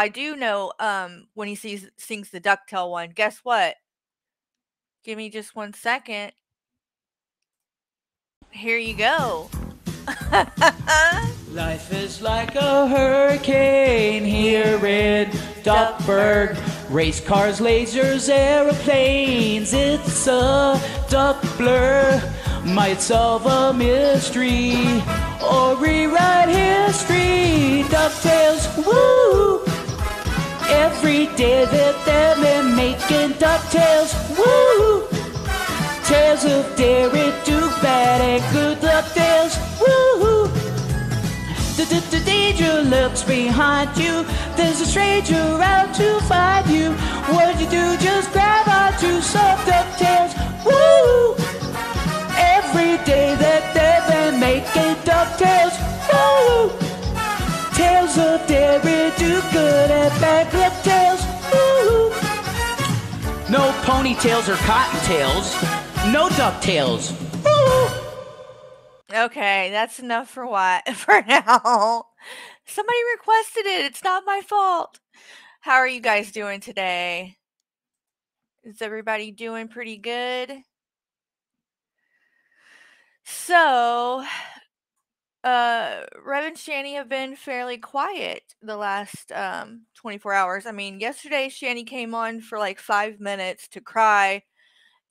I do know um when he sees sings the ducktail one. Guess what? Give me just one second. Here you go. Life is like a hurricane here in Duckburg. Race cars, lasers, aeroplanes. It's a duck blur. Might solve a mystery or rewrite history. DuckTales, woo! Every day that they've been making DuckTales, woo! Tales of daring do bad and good DuckTales, woo! The, the, the danger lurks behind you. There's a stranger out to find you. What you do, just grab onto some DuckTales, woo! Every day that they've been making DuckTales, woo! Tales of daring do good and bad woo! No ponytails or cottontails. No ducktails. Okay, that's enough for what for now. Somebody requested it. It's not my fault. How are you guys doing today? Is everybody doing pretty good? So, uh, Rev and Shanny have been fairly quiet the last um 24 hours. I mean, yesterday Shanny came on for like five minutes to cry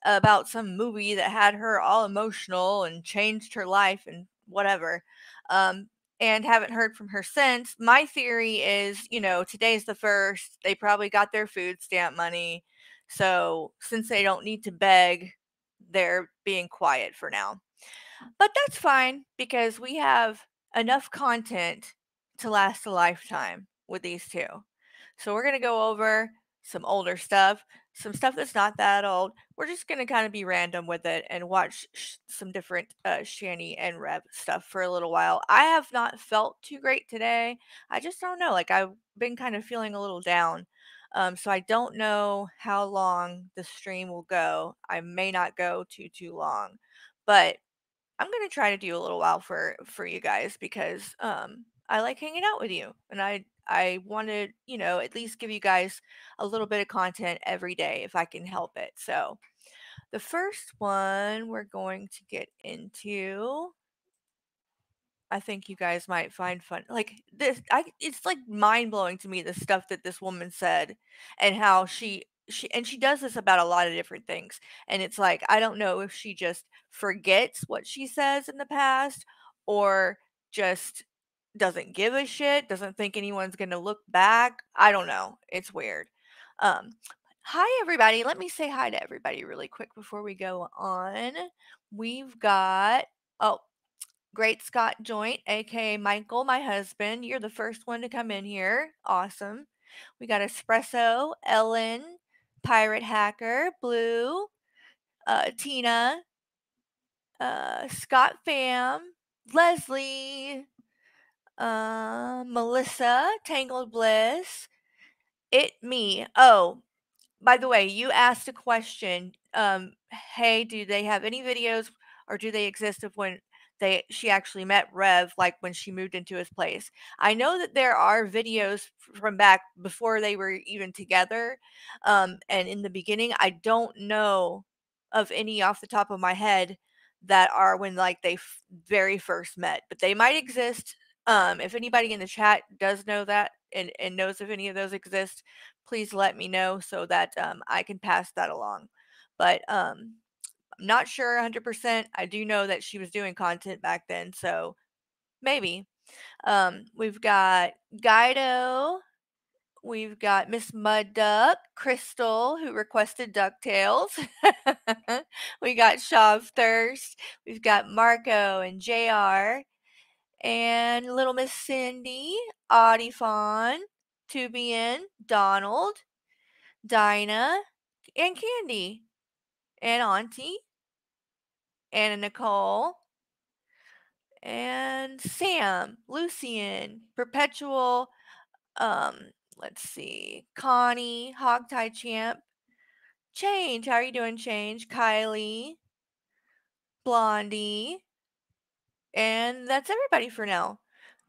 about some movie that had her all emotional and changed her life and whatever. Um, and haven't heard from her since. My theory is, you know, today's the first. They probably got their food stamp money. So since they don't need to beg, they're being quiet for now. But that's fine because we have enough content to last a lifetime with these two. So we're going to go over some older stuff, some stuff that's not that old. We're just going to kind of be random with it and watch sh- some different uh, Shanny and Rev stuff for a little while. I have not felt too great today. I just don't know. Like I've been kind of feeling a little down. Um, so I don't know how long the stream will go. I may not go too too long, but I'm gonna try to do a little while for for you guys because um, I like hanging out with you, and I I wanted you know at least give you guys a little bit of content every day if I can help it. So the first one we're going to get into I think you guys might find fun. Like this, I it's like mind blowing to me the stuff that this woman said, and how she she and she does this about a lot of different things. And it's like I don't know if she just forgets what she says in the past, or just doesn't give a shit, doesn't think anyone's gonna look back. I don't know. It's weird. Um, hi everybody. Let me say hi to everybody really quick before we go on. We've got oh Great Scott Joint, aka Michael, my husband. You're the first one to come in here. Awesome. We got Espresso, Ellen, Pirate Hacker, Blue, uh, Tina, uh, Scott Fam, Leslie, uh, Melissa, Tangled Bliss, it me. Oh, by the way, you asked a question. Um, hey, do they have any videos or do they exist of when they she actually met Rev like when she moved into his place. I know that there are videos from back before they were even together, um, and in the beginning. I don't know of any off the top of my head that are when like they f- very first met, but they might exist. Um, if anybody in the chat does know that and, and knows if any of those exist, please let me know so that um, I can pass that along. But um, not sure 100%. I do know that she was doing content back then, so maybe. Um, we've got Guido. We've got Miss Mud Duck, Crystal, who requested DuckTales. we got Shaw Thirst. We've got Marco and JR. And Little Miss Cindy, Audifon, Tubian, Donald, Dinah, and Candy, and Auntie, Anna Nicole, and Sam, Lucian, Perpetual, um, let's see, Connie, Hogtie Champ, Change, how are you doing, Change? Kylie, Blondie, and that's everybody for now.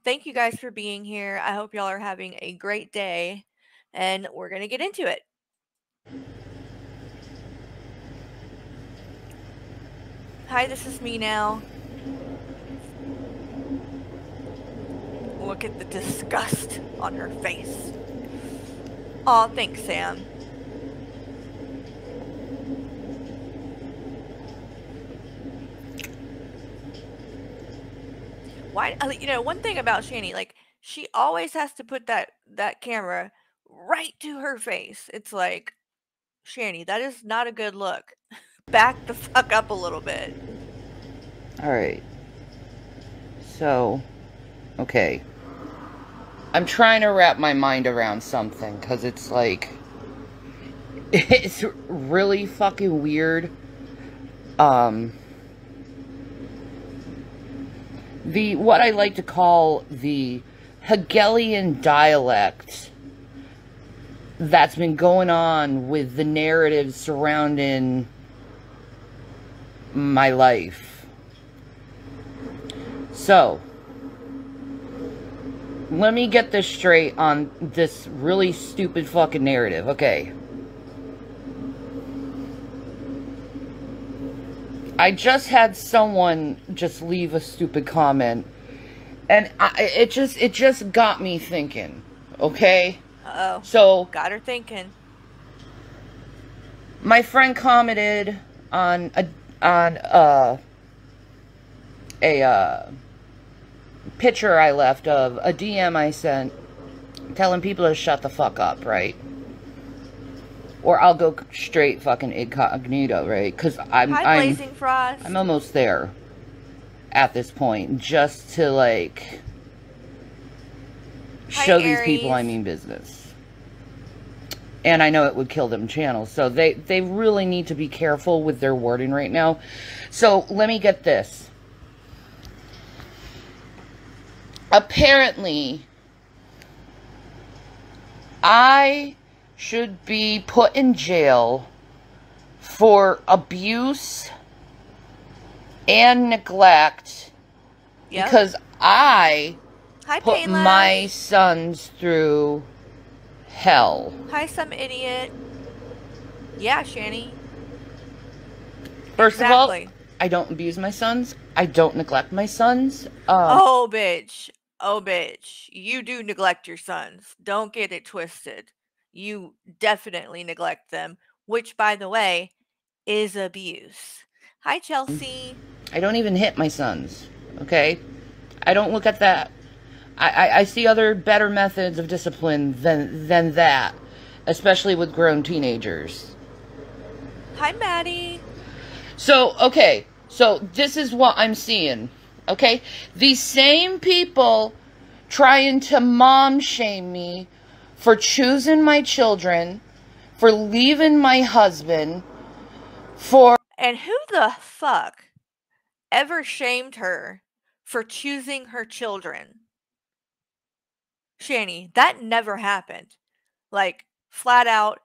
Thank you guys for being here. I hope y'all are having a great day, and we're going to get into it. Hi, this is me now. Look at the disgust on her face. Aw, thanks, Sam. Why, uh, you know, one thing about Shanny, like, she always has to put that, that camera right to her face. It's like, Shanny, that is not a good look. back the fuck up a little bit. Alright. So, okay. I'm trying to wrap my mind around something because it's like. It's really fucking weird. Um. The. What I like to call the Hegelian dialect that's been going on with the narrative surrounding my life. So, let me get this straight on this really stupid fucking narrative. Okay. I just had someone just leave a stupid comment and I, it just it just got me thinking. Okay? Uh-oh. So, got her thinking. My friend commented on a on uh, a uh, picture I left of a DM I sent telling people to shut the fuck up, right? or I'll go straight fucking incognito, right? Because I'm Hi, I'm Frost. I'm almost there at this point, just to like Hi, show these people I mean business. And I know it would kill them channels, so they they really need to be careful with their wording right now. So let me get this. Apparently, I should be put in jail for abuse and neglect Yep. because I Hi, put Payless. my sons through hell. Hi, some idiot. Yeah, Shanny. First Exactly. of all, I don't abuse my sons. I don't neglect my sons. Um, Oh, bitch. Oh, bitch. You do neglect your sons. Don't get it twisted. You definitely neglect them, which, by the way, is abuse. Hi, Chelsea. I don't even hit my sons. Okay, I don't look at that. I, I, see other better methods of discipline than than that, especially with grown teenagers. Hi, Maddie. So, okay, so this is what I'm seeing. Okay? These same people trying to mom shame me for choosing my children, for leaving my husband, for And who the fuck ever shamed her for choosing her children? Shanny, that never happened. Like, flat out,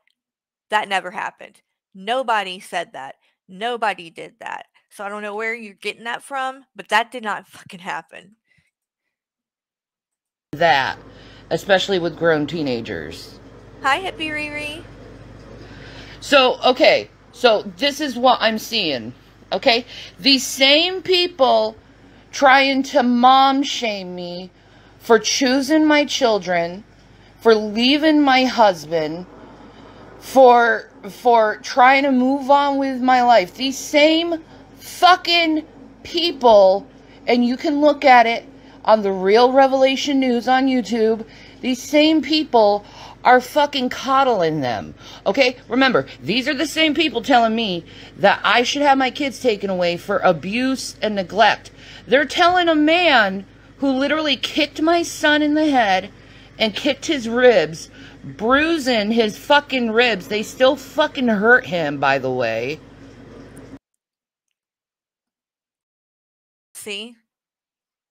that never happened. Nobody said that. Nobody did that. So I don't know where you're getting that from, but that did not fucking happen. that, especially with grown teenagers. Hi, Hippie Riri. So, okay, so this is what I'm seeing. Okay? These same people trying to mom shame me for choosing my children, for leaving my husband, for for trying to move on with my life. These same fucking people and you can look at it on the Real Revelation News on YouTube. These same people are fucking coddling them. Okay? Remember, these are the same people telling me that I should have my kids taken away for abuse and neglect. They're telling a man who literally kicked my son in the head and kicked his ribs, bruising his fucking ribs. They still fucking hurt him, by the way. See?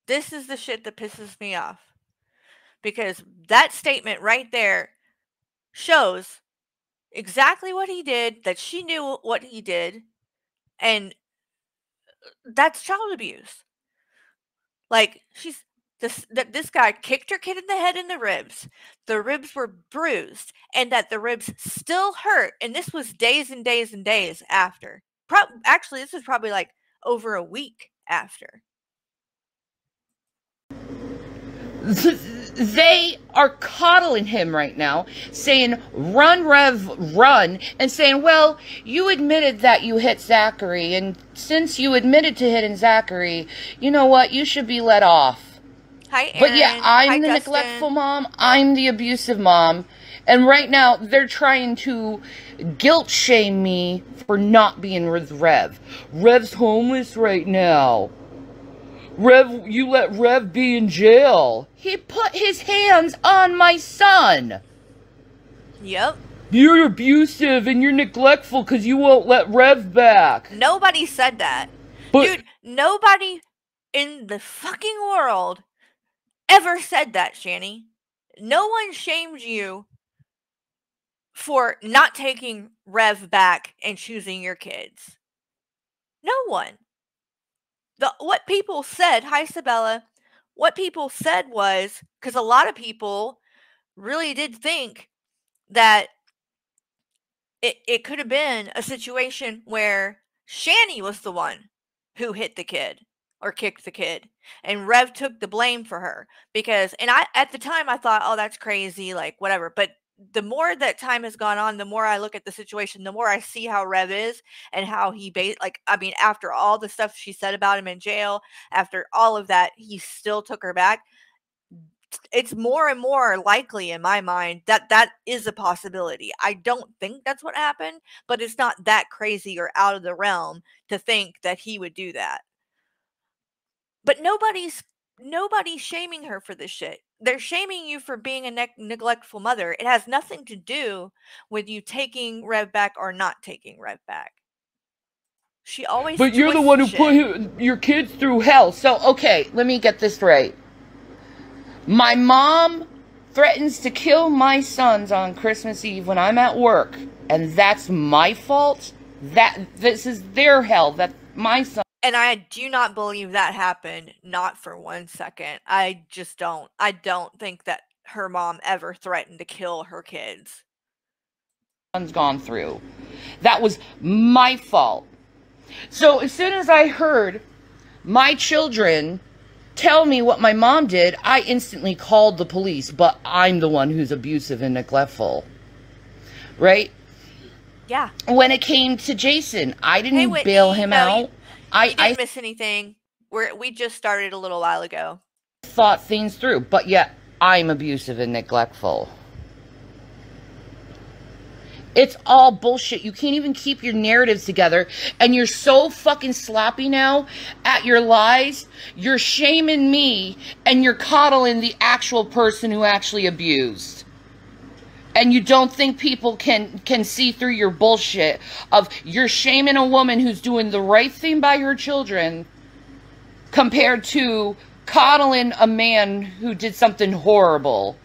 This is the shit that pisses me off. Because that statement right there shows exactly what he did, that she knew what he did, and uh, that's child abuse. Like she's this that this guy kicked her kid in the head and the ribs. The ribs were bruised and that the ribs still hurt and this was days and days and days after. Pro- actually this was probably like over a week after. They are coddling him right now, saying, run, Rev, run, and saying, well, you admitted that you hit Zachary, and since you admitted to hitting Zachary, you know what, you should be let off. Hi, Aaron. But yeah, I'm Hi, the Dustin. neglectful mom, I'm the abusive mom, and right now they're trying to guilt shame me for not being with Rev. Rev's homeless right now. Rev, you let Rev be in jail. He put his hands on my son. Yep. You're abusive and you're neglectful because you won't let Rev back. Nobody said that. But Dude, nobody in the fucking world ever said that, Shanny. No one shamed you for not taking Rev back and choosing your kids. No one. The what people said, hi Sabella, what people said was because a lot of people really did think that it, it could have been a situation where Shanny was the one who hit the kid or kicked the kid and Rev took the blame for her because and I at the time I thought oh that's crazy like whatever but the more that time has gone on the more I look at the situation the more I see how Rev is and how he ba- like I mean after all the stuff she said about him in jail after all of that he still took her back it's more and more likely in my mind that that is a possibility. I don't think that's what happened, but it's not that crazy or out of the realm to think that he would do that. But nobody's nobody's shaming her for this shit. They're shaming you for being a ne- neglectful mother. It has nothing to do with you taking Rev back or not taking Rev back. She always. But you're the one who shit. put your kids through hell. So, okay, let me get this right. My mom threatens to kill my sons on Christmas Eve when I'm at work, and that's my fault? That this is their hell that my son and I do not believe that happened. Not for one second. I just don't. I don't think that her mom ever threatened to kill her kids. son's gone through. That was my fault. So as soon as I heard my children tell me what my mom did, I instantly called the police, but I'm the one who's abusive and neglectful. Right? Yeah. When it came to Jason, I didn't Hey, Whitney, bail him no, out. I, didn't I miss anything. We're we just started a little while ago. thought things through, but yet I'm abusive and neglectful. It's all bullshit. You can't even keep your narratives together. And you're so fucking sloppy now at your lies. You're shaming me and you're coddling the actual person who actually abused. And you don't think people can can see through your bullshit of you're shaming a woman who's doing the right thing by her children compared to coddling a man who did something horrible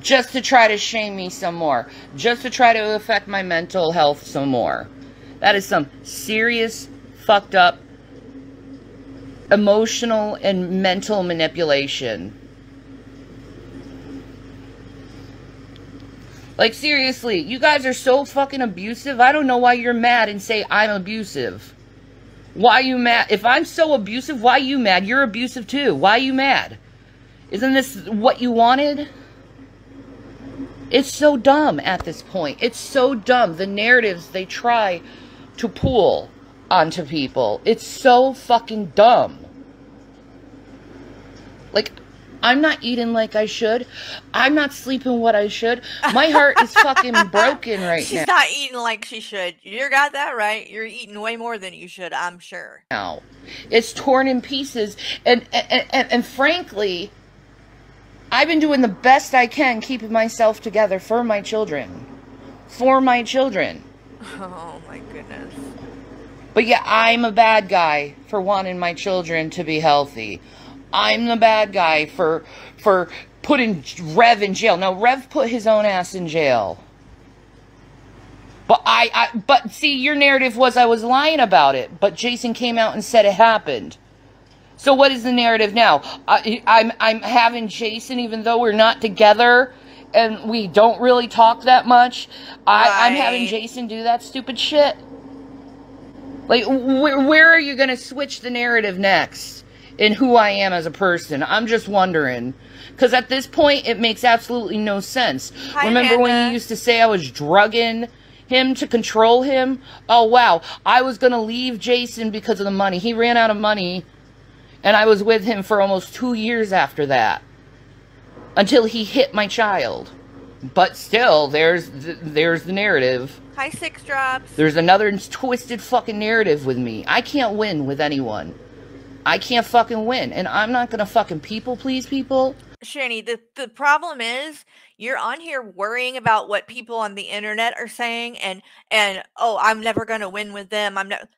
just to try to shame me some more, just to try to affect my mental health some more. That is some serious, fucked up, emotional, and mental manipulation. Like, seriously, you guys are so fucking abusive. I don't know why you're mad and say I'm abusive. Why you mad? If I'm so abusive, why you mad? You're abusive too. Why you mad? Isn't this what you wanted? It's so dumb at this point. It's so dumb. The narratives they try to pull onto people. It's so fucking dumb. Like, I'm not eating like I should. I'm not sleeping what I should. My heart is fucking broken right She's now. not eating like she should. You got that right. You're eating way more than you should, I'm sure. now. It's torn in pieces, and and, and and frankly, I've been doing the best I can keeping myself together for my children, for my children. Oh my goodness. But yeah, I'm a bad guy for wanting my children to be healthy. I'm the bad guy for for putting Rev in jail. Now Rev put his own ass in jail. But I, I but see your narrative was I was lying about it, but Jason came out and said it happened. So what is the narrative now? I, I'm I'm having Jason even though we're not together and we don't really talk that much. I, I'm having Jason do that stupid shit. Like, where, where are you going to switch the narrative next in who I am as a person? I'm just wondering. Because at this point, it makes absolutely no sense. Hi, Remember when you used to say I was drugging him to control him? Oh, wow. I was going to leave Jason because of the money. He ran out of money, and I was with him for almost two years after that until he hit my child. But still, there's th- there's the narrative. Hi, six drops. There's another twisted fucking narrative with me. I can't win with anyone. I can't fucking win. And I'm not gonna fucking people please people. Shanny, the, the problem is you're on here worrying about what people on the internet are saying and and oh I'm never gonna win with them. I'm not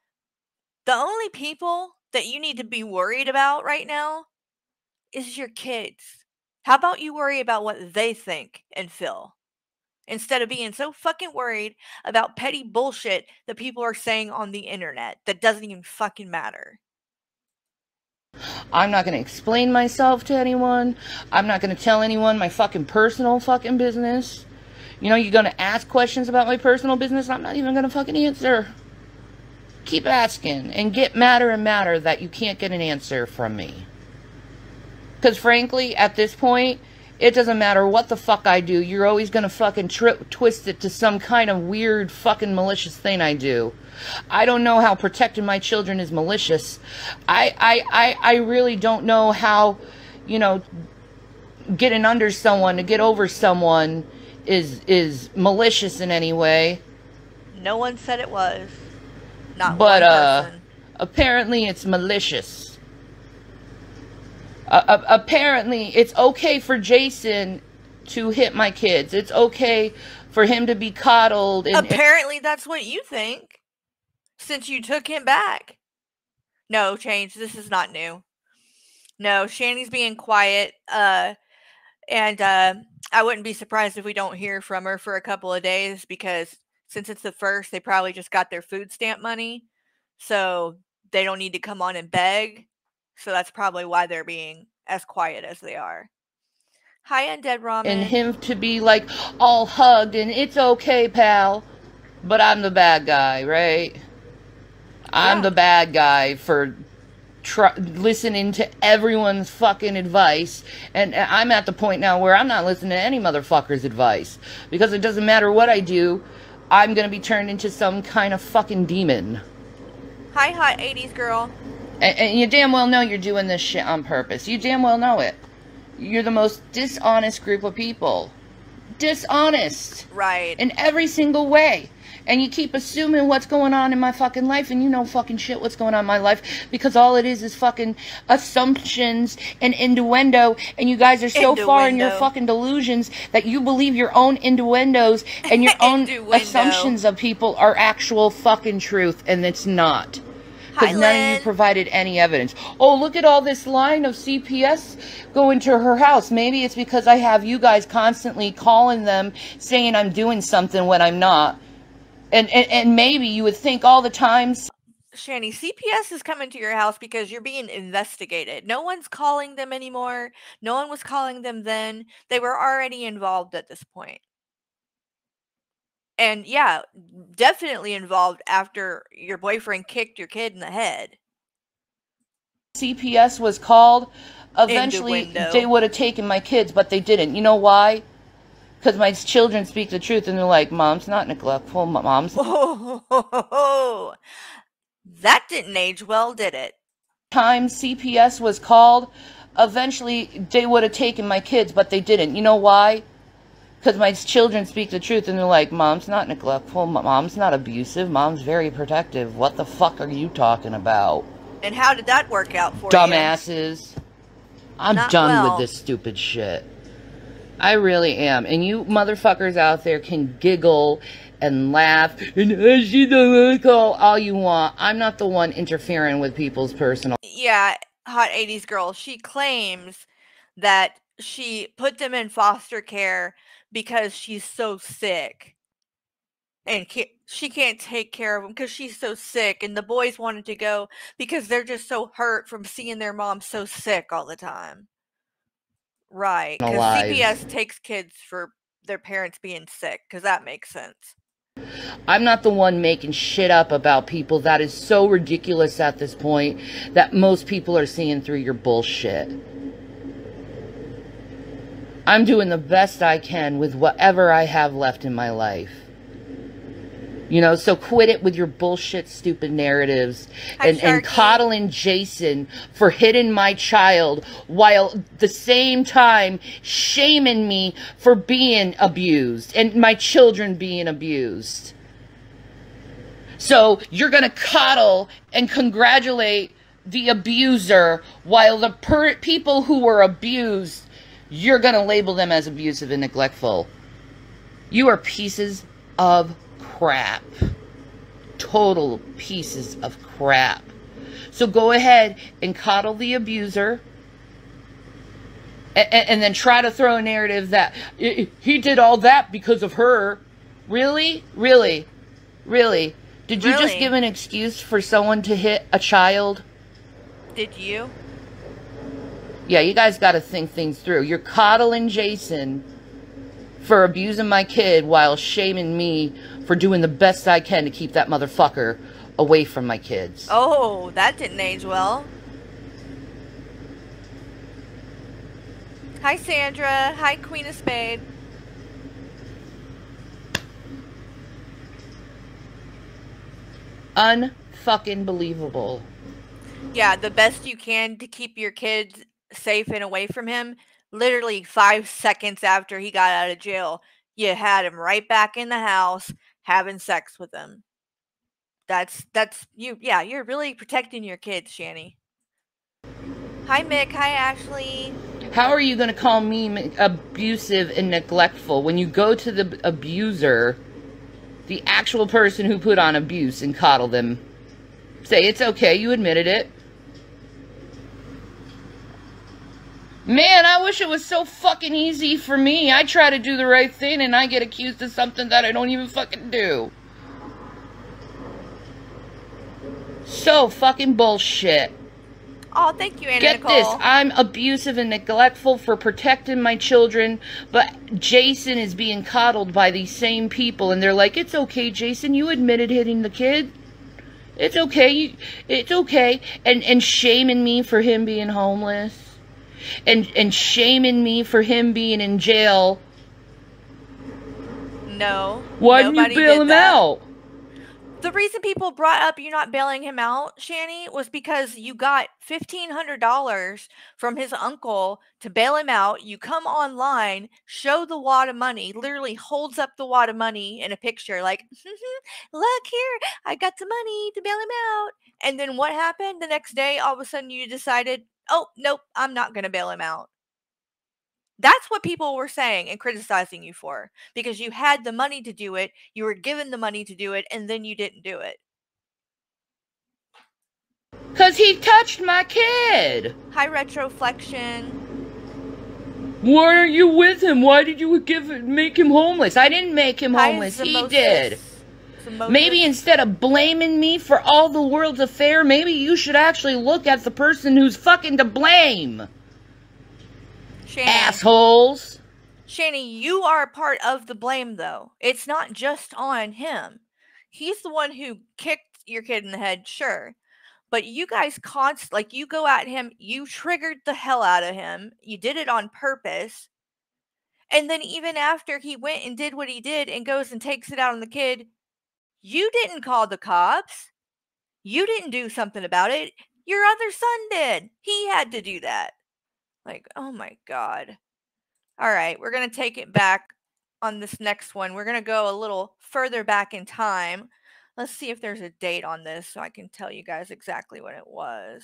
the only people that you need to be worried about right now is your kids. How about you worry about what they think and feel? Instead of being so fucking worried about petty bullshit that people are saying on the internet that doesn't even fucking matter. I'm not gonna explain myself to anyone. I'm not gonna tell anyone my fucking personal fucking business. You know, you're gonna ask questions about my personal business, I'm not even gonna fucking answer. Keep asking and get madder and madder that you can't get an answer from me. Because frankly, at this point, it doesn't matter what the fuck I do. You're always gonna fucking tri- twist it to some kind of weird fucking malicious thing I do. I don't know how protecting my children is malicious. I I I, I really don't know how, you know, getting under someone to get over someone is is malicious in any way. No one said it was. Not But, uh. Apparently, it's malicious. Apparently, it's okay for Jason to hit my kids. It's okay for him to be coddled. And, and- Apparently, that's what you think. Since you took him back. No, change. This is not new. No, Shanny's being quiet. Uh, and uh, I wouldn't be surprised if we don't hear from her for a couple of days because since it's the first, they probably just got their food stamp money. So they don't need to come on and beg. So that's probably why they're being as quiet as they are. Hi, Undead Ramen. and him to be like all hugged and it's okay, pal. But I'm the bad guy, right? I'm Yeah. the bad guy for tr- listening to everyone's fucking advice. And I'm at the point now where I'm not listening to any motherfucker's advice. Because it doesn't matter what I do, I'm gonna be turned into some kind of fucking demon. Hi, hot 80s girl. And, and you damn well know you're doing this shit on purpose. You damn well know it. You're the most dishonest group of people. Dishonest Right. in every single way. And you keep assuming what's going on in my fucking life, and you know fucking shit what's going on in my life because all it is is fucking assumptions and innuendo. And you guys are so far in your fucking delusions that you believe your own innuendos and your own assumptions of people are actual fucking truth, and it's not. Because none of you provided any evidence. Oh, look at all this line of CPS going to her house. Maybe it's because I have you guys constantly calling them saying I'm doing something when I'm not. And, and, and maybe you would think all the times Shanny, CPS is coming to your house because you're being investigated. No one's calling them anymore. No one was calling them then. They were already involved at this point. And yeah, definitely involved after your boyfriend kicked your kid in the head. CPS was called, eventually Innuendo. they would have taken my kids, but they didn't. You know why? Because my children speak the truth and they're like, Mom's not neglectful. Mom's Oh, that didn't age well, did it? time CPS was called, eventually they would have taken my kids, but they didn't. You know why? Because my children speak the truth and they're like, Mom's not neglectful. Mom's not abusive. Mom's very protective. What the fuck are you talking about? And how did that work out for you? Dumbasses. I'm Not done well. with this stupid shit. I really am. And you motherfuckers out there can giggle and laugh and "Oh, she don't call all you want. I'm not the one interfering with people's personal yeah, hot 80s girl, she claims that she put them in foster care because she's so sick. And ca she can't take care of them because she's so sick. And the boys wanted to go because they're just so hurt from seeing their mom so sick all the time. Right. Because CPS takes kids for their parents being sick because that makes sense. I'm not the one making shit up about people. That is so ridiculous at this point that most people are seeing through your bullshit. I'm doing the best I can with whatever I have left in my life. You know, so quit it with your bullshit, stupid narratives Hi, and, and coddling Jason for hitting my child while at the same time shaming me for being abused and my children being abused. So you're going to coddle and congratulate the abuser while the per- people who were abused, you're going to label them as abusive and neglectful. You are pieces of crap. Total pieces of crap. So go ahead and coddle the abuser. And, and then try to throw a narrative that he did all that because of her. Really? Really? Really? Did you just give an excuse for someone to hit a child? Did you? Yeah, you guys got to think things through. You're coddling Jason for abusing my kid while shaming me for doing the best I can to keep that motherfucker away from my kids. Oh, that didn't age well. Hi, Sandra. Hi, Queen of Spade. Unfucking believable. Yeah, the best you can to keep your kids safe and away from him, literally five seconds after he got out of jail, you had him right back in the house having sex with him. That's that's you. Yeah, you're really protecting your kids, Shanny. Hi, Mick. Hi, Ashley. How are you going to call me abusive and neglectful when you go to the abuser, the actual person who put on abuse, and coddle them? Say it's okay, you admitted it. Man, I wish it was so fucking easy for me. I try to do the right thing and I get accused of something that I don't even fucking do. So fucking bullshit. Oh, thank you, Anna Get Nicole. this, I'm abusive and neglectful for protecting my children, but Jason is being coddled by these same people, and they're like, "It's okay, Jason. You admitted hitting the kid. It's okay. It's okay." And and shaming me for him being homeless, and and shaming me for him being in jail. no. Why didn't you bail did him that. out? The reason people brought up you not bailing him out, Shanny, was because you got fifteen hundred dollars from his uncle to bail him out. You come online, show the wad of money, literally holds up the wad of money in a picture, like, look here, I got the money to bail him out. And then what happened the next day? All of a sudden, you decided, oh nope, I'm not going to bail him out. That's what people were saying and criticizing you for because you had the money to do it, you were given the money to do it, and then you didn't do it. Cause he touched my kid. Hi, Retroflexion. Why are you with him? Why did you give make him homeless? I didn't make him Hi, homeless. He Zimosis. did. Maybe instead of blaming me for all the world's affair, maybe you should actually look at the person who's fucking to blame. Shanny, Assholes. Shanny, you are a part of the blame, though. It's not just on him. He's the one who kicked your kid in the head, sure. But you guys const like you go at him, you triggered the hell out of him. You did it on purpose. And then even after he went and did what he did and goes and takes it out on the kid, you didn't call the cops. You didn't do something about it. Your other son did. He had to do that. Like, oh my god. All right, we're going to take it back on this next one. We're going to go a little further back in time. Let's see if there's a date on this so I can tell you guys exactly what it was.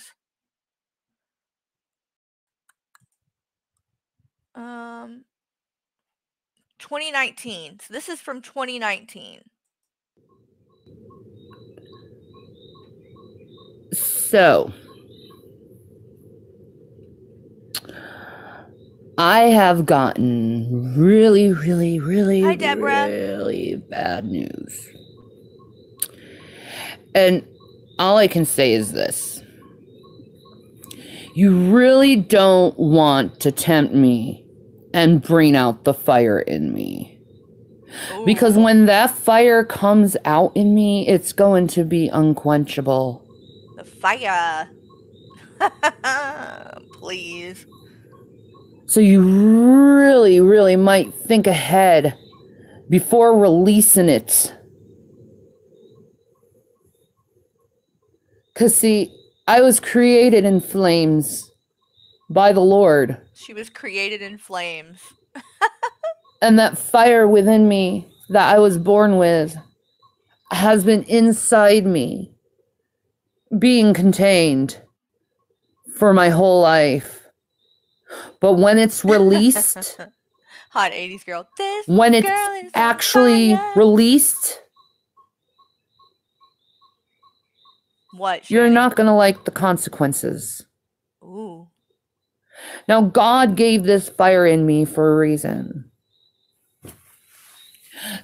Um 2019. So this is from 2019. So, I have gotten really, really, really, Hi, Deborah. really bad news. And all I can say is this you really don't want to tempt me and bring out the fire in me. Because when that fire comes out in me, it's going to be unquenchable. Fire. Please. So you really, really might think ahead before releasing it. Because, see, I was created in flames by the Lord, She was created in flames. and that fire within me that I was born with has been inside me, being contained for my whole life. But when it's released, Hot 80s girl. This when it's girl actually released, what? you're not going to like the consequences. Ooh. Now, God gave this fire in me for a reason.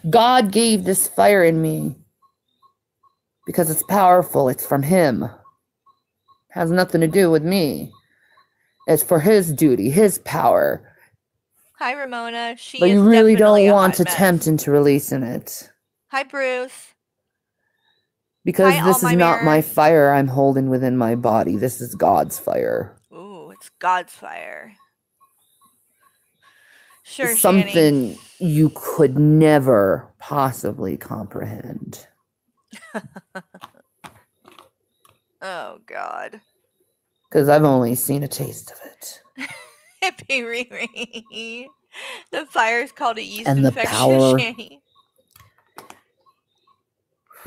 God gave this fire in me because it's powerful. It's from Him. has nothing to do with me. It's for His duty, His power. Hi, Ramona. She But you really don't want to mess. tempt into releasing it Hi, Bruce. because Hi, this is not my fire I'm holding within my body. This is God's fire. Ooh, it's God's fire. Sure, Shanny. something you could never possibly comprehend. Oh God. Because I've only seen a taste of it. Happy Riri. The fire is called a yeast And the infection, power. Shanny.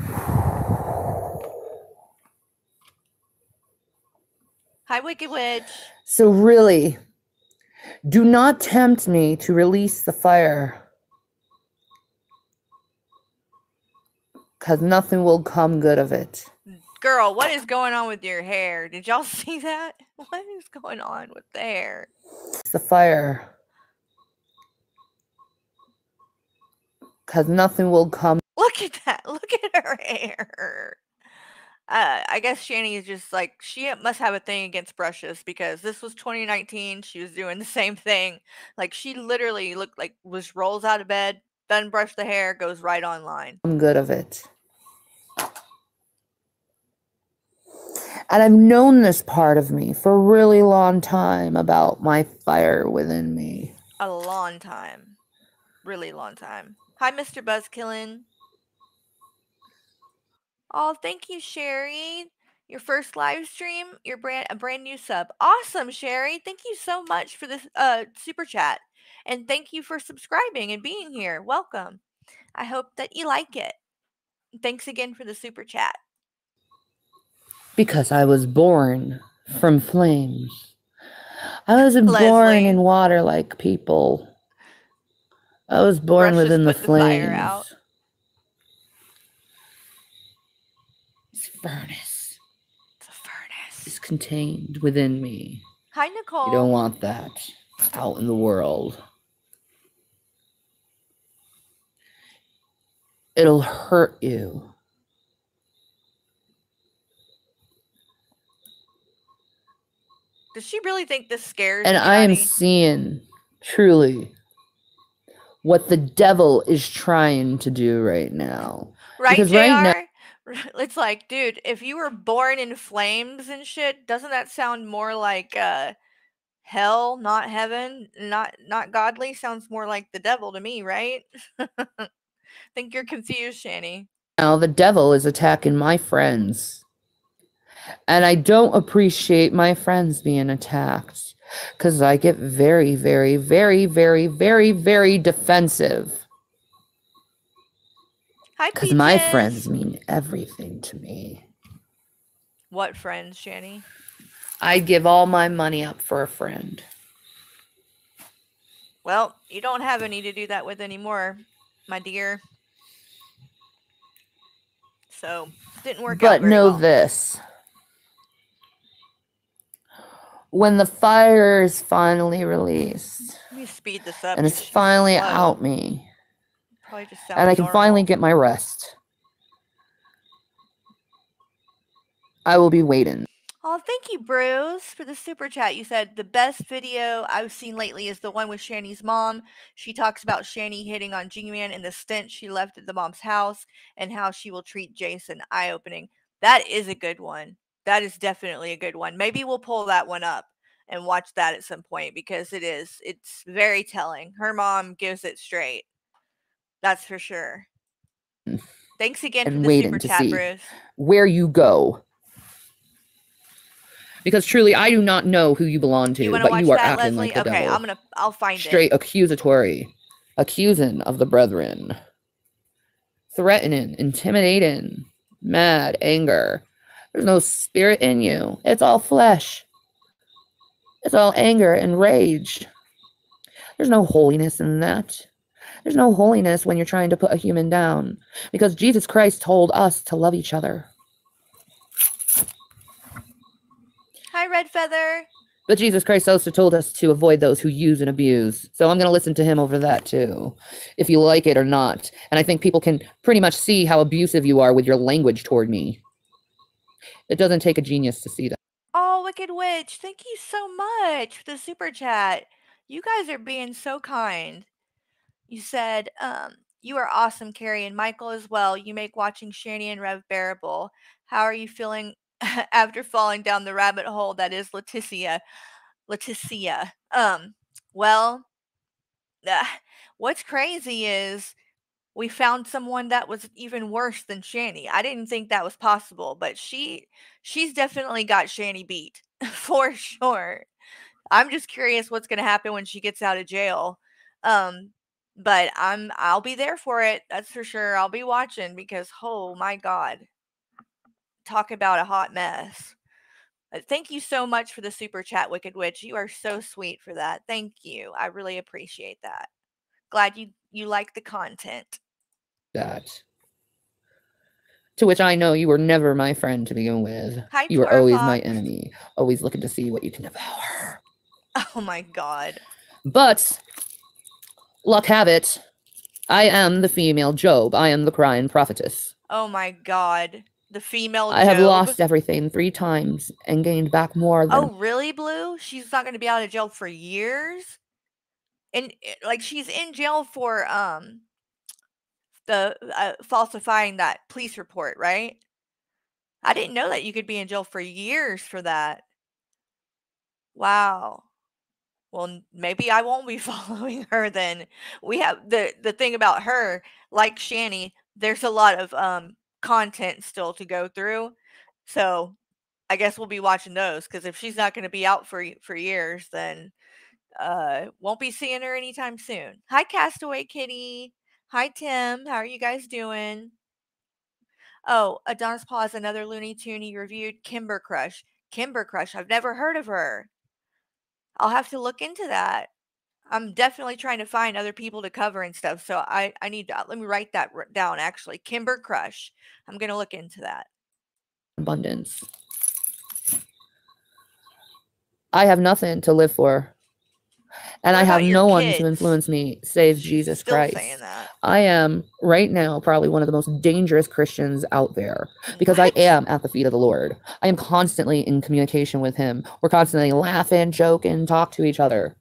Hi, Wicked Witch. So, really, do not tempt me to release the fire. Because nothing will come good of it. Girl, what is going on with your hair? Did y'all see that? What is going on with the hair? It's the fire. Because nothing will come. Look at that. Look at her hair. Uh, I guess Shanny is just like she must have a thing against brushes because this was 2019. She was doing the same thing. Like she literally looked like was rolls out of bed, doesn't brush the hair, goes right online. I'm good of it. And I've known this part of me for a really long time about my fire within me. A long time, really long time. Hi, Mr. Buzzkillin. Oh, thank you, Sherry. Your first live stream, your brand a brand new sub. Awesome, Sherry. Thank you so much for this uh super chat. And thank you for subscribing and being here. Welcome. I hope that you like it. Thanks again for the super chat. Because I was born from flames. I wasn't born in water like people. I was born within the the flames. out. This furnace It's a furnace. is contained within me. Hi, Nicole. You don't want that out in the world. It'll hurt you. Does she really think this scares And me, I am seeing truly what the devil is trying to do right now. Right, because JR? right it's like, dude, if you were born in flames and shit, doesn't that sound more like uh hell, not heaven, not not godly? Sounds more like the devil to me, right? think you're confused, Shanny. Now the devil is attacking my friends. And I don't appreciate my friends being attacked because I get very, very, very, very, very, very defensive. Hi, Because my friends mean everything to me. What friends, Shanny? I'd give all my money up for a friend. Well, you don't have any to do that with anymore, my dear. So didn't work out. But know well. this. When the fire is finally released Let me speed this up. and it's finally slow. out me, Probably just and I can finally get my rest, I will be waiting. Oh, thank you, Bruce, for the super chat. You said the best video I've seen lately is the one with Shanny's mom. She talks about Shanny hitting on G-Man and the stench she left at the mom's house and how she will treat Jason. Eye opening. That is a good one. That is definitely a good one. Maybe we'll pull that one up and watch that at some point because it is it's very telling. Her mom gives it straight. That's for sure. Mm. Thanks again And for the super chat. Bruce. Where you go. Because truly, I do not know who you belong to, You but you are that, acting Leslie? like the okay, devil. I'm gonna I'll find it. Straight accusatory, accusing of the brethren, threatening, intimidating, mad, anger. There's no spirit in you. It's all flesh. It's all anger and rage. There's no holiness in that. There's no holiness when you're trying to put a human down because Jesus Christ told us to love each other. Hi, Red Feather. But Jesus Christ also told us to avoid those who use and abuse. So I'm going to listen to him over that too, if you like it or not. And I think people can pretty much see how abusive you are with your language toward me. It doesn't take a genius to see that. Oh, Wicked Witch, thank you so much for the super chat. You guys are being so kind. You said, um, you are awesome, Carrie and Michael as well. You make watching Shanny and Rev bearable. How are you feeling after falling down the rabbit hole that is Leticia? Leticia. Um, well, ah, what's crazy is we found someone that was even worse than Shanny. I didn't think that was possible, but she she's definitely got Shanny beat for sure. I'm just curious what's going to happen when she gets out of jail. Um, but I'm I'll be there for it. That's for sure. I'll be watching because oh my god. Talk about a hot mess. But thank you so much for the super chat, Wicked Witch. You are so sweet for that. Thank you. I really appreciate that. Glad you you like the content. That. To which I know you were never my friend to begin with. Hi, You were always my enemy, always looking to see what you can devour. Oh my god. But luck have it, I am the female Job. I am the crying prophetess. Oh my god. The female I have Job. lost everything three times and gained back more than Oh, really, Blue? She's not going to be out of jail for years? And eh, like she's in jail for um the uh, falsifying that police report, right? I didn't know that you could be in jail for years for that. Wow. Well, maybe I won't be following her then. We have the the thing about her, like Shanny, there's a lot of um content still to go through. So, I guess we'll be watching those because if she's not going to be out for for years, then uh, won't be seeing her anytime soon. Hi, Castaway Kitty. Hi, Tim. How are you guys doing? Oh, Adonis Paws, another Looney Tune reviewed. Kimber Crush. Kimber Crush. I've never heard of her. I'll have to look into that. I'm definitely trying to find other people to cover and stuff. So I I need to let me write that r- down. Actually, Kimber Crush. I'm gonna look into that. abundance. I have nothing to live for. And What I have no one kids? to influence me save Jesus still Christ. saying that. I am right now probably one of the most dangerous Christians out there because What? I am at the feet of the Lord. I am constantly in communication with Him. We're constantly laughing, joking, talk to each other.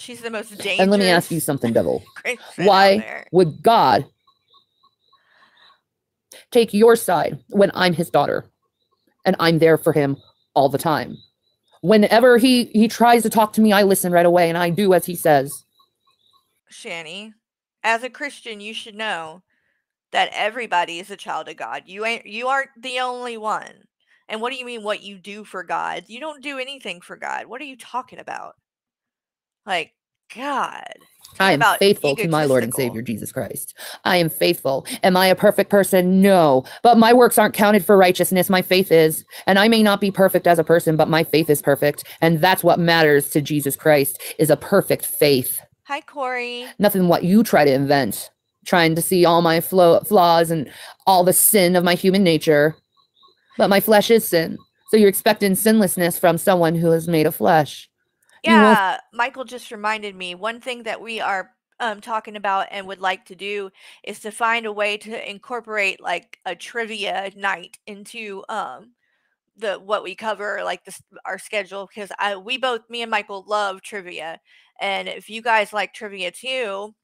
She's the most dangerous. And let me ask you something, Devil. Why would God take your side when I'm his daughter and I'm there for him all the time? Whenever he he tries to talk to me, I listen right away and I do as he says. Shanny, as a Christian, you should know that everybody is a child of God. You ain't you aren't the only one. And what do you mean what you do for God? You don't do anything for God. What are you talking about? Like, God. I am faithful to my Lord and. Savior Jesus Christ. I am faithful. Am I a perfect person? No. But my works aren't counted for righteousness. My faith is. And I may not be perfect as a person, but my faith is perfect. And that's what matters to Jesus Christ is a perfect faith. Hi, Corey. nothing what you try to invent trying to see all my flaw flaws and all the sin of my human nature but my flesh is sin so you're expecting sinlessness from someone who is made of flesh Yeah, Michael just reminded me one thing that we are um, talking about and would like to do is to find a way to incorporate like a trivia night into um, the what we cover, like this our schedule. Because I we both me and Michael love trivia, and if you guys like trivia too,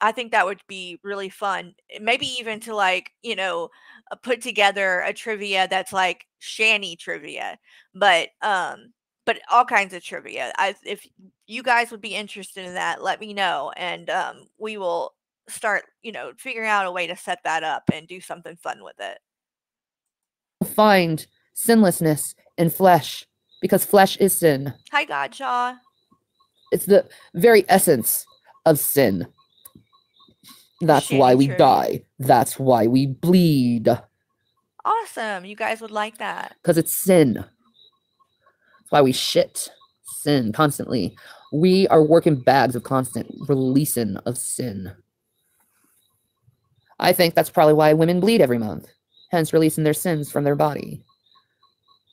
I think that would be really fun. eh, Maybe even to like you know uh, put together a trivia that's like Shanny trivia, but um but all kinds of trivia. I if you guys would be interested in that, let me know, and um, we will start, you know, figuring out a way to set that up and do something fun with it. find sinlessness in flesh because flesh is sin Hi, Godshaw. it's the very essence of sin that's why we trivia. die that's why we bleed Awesome. You guys would like that. because it's sin. That's why we shit sin constantly. We are working bags of constant releasing of sin. I think that's probably why women bleed every month, hence releasing their sins from their body.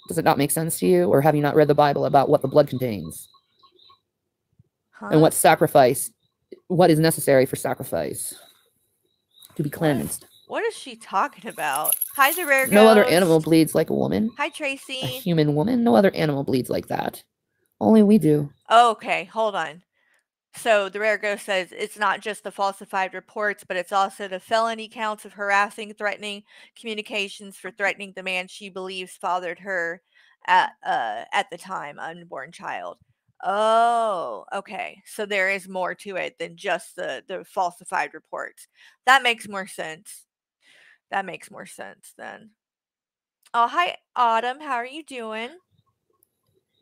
Does it not make sense to you, or have you not read the Bible about what the blood contains Huh? and what sacrifice, what is necessary for sacrifice to be cleansed? What is she talking about? Hi, the rare. No other animal bleeds like a woman, Hi, Tracy. a human woman. No other animal bleeds like that. Only we do. Okay, hold on. So the rare ghost says it's not just the falsified reports, but it's also the felony counts of harassing, threatening communications for threatening the man she believes fathered her at uh at the time, unborn child. Oh, okay. So there is more to it than just the the falsified reports. That makes more sense. That makes more sense then. Oh, hi Autumn. How are you doing?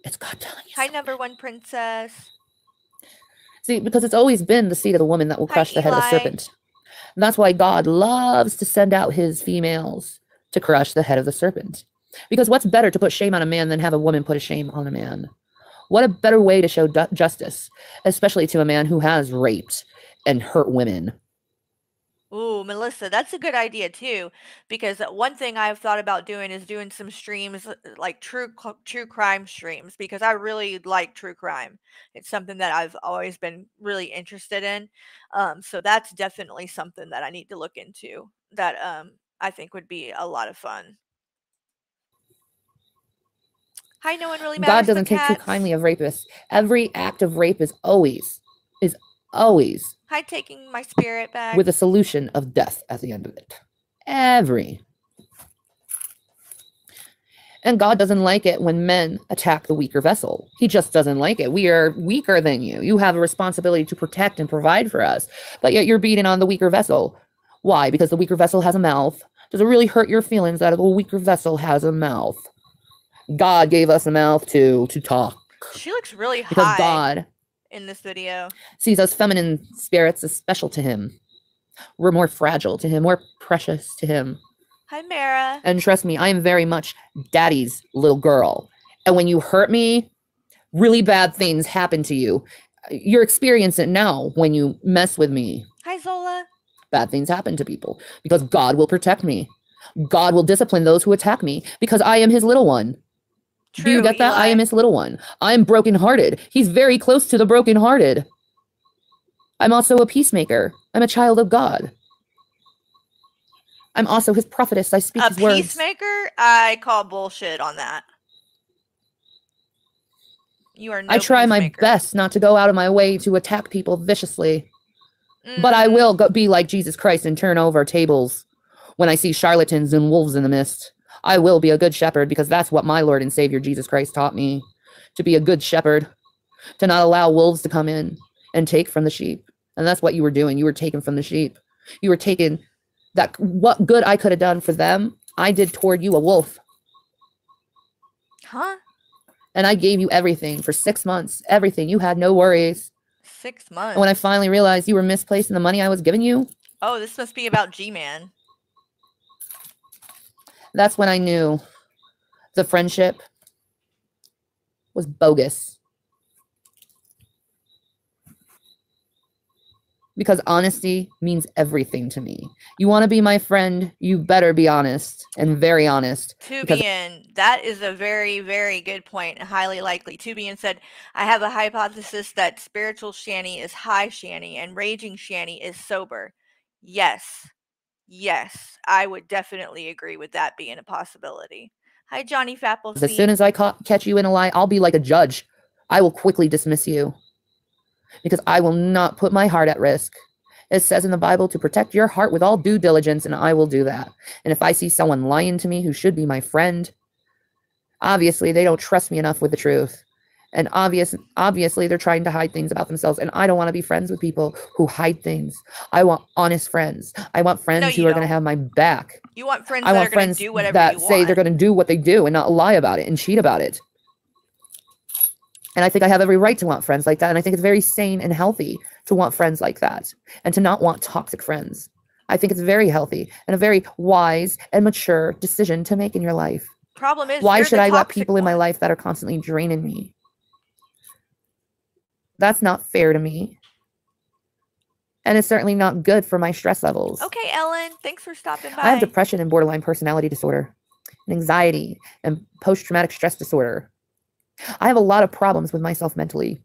It's God telling you. Hi, something. number one princess. See, because it's always been the seed of the woman that will Hi, crush the head of the serpent. And that's why God loves to send out his females to crush the head of the serpent. Because what's better to put shame on a man than have a woman put a shame on a man? What a better way to show justice, especially to a man who has raped and hurt women. Ooh, Melissa, that's a good idea too. Because one thing I've thought about doing is doing some streams, uh, like true true crime streams, because I really like true crime. It's something that I've always been really interested in. Um, so that's definitely something that I need to look into. That um, I think would be a lot of fun. Hi, no one really matters. God doesn't take too kindly of rapists. Every act of rape is always, is always Hi, taking my spirit back. with a solution of death at the end of it. Every. And God doesn't like it when men attack the weaker vessel. He just doesn't like it. We are weaker than you. You have a responsibility to protect and provide for us, but yet you're beating on the weaker vessel. Why? Because the weaker vessel has a mouth. Does it really hurt your feelings that a weaker vessel has a mouth? God gave us a mouth to to talk she looks really because high God in this video. sees those feminine spirits as special to him. We're more fragile to him, more precious to him. Hi, Mara. And trust me, I am very much daddy's little girl. And when you hurt me, really bad things happen to you. You're experiencing it now when you mess with me. Hi, Zola. Bad things happen to people because God will protect me. God will discipline those who attack me because I am his little one. True, Do you get that? I am his little one. I am brokenhearted. He's very close to the brokenhearted. I'm also a peacemaker. I'm a child of God. I'm also his prophetess. I speak a his words. A peacemaker. I call bullshit on that. You are. No I try my best not to go out of my way to attack people viciously, but I Mm, will go be like Jesus Christ and turn over tables when I see charlatans and wolves in the mist. I will be a good shepherd because that's what my Lord and Savior Jesus Christ taught me to be a good shepherd, to not allow wolves to come in and take from the sheep. And that's what you were doing. You were taking from the sheep. You were taking that what good I could have done for them, I did toward you, a wolf. Huh? And I gave you everything for six months, everything. You had no worries. Six months. And when I finally realized you were misplacing the money I was giving you, oh, this must be about G-Man. That's when I knew the friendship was bogus. Because honesty means everything to me. You want to be my friend, you better be honest and very honest. Tubian, that is a very, very good point. and Highly likely. Tubian said, I have a hypothesis that spiritual Shanny is high Shanny and raging Shanny is sober. Yes. Yes. I would definitely agree with that being a possibility. Hi, Johnny Fappleseed. As soon as I ca- catch you in a lie, I'll be like a judge. I will quickly dismiss you because I will not put my heart at risk. It says in the Bible to protect your heart with all due diligence, and I will do that. And if I see someone lying to me who should be my friend, obviously they don't trust me enough with the truth. And obvious, obviously they're trying to hide things about themselves. And I don't want to be friends with people who hide things. I want honest friends. I want friends you who are going to have my back. you want friends I that want are going to do whatever that you say want. they're going to do what they do and not lie about it and cheat about it. And I think I have every right to want friends like that. And I think it's very sane and healthy to want friends like that and to not want toxic friends. I think it's very healthy and a very wise and mature decision to make in your life. Problem is, Why should I let people in my life that are constantly draining me? That's not fair to me. And it's certainly not good for my stress levels. Okay, Ellen. Thanks for stopping by. I have depression and borderline personality disorder, and anxiety and post traumatic stress disorder. I have a lot of problems with myself mentally.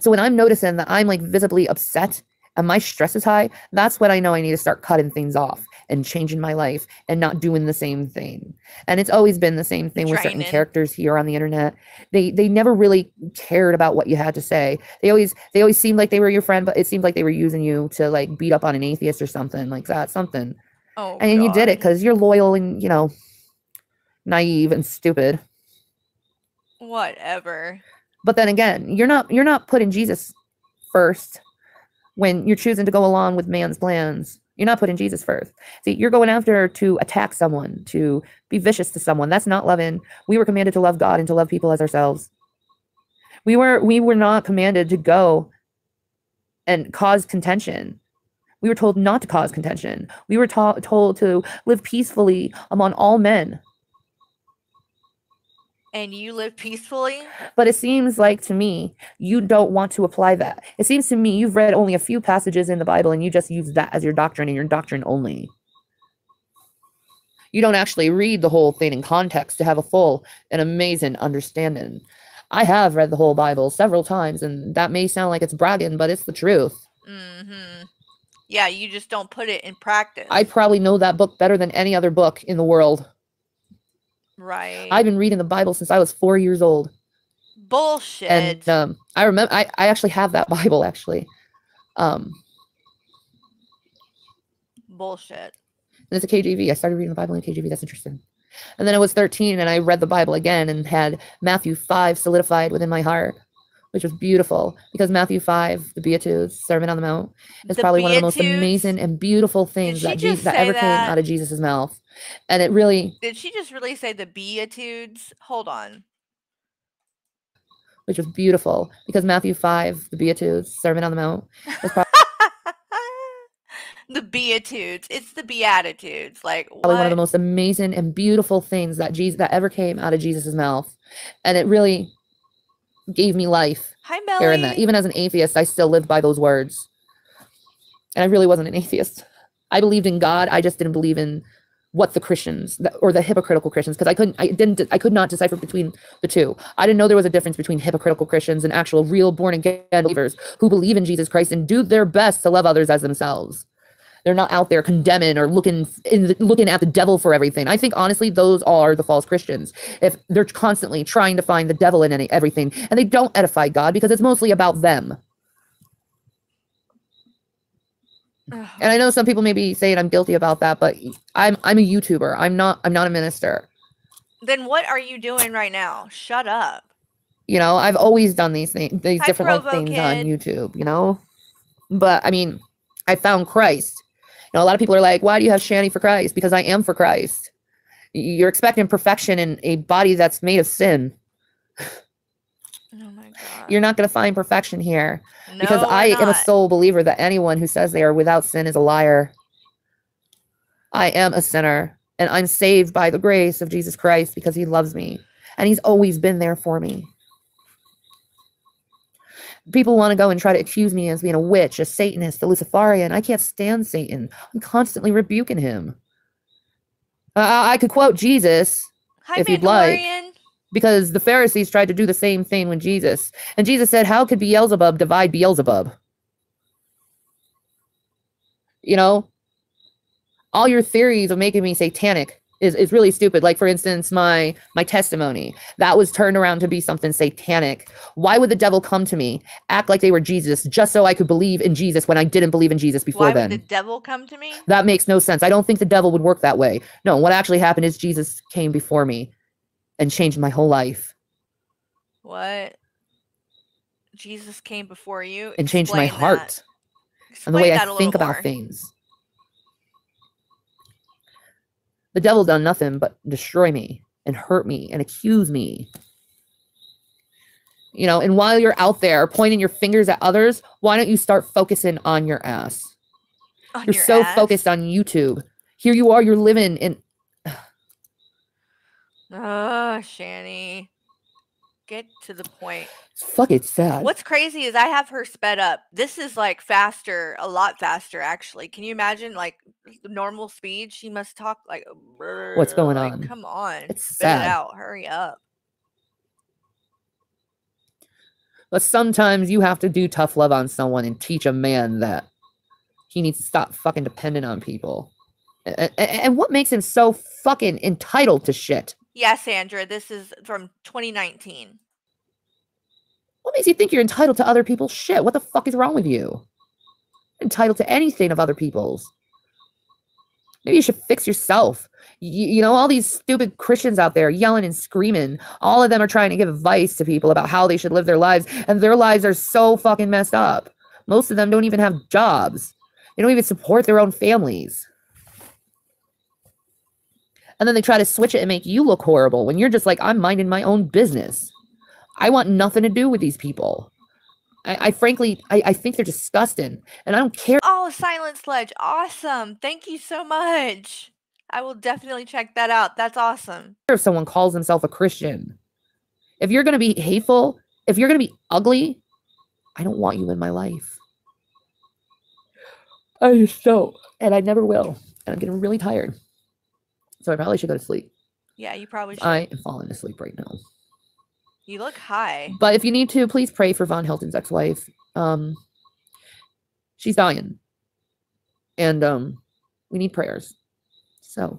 So when I'm noticing that I'm like visibly upset and my stress is high, that's when I know I need to start cutting things off and changing my life and not doing the same thing. And it's always been the same thing with certain characters here on the internet. They they never really cared about what you had to say. They always they always seemed like they were your friend, but it seemed like they were using you to like beat up on an atheist or something like that, something oh, and you did it because you're loyal and you know naive and stupid Whatever. but then again you're not you're not putting jesus first when you're choosing to go along with man's plans You're not putting Jesus first. See, you're going after to attack someone, to be vicious to someone. That's not loving. We were commanded to love God and to love people as ourselves. We were we were not commanded to go and cause contention. We were told not to cause contention. We were ta- told to live peacefully among all men. And you live peacefully? But it seems like to me, you don't want to apply that. It seems to me you've read only a few passages in the Bible and you just use that as your doctrine and your doctrine only. You don't actually read the whole thing in context to have a full and amazing understanding. I have read the whole Bible several times, and that may sound like it's bragging, but it's the truth. Mm-hmm. Yeah, you just don't put it in practice. I probably know that book better than any other book in the world. Right. I've been reading the Bible since I was four years old. Bullshit. and um, I remember I, I actually have that Bible actually. Um, Bullshit. and it's a KJV. I started reading the Bible in KJV. That's interesting. And then I was 13 and I read the Bible again and had Matthew 5 solidified within my heart, which was beautiful because Matthew 5, the Beatitudes, Sermon on the Mount, is The probably one of the most amazing and beautiful things that, Jesus, that ever came out of Jesus' mouth. And it really, Did she just really say the Beatitudes? Hold on. which was beautiful because Matthew 5, the Beatitudes, Sermon on the Mount, was probably the Beatitudes. It's the Beatitudes. Like probably one of the most amazing and beautiful things that Jesus that ever came out of Jesus' mouth. And it really gave me life Hi, Melly. hearing that. Even as an atheist, I still lived by those words. And I really wasn't an atheist. I believed in God. I just didn't believe in what the Christians or the hypocritical Christians because I couldn't I didn't I could not decipher between the two. I didn't know there was a difference between hypocritical Christians and actual real born again believers who believe in Jesus Christ and do their best to love others as themselves. They're not out there condemning or looking in the, looking at the devil for everything. I think honestly those are the false Christians. If they're constantly trying to find the devil in any, everything and they don't edify God because it's mostly about them. Ugh. And I know some people may be saying I'm guilty about that, but I'm I'm a YouTuber. I'm not I'm not a minister. Then what are you doing right now? Shut up. You know, I've always done these things, these Hi, different like, Provo things on YouTube. You know, but I mean, I found Christ. You know, a lot of people are like, "Why do you have Shanny for Christ?" Because I am for Christ. You're expecting perfection in a body that's made of sin. You're not going to find perfection here because I am a sole believer that anyone who says they are without sin is a liar. I am a sinner and I'm saved by the grace of Jesus Christ because he loves me and he's always been there for me. People want to go and try to accuse me as being a witch, a Satanist, a Luciferian. I can't stand Satan. I'm constantly rebuking him. Uh, I could quote Jesus Hi, if you'd like. Because the Pharisees tried to do the same thing with Jesus. And Jesus said, How could Beelzebub divide Beelzebub? You know, all your theories of making me satanic is, is really stupid. Like, for instance, my my testimony that was turned around to be something satanic. Why would the devil come to me, act like they were Jesus, just so I could believe in Jesus when I didn't believe in Jesus before Why then? would the devil come to me? That makes no sense. I don't think the devil would work that way. No, what actually happened is Jesus came before me and changed my whole life. What? Jesus came before you and changed my Explain heart and the way I think about more. things. The devil done nothing but destroy me and hurt me and accuse me. You know, and while you're out there pointing your fingers at others, why don't you start focusing on your ass? On You're your so ass? focused on YouTube. Here you are, you're living in Oh, Shanny. Get to the point. it's fucking sad. What's crazy is I have her sped up. This is like faster, a lot faster actually. Can you imagine like normal speed? She must talk like What's going like, on? Come on. It's spit sad. it out. Hurry up. But sometimes you have to do tough love on someone and teach a man that he needs to stop fucking depending on people. And, and what makes him so fucking entitled to shit? Yeah, Sandra, this is from 2019. What makes you think you're entitled to other people's shit? What the fuck is wrong with you? Entitled to anything of other people's. Maybe you should fix yourself. You, you know, all these stupid Christians out there yelling and screaming, all of them are trying to give advice to people about how they should live their lives, and their lives are so fucking messed up. Most of them don't even have jobs. They don't even support their own families. And then they try to switch it and make you look horrible when you're just like, I'm minding my own business. I want nothing to do with these people. I, I frankly, I, I think they're disgusting. And I don't care Oh, Silent Sledge. Awesome. Thank you so much. I will definitely check that out. That's awesome. if someone calls himself a Christian. If you're going to be hateful, if you're going to be ugly, I don't want you in my life. I just don't. And I never will. And I'm getting really tired. So I probably should go to sleep. Yeah, you probably should. I am falling asleep right now. you look high. But if you need to, please pray for Von Hilton's ex-wife. Um, she's dying, and um, we need prayers. So,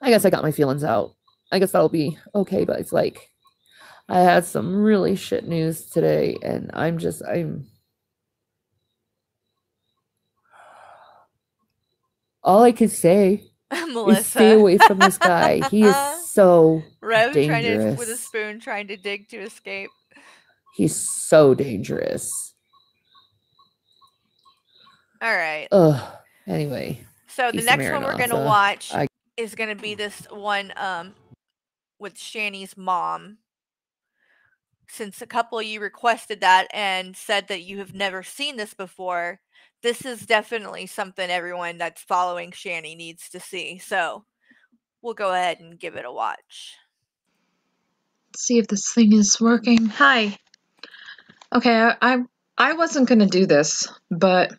I guess I got my feelings out. I guess that'll be okay. But it's like I had some really shit news today, and I'm just I'm. All I could say Melissa. stay away from this guy. He is so Rev trying to with a spoon trying to dig to escape. he's so dangerous. All right. Ugh. Anyway, So the next one we're gonna watch I- is gonna be this one um with Shanny's mom. Since a couple of you requested that and said that you have never seen this before, this is definitely something everyone that's following Shanny needs to see. So we'll go ahead and give it a watch. see if this thing is working. Hi. Okay, I I, I wasn't gonna do this, but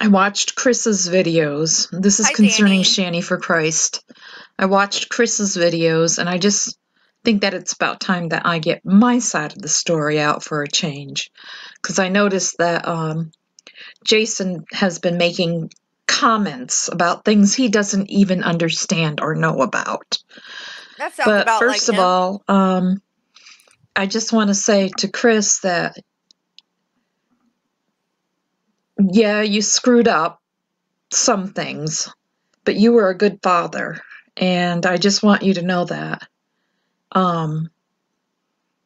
I watched Chris's videos. This is Hi, concerning Danny. Shanny for Christ. I watched Chris's videos and I just think that it's about time that I get my side of the story out for a change. Because I noticed that um, Jason has been making comments about things he doesn't even understand or know about. That sounds But about first like of him. all, um, I just want to say to Chris that, yeah, you screwed up some things, but you were a good father, and I just want you to know that. Um,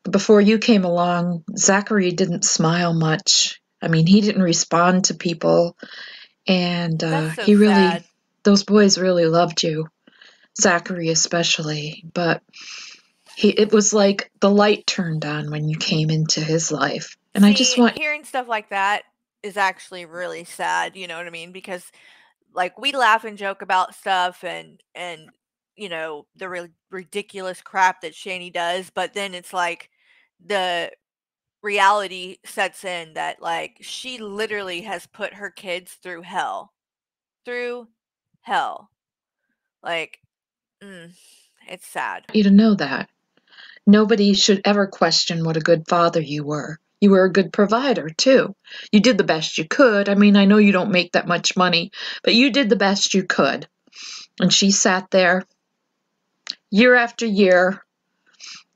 before you came along, Zachary didn't smile much. I mean, he didn't respond to people, and uh, so he really, sad. those boys really loved you, Zachary especially. But he, it was like the light turned on when you came into his life, and I just want hearing stuff like that is actually really sad. You know what I mean? Because like we laugh and joke about stuff and and you know the re- ridiculous crap that Shanny does, but then it's like the reality sets in that like she literally has put her kids through hell, through hell. Like, mm, it's sad. you to know that nobody should ever question what a good father you were. You were a good provider too. You did the best you could. I mean, I know you don't make that much money, but you did the best you could. And she sat there year after year,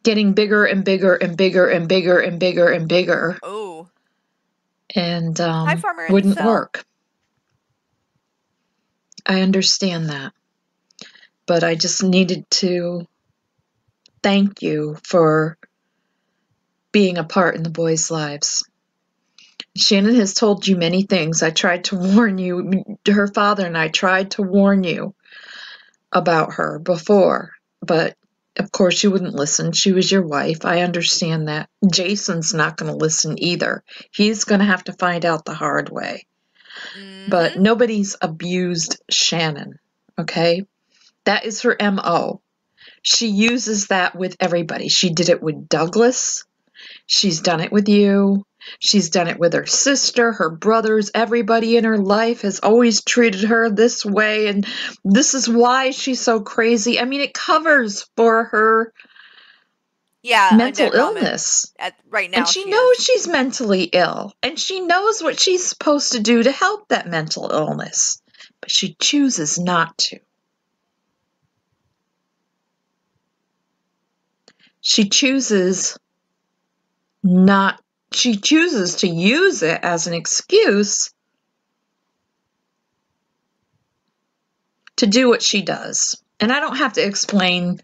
getting bigger and bigger and bigger and bigger and bigger and bigger, Oh, and um, Farmer wouldn't Cell. work. I understand that. But I just needed to thank you for being a part in the boys' lives. Shannon has told you many things. I tried to warn you, her father and I tried to warn you about her before, but of course you wouldn't listen. She was your wife. I understand that. Jason's not going to listen either. He's going to have to find out the hard way but mhm. nobody's abused Shannon, okay? That is her MO. She uses that with everybody. She did it with Douglas. She's done it with you. She's done it with her sister, her brothers. Everybody in her life has always treated her this way, and this is why she's so crazy. I mean, it covers for her yeah, mental illness. At right now, And she she knows is. she's mentally ill, and she knows what she's supposed to do to help that mental illness, but she chooses not to. She chooses not, she chooses to use it as an excuse to do what she does. And I don't have to explain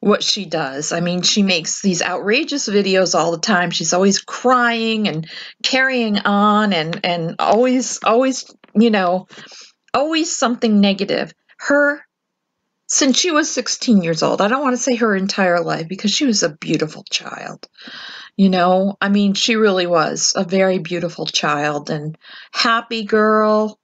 what she does. I mean, she makes these outrageous videos all the time. She's always crying and carrying on and and always always, you know, always something negative. Her since she was 16 years old. I don't want to say her entire life because she was a beautiful child. You know, I mean, she really was a very beautiful child and happy girl.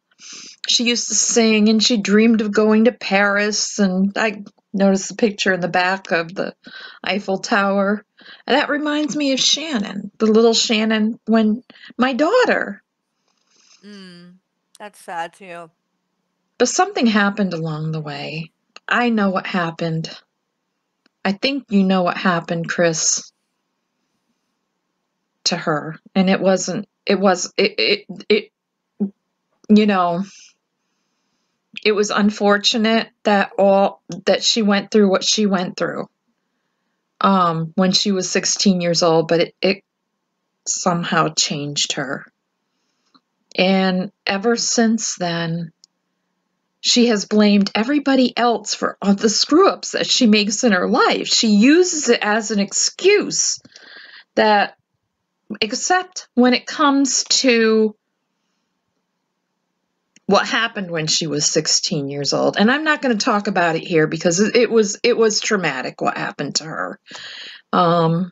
She used to sing and she dreamed of going to Paris. And I noticed the picture in the back of the Eiffel Tower. And that reminds me of Shannon, the little Shannon, when my daughter. Mm, that's sad too. But something happened along the way. I know what happened. I think you know what happened, Chris, to her. And it wasn't, it was, it, it, it you know, it was unfortunate that all, that she went through what she went through um, when she was 16 years old, but it, it somehow changed her. And ever since then, she has blamed everybody else for all the screw ups that she makes in her life. She uses it as an excuse that, except when it comes to what happened when she was 16 years old and i'm not going to talk about it here because it was it was traumatic what happened to her um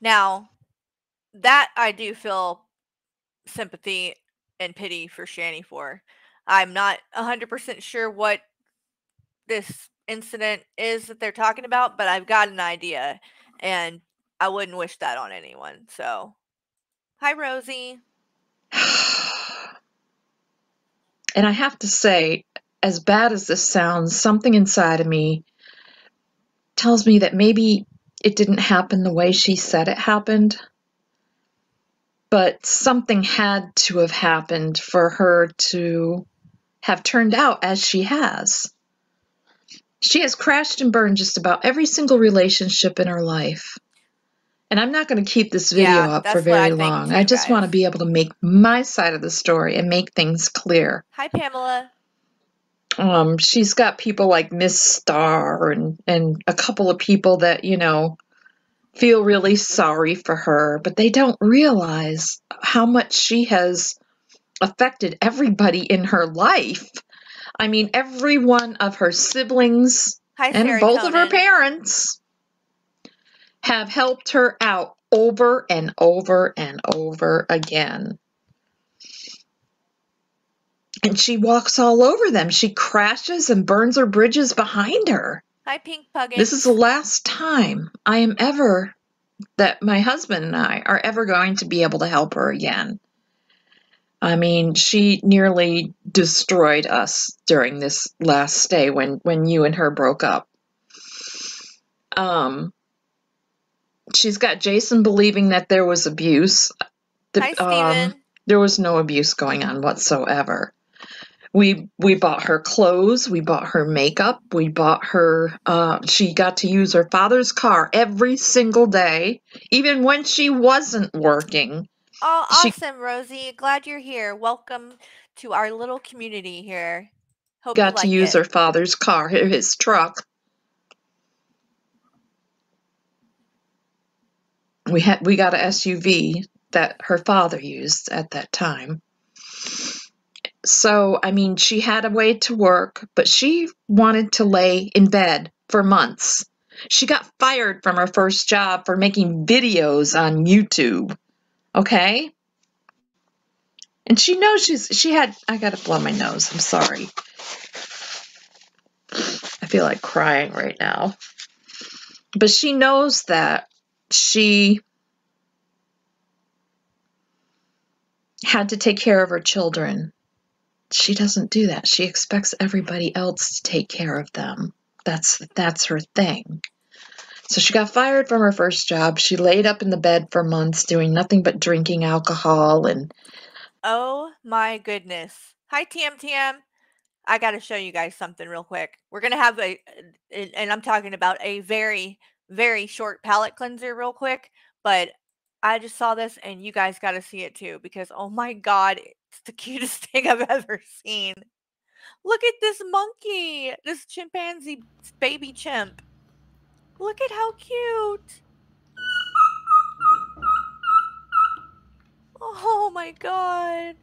Now, that I do feel sympathy and pity for Shanny for. I'm not 100% sure what this incident is that they're talking about, but I've got an idea and I wouldn't wish that on anyone. So, hi, Rosie. and i have to say as bad as this sounds something inside of me tells me that maybe it didn't happen the way she said it happened but something had to have happened for her to have turned out as she has. She has crashed and burned just about every single relationship in her life. And I'm not going to keep this video Yeah, up for that's what I very long. I just want to be able to make my side of the story and make things clear. Hi, Pamela. Um, she's got people like Miss Star and, and a couple of people that, you know, feel really sorry for her, but they don't realize how much she has affected everybody in her life. I mean, every one of her siblings Hi, and Sarah both of her parents have helped her out over and over and over again. And she walks all over them. She crashes and burns her bridges behind her. Hi, Pink Puggins. This is the last time I am ever, that my husband and I are ever going to be able to help her again. I mean, she nearly destroyed us during this last stay when, when you and her broke up. Um, she's got Jason believing that there was abuse. The- Hi, um, Steven. there was no abuse going on whatsoever. We we bought her clothes, we bought her makeup, we bought her. Uh, she got to use her father's car every single day, even when she wasn't working. Oh, she- awesome, Rosie. Glad you're here. Welcome to our little community here. Hope you Got to use it. her father's car, his truck. We had we got a SUV that her father used at that time. So, I mean, she had a way to work, but she wanted to lay in bed for months. She got fired from her first job for making videos on YouTube. Okay? And she knows she's she had I got to blow my nose. I'm sorry. I feel like crying right now. But she knows that she had to take care of her children. She doesn't do that. She expects everybody else to take care of them. That's that's her thing. So she got fired from her first job. She laid up in the bed for months doing nothing but drinking alcohol and Oh my goodness. Hi, TMTM. I got to show you guys something real quick. We're going to have a, and I'm talking about a very, very short palette cleanser real quick, but I just saw this and you guys got to see it too because oh my God, it's the cutest thing I've ever seen. Look at this monkey, this chimpanzee baby chimp. Look at how cute. Oh my god.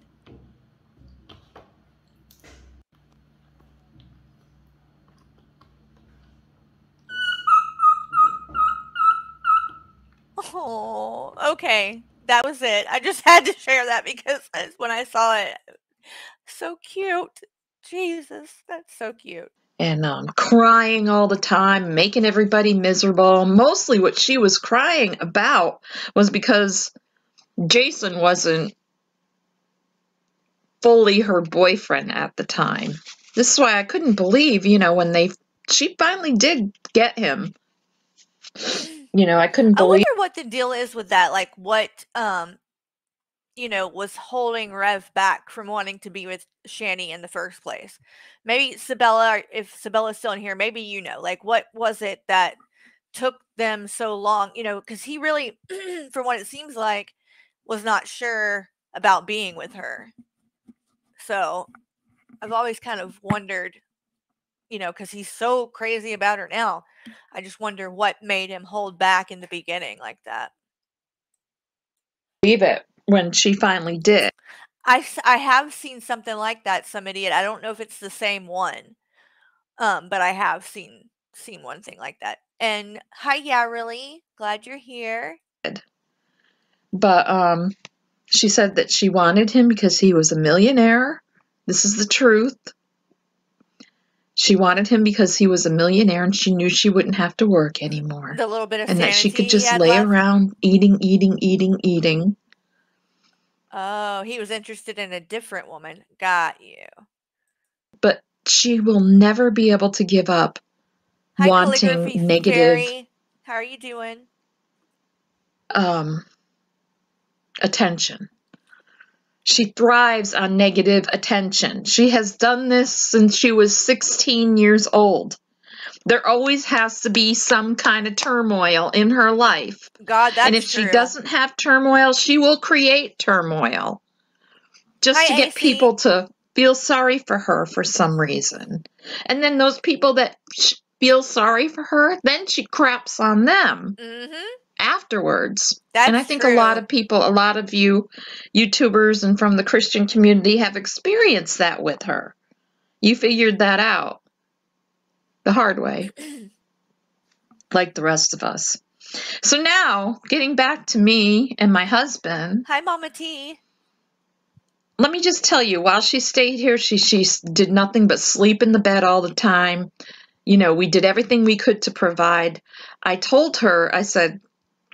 Oh, okay. That was it. I just had to share that because when I saw it, so cute. Jesus, that's so cute. And um, crying all the time, making everybody miserable. Mostly what she was crying about was because Jason wasn't fully her boyfriend at the time. This is why I couldn't believe, you know, when they she finally did get him. You know, I couldn't believe I wonder what the deal is with that. Like, what, um, you know, was holding Rev back from wanting to be with Shanny in the first place. Maybe Sabella, if Sabella's still in here, maybe you know, like, what was it that took them so long? You know, because he really, from what it seems like, was not sure about being with her. So I've always kind of wondered, you know, because he's so crazy about her now. I just wonder what made him hold back in the beginning like that. Leave it when she finally did. I, I have seen something like that, some idiot. I don't know if it's the same one, um, but I have seen seen one thing like that. And hi, yeah, really glad you're here. But um she said that she wanted him because he was a millionaire. This is the truth. She wanted him because he was a millionaire and she knew she wouldn't have to work anymore. The little bit of And that she could just lay left. around eating, eating, eating, eating. Oh, he was interested in a different woman. Got you. But she will never be able to give up Hi, wanting negative fairy. How are you doing? um, attention. She thrives on negative attention. She has done this since she was 16 years old. There always has to be some kind of turmoil in her life. God, that's and if true. she doesn't have turmoil, she will create turmoil just to get people to feel sorry for her for some reason. And then those people that feel sorry for her, then she craps on them Mm-hmm. afterwards. That's and I think a lot of people, a lot of you YouTubers and from the Christian community have experienced that with her. You figured that out the hard way, like the rest of us. So now, getting back to me and my husband, Hi, Mama T. let me just tell you, while she stayed here, she she did nothing but sleep in the bed all the time. You know, we did everything we could to provide. I told her, I said,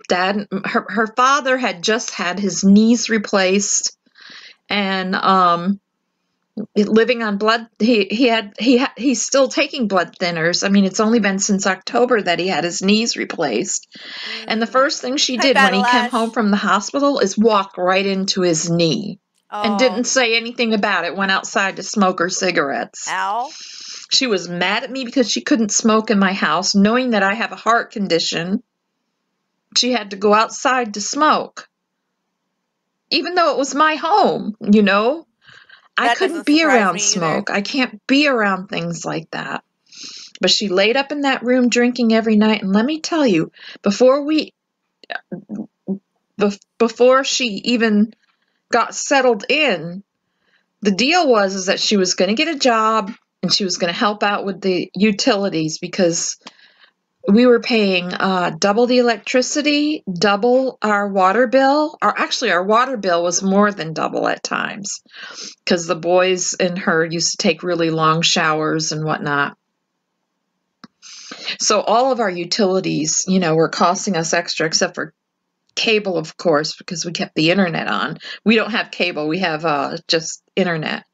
Dad, her her father had just had his knees replaced, and um, living on blood. He he had he ha, he's still taking blood thinners. I mean, it's only been since October that he had his knees replaced. And the Mm. first thing she did when he came home from the hospital is walk right into his knee and Oh, didn't say anything about it. Went outside to smoke her cigarettes. ow. She was mad at me because she couldn't smoke in my house, knowing that I have a heart condition. She had to go outside to smoke. Even though it was my home, you know? I couldn't be around smoke. I can't be around things like that. But she laid up in that room drinking every night. And let me tell you, before we, before she even got settled in, the deal was is that she was going to get a job and she was going to help out with the utilities because we were paying uh, double the electricity, double our water bill. Our actually, our water bill was more than double at times because the boys and her used to take really long showers and whatnot. So all of our utilities, you know, were costing us extra, except for cable, of course, because we kept the internet on. We don't have cable; we have uh, just internet.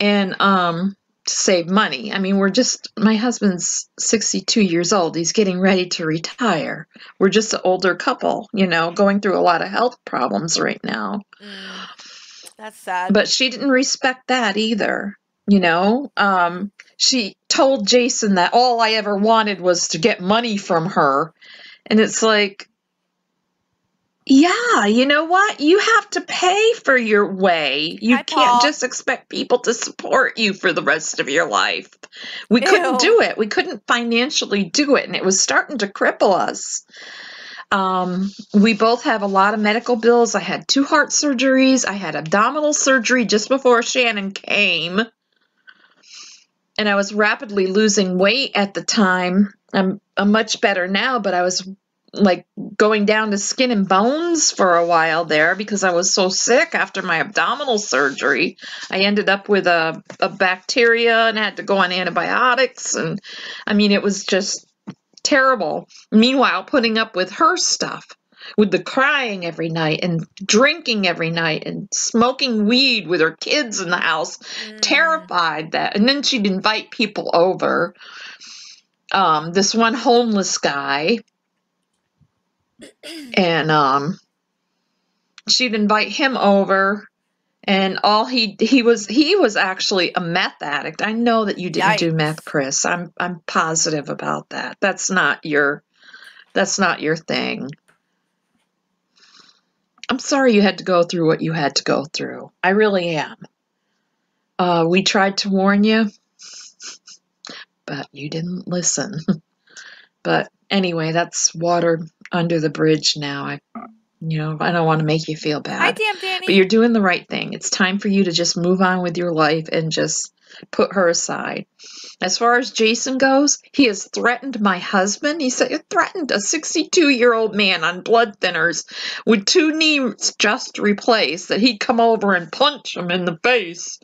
And um, to save money, I mean, we're just my husband's sixty-two years old. He's getting ready to retire. We're just an older couple, you know, going through a lot of health problems right now. Mm, that's sad. But she didn't respect that either. You know, um, she told Jason that all I ever wanted was to get money from her. And it's like, Yeah, you know what? You have to pay for your way. You Hi, can't Paul. just expect people to support you for the rest of your life. We couldn't do it. We couldn't financially do it, and it was starting to cripple us. Um, we both have a lot of medical bills. I had two heart surgeries. I had abdominal surgery just before Shannon came. And I was rapidly losing weight at the time. I'm, I'm much better now, but I was like going down to skin and bones for a while there because I was so sick after my abdominal surgery. I ended up with a, a bacteria and had to go on antibiotics. And I mean, it was just terrible. Meanwhile, putting up with her stuff, with the crying every night and drinking every night and smoking weed with her kids in the house, Mm. terrified that. And then she'd invite people over. Um, this one homeless guy, and um, she'd invite him over. And all he he was he was actually a meth addict. I know that you didn't do meth, Chris. I'm I'm positive about that. That's not your that's not your thing. I'm sorry you had to go through what you had to go through. I really am. Uh, we tried to warn you, but you didn't listen. but anyway, that's water under the bridge now. I, you know, I don't want to make you feel bad. Hi, damn Danny. But you're doing the right thing. It's time for you to just move on with your life and just put her aside. As far as Jason goes, he has threatened my husband. He said he threatened a 62 year old man on blood thinners with two knees just replaced that he'd come over and punch him in the face.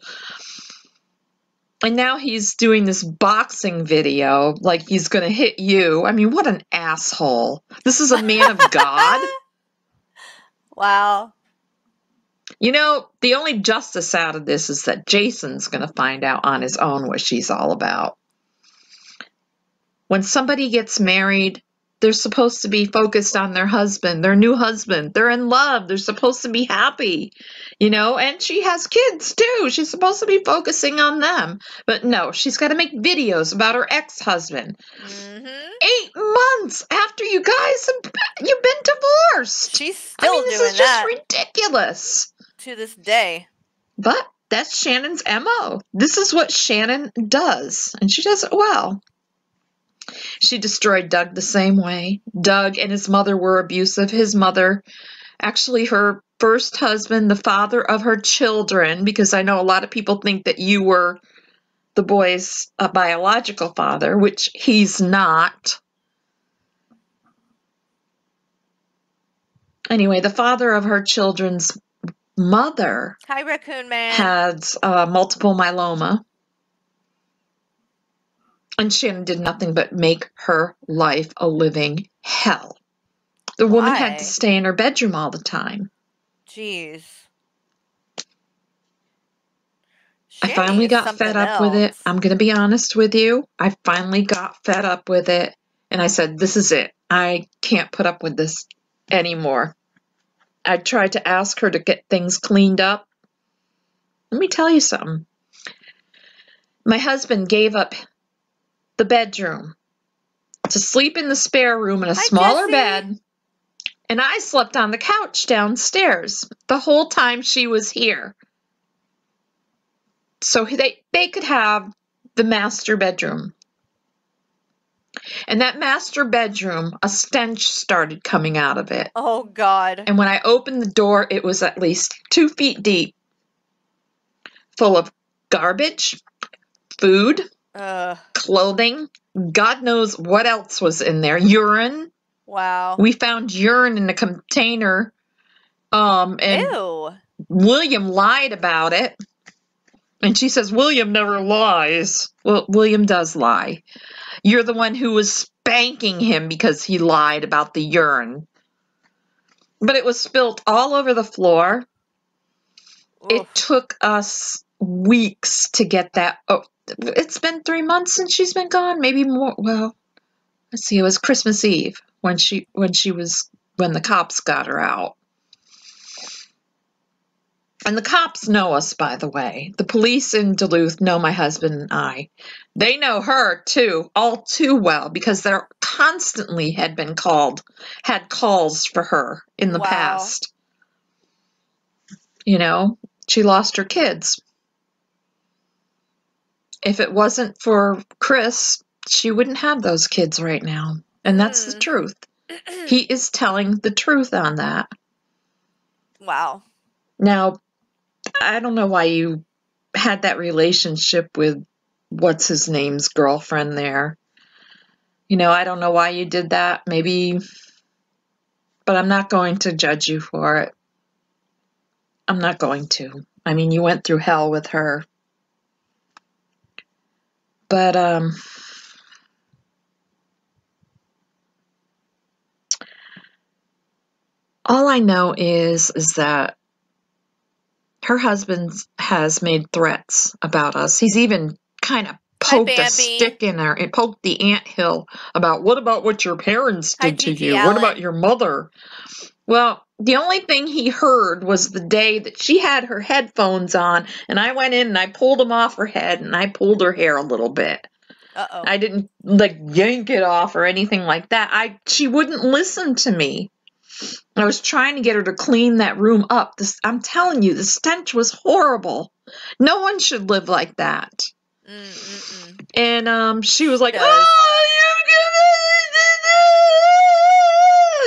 And now he's doing this boxing video like he's going to hit you. I mean, what an asshole. This is a man of God. wow. You know, the only justice out of this is that Jason's going to find out on his own what she's all about. When somebody gets married, they're supposed to be focused on their husband, their new husband. They're in love. They're supposed to be happy, you know, and she has kids too. She's supposed to be focusing on them. But no, she's got to make videos about her ex husband. hmm Eight months after you guys have you've been divorced. She's still I mean, this is just ridiculous. to this day. But that's Shannon's MO. This is what Shannon does, and she does it well. She destroyed Doug the same way. Doug and his mother were abusive. His mother, actually, her first husband, the father of her children, because I know a lot of people think that you were the boy's uh, biological father, which he's not. Anyway, the father of her children's mother Hi, Raccoon Man. had uh, multiple myeloma. And Shannon did nothing but make her life a living hell. The woman had to stay in her bedroom all the time. Jeez. I finally got fed up with it. I'm going to be honest with you. I finally got fed up with it. And I said, This is it. I can't put up with this anymore. I tried to ask her to get things cleaned up. Let me tell you something. My husband gave up the bedroom to sleep in the spare room in a smaller bed. And I slept on the couch downstairs the whole time she was here. So they, they could have the master bedroom. And that master bedroom, a stench started coming out of it. Oh God. And when I opened the door, it was at least two feet deep, full of garbage, food, Ugh. clothing, God knows what else was in there. Urine. Wow. We found urine in a container. Um, and Ew. William lied about it. And she says, William never lies. Well, William does lie. You're the one who was spanking him because he lied about the urine. But it was spilt all over the floor. It took us weeks to get that. Oh, it's been three months since she's been gone. Maybe more. Well, let's see. It was Christmas Eve when she when she was when the cops got her out. And the cops know us, by the way. The police in Duluth know my husband and I. They know her too, all too well, because there constantly had been called, had calls for her in the Wow. past. You know, she lost her kids. If it wasn't for Chris, she wouldn't have those kids right now. And that's the Mm. truth. He is telling the truth on that. wow. Now, I don't know why you had that relationship with what's his name's girlfriend there. You know, I don't know why you did that. Maybe, but I'm not going to judge you for it. I'm not going to. I mean, you went through hell with her. But, um, all I know is, is that her husband has made threats about us. He's even kind of Hi, poked a stick in her and poked the ant hill about what about what your parents Hi, did to Gigi you? What about your mother? Well, the only thing he heard was the day that she had her headphones on, and I went in and I pulled them off her head and I pulled her hair a little bit. Uh oh. I didn't like yank it off or anything like that. I she wouldn't listen to me. I was trying to get her to clean that room up. This I'm telling you, the stench was horrible. No one should live like that. Mm-mm-mm. And um she was like, Does. "Oh,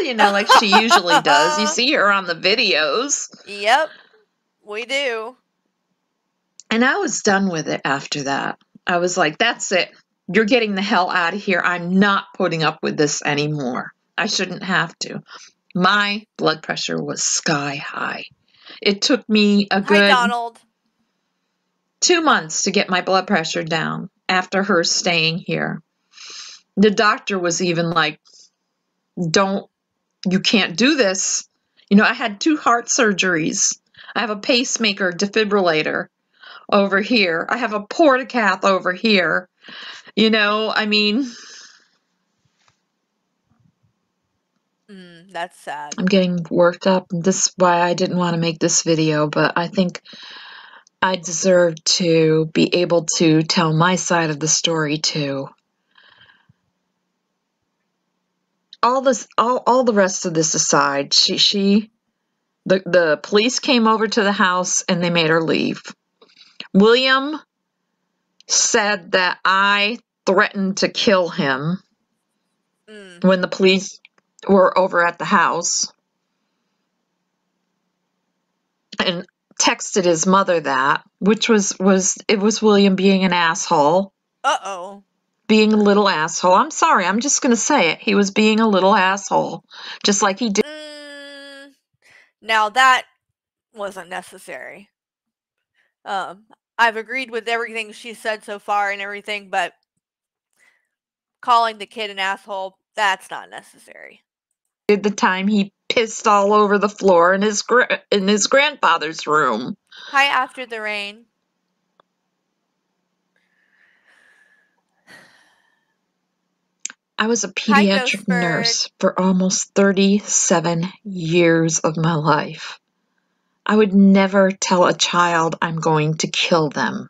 you know, like she usually does. You see her on the videos. Yep. We do. And I was done with it after that. I was like, that's it. You're getting the hell out of here. I'm not putting up with this anymore. I shouldn't have to. My blood pressure was sky high. It took me a Hi, good Donald. two months to get my blood pressure down after her staying here. The doctor was even like, don't, you can't do this. You know, I had two heart surgeries. I have a pacemaker defibrillator over here. I have a portacath over here. You know, I mean, Mm, that's sad. I'm getting worked up. and This is why I didn't want to make this video, but I think I deserve to be able to tell my side of the story too. All this, all, all the rest of this aside, she, she, the, the police came over to the house and they made her leave. William said that I threatened to kill him Mm. when the police were over at the house and texted his mother that which was was it was william being an asshole Uh oh. Being a little asshole i'm sorry i'm just going to say it he was being a little asshole just like he did Mm, now that wasn't necessary. Um, I've agreed with everything she said so far and everything, but calling the kid an asshole, that's not necessary. Did the time he pissed all over the floor in his in his grandfather's room Hi, after the rain. I was a pediatric nurse for almost 37 years of my life. I would never tell a child I'm going to kill them.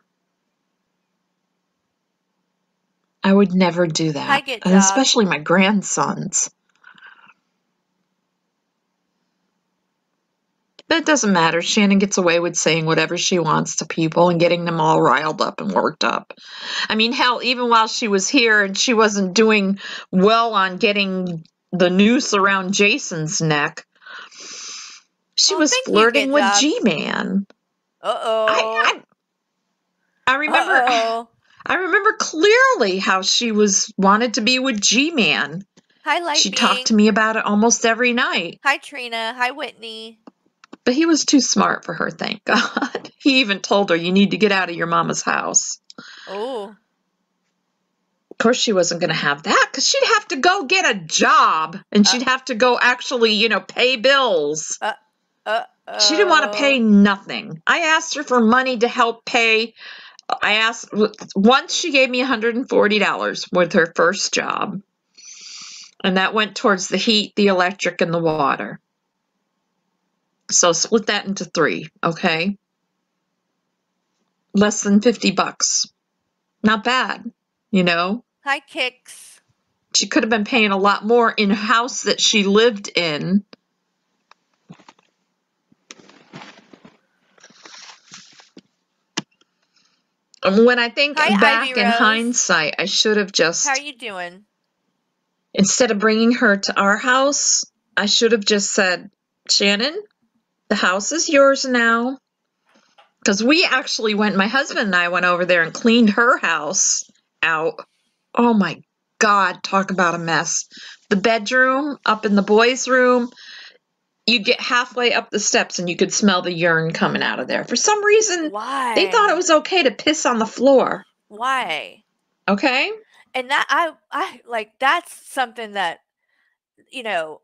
I would never do that. Especially my grandsons. But it doesn't matter. Shannon gets away with saying whatever she wants to people and getting them all riled up and worked up. I mean, hell, even while she was here and she wasn't doing well on getting the noose around Jason's neck, she was flirting with G Man. Uh oh. I, I, I remember. Uh-oh. I remember clearly how she was wanted to be with G Man. Hi, Lightning. She talked to me about it almost every night. Hi, Trina. Hi, Whitney. But he was too smart for her, thank God. He even told her, You need to get out of your mama's house. Oh. Of course, she wasn't going to have that because she'd have to go get a job and she'd have to go actually, you know, pay bills. Uh She didn't want to pay nothing. I asked her for money to help pay. I asked once she gave me $140 with her first job. And that went towards the heat, the electric, and the water. So split that into three, okay? Less than 50 bucks. Not bad, you know? Hi, Kicks. She could have been paying a lot more in a house that she lived in. When I think Hi, back Ivy in Rose. hindsight, I should have just How are you doing? instead of bringing her to our house, I should have just said, Shannon, the house is yours now. Because we actually went, my husband and I went over there and cleaned her house out. Oh my God, talk about a mess. The bedroom up in the boys' room, you get halfway up the steps and you could smell the urine coming out of there. For some reason, Why? they thought it was okay to piss on the floor. Why? Okay? And that I I like that's something that you know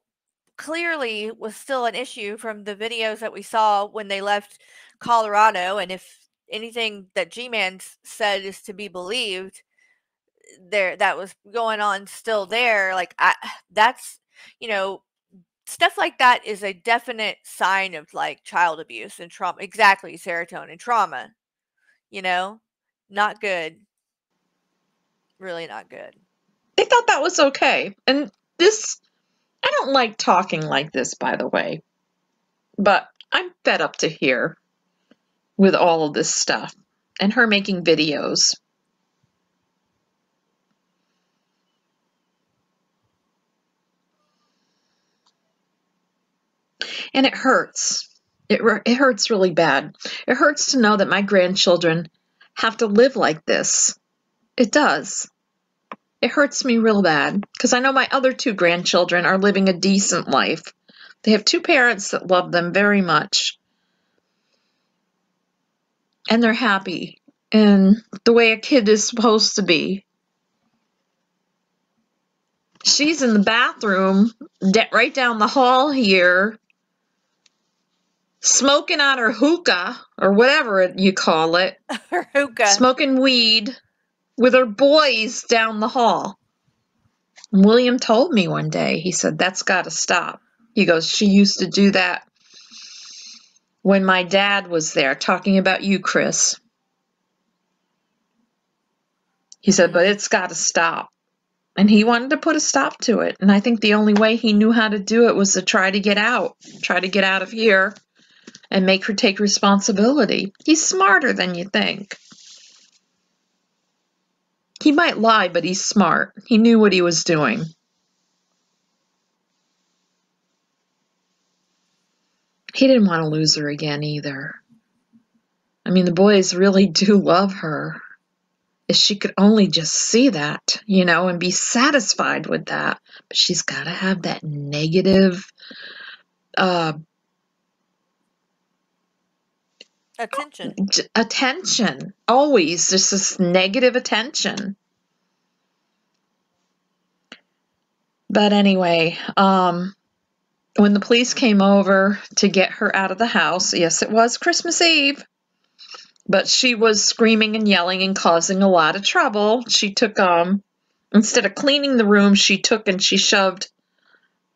clearly was still an issue from the videos that we saw when they left Colorado and if anything that G-Man said is to be believed there that was going on still there like I that's you know stuff like that is a definite sign of like child abuse and trauma exactly serotonin trauma you know not good really not good They thought that was okay. And this, I don't like talking like this, by the way, but I'm fed up to here with all of this stuff and her making videos. And it hurts. It, it hurts really bad. It hurts to know that my grandchildren have to live like this. It does. It hurts me real bad because I know my other two grandchildren are living a decent life. They have two parents that love them very much. And they're happy in the way a kid is supposed to be. She's in the bathroom right down the hall here, smoking on her hookah or whatever you call it, her hookah smoking weed with her boys down the hall. And William told me one day, he said, That's got to stop. He goes, She used to do that when my dad was there, talking about you, Chris. He said, But it's got to stop. And he wanted to put a stop to it. And I think the only way he knew how to do it was to try to get out, try to get out of here and make her take responsibility. He's smarter than you think. He might lie, but he's smart. He knew what he was doing. He didn't want to lose her again either. I mean, the boys really do love her. If she could only just see that, you know, and be satisfied with that. But she's got to have that negative, uh, attention attention. Always just this negative attention. But anyway, um, when the police came over to get her out of the house, yes, it was Christmas Eve, but she was screaming and yelling and causing a lot of trouble. She took, um, instead of cleaning the room, she took and she shoved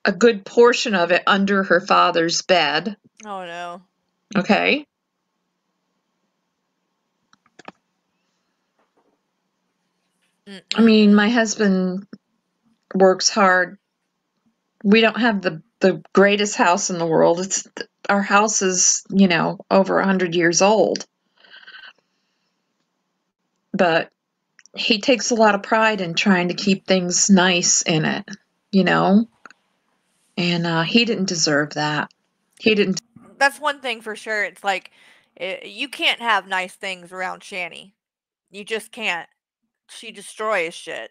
a good portion of it under her father's bed. oh no Okay. I mean, my husband works hard. We don't have the the greatest house in the world. It's our house is, you know, over a hundred years old. But he takes a lot of pride in trying to keep things nice in it, you know. And uh, he didn't deserve that. He didn't that's one thing for sure it's like eh, you can't have nice things around Shanny. you just can't she destroys shit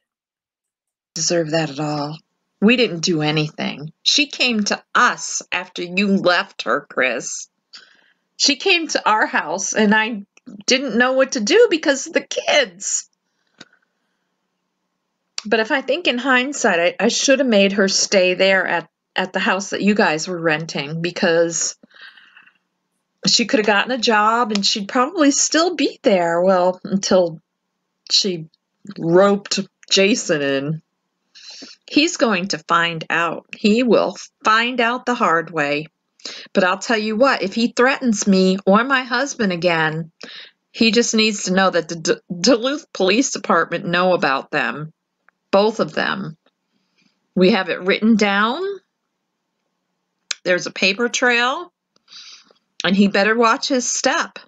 deserve that at all. We didn't do anything. She came to us after you left her, Chris. She came to our house, and I didn't know what to do because of the kids. But if I think in hindsight, I, I should have made her stay there at, at the house that you guys were renting because she could have gotten a job and she'd probably still be there. Well, until she roped Jason in. He's going to find out. He will find out the hard way. But I'll tell you what, if he threatens me or my husband again, he just needs to know that the D- Duluth Police Department know about them, both of them. We have it written down. There's a paper trail, and he better watch his step.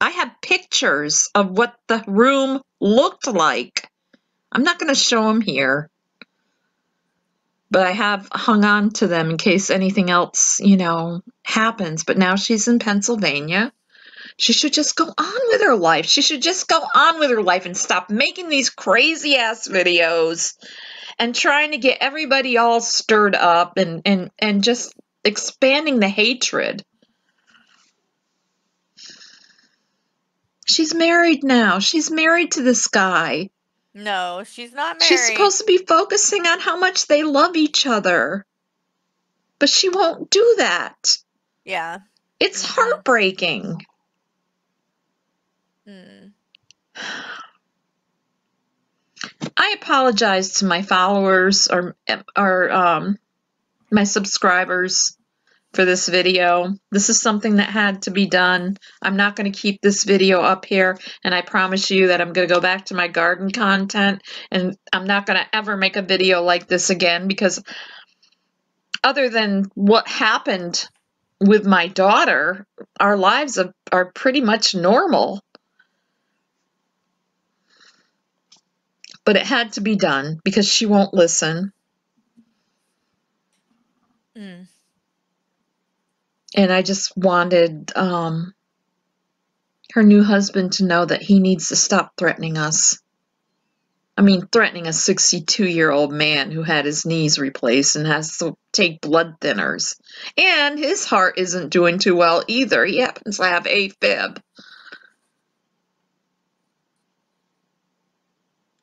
I have pictures of what the room looked like. I'm not going to show them here, but I have hung on to them in case anything else, you know, happens. But now she's in Pennsylvania. She should just go on with her life. She should just go on with her life and stop making these crazy ass videos and trying to get everybody all stirred up and and and just expanding the hatred. She's married now. She's married to this guy. No, she's not married. She's supposed to be focusing on how much they love each other. But she won't do that. Yeah. It's Mhm. heartbreaking. Mm. I apologize to my followers or or um my subscribers for this video. This is something that had to be done. I'm not going to keep this video up here and I promise you that I'm going to go back to my garden content and I'm not going to ever make a video like this again because other than what happened with my daughter, our lives are, pretty much normal. But it had to be done because she won't listen. Mm. And I just wanted um, her new husband to know that he needs to stop threatening us. I mean, threatening a 62 year old man who had his knees replaced and has to take blood thinners. And his heart isn't doing too well either. He happens to have AFib.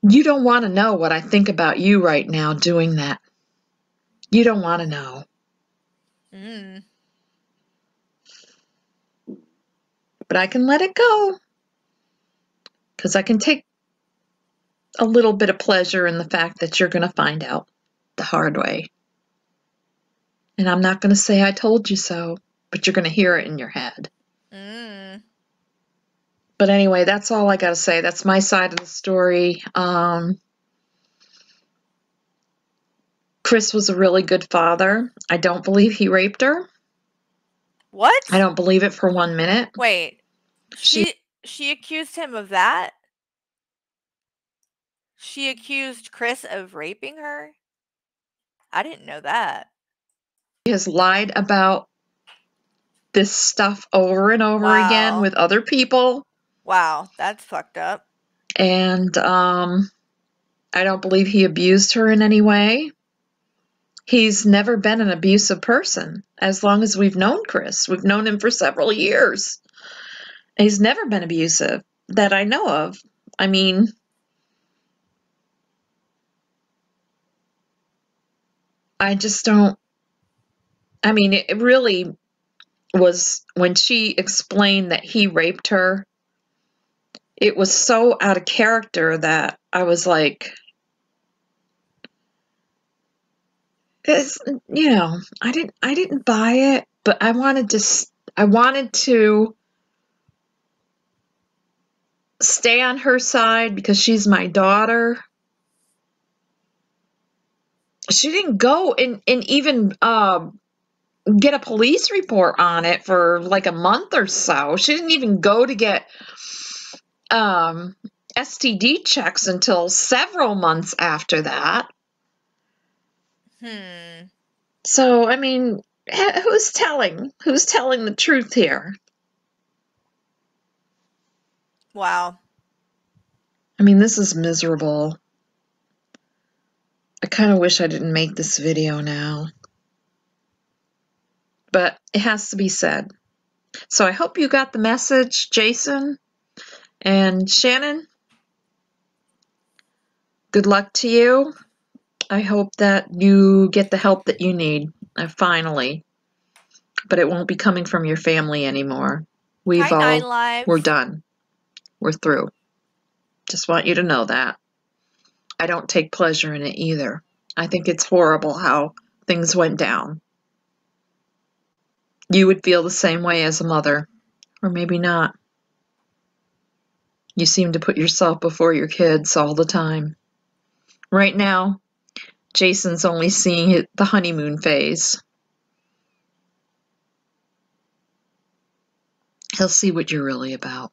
You don't want to know what I think about you right now doing that. You don't want to know. Mm. But I can let it go because I can take a little bit of pleasure in the fact that you're going to find out the hard way. And I'm not going to say I told you so, but you're going to hear it in your head. Mm. But anyway, that's all I got to say. That's my side of the story. Um, Chris was a really good father. I don't believe he raped her. What? I don't believe it for one minute. Wait. She- She she accused him of that? She accused Chris of raping her? I didn't know that. He has lied about this stuff over and over again with other people. Wow, that's fucked up. and um, I don't believe he abused her in any way. He's never been an abusive person as long as we've known Chris. We've known him for several years. He's never been abusive that I know of. I mean, I just don't. I mean, it really was when she explained that he raped her it was so out of character that I was like, it's, you know, I didn't, I didn't buy it, but I wanted to, I wanted to stay on her side because she's my daughter. She didn't go and, and even, um, get a police report on it for like a month or so. She didn't even go to get um, STD checks until several months after that. Hmm. So, I mean, who's telling? Who's telling the truth here? Wow. I mean, this is miserable. I kind of wish I didn't make this video now. But it has to be said. So I hope you got the message, Jason and Shannon. Good luck to you. I hope that you get the help that you need, uh, finally. But it won't be coming from your family anymore. We've Hi, all, Nine Lives. we're done. We're through. Just want you to know that. I don't take pleasure in it either. I think it's horrible how things went down. you would feel the same way as a mother, or maybe not. You seem to put yourself before your kids all the time. Right now, Jason's only seeing it, the honeymoon phase. He'll see what you're really about.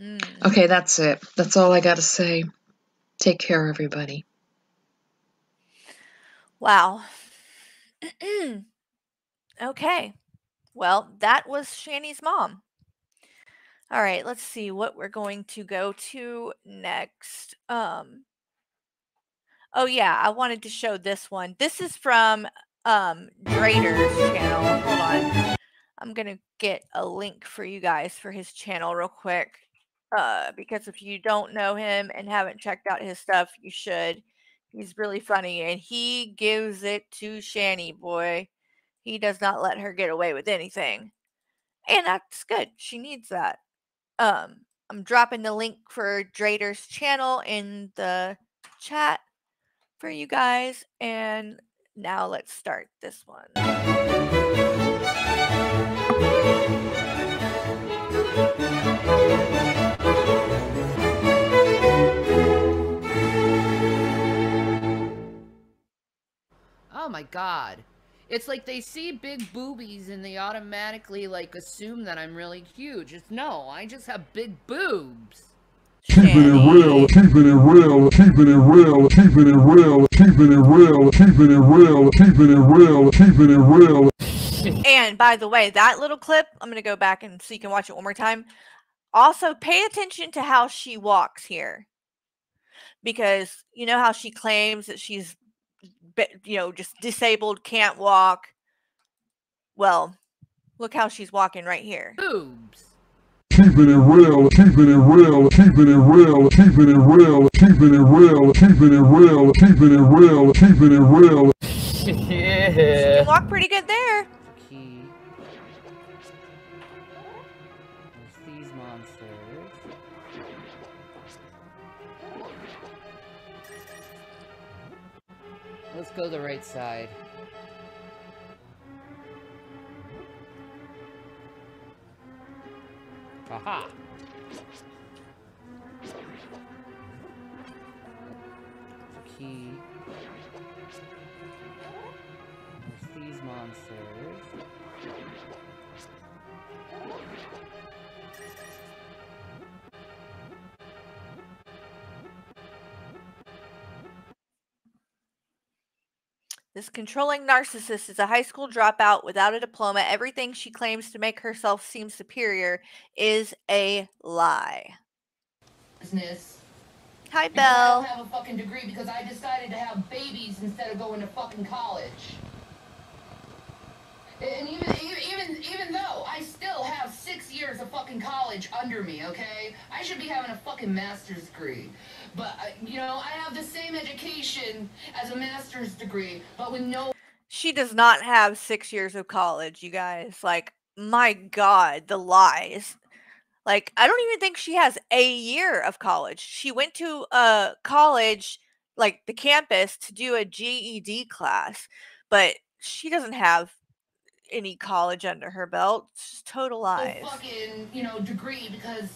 Mm. Okay, that's it. That's all I got to say. Take care, everybody. Wow. okay. Well, that was Shanny's mom. All right, let's see what we're going to go to next. Um Oh yeah, I wanted to show this one. This is from um Drader's channel. Hold on. I'm going to get a link for you guys for his channel real quick. Uh because if you don't know him and haven't checked out his stuff, you should. He's really funny and he gives it to Shanny boy. He does not let her get away with anything. And that's good. She needs that. Um I'm dropping the link for Drader's channel in the chat for you guys and now let's start this one. Oh my god. It's like they see big boobies and they automatically like assume that I'm really huge. It's no, I just have big boobs. Keeping it real, keeping it real, keeping it real, keeping it real, keeping it real, keeping it real, keeping it real, keeping it real. And by the way, that little clip, I'm going to go back and so you can watch it one more time. Also, pay attention to how she walks here. Because you know how she claims that she's, you know, just disabled, can't walk. Well, look how she's walking right here. Boobs. Keeping it real, keeping it real, keeping it real, keeping it real, keeping it real, keeping it real, keeping it real, keeping it real. She can walk pretty good there. Key. These monsters. Let's go the right side. Aha! Key. There's these monsters. This controlling narcissist is a high school dropout without a diploma. Everything she claims to make herself seem superior is a lie. Business. Hi, And I don't Belle. have a fucking degree because I decided to have babies instead of going to fucking college. And even even even even though I still have six years of fucking college under me, okay, I should be having a fucking master's degree. But uh, you know, I have the same education as a master's degree, but with no She does not have six years of college, you guys. Like, my God, the lies. Like, I don't even think she has a year of college. She went to a college, like the campus, to do a GED class, but she doesn't have any college under her belt. It's just total lies. fucking you know degree because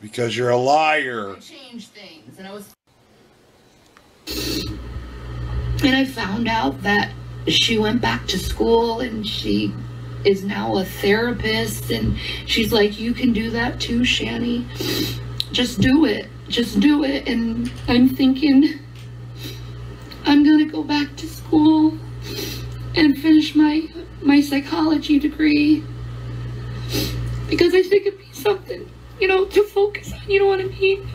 Because you're a liar. I changed things, and I was And I found out that she went back to school and she is now a therapist. And she's like, You can do that too, Shanny. Just do it. Just do it. And I'm thinking, I'm going to go back to school and finish my, my psychology degree. Because I think it'd be something, you know, to focus on. You know what I mean?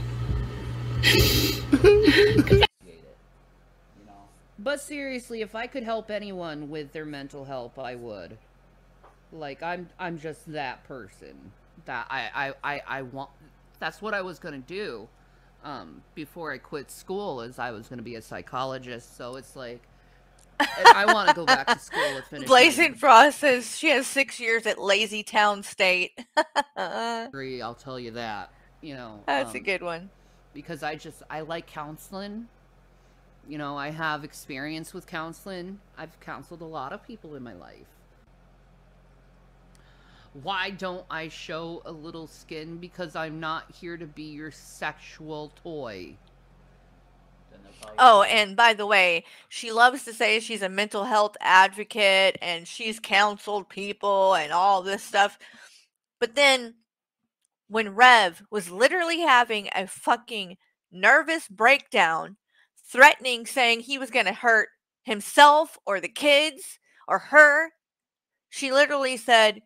But seriously, if I could help anyone with their mental health, I would. Like I'm I'm just that person. That I I I, I want that's what I was going to do um before I quit school is I was going to be a psychologist. So it's like and I want to go back to school and finish Blazing Frost says she has six years at Lazy Town State. Degree, I'll tell you that. You know, That's a um, good one. because I just I like counseling You know, I have experience with counseling. I've counseled a lot of people in my life. Why don't I show a little skin? Because I'm not here to be your sexual toy. Oh, and by the way, she loves to say she's a mental health advocate and she's counseled people and all this stuff. But then when Rev was literally having a fucking nervous breakdown, threatening, saying he was going to hurt himself or the kids or her, she literally said,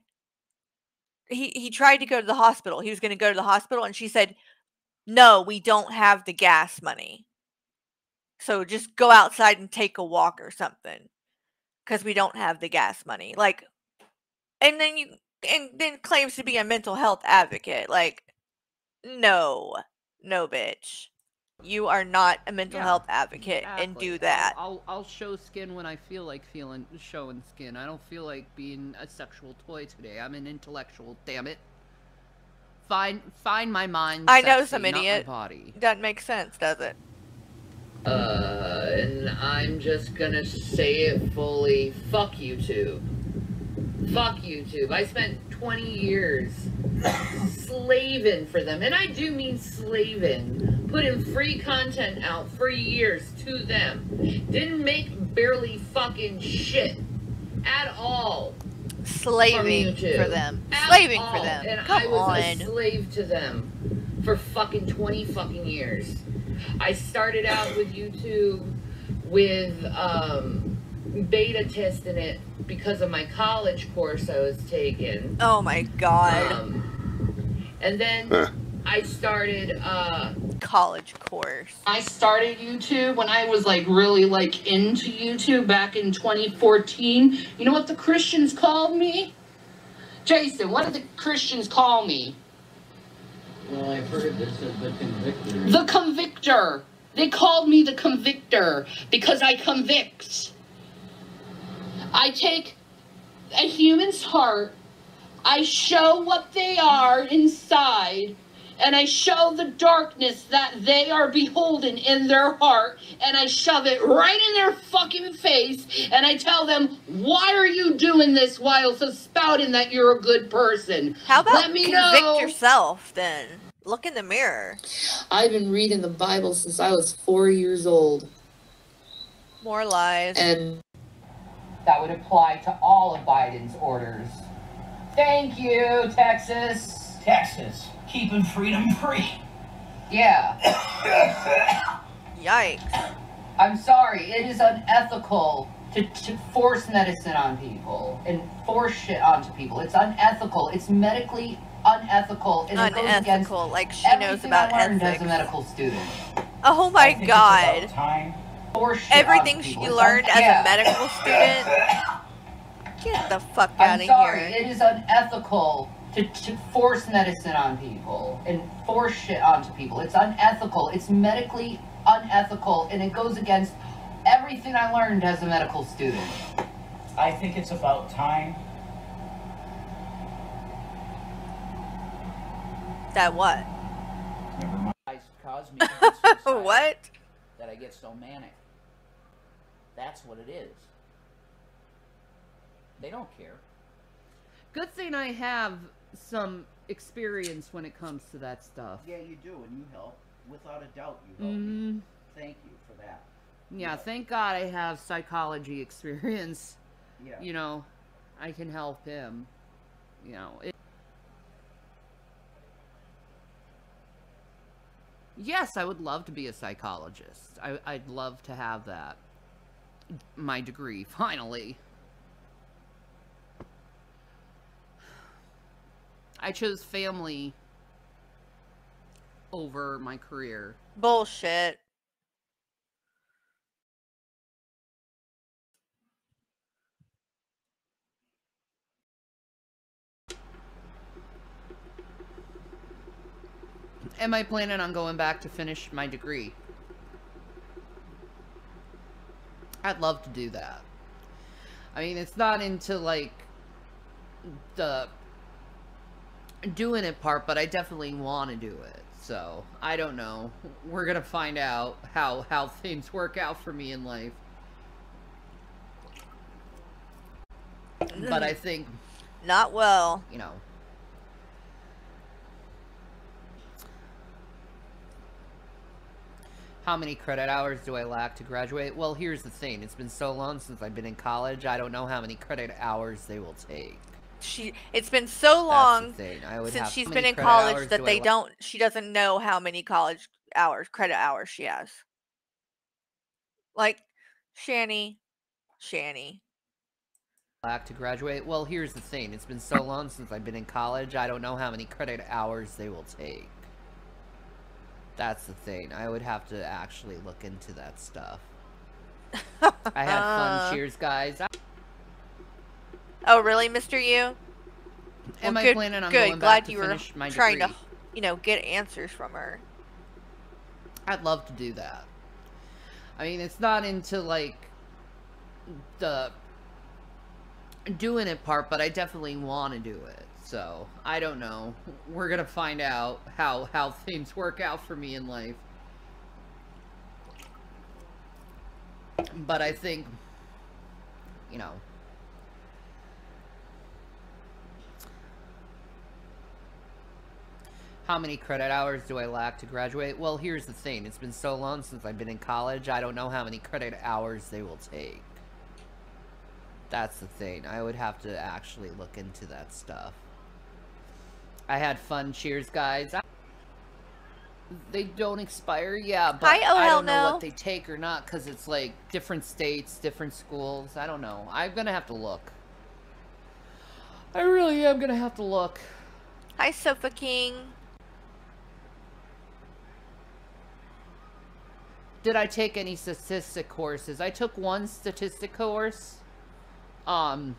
he, he tried to go to the hospital. He was going to go to the hospital, and she said, No, we don't have the gas money. So just go outside and take a walk or something because we don't have the gas money. Like, and then you, and then claims to be a mental health advocate. Like, no, no, bitch. You are not a mental Yeah, health advocate and Exactly. do I'll- that. I'll, I'll show skin when I feel like feeling showing skin. I don't feel like being a sexual toy today. I'm an intellectual. Damn it. Find find my mind. I know some idiot. body. Doesn't make sense, does it? Uh, and I'm just gonna say it fully. Fuck YouTube. Fuck YouTube. I spent 20 years slaving for them. And I do mean slaving. Putting free content out for years to them. Didn't make barely fucking shit at all. Slaving for them. At Slaving all. for them. And Come I was on. a slave to them for fucking 20 fucking years. I started out with YouTube with um, beta testing it because of my college course I was taking. Oh my god. Um, and then Huh. I started uh, College course. I started YouTube when I was like really like into YouTube back in 2014. You know what the Christians called me? Jason, what did the Christians call me? Well, I've heard this as the convictor. The convictor. They called me the convictor because I convict. I take a human's heart, I show what they are inside, and I show the darkness that they are beholden in their heart, and I shove it right in their fucking face, and I tell them, why are you doing this while so spouting that you're a good person? How about Let me convict know. yourself then? Look in the mirror. I've been reading the Bible since I was four years old. More lies. and that would apply to all of Biden's orders. Thank you, Texas. Texas, keeping freedom free. Yeah, Yikes. I'm sorry. It is unethical to, to force medicine on people and force shit onto people. It's unethical. It's medically unethical, and it goes against Unethical. Like she knows about I learned ethics. as a medical student. Oh I my think it's about god. time. Everything she learned as yeah. a medical student. Get the fuck out I'm of sorry, here. it is unethical to, to force medicine on people and force shit onto people. It's unethical. It's medically unethical, and it goes against everything I learned as a medical student. I think it's about time. That what? Never mind. Cause me to be suicidal, what? That I get so manic. That's what it is. They don't care. Good thing I have some experience when it comes to that stuff. Yeah, you do, and you help. Without a doubt, you help. me. Mm, Thank you for that. yeah, thank God I have psychology experience. Yeah. You know, I can help him. You know, it, Yes, I would love to be a psychologist. I, I'd love to have that. My degree, finally. I chose family over my career. Bullshit. Am I planning on going back to finish my degree? I'd love to do that. I mean, it's not into like the doing it part, but I definitely want to do it. So, I don't know. We're gonna find out how how things work out for me in life. But I think, Not well. you know, How many credit hours do I lack to graduate? Well, here's the thing. It's been so long since I've been in college, I don't know how many credit hours they will take. She it's been so long the thing. I would since she's been in college that do they don't she doesn't know how many college hours credit hours she has. Like Shanny, Shanny. lack to graduate? Well, here's the thing. It's been so long since I've been in college, I don't know how many credit hours they will take. That's the thing. I would have to actually look into that stuff. I had Uh. fun. Cheers, guys. I- Oh really, Mr. U? Am Well, I good, planning on good. going Glad back to you were my trying degree? to, you know, get answers from her. I'd love to do that. I mean, it's not into like the doing it part, but I definitely want to do it. So I don't know. We're gonna find out how how things work out for me in life. But I think, you know, How many credit hours do I lack to graduate? Well, here's the thing. It's been so long since I've been in college, I don't know how many credit hours they will take. That's the thing. I would have to actually look into that stuff. I had fun. Cheers, guys. I- They don't expire, yeah, but Hi, oh, I don't know no. what they take or not because it's like different states, different schools. I don't know. I'm gonna have to look. I really am gonna have to look. Hi Sofa King. Did I take any statistic courses? I took one statistic course. Um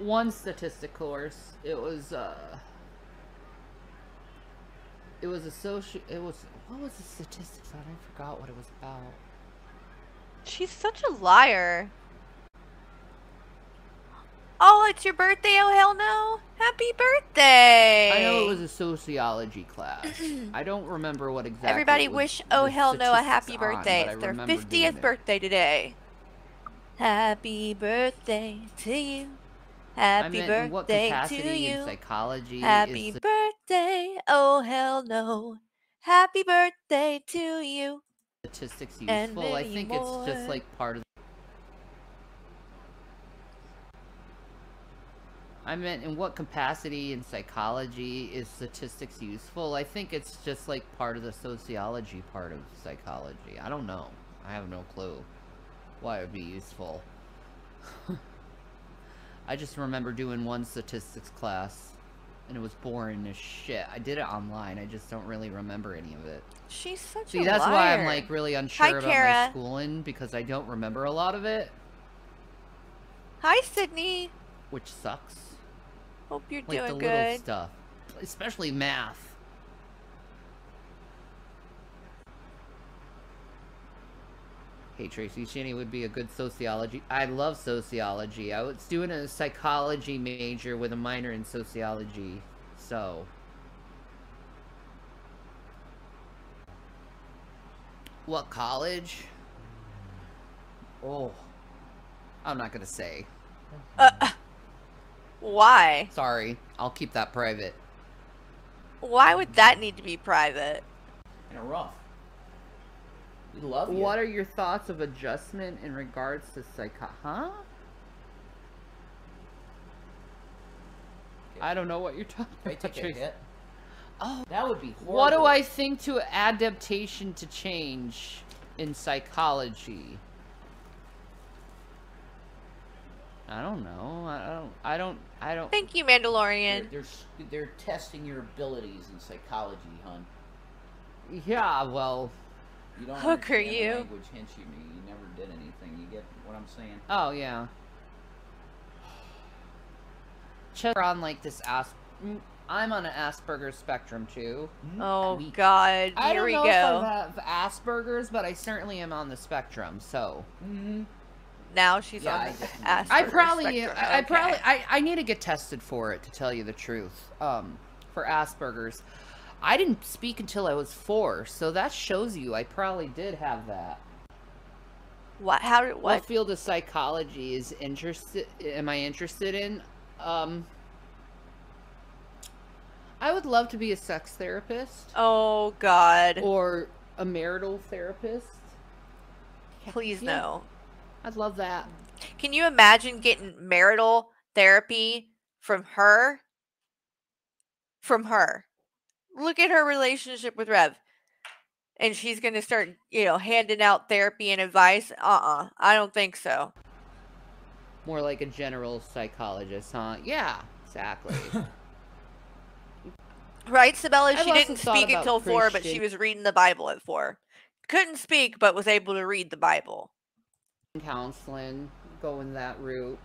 one statistic course. It was uh it was a social it was what was the statistics? I forgot what it was about. She's such a liar. Oh, it's your birthday. Oh hell no. Happy birthday. I know it was a sociology class. I don't remember what exactly. Everybody wish oh hell no a happy birthday. I It's their 50th it. birthday today. Happy birthday to you. Happy meant in what birthday to you. psychology Happy birthday. Oh hell no. Happy birthday to you. statistics useful? I think it's just like part of. I meant in what capacity in psychology is statistics useful? I think it's just like part of the sociology part of psychology. I don't know. I have no clue why it would be useful. I just remember doing one statistics class and it was boring as shit. I did it online. I just don't really remember any of it. She's such See, a that's why I'm like really unsure Hi, about my Kara. schooling because I don't remember a lot of it, Hi Sydney. which sucks. Hope you're Like the doing little good. stuff, especially math. Hey Tracy, Shanny would be a good sociology. I love sociology. I was doing a psychology major with a minor in sociology, so. What college? Oh, I'm not gonna say. Uh, why? Sorry, I'll keep that private. Why would that need to be private? Kind of rough. We love you. What are your thoughts of adjustment in regards to psycho? Huh? I don't know what you're talking If I about. take a hit. Oh, That would be horrible. what do I think to adaptation to change in psychology? I don't know. I don't. I don't. I don't. Thank you, They're, Mandalorian. they're, they're testing your abilities in psychology, hon. Yeah. Well. You don't Hooker, understand you. language, hence you, you never did anything. You get what I'm saying? Oh yeah. Just on like this as. mm, I'm on an Asperger's spectrum too. Oh Weak. God, I don't know go. if I have Asperger's, but I certainly am on the spectrum. So Mm-hmm. Now she's Yeah, on I- I probably, spectrum. I, I Okay. probably, I, I need to get tested for it to tell you the truth. Um, for Asperger's, I didn't speak until I was four, so that shows you I probably did have that. What? How What what? field of psychology is interested? Am I interested in? Um, I would love to be a sex therapist Oh God! or a marital therapist. Please yeah. no. I'd love that. Can you imagine getting marital therapy from her? From her. Look at her relationship with Rev. And she's going to start, you know, handing out therapy and advice. Uh uh I don't think so. More like a general psychologist, huh? Yeah, exactly. Right, Sabella? I've She didn't speak about until four, but she was reading the Bible at four. Couldn't speak, but was able to read the Bible. Counseling, going that route.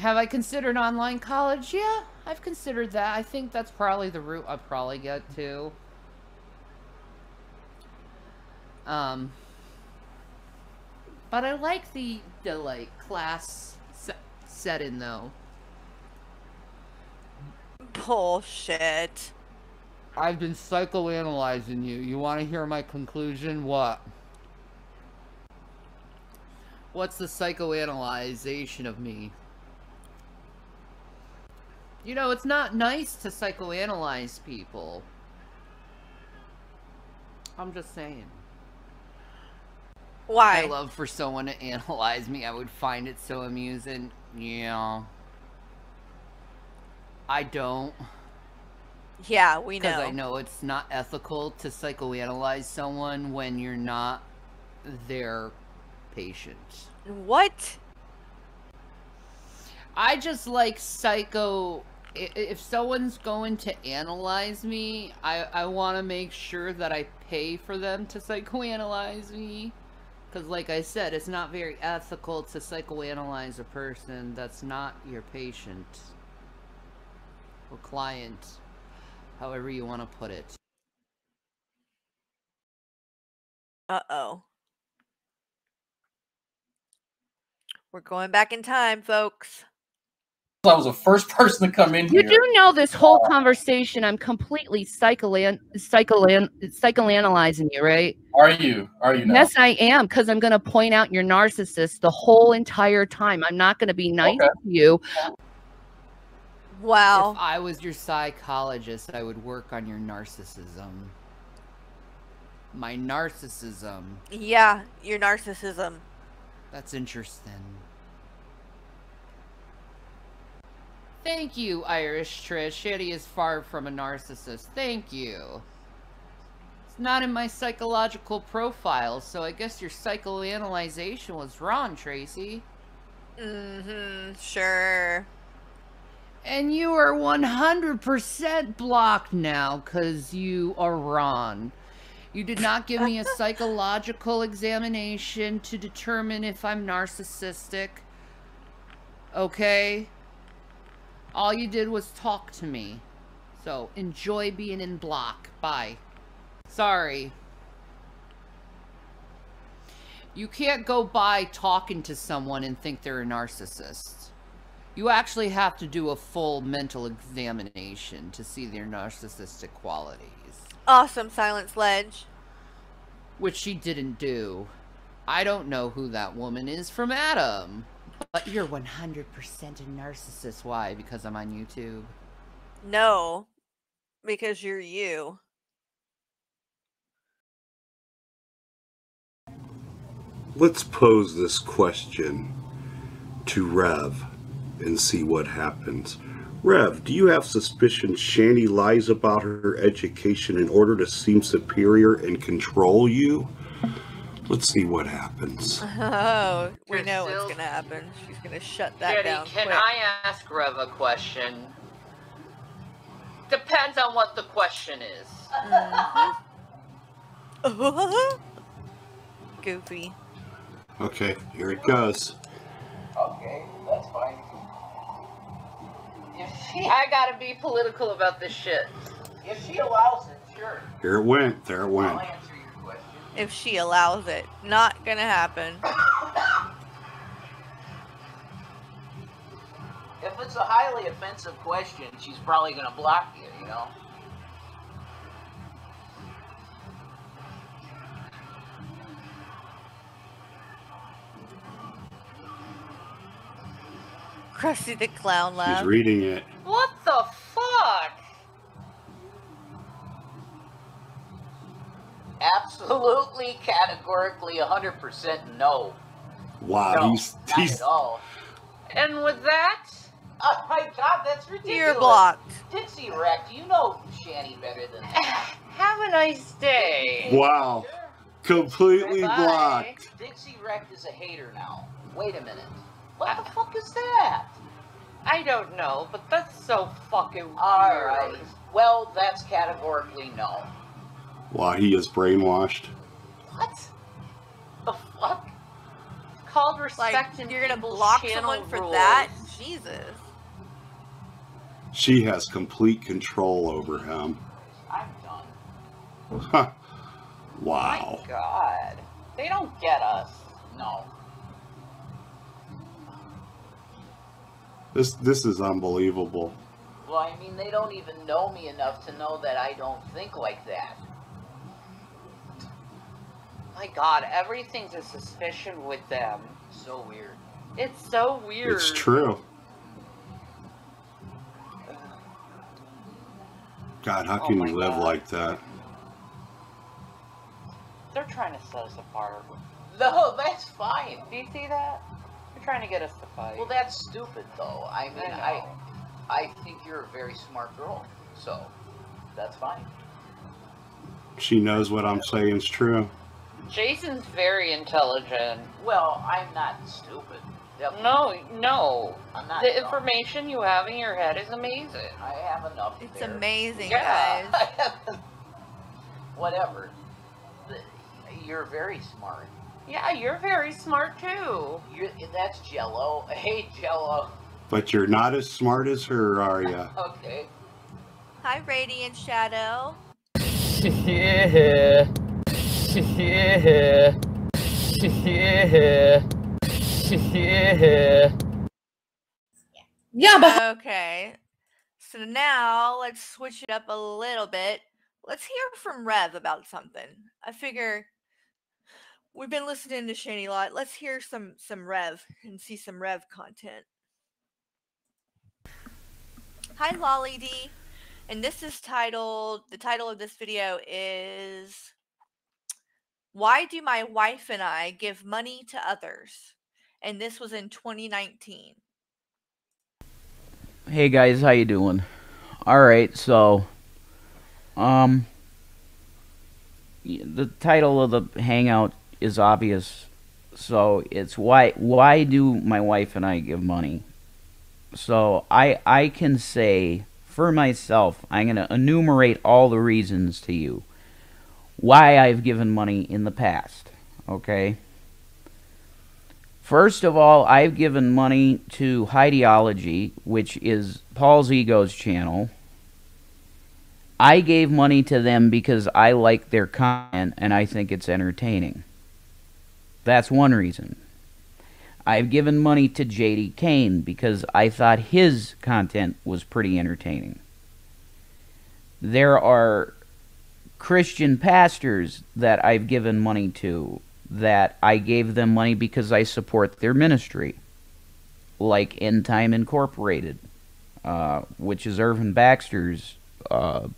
Have I considered online college? Yeah, I've considered that. I think that's probably the route I'd probably get to. Um, but I like the the like class se- setting though. Bullshit. I've been psychoanalyzing you. You want to hear my conclusion? What? What's the psychoanalyzation of me? You know, it's not nice to psychoanalyze people. I'm just saying. Why? I love for someone to analyze me. I would find it so amusing. Yeah. I don't. yeah, we know. Because. I know it's not ethical to psychoanalyze someone when you're not their patient. What? I just like psycho. If someone's going to analyze me, I, I want to make sure that I pay for them to psychoanalyze me. Because, like I said, it's not very ethical to psychoanalyze a person that's not your patient or client, however you want to put it. Uh oh. We're going back in time, folks. I was the first person to come in You here. do know this whole uh, conversation. I'm completely psychoan- psychoan- psychoanalyzing you, right? Are you? Are you now? Yes, I am, because I'm going to point out your narcissist the whole entire time. I'm not going to be nice Okay. to you. Wow. If I was your psychologist, I would work on your narcissism. My narcissism. Yeah, your narcissism. That's interesting. Thank you, Irish Trish. Shitty is far from a narcissist. Thank you. It's not in my psychological profile, so I guess your psychoanalyzation was wrong, Tracy. Mm-hmm. Sure. And you are 100% blocked now because you are wrong. You did not give me a psychological examination to determine if I'm narcissistic. Okay? All you did was talk to me. So enjoy being in block. Bye. Sorry. You can't go by talking to someone and think they're a narcissist. You actually have to do a full mental examination to see their narcissistic qualities, Awesome, Silence Ledge. which she didn't do. I don't know who that woman is from Adam. But you're 100% a narcissist. Why? Because I'm on YouTube. No, because you're you. Let's pose this question to Rev and see what happens. Rev, do you have suspicion Shanny lies about her education in order to seem superior and control you? Let's see what happens. Oh, we know what's gonna happen. She's gonna shut that down can quick. I ask Rev a question? Depends on what the question is. Mm-hmm. Goofy. Okay, here it goes. Okay, that's fine. If she, I gotta be political about this shit. if she allows it, sure. Here it went. There it I'll went. Answer your question. if she allows it. Not gonna happen. If it's a highly offensive question, she's probably gonna block you, you know? Krusty the Clown laugh. He's reading it. What the fuck? Absolutely, categorically, 100% no. Wow, no, he's not he's at all. And with that, Oh my god, that's ridiculous. You're blocked. Dixie Wreck, you know Shanny better than that. have a nice day. wow, completely Bye-bye. blocked. Dixie Wreck is a hater now. Wait a minute. What the fuck is that? I don't know, but that's so fucking weird. Alright. Well, that's categorically no. Wow, he is brainwashed. What? The fuck? Called Like respect and you're gonna block channel someone for rules. that? Jesus. She has complete control over him. I'm done. Huh. wow. My God, they don't get us. No. This this is unbelievable. Well, I mean, they don't even know me enough to know that I don't think like that. My God, everything's a suspicion with them. So weird. It's so weird. It's true. God, how Oh can my you live God. like that? They're trying to set us apart. No, that's fine. Do you see that? They're trying to get us to fight. Well, that's stupid, though. I mean, I I. I, think you're a very smart girl, so that's fine. She knows what I'm saying is true. Jason's very intelligent. Well, I'm not stupid. Definitely. No, no. I'm not. The dumb. information you have in your head is amazing. I have enough. It's there. amazing, Yeah. guys. Whatever. You're very smart. Yeah, you're very smart too. You're, that's Jello. Hey, Jello. But you're not as smart as her, are you? Okay. Hi, Radiant Shadow. Yeah. Yeah. Yeah. Yeah. Yeah, but Okay. So now let's switch it up a little bit. Let's hear from Rev about something. I figure we've been listening to Shanny a lot. Let's hear some some Rev and see some Rev content. Hi Lolly D. And this is titled the title of this video is Why do my wife and I give money to others? And this was in 2019. Hey guys, how you doing? All right, so um the title of the hangout is obvious. So it's why why do my wife and I give money? So I I can say for myself, I'm going to enumerate all the reasons to you why I've given money in the past, okay? First of all, I've given money to Ideology, which is Paul's Ego's channel. I gave money to them because I like their content and I think it's entertaining. That's one reason. I've given money to JD Kane because I thought his content was pretty entertaining. There are Christian pastors that I've given money to that I gave them money because I support their ministry, like End Time Incorporated, uh, which is Irvin Baxter's uh,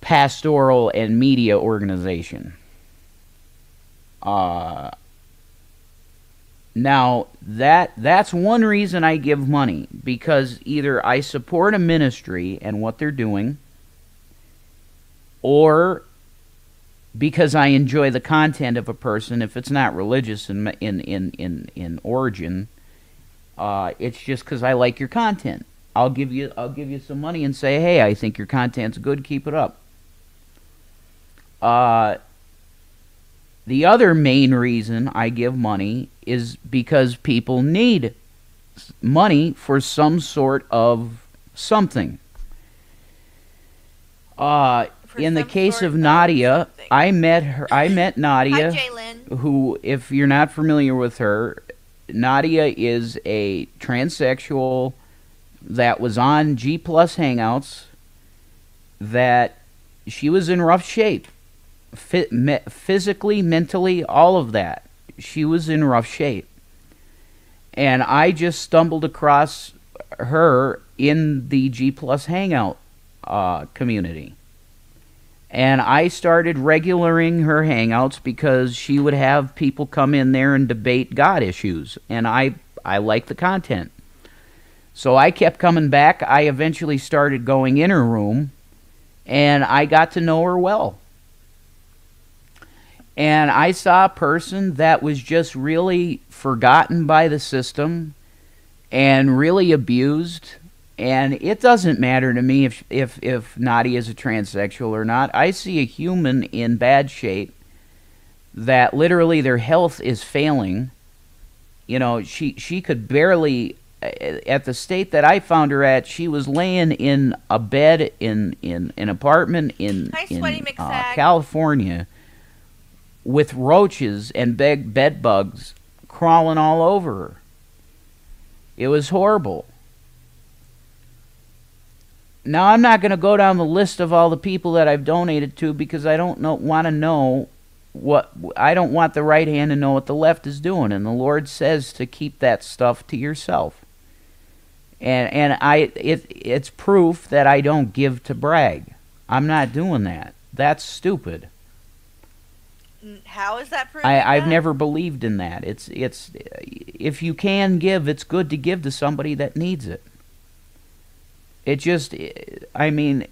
pastoral and media organization. Uh, now that that's one reason I give money because either I support a ministry and what they're doing or because I enjoy the content of a person if it's not religious in in in in, in origin uh, it's just cuz I like your content. I'll give you I'll give you some money and say hey I think your content's good. Keep it up. Uh the other main reason I give money is because people need money for some sort of something. Uh, in the case of Nadia, I met her. I met Nadia, Jalen. who, if you're not familiar with her, Nadia is a transsexual that was on G Plus Hangouts. That she was in rough shape, Fi- me- physically, mentally, all of that. She was in rough shape, and I just stumbled across her in the G Plus Hangout uh, community. And I started regularing her hangouts because she would have people come in there and debate God issues. And I, I like the content. So I kept coming back. I eventually started going in her room and I got to know her well. And I saw a person that was just really forgotten by the system and really abused and it doesn't matter to me if if if Nadia is a transsexual or not. I see a human in bad shape that literally their health is failing. You know, she she could barely at the state that I found her at, she was laying in a bed in in an apartment in Hi, in uh, California with roaches and bed bed bugs crawling all over her. It was horrible. Now I'm not going to go down the list of all the people that I've donated to because I don't know want to know what I don't want the right hand to know what the left is doing and the Lord says to keep that stuff to yourself. And and I it it's proof that I don't give to brag. I'm not doing that. That's stupid. How is that proof? I, I've never believed in that. It's it's if you can give, it's good to give to somebody that needs it. It just, I mean,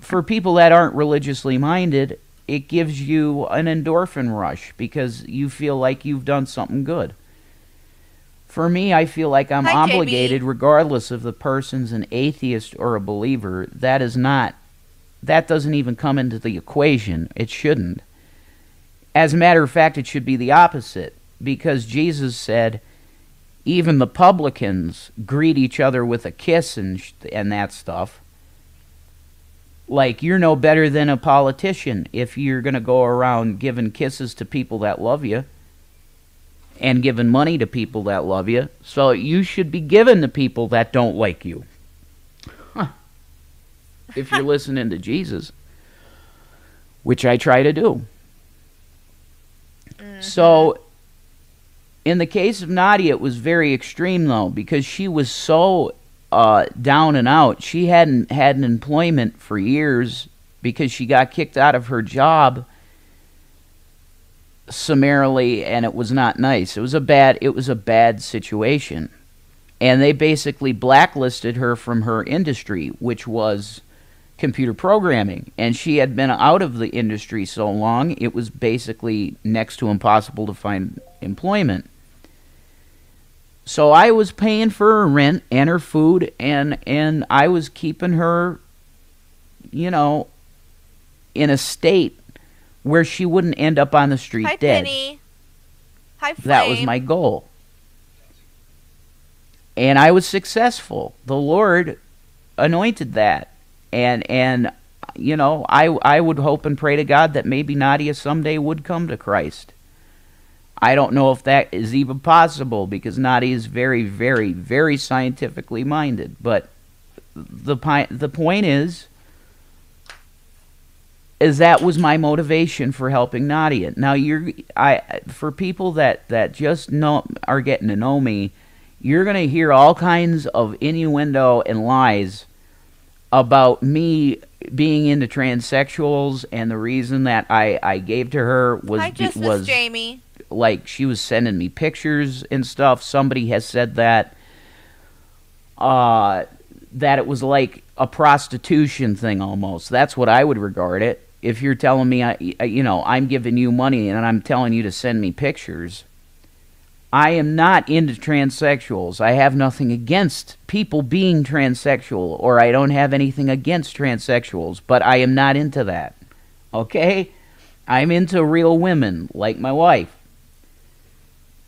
for people that aren't religiously minded, it gives you an endorphin rush because you feel like you've done something good. For me, I feel like I'm Hi, JB. obligated, regardless of the person's an atheist or a believer. That is not, that doesn't even come into the equation. It shouldn't. As a matter of fact, it should be the opposite because Jesus said, even the publicans greet each other with a kiss and sh- and that stuff. Like you're no better than a politician if you're going to go around giving kisses to people that love you and giving money to people that love you. So you should be giving to people that don't like you. Huh. If you're listening to Jesus, which I try to do. Mm-hmm. So in the case of Nadia, it was very extreme though, because she was so uh, down and out. She hadn't had an employment for years because she got kicked out of her job summarily, and it was not nice. It was a bad. It was a bad situation, and they basically blacklisted her from her industry, which was computer programming and she had been out of the industry so long it was basically next to impossible to find employment so I was paying for her rent and her food and and I was keeping her you know in a state where she wouldn't end up on the street Hi, dead. Penny. Hi, Flame. That was my goal. And I was successful. The Lord anointed that. And and you know, I I would hope and pray to God that maybe Nadia someday would come to Christ. I don't know if that is even possible because Nadi is very, very, very scientifically minded. But the pi- the point is, is that was my motivation for helping Nadia. Now you're I for people that that just know are getting to know me, you're gonna hear all kinds of innuendo and lies about me being into transsexuals and the reason that I I gave to her was Hi, Justice was Jamie. Like she was sending me pictures and stuff. Somebody has said that uh that it was like a prostitution thing almost. That's what I would regard it. If you're telling me I you know, I'm giving you money and I'm telling you to send me pictures, I am not into transsexuals. I have nothing against people being transsexual or I don't have anything against transsexuals, but I am not into that. Okay? I'm into real women like my wife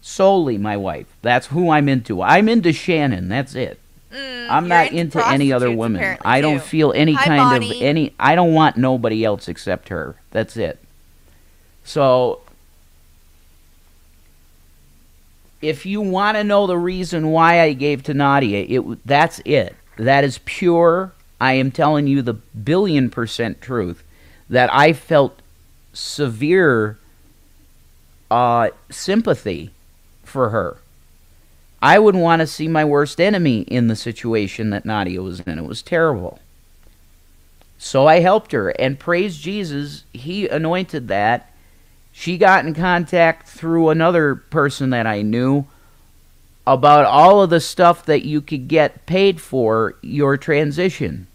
solely my wife. That's who I'm into. I'm into Shannon. That's it. Mm, I'm not into into any other woman. I don't too. feel any Hi, kind Bonnie. of any. I don't want nobody else except her. That's it. So, if you want to know the reason why I gave to Nadia, it that's it. That is pure. I am telling you the billion percent truth. That I felt severe uh, sympathy for her. I would want to see my worst enemy in the situation that Nadia was in. It was terrible. So I helped her, and praise Jesus, he anointed that. She got in contact through another person that I knew about all of the stuff that you could get paid for your transition.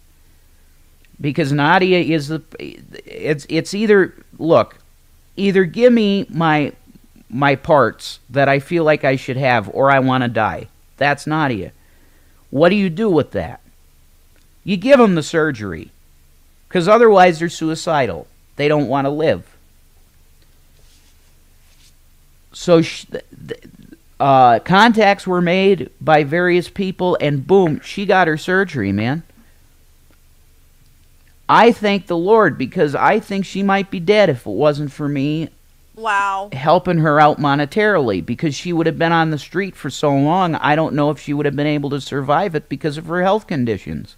Because Nadia is the it's it's either look, either give me my my parts that I feel like I should have or I want to die. That's Nadia. What do you do with that? You give them the surgery. Because otherwise they're suicidal. They don't want to live. So sh- th- th- uh, contacts were made by various people, and boom, she got her surgery, man. I thank the Lord because I think she might be dead if it wasn't for me Wow. helping her out monetarily because she would have been on the street for so long. I don't know if she would have been able to survive it because of her health conditions.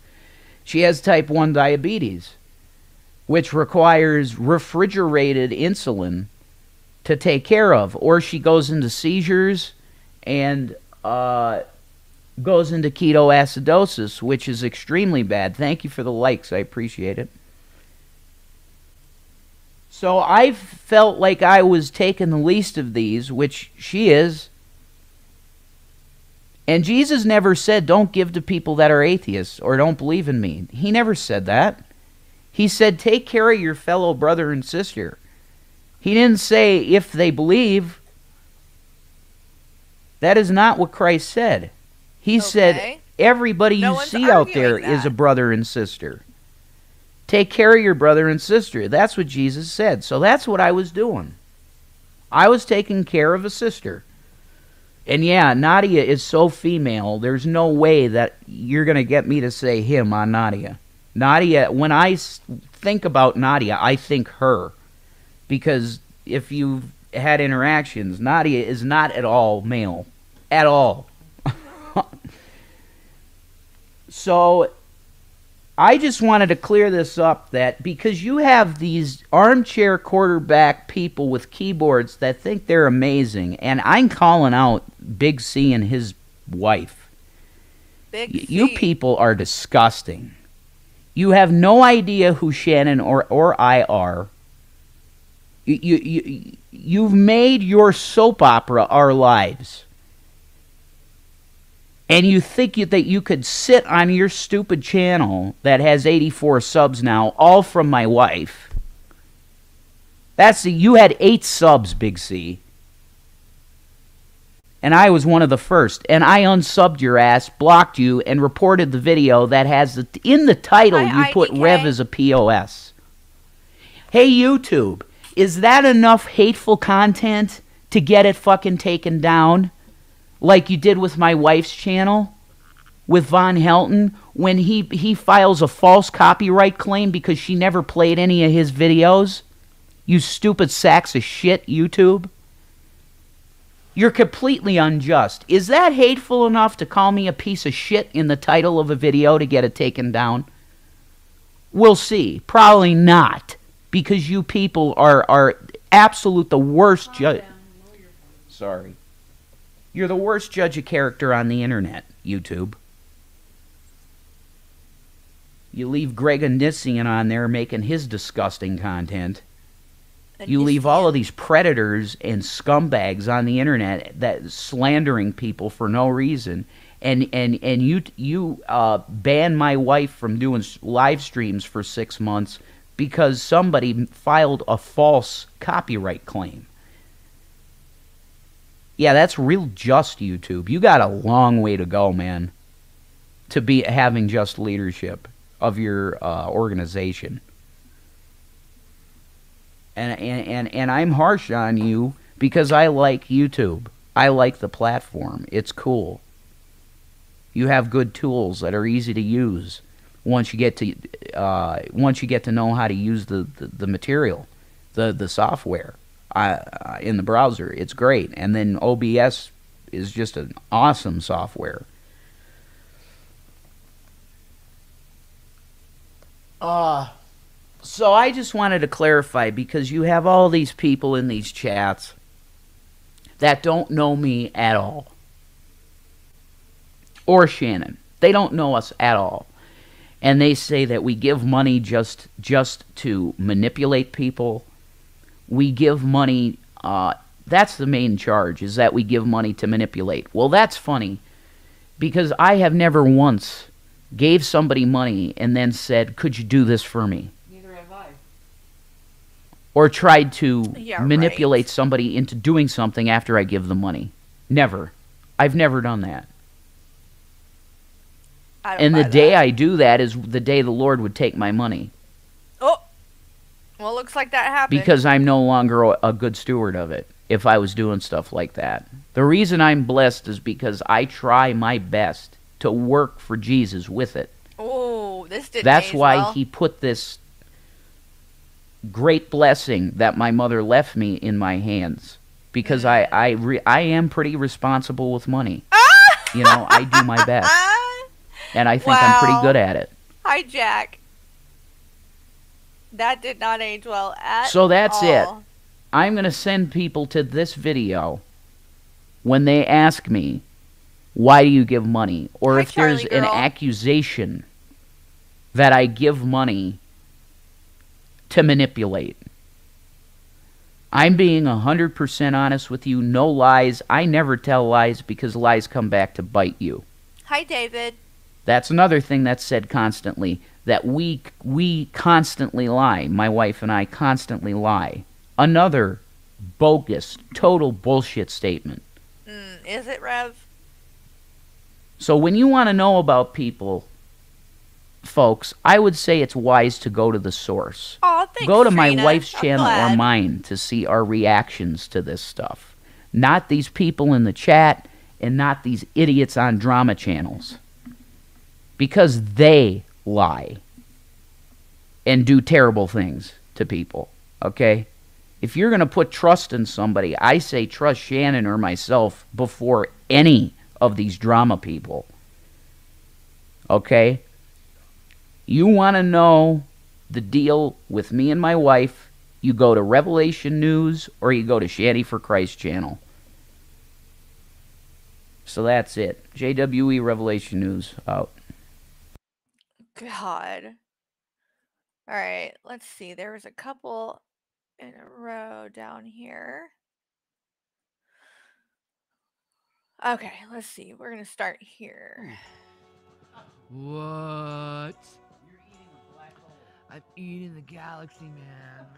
She has type 1 diabetes, which requires refrigerated insulin to take care of, or she goes into seizures and uh, goes into ketoacidosis, which is extremely bad. Thank you for the likes, I appreciate it. So I felt like I was taking the least of these, which she is. And Jesus never said, don't give to people that are atheists or don't believe in me. He never said that. He said, take care of your fellow brother and sister. He didn't say, if they believe. That is not what Christ said. He said, everybody No you see out there arguing is a brother and sister. Take care of your brother and sister. That's what Jesus said. So that's what I was doing. I was taking care of a sister. And yeah, Nadia is so female, there's no way that you're going to get me to say him on Nadia. Nadia, when I think about Nadia, I think her. Because if you've had interactions, Nadia is not at all male. At all. so I just wanted to clear this up that because you have these armchair quarterback people with keyboards that think they're amazing, and I'm calling out Big C and his wife. Big Y- You people are disgusting. You have no idea who Shannon or, or I are. You, you, you, you've made your soap opera our lives and you think you, that you could sit on your stupid channel that has 84 subs now, all from my wife. That's the, you had eight subs, Big C. And I was one of the first. And I unsubbed your ass, blocked you, and reported the video that has the, in the title Hi, you put IDK. Rev as a POS. Hey, YouTube, is that enough hateful content to get it fucking taken down? Like you did with my wife's channel? With Von Helton? When he, he files a false copyright claim because she never played any of his videos? You stupid sacks of shit, YouTube. You're completely unjust. Is that hateful enough to call me a piece of shit in the title of a video to get it taken down? We'll see. Probably not. Because you people are, are absolute the worst judge. Sorry. You're the worst judge of character on the internet, YouTube. You leave Greg Anissian on there making his disgusting content. You leave all of these predators and scumbags on the internet that slandering people for no reason, and and and you you uh, ban my wife from doing live streams for six months because somebody filed a false copyright claim. Yeah, that's real just YouTube. You got a long way to go, man, to be having just leadership of your uh, organization. And, and and and I'm harsh on you because I like YouTube. I like the platform. It's cool. You have good tools that are easy to use once you get to uh, once you get to know how to use the, the, the material, the the software in the browser. It's great, and then OBS is just an awesome software. Uh, so I just wanted to clarify because you have all these people in these chats that don't know me at all. Or Shannon. They don't know us at all. And they say that we give money just just to manipulate people. We give money uh, that's the main charge is that we give money to manipulate. Well, that's funny because I have never once gave somebody money and then said, "Could you do this for me?" Neither have I. or tried to Yeah, manipulate somebody into doing something after I give them money. Never. I've never done that. And the buy day that. I do that is the day the Lord would take my money. Well, it looks like that happened. because I'm no longer a- good steward of it if I was doing stuff like that. The reason I'm blessed is because I try my best to work for Jesus with it. Oh, this didn't. That's why well. he put this great blessing that my mother left me in my hands because mm. I I re, I am pretty responsible with money. you know, I do my best. And I think I'm pretty good at it. Hi, Jack. That did not age well at all. So that's it. I'm going to send people to this video when they ask me, why do you give money? Or Hi, if there's Charlie an accusation that I give money to manipulate. I'm being 100% honest with you. No lies. I never tell lies because lies come back to bite you. Hi, David. That's another thing that's said constantly that we we constantly lie. My wife and I constantly lie. Another bogus, total bullshit statement. Mm, is it Rev? So when you want to know about people, folks, I would say it's wise to go to the source. Oh, thanks, go to my Trina. wife's I'm channel or mine to see our reactions to this stuff. Not these people in the chat and not these idiots on drama channels. Because they lie and do terrible things to people, okay? If you're going to put trust in somebody, I say trust Shannon or myself before any of these drama people. Okay? You want to know the deal with me and my wife, you go to Revelation News or you go to Shanny for Christ channel. So that's it. JWE Revelation News out. God. All right, let's see. There was a couple in a row down here. Okay, let's see. We're going to start here. What? I'm eating the galaxy, man.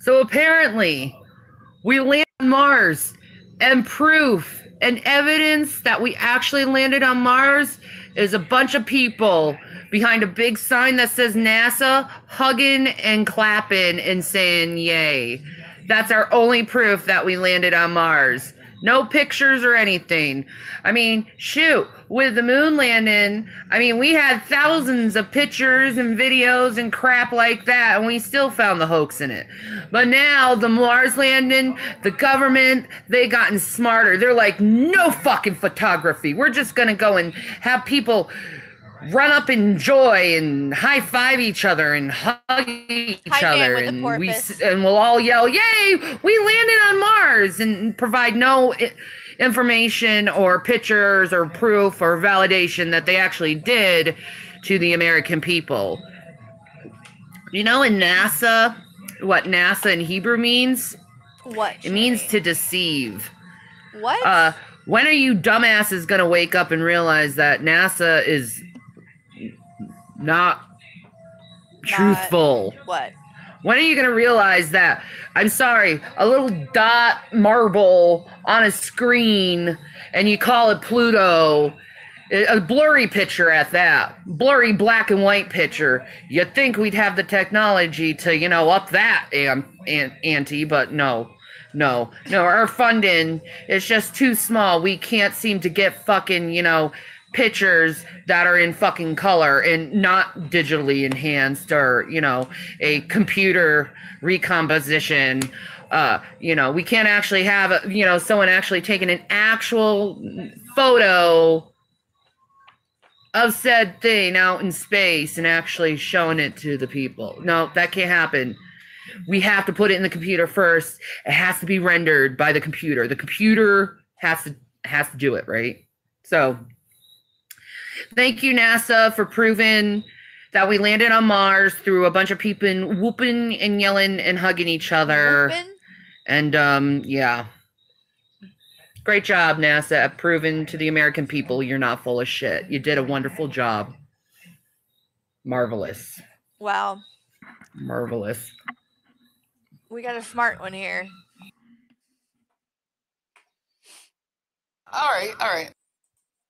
So apparently, we land on Mars, and proof and evidence that we actually landed on Mars is a bunch of people behind a big sign that says NASA hugging and clapping and saying yay. That's our only proof that we landed on Mars. No pictures or anything. I mean, shoot, with the moon landing, I mean, we had thousands of pictures and videos and crap like that, and we still found the hoax in it. But now, the Mars landing, the government, they gotten smarter. They're like, no fucking photography. We're just gonna go and have people run up in joy and high five each other and hug each Hi, other and we and we'll all yell yay we landed on mars! and provide no information or pictures or proof or validation that they actually did to the american people. You know in nasa what nasa in hebrew means? What? it means to deceive. What? uh, when are you dumbasses gonna wake up and realize that NASA is not truthful? what? When are you gonna realize that? I'm sorry, a little dot marble on a screen, and you call it Pluto. A blurry picture at that, blurry black and white picture. You'd think we'd have the technology to, you know, up that am, an, ante, but no, No, no, our funding is just too small. We can't seem to get fucking, you know, pictures that are in fucking color and not digitally enhanced or, you know, a computer recomposition. Uh, you know, we can't actually have, a, you know, someone actually taking an actual photo of said thing out in space and actually showing it to the people. No, that can't happen. We have to put it in the computer first. It has to be rendered by the computer. The computer has to has to do it, right? So thank you, NASA, for proving that we landed on Mars through a bunch of people whooping and yelling and hugging each other. Whooping? And um, yeah. Great job, NASA, at proving to the American people you're not full of shit. You did a wonderful job. Marvelous. Wow. Marvelous. We got a smart one here. All right, all right.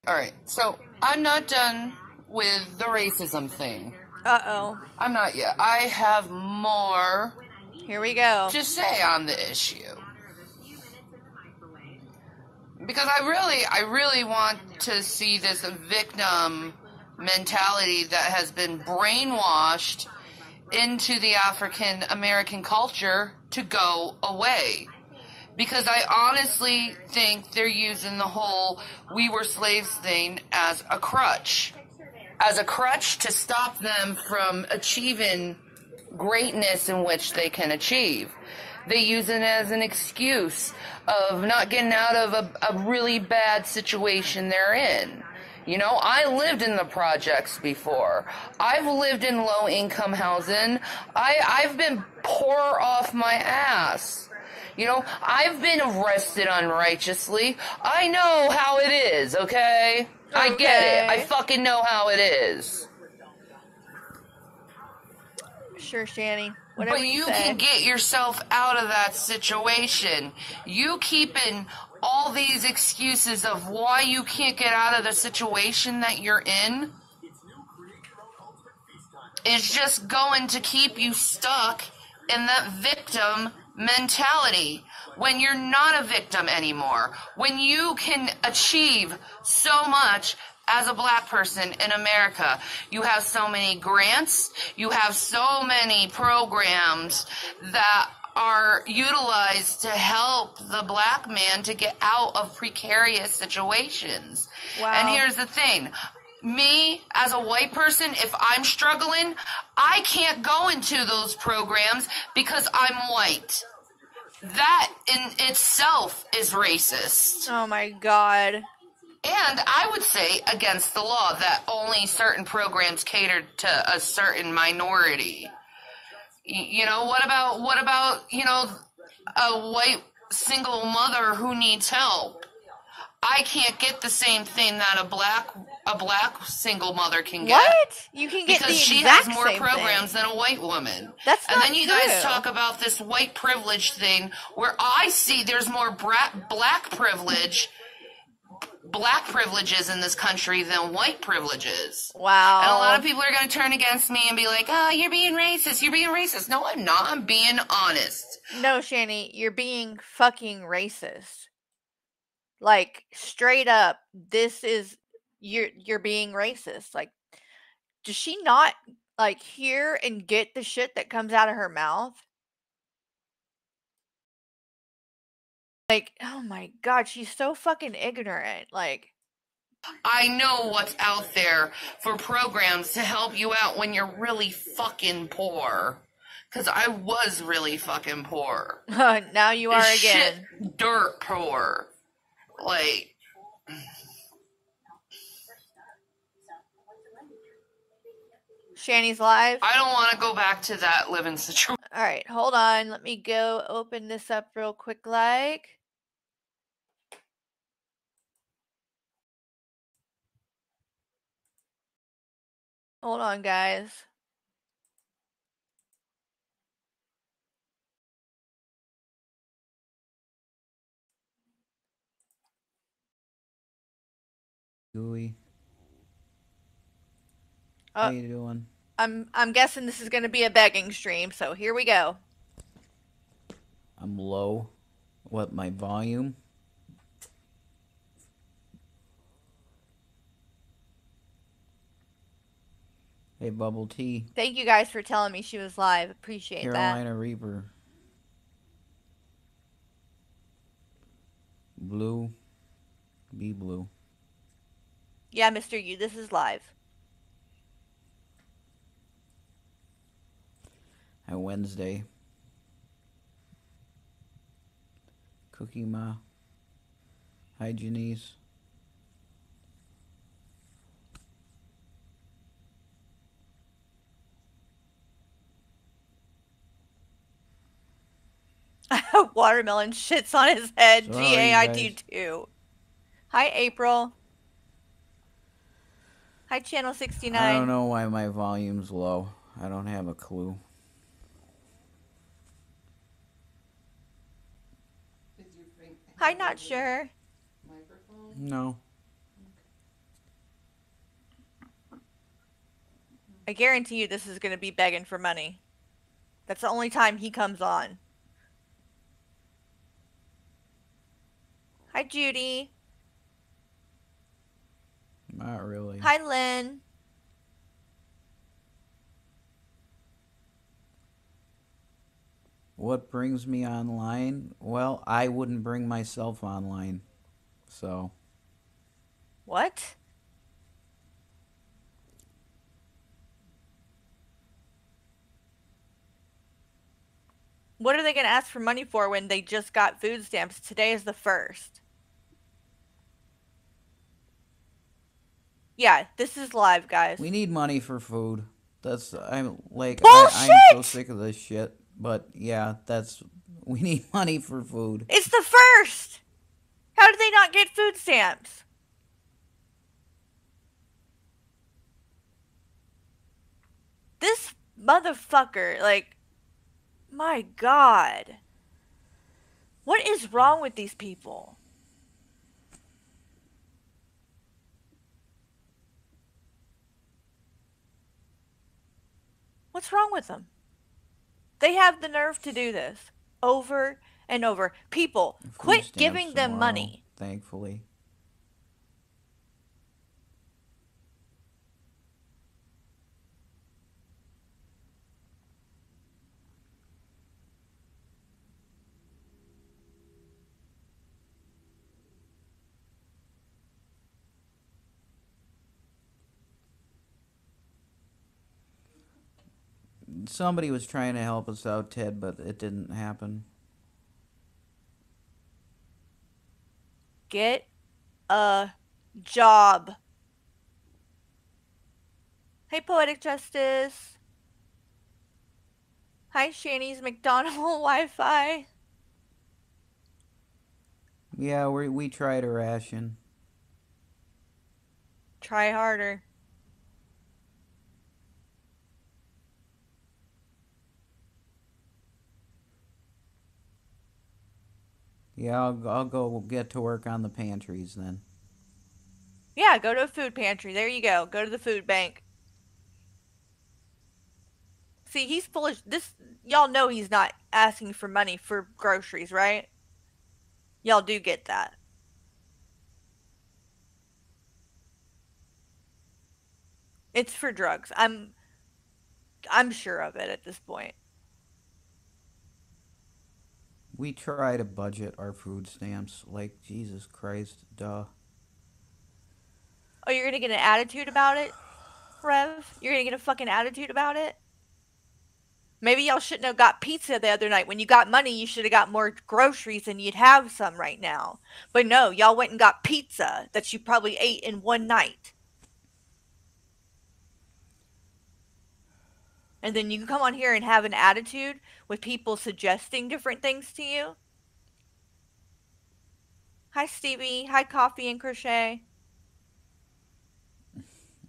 All right. So I'm not done with the racism thing. Uh oh. I'm not yet. I have more Here we go. to say on the issue. Because I really, I really want to see this victim mentality that has been brainwashed into the African American culture to go away. Because I honestly think they're using the whole we were slaves thing as a crutch. As a crutch to stop them from achieving greatness in which they can achieve. They use it as an excuse of not getting out of a, a really bad situation they're in. You know, I lived in the projects before. I've lived in low income housing. I, I've been poor off my ass. You know, I've been arrested unrighteously. I know how it is, okay? I get it. I fucking know how it is. Sure, Shanny. Whatever But you say. can get yourself out of that situation. You keeping all these excuses of why you can't get out of the situation that you're in is just going to keep you stuck in that victim mentality when you're not a victim anymore. When you can achieve so much as a black person in America. You have so many grants, you have so many programs that are utilized to help the black man to get out of precarious situations. Wow. And here's the thing. Me as a white person, if I'm struggling, I can't go into those programs because I'm white. That in itself is racist. Oh my god. And I would say against the law that only certain programs cater to a certain minority. You know, what about what about, you know, a white single mother who needs help? I can't get the same thing that a black a black single mother can get. What? You can get because she has more programs thing. than a white woman. That's and then you guys talk about this white privilege thing where I see there's more bra- black privilege black privileges in this country than white privileges. Wow. And a lot of people are going to turn against me and be like, "Oh, you're being racist. You're being racist." No, I'm not. I'm being honest. No, Shanny, you're being fucking racist. Like straight up, this is you're you're being racist. Like does she not like hear and get the shit that comes out of her mouth? Like, oh my god, she's so fucking ignorant. Like I know what's out there for programs to help you out when you're really fucking poor. Cause I was really fucking poor. now you are Shit, again. dirt poor. Like, Shanny's live. I don't want to go back to that living situation. All right, hold on. Let me go open this up real quick like. Hold on, guys. Gooey. Uh, How you doing? I'm I'm guessing this is going to be a begging stream, so here we go. I'm low. What, my volume? Hey, Bubble Tea. Thank you guys for telling me she was live. Appreciate that. Carolina Reaper. Blue. Be blue. Yeah, Mr. U, this is live. Hi, Wednesday. Cookie Ma. Hi, Janice. Watermelon shits on his head. G A I do too. Hi, April. Hi, Channel 69. I don't know why my volume's low. I don't have a clue. Hi, not sure. No. I guarantee you this is going to be begging for money. That's the only time he comes on. Hi, Judy. Not really. Hi, Lynn. What brings me online? Well, I wouldn't bring myself online. So, What? What are they going to ask for money for when they just got food stamps? Today is the first. Yeah, this is live, guys. we need money for food. That's I'm like I, I'm so sick of this shit. But yeah, that's we need money for food. It's the first. How did they not get food stamps? This motherfucker, like, my god. What is wrong with these people? What's wrong with them? They have the nerve to do this over and over. People, quit giving them money. Thankfully. Somebody was trying to help us out, Ted, but it didn't happen. Get a job. Hey, Poetic Justice. Hi, Shanny's McDonald Wi Fi. Yeah, we we tried a ration. Try harder. Yeah, I'll, I'll go get to work on the pantries then. Yeah, go to a food pantry. There you go. Go to the food bank. See, he's of this. Y'all know he's not asking for money for groceries, right? Y'all do get that. It's for drugs. I'm I'm sure of it at this point. We try to budget our food stamps. Like, Jesus Christ, duh. Oh, you're gonna get an attitude about it, Rev? You're gonna get a fucking attitude about it? Maybe y'all shouldn't have got pizza the other night. When you got money, you should have got more groceries and you'd have some right now. But no, y'all went and got pizza that you probably ate in one night. And then you can come on here and have an attitude with people suggesting different things to you. Hi, Stevie. Hi, Coffee and Crochet.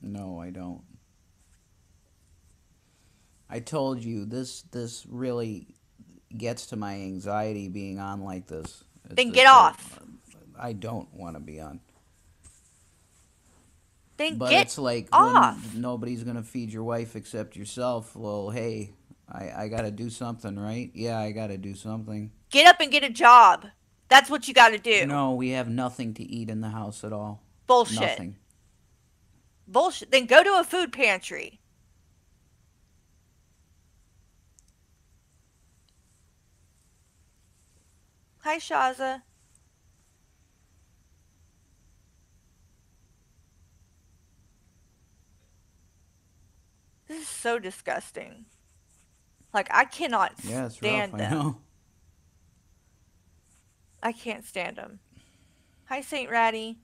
No, I don't. I told you this this really gets to my anxiety being on like this. It's Then get off. I don't want to be on. Then But get it's like off. nobody's gonna feed your wife except yourself. Well, hey, I I gotta do something, right? Yeah, I gotta do something. Get up and get a job. That's what you got to do. No, we have nothing to eat in the house at all. Bullshit. Nothing. Bullshit. Then go to a food pantry. Hi, Shaza. This is so disgusting. Like I cannot Yeah, stand rough. I them. know. I can't stand them. Hi, Saint Ratty.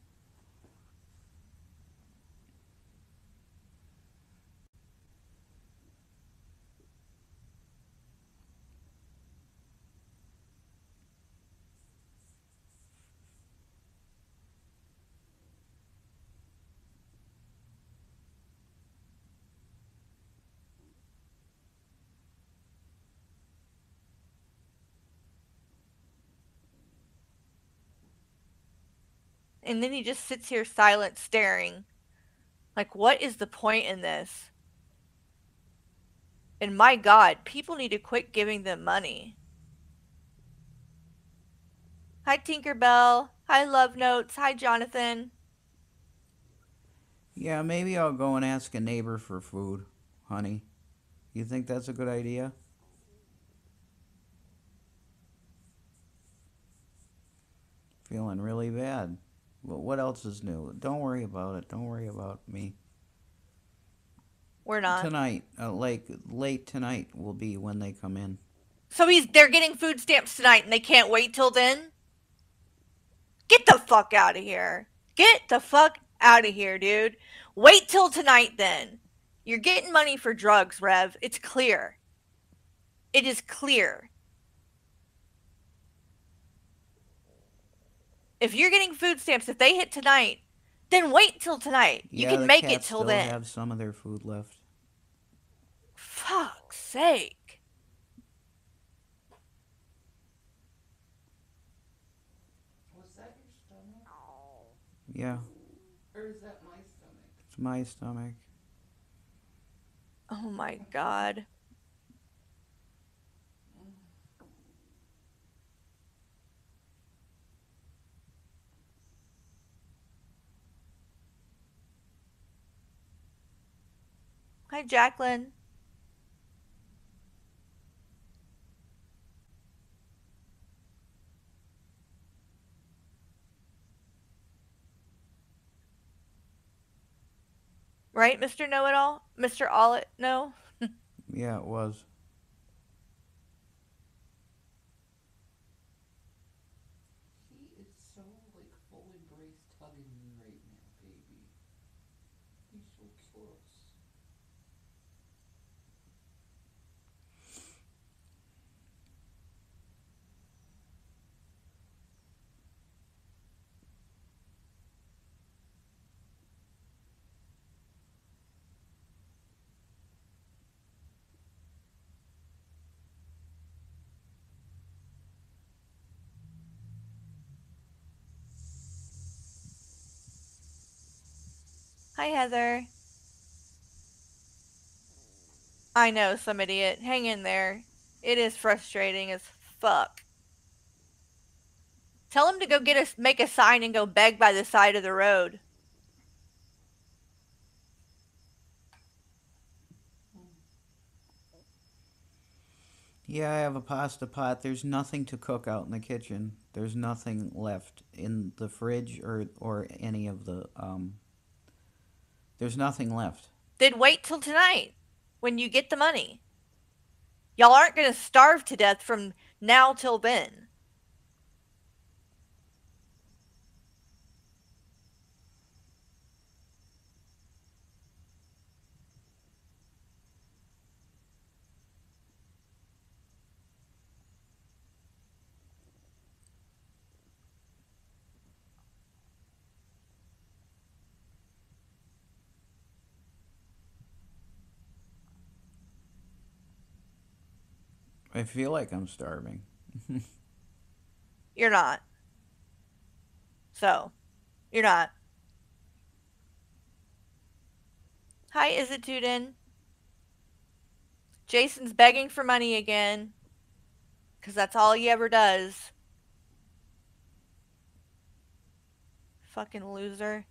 And then he just sits here silent, staring. Like, what is the point in this? And my God, people need to quit giving them money. Hi, Tinkerbell. Hi, Love Notes. Hi, Jonathan. Yeah, maybe I'll go and ask a neighbor for food, honey. You think that's a good idea? Feeling really bad. Well, what else is new? Don't worry about it. Don't worry about me. We're not. Tonight, uh, like late tonight will be when they come in. So he's they're getting food stamps tonight and they can't wait till then? Get the fuck out of here. Get the fuck out of here, dude. Wait till tonight then. You're getting money for drugs, Rev. It's clear. It is clear. If you're getting food stamps, if they hit tonight, then wait till tonight. You can make it cats till still then. have some of their food left. Fuck's sake. Was that your stomach? Yeah, Or is that my stomach? it's my stomach. Oh my god. Hi, Jacqueline. Right, Mr. Know It All? Mr. All It Know? Yeah, it was. He is so like full embrace tugging me right now, baby. He's so close. Hi, Heather. I know, some idiot. Hang in there. It is frustrating as fuck. Tell him to go get us, make a sign and go beg by the side of the road. Yeah, I have a pasta pot. There's nothing to cook out in the kitchen. There's nothing left in the fridge or or any of the um. There's nothing left. Then wait till tonight when you get the money. Y'all aren't going to starve to death from now till then. I feel like I'm starving. You're not. So, you're not. Hi, is it Tuden? Jason's begging for money again. Because that's all he ever does. fucking loser.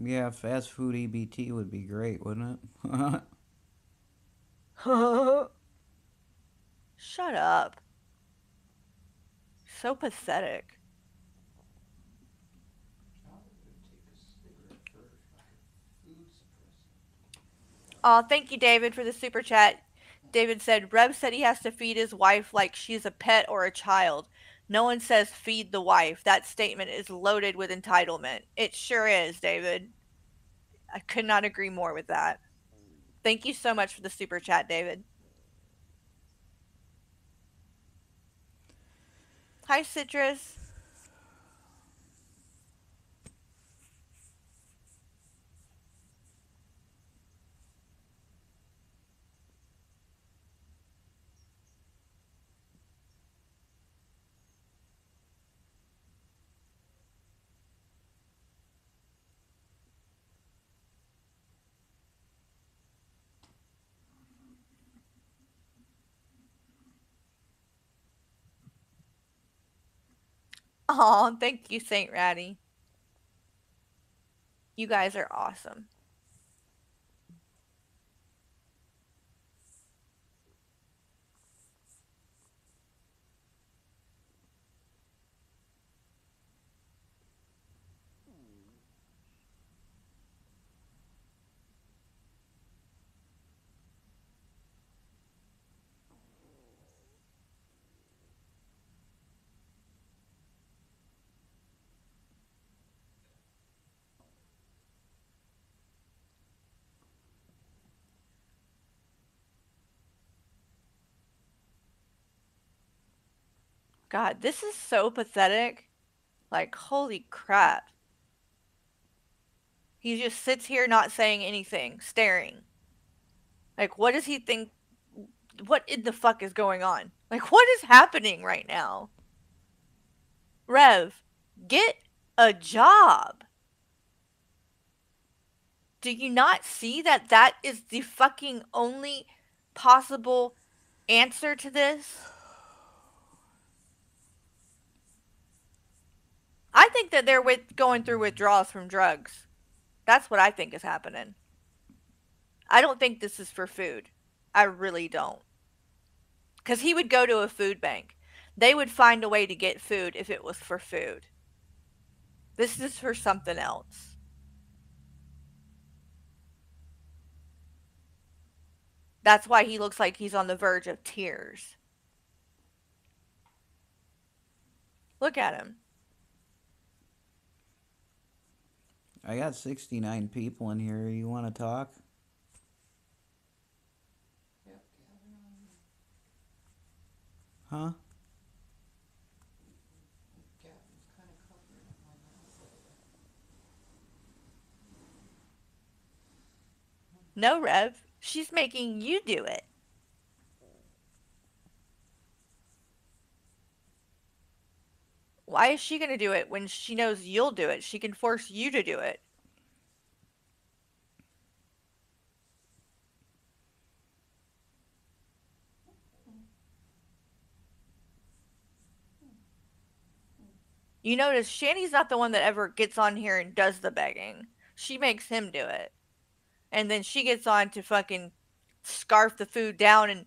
Yeah, fast food EBT would be great, wouldn't it? Shut up. So pathetic. Oh, thank you, David, for the super chat. David said, Rev said he has to feed his wife like she's a pet or a child. No one says feed the wife. That statement is loaded with entitlement. It sure is, David. I could not agree more with that. Thank you so much for the super chat, David. Hi, Citrus. Oh, thank you, Saint Ratty. You guys are awesome. God, this is so pathetic. Like, holy crap. He just sits here not saying anything, staring. Like, what does he think? What in the fuck is going on? Like, what is happening right now? Rev, get a job. Do you not see that that is the fucking only possible answer to this? I think that they're with going through withdrawals from drugs. That's what I think is happening. I don't think this is for food. I really don't. Because he would go to a food bank. They would find a way to get food if it was for food. This is for something else. That's why he looks like he's on the verge of tears. Look at him. I got 69 people in here. You want to talk? Huh? No, Rev. She's making you do it. Why is she going to do it when she knows you'll do it? She can force you to do it. You notice Shanny's not the one that ever gets on here and does the begging. She makes him do it. And then she gets on to fucking scarf the food down and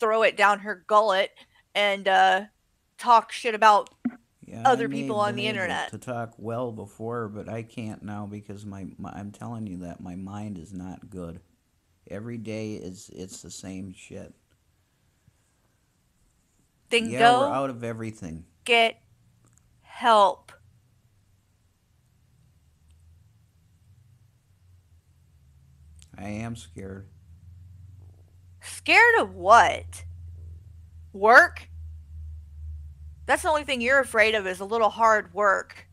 throw it down her gullet and uh, talk shit about Other people on the internet. To talk well before, but I can't now because my, my I'm telling you that my mind is not good. Every day is it's the same shit. Then yeah, go we're out of everything. get help. I am scared. Scared of what? Work? That's the only thing you're afraid of is a little hard work.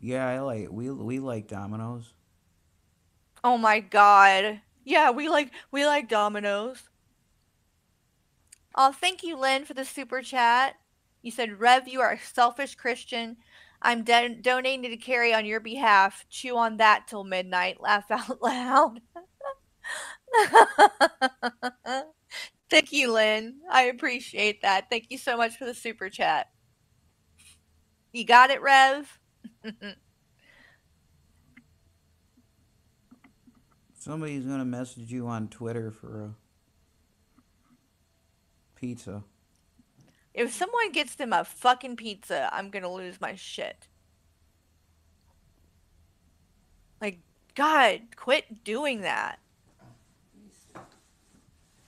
Yeah, I like we we like Domino's. Oh my god. Yeah, we like we like Domino's. Oh, thank you, Lynn, for the super chat. You said, Rev, you are a selfish Christian. I'm don- donating to Carrie on your behalf. Chew on that till midnight. Laugh out loud. Thank you, Lynn. I appreciate that. Thank you so much for the super chat. You got it, Rev? Somebody's gonna message you on Twitter for a pizza. If someone gets them a fucking pizza, I'm gonna lose my shit. Like, God, quit doing that.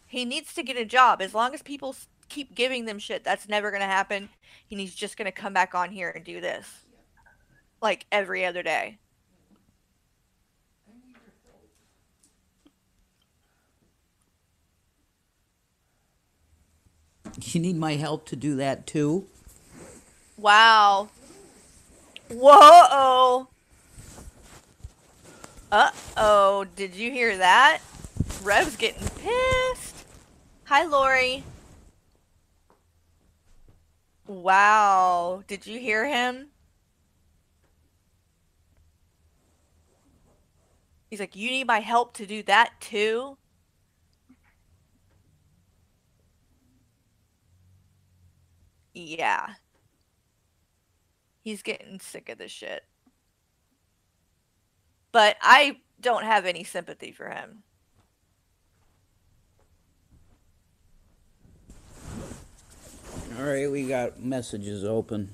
He needs to get a job. As long as people keep giving them shit, that's never gonna happen. And he's just gonna come back on here and do this. Like every other day. You need my help to do that too? Wow. Whoa. Uh oh. Did you hear that? Rev's getting pissed. Hi, Lori. Wow. Did you hear him? He's like, You need my help to do that too? Yeah. He's getting sick of this shit. But I don't have any sympathy for him. Alright, we got messages open.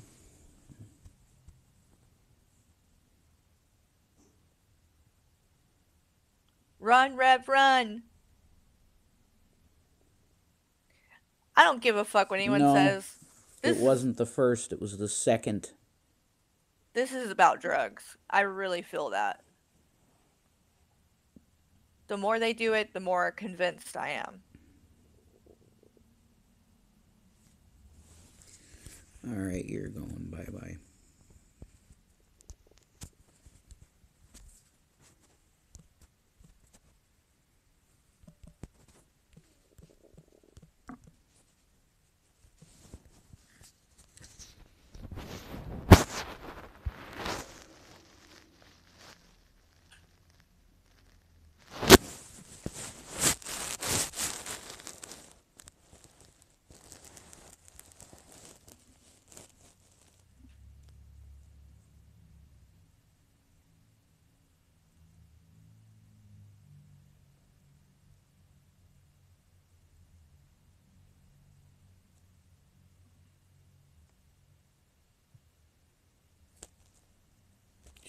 Run, Rev, run. I don't give a fuck what anyone no, says. It wasn't the first, it was the second. this is about drugs. I really feel that. The more they do it, the more convinced I am. Alright, you're going bye bye.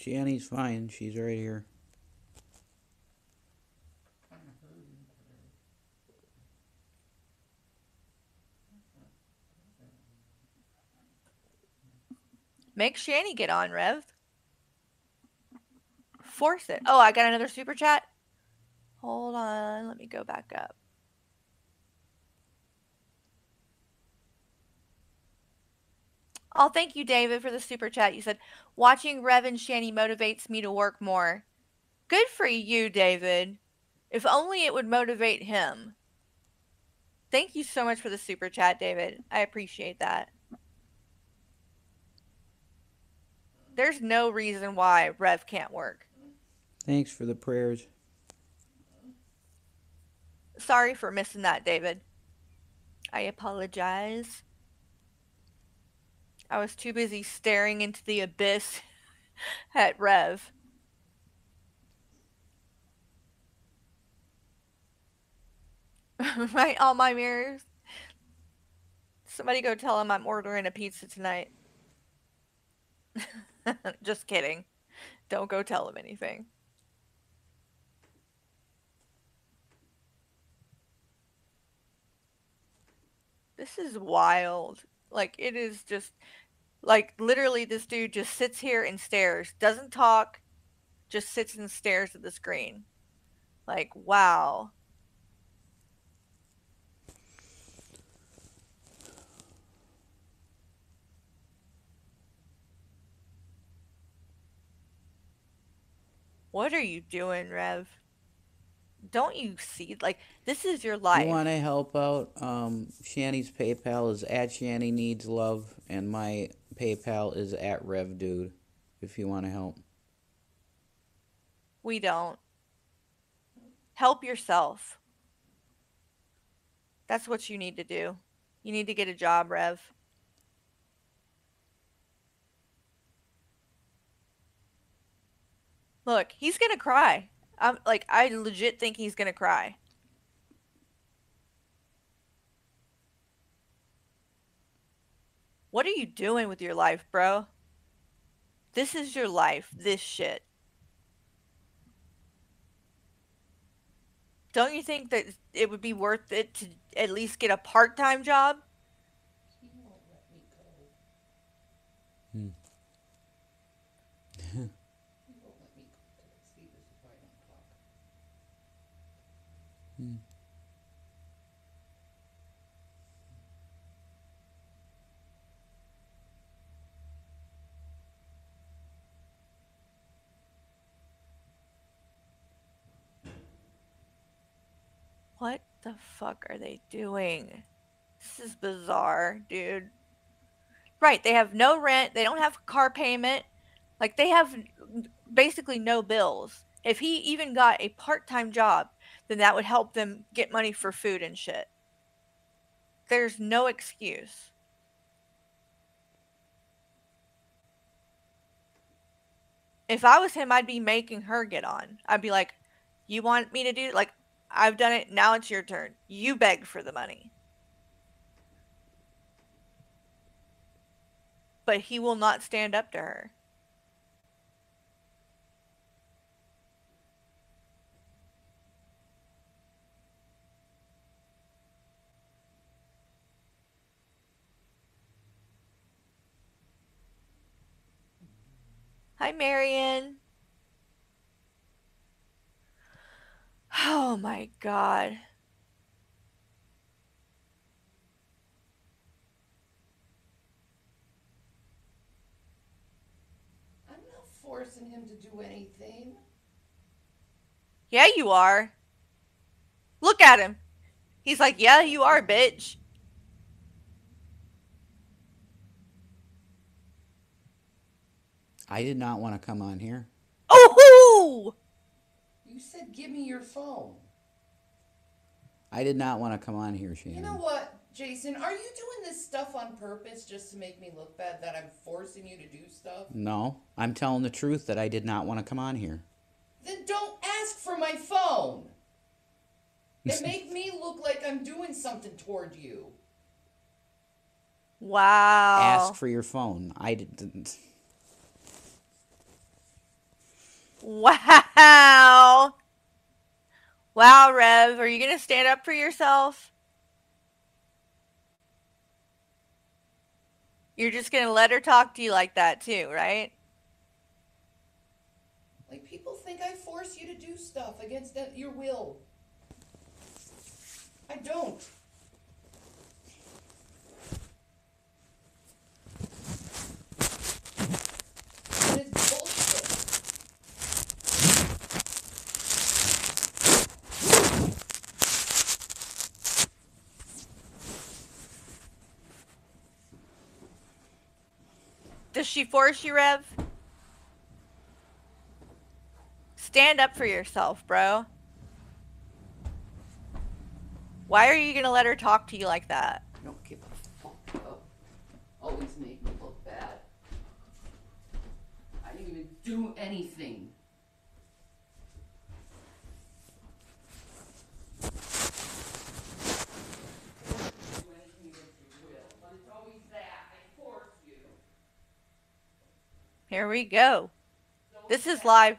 Shanny's fine, she's right here. Make Shanny get on, Rev. Force it. Oh, I got another super chat. Hold on. Let me go back up. Oh, thank you, David, for the super chat. You said, watching Rev and Shanny motivates me to work more. Good for you, David. If only it would motivate him. Thank you so much for the super chat, David. I appreciate that. There's no reason why Rev can't work. Thanks for the prayers. Sorry for missing that, David. I apologize. I was too busy staring into the abyss at Rev. right all my mirrors. Somebody go tell him I'm ordering a pizza tonight. Just kidding. Don't go tell him anything. This is wild. Like it is just like literally this dude just sits here and stares, doesn't talk, just sits and stares at the screen. Like, wow. What are you doing, Rev? Don't you see like this is your life. You want to help out? Um, Shanny's PayPal is at Shanny Needs Love, and my PayPal is at Rev Dude. If you want to help, We don't. Help yourself. That's what you need to do. You need to get a job, Rev. Look, he's gonna cry. I'm like, I legit think he's gonna cry. What are you doing with your life, bro? This is your life. This shit. Don't you think that it would be worth it to at least get a part-time job? What the fuck are they doing? This is bizarre, dude. Right, they have no rent, they don't have car payment. Like they have basically no bills. If he even got a part-time job, then that would help them get money for food and shit. There's no excuse. If I was him, I'd be making her get on. I'd be like, "You want me to do like I've done it, now it's your turn. You beg for the money." But he will not stand up to her. Hi, Marion. Oh my god. I'm not forcing him to do anything. Yeah, you are. Look at him. He's like, Yeah, you are, bitch. I did not want to come on here. Oh! You said give me your phone. I did not want to come on here, Shannon. You know what, Jason? Are you doing this stuff on purpose just to make me look bad that I'm forcing you to do stuff? No, I'm telling the truth that I did not want to come on here. Then don't ask for my phone. It make me look like I'm doing something toward you. Wow. Ask for your phone. I didn't. Wow. Wow, Rev. Are you going to stand up for yourself? You're just going to let her talk to you like that, too, right? Like people think I force you to do stuff against your will. I don't. And it's bullshit. Does she force you, Rev? Stand up for yourself, bro. Why are you to let her talk to you like that? Don't give a fuck. Up. Always make me look bad. I didn't even do anything. Here we go. This is live.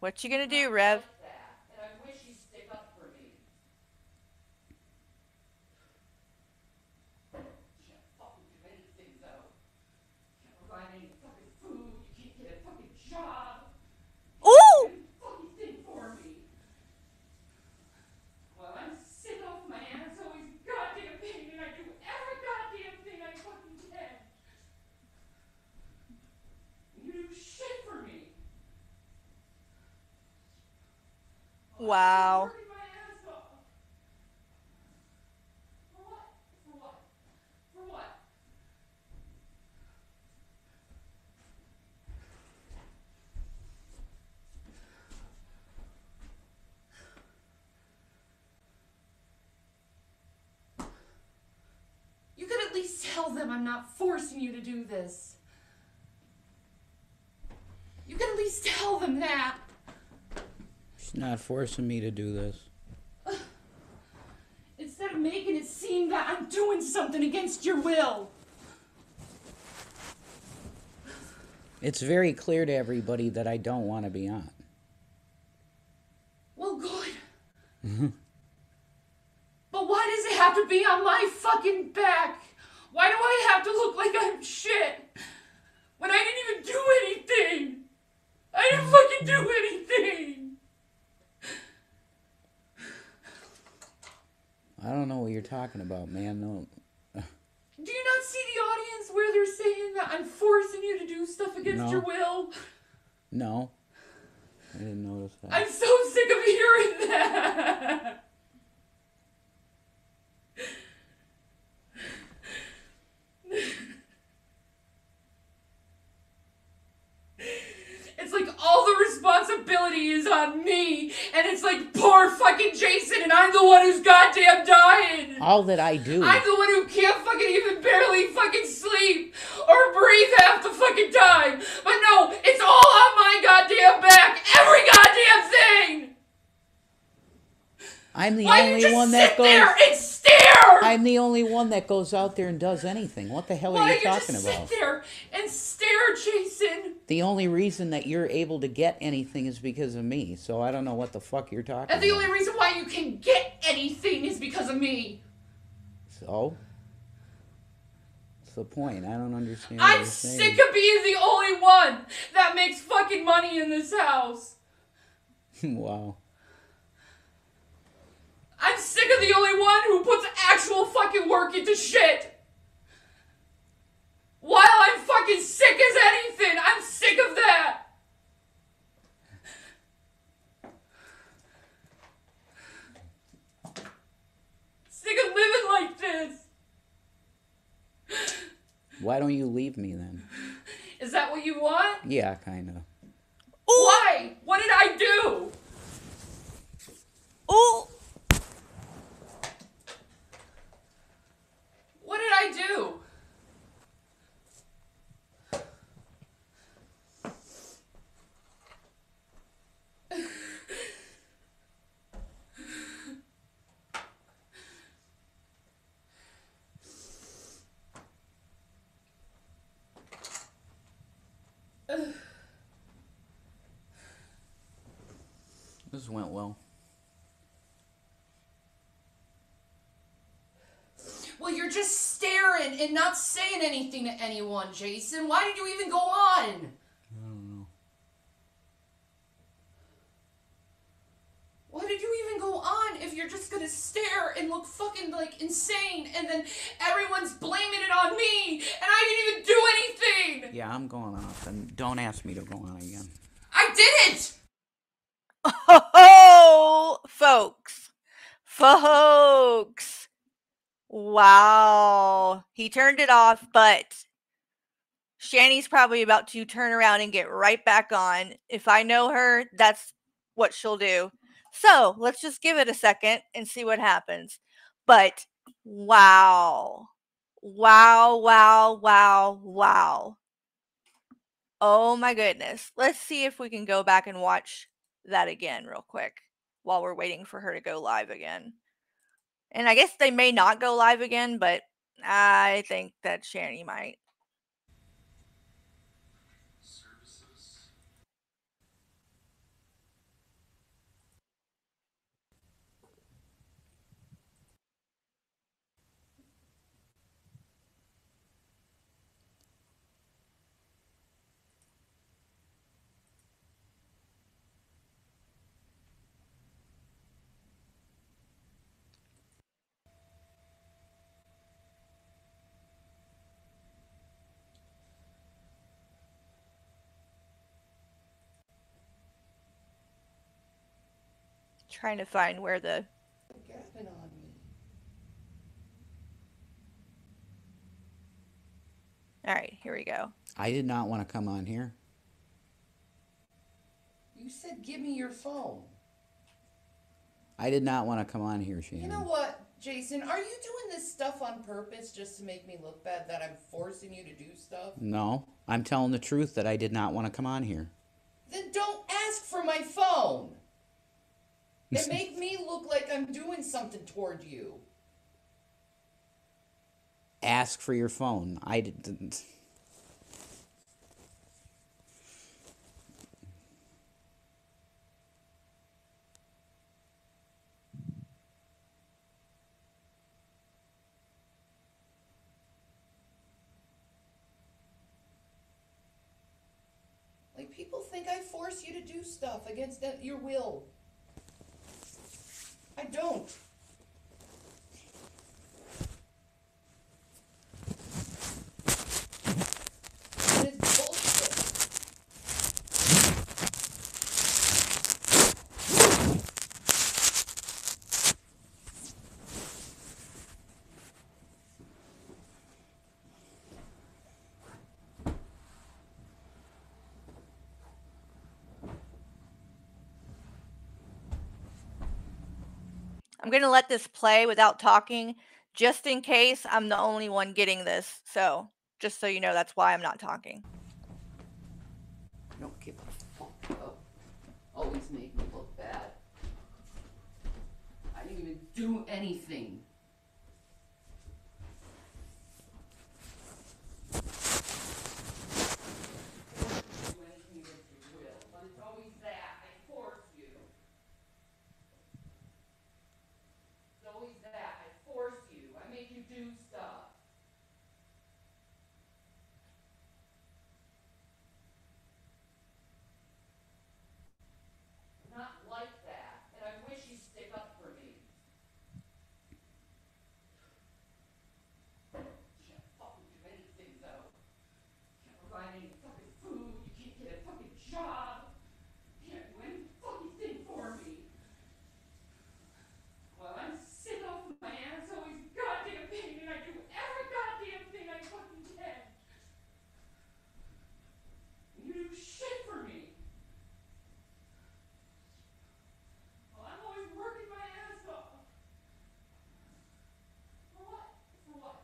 What you to do, Rev? Wow. tell them I'm not forcing you to do this. You can at least tell them that. Not forcing me to do this. Instead of making it seem that I'm doing something against your will. It's very clear to everybody that I don't want to be on. Well, good. Mm-hmm. But why does it have to be on my fucking back? Why do I have to look like I'm shit? When I didn't even do anything! I didn't fucking do mm-hmm. anything! I don't know what you're talking about, man. No. Do you not see the audience where they're saying that I'm forcing you to do stuff against No. your will? No. I didn't notice that. I'm so sick of hearing that! It's like all the responsibility is on me, and it's like poor fucking Jason, and I'm the one who's goddamn dying! All that I do. I'm the one who can't fucking even barely fucking sleep or breathe half the fucking time. But no, it's all on my goddamn back. Every goddamn thing. I'm the Why only one that goes. There? I'm the only one that goes out there and does anything. What the hell Why are you you just talking about? sit there and stare, Jason? The only reason that you're able to get anything is because of me. So I don't know what the fuck you're talking And the about. only reason why you can get anything is because of me. So? What's the point? I don't understand. what I'm you're saying. sick of being the only one that makes fucking money in this house. wow. I'm sick of the only one who puts actual fucking work into shit. While I'm fucking sick as anything, I'm sick of that. Sick of living like this. Why don't you leave me then? Is that what you want? Yeah, kind of. Why? What did I do? Oh, What did I do? This went well. Well, you're just staring and not saying anything to anyone, Jason. Why did you even go on? I don't know. Why did you even go on if you're just gonna stare and look fucking like insane and then everyone's blaming it on me and I didn't even do anything? Yeah, I'm going off, and don't ask me to go on again. I didn't! Oh, folks. Folks. Wow. He turned it off, but Shanny's probably about to turn around and get right back on. If I know her, that's what she'll do. So let's just give it a second and see what happens. But wow. Wow, wow, wow, wow. Oh my goodness. Let's see if we can go back and watch that again real quick while we're waiting for her to go live again. And I guess they may not go live again, but I think that Shanny might. Trying to find where the All right, here we go. I did not want to come on here. You said give me your phone. I did not want to come on here, Shannon. You know what? Jason, are you doing this stuff on purpose just to make me look bad that I'm forcing you to do stuff? No, I'm telling the truth that I did not want to come on here. Then don't ask for my phone. It make me look like I'm doing something toward you. Ask for your phone. I didn't. Like people think I force you to do stuff against your will. I don't. I'm going to let this play without talking just in case I'm the only one getting this. So, just so you know, that's why I'm not talking. Don't give a fuck. Oh, always make me look bad. I didn't even do anything. But it's always that. I force you. It's always that. I force you. I make you do stuff. Not like that. And I wish you'd stick up for me. Can't fucking do anything though. Can't provide any fucking food. You can't get a fucking job. Can't do any fucking thing for me. Well, I'm sick off my ass always goddamn pain and I do every goddamn thing I fucking can. You do shit for me. Well, I'm always working my ass off. For what? For what?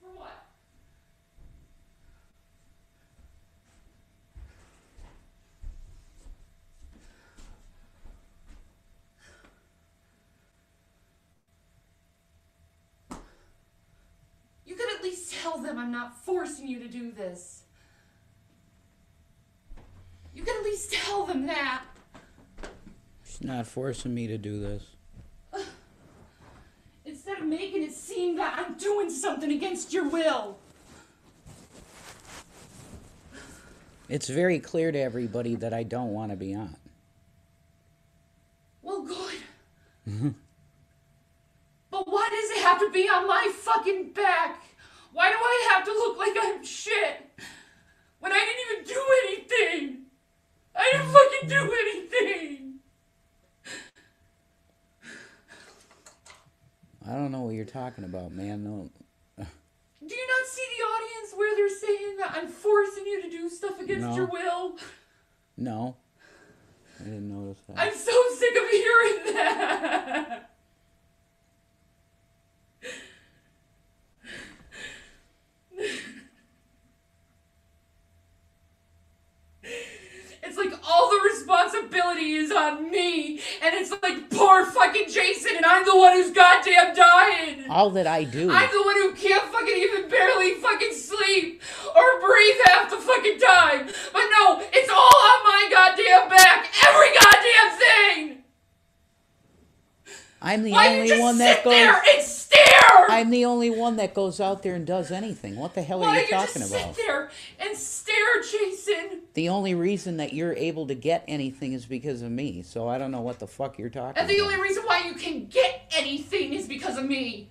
For what? You could at least tell them I'm not forcing you to do this. You can at least tell them that. She's not forcing me to do this. Instead of making it seem that I'm doing something against your will. It's very clear to everybody that I don't want to be on. Well, good. But why does it have to be on my fucking back? Why do I have to look like I'm shit? When I didn't even do anything! I didn't fucking do anything! I don't know what you're talking about, man. No. Do you not see the audience where they're saying that I'm forcing you to do stuff against No. your will? No. I didn't notice that. I'm so sick of hearing that! It's like all the responsibility is on me, and it's like poor fucking Jason, and I'm the one who's goddamn dying! All that I do. I'm the one who can't fucking even barely fucking sleep or breathe half the fucking time. But no, it's all on my goddamn back. Every goddamn thing. I'm the Why only one that goes. There? I'm the only one that goes out there and does anything. What the hell Why are you you talking just about? sit there and stare, Jason? The only reason that you're able to get anything is because of me. So I don't know what the fuck you're talking about. And the about. only reason why you can get anything is because of me.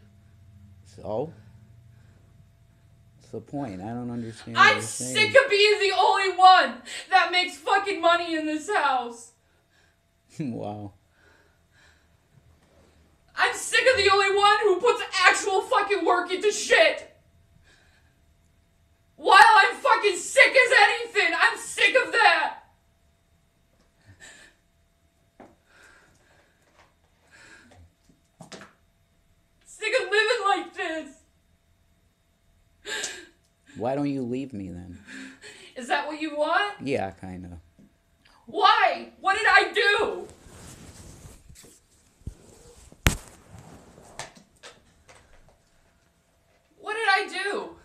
So? What's the point? I don't understand. what I'm you're saying. sick of being the only one that makes fucking money in this house. wow. I'm sick of the only one who puts actual fucking work into shit. While I'm fucking sick as anything, I'm sick of that. Sick of living like this. Why don't you leave me then? Is that what you want? Yeah, kind of. Why? What did I do? What did I do?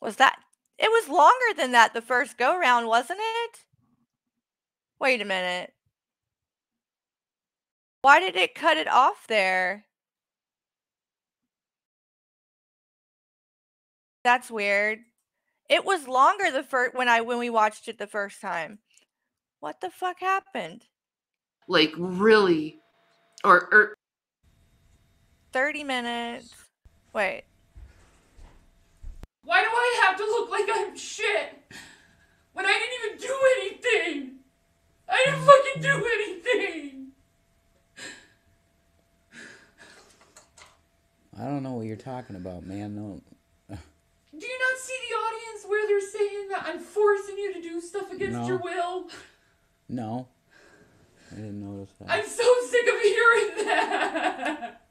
Was that? It was longer than that the first go round, wasn't it? Wait a minute. Why did it cut it off there? That's weird. It was longer the first when I when we watched it the first time. What the fuck happened? Like really, or or 30 minutes. Wait. Why do I have to look like I'm shit when I didn't even do anything? I didn't fucking do anything. I don't know what you're talking about, man. No. Do you not see the audience where they're saying that I'm forcing you to do stuff against No. your will? No. I didn't notice that. I'm so sick of hearing that.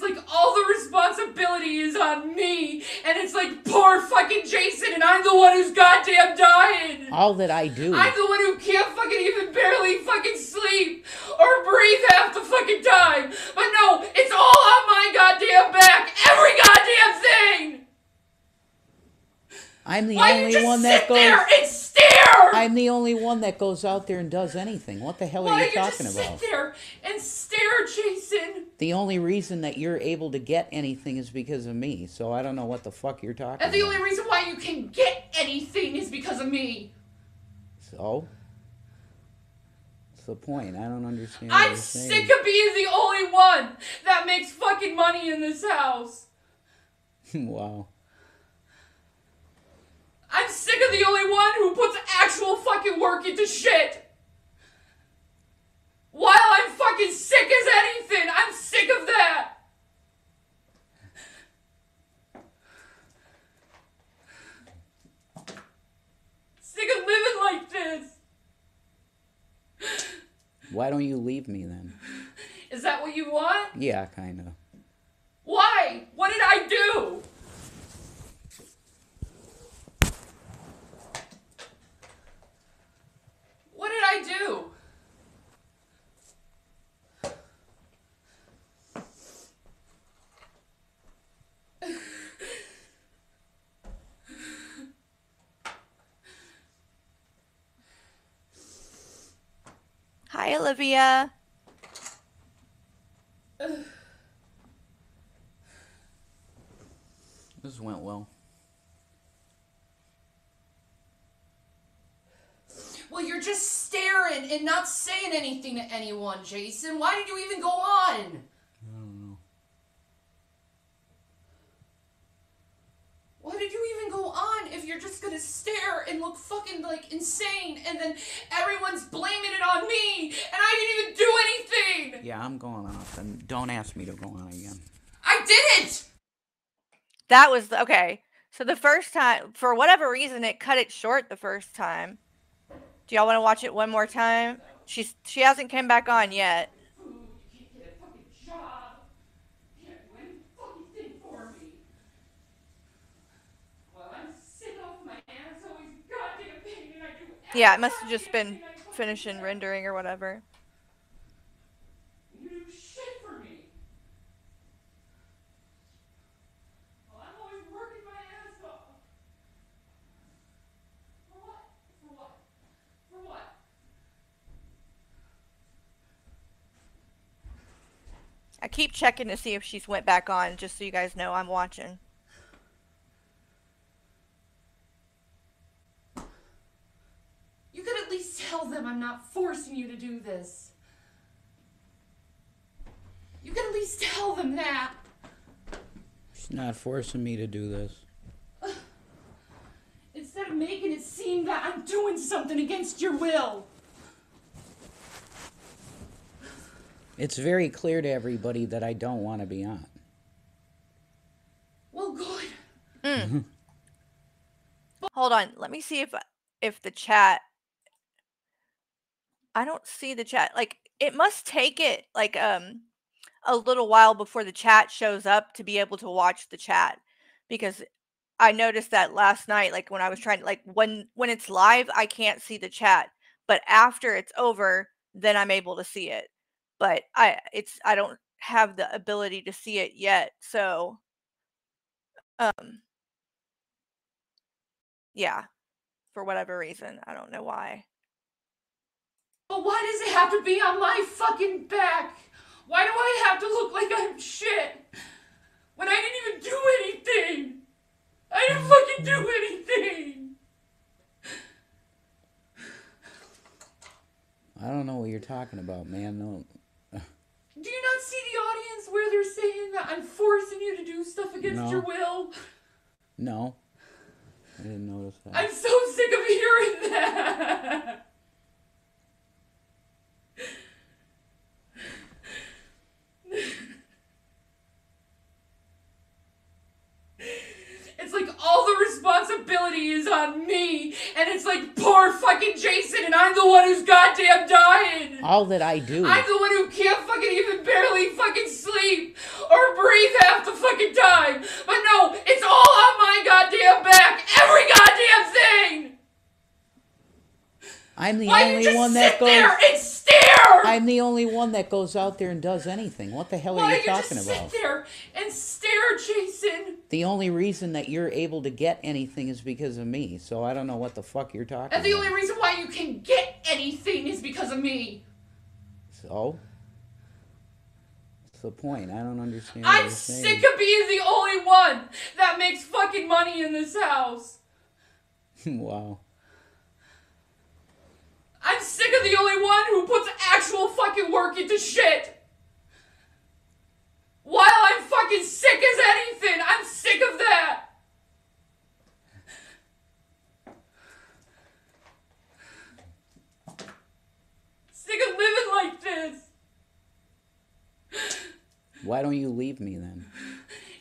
It's like all the responsibility is on me, and it's like poor fucking Jason, and I'm the one who's goddamn dying. All that I do. I'm the one who can't fucking even barely fucking sleep or breathe half the fucking time. But no, it's all on my goddamn back. Every goddamn thing. I'm the Why only one that goes. Stare? I'm the only one that goes out there and does anything. What the hell are Why you you talking just about? sit there and stare, Jason? The only reason that you're able to get anything is because of me. So I don't know what the fuck you're talking And the about. only reason why you can get anything is because of me. So? What's the point? I don't understand. what I'm you're saying. sick of being the only one that makes fucking money in this house. wow. I'm sick of the only one who puts actual fucking work into shit. While I'm fucking sick as anything, I'm sick of that. Sick of living like this. Why don't you leave me then? Is that what you want? Yeah, kind of. Why? What did I do? What did I do? Hi, Olivia. This went well. Well, you're just staring and not saying anything to anyone, Jason. Why did you even go on? I don't know. Why did you even go on if you're just gonna stare and look fucking like insane and then everyone's blaming it on me and I didn't even do anything? Yeah, I'm going off, and don't ask me to go on again. I didn't! That was okay. So the first time, for whatever reason, it cut it short the first time. Do y'all want to watch it one more time? She's she hasn't came back on yet. Yeah, it must have just been finishing rendering or whatever. You do shit for me. Well, I'm always working my ass off. For what? For what? For what? I keep checking to see if she's went back on, just so you guys know I'm watching. You could at least tell them I'm not forcing you to do this. You could at least tell them that. She's not forcing me to do this. Instead of making it seem that I'm doing something against your will. It's very clear to everybody that I don't want to be on. Well, good. Mm. Hold on. Let me see if if the chat. I don't see the chat. Like it must take it like um a little while before the chat shows up to be able to watch the chat because I noticed that last night like when I was trying to like when when it's live I can't see the chat but after it's over then I'm able to see it but I it's I don't have the ability to see it yet so um yeah for whatever reason I don't know why But why does it have to be on my fucking back? Why do I have to look like I'm shit? When I didn't even do anything! I didn't fucking do anything! I don't know what you're talking about, man. No. Do you not see the audience where they're saying that I'm forcing you to do stuff against No. your will? No. I didn't notice that. I'm so sick of hearing that! It's like all the responsibility is on me, and it's like poor fucking Jason, and I'm the one who's goddamn dying! All that I do. I'm the one who can't fucking even barely fucking sleep or breathe half the fucking time. But no, it's all on my goddamn back. Every goddamn thing. I'm the Why only one that goes. There? I'm the only one that goes out there and does anything. What the hell Why are you you just talking about? sit there and stare, Jason? The only reason that you're able to get anything is because of me. So I don't know what the fuck you're talking about. And the about. only reason why you can get anything is because of me. So? What's the point? I don't understand what I'm sick of being the only one that makes fucking money in this house. wow. I'm sick of the only one who puts actual fucking work into shit. While I'm fucking sick as anything, I'm sick of that. Sick of living like this. Why don't you leave me then?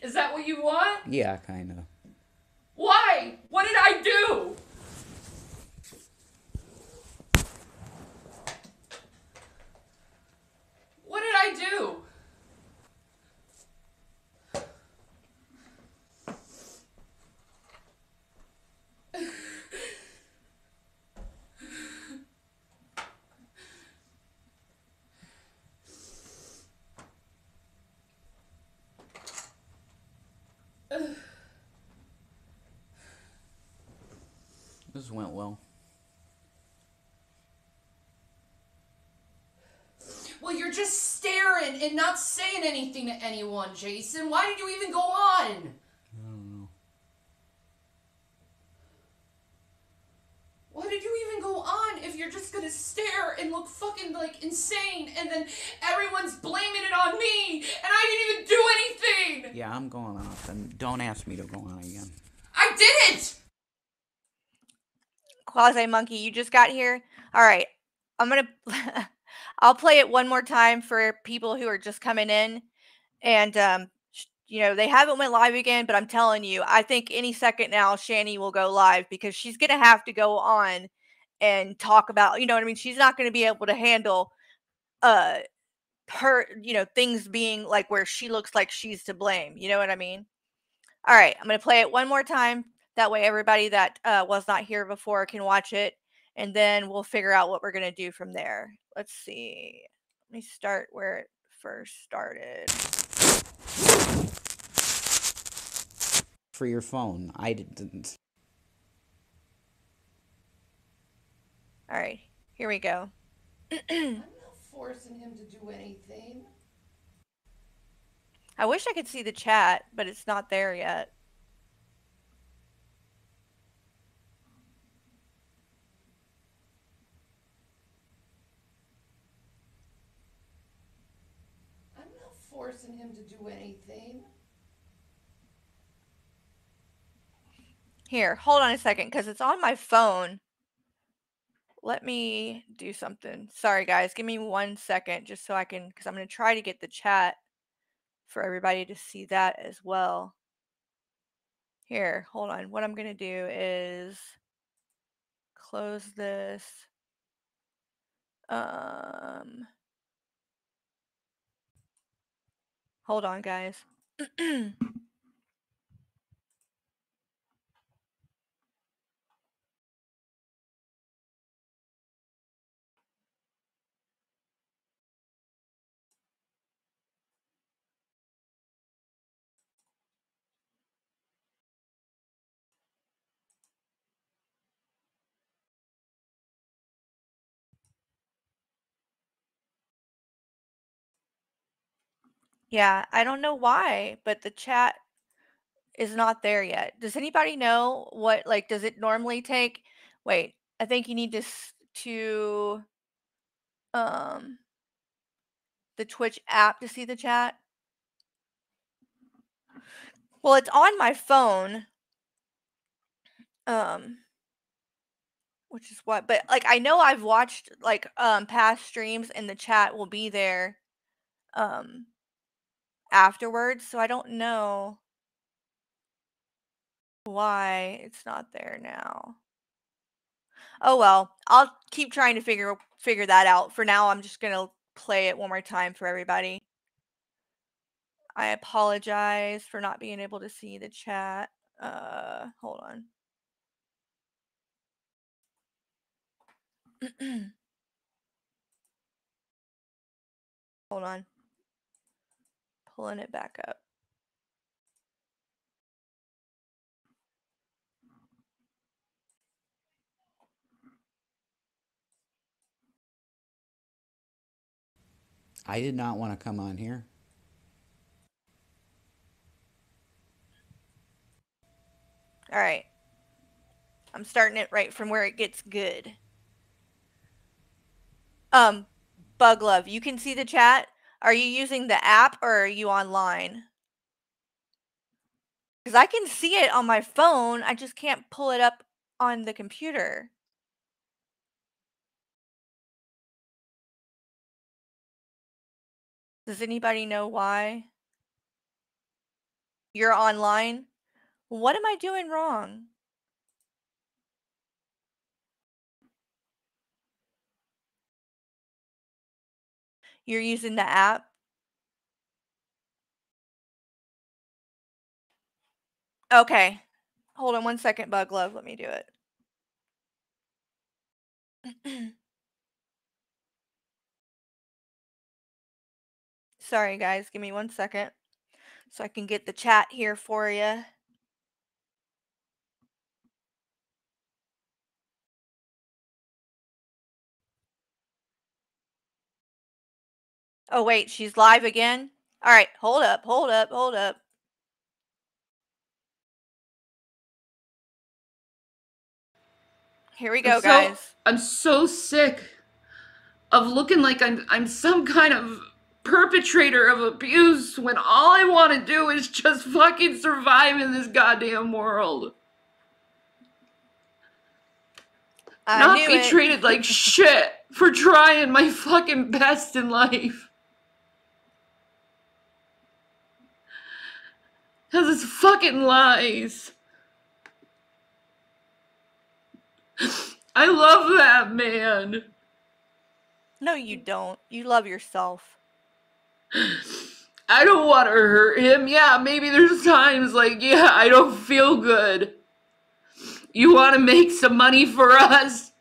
Is that what you want? Yeah, kind of. Why? What did I do? What did I do? This went well. Well, you're just staring and not saying anything to anyone, Jason. Why did you even go on? I don't know. Why did you even go on if you're just gonna stare and look fucking like insane and then everyone's blaming it on me and I didn't even do anything? Yeah, I'm going off, and don't ask me to go on again. I didn't! Quasi Monkey, you just got here. All right. I'm going to I'll play it one more time for people who are just coming in and um you know, they haven't went live again, but I'm telling you, I think any second now Shanny will go live because she's going to have to go on and talk about, you know what I mean? She's not going to be able to handle uh her, you know, things being like where she looks like she's to blame. You know what I mean? All right, I'm going to play it one more time. That way, everybody that uh, was not here before can watch it, and then we'll figure out what we're going to do from there. Let's see. Let me start where it first started. For your phone, I didn't. All right, here we go. I'm not forcing him to do anything. I wish I could see the chat, but it's not there yet. I'm not forcing him to do anything. Here, hold on a second because it's on my phone. let me do something. Sorry, guys. Give me one second just so I can, because I'm going to try to get the chat for everybody to see that as well. Here, hold on. What I'm going to do is close this. Um, hold on, guys. Yeah, I don't know why, but the chat is not there yet. Does anybody know what like does it normally take? Wait, I think you need to to um the Twitch app to see the chat. Well, it's on my phone. Um which is what but like I know I've watched like um past streams and the chat will be there um afterwards, so I don't know why it's not there now. Oh well, I'll keep trying to figure figure that out. For now, I'm just gonna play it one more time for everybody. I apologize for not being able to see the chat. Uh, hold on. hold on. Pulling it back up. I did not want to come on here. All right. I'm starting it right from where it gets good. Um, Bug Love, you can see the chat. Are you using the app or are you online? Because I can see it on my phone. I just can't pull it up on the computer. Does anybody know why? You're online? What am I doing wrong? You're using the app? Okay. Hold on one second, Bug Love. Let me do it. Sorry, guys. Give me one second so I can get the chat here for you. Oh, wait. She's live again? All right. Hold up. Hold up. Hold up. Here we go, I'm so- guys. I'm so sick of looking like I'm I'm some kind of perpetrator of abuse when all I want to do is just fucking survive in this goddamn world. I Not be it. treated like shit for trying my fucking best in life. Cause it's fucking lies. I love that man. No, you don't. You love yourself. I don't want to hurt him. Yeah, maybe there's times like, yeah, I don't feel good. You want to make some money for us?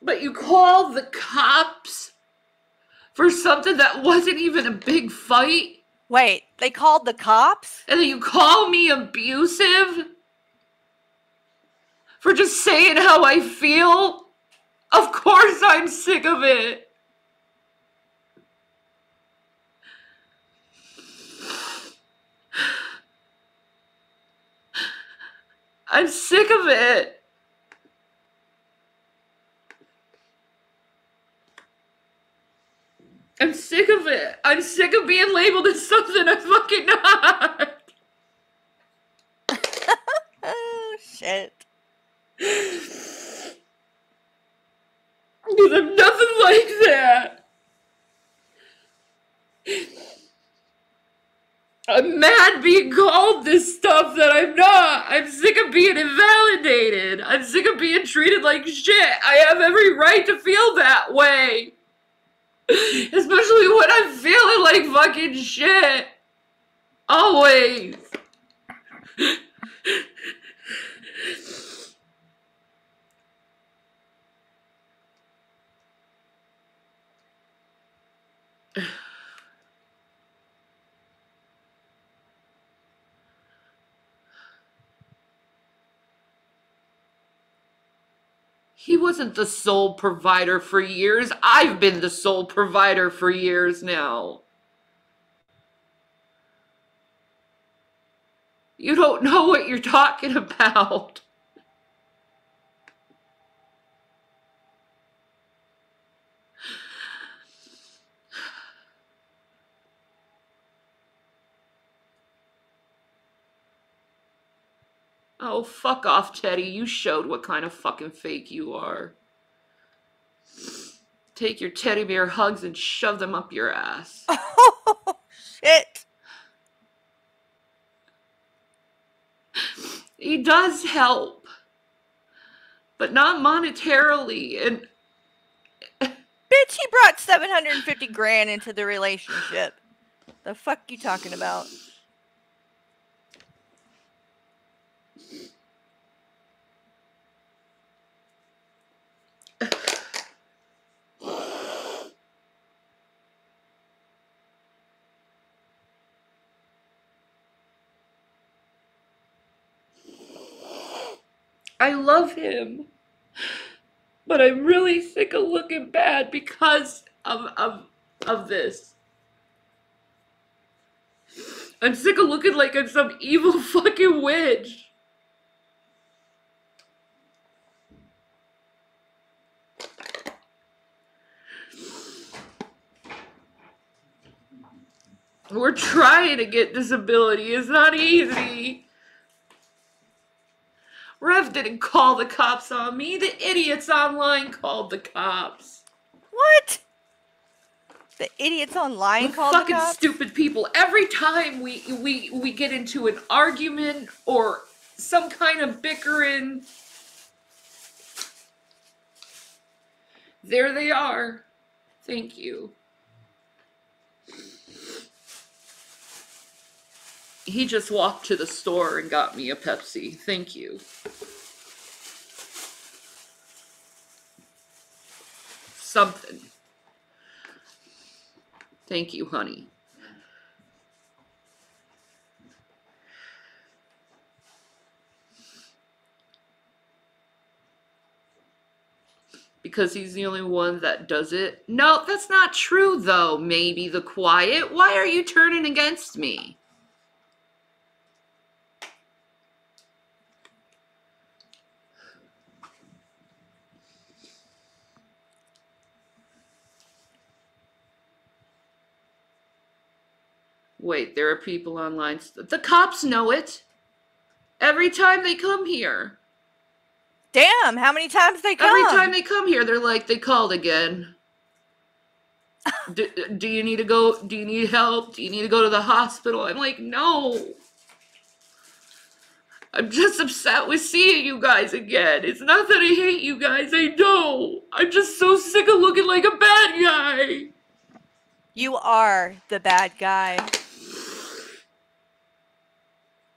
But you call the cops for something that wasn't even a big fight? Wait, they called the cops? And then you call me abusive? For just saying how I feel? Of course I'm sick of it. I'm sick of it. I'm sick of it. I'm sick of being labeled as something I'm fucking not. oh shit. Because I'm nothing like that. I'm mad being called this stuff that I'm not. I'm sick of being invalidated. I'm sick of being treated like shit. I have every right to feel that way. Especially when I'm feeling like fucking shit. Always. He wasn't the sole provider for years. I've been the sole provider for years now. You don't know what you're talking about. Oh, fuck off, Teddy. You showed what kind of fucking fake you are. Take your teddy bear hugs and shove them up your ass. Oh, Shit. He does help, but not monetarily. And Bitch, he brought 750 grand into the relationship. The fuck you talking about? I love him. But I'm really sick of looking bad because of of of this. I'm sick of looking like I'm some evil fucking witch. We're trying to get disability. It's not easy. Rev didn't call the cops on me. The idiots online called the cops. What? The idiots online The called the cops. fucking cops? stupid people. Every time we we we get into an argument or some kind of bickering, there they are. Thank you. He just walked to the store and got me a Pepsi. Thank you. Something. Thank you, honey. Because he's the only one that does it. No, that's not true, though. Maybe the quiet. Why are you turning against me? Wait, there are people online. The cops know it. Every time they come here. Damn, how many times they come? Every time they come here, they're like, they called again. do, do you need to go? Do you need help? Do you need to go to the hospital? I'm like, no. I'm just upset with seeing you guys again. It's not that I hate you guys, I know. I'm just so sick of looking like a bad guy. You are the bad guy.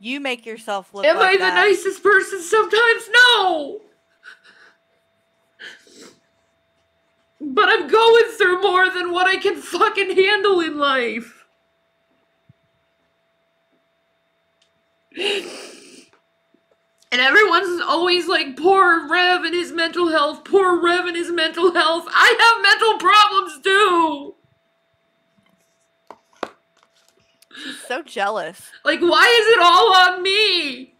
You make yourself look Am like I the that. nicest person sometimes? No. But I'm going through more than what I can fucking handle in life. And everyone's always like, poor Rev and his mental health, poor Rev and his mental health. I have mental problems too. She's so jealous. Like, why is it all on me?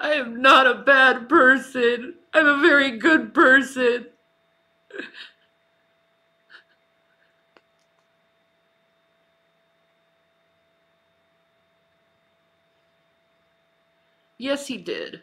I am not a bad person. I'm a very good person. Yes, he did.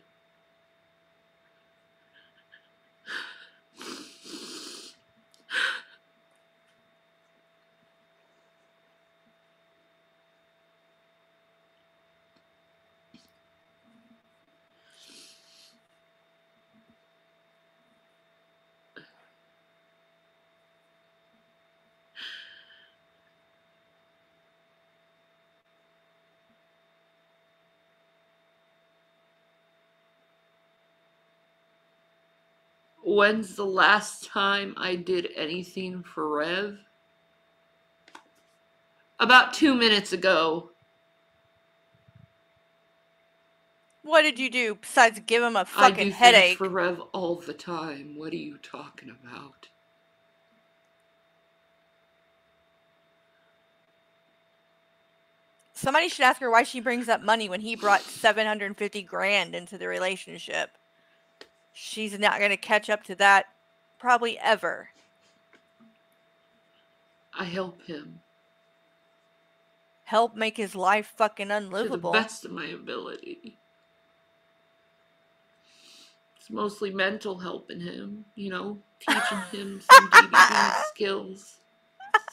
When's the last time I did anything for Rev? About two minutes ago. What did you do besides give him a fucking I do things headache? for Rev all the time. What are you talking about? Somebody should ask her why she brings up money when he brought 750 grand into the relationship. She's not going to catch up to that probably ever. I help him Help make his life fucking unlivable. to the best of my ability. It's mostly mental helping him, you know, teaching him some DBT skills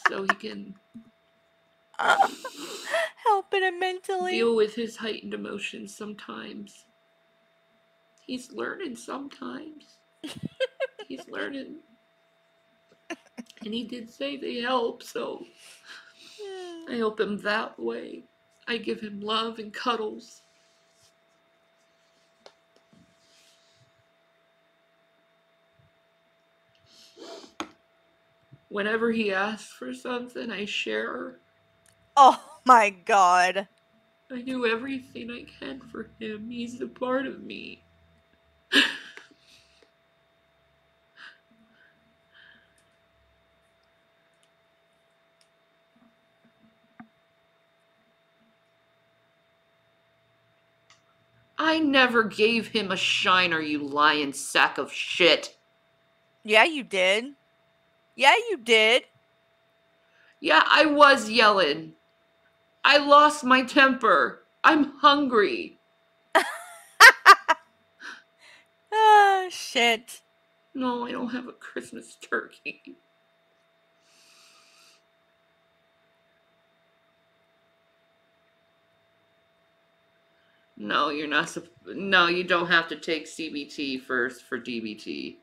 so he can Helping him mentally. deal with his heightened emotions sometimes. He's learning sometimes. He's learning. And he did say they help, so I help him that way. I give him love and cuddles. Whenever he asks for something, I share. Oh my god. I do everything I can for him. He's a part of me. I never gave him a shiner, you lying sack of shit. Yeah, you did. Yeah, you did. Yeah, I was yelling. I lost my temper. I'm hungry. Ah, shit. No, I don't have a Christmas turkey. No, you're not. No, you don't have to take CBT first for DBT.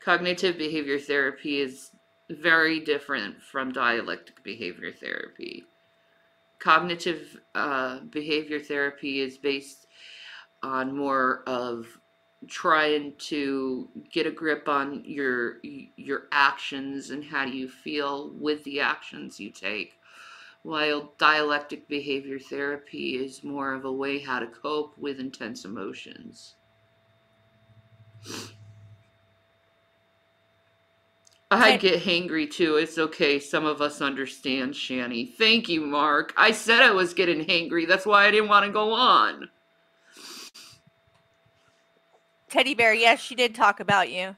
Cognitive behavior therapy is very different from dialectic behavior therapy. Cognitive uh, behavior therapy is based on more of trying to get a grip on your your actions and how do you feel with the actions you take while dialectic behavior therapy is more of a way how to cope with intense emotions I get hangry too. It's okay. Some of us understand, Shanny. Thank you, Mark. I said I was getting hangry. That's why I didn't want to go on. Teddy bear, yes, she did talk about you.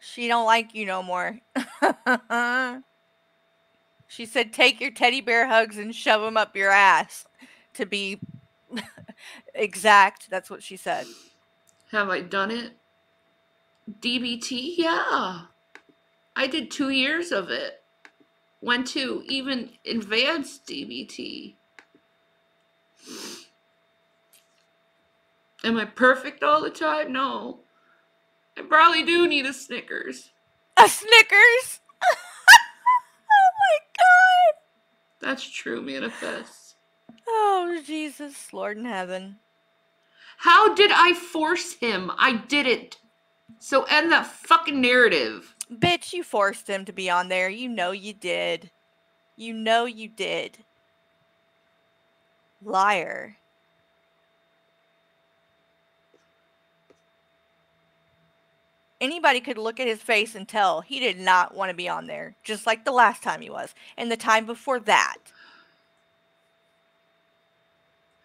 She don't like you no more. she said take your teddy bear hugs and shove them up your ass. To be exact, that's what she said. Have I done it? DBT? Yeah. I did two years of it. Went to even advanced DBT. Am I perfect all the time? No. I probably do need a Snickers. A Snickers? oh my god. That's true, manifest. Oh Jesus, Lord in heaven. How did I force him? I didn't. So end that fucking narrative. Bitch, you forced him to be on there. You know you did. You know you did. Liar. Anybody could look at his face and tell he did not want to be on there, just like the last time he was, and the time before that.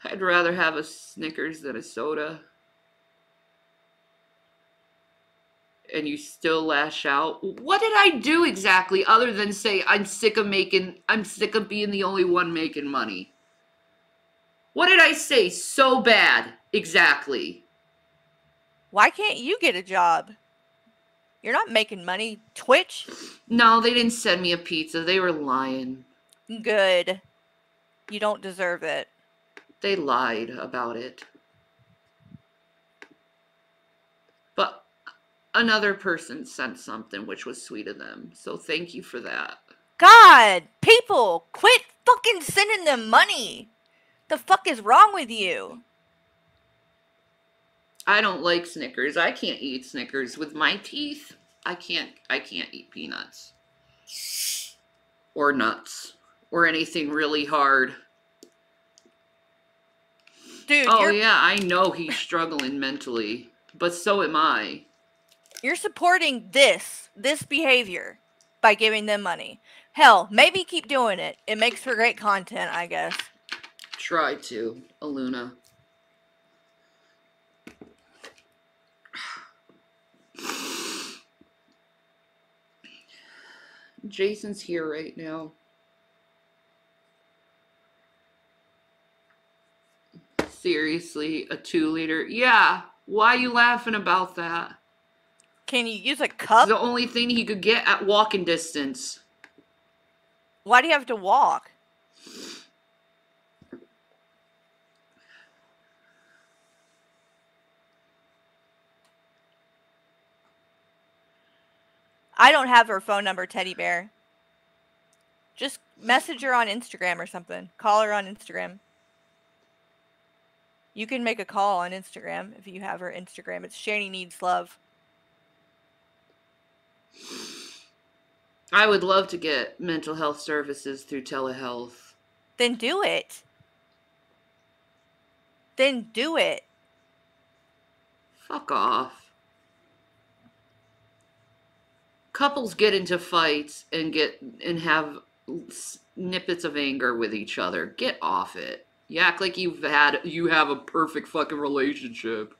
I'd rather have a Snickers than a soda. And you still lash out. What did I do exactly other than say I'm sick of making I'm sick of being the only one making money? What did I say so bad exactly? Why can't you get a job? You're not making money. Twitch? No, they didn't send me a pizza. They were lying. Good. You don't deserve it. They lied about it. But another person sent something which was sweet of them. So thank you for that. God, people, quit fucking sending them money. The fuck is wrong with you? I don't like Snickers. I can't eat Snickers with my teeth. I can't I can't eat peanuts. Or nuts. Or anything really hard. Dude, oh you're, yeah, I know he's struggling mentally, but so am I. you're supporting this, this behavior by giving them money. Hell, maybe keep doing it. It makes for great content, I guess. Try to, Aluna. Jason's here right now. Seriously, a two liter? Yeah. Why you laughing about that? Can you use a cup? The only thing he could get at walking distance. Why do you have to walk? I don't have her phone number, Teddy Bear. Just message her on Instagram or something. Call her on Instagram. You can make a call on Instagram if you have her Instagram. It's Shanny Needs Love. I would love to get mental health services through telehealth. Then do it. Then do it. Fuck off. Couples get into fights and get and have snippets of anger with each other. Get off it. You act like you've had you have a perfect fucking relationship.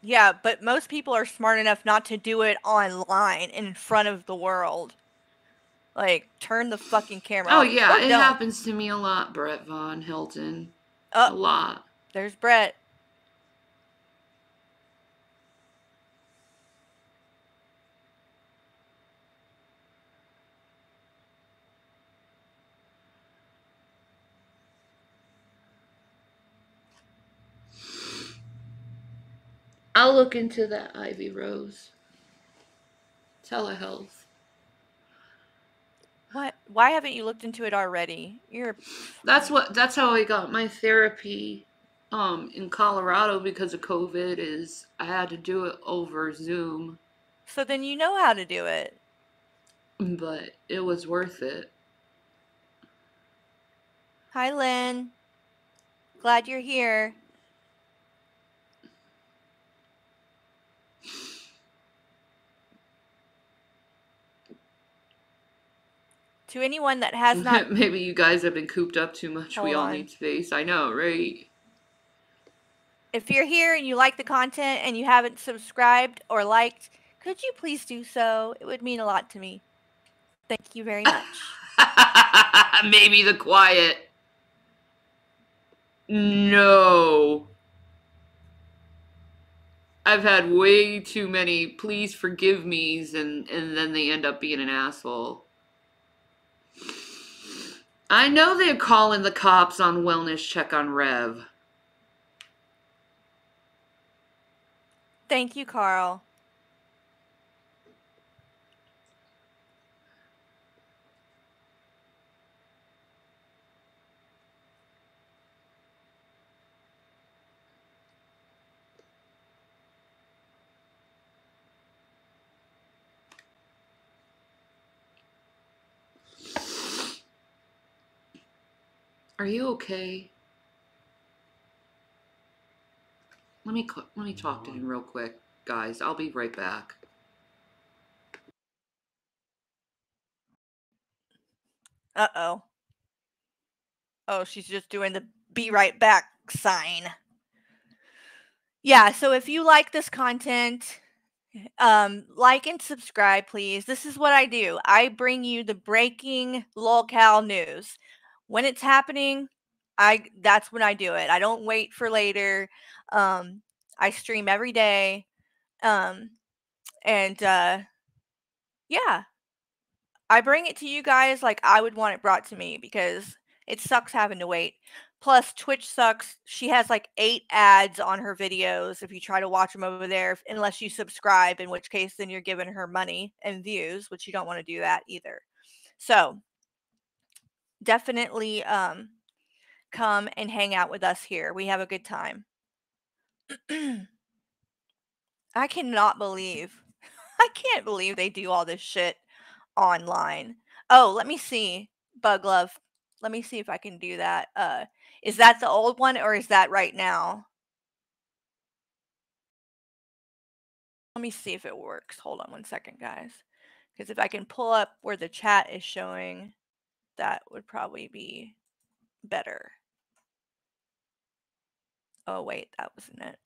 Yeah, but most people are smart enough not to do it online in front of the world. Like, turn the fucking camera Oh off. yeah, Or it don't. happens to me a lot, Brett Von Hilton. Oh, a lot. There's Brett. I'll look into that Ivy Rose. Telehealth. What? Why haven't you looked into it already? You're That's what that's how I got my therapy um in Colorado because of COVID is I had to do it over Zoom, so then you know how to do it. but it was worth it. Hi, Lynn. Glad you're here. To anyone that has not Maybe you guys have been cooped up too much. we Hold all on. need space. I know, right? if you're here and you like the content and you haven't subscribed or liked, could you please do so? It would mean a lot to me. Thank you very much. Maybe the quiet. No. I've had way too many please forgive me's and, and then they end up being an asshole. I know they're calling the cops on wellness check on Rev. Thank you, Carl. Are you okay? Let me let me talk to him real quick, guys. I'll be right back. Uh oh. Oh, she's just doing the be right back sign. Yeah, so if you like this content, um, like and subscribe, please. This is what I do. I bring you the breaking local news. When it's happening, I that's when I do it. I don't wait for later. Um, I stream every day. Um, and uh yeah, I bring it to you guys like I would want it brought to me because it sucks having to wait. Plus, Twitch sucks. She has like eight ads on her videos if you try to watch them over there, unless you subscribe, in which case then you're giving her money and views, which you don't want to do that either. So, definitely um, come and hang out with us here. We have a good time. I cannot believe, I can't believe they do all this shit online. Oh, let me see, Bug Love. Let me see if I can do that. Uh, is that the old one or is that right now? Let me see if it works. Hold on one second, guys. Because if I can pull up where the chat is showing, that would probably be better. Oh, wait, that wasn't it.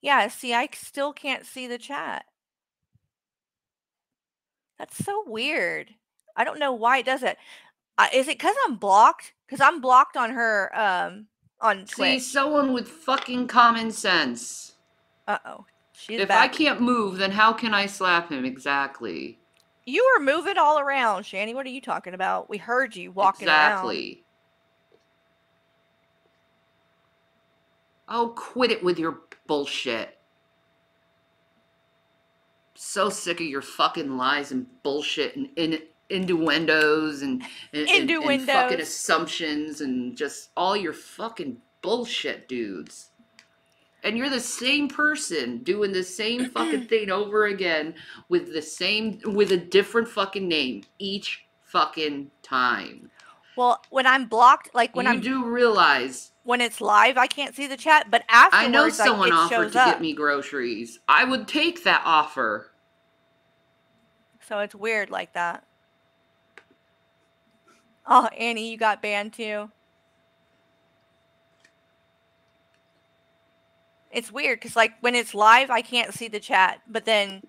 Yeah, see, I still can't see the chat. That's so weird. I don't know why it does it. Uh, is it because I'm blocked? Because I'm blocked on her um on See, someone with fucking common sense. Uh oh, she's if I can't move, then how can I slap him exactly? You were moving all around, Shanny. What are you talking about? We heard you walking around. exactly. Oh, quit it with your bullshit. So sick of your fucking lies and bullshit and in, innuendos and, and, and- and fucking assumptions and just all your fucking bullshit, dudes. And you're the same person doing the same fucking thing over again with the same with a different fucking name each fucking time. Well, when I'm blocked, like when I'm do realize when it's live, I can't see the chat, but afterwards, I know someone it offered to up. get me groceries. I would take that offer. So it's weird like that. Oh, Annie, you got banned too. It's weird because, like, when it's live, I can't see the chat, but then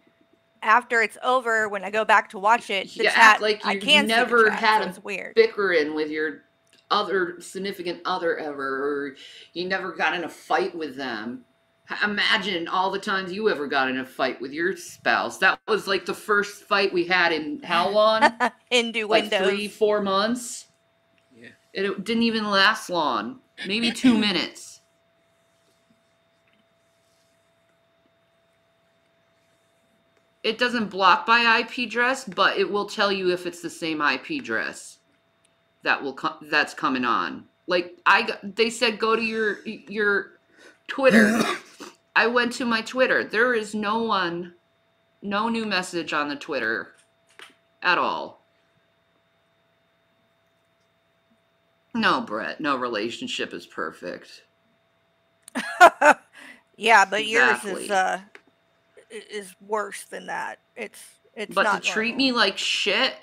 after it's over, when I go back to watch it, the you chat act like I you've can never see the chat, had so a weird. bickering with your other significant other ever, or you never got in a fight with them. Imagine all the times you ever got in a fight with your spouse. That was like the first fight we had in how long? Into like windows. three, four months. Yeah. And it didn't even last long. Maybe two minutes. It doesn't block by IP address, but it will tell you if it's the same IP address that will co- that's coming on. Like I, got- they said go to your your Twitter. I went to my Twitter. There is no one, no new message on the Twitter at all. No, Brett. No relationship is perfect. Yeah, but yours is uh is worse than that. It's it's but not to treat normal. me like shit,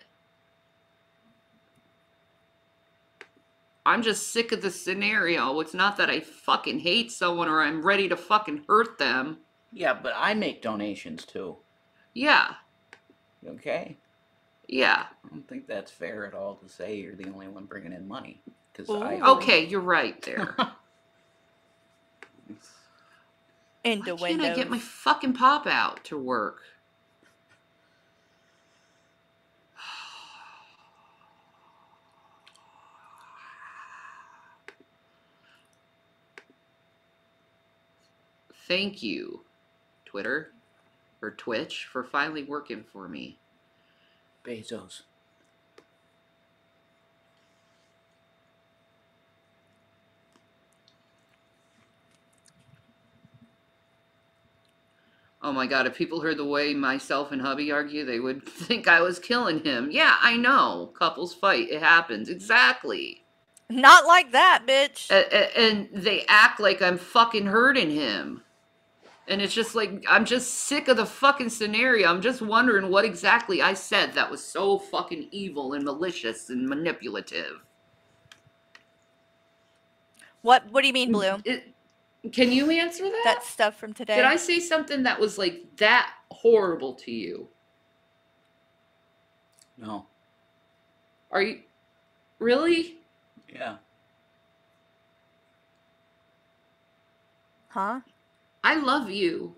I'm just sick of the scenario. It's not that I fucking hate someone or I'm ready to fucking hurt them. Yeah, but I make donations too. Yeah, Okay? yeah. I don't think that's fair at all to say you're the only one bringing in money. Because I Okay, you're right there. into Why can't windows. I get my fucking pop out to work? Thank you, Twitter or Twitch, for finally working for me. Bezos. Oh my god, if people heard the way myself and hubby argue, they would think I was killing him. Yeah, I know. Couples fight. It happens. Exactly. Not like that, bitch. A- a- and they act like I'm fucking hurting him. And it's just like, I'm just sick of the fucking scenario. I'm just wondering what exactly I said that was so fucking evil and malicious and manipulative. What What do you mean, Blue? Can you answer that? That stuff from today. Did I say something that was like that horrible to you? No. Are you really? Yeah. Huh? I love you.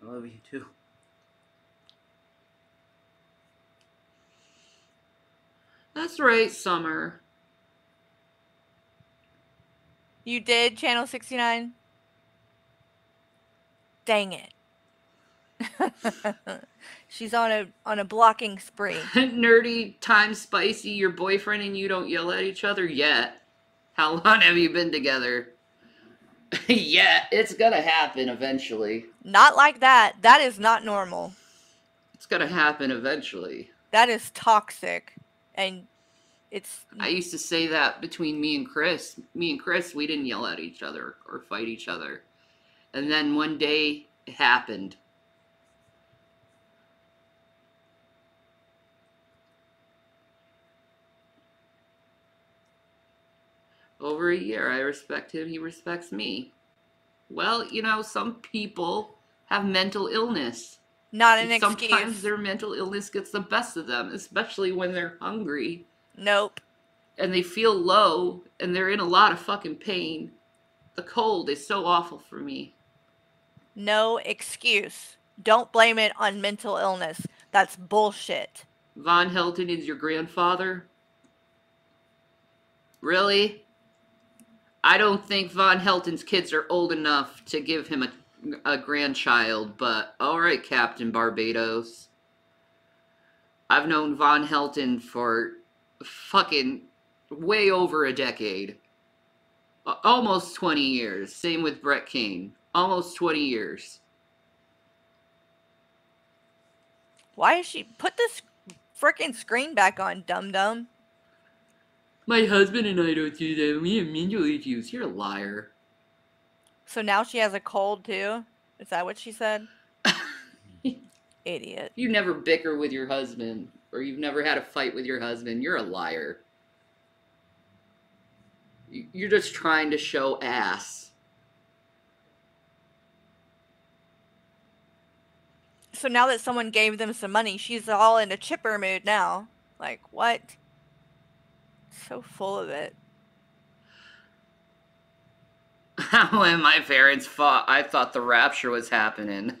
I love you too. That's right, Summer. You did channel 69? Dang it. She's on a on a blocking spree. Nerdy, time spicy, your boyfriend and you don't yell at each other yet. How long have you been together? yeah, it's gonna happen eventually. Not like that. That is not normal. It's gonna happen eventually. That is toxic. And it's I used to say that between me and Chris. Me and Chris, we didn't yell at each other or fight each other. And then one day it happened. Over a year, I respect him, he respects me. Well, you know, some people have mental illness. not an sometimes excuse. their mental illness gets the best of them, especially when they're hungry Nope. and they feel low and they're in a lot of fucking pain. The cold is so awful for me. No excuse. Don't blame it on mental illness. That's bullshit. Von Helton is your grandfather? Really? I don't think Von Helton's kids are old enough to give him a, a grandchild, but alright, Captain Barbados. I've known Von Helton for fucking way over a decade. Almost 20 years. Same with Brett Kane. Almost 20 years. Why is she put this freaking screen back on, dum dum? My husband and I don't do that. We have mental issues. You're a liar. So now she has a cold too? Is that what she said? Idiot. You never bicker with your husband, or you've never had a fight with your husband. You're a liar. You- You're just trying to show ass. So now that someone gave them some money, she's all in a chipper mood now. Like, what? So full of it. when my parents fought, I thought the rapture was happening.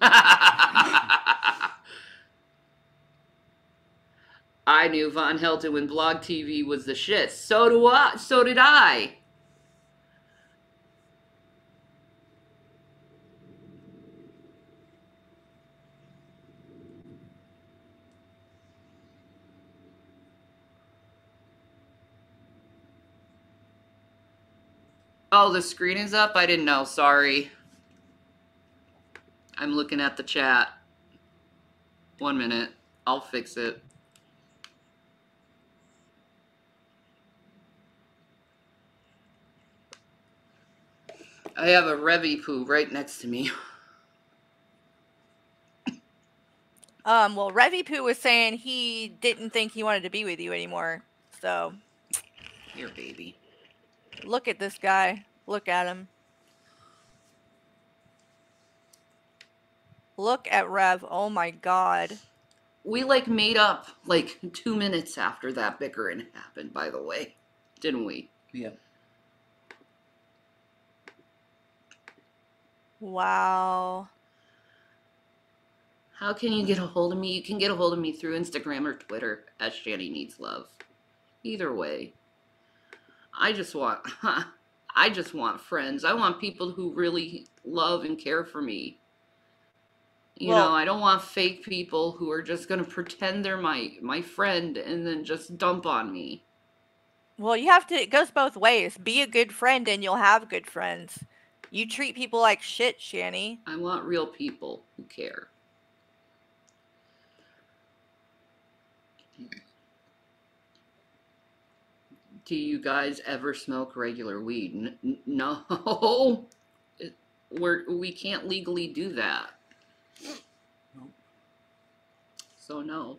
I knew Von Helton when Blog TV was the shit. So do I. So did I. Oh, the screen is up? I didn't know. Sorry. I'm looking at the chat. One minute. I'll fix it. I have a Revy poo right next to me. Um, well, Revy Poo was saying he didn't think he wanted to be with you anymore. So Here, baby. look at this guy. Look at him. Look at Rev. Oh my god. We like made up like two minutes after that bickering happened, by the way. Didn't we? Yep. Wow. How can you get a hold of me? You can get a hold of me through Instagram or Twitter at Shanny Needs Love. Either way. I just want I just want friends. I want people who really love and care for me. You Well- know, I don't want fake people who are just gonna pretend they're my my friend and then just dump on me. Well, you have to, it goes both ways. Be a good friend and you'll have good friends. You treat people like shit, Shanny. I want real people who care. Do you guys ever smoke regular weed? N- n- no. We're, we can't legally do that. So, no.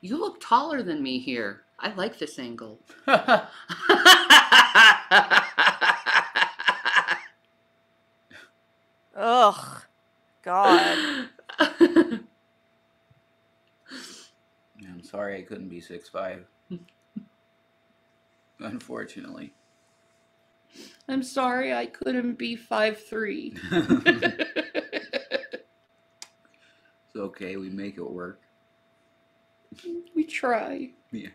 You look taller than me here. I like this angle. Ugh. God. I'm sorry I couldn't be six five. Unfortunately. I'm sorry I couldn't be five three. It's okay, we make it work. we try. Yeah.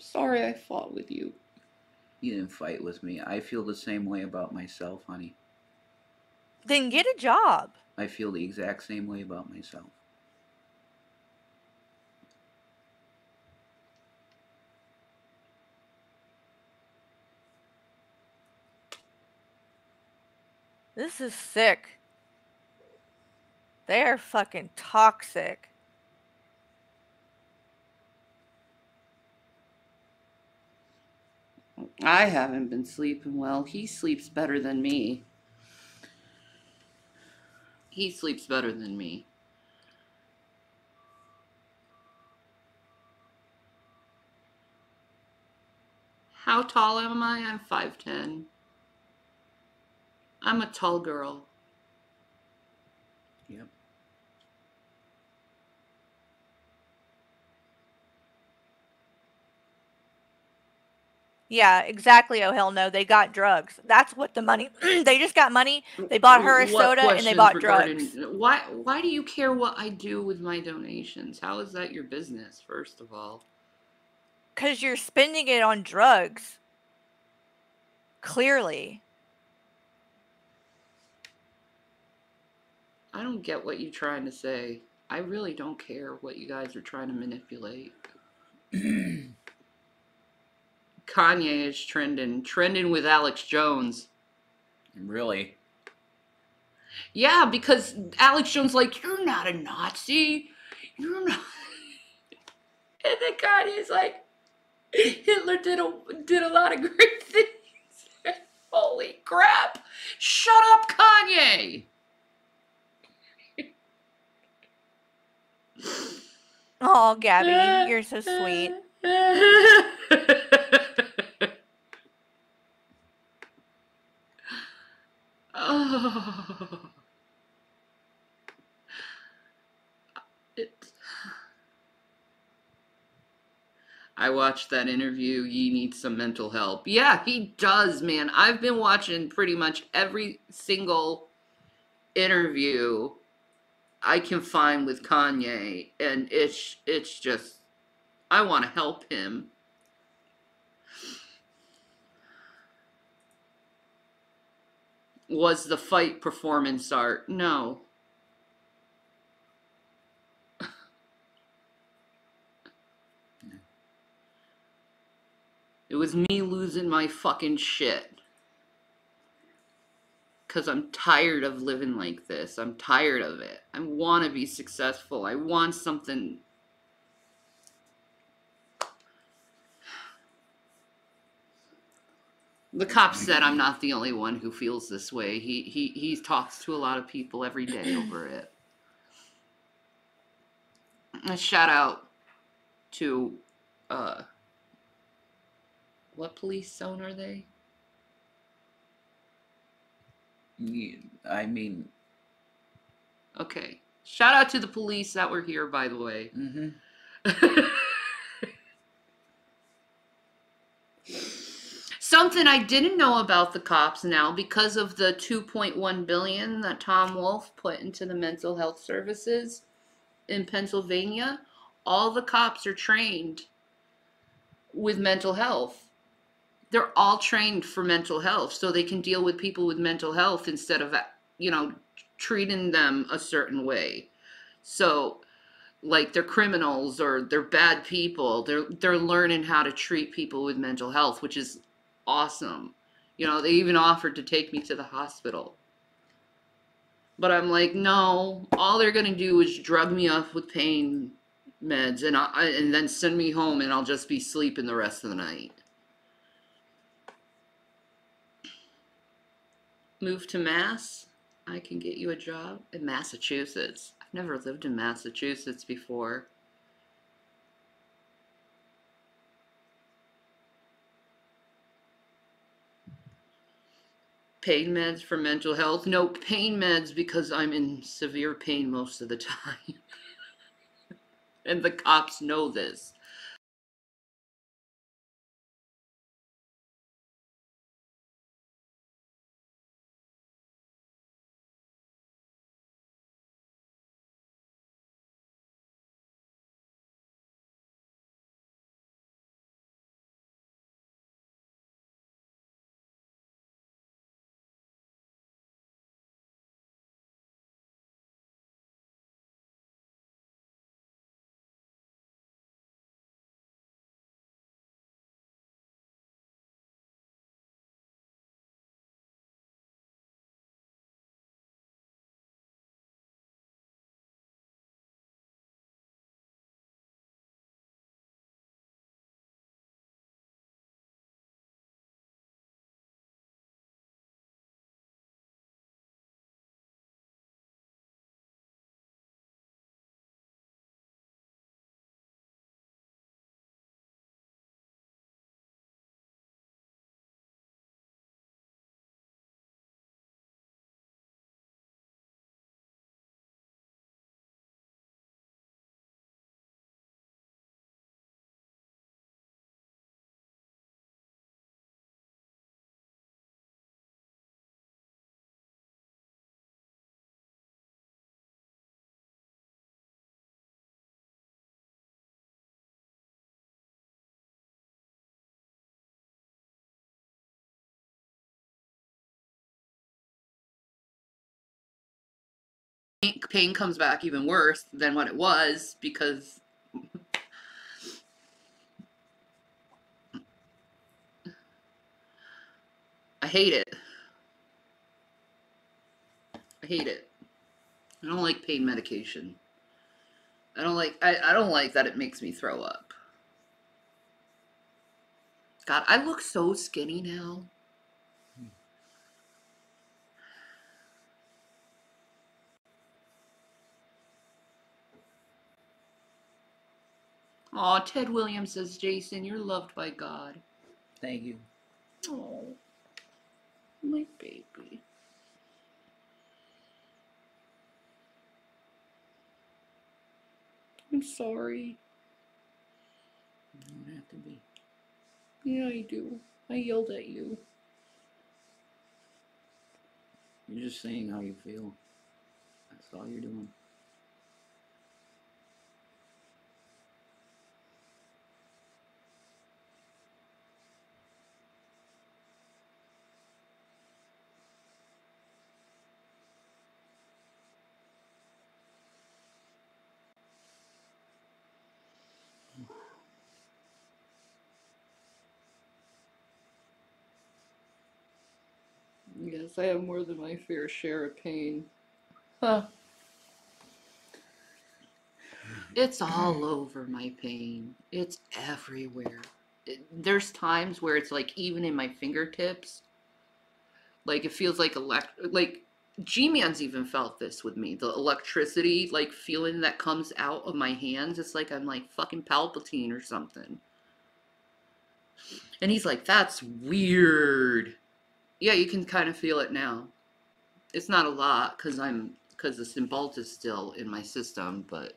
Sorry I fought with you. You didn't fight with me. I feel the same way about myself, honey. Then get a job. I feel the exact same way about myself. This is sick. They are fucking toxic. I haven't been sleeping well. He sleeps better than me. He sleeps better than me. How tall am I? I'm 5'10. I'm a tall girl. Yep. Yeah, exactly. Oh hell no, they got drugs. That's what the money. they just got money. They bought her a soda and they bought regarding- drugs. Why why do you care what I do with my donations? How is that your business, first of all? Cause you're spending it on drugs. Clearly. I don't get what you're trying to say. I really don't care what you guys are trying to manipulate. Kanye is trending, trending with Alex Jones. Really? Yeah, because Alex Jones like, you're not a Nazi. You're not. And then Kanye's like, Hitler did a did a lot of great things. Holy crap! Shut up, Kanye. Oh, Gabby, you're so sweet. Oh. It. I watched that interview. He needs some mental help. Yeah, he does, man. I've been watching pretty much every single interview I can find with Kanye, and it's it's just I want to help him. Was the fight performance art? No. It was me losing my fucking shit. Because I'm tired of living like this. I'm tired of it. I want to be successful. I want something. The cop said I'm not the only one who feels this way. He he he talks to a lot of people every day over it. A shout out to uh what police zone are they? I mean, Okay. Shout out to the police that were here by the way. mm-hmm. Something I didn't know about the cops now because of the 2.1 billion that Tom Wolf put into the mental health services in Pennsylvania. All the cops are trained with mental health. They're all trained for mental health so they can deal with people with mental health instead of you know treating them a certain way. So like they're criminals or they're bad people. They're they're learning how to treat people with mental health, which is awesome. You know, they even offered to take me to the hospital. But I'm like, no, all they're gonna do is drug me up with pain meds and I- and then send me home and I'll just be sleeping the rest of the night. Move to Mass. I can get you a job in Massachusetts. I've never lived in Massachusetts before. Pain meds for mental health? No, pain meds because I'm in severe pain most of the time. and the cops know this. Pain- Pain comes back even worse than what it was because I hate it. I hate it. I don't like pain medication. I don't like I, I don't like that it makes me throw up. God, I look so skinny now. Aw, Ted Williams says, Jason, you're loved by God. Thank you. Oh, my baby. I'm sorry. You don't have to be. Yeah, I do. I yelled at you. You're just saying how you feel. That's all you're doing. Yes, I have more than my fair share of pain. Huh. It's all over my pain. It's everywhere. There's times where it's like even in my fingertips. Like it feels like elect like G-Man's even felt this with me. The electricity, like feeling that comes out of my hands. It's like I'm like fucking Palpatine or something. And he's like, that's weird. Yeah, you can kind of feel it now. It's not a lot because I'm because the Cymbalta is still in my system, but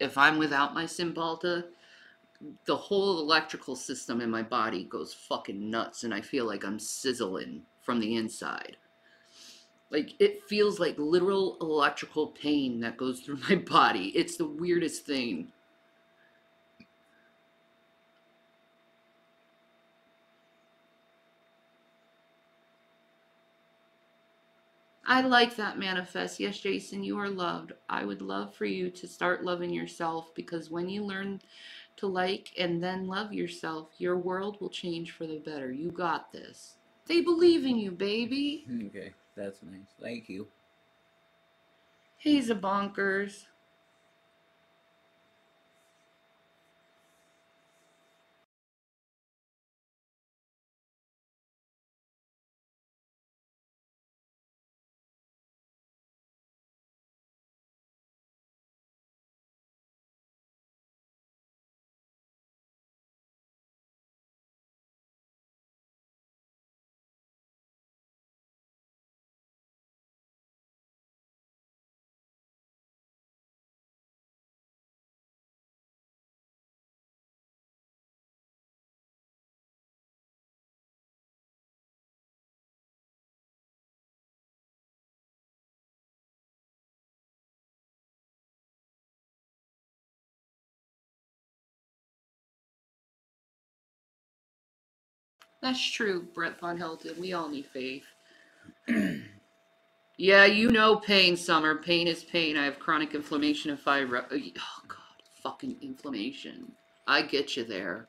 if I'm without my Cymbalta, the whole electrical system in my body goes fucking nuts and I feel like I'm sizzling from the inside. Like it feels like literal electrical pain that goes through my body. It's the weirdest thing. I like that manifest. Yes, Jason, you are loved. I would love for you to start loving yourself because when you learn to like and then love yourself, your world will change for the better. You got this. They believe in you, baby. Okay, that's nice. Thank you. He's a bonkers. That's true, Brett Von Helton. We all need faith. yeah, you know pain, Summer. Pain is pain. I have chronic inflammation and fibro. Oh, oh, God. Fucking inflammation. I get you there.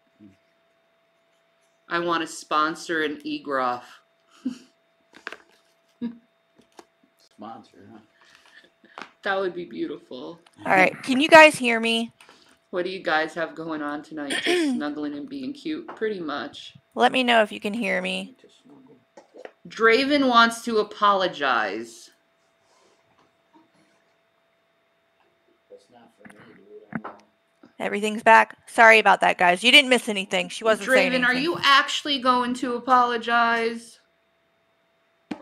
I want to sponsor an EGROF. Sponsor, huh? That would be beautiful. All right. Can you guys hear me? What do you guys have going on tonight? Just snuggling and being cute? Pretty much. Let me know if you can hear me. Draven wants to apologize. That's not for me, dude. I know. Everything's back. Sorry about that, guys. You didn't miss anything. She wasn't saying Draven, anything. are you actually going to apologize?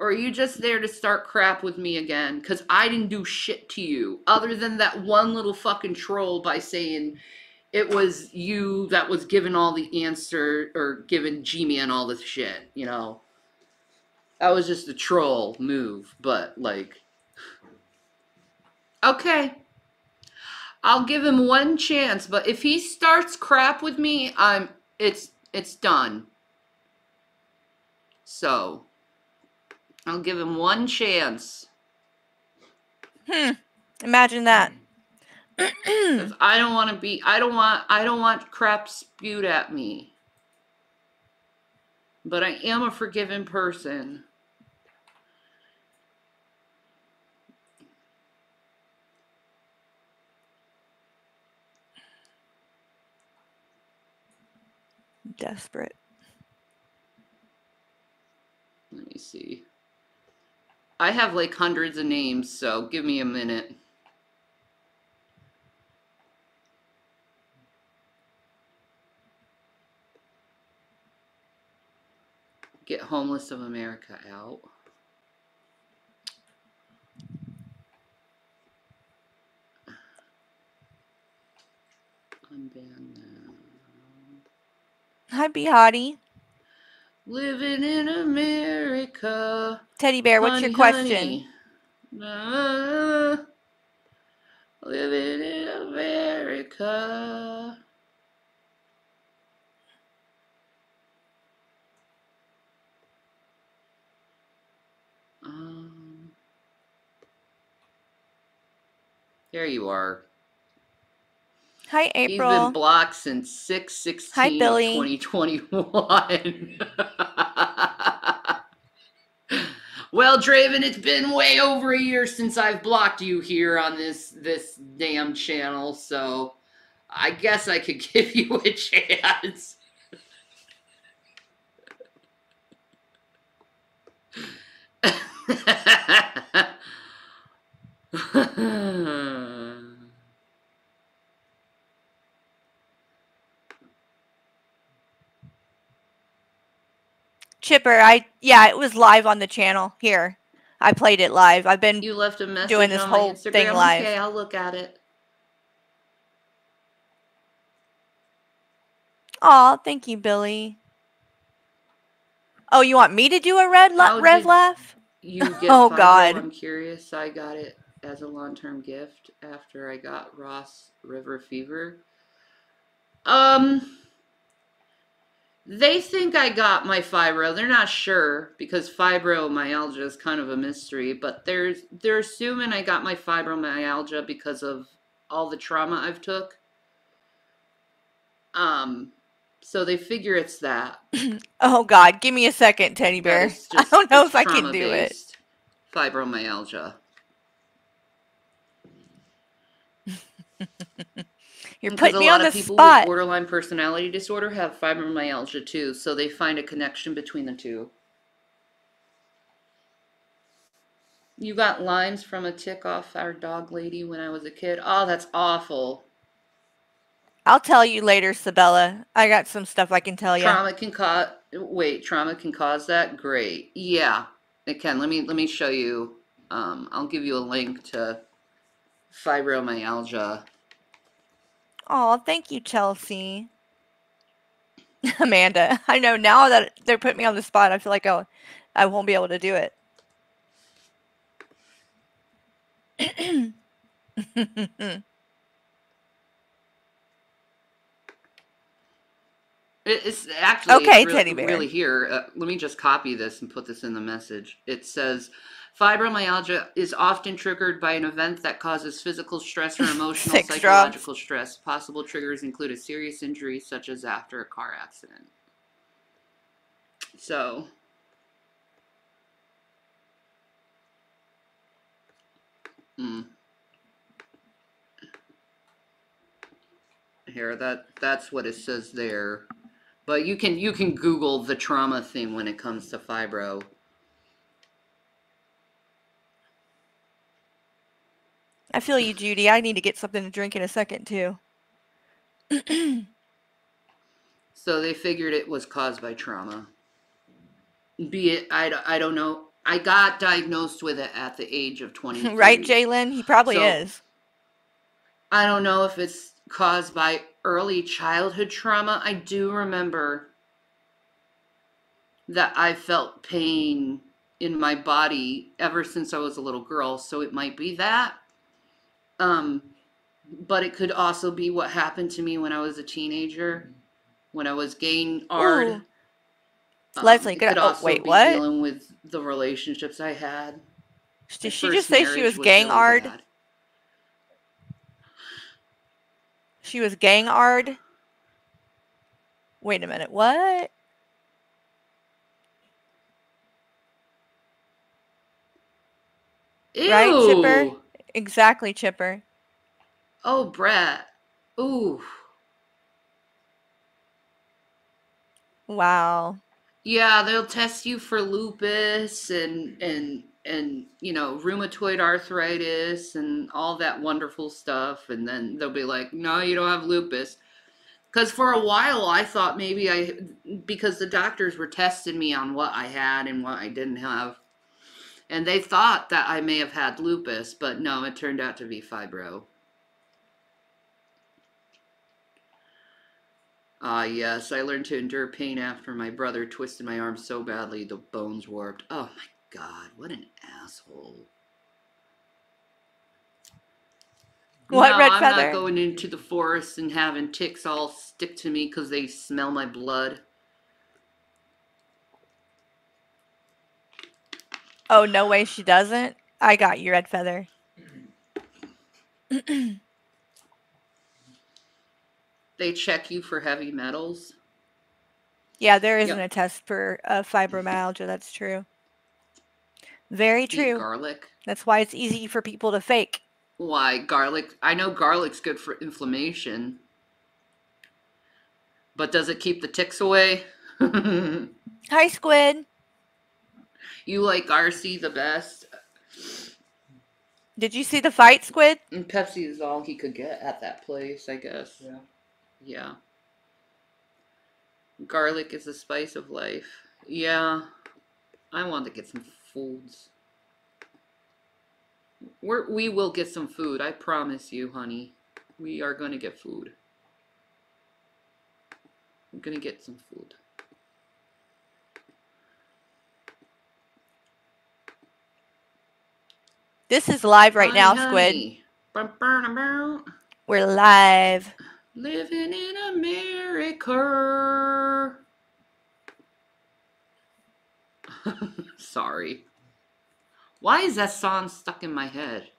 Or are you just there to start crap with me again? Because I didn't do shit to you. Other than that one little fucking troll by saying it was you that was given all the answer or giving G-Man all this shit, you know? That was just a troll move, but like. Okay. I'll give him one chance, but if he starts crap with me, I'm it's it's done. So I'll give him one chance. Hmm. Imagine that. I don't want to be I don't want I don't want crap spewed at me. But I am a forgiving person. Desperate. Let me see. I have like hundreds of names, so give me a minute. Get Homeless of America out. Unban now. Hi, B Hottie. Living in America. Teddy Bear, what's your question? Uh, living in America. Um, there you are. Hi, He's April. been blocked since 6 16 Hi, Billy. 2021. well, Draven, it's been way over a year since I've blocked you here on this this damn channel, so I guess I could give you a chance. Chipper, I yeah, it was live on the channel. Here. I played it live. I've been You left a message doing this on whole Instagram. thing live. Okay, I'll look at it. Aw, thank you, Billy. Oh, you want me to do a red la- Rev laugh? You get Oh, Fido? God. I'm curious. I got it as a long-term gift after I got Ross River Fever. Um, they think I got my fibro. They're not sure because fibromyalgia is kind of a mystery, but they're they're assuming I got my fibromyalgia because of all the trauma I've took. Um, so they figure it's that. Oh God, give me a second, Teddy Bear. Is I don't know if I can do it. Fibromyalgia. You're Because putting a me lot on the of people with borderline personality disorder have fibromyalgia too, so they find a connection between the two. You got Lyme's from a tick off our dog lady when I was a kid. Oh, that's awful. I'll tell you later, Sabella. I got some stuff I can tell you. Trauma can cause wait, trauma can cause that? Great. Yeah, it can. Let me let me show you. Um, I'll give you a link to fibromyalgia. Oh, thank you, Chelsea. Amanda, I know now that they're putting me on the spot, I feel like I'll, I won't be able to do it. It- It's actually it's Okay, real- teddy bear. really here. Uh, let me just copy this and put this in the message. It says fibromyalgia is often triggered by an event that causes physical stress or emotional Six drops. psychological stress. Possible triggers include a serious injury such as after a car accident. So Hmm. Here, that that's what it says there. But you can you can Google the trauma thing when it comes to fibro. I feel you, Judy. I need to get something to drink in a second, too. So they figured it was caused by trauma. Be it, I, I don't know. I got diagnosed with it at the age of 20. right, Jalen? He probably So- is. I don't know if it's caused by early childhood trauma. I do remember that I felt pain in my body ever since I was a little girl, so it might be that. Um, but it could also be what happened to me when I was a teenager, when I was gaining art. Ooh. Leslie, it good- could oh, also wait, be what? dealing with the relationships I had. Did My she just say she marriage was gang really ard? She was gang ard? Wait a minute. What? Right, Chipper? Exactly, Chipper. Oh, Brett. Ooh. Wow. Yeah, they'll test you for lupus and and and you know rheumatoid arthritis and all that wonderful stuff, and then they'll be like, "No, you don't have lupus." Because for a while I thought maybe I, because the doctors were testing me on what I had and what I didn't have, and they thought that I may have had lupus, but no, it turned out to be fibro. Ah, yes, I learned to endure pain after my brother twisted my arm so badly the bones warped. Oh my god, what an asshole. What, no, Red I'm Feather? not going into the forest and having ticks all stick to me because they smell my blood. Oh, no way she doesn't? I got you, Red Feather. They check you for heavy metals. yeah, there isn't Yep. a test for uh, fibromyalgia. That's true. Very Eat true. garlic. That's why it's easy for people to fake. Why garlic? I know garlic's good for inflammation. But does it keep the ticks away? Hi, Squid. You like RC the best? Did you see the fight, Squid? And Pepsi is all he could get at that place, I guess. Yeah. Yeah. Garlic is the spice of life. Yeah. I want to get some foods. We're, we will get some food. I promise you, honey. We are going to get food. We're going to get some food. This is live right Hi, now, Squid. honey. We're live. Living in America. Sorry. Why is that song stuck in my head?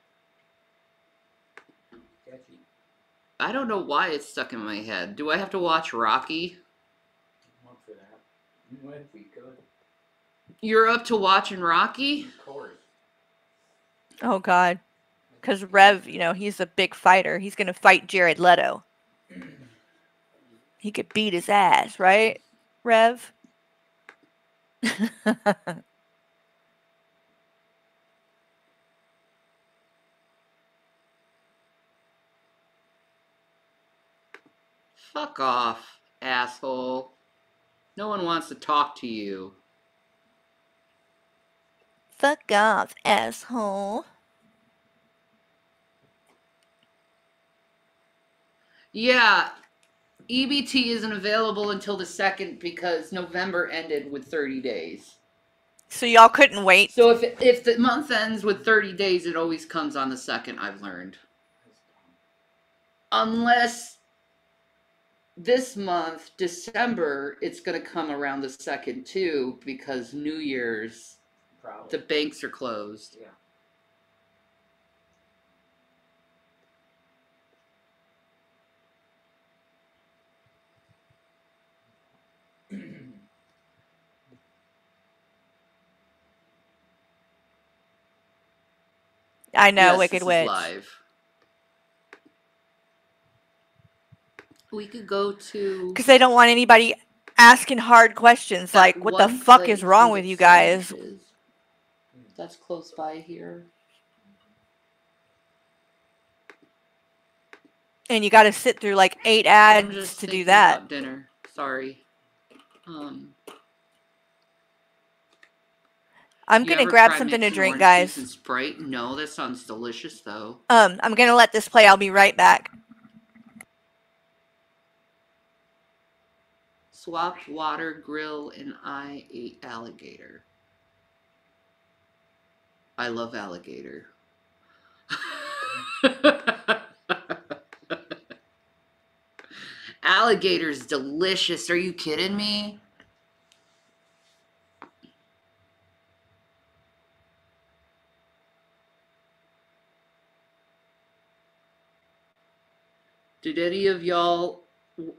I don't know why it's stuck in my head. Do I have to watch Rocky? I'm up for that. What if we could? You're up to watching Rocky? Of course. Oh, God. Because Rev, you know, he's a big fighter. He's gonna fight Jared Leto. He could beat his ass, right, Rev? Fuck off, asshole. No one wants to talk to you. Fuck off, asshole. Yeah, EBT isn't available until the second because November ended with 30 days. So y'all couldn't wait. So if if the month ends with 30 days, it always comes on the second. I've learned. Unless this month, December, it's going to come around the second too because New Year's, Probably. the banks are closed. Yeah. I know, Yes, Wicked Witch. live. We could go to Because they don't want anybody asking hard questions like, what the fuck is wrong with you guys? That's close by here. And you got to sit through like eight ads to do that. dinner. Sorry. Um, I'm you to grab something to drink, guys. Sprite? No, that sounds delicious though. Um, I'm going to let this play. I'll be right back. Swap water, grill, and I ate alligator. I love alligator. Alligator's delicious. Are you kidding me? Did any of y'all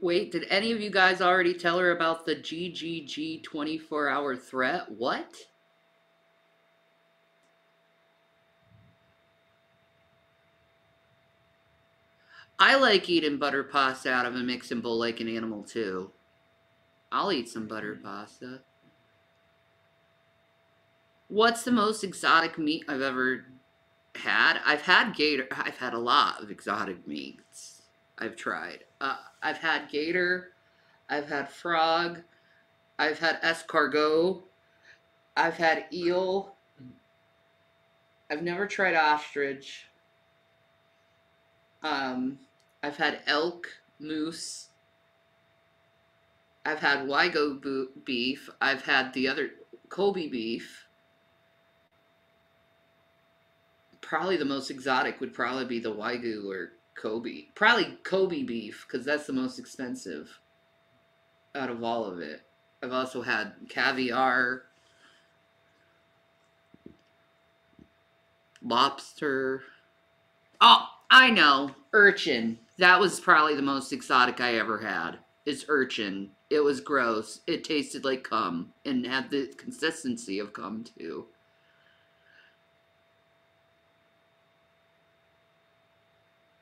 wait? Did any of you guys already tell her about the GGG 24 hour threat? What? I like eating butter pasta out of a mixing bowl like an animal too. I'll eat some butter mm-hmm. pasta. What's the most exotic meat I've ever had? I've had gator. I've had a lot of exotic meats. I've tried. Uh, I've had gator. I've had frog. I've had escargot. I've had eel. I've never tried ostrich. Um, I've had elk, moose. I've had Wagyu beef. I've had the other Kobe beef. Probably the most exotic would probably be the Wagyu or Kobe. Probably Kobe beef because that's the most expensive out of all of it. I've also had caviar, lobster. Oh, I know, urchin. That was probably the most exotic I ever had. Is urchin. It was gross. It tasted like cum and had the consistency of cum too.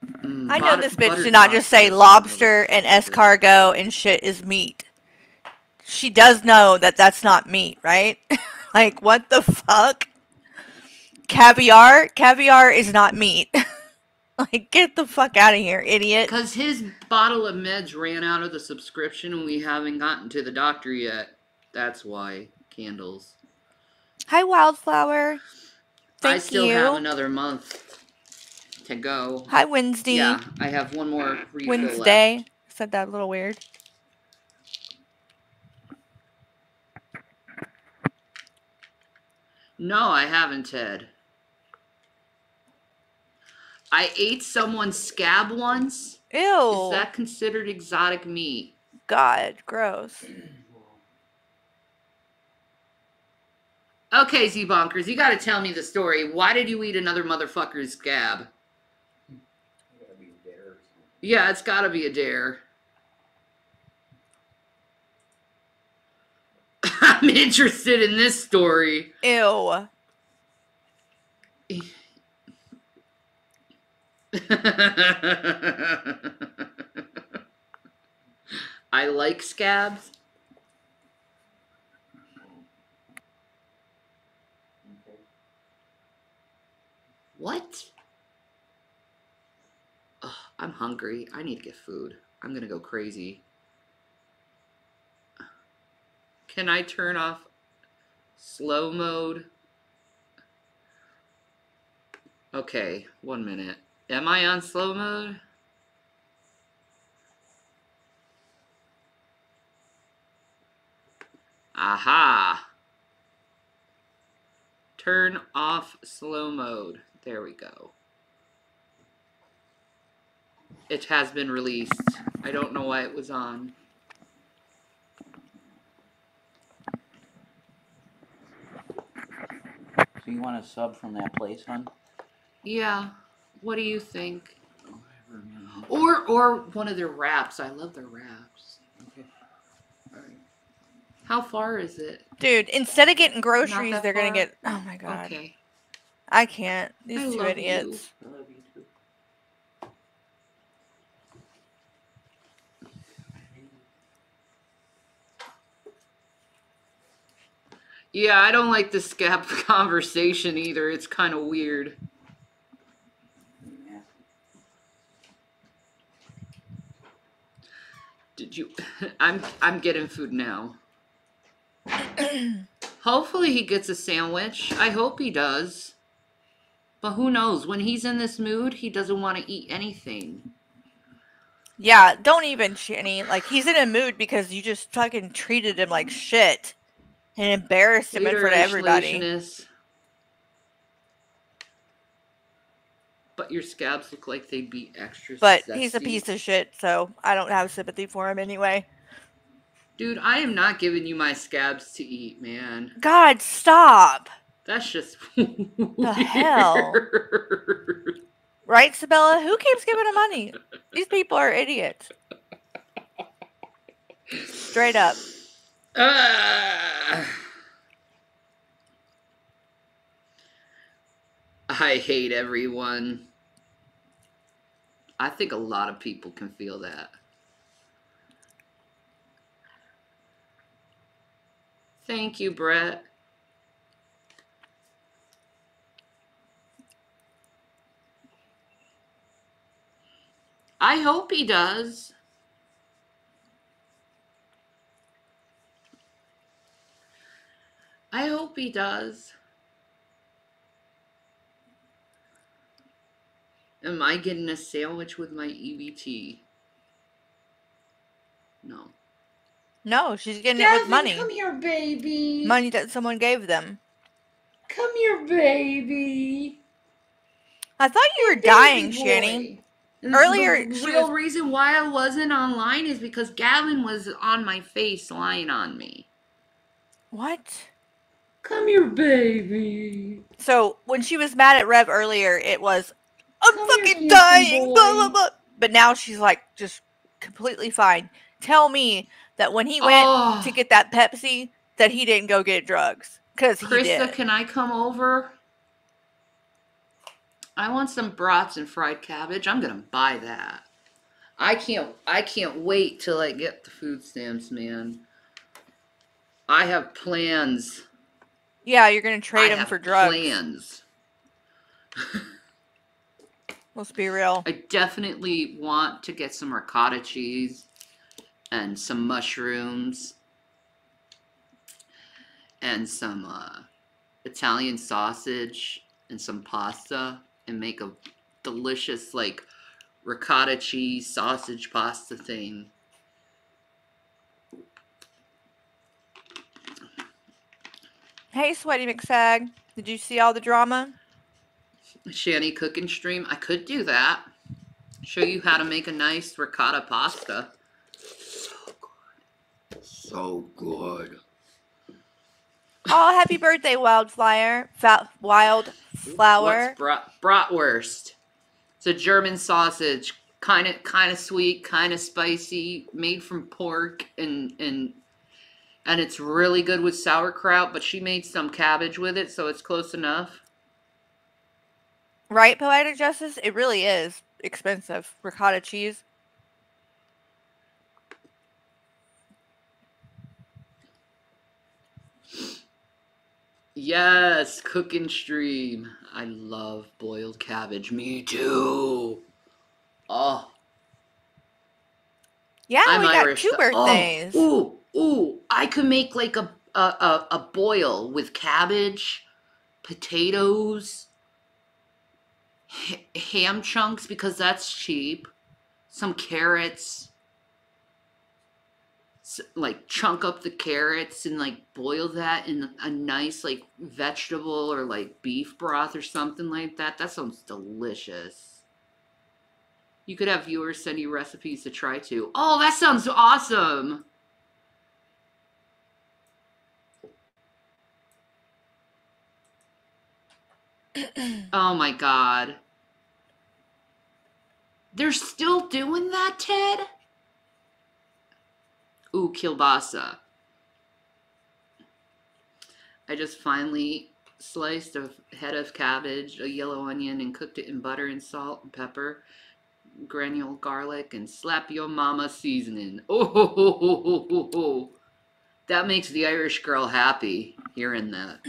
Mm, I know butter- this bitch did not just say lobster. lobster and escargot and shit is meat. She does know that that's not meat, right? like, what the fuck? Caviar? Caviar is not meat. like, get the fuck out of here, idiot. Because his bottle of meds ran out of the subscription and we haven't gotten to the doctor yet. That's why. Candles. Hi, Wildflower. Thank I still you. have another month to go. Hi, Wednesday. Yeah, I have one more Wednesday. Said that a little weird. No, I haven't, Ted. I ate someone's scab once. Ew. Is that considered exotic meat? God, gross. Okay, Z Bonkers, you gotta tell me the story. Why did you eat another motherfucker's scab? Yeah, it's gotta be a dare. I'm interested in this story. Ew. I like scabs. What? I'm hungry. I need to get food. I'm gonna go crazy. Can I turn off slow mode? Okay, one minute. Am I on slow mode? Aha! Turn off slow mode. There we go. It has been released. I don't know why it was on. So you want a sub from that place, hon? Yeah. What do you think? Or or one of their wraps. I love their wraps. Okay. How far is it? Dude, instead of getting groceries, they're gonna get. Oh my god. Okay. I can't. These I two love idiots. You. I love you too. Yeah, I don't like the scab conversation either. It's kind of weird. Did you I'm I'm getting food now. Hopefully he gets a sandwich. I hope he does. But who knows? When he's in this mood, he doesn't want to eat anything. Yeah, don't even Shanny. Like he's in a mood because you just fucking treated him like shit and embarrassed him in front of everybody. But your scabs look like they'd be extra But he's a piece of shit, so I don't have sympathy for him anyway. Dude, I am not giving you my scabs to eat, man. God, stop. That's just The hell? Right, Sabella? Who keeps giving him money? These people are idiots. Straight up. Ah. I hate everyone. I think a lot of people can feel that. Thank you, Brett. I hope he does. I hope he does. Am I getting a sandwich with my EBT? No. No, she's getting it with money. Come here, baby. Money that someone gave them. Come here, baby. I thought you were dying, Shanny. And Earlier, the real was- reason why I wasn't online is because Gavin was on my face lying on me. What? Come here, baby. So when she was mad at Rev earlier, it was I'm Come fucking dying. Blah, boy." blah, blah. But now she's like just completely fine. Tell me that when he went Oh. to ah. get that Pepsi, that he didn't go get drugs because he Krista, can I come over? I want some brats and fried cabbage. I'm gonna buy that. I can't. I can't wait till I get the food stamps, man. I have plans. Yeah, you're gonna trade I him have for drugs. Plans. Let's be real. I definitely want to get some ricotta cheese and some mushrooms and some uh, Italian sausage and some pasta and make a delicious like ricotta cheese sausage pasta thing. Hey, Sweaty McSag, did you see all the drama? Shanny cooking stream. I could do that. Show you how to make a nice ricotta pasta. So good. So good. Oh, happy birthday, Wildflower! Fa- wildflower. What's brat- bratwurst? It's a German sausage, kind of kind of sweet, kind of spicy, made from pork and and and it's really good with sauerkraut. But she made some cabbage with it, so it's close enough. Right, Poetic Justice? It really is expensive. Ricotta cheese. Yes, cooking stream. I love boiled cabbage. Me too. Oh, Yeah, I'm we got Irish. two. Oh, birthdays. ooh, ooh. I could make like a a, a, a boil with cabbage, potatoes, ha- ham chunks because that's cheap, some carrots. Like chunk up the carrots and like boil that in a nice like vegetable or like beef broth or something like that. That sounds delicious. You could have viewers send you recipes to try too. Oh, that sounds awesome. Oh my god. They're still doing that, Ted? Ooh, kielbasa. I just finally sliced a head of cabbage, a yellow onion, and cooked it in butter and salt and pepper, granule garlic, and slap your mama seasoning. Oh, ho, ho, ho, ho, ho, ho. That makes the Irish girl happy hearing that.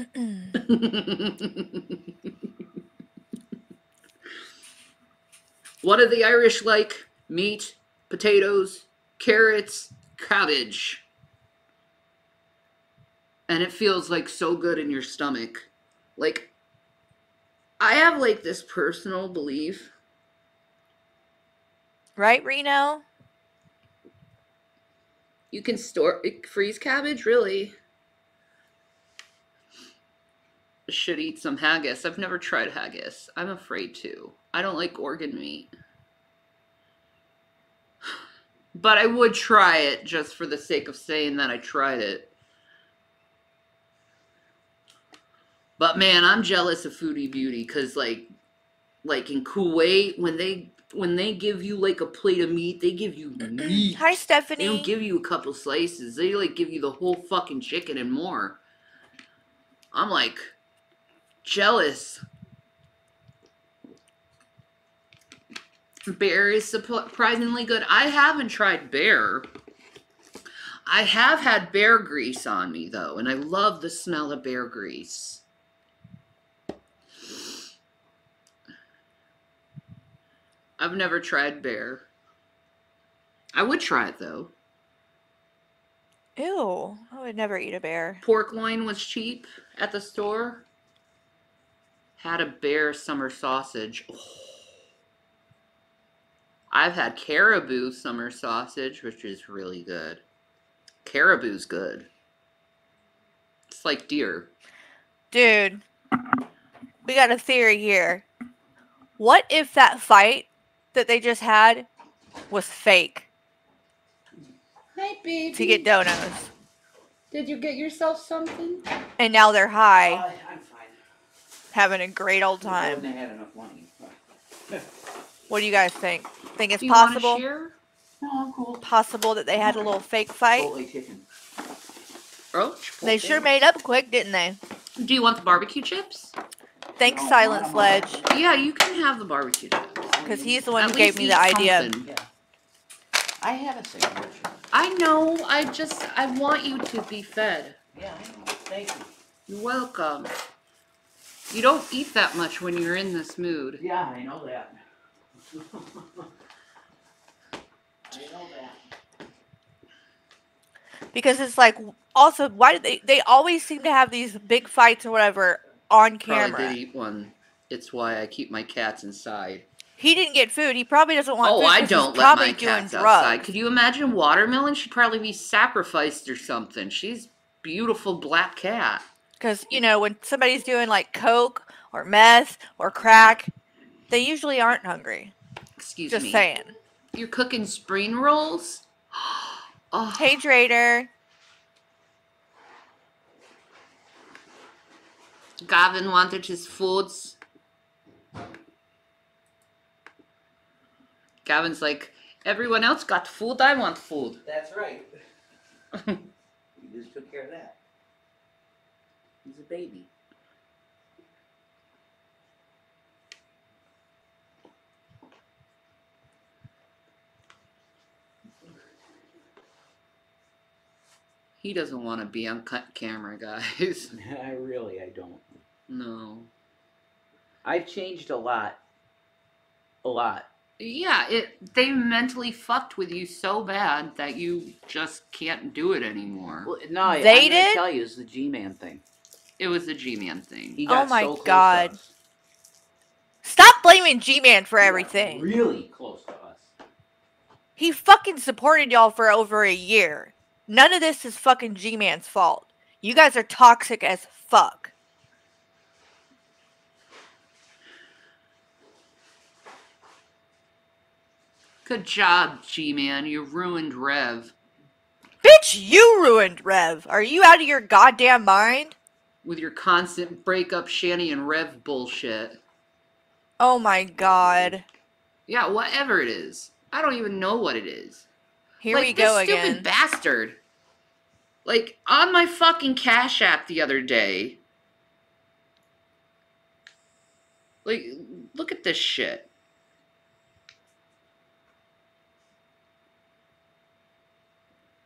what do the Irish like? Meat, potatoes, carrots, cabbage. And it feels like so good in your stomach. Like, I have like this personal belief. Right, Reno? You can store freeze cabbage, really. Should eat some haggis. I've never tried haggis. I'm afraid to. I don't like organ meat. But I would try it just for the sake of saying that I tried it. But man, I'm jealous of Foodie Beauty because like like in Kuwait when they when they give you like a plate of meat, they give you meat. Hi, Stephanie. They don't give you a couple slices. They like give you the whole fucking chicken and more. I'm like jealous. Bear is surprisingly good. I haven't tried bear. I have had bear grease on me though, and I love the smell of bear grease. I've never tried bear. I would try it though. Ew. I would never eat a bear. Pork loin was cheap at the store. Had a bear summer sausage. Oh. I've had caribou summer sausage, which is really good. Caribou's good. It's like deer. Dude, we got a theory here. What if that fight that they just had was fake Hi, baby. to get donuts? Did you get yourself something? And now they're high, oh, I'm fine. having a great old They time. had enough money. What do you guys think? Think it's Do you possible? No, I'm cool. Possible that they had a little fake fight? Oh, They sure made up quick, didn't they? Do you want the barbecue chips? Thanks, No, Silent not Sledge, Yeah, you can have the barbecue chips. Because he's the one At who gave least me eat the idea. something. Yeah. I have a sandwich. I know. I just I want you to be fed. Yeah, I know. Thank you. You're welcome. You don't eat that much when you're in this mood. Yeah, I know that. I know that. Because it's like, also, why do they? They always seem to have these big fights or whatever on Probably camera. did eat one. It's why I keep my cats inside. He didn't get food. He probably doesn't want Oh. I don't let my cats drugs. outside. Could you imagine watermelon? She'd probably be sacrificed or something. She's beautiful black cat. Because you know, when somebody's doing like coke or meth or crack, they usually aren't hungry. Excuse Just me. Just saying. You're cooking spring rolls? Oh, Hey, Trader. Gavin wanted his foods. Gavin's like, everyone else got food, I want food. That's right. you just took care of that. He's a baby. He doesn't want to be on cut camera, guys. I really, I don't. No. I've changed a lot. A lot. Yeah, it they mentally fucked with you so bad that you just can't do it anymore. Well, no, They I'm gonna did? tell you, it's the G-Man thing. It was the G-Man thing. He Oh my so close to God. us. Stop blaming G-Man for everything. Really close to us. He fucking supported y'all for over a year. None of this is fucking G-Man's fault. You guys are toxic as fuck. Good job, G-Man. You ruined Rev Bitch, you ruined Rev. Are you out of your goddamn mind? with your constant breakup Shanny and Rev bullshit. Oh my god. Yeah, whatever it is. I don't even know what it is. Here like, we go this stupid again. bastard. Like on my fucking Cash App the other day. Like, look at this shit.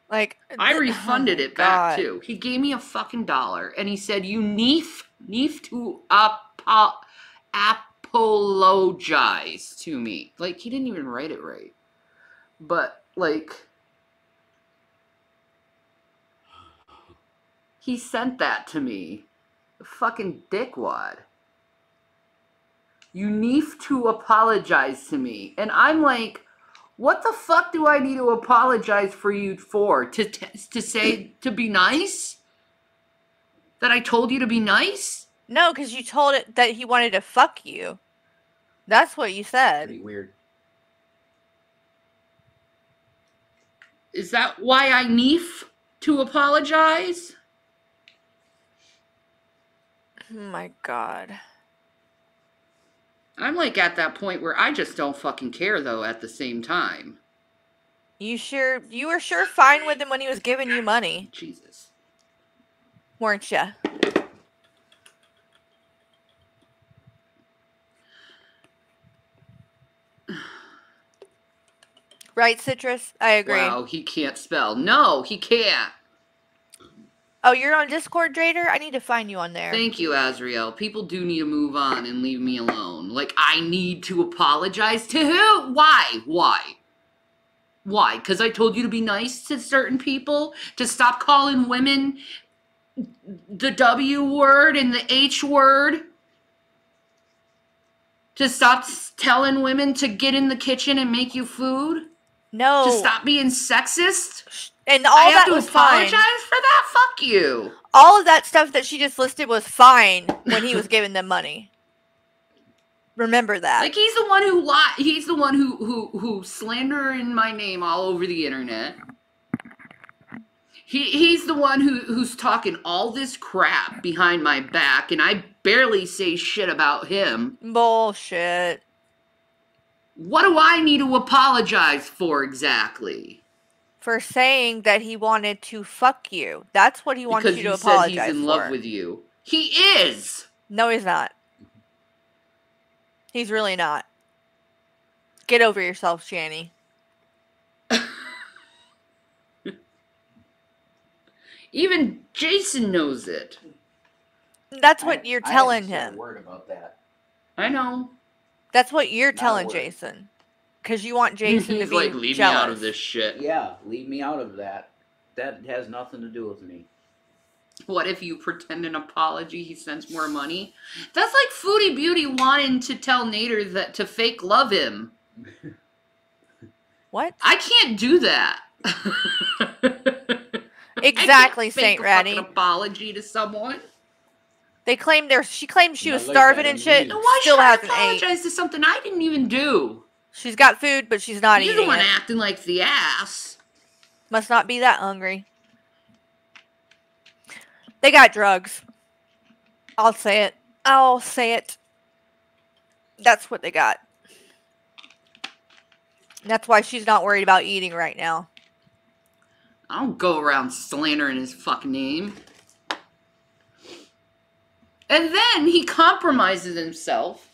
Like I refunded oh it back God. too. He gave me a fucking dollar and he said, "You need need to apo- apologize to me." Like he didn't even write it right, but like he sent that to me. Fucking dickwad. You need to apologize to me, and I'm like. What the fuck do I need to apologize for you for? To t- to say to be nice? That I told you to be nice? No, because you told it that he wanted to fuck you. That's what you said. Pretty weird. Is that why I need to apologize? Oh my god. I'm like at that point where I just don't fucking care though at the same time. You sure you were sure fine with him when he was giving you money, Jesus. weren't you? Right, Citrus? I agree. Wow, he can't spell. No, he can't. Oh, you're on Discord, Drader? I need to find you on there. Thank you, Azriel. People do need to move on and leave me alone. Like, I need to apologize to who? Why? Why? Why? Because I told you to be nice to certain people? To stop calling women the W word and the H word? To stop telling women to get in the kitchen and make you food? No. To stop being sexist? And all I have that to was fine. apologize for that? Fuck you. All of that stuff that she just listed was fine when he was giving them money. Remember that. Like he's the one who li- he's the one who who who slandering my name all over the internet. He he's the one who who's talking all this crap behind my back and I barely say shit about him. Bullshit. What do I need to apologize for exactly? For saying that he wanted to fuck you. That's what he wants because you to you said apologize he's in for. love with you. He is. No, he's not. He's really not. Get over yourself, Shanny. Even Jason knows it. That's what you're telling haven't said a him. word about that. I know. That's what you're Not telling. Jason. Because you want Jason to be like, leave jealous. me out of this shit. Yeah, leave me out of that. That has nothing to do with me. What if you pretend an apology, he sends more money? That's like Foodie Beauty wanting to tell Nader that to fake love him. What? I can't do that. Exactly, I can't Saint a Ratty. apology to someone. They claimed there. She claimed she was like starving and shit. me. Why Still should I hasn't ate. apologize to something I didn't even do? She's got food, but she's not You're the eating one it. acting like the ass. Must not be that hungry. They got drugs. I'll say it. I'll say it. That's what they got. That's why she's not worried about eating right now. I don't go around slandering his fucking name. And then he compromises himself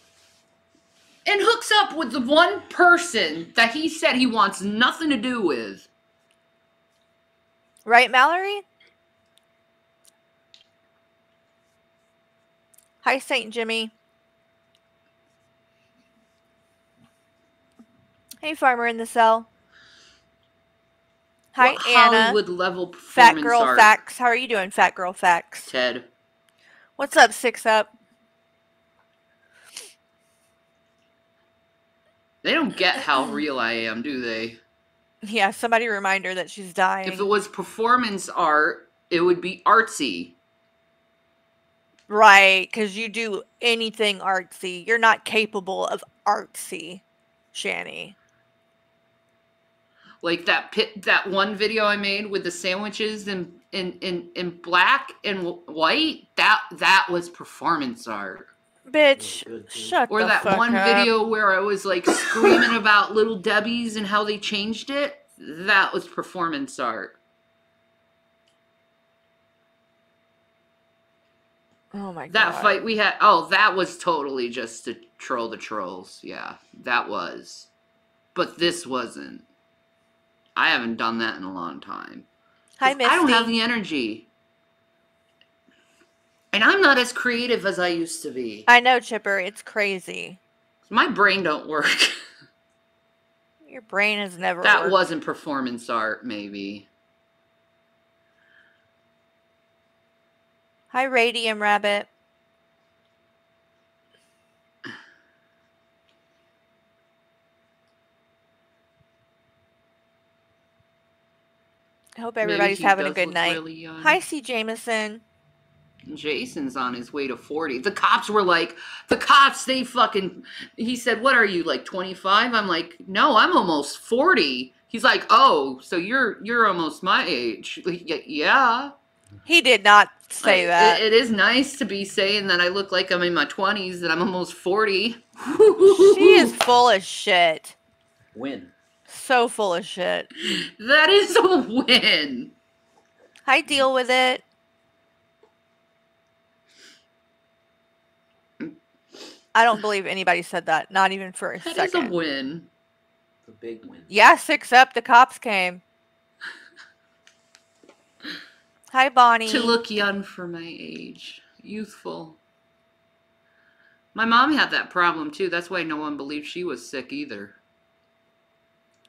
and hooks up with the one person that he said he wants nothing to do with. Right, Mallory? Hi, St. Jimmy. Hey, Farmer in the Cell. Hi, what Anna. Hollywood level Fat Girl art. Facts. How are you doing, Fat Girl Facts? Ted. What's up, Six Up? They don't get how real I am, do they? Yeah, somebody remind her that she's dying. If it was performance art, it would be artsy. Right, because you do anything artsy. You're not capable of artsy, Shanny. Like that pit, that one video I made with the sandwiches in in in, in black and white. That that was performance art. Bitch, shut Or the that one up. video where I was like screaming about little Debbie's and how they changed it. That was performance art. Oh my god. That fight we had. Oh, that was totally just to troll the trolls. Yeah, that was. But this wasn't. I haven't done that in a long time. Hi, 'Cause I don't have the energy. And I'm not as creative as I used to be. I know, Chipper. It's crazy. My brain don't work. Your brain has never. that worked. wasn't performance art, maybe. Hi, Radium Rabbit. I hope everybody's having a good night. really. Hi, C. Jameson. Jason's on his way to 40. The cops were like, the cops, they fucking, he said, what are you, like 25? I'm like, no, I'm almost 40. He's like, oh, so you're, you're almost my age. Like, yeah. He did not say Like, that. It, it is nice to be saying that I look like I'm in my 20s, that I'm almost 40. she is full of shit. Win. So full of shit. That is a win. I deal with it. I don't believe anybody said that. Not even for a That is second. a win. The big win. Yeah, six up. The cops came. Hi, Bonnie. To look young for my age, youthful. My mom had that problem too. That's why no one believed she was sick either.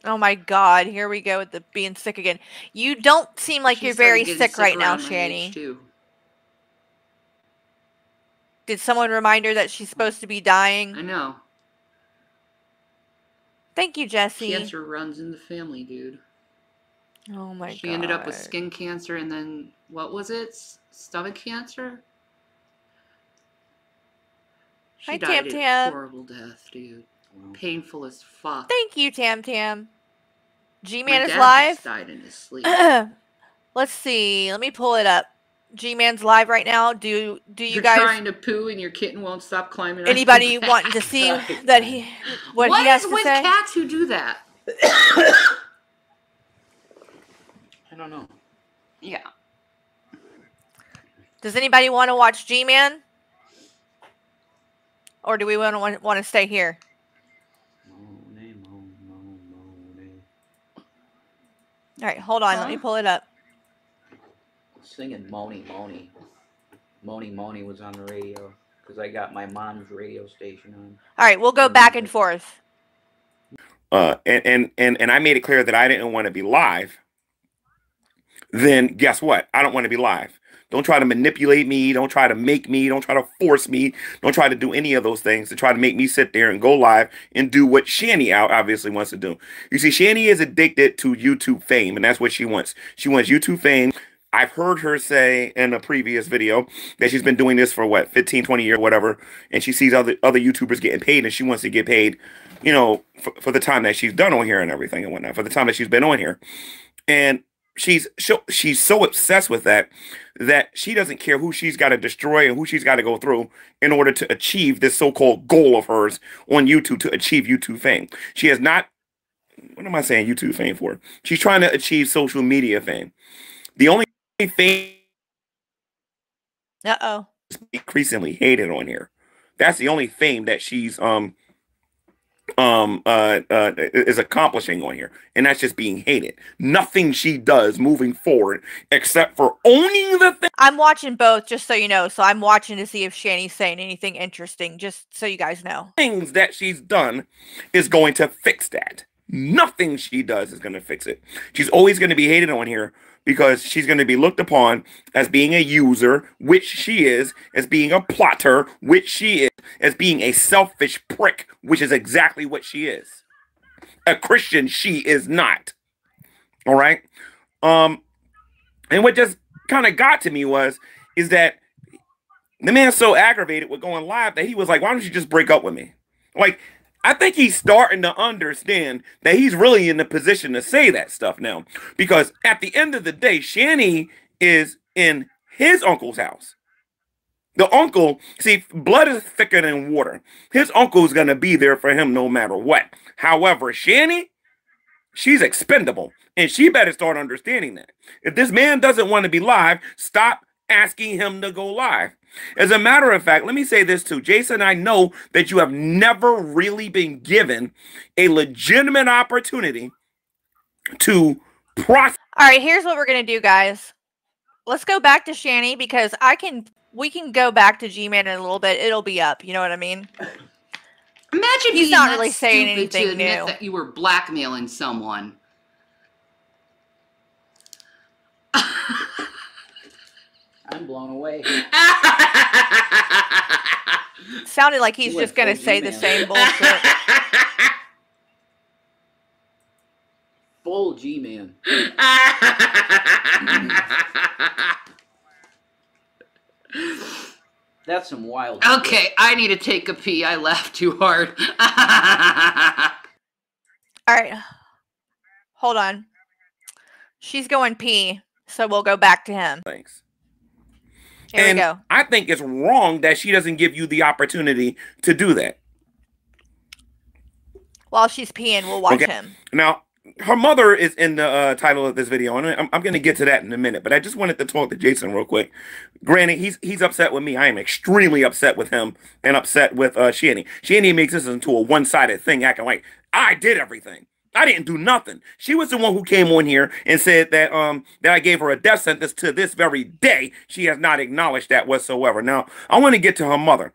Oh my God! Here we go with the being sick again. You don't seem like She you're very getting sick right now, around my age, Shanny. too. Did someone remind her that she's supposed to be dying? I know. Thank you, Jesse. Cancer runs in the family, dude. Oh my she God. She ended up with skin cancer and then what was it? Stomach cancer? She Hi, died Tam Tam. horrible death, dude. Painful as fuck. Thank you, Tam Tam. G Man is dad live. just died in his sleep. Let's see. Let me pull it up. G Man's live right now. Do do you guys You're guys trying to poo and your kitten won't stop climbing. anybody wanting to see that he what, What he has is to with say? cats who do that? I don't know. Yeah. Does anybody want to watch G Man? Or do we want to want to stay here? All right, hold on. Let me pull it up. Singing Mony Mony. Mony Mony was on the radio because I got my mom's radio station on. All right, we'll go back and forth. uh, and, and and and I made it clear that I didn't want to be live, then guess what? I don't want to be live. Don't try to manipulate me. Don't try to make me. Don't try to force me. Don't try to do any of those things to try to make me sit there and go live and do what Shanny out obviously wants to do. You see, Shanny is addicted to YouTube fame, and that's what she wants. She wants YouTube fame. I've heard her say in a previous video that she's been doing this for what 15, 20 years, whatever, and she sees other other YouTubers getting paid, and she wants to get paid, you know, for, for the time that she's done on here and everything and whatnot, for the time that she's been on here, and she's so she's so obsessed with that that she doesn't care who she's got to destroy and who she's got to go through in order to achieve this so-called goal of hers on YouTube to achieve YouTube fame. She has not. What am I saying? YouTube fame for? She's trying to achieve social media fame. The only fame Uh oh. increasingly hated on here. That's the only fame that she's um um uh, uh is accomplishing on here and that's just being hated nothing she does moving forward except for owning the thing I'm watching both, just so you know. So I'm watching to see if Shanny's saying anything interesting, just so you guys know. things that she's done is going to fix that nothing she does is going to fix it she's always going to be hated on here because she's going to be looked upon as being a user which she is as being a plotter which she is as being a selfish prick which is exactly what she is. A christian she is not. All right? Um and what just kind of got to me was is that the man's so aggravated with going live that he was like why don't you just break up with me? Like I think he's starting to understand that he's really in the position to say that stuff now. Because at the end of the day, Shanny is in his uncle's house. The uncle, see, blood is thicker than water. His uncle's gonna be there for him no matter what. However, Shanny, she's expendable. And she better start understanding that. If this man doesn't want to be live, stop asking him to go live. As a matter of fact, let me say this too. Jason, I know that you have never really been given a legitimate opportunity to process. All right, here's what we're gonna do, guys. Let's go back to Shanny because I can. We can go back to G-Man in a little bit. It'll be up. You know what I mean? Imagine He's being not really saying stupid to anything admit new. that you were blackmailing someone. I'm blown away. Sounded like he's You just gonna say the G-Man. same bullshit. Full G man. That's some wild. Okay, I need to take a pee. I laughed too hard. All right, hold on. She's going pee, so we'll go back to him. Thanks. Here and we go. I think it's wrong that she doesn't give you the opportunity to do that. While she's peeing, we'll watch Okay. him. Now, her mother is in the uh, title of this video, and I'm, I'm going to get to that in a minute. But I just wanted to talk to Jason real quick. Granted, he's he's upset with me. I am extremely upset with him, and upset with uh, Shanny. Shanny makes this into a one-sided thing, acting like I did everything. I didn't do nothing. She was the one who came on here and said that um that I gave her a death sentence to this very day. She has not acknowledged that whatsoever. Now, I want to get to her mother.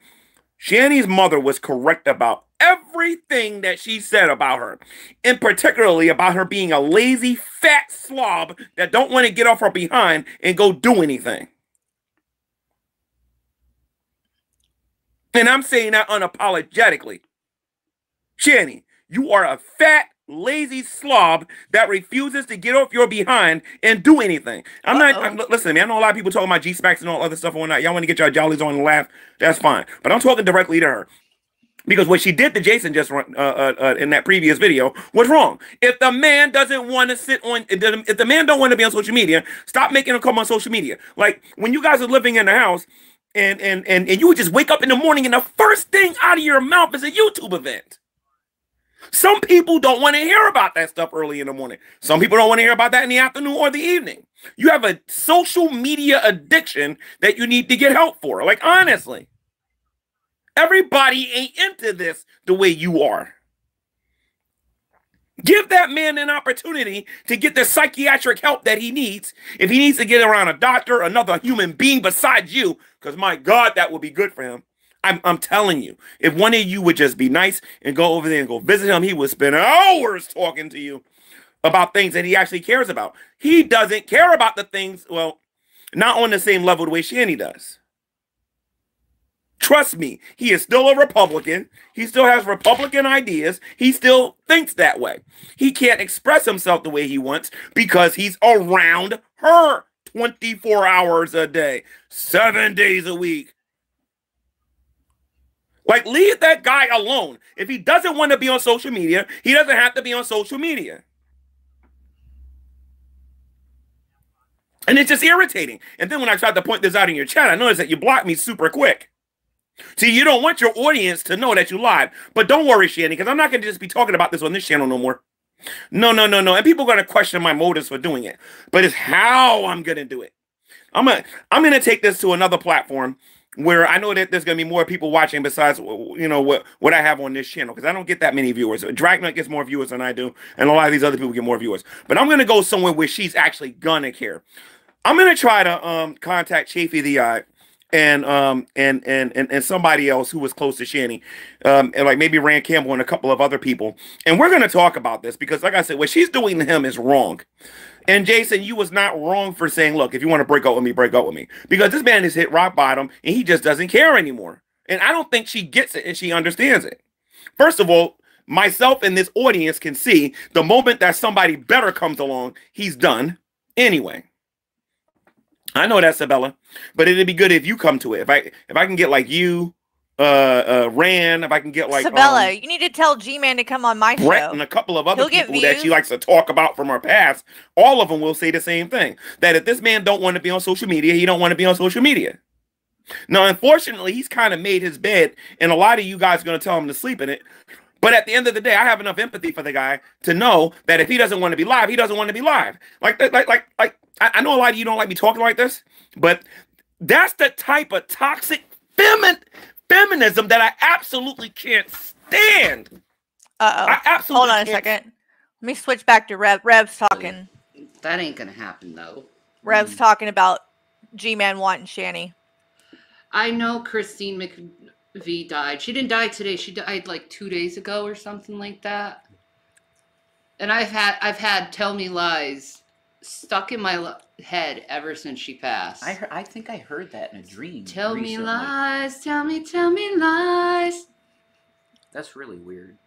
Shanny's mother was correct about everything that she said about her, and particularly about her being a lazy, fat slob that don't want to get off her behind and go do anything. And I'm saying that unapologetically. Shanny, you are a fat, lazy slob that refuses to get off your behind and do anything. I'm not I'm, listen, man. I know a lot of people talking about G Smacks and all other stuff and whatnot. Y'all want to get your jollies on and laugh. That's fine. But I'm talking directly to her. Because what she did to Jason just uh, uh, uh, in that previous video was wrong. If the man doesn't want to sit on, if the, if the man don't want to be on social media, stop making him come on social media. Like when you guys are living in the house, and and and and you would just wake up in the morning, and the first thing out of your mouth is a YouTube event. Some people don't want to hear about that stuff early in the morning. Some people don't want to hear about that in the afternoon or the evening. You have a social media addiction that you need to get help for. Like honestly. Everybody ain't into this the way you are. Give that man an opportunity to get the psychiatric help that he needs. If he needs to get around a doctor, another human being besides you, because my God, that would be good for him. I'm, I'm telling you, if one of you would just be nice and go over there and go visit him, he would spend hours talking to you about things that he actually cares about. He doesn't care about the things, well, not on the same level the way Shanny does. Trust me, he is still a Republican. He still has Republican ideas. He still thinks that way. He can't express himself the way he wants because he's around her 24 hours a day, seven days a week. Like, leave that guy alone. If he doesn't want to be on social media, he doesn't have to be on social media. And it's just irritating. And then when I tried to point this out in your chat, I noticed that you blocked me super quick. See, you don't want your audience to know that you lied. But don't worry, Shanny, because I'm not going to just be talking about this on this channel no more. No, no, no, no. And people are going to question my motives for doing it. But it's how I'm going to do it. I'm gonna I'm gonna take this to another platform where I know that there's gonna be more people watching besides you know what what I have on this channel because I don't get that many viewers. Dragnet gets more viewers than I do, and a lot of these other people get more viewers. But I'm gonna go somewhere where she's actually gonna care. I'm gonna try to um contact Chafee the Eye and um and and and, and somebody else who was close to Shanny, um and like maybe Rand Campbell and a couple of other people, and we're gonna talk about this because like I said, what she's doing to him is wrong. And Jason, you was not wrong for saying, look, if you want to break up with me, break up with me. Because this man has hit rock bottom and he just doesn't care anymore. And I don't think she gets it and she understands it. First of all, myself and this audience can see the moment that somebody better comes along, he's done anyway. I know that, Sabella, but it'd be good if you come to it. If I if I can get like you, uh, uh Rand, if I can get like Sabella, um, you need to tell G-Man to come on my Brett show. and a couple of other He'll people that she likes to talk about from her past, all of them will say the same thing. That if this man don't want to be on social media, he don't want to be on social media. Now, unfortunately, he's kind of made his bed, and a lot of you guys are going to tell him to sleep in it. But at the end of the day, I have enough empathy for the guy to know that if he doesn't want to be live, he doesn't want to be live. Like, like, like, like. I, I know a lot of you don't like me talking like this, but that's the type of toxic femin- feminism that I absolutely can't stand. Uh I oh. absolutely Hold on a can't- second. Let me switch back to Rev. Rev's talking. That ain't gonna happen though. Rev's talking about G-Man wanting Shanny. I know Christine McVie died. She didn't die today. She died like two days ago or something like that. And I've had I've had tell me lies stuck in my lo- head ever since she passed. I heard, I think I heard that in a dream. tell me lies, tell me, tell me lies. That's really weird.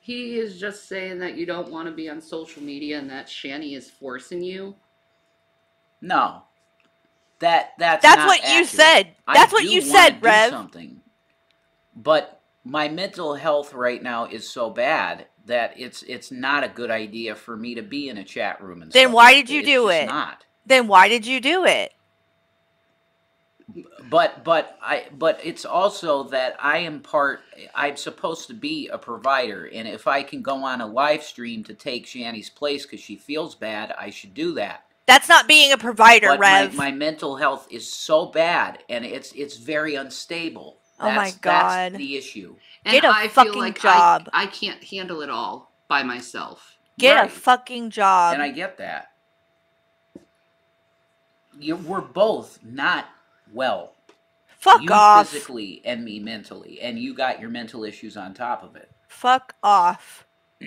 He is just saying that you don't want to be on social media and that Shanny is forcing you. No, that that's That's not what you accurate. said. I That's what do you said, Rev. Something, but my mental health right now is so bad that it's it's not a good idea for me to be in a chat room and Then why did you It's do it? Not. Then why did you do it? But but I but it's also that I am part. I'm supposed to be a provider, and if I can go on a live stream to take Shanny's place because she feels bad, I should do that. That's not being a provider, but my, Rev. my mental health is so bad, and it's it's very unstable. Oh my God. That's the issue. And Get a I fucking feel like job. I, I can't handle it all by myself. Get a fucking job. and I get that. You, we're both not well. Fuck you off. physically and me mentally, and you got your mental issues on top of it. Fuck off.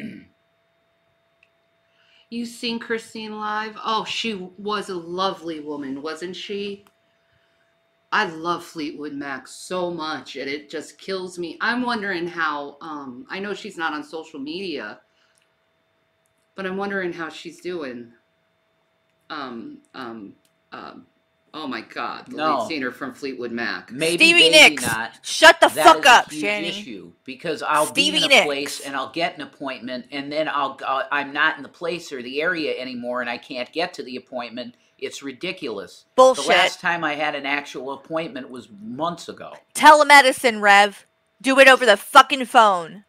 You seen Christine live? Oh, she was a lovely woman, wasn't she? I love Fleetwood Mac so much, and it just kills me. I'm wondering how. Um, I know she's not on social media, but I'm wondering how she's doing. Um, um, um. Oh my God, the No. lead singer from Fleetwood Mac. Maybe, Stevie maybe Nicks, not. shut the That fuck is a up, huge Shanny. issue because I'll Stevie be in a Nicks. place and I'll get an appointment, and then I'll, I'll I'm not in the place or the area anymore, and I can't get to the appointment. It's ridiculous. Bullshit. The last time I had an actual appointment was months ago. Telemedicine, Rev. Do it over the fucking phone.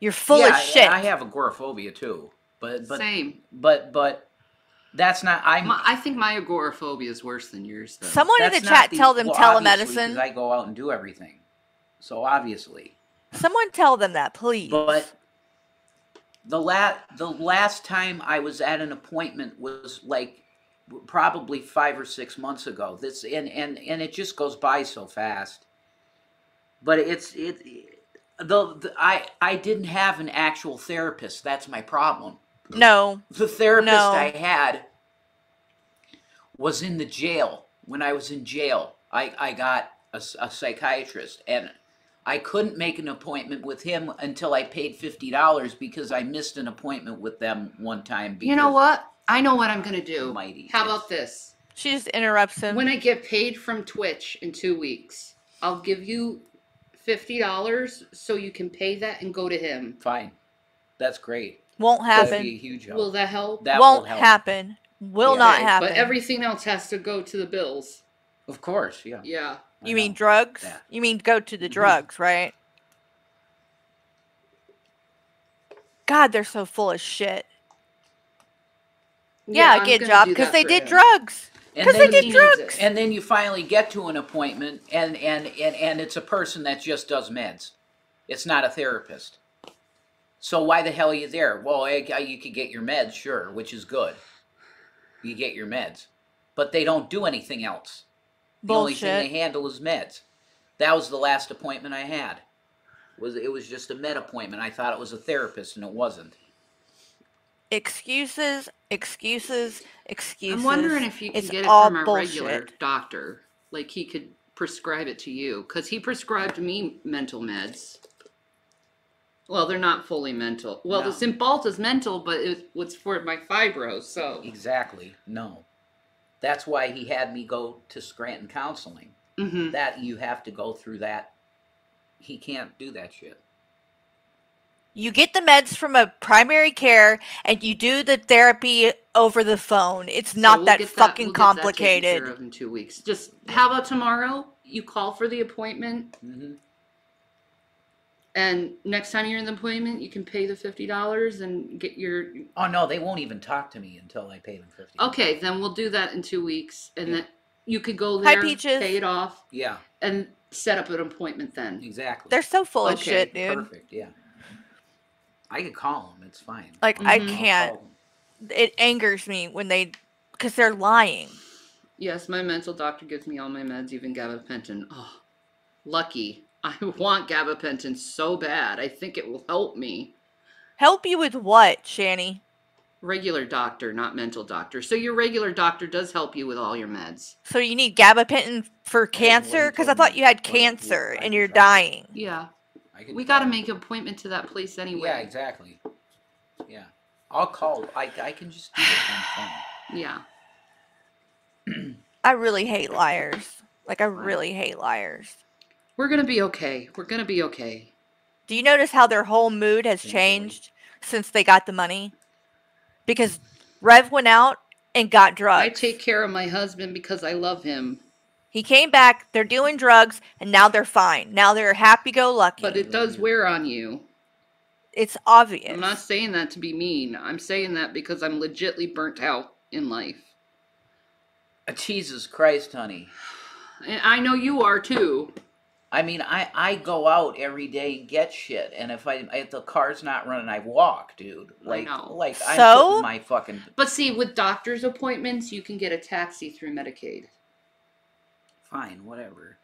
You're full yeah, of shit. I have agoraphobia too, but but Same. but but that's not. I'm. I think my agoraphobia is worse than yours, though. Someone in the not chat tell them well, telemedicine. I go out and do everything, so obviously. Someone tell them that, please. But the last the last time I was at an appointment was like probably five or six months ago. This and and and it just goes by so fast. But it's it the, the I I didn't have an actual therapist. That's my problem. no. The therapist No. I had was in the jail. When I was in jail, I, I got a, a psychiatrist, and I couldn't make an appointment with him until I paid fifty dollars because I missed an appointment with them one time. Because You know what? I know what I'm gonna do. Mighty. How about this? She just interrupts him. When I get paid from Twitch in two weeks, I'll give you fifty dollars so you can pay that and go to him. Fine, that's great. Won't That'd happen. be a huge help. Will that help? That Won't will help. happen. Will Yeah. not happen. But everything else has to go to the bills. Of course, yeah. Yeah. I you mean know. drugs? Yeah. You mean go to Mm-hmm. the drugs, right? God, they're so full of shit. Yeah, I'm get a job because they did him. drugs. Because they did drugs. And then you finally get to an appointment, and and and and it's a person that just does meds. It's not a therapist. So why the hell are you there? Well, you could get your meds, sure, which is good. You get your meds, but they don't do anything else. The only thing they handle is meds. That was the last appointment I had. Was it was just a med appointment? I thought it was a therapist, and it wasn't. Excuses, excuses, excuses. I'm wondering if you can It's get it all from a bullshit. regular doctor. Like he could prescribe it to you. Because he prescribed me mental meds. Well, they're not fully mental. Well, No. the Cymbalta's mental, but it was for my fibro, so. Exactly. No. That's why he had me go to Scranton Counseling. Mhm. That you have to go through that. He can't do that shit. You get the meds from a primary care and you do the therapy over the phone. It's So not we'll that get fucking we'll get that taken complicated. care of in two weeks. Just how about tomorrow? You call for the appointment, Mm-hmm. and next time you're in the appointment, you can pay the fifty dollars and get your. Oh no, they won't even talk to me until I pay them fifty. Okay, then we'll do that in two weeks, and then you could go Hi, there, Peaches. pay it off, Yeah, and set up an appointment then. exactly. They're so full of shit, dude. Perfect. Yeah. I could call them. It's fine. Like I Mhm. can't. It angers me when they, because they're lying. Yes, my mental doctor gives me all my meds, even gabapentin. Oh, lucky. I want gabapentin so bad. I think it will help me. Help you with what, Shanny? Regular doctor, not mental doctor. So your regular doctor does help you with all your meds. So you need gabapentin for cancer? Because I thought you had cancer and you're dying. Yeah. I can We got to make an appointment to that place anyway. Yeah, exactly. Yeah. I'll call. I, I can just do it on phone. Yeah. I really hate liars. Like I really hate liars. We're going to be okay. We're going to be okay. Do you notice how their whole mood has changed since they got the money? Because Rev went out and got drugs. I take care of my husband because I love him. He came back, they're doing drugs, and now they're fine. Now they're happy go lucky. But it does wear on you. It's obvious. I'm not saying that to be mean. I'm saying that because I'm legitly burnt out in life. Uh, Jesus Christ, honey. And I know you are too. I mean, I, I go out every day and get shit, and if I if the car's not running, I walk, dude. Like know. like I'm So? putting my fucking But see, with doctor's appointments, you can get a taxi through Medicaid. Fine, whatever.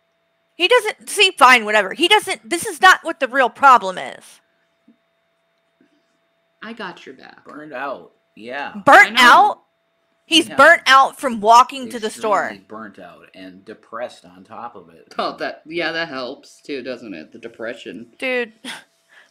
He doesn't see fine, whatever. He doesn't this is not what the real problem is. I got your back. Burned out. Yeah. Burnt out? He's Yeah. burnt out from walking to the store. Burnt out and depressed on top of it. Oh, that yeah, that helps too, doesn't it? The depression. Dude,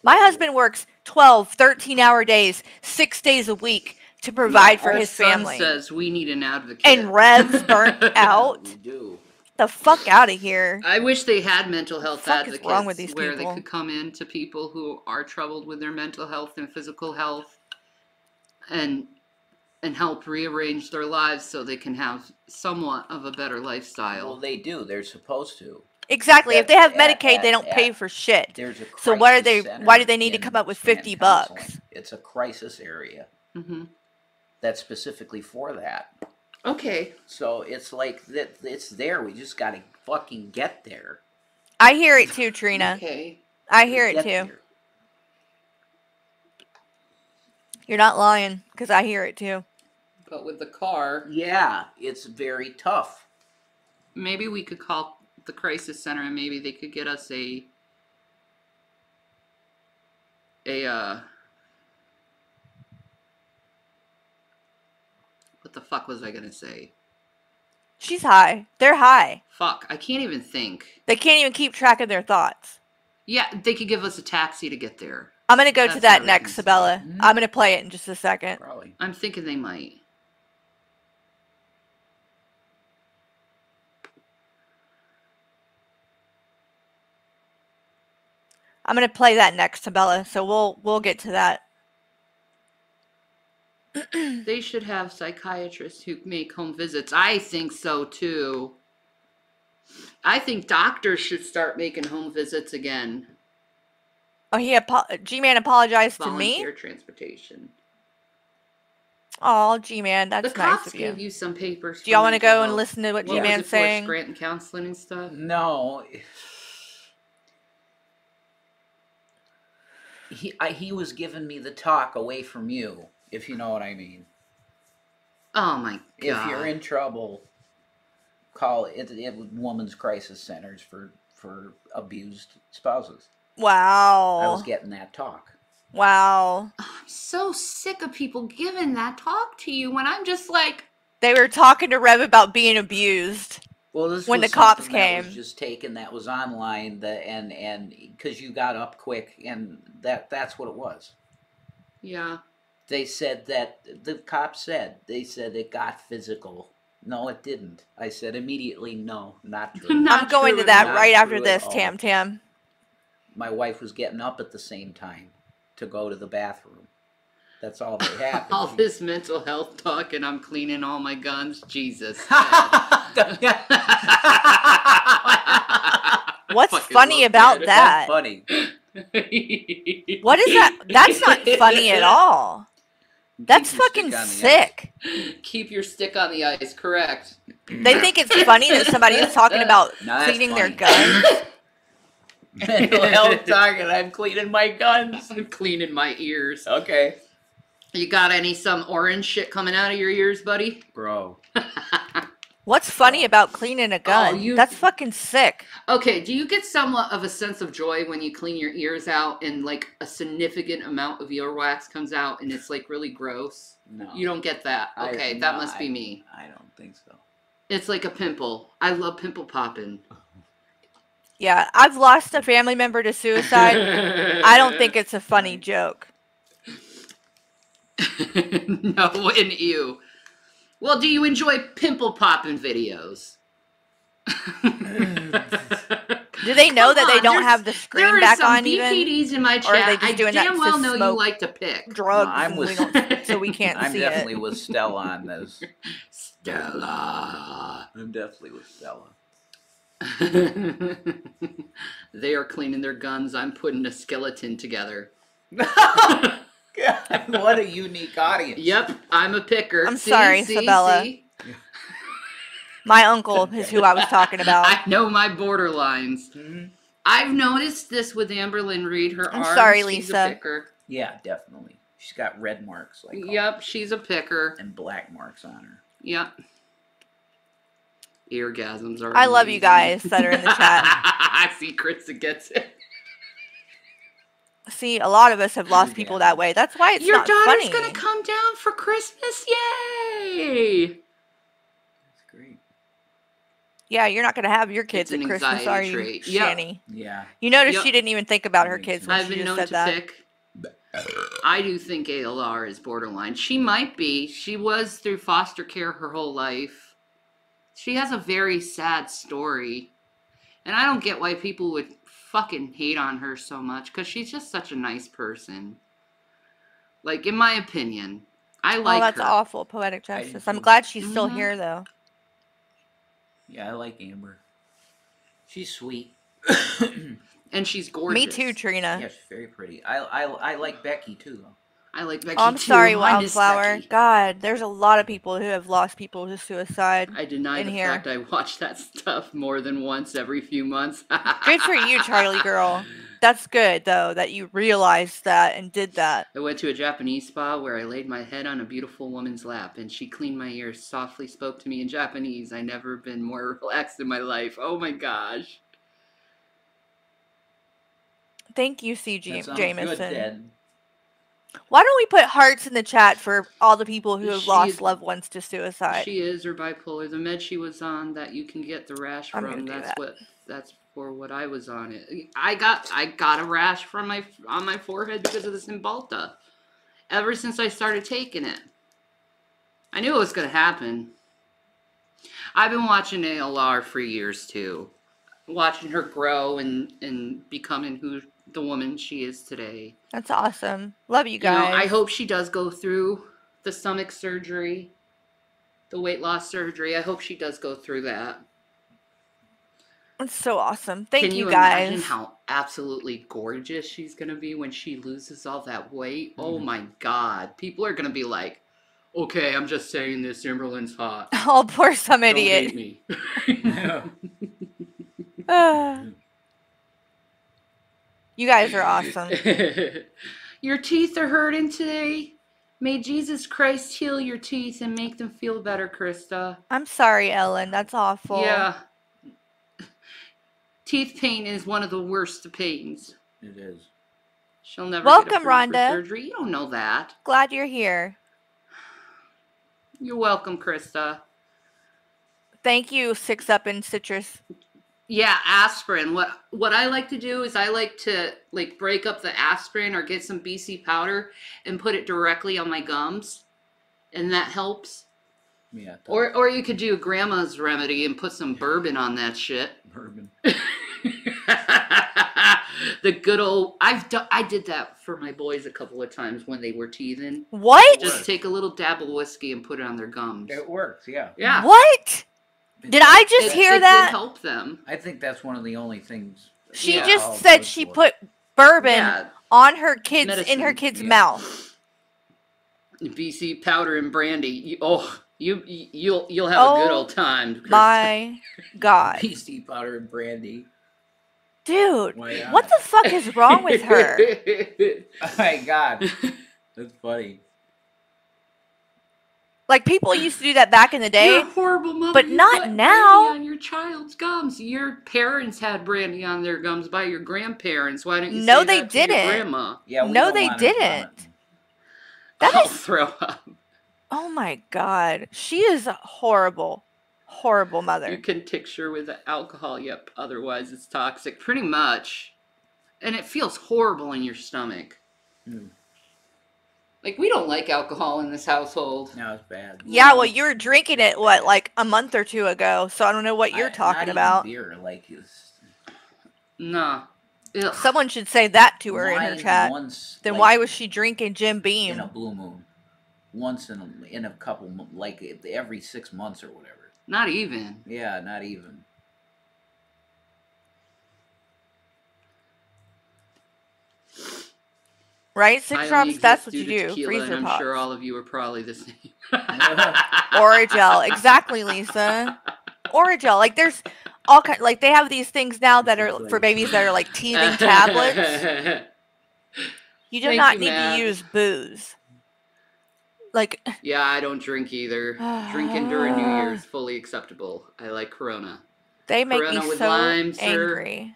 my husband works 12, 13 hour days, six days a week to provide for his son family. says we need an advocate. and Rev's burnt out. We do. The fuck out of here. I wish they had mental health fuck is advocates wrong with these where people? they could come in to people who are troubled with their mental health and physical health and and help rearrange their lives so they can have somewhat of a better lifestyle. Well, they do. They're supposed to. Exactly. If they have Medicaid, at- they don't pay for shit. There's a So why are they why do they need to come up with 50 bucks? It's a crisis area hmm that's specifically for that. Okay. So it's like that. It's there. We just got to fucking get there. I hear it too, Trina. Okay. I hear it too. there. You're not lying because I hear it too. But with the car, Yeah, it's very tough. maybe we could call the crisis center and maybe they could get us a a uh what the fuck was I gonna say? She's high. They're high. Fuck, I can't even think. They can't even keep track of their thoughts. Yeah, they could give us a taxi to get there. I'm gonna go to that next, can say. Sabella. Hmm? I'm gonna play it in just a second. Probably. I'm thinking they might. I'm gonna play that next, Sabella. So we'll we'll get to that. They should have psychiatrists who make home visits. I think so too. I think doctors should start making home visits again. Oh, he apo- G-Man apologized to me. Volunteer transportation. Oh, G man, that's the nice cops of you. gave you some papers. Do y'all want to go and listen to what What G was man's it for, saying? grant and counseling and stuff. No. He I, he was giving me the talk away from you, if you know what I mean. Oh my god! If you're in trouble, call it, it women's crisis centers for for abused spouses. Wow. I was getting that talk. Wow. Oh, I'm so sick of people giving that talk to you when I'm just like, They were talking to Rev about being abused. Well, this when the cops something that came. was just taken that was online, the and and because you got up quick, and that that's what it was. yeah. They said that the cop said they said it got physical. No, it didn't. I said immediately, no, not true. I'm going to that right after this, all. Tam Tam. My wife was getting up at the same time to go to the bathroom. That's all that happened. All this mental health talk, and I'm cleaning all my guns. Jesus. What's funny about that. that? funny. What is that? That's not funny at all. That's your fucking on ice. sick. Keep your stick on the ice. Correct. They think it's funny that somebody is talking about No, that's cleaning their guns. Mental health talk, and I'm cleaning my guns. I'm cleaning my ears. Okay, You got any some orange shit coming out of your ears, buddy? bro. What's funny about cleaning a oh, gun? Oh, you- That's fucking sick. Okay, do you get somewhat of a sense of joy when you clean your ears out and like a significant amount of earwax comes out and it's like really gross? No, You don't get that. I- Okay, that no, must be I- me. I don't think so. It's like a pimple. I love pimple popping. Yeah, I've lost a family member to suicide. I don't think it's a funny joke. no, and you. Well, do you enjoy pimple popping videos? Do they know Come that they don't have the screen there back is some on even? BPDs in my Or are they just I doing that damn to well know you like to pick. drugs No, I'm with- we so we can't see. I'm see definitely it. with Stella on this. Stella. I'm definitely with Stella. they are cleaning their guns. I'm putting a skeleton together. God, what a unique audience. Yep, I'm a picker. I'm See, sorry, see, Sabella. see? My uncle is who I was talking about. I know my borderlines. Mm-hmm. I've noticed this with Amberlynn Reid. Her I'm arms. sorry, she's Lisa. A picker. Yeah, definitely. She's got red marks like all- Yep, she's a picker. and black marks on her. Yep. Eargasms are. I love you guys that are in the chat. I see Chris that gets it. See, a lot of us have lost people that way. That's why it's Your not daughter's funny. gonna come down for Christmas. Yay! That's great. Yeah, you're not gonna have your kids It's at Christmas, are you, trait. Yep. Yeah. You notice Yep. she didn't even think about her kids when I've she been just known said to that. pick. I do think ALR is borderline. She might be. She was through foster care her whole life. She has a very sad story. And I don't get why people would fucking hate on her so much because she's just such a nice person. Like, in my opinion, I like oh, like that's her. awful, poetic justice. I'm glad she's still Mhm. here though. Yeah, I like Amber. She's sweet. And she's gorgeous. Me too, Trina. Yeah, she's very pretty. I, I, I like Becky too, though. I like Becky Oh, I'm too. sorry, I miss Wildflower. Becky. God, there's a lot of people who have lost people to suicide. I deny in the here. fact I watch that stuff more than once every few months. Good for you, Charlie girl. That's good though that you realized that and did that. I went to a Japanese spa where I laid my head on a beautiful woman's lap and she cleaned my ears, softly spoke to me in Japanese. I never been more relaxed in my life. Oh my gosh. Thank you, CG That Jameson. good, Ted. Why don't we put hearts in the chat for all the people who have She lost loved ones to suicide? She is or bipolar. The med she was on that you can get the rash I'm from. That's that. what that's for what I was on it. I got I got a rash from my on my forehead because of the Cymbalta. Ever since I started taking it. I knew it was gonna happen. I've been watching ALR for years too. Watching her grow and and becoming who the woman she is today. That's awesome. Love you You know, guys. I hope she does go through the stomach surgery, the weight loss surgery. I hope she does go through that. It's so awesome. Thank Can you, you, guys. imagine how absolutely gorgeous she's gonna be when she loses all that weight? Oh Mm-hmm. my god. People are gonna be like, Okay, I'm just saying this. Timberland's hot. Oh, poor some Don't idiot. hate me. You guys are awesome. your teeth are hurting today. May Jesus Christ heal your teeth and make them feel better, Krista. I'm sorry, Ellen. That's awful. Yeah. Teeth pain is one of the worst pains. It is. She'll never Welcome, get approved for Rhonda. surgery. You don't know that. Glad you're here. You're welcome, Krista. Thank you, Six Up and Citrus. Yeah, aspirin. What what I like to do is I like to like break up the aspirin or get some BC powder and put it directly on my gums, and that helps. Yeah. Or or you could do grandma's remedy and put some bourbon on that shit. Bourbon. the good old I've done I did that for my boys a couple of times when they were teething. What? Just take a little dab of whiskey and put it on their gums. It works, yeah. Yeah. What? Did I just It- hear it did that? help them. I think that's one of the only things. She Yeah. just Oh, said she Lord. put bourbon Yeah. on her kids in her kid's yeah. mouth. BC powder and brandy. You, oh, you you- you'll you'll have a good Oh old time. Krista. My God. BC powder and brandy. Dude, Why not? what the fuck is wrong with her? Oh my god. That's funny. Like people used to do that back in the day. You're a horrible mother. but You not put now. brandy on your child's gums. Your parents had brandy on their gums by your grandparents. Why don't you? No, say they that to your didn't. grandma. Yeah, we no, they didn't. That I'll is throw up. oh my god. She is a horrible, horrible mother. You can tincture with alcohol. Yep. Otherwise, it's toxic. Pretty much, and it feels horrible in your stomach. Hmm. Like we don't like alcohol in this household. No, it's bad. Yeah, well, you were drinking it what like a month or two ago, so I don't know what you're I- not talking even about. Beer, like it's Nah. Ugh. Someone should say that to her in her chat. once, Then like, why was she drinking Jim Beam? in a blue moon? Once in a, in a couple, like every six months or whatever. Not even. Yeah, not even. Right? Six only drops, that's what you do. tequila, Freezer and I'm pops. sure all of you are probably the same. Orajel. Exactly, Lisa. Orajel. Like there's all kind like they have these things now that are for babies that are like teething tablets. You do Thank not you, need Matt. to use booze. Like yeah, I don't drink either. Drinking during New Year is fully acceptable. I like Corona. they make Corona me with so lime, sir. angry.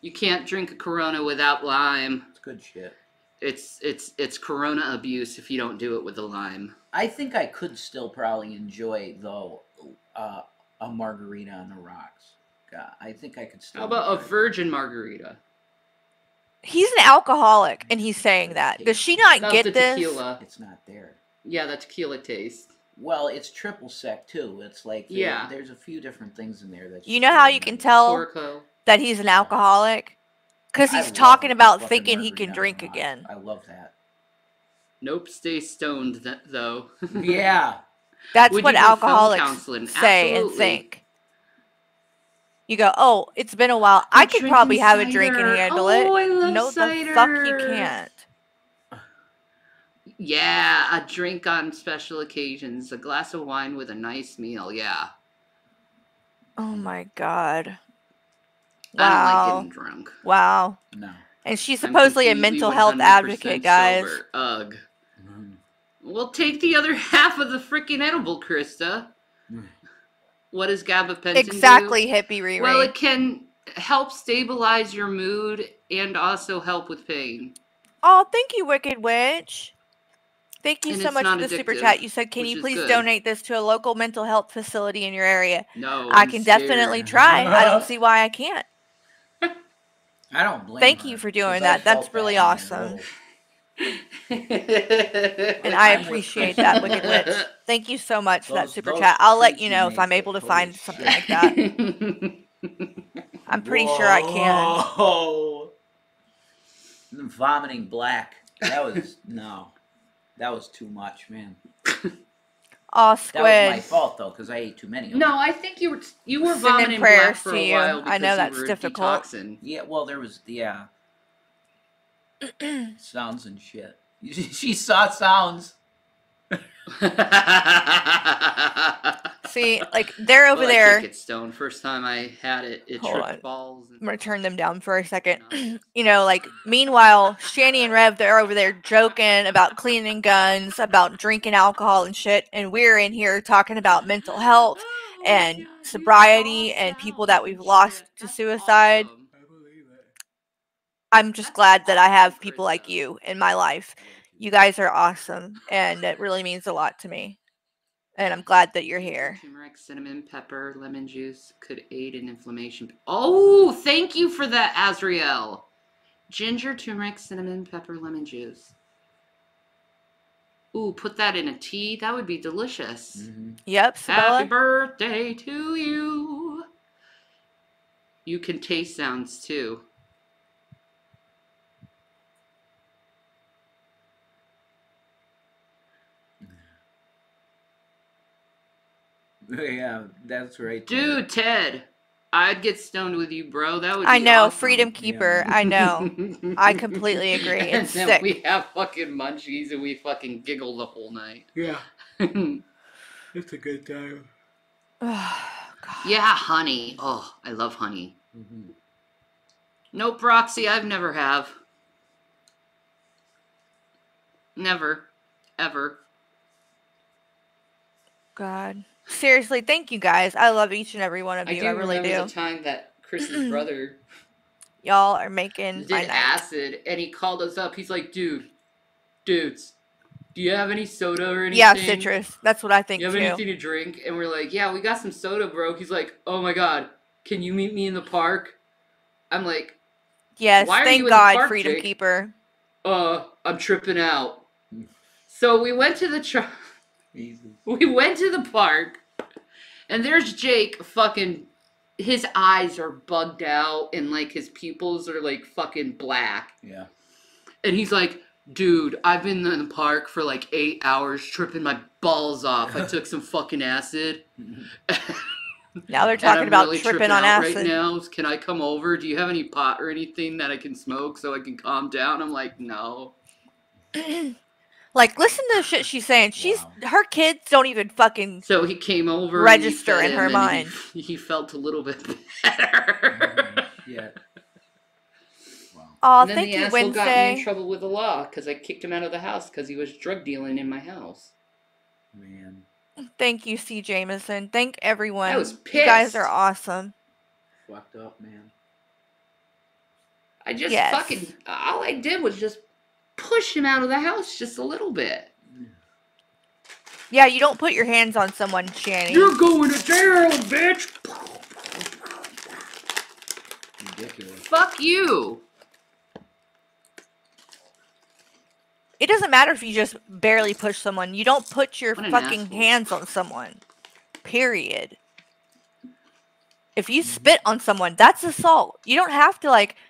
You can't drink a Corona without lime. It's good shit. It's it's it's Corona abuse if you don't do it with the lime. I think I could still probably enjoy though uh, a margarita on the rocks. God, I think I could still. How about a enjoy it. virgin margarita? He's an alcoholic and he's saying that. Does she not That's get the this? tequila. It's not there. Yeah, that tequila taste. Well, it's triple sec too. It's like there- Yeah. there's a few different things in there that You know how you can tell Porco. that he's an alcoholic? Because he's love talking about thinking he can drink again. I love that. Nope, stay stoned th- though. Yeah. That's Would what you do alcoholics counseling? say and think. You go, oh, it's been a while. I could drinking probably have a drink and handle Oh, it. I love no, the fuck you can't. Yeah, a drink on special occasions, a glass of wine with a nice meal. Yeah, Oh my god. I don't like Wow. getting drunk. Wow. No. And she's supposedly a mental health advocate, guys. sober. Ugh. Mm-hmm. Well, take the other half of the freaking edible, Krista. Mm. What does gabapentin do? Exactly, hippie Riri. Well, it can help stabilize your mood and also help with pain. Oh, thank you, Wicked Witch. Thank you And so much for the super chat. You said, "Can you please good. donate this to a local mental health facility in your area?" No, I can scared. definitely try. I don't see why I can't. I don't blame Thank her, you for doing that. That's really that awesome. And I appreciate that, Wicked Witch. Thank you so much for that super chat. I'll let you know if I'm able to find holy something like that. I'm pretty sure I can. Whoa. Vomiting black. That was no. That was too much, man. Oh, That was my fault though, because I ate too many. Of them. No, I think you were you were Sending vomiting prayers black for to a you. while I know because that's you were difficult. detoxing. Yeah, well, there was yeah. sounds and shit. She saw sounds. See, like they're over Well, there. can't get. First time I had it, it Hold tripped on. balls. I'm gonna turn them down for a second. you know, like meanwhile, Shanny and Rev they're over there joking about cleaning guns, about drinking alcohol and shit, and we're in here talking about mental health oh, and sobriety and people that we've lost to suicide. I'm just glad that I have people like you in my life. You guys are awesome, and it really means a lot to me. And I'm glad that you're here. Turmeric, cinnamon, pepper, lemon juice could aid in inflammation. Oh, thank you for that, Azriel. Ginger, turmeric, cinnamon, pepper, lemon juice. Ooh, put that in a tea. That would be delicious. Mm-hmm. Yep, Happy birthday to you. You can taste sounds too. yeah, that's right. Dude, Ted, I'd get stoned with you, bro. That would I know, awesome. Freedom Keeper. I know. I completely agree. and It's then sick. we have fucking munchies and we fucking giggle the whole night. Yeah. It's a good time. Oh, yeah, honey. Oh, I love honey. Mm-hmm. Nope, Roxy, I've never have. Never. Ever. God. Seriously, thank you guys. I love each and every one of I you. do I, really do. the time that Chris's brother Y'all are making did acid and he called us up. He's like, dude, dudes, do you have any soda or anything? Yeah, citrus. That's what I think Do You have too. anything to drink? And we're like, yeah, we got some soda, bro. He's like, oh my god, can you meet me in the park? I'm like, Yes, Why are thank you in the God, park, Freedom Jake? Keeper. uh, I'm tripping out. So we went to the tr- we went to the park, and there's Jake. Fucking, his eyes are bugged out, and like his pupils are like fucking black. Yeah. And he's like, dude, I've been in the park for like eight hours tripping my balls off. I took some fucking acid. Mm-hmm. Now they're talking about really tripping on acid. Right now, can I come over? Do you have any pot or anything that I can smoke so I can calm down? I'm like, no. like, listen to the shit she's saying. She's her kids don't even fucking So he came over. register in her mind. He, he felt a little bit better. yeah. Oh, and then thank the you, asshole got me in trouble with the law because I kicked him out of the house because he was drug dealing in my house. Man. Thank you, C. Jameson. Thank everyone. I was You guys are awesome. Fucked up, man. I just Yes. fucking all I did was just push him out of the house just a little bit. Yeah, you don't put your hands on someone, Shanny. You're going to jail, bitch. Ridiculous. Fuck you. It doesn't matter if you just barely push someone. You don't put your fucking asshole. hands on someone. Period. If you spit on someone, that's assault. You don't have to like l-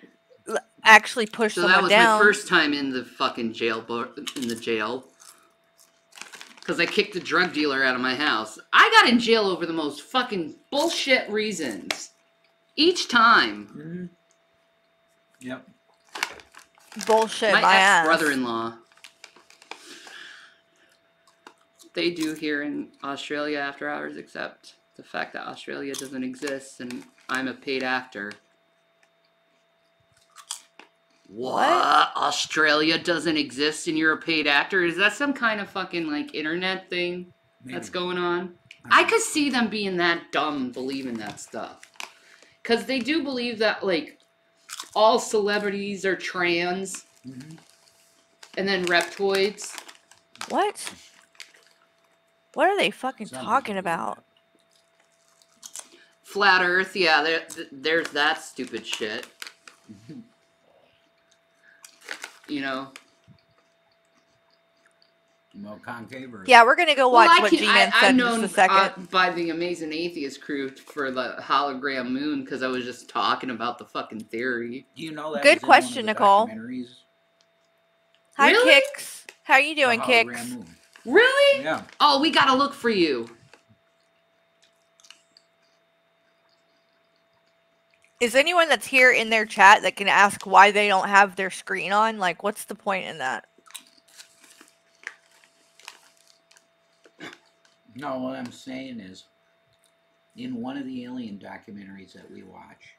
actually push So that was my first time in the fucking jail bo- in the jail. Cause I kicked a drug dealer out of my house. I got in jail over the most fucking bullshit reasons. Each time. Mhm. Yep. Bullshit, my my, ex brother-in-law. They do here in Australia after hours, except the fact that Australia doesn't exist and I'm a paid actor. What? Australia doesn't exist and you're a paid actor? Is that some kind of fucking like internet thing that's going on? I could see them being that dumb believing that stuff. Cause they do believe that like all celebrities are trans and then reptoids. What? What are they fucking talking about? Flat Earth, yeah, there, there's that stupid shit. You know. Well, concave or Yeah, we're gonna go watch Well, what can- G-Man said I'm in known just a second. uh, by the Amazing Atheist crew for the hologram moon because I was just talking about the fucking theory. Do you know that? Good question, Nicole. Hi, Really? Kix. How are you doing, Kix? Really? Yeah. Oh, we gotta look for you. Is anyone that's here in their chat that can ask why they don't have their screen on? Like, what's the point in that? No, what I'm saying is, in one of the alien documentaries that we watch,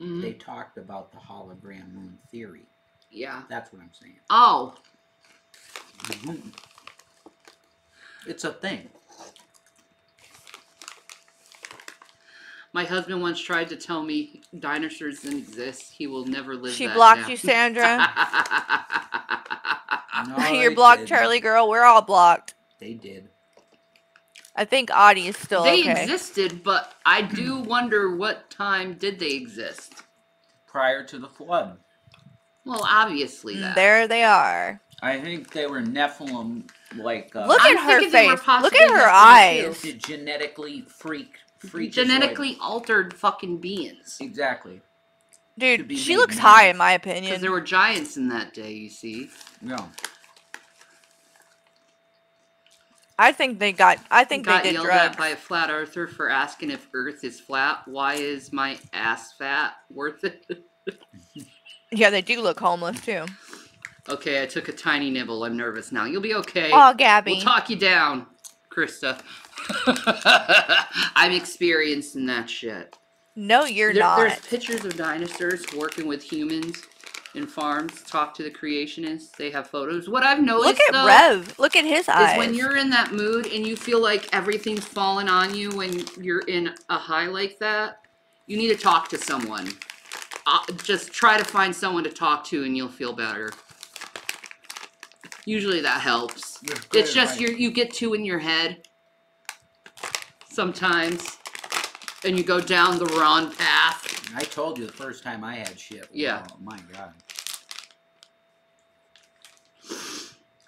Mhm. they talked about the hologram moon theory. Yeah. That's what I'm saying. Oh, Mhm. It's a thing. My husband once tried to tell me dinosaurs didn't exist. He will never live. She that blocked down. you, Sandra. No, You're blocked, didn't. Charlie girl. We're all blocked. They did. I think Audie is still they okay. existed, but I do wonder what time did they exist. Prior to the flood. Well, obviously Mm, that. There they are. I think they were Nephilim, like uh, Look I'm at her thinking face. Look at her Nephilim, eyes. too. genetically freak, freak Genetically altered fucking beings. Exactly. Dude, be she looks man. high in my opinion. Because opinion. there were giants in that day, you see. Yeah. I think they got. I think got they did yelled drugs. at by a flat earther for asking if Earth is flat. Why is my ass fat worth it? Yeah, they do look homeless too. okay, I took a tiny nibble. I'm nervous now. You'll be okay. Oh, Gabby. We'll talk you down, Krista. I'm experienced in that shit. No, you're There- not. There's pictures of dinosaurs working with humans in farms. Talk to the creationists. They have photos. What I've noticed, Look at though, Rev. Look at his eyes. is when you're in that mood and you feel like everything's falling on you when you're in a high like that, you need to talk to someone. Uh, just try to find someone to talk to and you'll feel better. Usually that helps. good It's just advice. you you get two in your head sometimes and you go down the wrong path. I told you the first time I had shit. Yeah. Oh my god.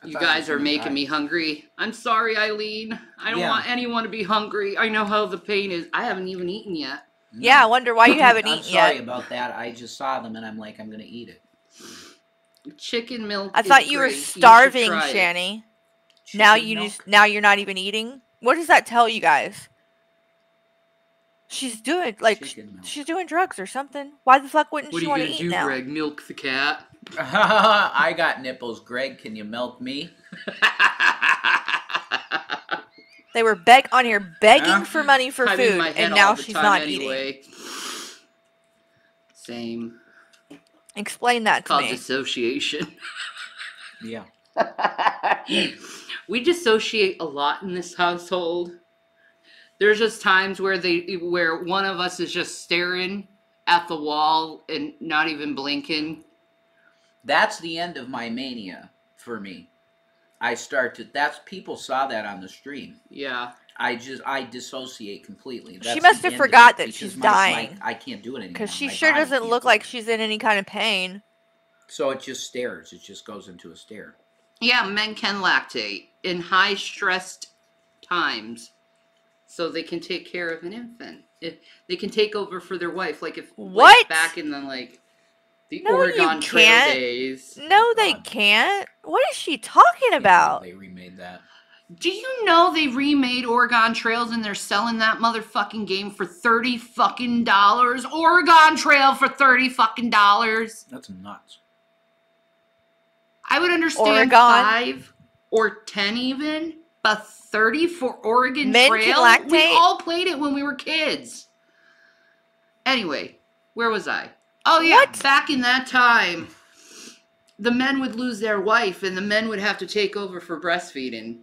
I You guys are making die. me hungry. I'm sorry, Eileen. I don't Yeah. want anyone to be hungry. I know how the pain is. I haven't even eaten yet. Mm. Yeah, I wonder why you haven't I'm eaten sorry yet. about that. I just saw them and I'm like, I'm gonna eat it. Chicken milk. I is thought you were great. should starving, try it. Shanny. Now you milk? just now you're not even eating. What does that tell you guys? She's doing like sh- she's doing drugs or something. Why the fuck wouldn't What are she you want to gonna eat do, now? Greg? Milk the cat? I got nipples, Greg. Can you milk me? They were beg on here begging Huh? for money for I'm food, and now she's time not eating. Same. Explain that to Called me. dissociation. Yeah. we dissociate a lot in this household. There's just times where they where one of us is just staring at the wall and not even blinking. That's the end of my mania for me. I start to. That's people saw that on the stream. Yeah. I just I dissociate completely. That's she must have end of it forgot that she's my- my- dying. I can't do it anymore. Because she My sure doesn't look like she's in any kind of pain. So it just stares. It just goes into a stare. Yeah, men can lactate in high stressed times so they can take care of an infant. If they can take over for their wife like if like, What? back in the like the No, Oregon Trail days. No, they can't. What is she talking about? They remade that. Do you know they remade Oregon Trails and they're selling that motherfucking game for 30 fucking dollars? Oregon Trail for 30 fucking dollars. That's nuts. I would understand Oregon? five or ten even, but 30 for Oregon Men can Trail? We all played it when we were kids. Anyway, where was I? Oh yeah, back in that time, the men would lose their wife and the men would have to take over for breastfeeding.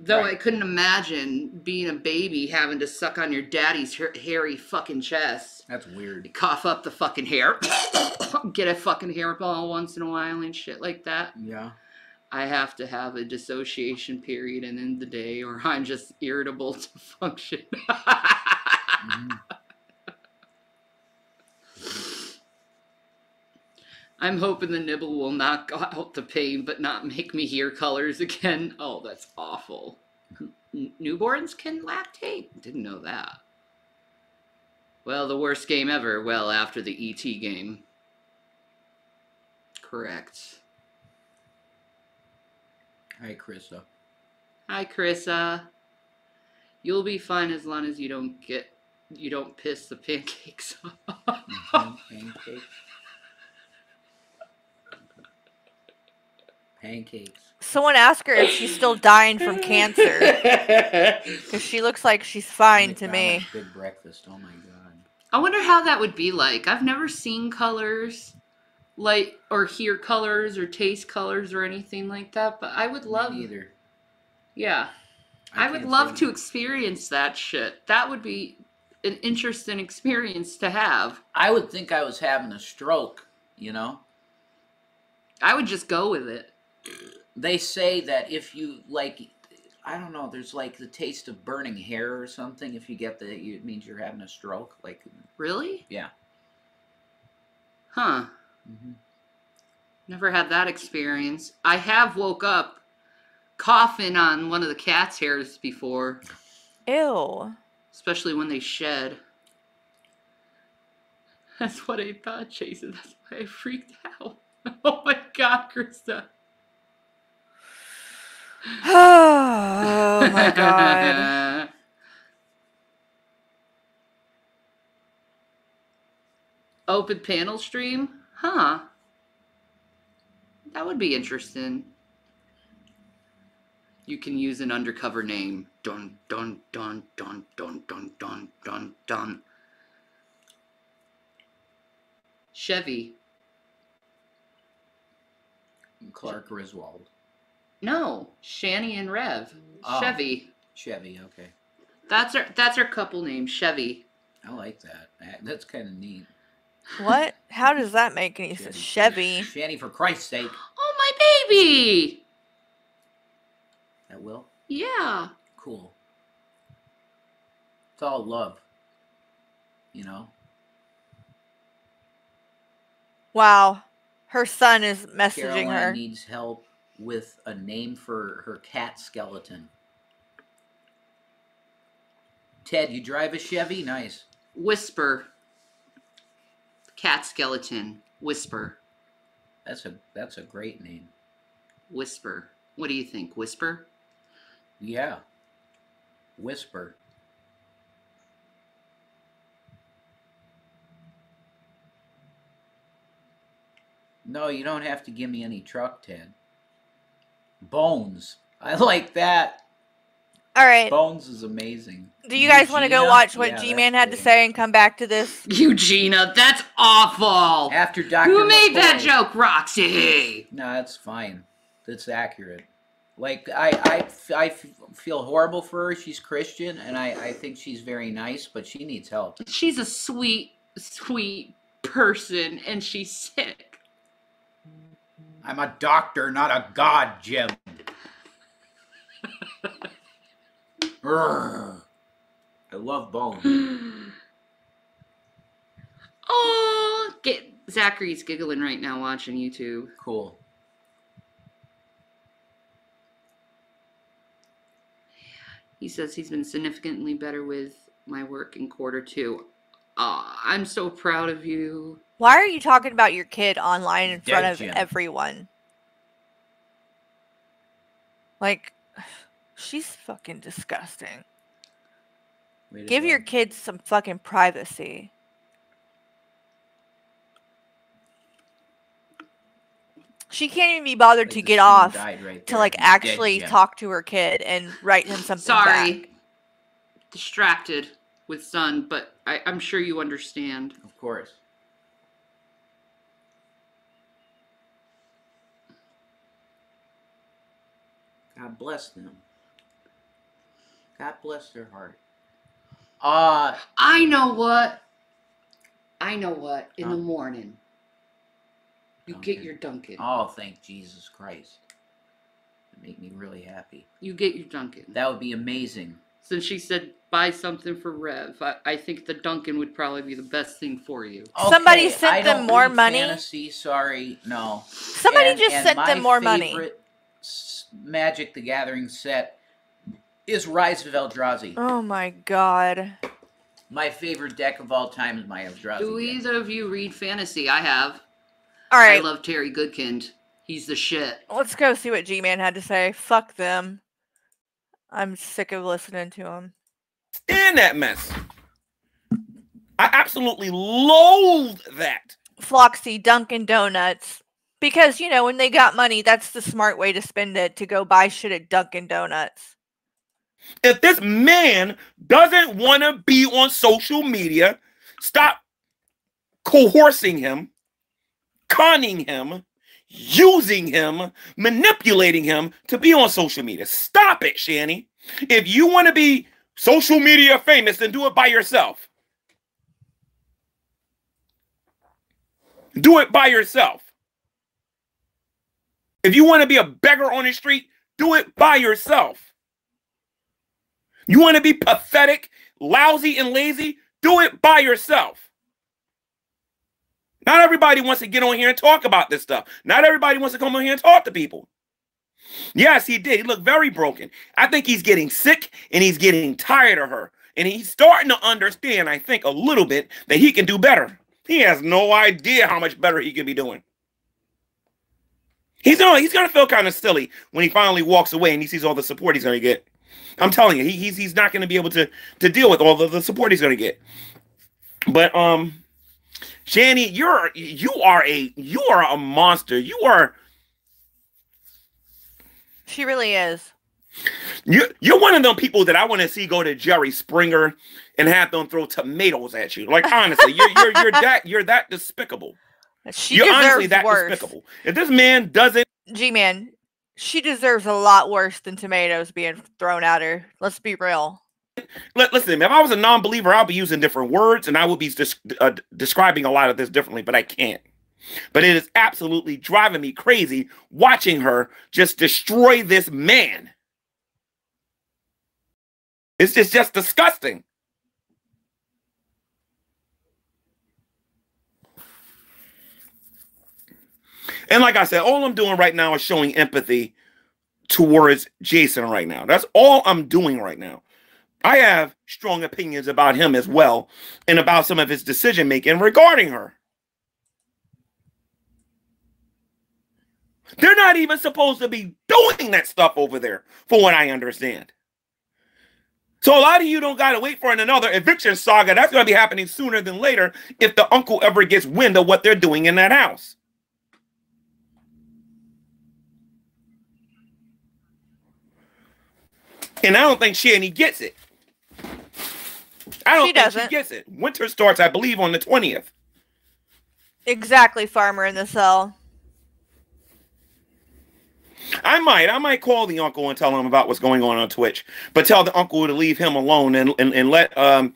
Though I couldn't imagine being a baby having to suck on your daddy's ha- hairy fucking chest. That's weird. Cough up the fucking hair, get a fucking hairball once in a while and shit like that. Yeah. I have to have a dissociation period and end the day, or I'm just irritable to function. Mm-hmm. I'm hoping the nibble will knock out the pain but not make me hear colors again. Oh, that's awful. Newborns can lactate? Didn't know that. Well, the worst game ever. Well, after the ET game. Correct. Hi, Krista. Hi, Carissa. You'll be fine as long as you don't get you don't piss the pancakes off. Mm-hmm. Pancakes. Pancakes. Someone ask her if she's still dying from cancer. Because she looks like she's fine to me. McDonald's Big breakfast. Oh my god. I wonder how that would be like. I've never seen colors, like or hear colors or taste colors or anything like that. But I would love either. Yeah, I I, would love to experience that shit. That would be an interesting experience to have. I would think I was having a stroke. You know. I would just go with it. They say that if you like, I don't know. There's like the taste of burning hair or something. If you get that, it means you're having a stroke. Like, Really? yeah. Huh. Mhm. Never had that experience. I have woke up coughing on one of the cat's hairs before, Ew. especially when they shed. That's what I thought, Jason. That's why I freaked out. Oh my god, Krista. oh my god. Open panel stream? Huh. That would be interesting. You can use an undercover name. Dun dun dun dun dun dun dun dun dun. Chevy. Clark Griswold. No, Shanny and Rev. Oh. Chevy. Chevy. Okay. That's our that's our couple name, Chevy. I like that. That- That's kind of neat. What? How does that make any sense? Chevy. Shanny, for Christ's sake. Oh my baby. That will. Yeah. Cool. It's all love. You know. Wow. Her son is messaging Caroline her. needs help with a name for her cat skeleton. Ted, you drive a Chevy? Nice. Whisper. Cat skeleton. Whisper. That's a that's a great name. Whisper. What do you think? Whisper? Yeah. Whisper. No, you don't have to give me any truck, Ted. Bones. I like that. All right. Bones is amazing. Do you guys want to go watch what Yeah, G Man that's had to say and come back to this? Eugenia, that's awful. After Dr. Who made that joke, Roxy? No, that's fine. That's accurate. Like I, I, I feel horrible for her. She's Christian, and I, I think she's very nice, but she needs help. She's a sweet, sweet person, and she's sick. I'm a doctor, not a god, Jim. Urgh. I love Bones. Oh, get Zachary's giggling right now watching YouTube. Cool. He says he's been significantly better with my work in quarter two. Aw, I'm so proud of you. Why are you talking about your kid online in front of Jim. everyone? Like, she's fucking disgusting. Way Give your kids some fucking privacy. She can't even be bothered Like to get off right to like He's dead, actually talk to her kid and write him something Sorry. back. Distracted with son, but I, I'm sure you understand. Of course. God bless them. God bless their heart. Uh, I know what. I know what. In Huh? the morning, you get your Dunkin'. oh, thank Jesus Christ. That make me really happy. You get your Dunkin'. That would be amazing. Since she said buy something for Rev, I, I think the Dunkin' would probably be the best thing for you. Somebody sent I them don't more read money? Fantasy, sorry, no. Somebody And- just and sent my them more money. favorite s- Magic the Gathering set is Rise of Eldrazi. Oh my god. My favorite deck of all time is my Eldrazi. Do deck. either of you read fantasy? I have. All right. I love Terry Goodkind. He's the shit. Let's go see what G Man had to say. Fuck them. I'm sick of listening to him. in that mess. I absolutely loathe that. Floxy Dunkin' Donuts. Because, you know, when they got money, that's the smart way to spend it to go buy shit at Dunkin' Donuts. If this man doesn't want to be on social media, stop coercing him, conning him, using him, manipulating him to be on social media. Stop it, Shanny. If you want to be social media famous, then do it by yourself. Do it by yourself. If you want to be a beggar on the street, do it by yourself. You want to be pathetic, lousy, and lazy? Do it by yourself. Not everybody wants to get on here and talk about this stuff. Not everybody wants to come on here and talk to people. Yes, he did. He looked very broken. I think he's getting sick and he's getting tired of her. And he's starting to understand, I think, a little bit that he can do better. He has no idea how much better he can be doing. He's gonna he's gonna feel kind of silly when he finally walks away and he sees all the support he's gonna get. I'm telling you, he, he's he's not gonna be able to to deal with all of the support he's gonna get. But um, Shanny, you're you are a you are a monster. You are She really is. you you're one of them people that I want to see go to Jerry Springer and have them throw tomatoes at you. Like honestly, you're you're you're that you're that despicable. She you're honestly that worse. despicable. If this man doesn't G Man, she deserves a lot worse than tomatoes being thrown at her. Let's be real. Listen, if I was a non-believer, I'll be using different words and I would be des- uh, describing a lot of this differently, but I can't. But it is absolutely driving me crazy watching her just destroy this man. It's just just disgusting. And like I said, all I'm doing right now is showing empathy towards Jason right now. That's all I'm doing right now. I have strong opinions about him as well and about some of his decision making regarding her. They're not even supposed to be doing that stuff over there, for what I understand. So a lot of you don't gotta wait for another eviction saga. That's gonna be happening sooner than later if the uncle ever gets wind of what they're doing in that house. And I don't think Shanny gets it. I don't She think doesn't. she gets it. Winter starts, I believe, on the 20th. Exactly, farmer in the cell. I might. I might call the uncle and tell him about what's going on on Twitch, but tell the uncle to leave him alone and and, and let um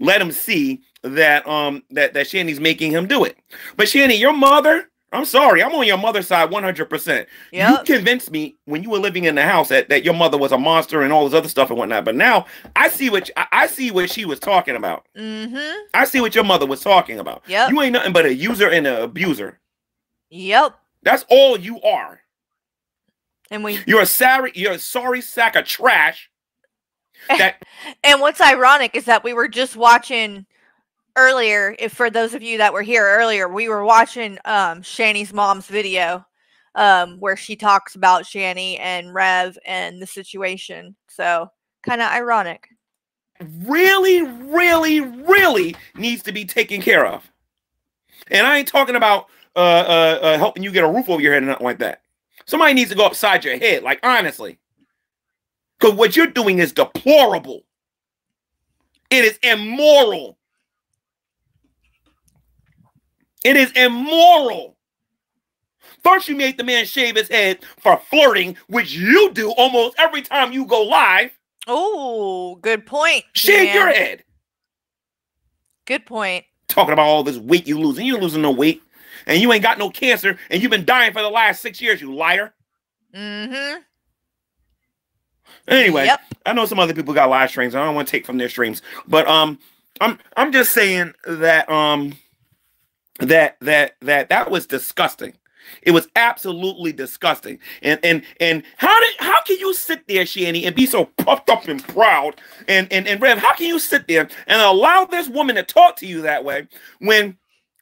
let him see that um that that Shanny's making him do it. But Shanny, your mother, I'm sorry, I'm on your mother's side 100%. You convinced me when you were living in the house that, that your mother was a monster and all this other stuff and whatnot. But now I see what I, I see what she was talking about. Mm-hmm. I see what your mother was talking about. Yep. You ain't nothing but a user and an abuser. Yep. That's all you are. And we You're a sorry, you're a sorry sack of trash. That And what's ironic is that we were just watching earlier, if for those of you that were here earlier, we were watching um mom's video um where she talks about Shanny and Rev and the situation. So kind of ironic. really, really, really needs to be taken care of. And I ain't talking about uh, uh, uh, helping you get a roof over your head and nothing like that. Somebody needs to go upside your head, like honestly. Because what you're doing is deplorable. It is immoral. It is immoral. First, you made the man shave his head for flirting, which you do almost every time you go live. Oh, good point. Shave your head. Good point. Talking about all this weight you losing. You ain't losing no weight. And you ain't got no cancer. And you've been dying for the last six years, you liar. Mm-hmm. Anyway, I know some other people got live streams. I don't want to take from their streams, but um, I'm I'm just saying that um, that that that that was disgusting. It was absolutely disgusting. And and and how did how can you sit there, Shanny, and be so puffed up and proud? And and and Rev, how can you sit there and allow this woman to talk to you that way when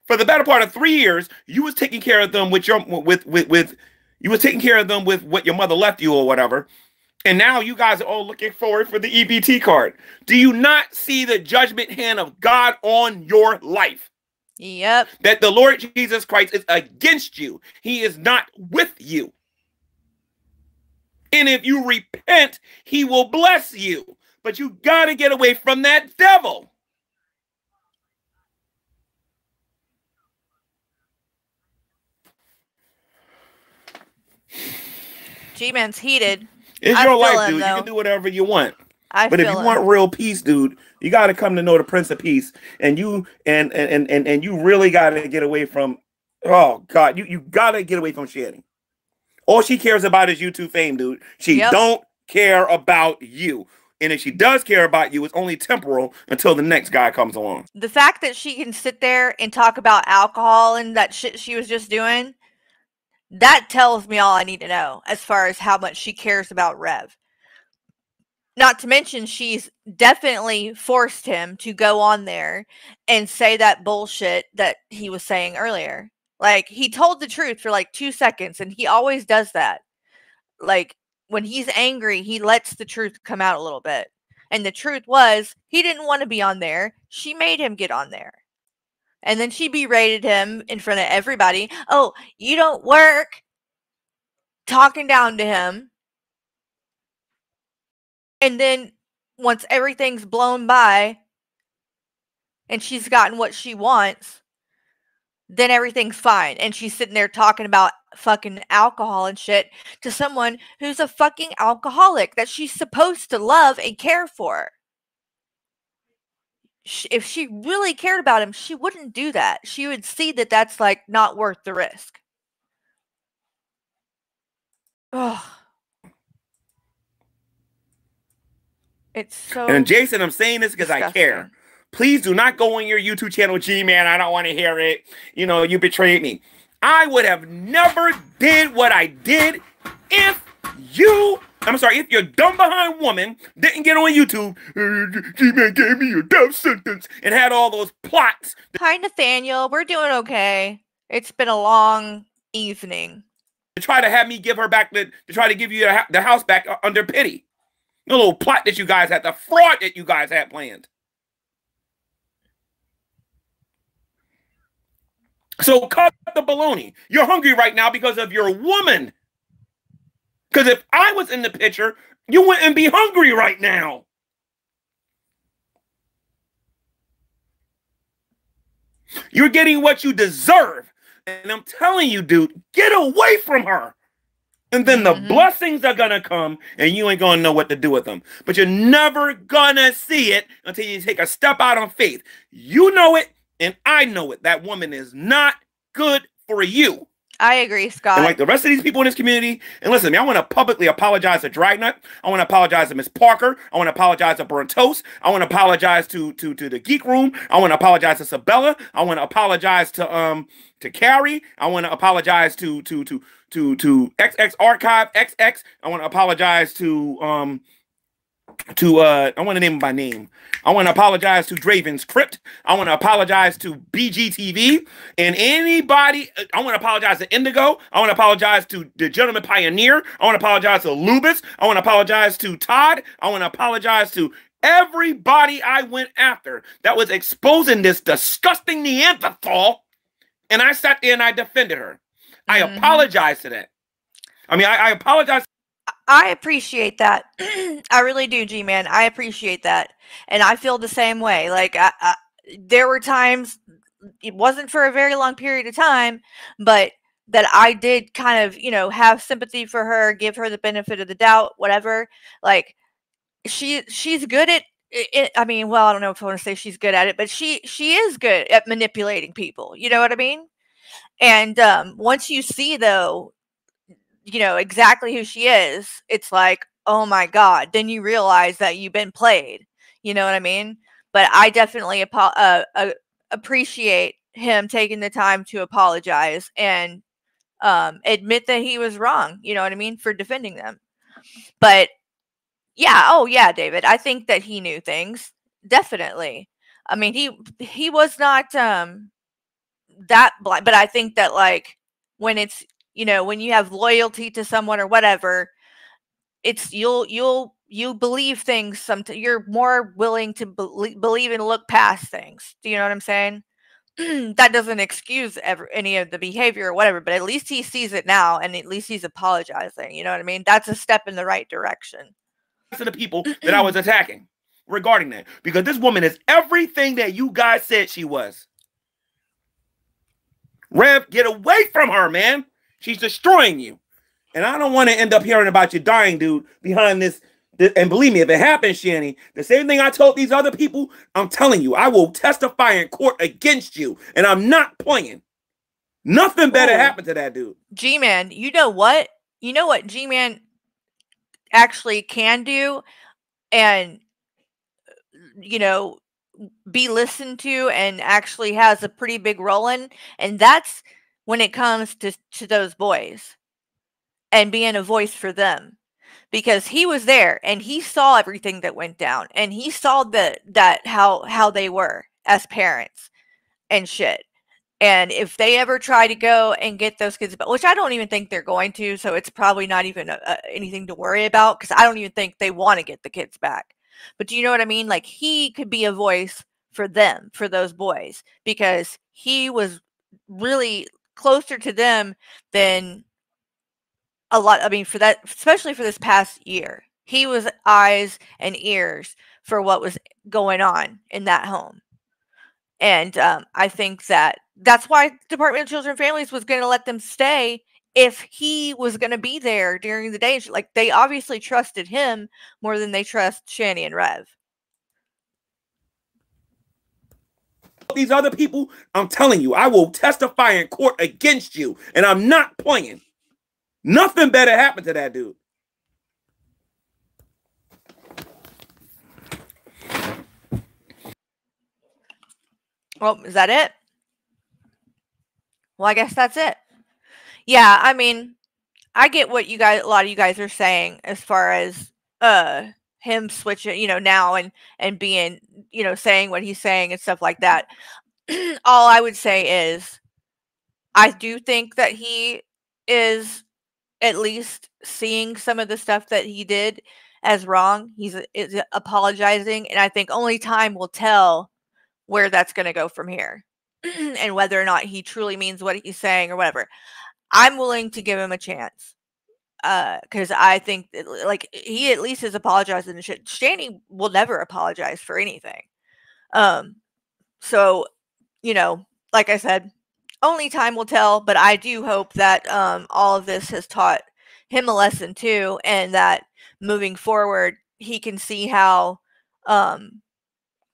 for the better part of three years you was taking care of them with your with with with you was taking care of them with what your mother left you or whatever. And now you guys are all looking forward for the EBT card. Do you not see the judgment hand of God on your life? Yep. That the Lord Jesus Christ is against you. He is not with you. And if you repent, he will bless you. But you got to get away from that devil. G Man's heated. It's I your life, dude. You can do whatever you want. I but if you want real peace, dude, you got to come to know the Prince of Peace, and you and and and and you really got to get away from. Oh God, you you got to get away from Shanny. All she cares about is YouTube fame, dude. She Yep. don't care about you, and if she does care about you, it's only temporal until the next guy comes along. the fact that she can sit there and talk about alcohol and that shit she was just doing, that tells me all I need to know as far as how much she cares about Rev. Not to mention, she's definitely forced him to go on there and say that bullshit that he was saying earlier. Like, he told the truth for like two seconds, and he always does that. Like, when he's angry, he lets the truth come out a little bit. And the truth was, he didn't want to be on there. She made him get on there. And then she berated him in front of everybody. Oh, you don't work. Talking down to him. And then once everything's blown by and she's gotten what she wants, then everything's fine. And she's sitting there talking about fucking alcohol and shit to someone who's a fucking alcoholic that she's supposed to love and care for. If she really cared about him, she wouldn't do that. She would see that that's like not worth the risk. Oh. It's so And Jason, I'm saying this because I care. Please do not go on your YouTube channel, G man. I don't want to hear it. You know, you betrayed me. I would have never did what I did if you, I'm sorry, if your dumb behind woman didn't get on YouTube, G man gave me a death sentence and had all those plots. Hi, Nathaniel. We're doing okay. It's been a long evening. to try to have me give her back the to try to give you the, house back under pity. The little plot that you guys had, the fraud that you guys had planned. So cut the baloney. You're hungry right now because of your woman. Because if I was in the picture, you wouldn't be hungry right now. You're getting what you deserve. And I'm telling you, dude, get away from her. And then the mm-hmm. blessings are gonna come, and you ain't gonna know what to do with them. But you're never gonna see it until you take a step out on faith. You know it, and I know it. That woman is not good for you. I agree, Scott. And like the rest of these people in this community, and listen, man, I want to publicly apologize to Dragnut. I want to apologize to Miss Parker. I want to apologize to Burnt. I want to apologize to to to the Geek Room. I want to apologize to Sabella. I want to apologize to um to Carrie. I want to apologize to to to to to XX Archive XX. I want to apologize to um to uh I want to name him by name. I want to apologize to Draven's Crypt. I want to apologize to BGTV and anybody. I want to apologize to Indigo. I want to apologize to the Gentleman Pioneer. I want to apologize to Lubis. I want to apologize to Todd. I want to apologize to everybody I went after that was exposing this disgusting Neanderthal. And I sat there and I defended her. I apologize to that. I mean, I, I apologize I appreciate that. I really do, G man. I appreciate that, and I feel the same way. Like I, I, there were times it wasn't for a very long period of time, but that I did kind of, you know, have sympathy for her, give her the benefit of the doubt, whatever. Like she she's good at it, I mean, well, I don't know if I want to say she's good at it, but she she is good at manipulating people. You know what I mean? And um, once you see though, you know exactly who she is, it's like, oh my god. Then you realize that you've been played. You know what I mean? But I definitely apo- uh, uh, appreciate him taking the time to apologize and um, admit that he was wrong. You know what I mean for defending them. But yeah, oh yeah, David. I think that he knew things. Definitely. I mean, he he was not um that blind, but I think that like when it's, you know, when you have loyalty to someone or whatever, it's you'll you'll you believe things sometimes you're more willing to belie- believe and look past things. Do you know what I'm saying? that doesn't excuse ever, any of the behavior or whatever, but at least he sees it now and at least he's apologizing. You know what I mean? That's a step in the right direction. to the people that I was attacking regarding that because this woman is everything that you guys said she was. Rev, get away from her, man. She's destroying you. And I don't want to end up hearing about you dying, dude, behind this. th- And believe me, if it happens, Shanny, the same thing I told these other people, I'm telling you, I will testify in court against you. And I'm not playing. Nothing better Oh. happened to that dude. G Man, you know what? You know what G Man actually can do and you know be listened to and actually has a pretty big role in and that's when it comes to to those boys and being a voice for them because he was there and he saw everything that went down and he saw that that how how they were as parents and shit and if they ever try to go and get those kids which I don't even think they're going to, so it's probably not even anything to worry about because I don't even think they want to get the kids back. But do you know what I mean? Like he could be a voice for them, for those boys, because he was really closer to them than a lot. I mean, for that, especially for this past year, he was eyes and ears for what was going on in that home. And um, I think that that's why Department of Children and Families was going to let them stay if he was going to be there during the day. Like they obviously trusted him more than they trust Shanny and Rev. These other people, I'm telling you, I will testify in court against you. And I'm not playing. Nothing better happened to that dude. Well, is that it? Well, I guess that's it. Yeah, I mean, I get what you guys a lot of you guys are saying as far as uh him switching, you know, now and and being, you know, saying what he's saying and stuff like that. All I would say is I do think that he is at least seeing some of the stuff that he did as wrong. He's uh, is uh, apologizing and I think only time will tell where that's going to go from here and whether or not he truly means what he's saying or whatever. I'm willing to give him a chance. Uh, because I think like he at least has apologized and shit. Shanny will never apologize for anything. Um, so you know, like I said, only time will tell. But I do hope that um all of this has taught him a lesson too, and that moving forward he can see how um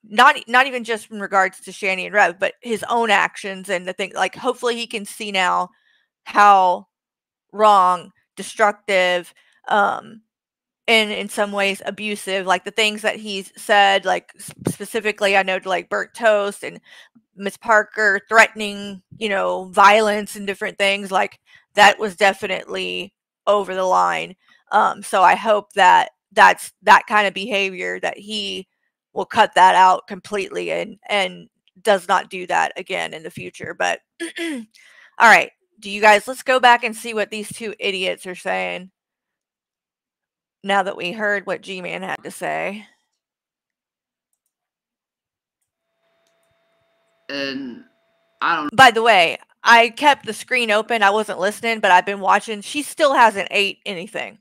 not not even just in regards to Shanny and Rev, but his own actions and the thing. Like, hopefully, he can see now how wrong, destructive, um, and in some ways abusive. Like the things that he's said, like specifically, I know to like Bert Toast and Miss Parker threatening, you know, violence and different things. Like that was definitely over the line. Um, so I hope that that's that kind of behavior that he will cut that out completely and and does not do that again in the future. But all right, do you guys let's go back and see what these two idiots are saying. Now that we heard what G Man had to say. And I don't By the way, I kept the screen open. I wasn't listening, but I've been watching. She still hasn't ate anything.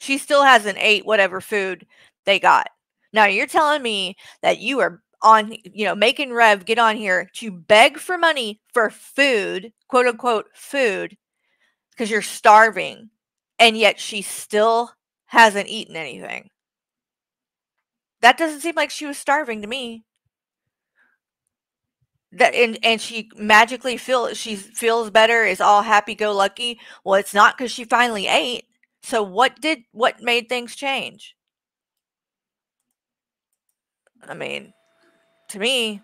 She still hasn't ate whatever food they got. Now you're telling me that you are on, you know, making Rev get on here to beg for money for food, quote unquote food, because you're starving, and yet she still hasn't eaten anything. That doesn't seem like she was starving to me. That and and she magically feel she feels better is all happy go lucky well it's not because she finally ate. So what did what made things change? I mean to me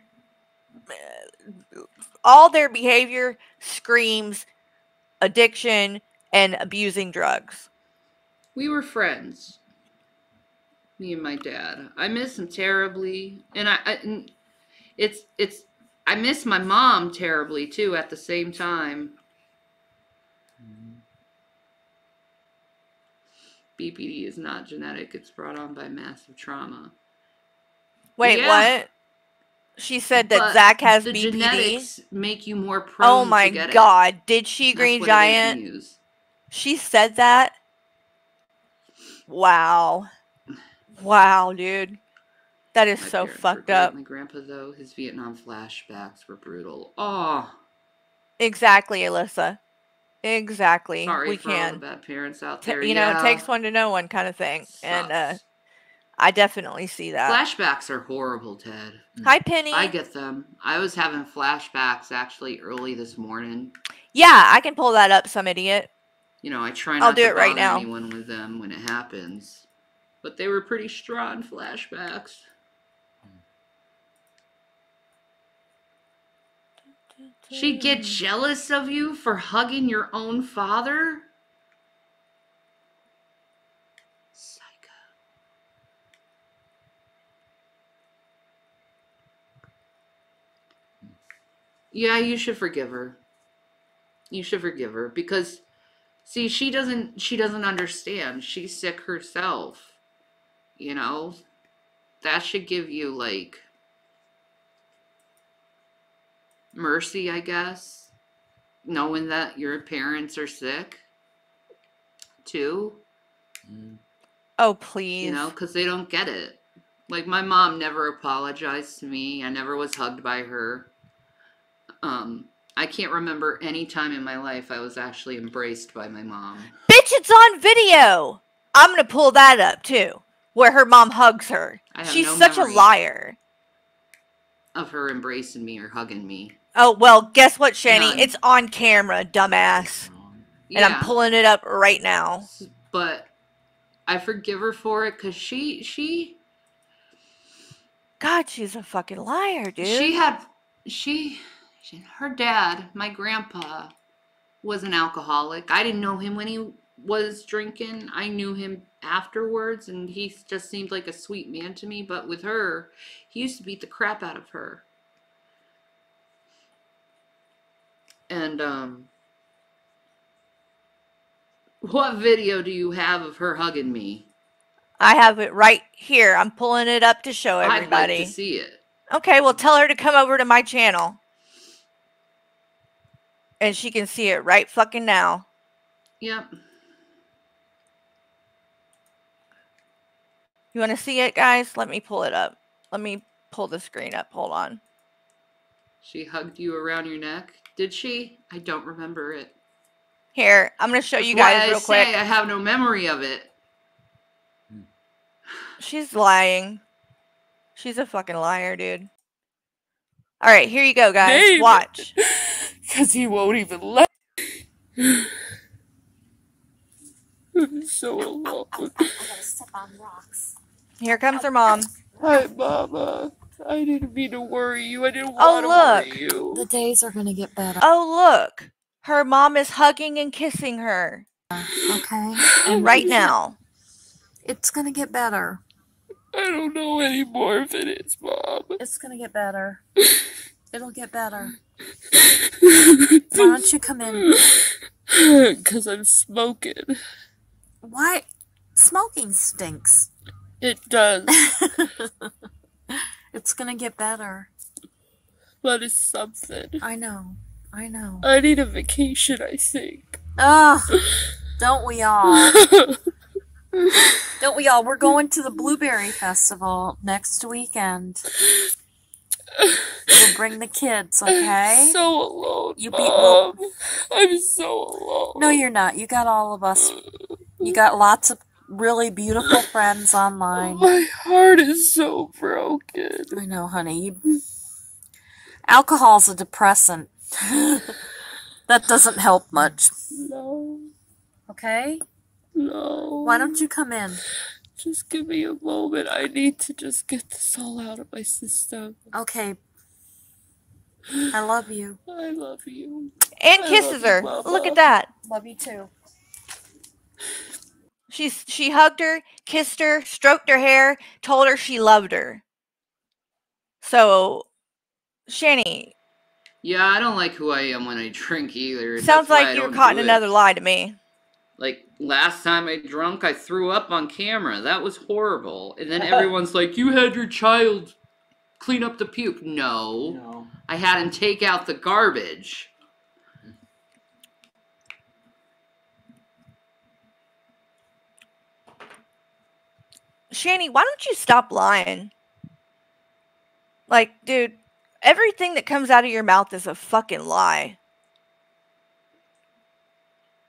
all their behavior screams addiction and abusing drugs we were friends. Me and my dad. I miss him terribly, and I, I it's it's I miss my mom terribly too at the same time. BPD is not genetic; it's brought on by massive trauma. wait Yeah. what She said that But Zach has the BPD. genetics make you more prone Oh to my get it. god. Did she, Green what it is Giant? She said that? Wow. Wow, dude. That is My so fucked up. My grandpa, though, his Vietnam flashbacks were brutal. Oh, Exactly, Alyssa. Exactly. sorry we for all can. the bad parents out T- there. you know, yeah. it takes one to know one kind of thing. And uh I definitely see that. Flashbacks are horrible, Ted. Mm. Hi, Penny. I get them. I was having flashbacks actually early this morning. Yeah, I can pull that up, some idiot. You know, I try I'll not do to it right now. anyone with them when it happens, but they were pretty strong flashbacks. She'd get jealous of you for hugging your own father? Yeah, you should forgive her. You should forgive her because see, she doesn't she doesn't understand. She's sick herself. You know? That should give you like mercy, I guess. Knowing that your parents are sick too. Mm. Oh, please. You know, because they don't get it. Like my mom never apologized to me. I never was hugged by her. Um, I can't remember any time in my life I was actually embraced by my mom. Bitch, it's on video. I'm gonna pull that up too, where her mom hugs her. She's no such a liar. Of her embracing me or hugging me. Oh well, guess what, Shanny? None. It's on camera, dumbass. And I'm pulling it up right now. But I forgive her for it because she she God, she's a fucking liar, dude. She had she, she her dad, my grandpa, was an alcoholic. I didn't know him when he was drinking. I knew him afterwards and he just seemed like a sweet man to me, but with her, he used to beat the crap out of her. And um what video do you have of her hugging me? I have it right here. I'm pulling it up to show everybody. I'd like to see it. Okay, well tell her to come over to my channel. And she can see it right fucking now. Yep. You want to see it, guys? Let me pull it up. Let me pull the screen up. Hold on. She hugged you around your neck. Did she? I don't remember it. Here, I'm going to show you That's why guys I real say quick. I have no memory of it. She's lying. She's a fucking liar, dude. All right, here you go, guys. David. Watch. Because he won't even let. I'm so alone. I'm gonna step on rocks. Here comes her mom. Hi, Mama. I didn't mean to worry you. I didn't Oh, want to look. worry you. The days are gonna get better. Oh, look. Her mom is hugging and kissing her. Uh, okay. And right now. It's gonna get better. I don't know anymore if it is, Mom. It's gonna get better. It'll get better. Why don't you come in? Because I'm smoking. Why? Smoking stinks. It does. It's gonna get better. But it's something. I know. I know. I need a vacation, I think. Ugh. Don't we all? Don't we all? We're going to the Blueberry Festival next weekend. We'll bring the kids, okay? I'm so alone. You beat Mom. I'm so alone. No, you're not. You got all of us. You got lots of really beautiful friends online. My heart is so broken. I know, honey. You... Alcohol's a depressant. that doesn't help much. No. Okay? No. Why don't you come in? Just give me a moment. I need to just get this all out of my system. Okay. I love you. I love you. And I kisses love you, her. Look at that. Love you too. She's she hugged her, kissed her, stroked her hair, told her she loved her. So, Shanny, Yeah, I don't like who I am when I drink either. sounds That's why I like you were caught in it. another lie to me. Like last time I drunk, I threw up on camera. That was horrible. And then everyone's like, "You had your child clean up the puke. No. I had him take out the garbage. Shanny, why don't you stop lying? Like, dude, everything that comes out of your mouth is a fucking lie.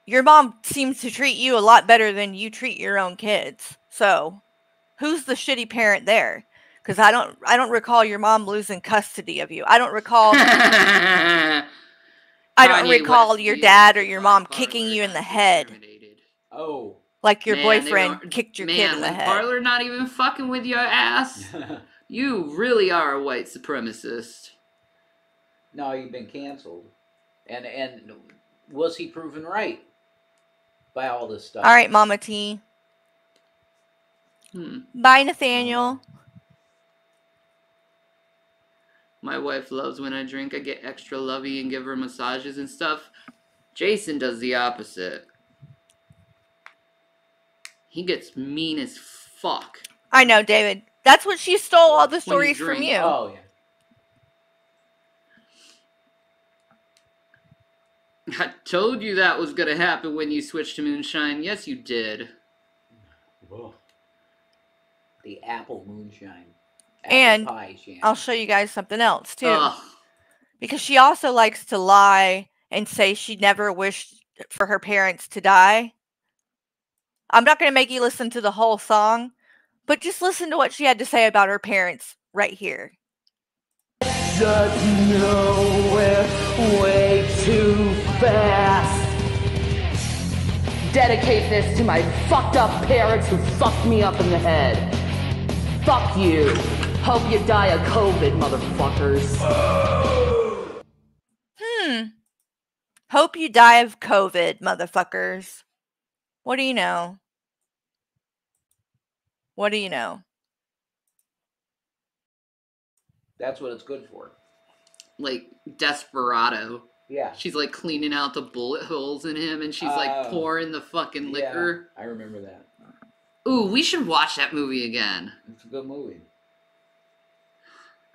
Your mom seems to treat you a lot better than you treat your own kids. So, who's the shitty parent there? Because I don't, I don't recall your mom losing custody of you. I don't recall. I don't Kanye recall West your dad or your mom kicking you in the head Oh. like your Man, boyfriend kicked your man, kid in the when head. Parlor not even fucking with your ass. you really are a white supremacist. No, you've been canceled. And and was he proven right by all this stuff? All right, Mama T. Hmm. Bye, Nathaniel. My wife loves when I drink. I get extra lovey and give her massages and stuff. Jason does the opposite. He gets mean as fuck. I know, David. That's what she stole all the stories from you. Oh yeah. I told you that was gonna happen when you switched to moonshine. Yes, you did. Whoa. The apple moonshine. Apple And pie, I'll show you guys something else too. Ugh. Because she also likes to lie and say she never wished for her parents to die. I'm not going to make you listen to the whole song, but just listen to what she had to say about her parents right here. Just nowhere way too fast. Dedicate this to my fucked up parents who fucked me up in the head. Fuck you. Hope you die of COVID, motherfuckers. Hmm. Hope you die of COVID, motherfuckers. What do you know? What do you know? That's what it's good for. Like desperado. Yeah. She's like cleaning out the bullet holes in him and she's like Oh. pouring the fucking Yeah, liquor. I remember that. Ooh, we should watch that movie again. It's a good movie.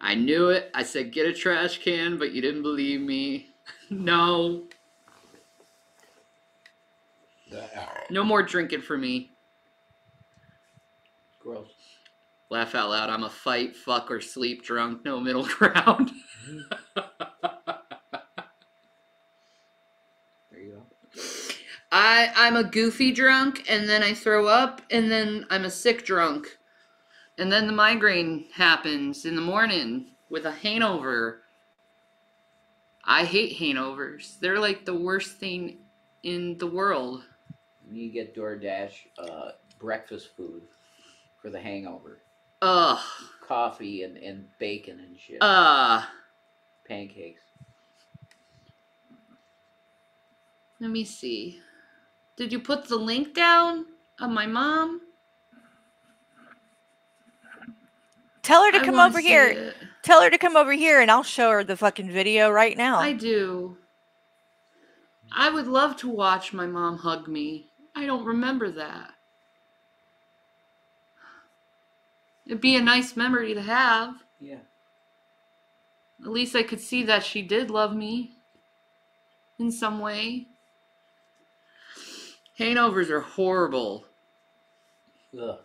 I knew it. I said get a trash can, but you didn't believe me. no. No more drinking for me. Gross. Laugh out loud. I'm a fight, fuck, or sleep drunk. No middle ground. Mm-hmm. There you go. I I'm a goofy drunk, and then I throw up, and then I'm a sick drunk, and then the migraine happens in the morning with a hangover. I hate hangovers. They're like the worst thing in the world. You get DoorDash uh, breakfast food for the hangover. Ugh. Coffee and, and bacon and shit. Uh. Pancakes. Let me see. Did you put the link down of my mom? Tell her to I come over here. it. Tell her to come over here and I'll show her the fucking video right now. I do. I would love to watch my mom hug me. I don't remember that. It'd be a nice memory to have. Yeah. At least I could see that she did love me in some way. Hangovers are horrible. Ugh.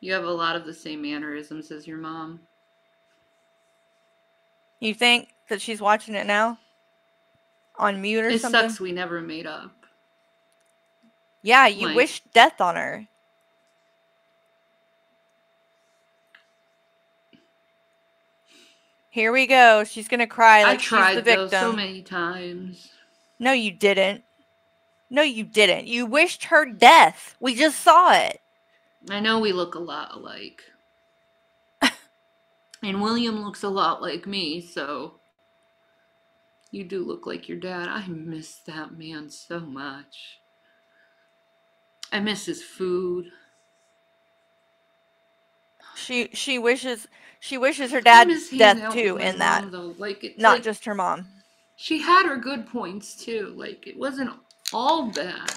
You have a lot of the same mannerisms as your mom. You think that she's watching it now? On mute or It something? It sucks we never made up. Yeah, you Like- wish death on her. Here we go. She's gonna cry like I tried she's the victim. so many times. No, you didn't. No, you didn't. You wished her death. We just saw it. I know we look a lot alike. and William looks a lot like me, so you do look like your dad. I miss that man so much. I miss his food. She she wishes she wishes her dad's death too in that. Mom. Like it's not like, just her mom. She had her good points too. Like it wasn't all bad.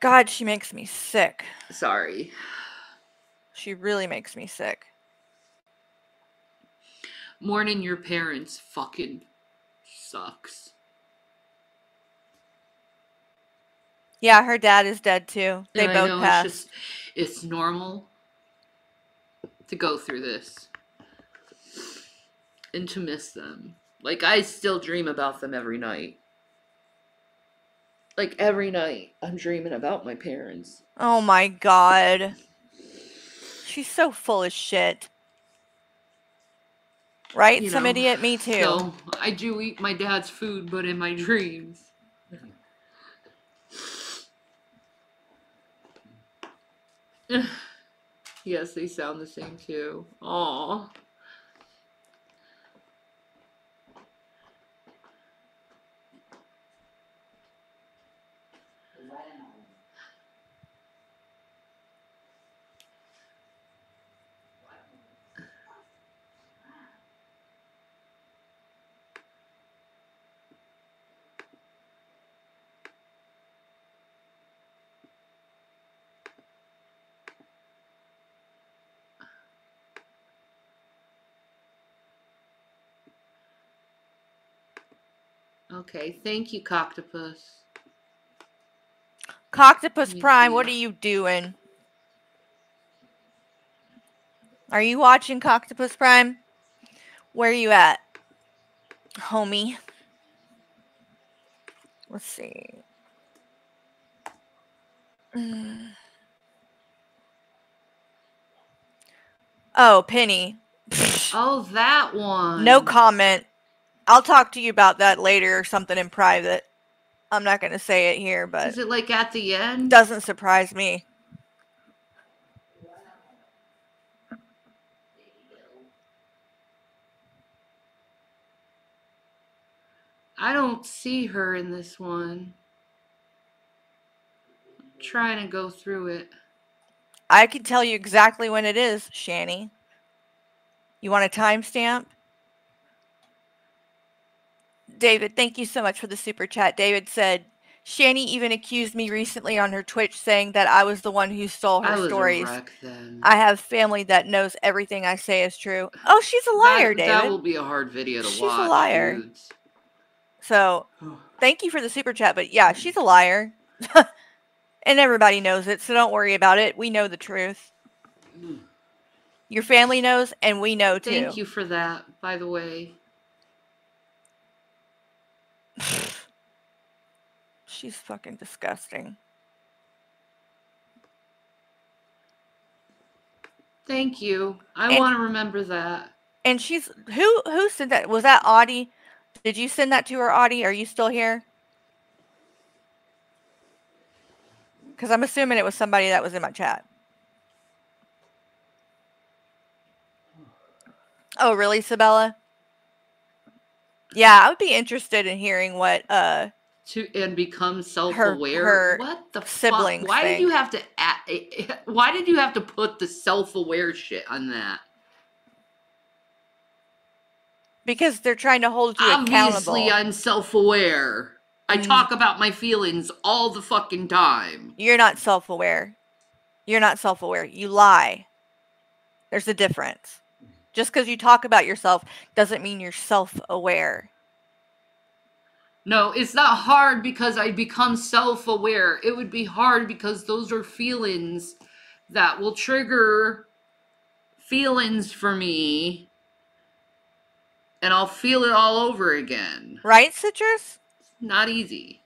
God, she makes me sick. Sorry. She really makes me sick. Mourning your parents fucking sucks. Yeah, her dad is dead too. They And both know passed. It's just it's normal to go through this and to miss them. Like I still dream about them every night. Like every night, I'm dreaming about my parents. Oh my god. She's so full of shit. Right? You Some know, idiot, me too. So I do eat my dad's food, but in my dreams. yes, they sound the same too. Aw. Okay, thank you, Coctopus. Coctopus Prime, what are you doing? Are you watching Coctopus Prime? Where are you at? Homie. Let's see. Oh, Penny. Oh, that one. No comment. I'll talk to you about that later or something in private. I'm not going to say it here, but Is it like at the end? doesn't surprise me. I don't see her in this one. I'm trying to go through it. I can tell you exactly when it is, Shanny. You want a timestamp? David, thank you so much for the super chat. David said, Shanny even accused me recently on her Twitch saying that I was the one who stole her I was stories. a wreck then. I have family that knows everything I say is true. Oh, she's a liar, that, David. That will be a hard video to watch. She's watch. a liar. dudes. So, thank you for the super chat, but yeah, she's a liar. and everybody knows it, so don't worry about it. We know the truth. Hmm. Your family knows, and we know too. Thank you for that, by the way. She's fucking disgusting. Thank you. I want to remember that. And she's who who sent that? Was that Audie? Did you send that to her, Audie? Are you still here? Because I'm assuming it was somebody that was in my chat. Oh, really, Sabella? Yeah, I would be interested in hearing what uh To and become self-aware. her what the siblings fuck? Why did you have to? a- Why did you have to put the self-aware shit on that? because they're trying to hold you Obviously, accountable. I'm self-aware. I Mm. talk about my feelings all the fucking time. You're not self-aware. You're not self-aware. You lie. There's a difference. Just because you talk about yourself doesn't mean you're self-aware. No, it's not hard because I become self aware. It would be hard because those are feelings that will trigger feelings for me. And I'll feel it all over again. Right, Citrus? Not easy.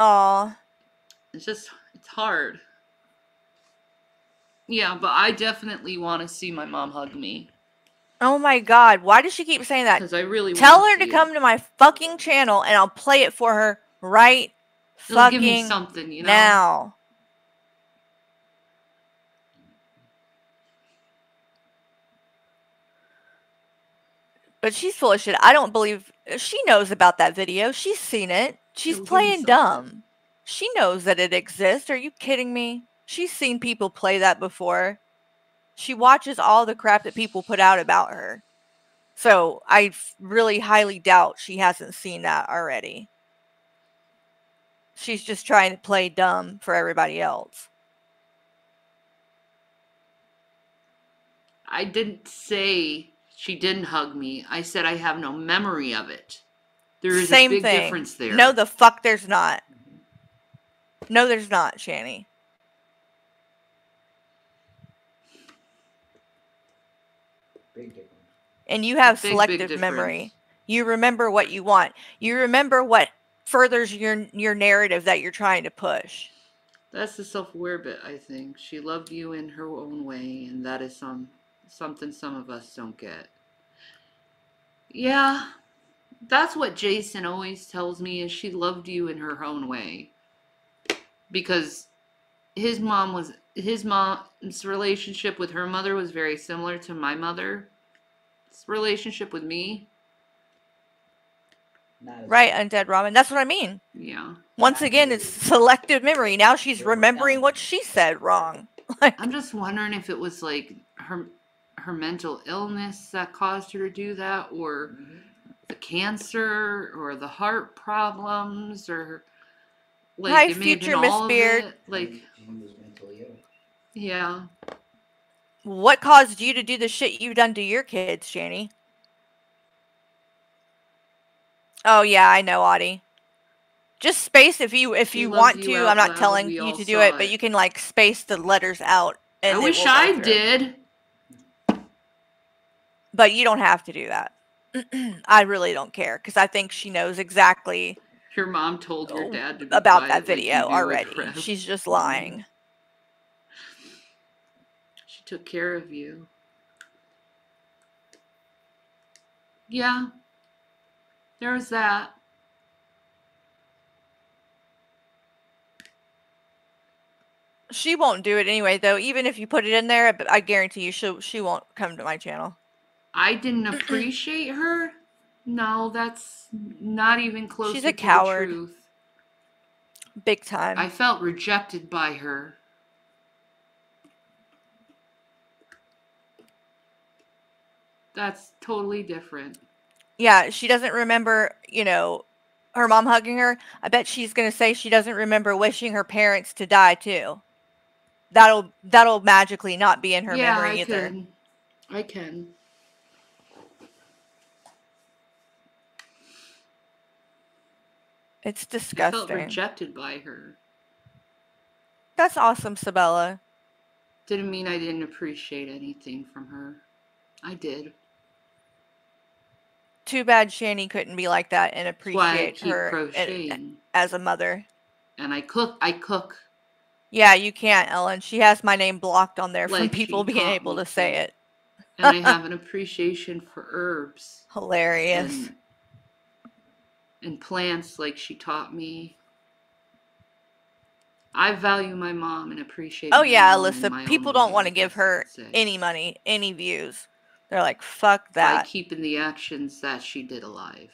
Aw. It's just, it's hard. Yeah, but I definitely want to see my mom hug me. Oh my god, why does she keep saying that? Because I really Tell her to it. come to my fucking channel and I'll play it for her right It'll fucking give me something, you know? now. But she's full of shit. I don't believe she knows about that video. She's seen it. She's It'll playing dumb. She knows that it exists. Are you kidding me? She's seen people play that before. She watches all the crap that people put out about her. So I really highly doubt she hasn't seen that already. She's just trying to play dumb for everybody else. I didn't say she didn't hug me. I said I have no memory of it. There is Same a big thing. difference there. No, the fuck, there's not. No, there's not, Shanny. Big difference. And you have Big, big selective memory. You remember what you want. You remember what furthers your your narrative that you're trying to push. That's the self-aware bit, I think. She loved you in her own way, and that is some something some of us don't get. Yeah, that's what Jason always tells me is she loved you in her own way. Because his mom was his mom's relationship with her mother was very similar to my mother's relationship with me. Right, undead ramen. That's what I mean. Yeah. Once again, it's selective memory. Now she's remembering what she said wrong. I'm just wondering if it was like her her mental illness that caused her to do that, or the cancer, or the heart problems, or like Hi, it future Miss Beard. it. Like, yeah, What caused you to do the shit you've done to your kids, Shanny? Oh yeah, I know, Audie. Just space if you if She you want you to. I'm not telling you to do saw it, but you can like space the letters out. And I it wish I did. But you don't have to do that. I really don't care because I think she knows exactly Your mom told your oh, dad to be about that video already. She's just lying. She took care of you. Yeah. There was that. She won't do it anyway, though. Even if you put it in there, but I guarantee you, she she won't come to my channel. I didn't appreciate her. No, that's not even close. She's to a the coward. truth. Big time. I felt rejected by her. That's totally different. Yeah, she doesn't remember, you know, her mom hugging her. I bet she's gonna say she doesn't remember wishing her parents to die too. That'll that'll magically not be in her yeah, memory I either. can. I can. It's disgusting. I felt rejected by her. That's awesome, Sabella. Didn't mean I didn't appreciate anything from her. I did. Too bad Shanny couldn't be like that and That's why I appreciate her as a mother. And I cook. I cook. Yeah, you can't, Ellen. She has my name blocked on there from Like she people being able to say it. and I have an appreciation for herbs Hilarious. and, and plants like she taught me. I value my mom and appreciate. Oh yeah, mom in my Alyssa. People don't want to give her any money, any views. They're like, fuck that." by keeping the actions that she did alive.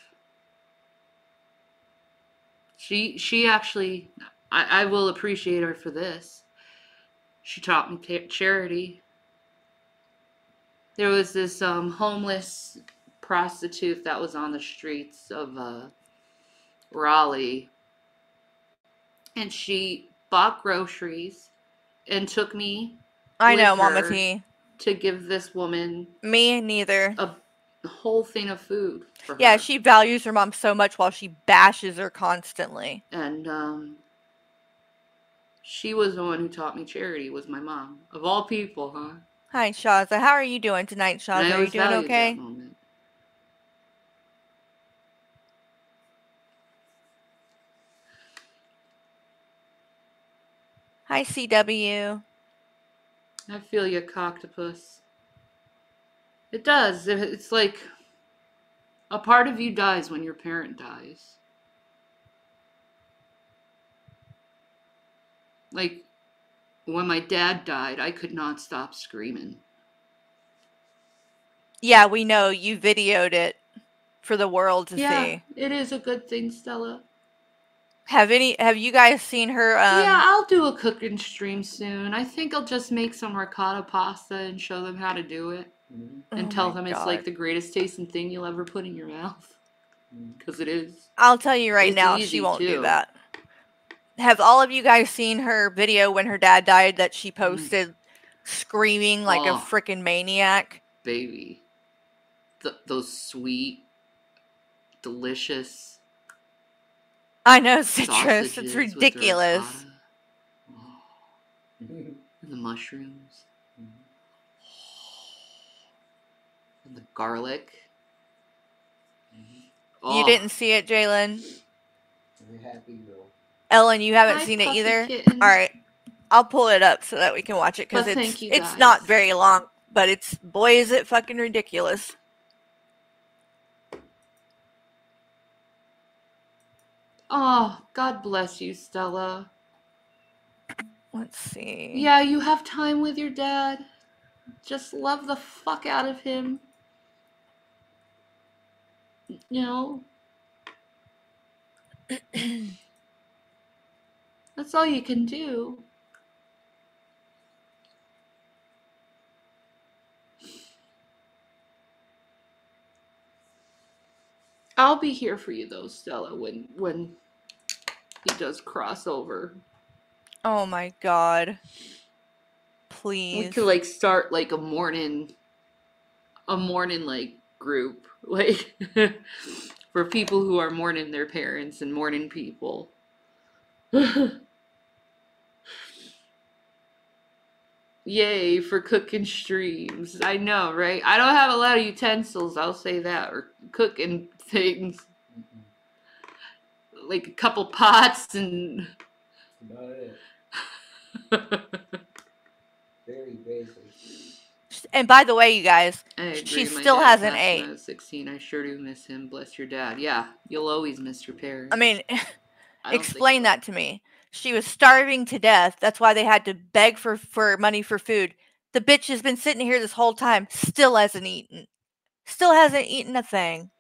She she actually I, I will appreciate her for this. She taught me charity. There was this um, homeless prostitute that was on the streets of uh, Raleigh, and she bought groceries and took me. I know, Mama T. To give this woman Me neither. a whole thing of food for Yeah, her. she values her mom so much while she bashes her constantly. and um, she was the one who taught me charity. Was my mom of all people, huh? Hi, Shaza. How are you doing tonight, Shaza? Are you doing okay? Hi, CW. I feel you, coctopus. It does. It's like a part of you dies when your parent dies. Like when my dad died, I could not stop screaming. Yeah, we know you videoed it for the world to yeah, see. it is a good thing, Stella. Have any? Have you guys seen her? Um, yeah, I'll do a cooking stream soon. I think I'll just make some ricotta pasta and show them how to do it. Mm-hmm. and Oh tell them him it's like the greatest tasting thing you'll ever put in your mouth. Mm. Because it is. I'll tell you right It's now, she won't do that. Have all of you guys seen her video when her dad died that she mm. posted screaming like a Oh. freaking maniac? Baby. Th- those sweet, delicious. I know citrus. sausages It's ridiculous. ricotta. Mm-hmm. And the mushrooms. Mm-hmm. And the garlic. Mm-hmm. You Oh. didn't see it, Jalen. Very happy girl. Ellen, you haven't Hi, seen it either. kitten. All right, I'll pull it up so that we can watch it because it's it's not very long, but it's boy is it fucking ridiculous. Oh, God bless you, Stella. Let's see. Yeah, you have time with your dad. Just love the fuck out of him. You know? That's all you can do. I'll be here for you though, Stella, when when he does cross over. Oh my god. Please. We could like start like a morning a morning like group. Like for people who are mourning their parents and mourning people. Yay for cooking streams. I know, right? I don't have a lot of utensils, I'll say that, or cooking things. Like a couple pots and About it. Very basic. And by the way, you guys, agree. she still hasn't passed when ate. I was 16. I sure do miss him. Bless your dad. Yeah, you'll always miss your parents. I mean, I explain that to me. She was starving to death. That's why they had to beg for for money for food. The bitch has been sitting here this whole time, still hasn't eaten. Still hasn't eaten a thing.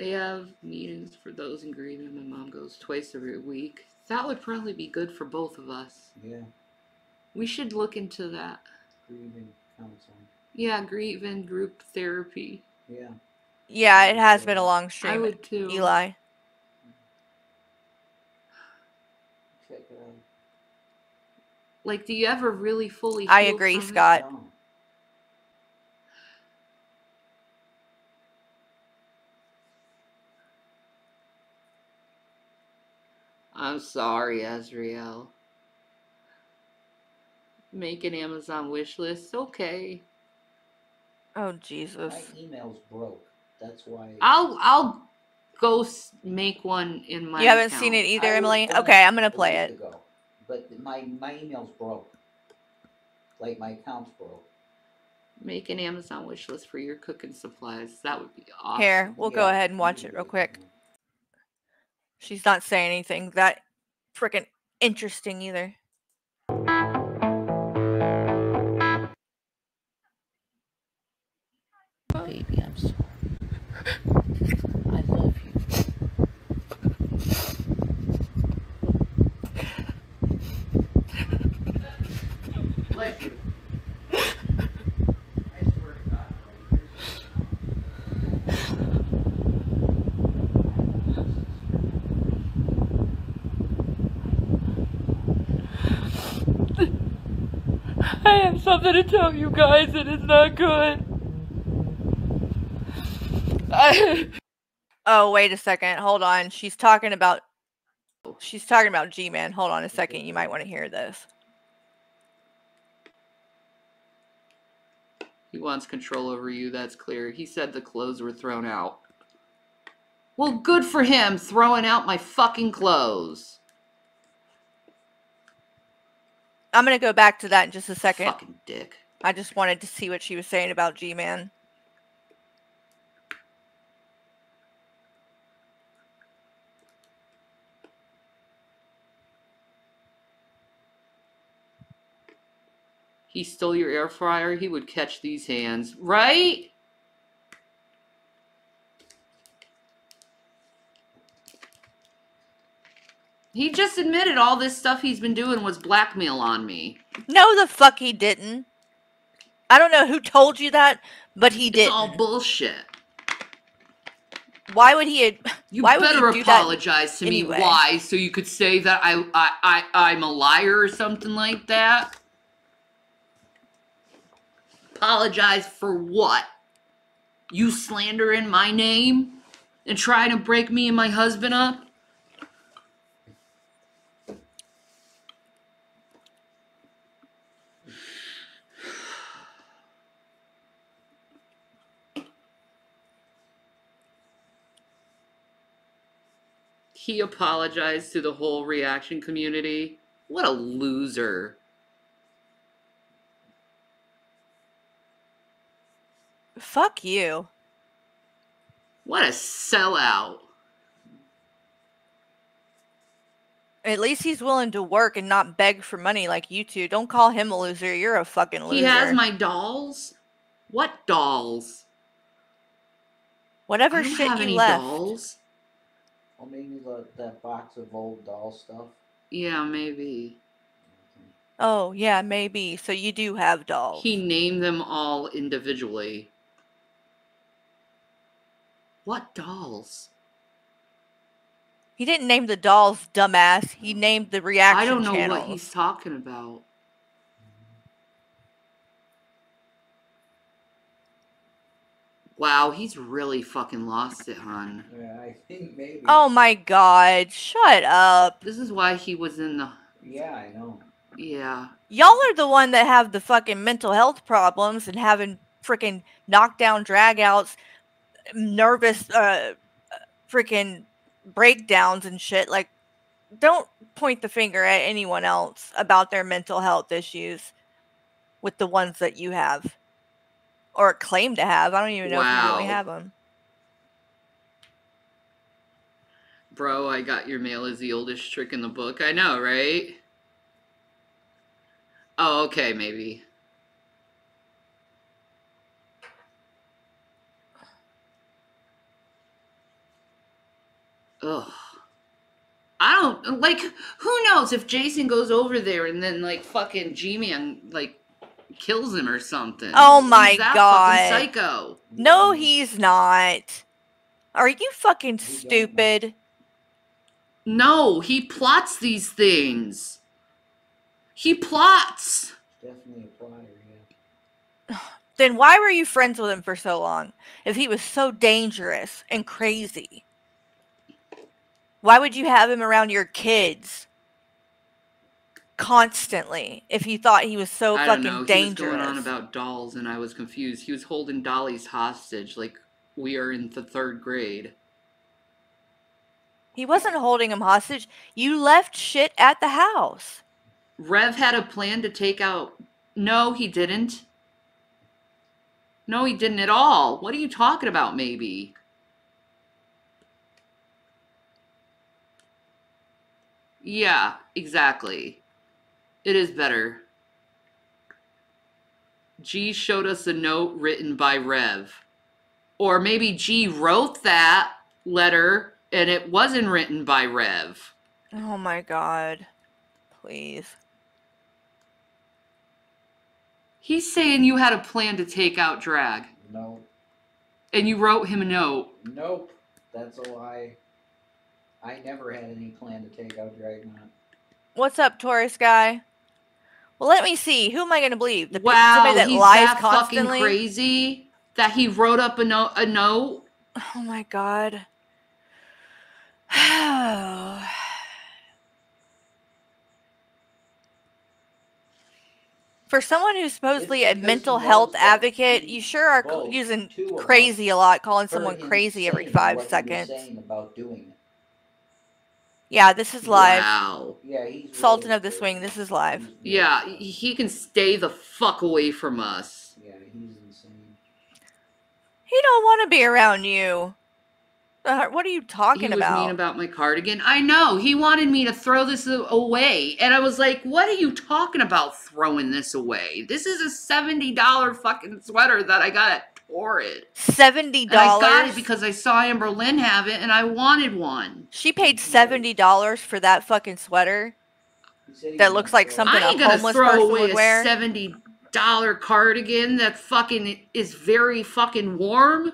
They have meetings for those in grieving. My mom goes twice every week. That would probably be good for both of us. Yeah. We should look into that. Grieving counseling. Yeah, grieving group therapy. Yeah. Yeah, it has been a long stream. I would too. Eli. Check it out. Like, do you ever really fully? I agree, from? Scott. I'm sorry, Azriel. Make an Amazon wish list. Okay. Oh Jesus. My email's broke. That's why. I'll I'll go s- make one in my. You haven't seen it either, I was Emily? gonna Okay, I'm gonna a play week it. ago, but my my email's broke. Like my account's broke. Make an Amazon wish list for your cooking supplies. That would be awesome. Here, we'll go Yeah, ahead and watch it real quick. She's not saying anything that freaking interesting either. Baby, I'm sorry. Something to tell you guys. It is not good. I, Oh, wait a second. Hold on. She's talking about She's talking about G-Man. Hold on a second. You might want to hear this. he wants control over you. That's clear. He said the clothes were thrown out. Well, good for him throwing out my fucking clothes. I'm going to go back to that in just a second. Fucking dick. I just wanted to see what she was saying about G-Man. He stole your air fryer. He would catch these hands, right? He just admitted all this stuff he's been doing was blackmail on me. No, the fuck he didn't. I don't know who told you that, but he did. It's all bullshit. Why would he? You why would better he apologize to anyway? me. Why? So you could say that I, I, I, I'm a liar or something like that? Apologize for what? You slandering my name and trying to break me and my husband up? He apologized to the whole reaction community. What a loser. Fuck you. What a sellout. At least he's willing to work and not beg for money like you two. Don't call him a loser. You're a fucking loser. He has my dolls? What dolls? Whatever shit you left. dolls. Or maybe the, that box of old doll stuff. Yeah, maybe. Oh yeah, maybe. So you do have dolls. He named them all individually. What dolls? He didn't name the dolls, dumbass. He named the reaction I don't know channels. what he's talking about. Wow, he's really fucking lost it, hon. Yeah, I think maybe. Oh my god, shut up. This is why he was in the. Yeah, I know. Yeah. Y'all are the one that have the fucking mental health problems and having freaking knockdown dragouts, nervous uh freaking breakdowns and shit. Like don't point the finger at anyone else about their mental health issues with the ones that you have or claim to have. I don't even know if you really have them. Bro, I got your mail is the oldest trick in the book. I know, right? Oh, okay, maybe. Ugh. I don't like who knows if Jason goes over there and then like fucking G Man like kills him or something. Oh He's my that god. fucking psycho. No, he's not. Are you fucking stupid? No, he plots these things. He plots. Definitely a plotter, yeah. Then why were you friends with him for so long? If he was so dangerous and crazy, why would you have him around your kids constantly if you thought he was so I don't fucking know. He was dangerous? going on about dolls, and I was confused. He was holding dollies hostage, like we are in the third grade. He wasn't holding him hostage. You left shit at the house. Rev had a plan to take out. No, he didn't. No, he didn't at all. What are you talking about? Maybe. Yeah, exactly. It is better. G showed us a note written by Rev. Or maybe G wrote that letter and it wasn't written by Rev. Oh my god. Please. He's saying you had a plan to take out Drag. No. And you wrote him a note. Nope. That's a lie. I never had any plan to take out Dragnot. What's up, Taurus guy? Well, let me see. Who am I going to believe? The pe- Wow, somebody that he's lies that constantly? fucking crazy that he wrote up a note. A note. Oh my god. For someone who's supposedly a mental health advocate, you sure are using two of us crazy a lot, calling someone crazy every five what he was seconds. saying about doing it. Yeah, this is live. Wow. Yeah, he's Sultan of the Swing, this is live. Yeah, he he can stay the fuck away from us. Yeah, he's insane. He don't want to be around you. Uh, What are you talking about? he was about? mean about my cardigan. I know. He wanted me to throw this away. And I was like, what are you talking about throwing this away? This is a $70 fucking sweater that I got at Torrid. Seventy And I got dollars. it because I saw Amberlynn have it and I wanted one. She paid seventy dollars for that fucking sweater. That looks like something I ain't a gonna homeless throw person away would a wear. seventy dollar cardigan that fucking is very fucking warm.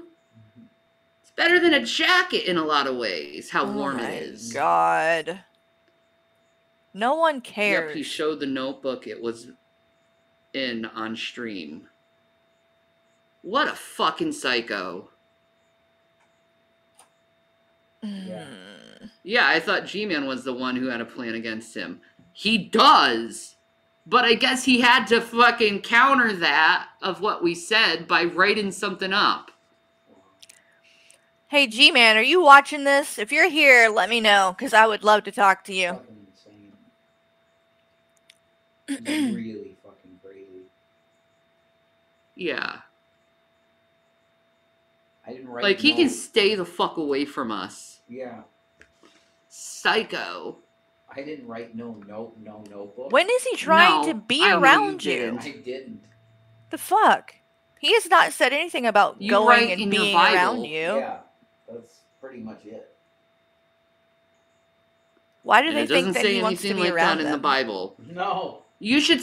It's better than a jacket in a lot of ways. How Oh warm my it is. God. No one Yep, cares. he showed the notebook it was in on stream. What a fucking psycho. Mm. Yeah, I thought G Man was the one who had a plan against him. He does. But I guess he had to fucking counter that of what we said by writing something up. Hey, G Man, are you watching this? If you're here, let me know because I would love to talk to you. He's really fucking crazy. Yeah. I didn't write. Like he no- can stay the fuck away from us. Yeah. Psycho. I didn't write no note, no notebook. When is he trying No, to be I around you? didn't. I didn't. The fuck? He has not said anything about You going write and in your being Bible. around you. Yeah, that's pretty much it. Why do And they it think doesn't that say he wants to anything be like around that in the? Bible. No. You should.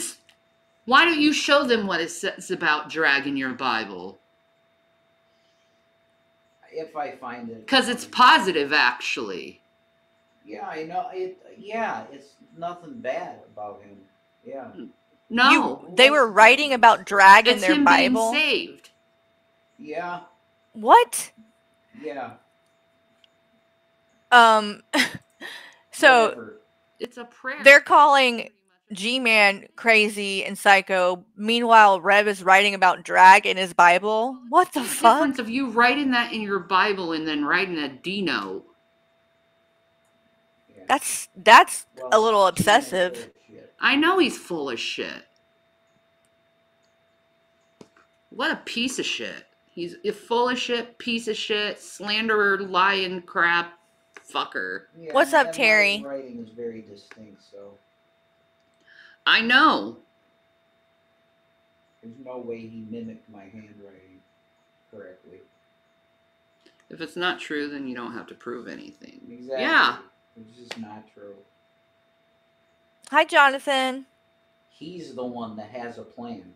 Why don't you show them what it says about dragging your Bible? If I find it. Because it's positive, actually. Yeah, I know it. Yeah, it's nothing bad about him. Yeah. No. You, they were writing about drag in it's their him Bible. being saved. Yeah. What? Yeah. Um. so Whatever. It's a prayer. they're calling G Man crazy and psycho. Meanwhile, Rev is writing about drag in his Bible. What the the fuck? difference of you writing that in your Bible and then writing a Dino. That's that's a little obsessive. full of shit. I know he's full of shit. What a piece of shit. He's a full of shit, piece of shit, slanderer, lying crap, fucker. Yeah, What's up, and my Terry? Writing is very distinct, so I know. there's no way he mimicked my handwriting correctly. If it's not true, then you don't have to prove anything. Exactly. Yeah. It's just not true. Hi, Jonathan. He's the one that has a plan.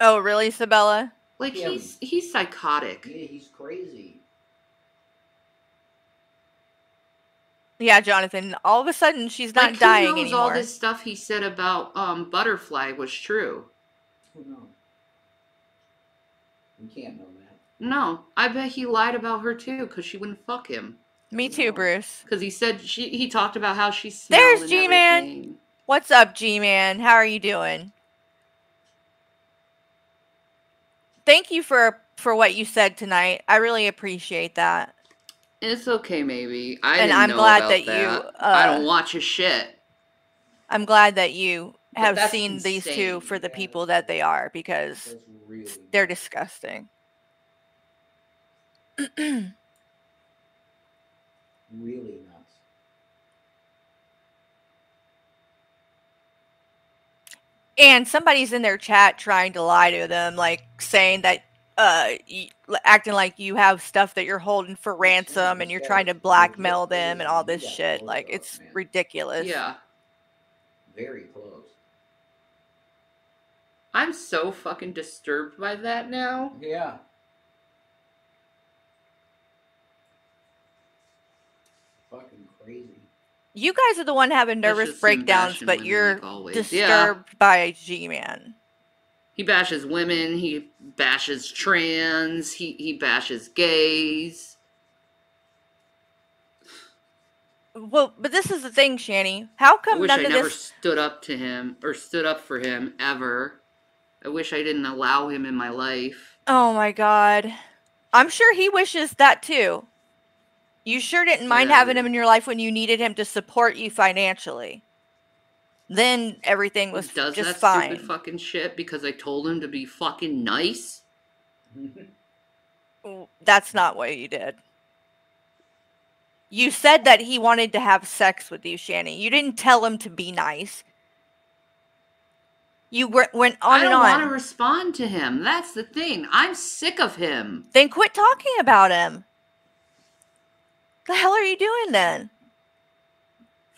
Oh, really, Sabella? Like Him. he's he's psychotic. Yeah, he's crazy. Yeah, Jonathan. All of a sudden, she's not like dying who knows anymore. all this stuff he said about um butterfly was true. Who knows? We can't know that. No, I bet he lied about her too because she wouldn't fuck him. Me too, Bruce. Because he said she he talked about how she smelled There's G Man. What's up, G Man? How are you doing? Thank you for for what you said tonight. I really appreciate that. It's okay, maybe. I And didn't I'm know glad about that you, that. I uh, don't watch a shit. I'm glad that you have that's seen these two for the people that they are because really they're disgusting. really nuts. And somebody's in their chat trying to lie to them, like saying that, uh, acting like you have stuff that you're holding for ransom and you're trying to blackmail them and all this shit. Like, it's ridiculous. Yeah. Very close. I'm so fucking disturbed by that now. Yeah. Fucking crazy. You guys are the one having nervous breakdowns, but you're like disturbed Yeah. by G Man. He bashes women. He bashes trans. He he bashes gays. Well, but this is the thing, Shanny. How I come wish none I of never this? stood up to him or stood up for him ever. I wish I didn't allow him in my life. Oh my god. I'm sure he wishes that too. You sure didn't mind having him in your life when you needed him to support you financially. Then everything was Does just that fine. stupid fucking shit because I told him to be fucking nice. That's not what you did. You said that he wanted to have sex with you, Shanny. You didn't tell him to be nice. You went on and on. I don't on. want to respond to him. That's the thing. I'm sick of him. Then quit talking about him. The hell are you doing then?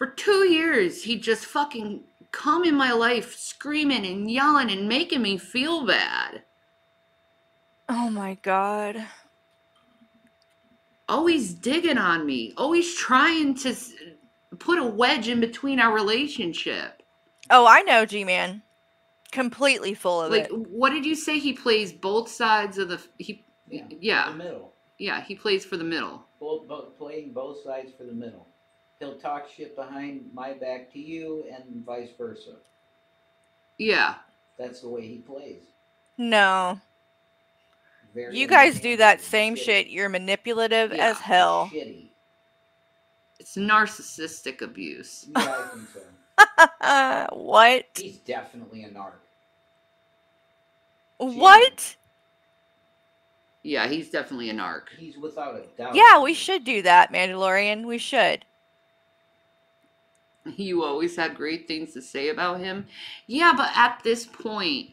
For two years, he just fucking come in my life screaming and yelling and making me feel bad. Oh my god. Always digging on me, always trying to put a wedge in between our relationship. Oh, I know, G Man. Completely full of Like, it. what did you say? He plays both sides of the. He, Yeah, yeah, The middle. yeah, he plays for the middle. Both, both playing both sides for the middle. He'll talk shit behind my back to you, and vice versa. Yeah, That's the way he plays. No. Very You guys do that same shitty. shit. You're manipulative Yeah. as hell. Shitty. it's narcissistic abuse. Yeah, I think so. what? He's definitely a narc. What? Yeah, he's definitely a narc. He's without a doubt. Yeah, we should do that, Mandalorian. We should. You always had great things to say about him. Yeah, but at this point,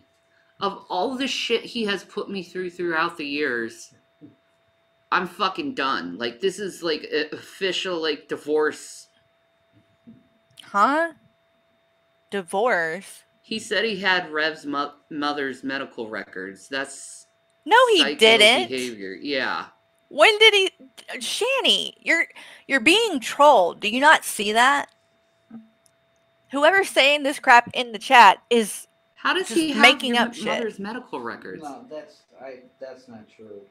of all the shit he has put me through throughout the years, I'm fucking done. Like this is like official like divorce. Huh? Divorce? He said he had Rev's mo- mother's medical records. That's No, he didn't. Behavior. Yeah. When did he Shanny, you're you're being trolled. Do you not see that? Whoever's saying this crap in the chat is How does just he have making your up shit. mother's medical records? No, that's I. That's not true.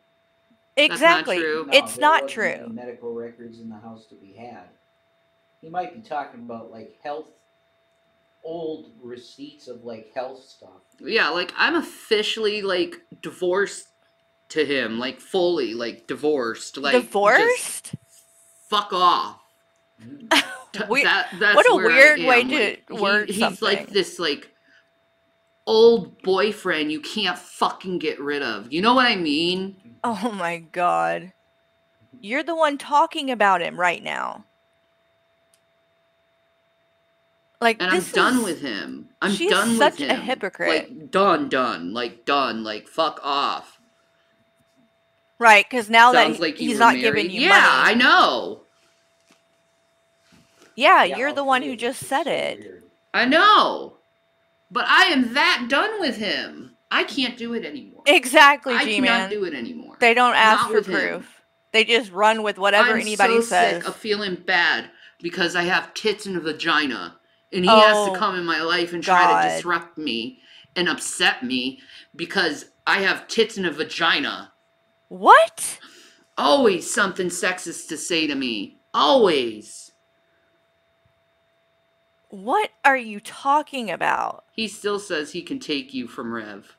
Exactly. true. No, It's there not wasn't true. any medical records in the house to be had. He might be talking about like health, old receipts of like health stuff. Yeah, like I'm officially like divorced to him, like fully, like divorced, like just Divorced? fuck off. T- mm-hmm. We- that, that's what a weird way am, to like, he- he's something. like this like old boyfriend you can't fucking get rid of. You know what I mean? Oh my god. You're the one talking about him right now. Like And I'm this done with him. I'm she's done such with a hypocrite. Like done, done, like done, like fuck off. Right, because now that Sounds he- like he's not married. giving you yeah, money. I know. Yeah, you're the one who just said it. I know. But I am that done with him. I can't do it anymore. Exactly, I G cannot man. do it anymore. They don't ask Not for with him. proof. They just run with whatever I'm anybody so says. sick of feeling bad because I have tits and a vagina, and he has Oh, to come in my life and try God. to disrupt me and upset me because I have tits and a vagina. What? Always something sexist to say to me. Always. What are you talking about? He still says he can take you from Rev.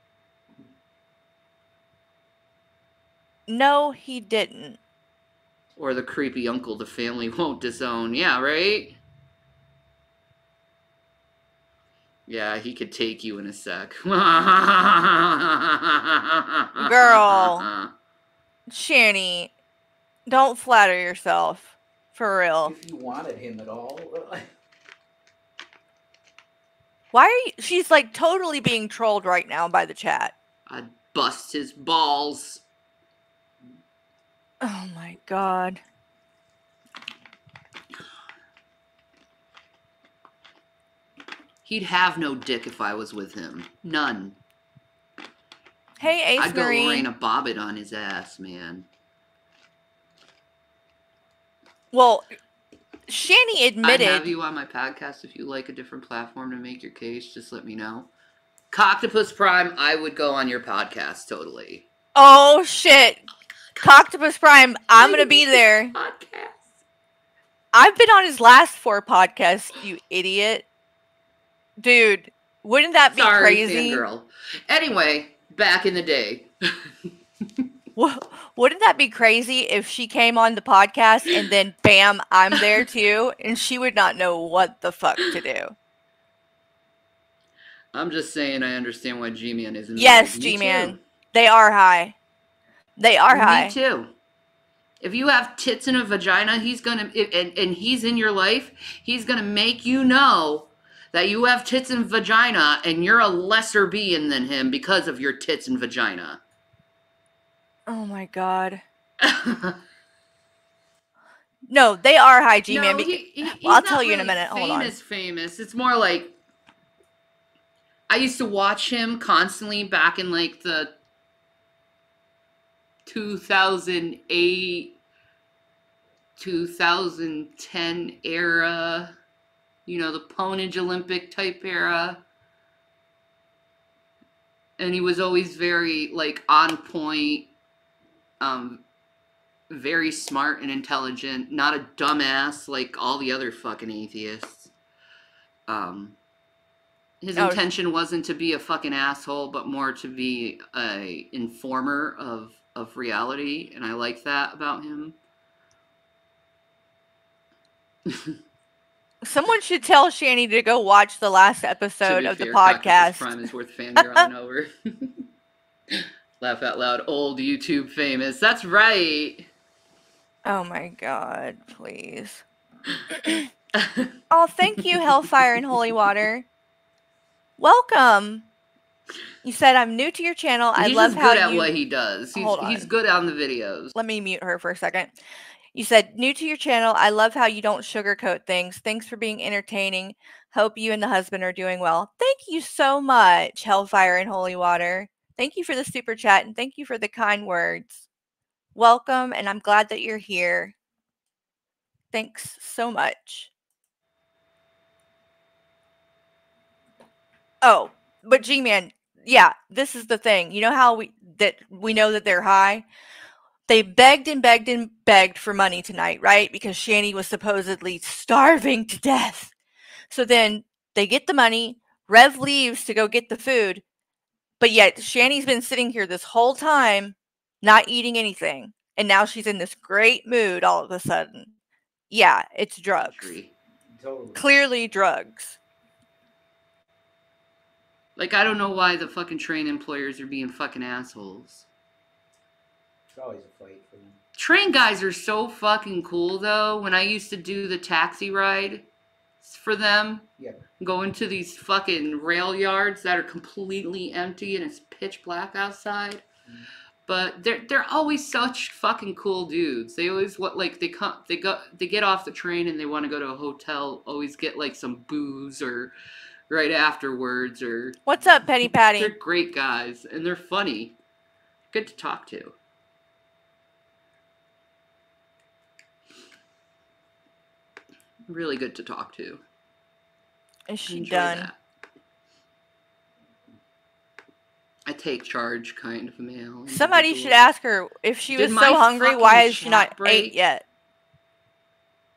No, he didn't. Or the creepy uncle the family won't disown. Yeah, right? Yeah, he could take you in a sec. Girl. Shanny, don't flatter yourself. For real. If you wanted him at all, Why are you she's like totally being trolled right now by the chat. I'd bust his balls. Oh my god. He'd have no dick if I was with him. None. Hey Ace I'd go rain a Bobbitt on his ass, man. Well, Shanny admitted. I'd admitted have you on my podcast if you like a different platform to make your case. Just let me know. Coctopus Prime, I would go on your podcast totally. Oh shit. Oh Coctopus Prime, I'm gonna be there. Podcast. I've been on his last four podcasts, you idiot. Dude, wouldn't that be Sorry, crazy? fangirl. Anyway, back in the day. Wou- Wouldn't that be crazy if she came on the podcast and then bam, I'm there too, and she would not know what the fuck to do? I'm just saying I understand why G-Man isn't. Yes, married. G Man. They are high. They are high. Me too. If you have tits and a vagina, he's gonna and, and he's in your life, he's gonna make you know that you have tits and vagina and you're a lesser being than him because of your tits and vagina. Oh my god. no, they are high G Man. No, he- he- he's I'll not tell you in a really minute. Hold on. famous, famous. It's more like I used to watch him constantly back in like the 2008 2010 era, you know, the Ponage Olympic type era. And he was always very like on point, um, very smart and intelligent, not a dumbass like all the other fucking atheists. Um, his Oh. intention wasn't to be a fucking asshole, but more to be a informer of of reality, and I like that about him. Someone should tell Shanny to go watch the last episode of the podcast. Prime is worth fangirling over. Laugh out loud, old YouTube famous. That's right. Oh my god, please. oh, thank you, Hellfire and Holy Water. Welcome. You said I'm new to your channel. I he's love just how good at you what he does. He's Hold he's good on the videos. Let me mute her for a second. You said new to your channel. I love how you don't sugarcoat things. Thanks for being entertaining. Hope you and the husband are doing well. Thank you so much, Hellfire and Holy Water. Thank you for the super chat and thank you for the kind words. Welcome, and I'm glad that you're here. Thanks so much. Oh, but G Man, yeah, this is the thing. You know how we that we know that they're high? They begged and begged and begged for money tonight, right? Because Shanny was supposedly starving to death. So then they get the money, Rev leaves to go get the food, but yet Shanny's been sitting here this whole time not eating anything. And now she's in this great mood all of a sudden. Yeah, it's drugs. Totally. Clearly drugs. Like I don't know why the fucking train employers are being fucking assholes. It's always a fight for them. Train guys are so fucking cool though. When I used to do the taxi ride for them, Yeah. going to these fucking rail yards that are completely empty and it's pitch black outside. But they're they're always such fucking cool dudes. They always what like they come they go they get off the train and they want to go to a hotel. Always get like some booze or right afterwards or What's up, Petty Patty? they're great guys and they're funny. Good to talk to. Really good to talk to. Is she done? that. I take charge kind of male. Somebody should ask her if she Did was so hungry, why is she not break? ate yet?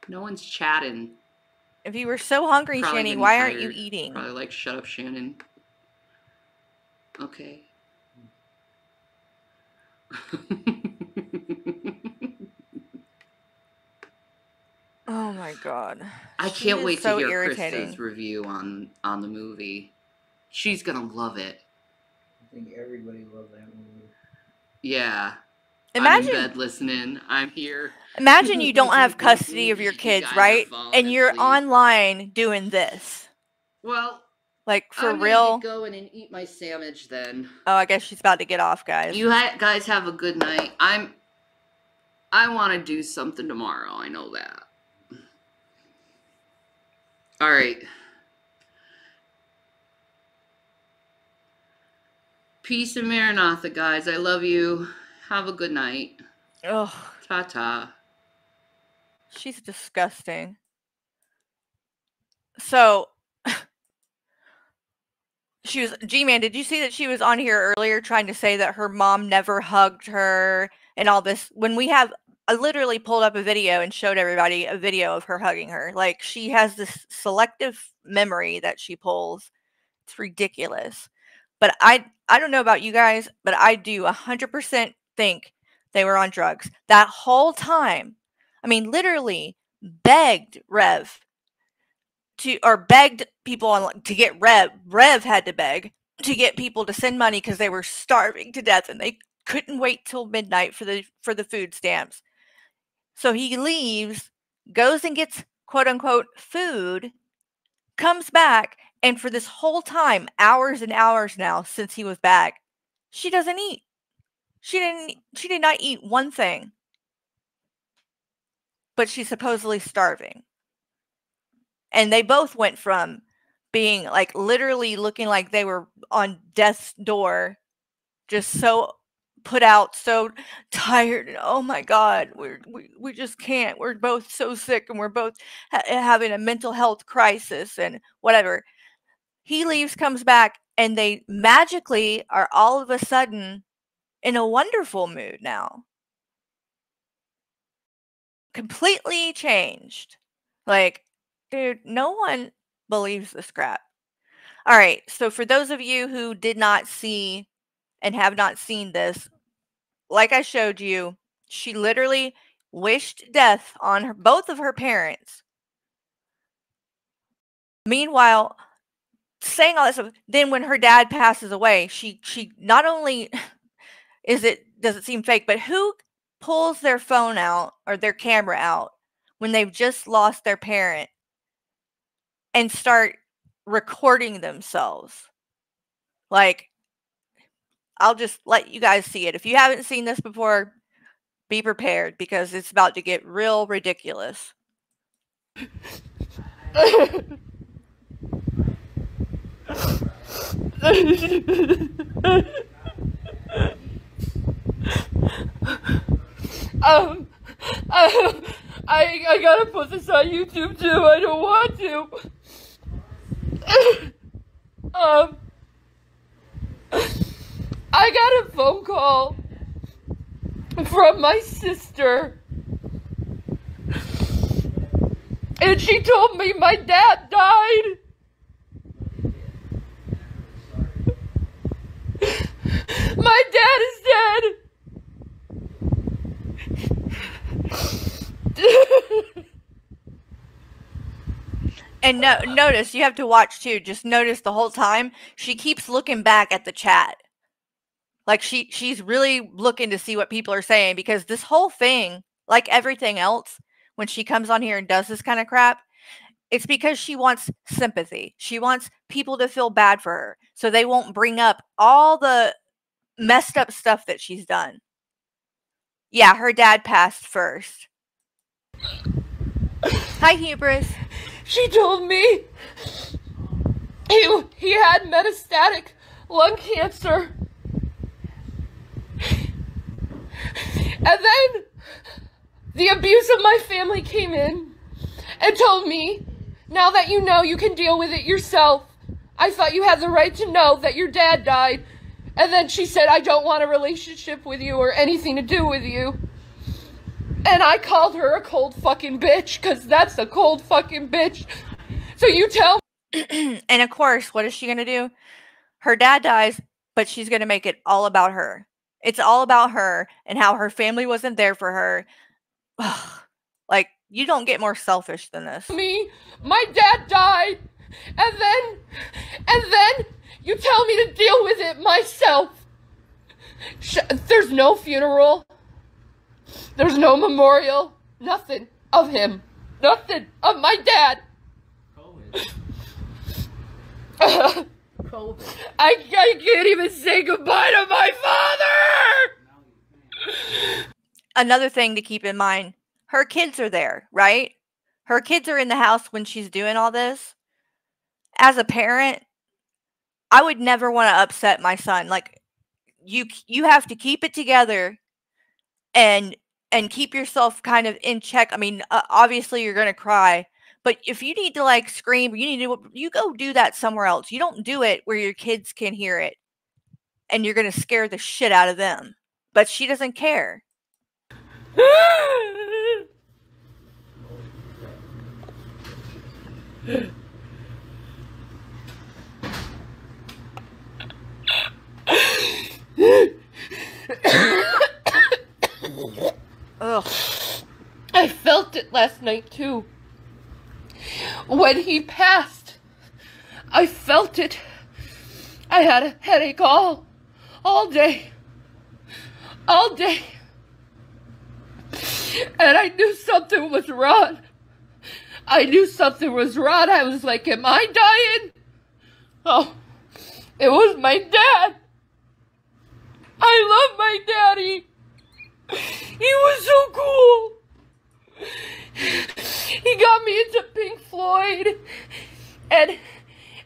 No one's chatting. If you were so hungry, Probably getting why aren't you eating? Probably like, shut up, Shannon. Okay. Oh my god. I She can't wait so to hear irritating. Krista's review on on the movie. She's gonna love it. I think everybody loved that movie. Yeah. Imagine- I'm in bed listening. I'm here. Imagine you don't have custody of your kids, guys are right? And you're asleep. online doing this. Well, Like for I'm gonna real. Go in and eat my sandwich then. Oh, I guess she's about to get off, guys. You ha- guys have a good night. I'm. I want to do something tomorrow. I know that. All right. Peace and Maranatha, guys. I love you. Have a good night. Oh. Ta ta. she's disgusting. So she was G Man, did you see that she was on here earlier trying to say that her mom never hugged her and all this when we have I literally pulled up a video and showed everybody a video of her hugging her. Like she has this selective memory that she pulls. It's ridiculous. But I I don't know about you guys, but I do 100% think they were on drugs. That whole time. I mean literally begged Rev to or begged people on to get Rev. Rev had to beg to get people to send money because they were starving to death and they couldn't wait till midnight for the for the food stamps. So he leaves, goes and gets quote unquote food, comes back, and for this whole time, hours and hours now since he was back, she doesn't eat. She didn't she did not eat one thing. But she's supposedly starving. And they both went from being like literally looking like they were on death's door, just mm-hmm. so put out, so tired. And oh my God, we're, we, we just can't. We're both so sick and we're both ha- eh, having a mental health crisis and whatever. He leaves, comes back, and they magically are all of a sudden in a wonderful mood now. Completely changed. Like, dude, no one believes this crap. All right. So, for those of you who did not see and have not seen this, like I showed you, she literally wished death on her, both of her parents. Meanwhile, saying all this stuff, then when her dad passes away, she she not only is it does it seem fake, but who pulls their phone out or their camera out when they've just lost their parent and start recording themselves? Like I'll just let you guys see it. If you haven't seen this before, be prepared because it's about to get real ridiculous. um, I, I, I gotta put this on YouTube too. I don't want to. um, I got a phone call from my sister. And she told me my dad died. My dad is dead. And no, notice you have to watch too. Just notice the whole time she keeps looking back at the chat. Like she she's really looking to see what people are saying because this whole thing, like everything else, when she comes on here and does this kind of crap, it's because she wants sympathy. She wants people to feel bad for her so they won't bring up all the messed up stuff that she's done. Yeah, her dad passed first. Hi, Hubris. She told me he, he had metastatic lung cancer. And then the abuse of my family came in and told me, now that you know you can deal with it yourself. I thought you had the right to know that your dad died. And then she said, I don't want a relationship with you or anything to do with you. And I called her a cold fucking bitch, because that's a cold fucking bitch. So you tell and of course, what is she going to do? Her dad dies, but she's going to make it all about her. It's all about her and how her family wasn't there for her. like, you don't get more selfish than this. me my dad died and then and then you tell me to deal with it myself. Sh- there's no funeral. There's no memorial. Nothing of him. Nothing of my dad I, I can't even say goodbye to my father Another thing to keep in mind her kids are there, right? Her kids are in the house when she's doing all this. As a parent, I would never want to upset my son. Like you you have to keep it together and and keep yourself kind of in check. I mean, uh, obviously you're going to cry, but if you need to like scream, you need to you go do that somewhere else. You don't do it where your kids can hear it and you're going to scare the shit out of them. But she doesn't care. Ugh. I felt it last night too. When he passed, I felt it. I had a headache all, all day, all day. And I knew something was wrong. I knew something was wrong. I was like, am I dying? Oh, it was my dad. I love my daddy. He was so cool. He got me into Pink Floyd and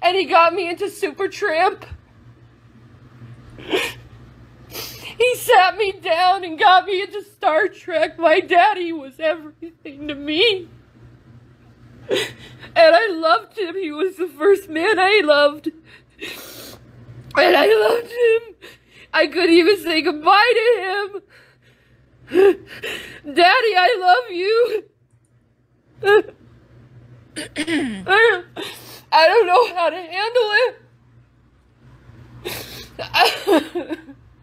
and he got me into Supertramp. He sat me down and got me into Star Trek. My daddy was everything to me. And I loved him. He was the first man I loved. And I loved him. I couldn't even say goodbye to him. Daddy, I love you. I don't know how to handle it.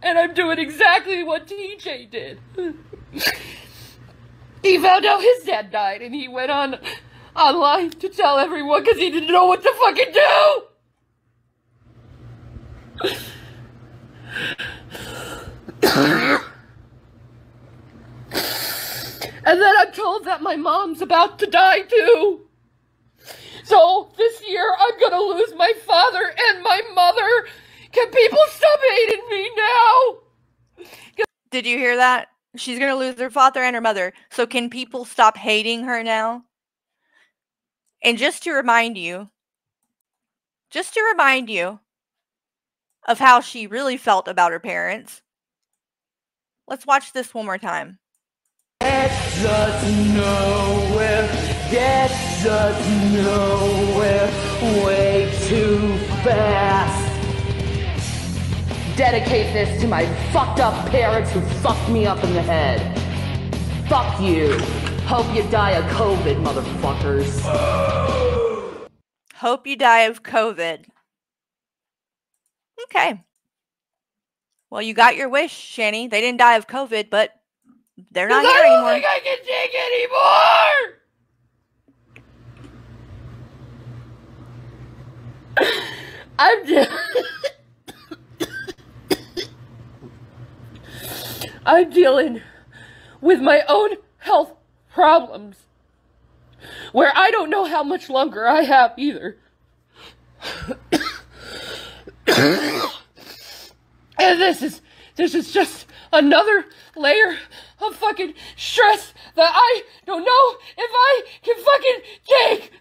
and I'm doing exactly what TJ did. He found out his dad died and he went on online to tell everyone because he didn't know what to fucking do. And then I'm told that my mom's about to die too. So this year I'm gonna lose my father and my mother. Can people stop hating me now? Did you hear that? She's gonna lose her father and her mother. So can people stop hating her now? And just to remind you, just to remind you of how she really felt about her parents, let's watch this one more time. Gets us nowhere, gets us nowhere, way too fast. Dedicate this to my fucked up parents who fucked me up in the head. Fuck you. Hope you die of COVID, motherfuckers. Hope you die of COVID. Okay. Well, you got your wish, Shanny. They didn't die of COVID, but they're not here I don't anymore. think I can take anymore. I'm de- I'm dealing with my own health problems where I don't know how much longer I have either. and this is this is just another layer of fucking stress that I don't know if I can fucking take.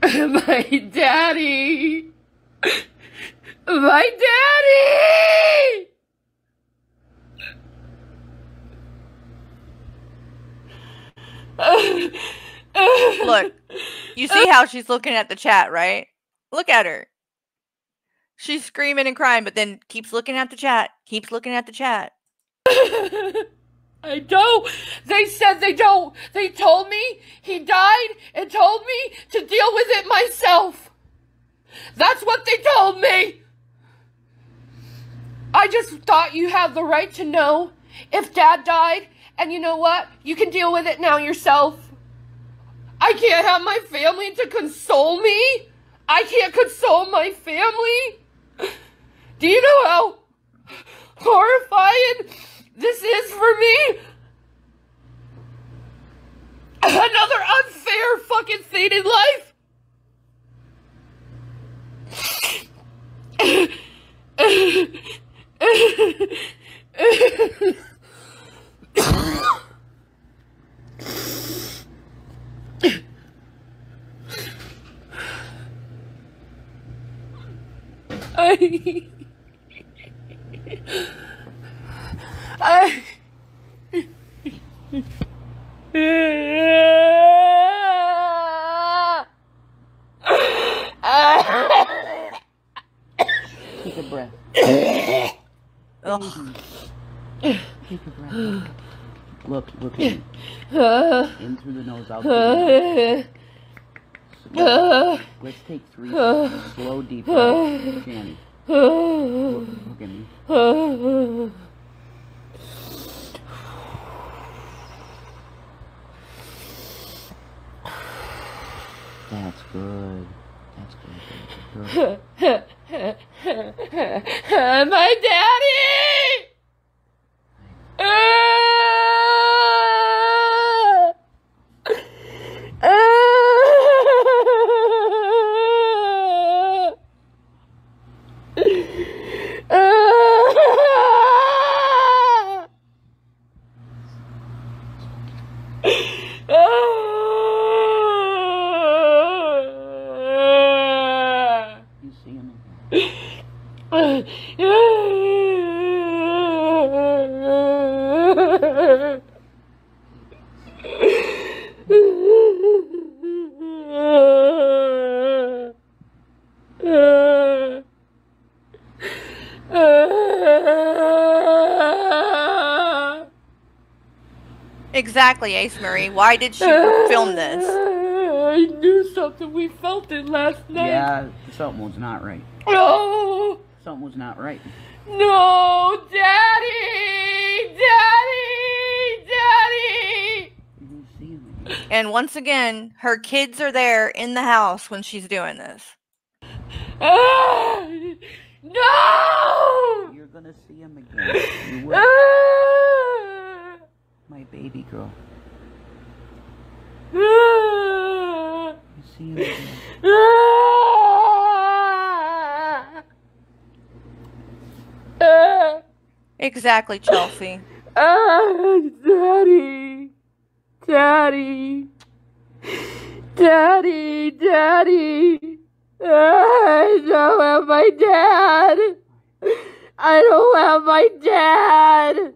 My daddy! My daddy! Look, you see how she's looking at the chat, right? Look at her. She's screaming and crying, but then keeps looking at the chat. Keeps looking at the chat. I don't. They said they don't. They told me he died and told me to deal with it myself. That's what they told me. I just thought you had the right to know if dad died, and you know what? You can deal with it now yourself. I can't have my family to console me. I can't console my family. Do you know how horrifying this is for me? Another unfair fucking thing in life. I, I, Take a breath. Take a breath. Look, look at me. In through the nose, out through the mouth. uh, Let's take three slow, deep breaths. Look, look at me. uh, That's good. That's good. That's good. My daddy! Exactly, Ace Marie. Why did she film this? I knew something. We felt it last night. Yeah, something was not right. No, Something was not right. no, Daddy, Daddy, Daddy. And once again, her kids are there in the house when she's doing this. Ah, no. You're gonna see him again. You will. Ah, My baby girl. You see him again. ah. Exactly, Chelsea. Ah, Daddy, Daddy, Daddy, Daddy. I don't have my dad. I don't have my dad.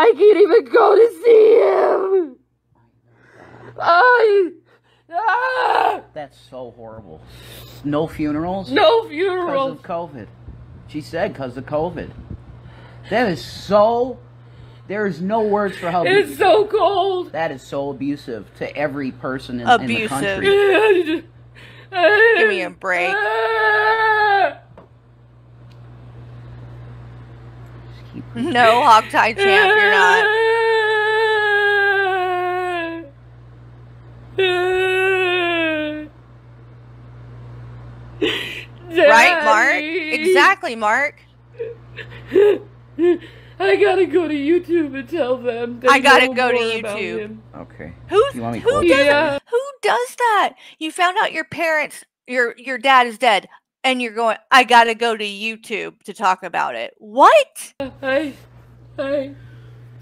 I can't even go to see him. I. Ah, That's so horrible. No funerals? no funerals. Because of COVID. She said because of COVID. That is so. There is no words for how. It's so cold. That is so abusive to every person in, in the Abusive. country. Give me a break. No, Hogtie champ, you're not. Right, Mark? Exactly, Mark. I gotta go to YouTube and tell them. I gotta go to YouTube. Okay. Who's, You want me who does Yeah. who does that? You found out your parents, your your dad is dead, and you're going. I gotta go to YouTube to talk about it. What? I, I.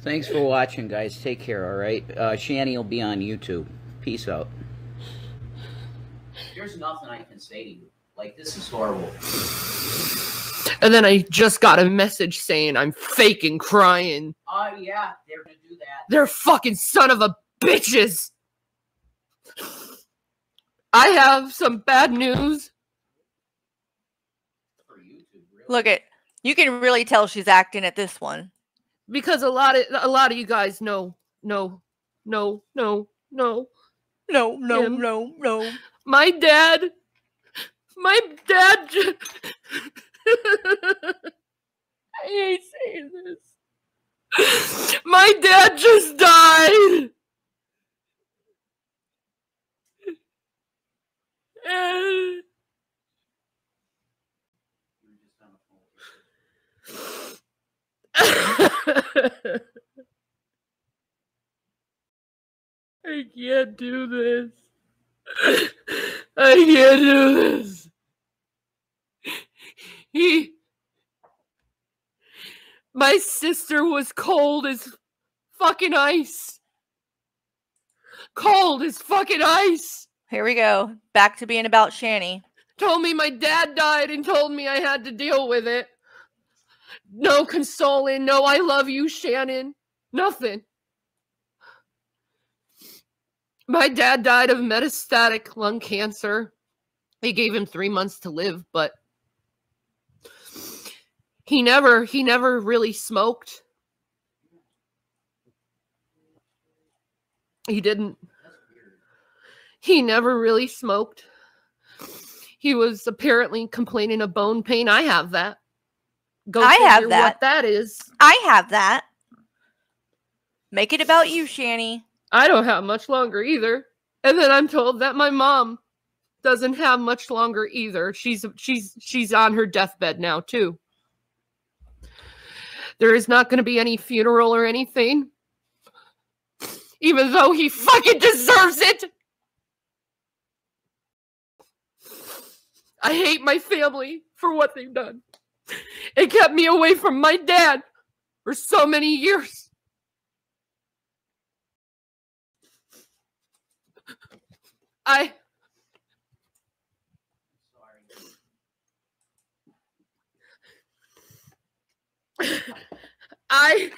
Thanks for watching, guys. Take care, all right? Uh, Shanny will be on YouTube. Peace out. There's nothing I can say to you. Like, this is horrible. And then I just got a message saying I'm faking crying. Oh, yeah, they're gonna do that. They're fucking son of a bitches. I have some bad news. Look at you can really tell she's acting at this one. because a lot of a lot of you guys know no no no no no no him. no no my dad my dad j- i hate saying this my dad just died And- I can't do this. I can't do this. He. My sister was cold as fucking ice. Cold as fucking ice. Here we go. Back to being about Shanny. Told me my dad died and told me I had to deal with it. No consoling. No, I love you, Shannon. Nothing. My dad died of metastatic lung cancer. They gave him three months to live, but he never he never really smoked. He didn't. He never really smoked. He was apparently complaining of bone pain. I have that. Go I have that. What that is. I have that. Make it about you, Shanny. I don't have much longer either. And then I'm told that my mom doesn't have much longer either. She's she's she's on her deathbed now too. There is not going to be any funeral or anything. Even though he fucking deserves it. I hate my family for what they've done. It kept me away from my dad for so many years. I I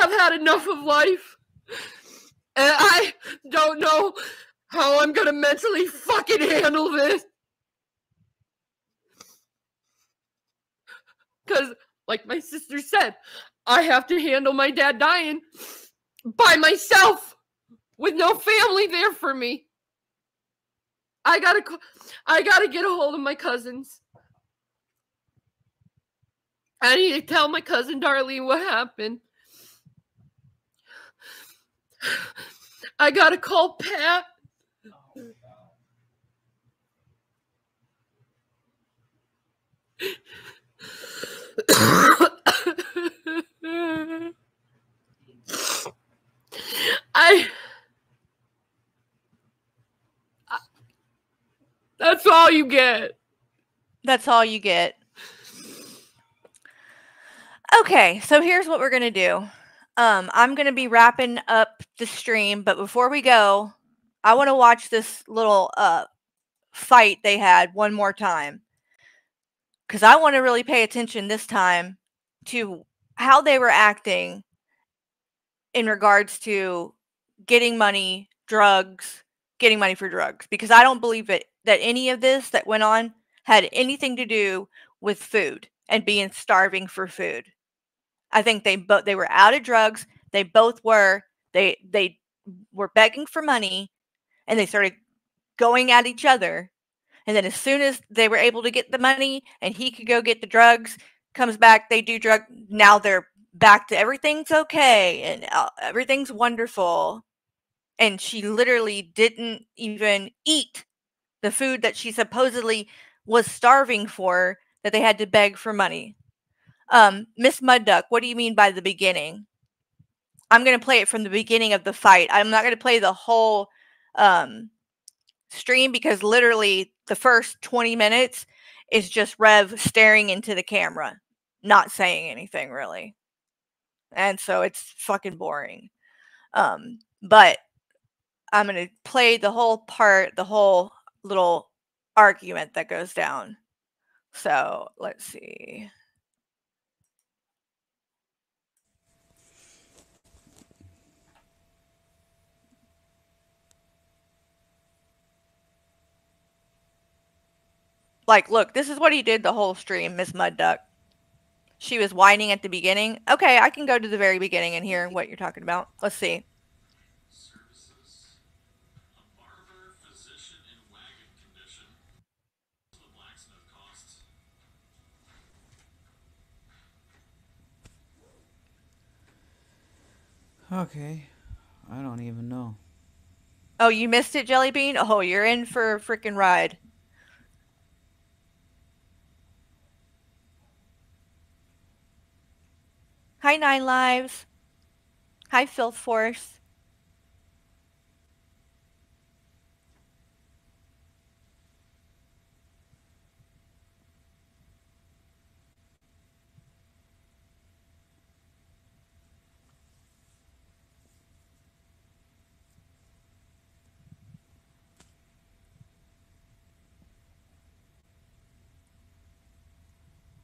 have had enough of life. And I don't know how I'm gonna mentally fucking handle this. Because, like my sister said, I have to handle my dad dying by myself with no family there for me. I gotta, I gotta get a hold of my cousins. I need to tell my cousin Darlene what happened. I gotta call Pat. I, I- That's all you get. That's all you get. Okay, so here's what we're gonna do. Um, I'm gonna be wrapping up the stream, but before we go, I want to watch this little uh fight they had one more time because I want to really pay attention this time to how they were acting in regards to getting money, drugs, getting money for drugs, because I don't believe it that any of this that went on had anything to do with food and being starving for food. I think they both they were out of drugs. They both were. They they were begging for money, and they started going at each other. And then as soon as they were able to get the money, and he could go get the drugs, comes back. They do drug. Now they're back to everything's okay and uh, everything's wonderful. And she literally didn't even eat the food that she supposedly was starving for that they had to beg for money. Um, Miss Mud Duck, what do you mean by the beginning? I'm going to play it from the beginning of the fight. I'm not going to play the whole um, stream because literally the first 20 minutes is just Rev staring into the camera, not saying anything really. And so it's fucking boring. Um, but I'm going to play the whole part, the whole little argument that goes down. So let's see. Like, look, this is what he did the whole stream, Miss Mud Duck. She was whining at the beginning. Okay, I can go to the very beginning and hear what you're talking about. Let's see. Okay. I don't even know. Oh, you missed it, Jelly Bean? Oh, you're in for a freaking ride. Hi, Nine Lives. Hi, Filth Force.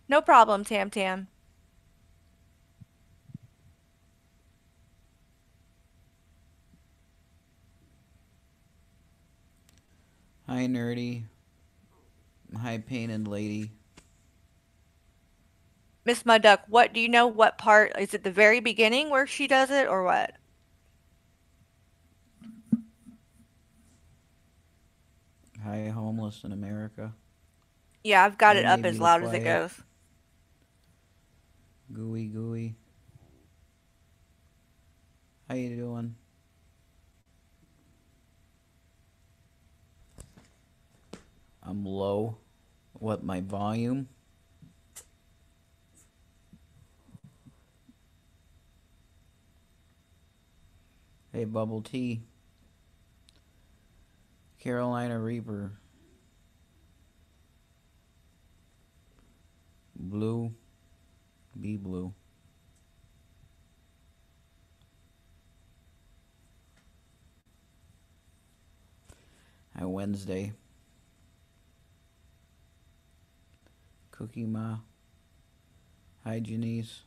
No problem, Tam Tam. Hi, nerdy. Hi, painted lady. Miss Mud Duck, what do you know what part? Is it the very beginning where she does it or what? Hi, homeless in America. Yeah, I've got I it up as loud as it goes. Gooey, gooey. How you doing? I'm low. What, my volume? Hey, Bubble Tea. Carolina Reaper. Blue. Be blue. Wednesday. Cookie Ma, Hi Janice.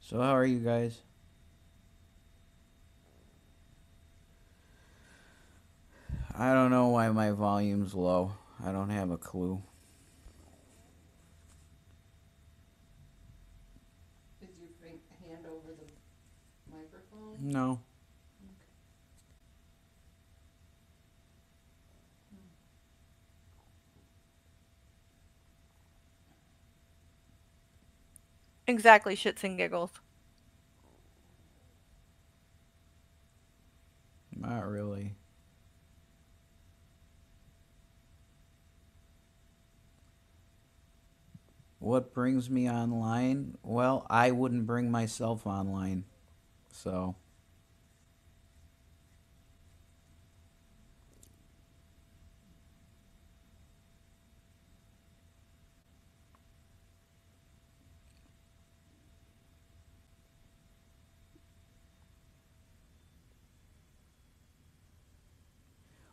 So how are you guys? I don't know why my volume's low. I don't have a clue. No. Exactly, shits and giggles. Not really. What brings me online? Well, I wouldn't bring myself online. So,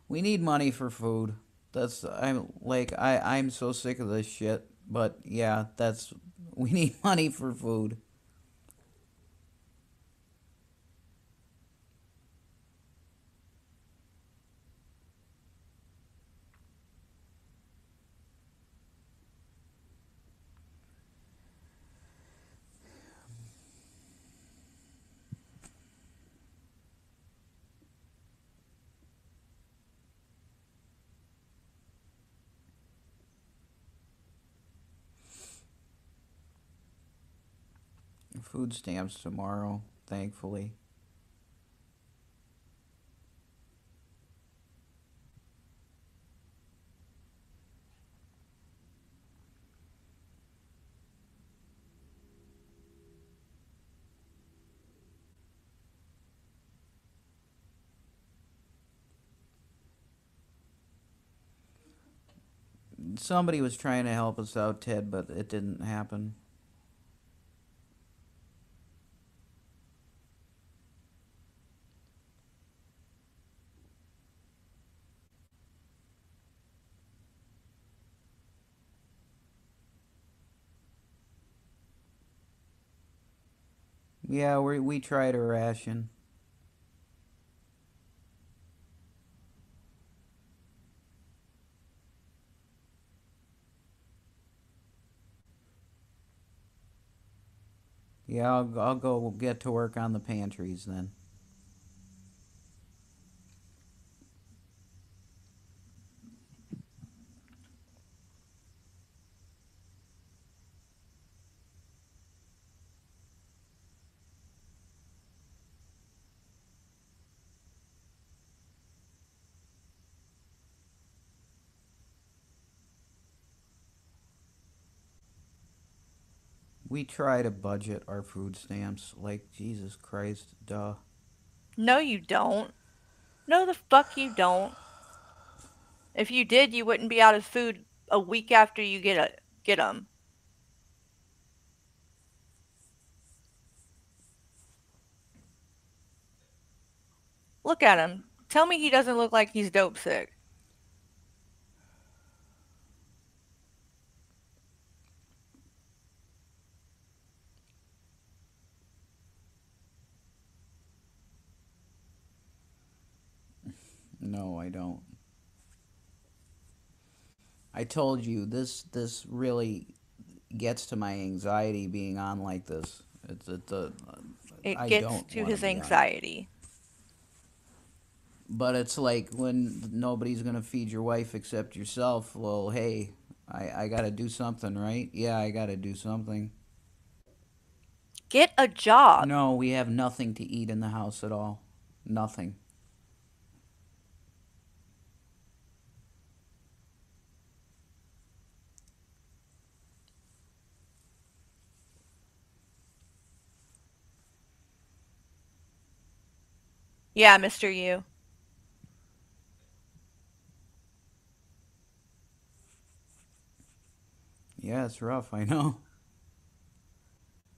we need money for food. That's I'm like I I'm so sick of this shit. But yeah, that's we need money for food. Food stamps tomorrow, thankfully. Somebody was trying to help us out, Ted, but it didn't happen. Yeah, we we tried a ration. Yeah, I'll, I'll go get to work on the pantries then. We try to budget our food stamps. Like, Jesus Christ, duh. No, you don't. No, the fuck you don't. If you did, you wouldn't be out of food a week after you get a get them. Look at him. Tell me he doesn't look like he's dope sick. No, I don't. I told you this this really gets to my anxiety being on like this. It's it's a It I gets to his anxiety. But it's like when nobody's gonna feed your wife except yourself. Well, hey, I I gotta do something, right? Yeah, I gotta do something. Get a job. No, we have nothing to eat in the house at all. Nothing. Yeah, Mr. U. Yeah, it's rough. I know.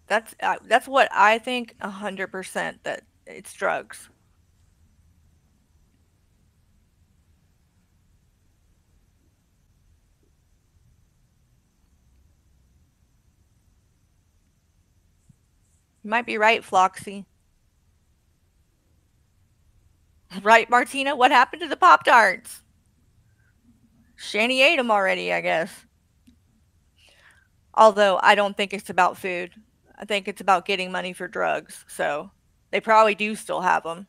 That's uh, that's what I think a hundred percent that it's drugs. You might be right, Floxy. Right, Martina? What happened to the Pop Tarts? Shanny ate them already, I guess. Although I don't think it's about food. I think it's about getting money for drugs. So they probably do still have them.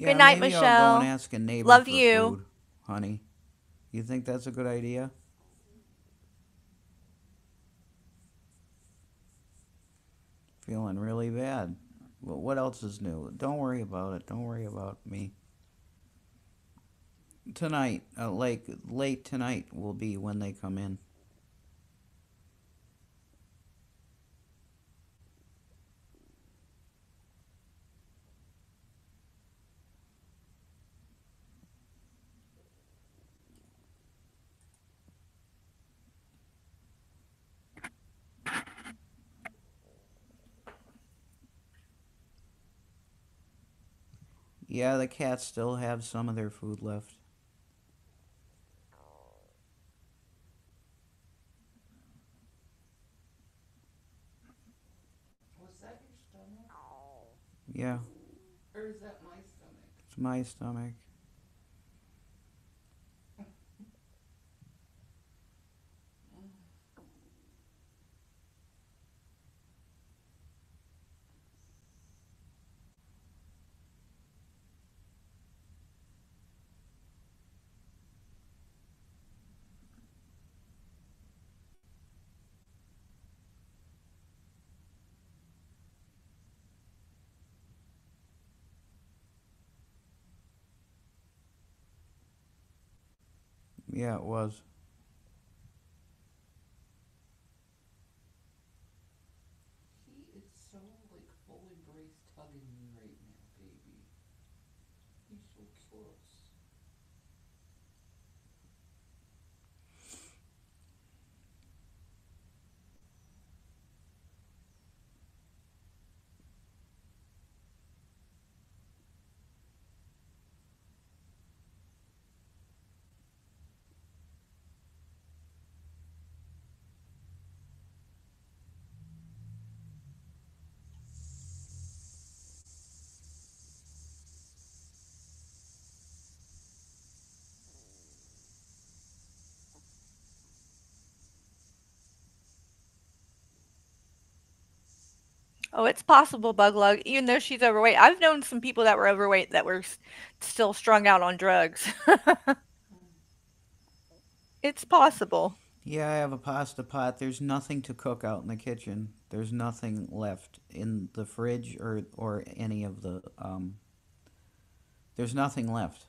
Yeah, Good night, maybe I'll Michelle. go and ask a neighbor Love for you. food, honey. You think that's a good idea? Feeling really bad. Well, what else is new? Don't worry about it. Don't worry about me. Tonight, uh, like late tonight, will be when they come in. Yeah, the cats still have some of their food left. Was that your stomach? Yeah, Or is that my stomach? it's my stomach. Yeah, it was. Oh, it's possible, Buglug. Even though she's overweight, I've known some people that were overweight that were still strung out on drugs. it's possible. Yeah, I have a pasta pot. There's nothing to cook out in the kitchen. There's nothing left in the fridge or or any of the um There's nothing left.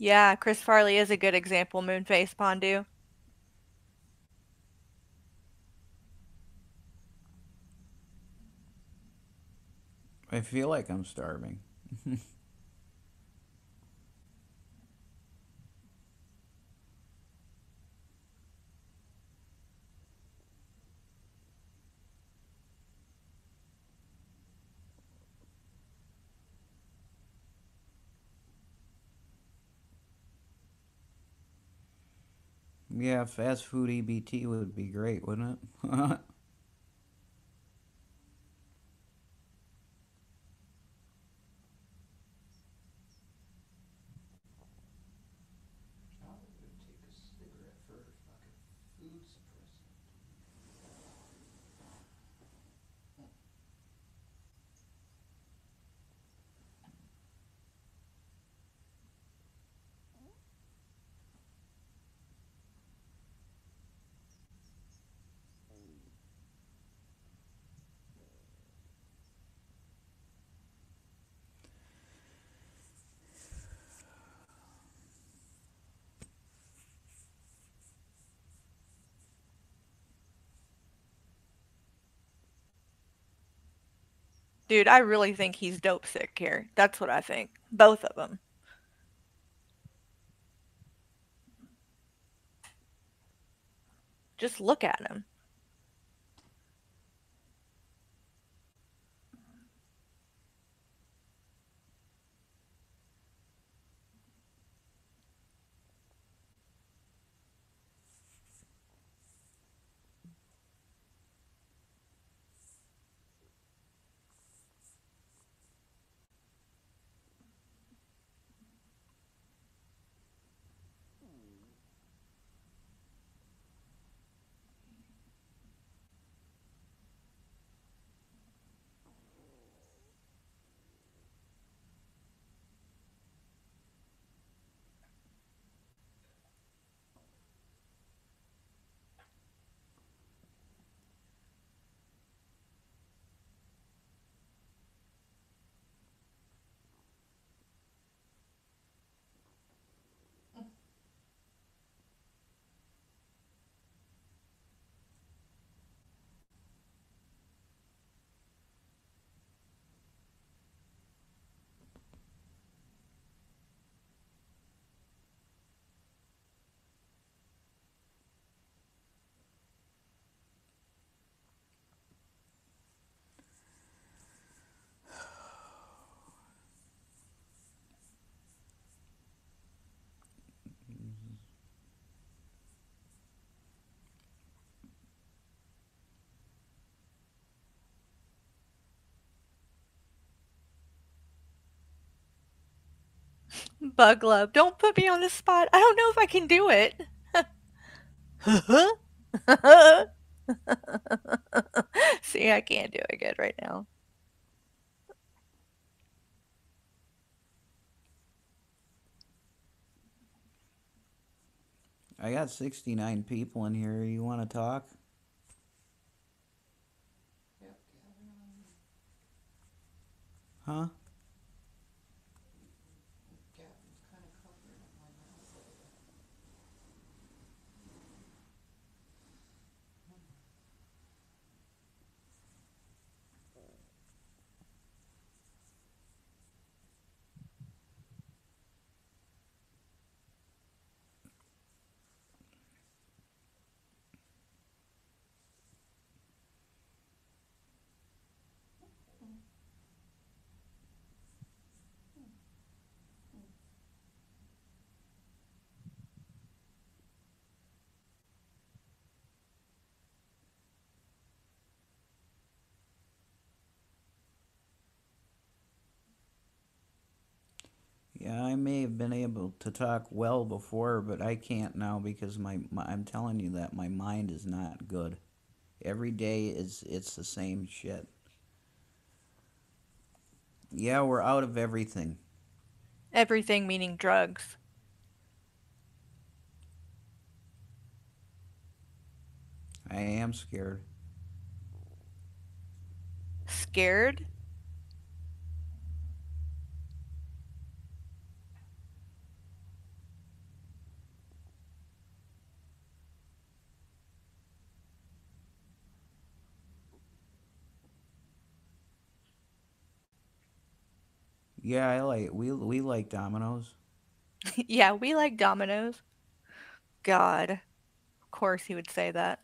Yeah, Chris Farley is a good example, Moonface Pondu. I feel like I'm starving. yeah, fast food EBT would be great, wouldn't it? Dude, I really think he's dope sick here. That's what I think. Both of them. Just look at him. Bug love. Don't put me on the spot. I don't know if I can do it. See, I can't do it good right now. I got 69 people in here. You want to talk? Huh? Yeah, I may have been able to talk well before, but I can't now because my, my I'm telling you that my mind is not good. Every day is it's the same shit. Yeah, we're out of everything. Everything meaning drugs. I am scared. Scared? Yeah, I like we we like Domino's. yeah, we like Domino's. God. Of course he would say that.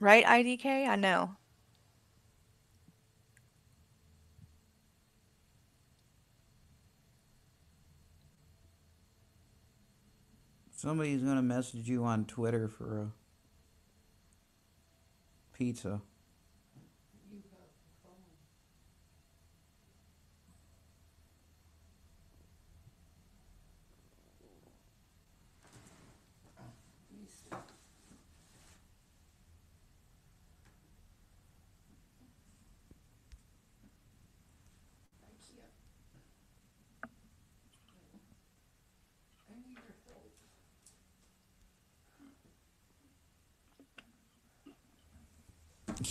Right, IDK? I know. Somebody's gonna message you on Twitter for a pizza.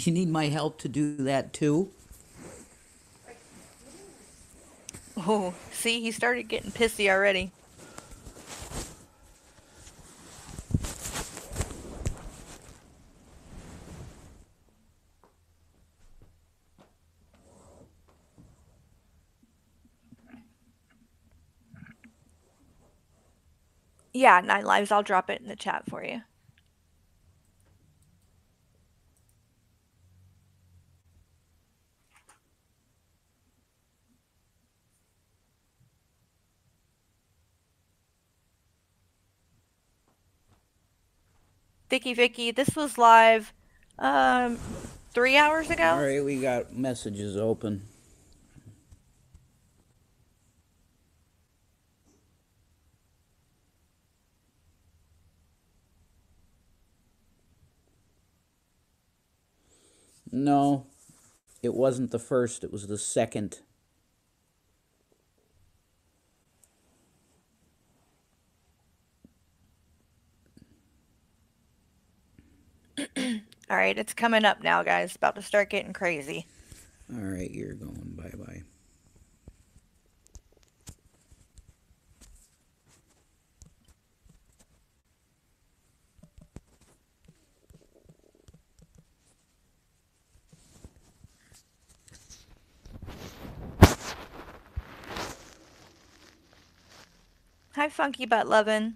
You need my help to do that too? Oh, see, he started getting pissy already. Yeah, Nine Lives. I'll drop it in the chat for you. Vicky Vicky, this was live um three hours ago. All right, we got messages open. No, it wasn't the first, it was the second. All right, it's coming up now, guys. About to start getting crazy. All right, you're going bye bye. Hi, Funky Butt Lovin'.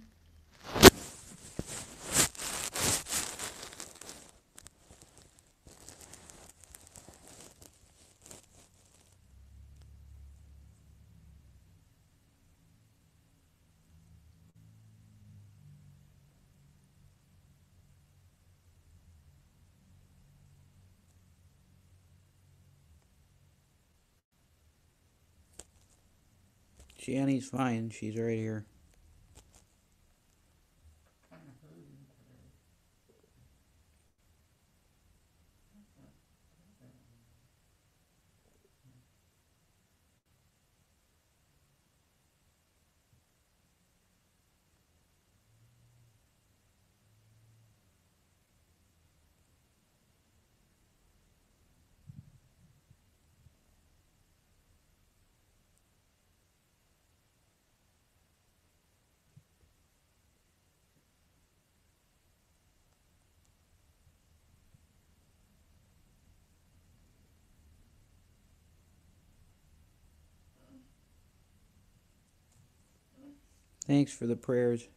Shanny's fine, she's right here. Thanks for the prayers.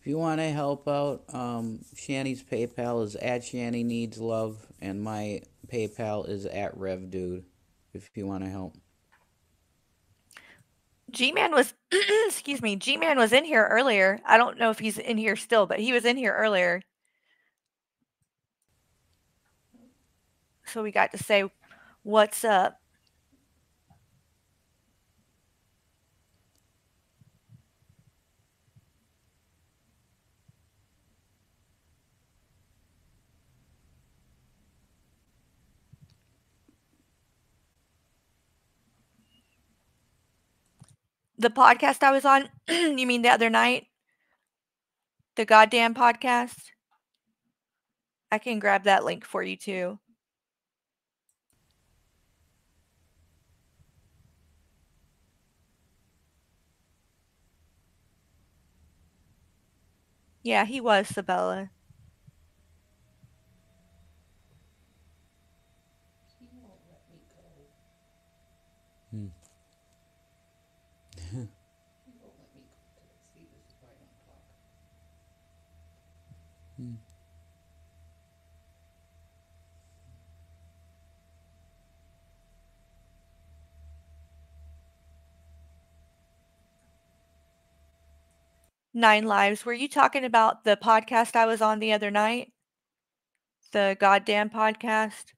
If you want to help out, um, Shanny's PayPal is at Shanny Needs Love, and my PayPal is at RevDude. If you want to help. G Man was, excuse me, G Man was in here earlier. I don't know if he's in here still, but he was in here earlier. So we got to say, what's up? The podcast I was on, you mean the other night? The goddamn podcast? I can grab that link for you too. Yeah, he was Sabella. He won't let me go. Hmm. Nine Lives. Were you talking about the podcast I was on the other night? The goddamn podcast?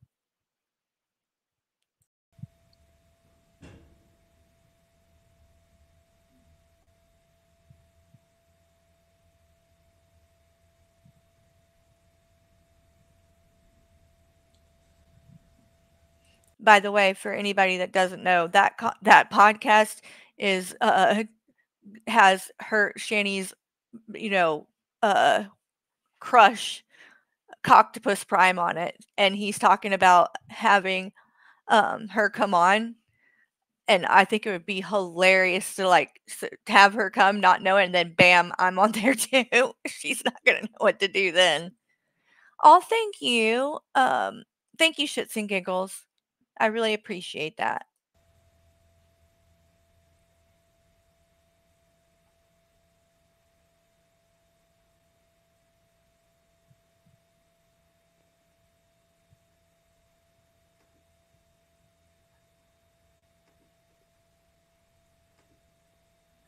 By the way, for anybody that doesn't know, that that podcast is uh has her Shanny's you know uh crush Coctopus Prime on it and he's talking about having um her come on and I think it would be hilarious to like to have her come not knowing and then bam I'm on there too. She's not to know what to do then. Oh, thank you. Um thank you shits and giggles. I really appreciate that.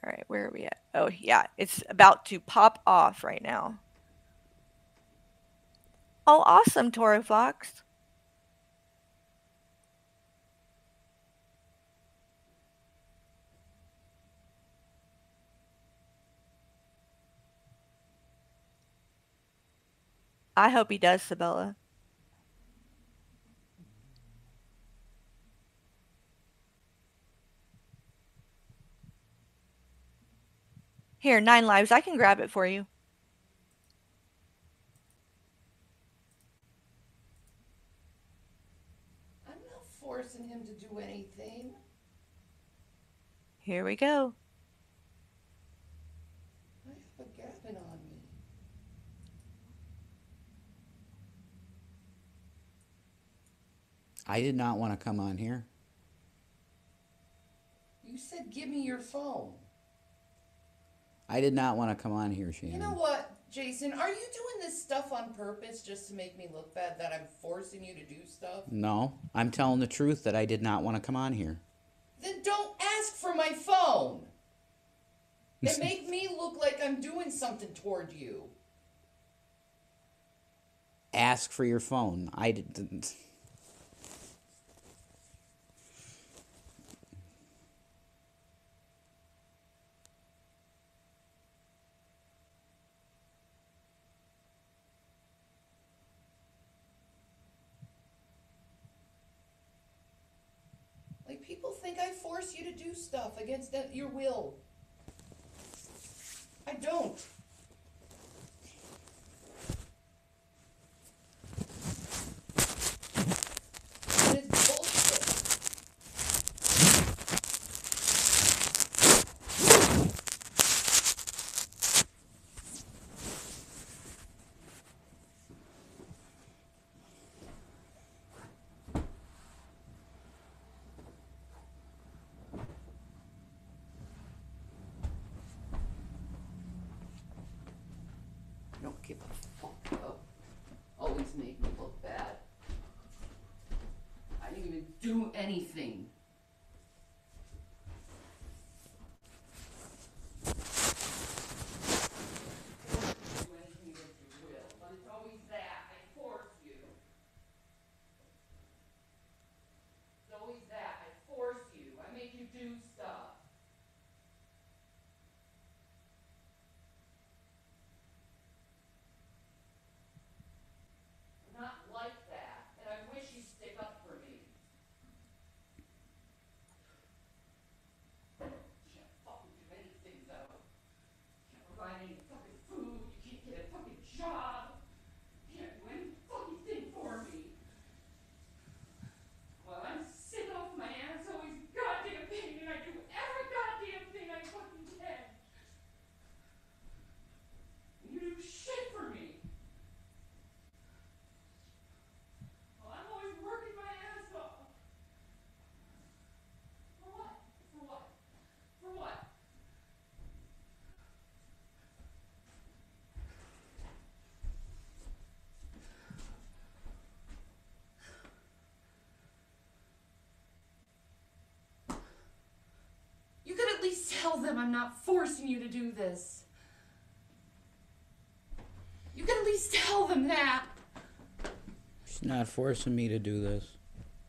All right, where are we at? Oh, yeah, it's about to pop off right now. Oh, awesome, Toro Fox. I hope he does, Sabella. Here, nine lives. I can grab it for you. I'm not forcing him to do anything. Here we go. I have a gapping on me. I did not want to come on here. You said give me your phone. I did not want to come on here, Shannon. You know what, Jason? Are you doing this stuff on purpose just to make me look bad that I'm forcing you to do stuff? No, I'm telling the truth that I did not want to come on here. Then don't ask for my phone. It make me look like I'm doing something toward you. Ask for your phone. I didn't. You to do stuff against your will. I don't. And it's bullshit. Fuck though. Always make me look bad. I didn't even do anything. It's always that. I force you. It's always that. I force you. I make you do stuff. I'm not like that, and I wish you'd stick up for me. Them I'm not forcing you to do this. You can at least tell them that. She's not forcing me to do this.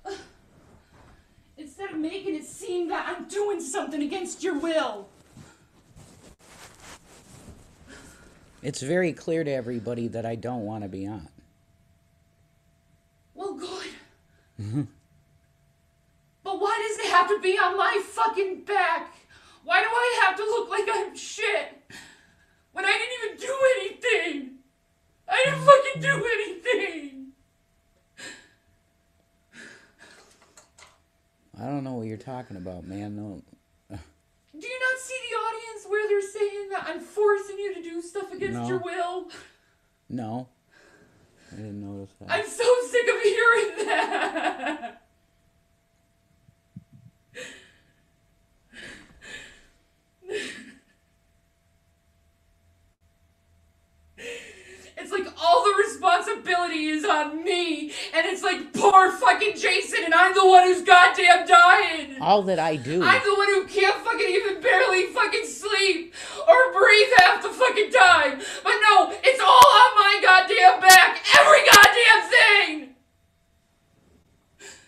Instead of making it seem that I'm doing something against your will. It's very clear to everybody that I don't want to be on. Well, good. But why does it have to be on my fucking back? Why do I have to look like I'm shit? When I didn't even do anything! I didn't fucking do anything! I don't know what you're talking about, man. No. Do you not see the audience where they're saying that I'm forcing you to do stuff against No. your will? No. I didn't notice that. I'm so sick of hearing that! It's like all the responsibility is on me, and it's like poor fucking Jason, and I'm the one who's goddamn dying! All that I do. I'm the one who can't fucking even barely fucking sleep or breathe half the fucking time. But no, it's all on my goddamn back. Every goddamn thing.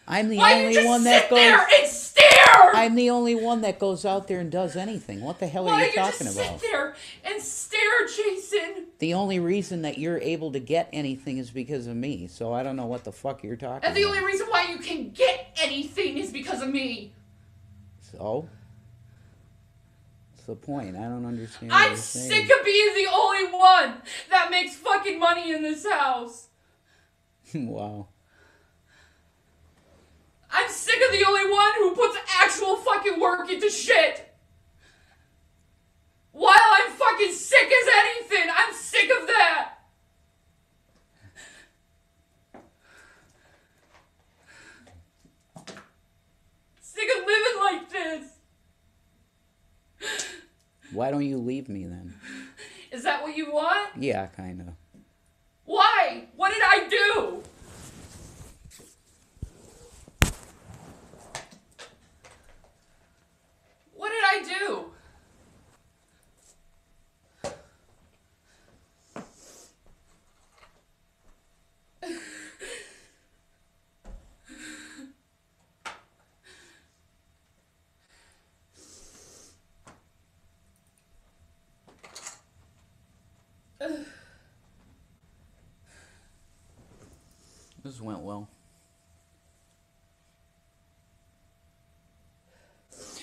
I'm the Why only one that goes. There? I'm the only one that goes out there and does anything. What the hell Why are you you just talking about? sit there and stare, Jason? The only reason that you're able to get anything is because of me. So I don't know what the fuck you're talking And the about. only reason why you can get anything is because of me. So? What's the point? I don't understand. what I'm you're saying. sick of being the only one that makes fucking money in this house. wow. I'm sick of the only one who puts actual fucking work into shit. While I'm fucking sick as anything, I'm sick of that. Sick of living like this. Why don't you leave me then? Is that what you want? Yeah, kind of. Why? What did I do? What did I do? This went well.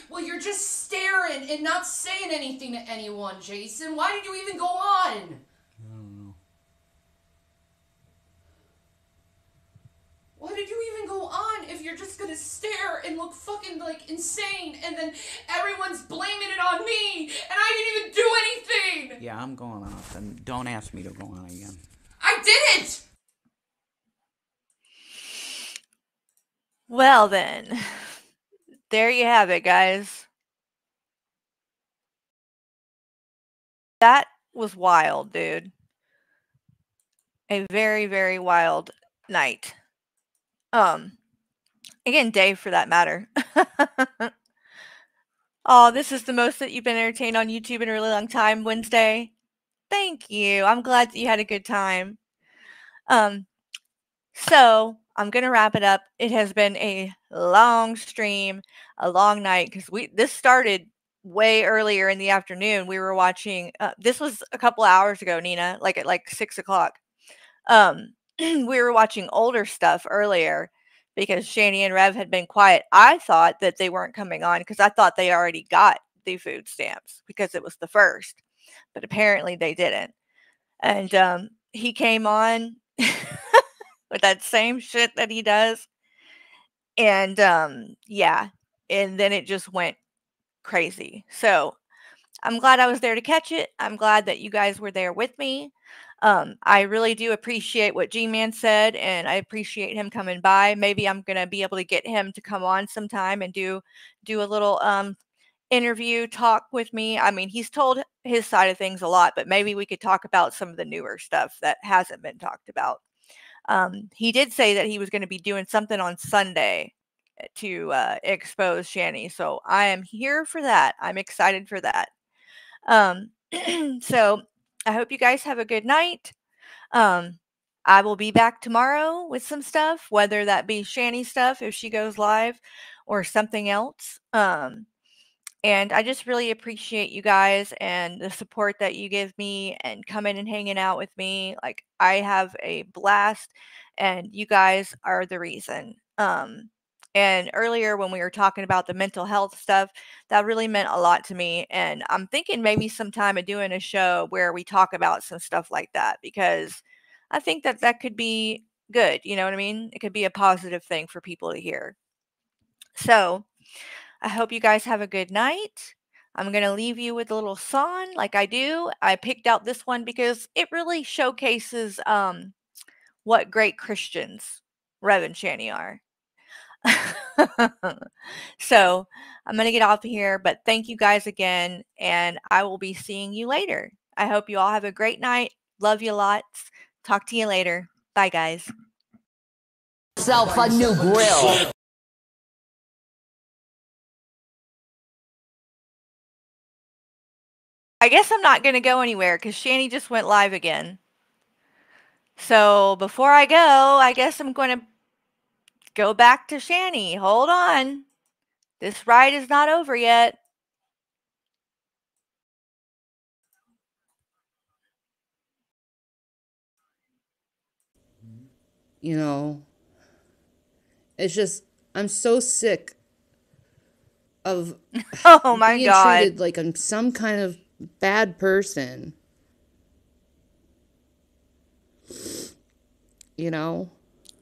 Well, you're just staring and not saying anything to anyone, Jason. Why did you even go on? I don't know. Why did you even go on if you're just gonna stare and look fucking like insane and then everyone's blaming it on me and I didn't even do anything? Yeah, I'm going off, and don't ask me to go on again. I didn't! Well, then, there you have it, guys. That was wild, dude. A very, very wild night. Um, again, day for that matter. oh, this is the most that you've been entertained on YouTube in a really long time, Wednesday. Thank you. I'm glad that you had a good time. Um, so I'm gonna wrap it up. It has been a long stream, a long night because we this started way earlier in the afternoon. We were watching. Uh, this was a couple hours ago, Nina, like at like six o'clock. Um, we were watching older stuff earlier because Shanny and Rev had been quiet. I thought that they weren't coming on because I thought they already got the food stamps because it was the first, but apparently they didn't. And um, he came on with that same shit that he does. And um yeah, and then it just went crazy. So, I'm glad I was there to catch it. I'm glad that you guys were there with me. Um I really do appreciate what G-Man said and I appreciate him coming by. Maybe I'm to be able to get him to come on sometime and do do a little um interview talk with me. I mean, he's told his side of things a lot, but maybe we could talk about some of the newer stuff that hasn't been talked about. Um, he did say that he was going to be doing something on Sunday to uh, expose Shanny. So I am here for that. I'm excited for that. Um, so I hope you guys have a good night. Um, I will be back tomorrow with some stuff, whether that be Shanny stuff if she goes live or something else. Um, and I just really appreciate you guys and the support that you give me and coming and hanging out with me. Like I have a blast and you guys are the reason. Um and earlier when we were talking about the mental health stuff, that really meant a lot to me and I'm thinking maybe sometime of doing a show where we talk about some stuff like that because I think that that could be good, you know what I mean? It could be a positive thing for people to hear. So, I hope you guys have a good night. I'm going to leave you with a little song like I do. I picked out this one because it really showcases um, what great Christians Rev and Shanny are. so I'm going to get off here, but thank you guys again, and I will be seeing you later. I hope you all have a great night. Love you lots. Talk to you later. Bye, guys. Self a new grill. I guess I'm not going to go anywhere because Shanny just went live again. So before I go, I guess I'm going to go back to Shanny. Hold on. This ride is not over yet. You know, it's just, I'm so sick of Oh my being God. treated like I'm some kind of bad person. You know?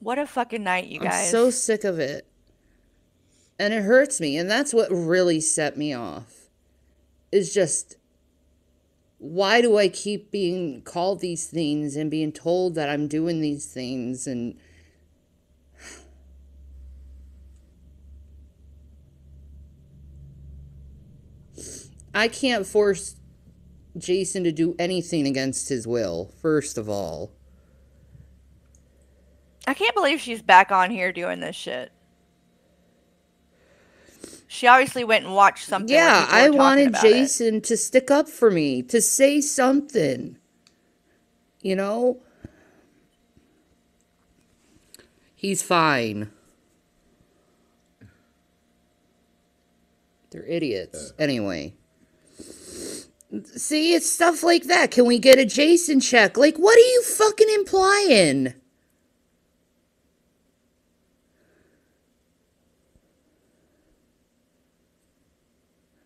What a fucking night, you guys. I'm so sick of it. And it hurts me. And that's what really set me off. Is just why do I keep being called these things and being told that I'm doing these things and I can't force Jason to do anything against his will, first of all. I can't believe she's back on here doing this shit. She obviously went and watched something. Yeah, I wanted about it. Jason to stick up for me, to say something. You know? He's fine. They're idiots. Anyway. See, it's stuff like that. Can we get a Jason check? Like, what are you fucking implying?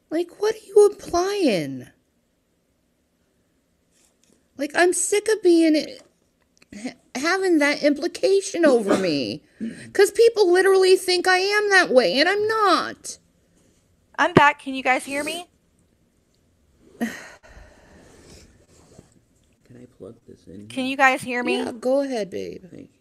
Like, what are you implying? Like, I'm sick of being having that implication over me. Because people literally think I am that way, and I'm not. I'm back. Can you guys hear me? Can I plug this in? Can you guys hear me? Yeah, go ahead, babe. Thank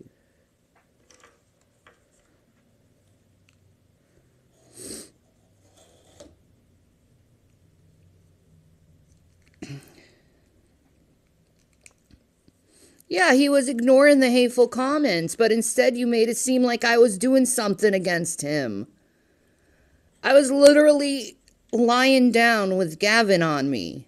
Yeah, he was ignoring the hateful comments, but instead you made it seem like I was doing something against him. I was literally lying down with Gavin on me.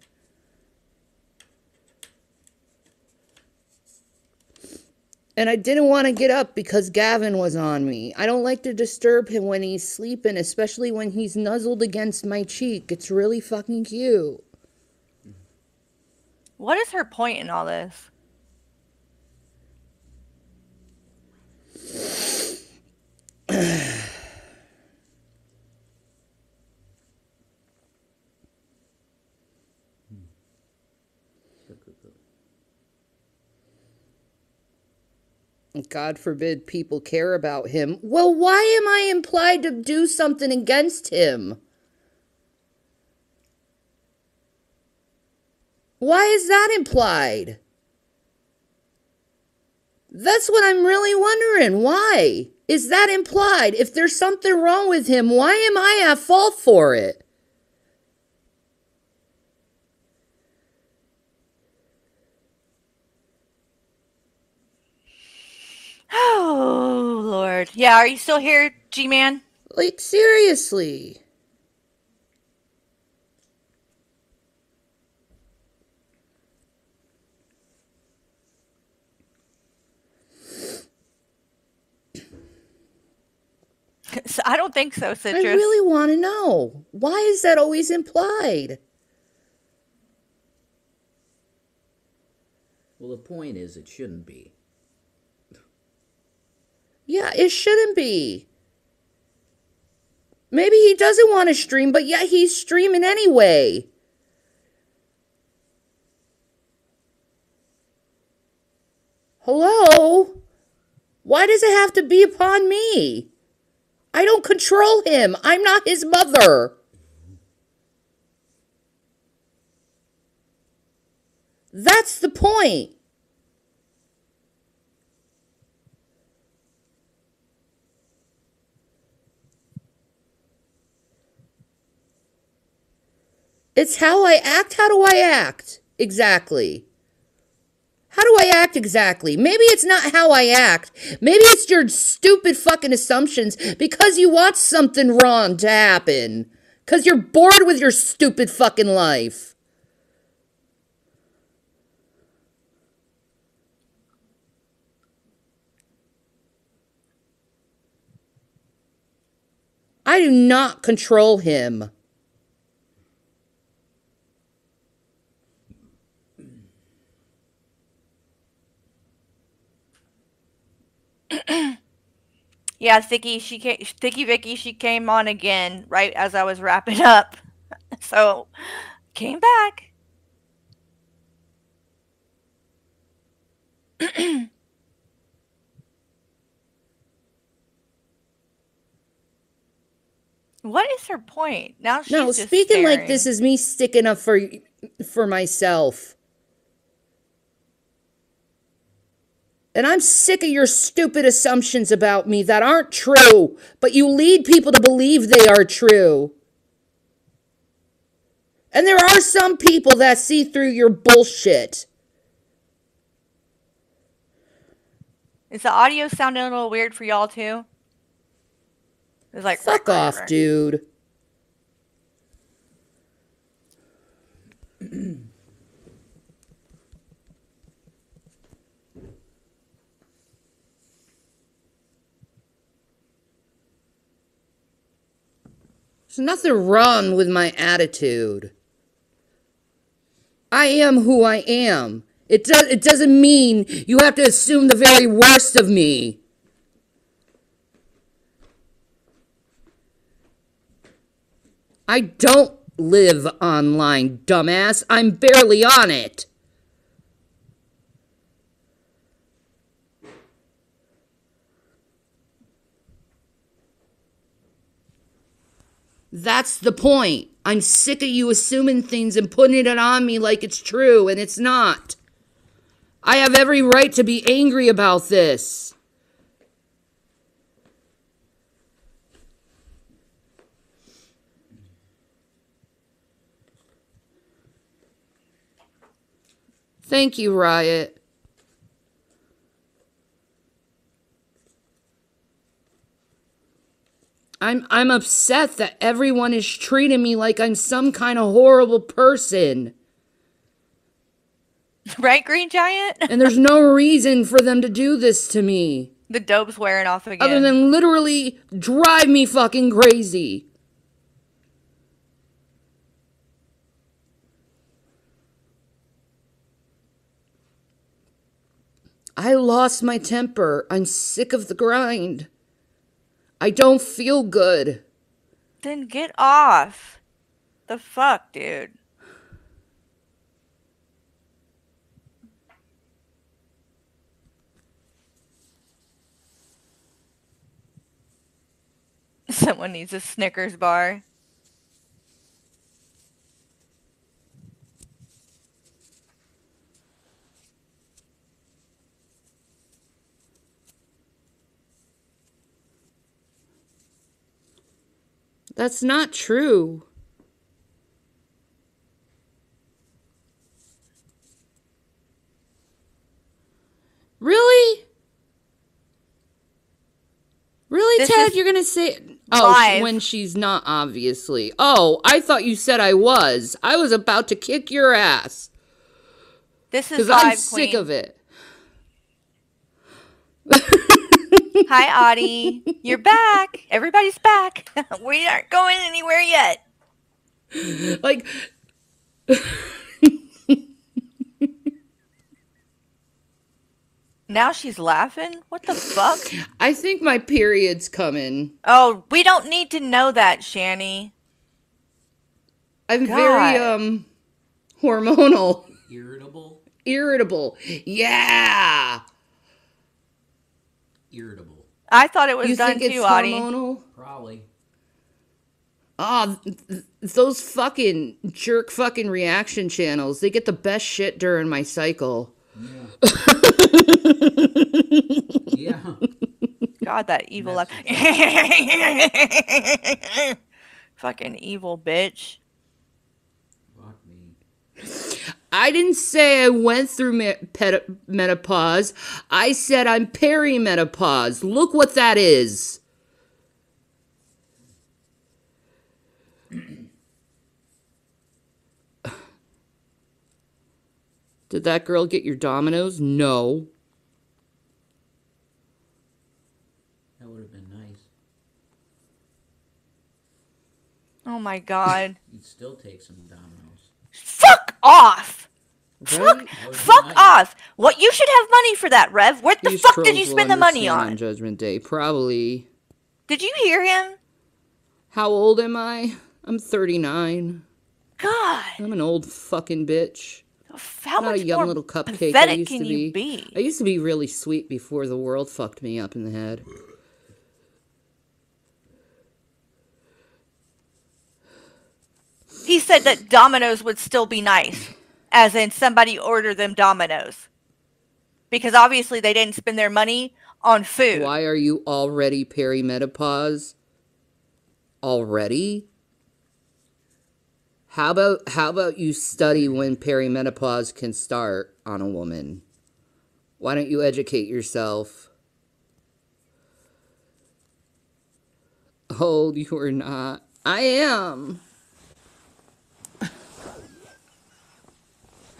And I didn't want to get up because Gavin was on me. I don't like to disturb him when he's sleeping, especially when he's nuzzled against my cheek. It's really fucking cute. What is her point in all this? God forbid people care about him. Well, why am I implied to do something against him? Why is that implied? That's what I'm really wondering. Why is that implied? If there's something wrong with him, why am I at fault for it? Oh Lord. Yeah, are you still here, G Man? Like, seriously. I don't think so, Citrus. I really want to know. Why is that always implied? Well, the point is, it shouldn't be. Yeah, it shouldn't be. Maybe he doesn't want to stream, but yet he's streaming anyway. Hello? Why does it have to be upon me? I don't control him. I'm not his mother. That's the point. It's how I act. How do I act? Exactly. How do I act exactly? Maybe it's not how I act. Maybe it's your stupid fucking assumptions because you want something wrong to happen. Because you're bored with your stupid fucking life. I do not control him. Yeah, Thicky, she came, Thicky Vicky, she came on again right as I was wrapping up. So came back. what is her point? Now she's no, speaking like this is me sticking up for for myself. And I'm sick of your stupid assumptions about me that aren't true, but you lead people to believe they are true. And there are some people that see through your bullshit. Is the audio sounding a little weird for y'all too? It's like Fuck off, dude. There's nothing wrong with my attitude. I am who I am. It does it doesn't mean you have to assume the very worst of me. I don't live online, dumbass. I'm barely on it. That's the point. I'm sick of you assuming things and putting it on me like it's true, and it's not. I have every right to be angry about this. Thank you, Riot. I'm I'm upset that everyone is treating me like I'm some kind of horrible person. right, Green Giant? and there's no reason for them to do this to me. The dope's wearing off again. Other than literally drive me fucking crazy. I lost my temper. I'm sick of the grind. I don't feel good. Then get off. The fuck, dude. Someone needs a Snickers bar. That's not true. Really? Really, This Ted? You're gonna say Oh, live. when she's not, obviously. Oh, I thought you said I was. I was about to kick your ass. This is Because I'm sick Queen. of it. Hi, Audie. You're back. Everybody's back. we aren't going anywhere yet. Like, Now she's laughing? What the fuck? I think my period's coming. Oh, we don't need to know that, Shanny. I'm very, um, hormonal. Irritable? Irritable. Yeah. Irritable. I thought it was You done think too, it's Audie. hormonal? Probably. Ah, th- th- those fucking jerk fucking reaction channels. They get the best shit during my cycle. Yeah. God, that evil laugh. Fucking evil bitch. I didn't say I went through me- pet- menopause. I said I'm perimenopause. Look what that is. Did that girl get your Domino's? No. That would have been nice. Oh my god. You'd still take some Domino's. Fuck off! Right? Fuck oh, off! What you should have money for that, Rev. What the These fuck did you spend the money on? on Judgment Day? Probably. Did you hear him? How old am I? I'm 39. God. I'm an old fucking bitch. How Not much a young more little cupcake. I used can to you be. be? I used to be really sweet before the world fucked me up in the head. He said that Domino's would still be nice, as in somebody order them Domino's, because obviously they didn't spend their money on food. Why are you already perimenopause? Already? How about how about you study when perimenopause can start on a woman? Why don't you educate yourself? Old you are not. I am.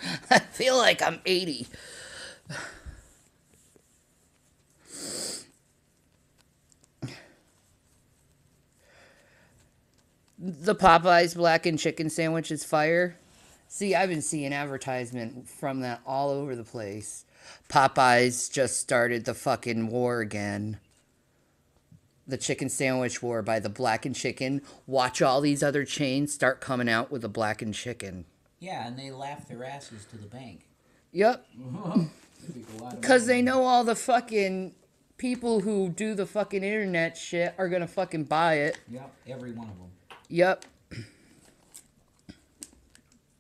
I feel like I'm 80. The Popeyes blackened chicken sandwich is fire. See, I've been seeing advertisement from that all over the place. Popeyes just started the fucking war again. The chicken sandwich war by the blackened chicken. Watch all these other chains start coming out with the blackened chicken. Yeah, and they laugh their asses to the bank. Yep. They make a lot of Because they know all the fucking people who do the fucking internet shit are gonna fucking buy it. Yep, every one of them. Yep.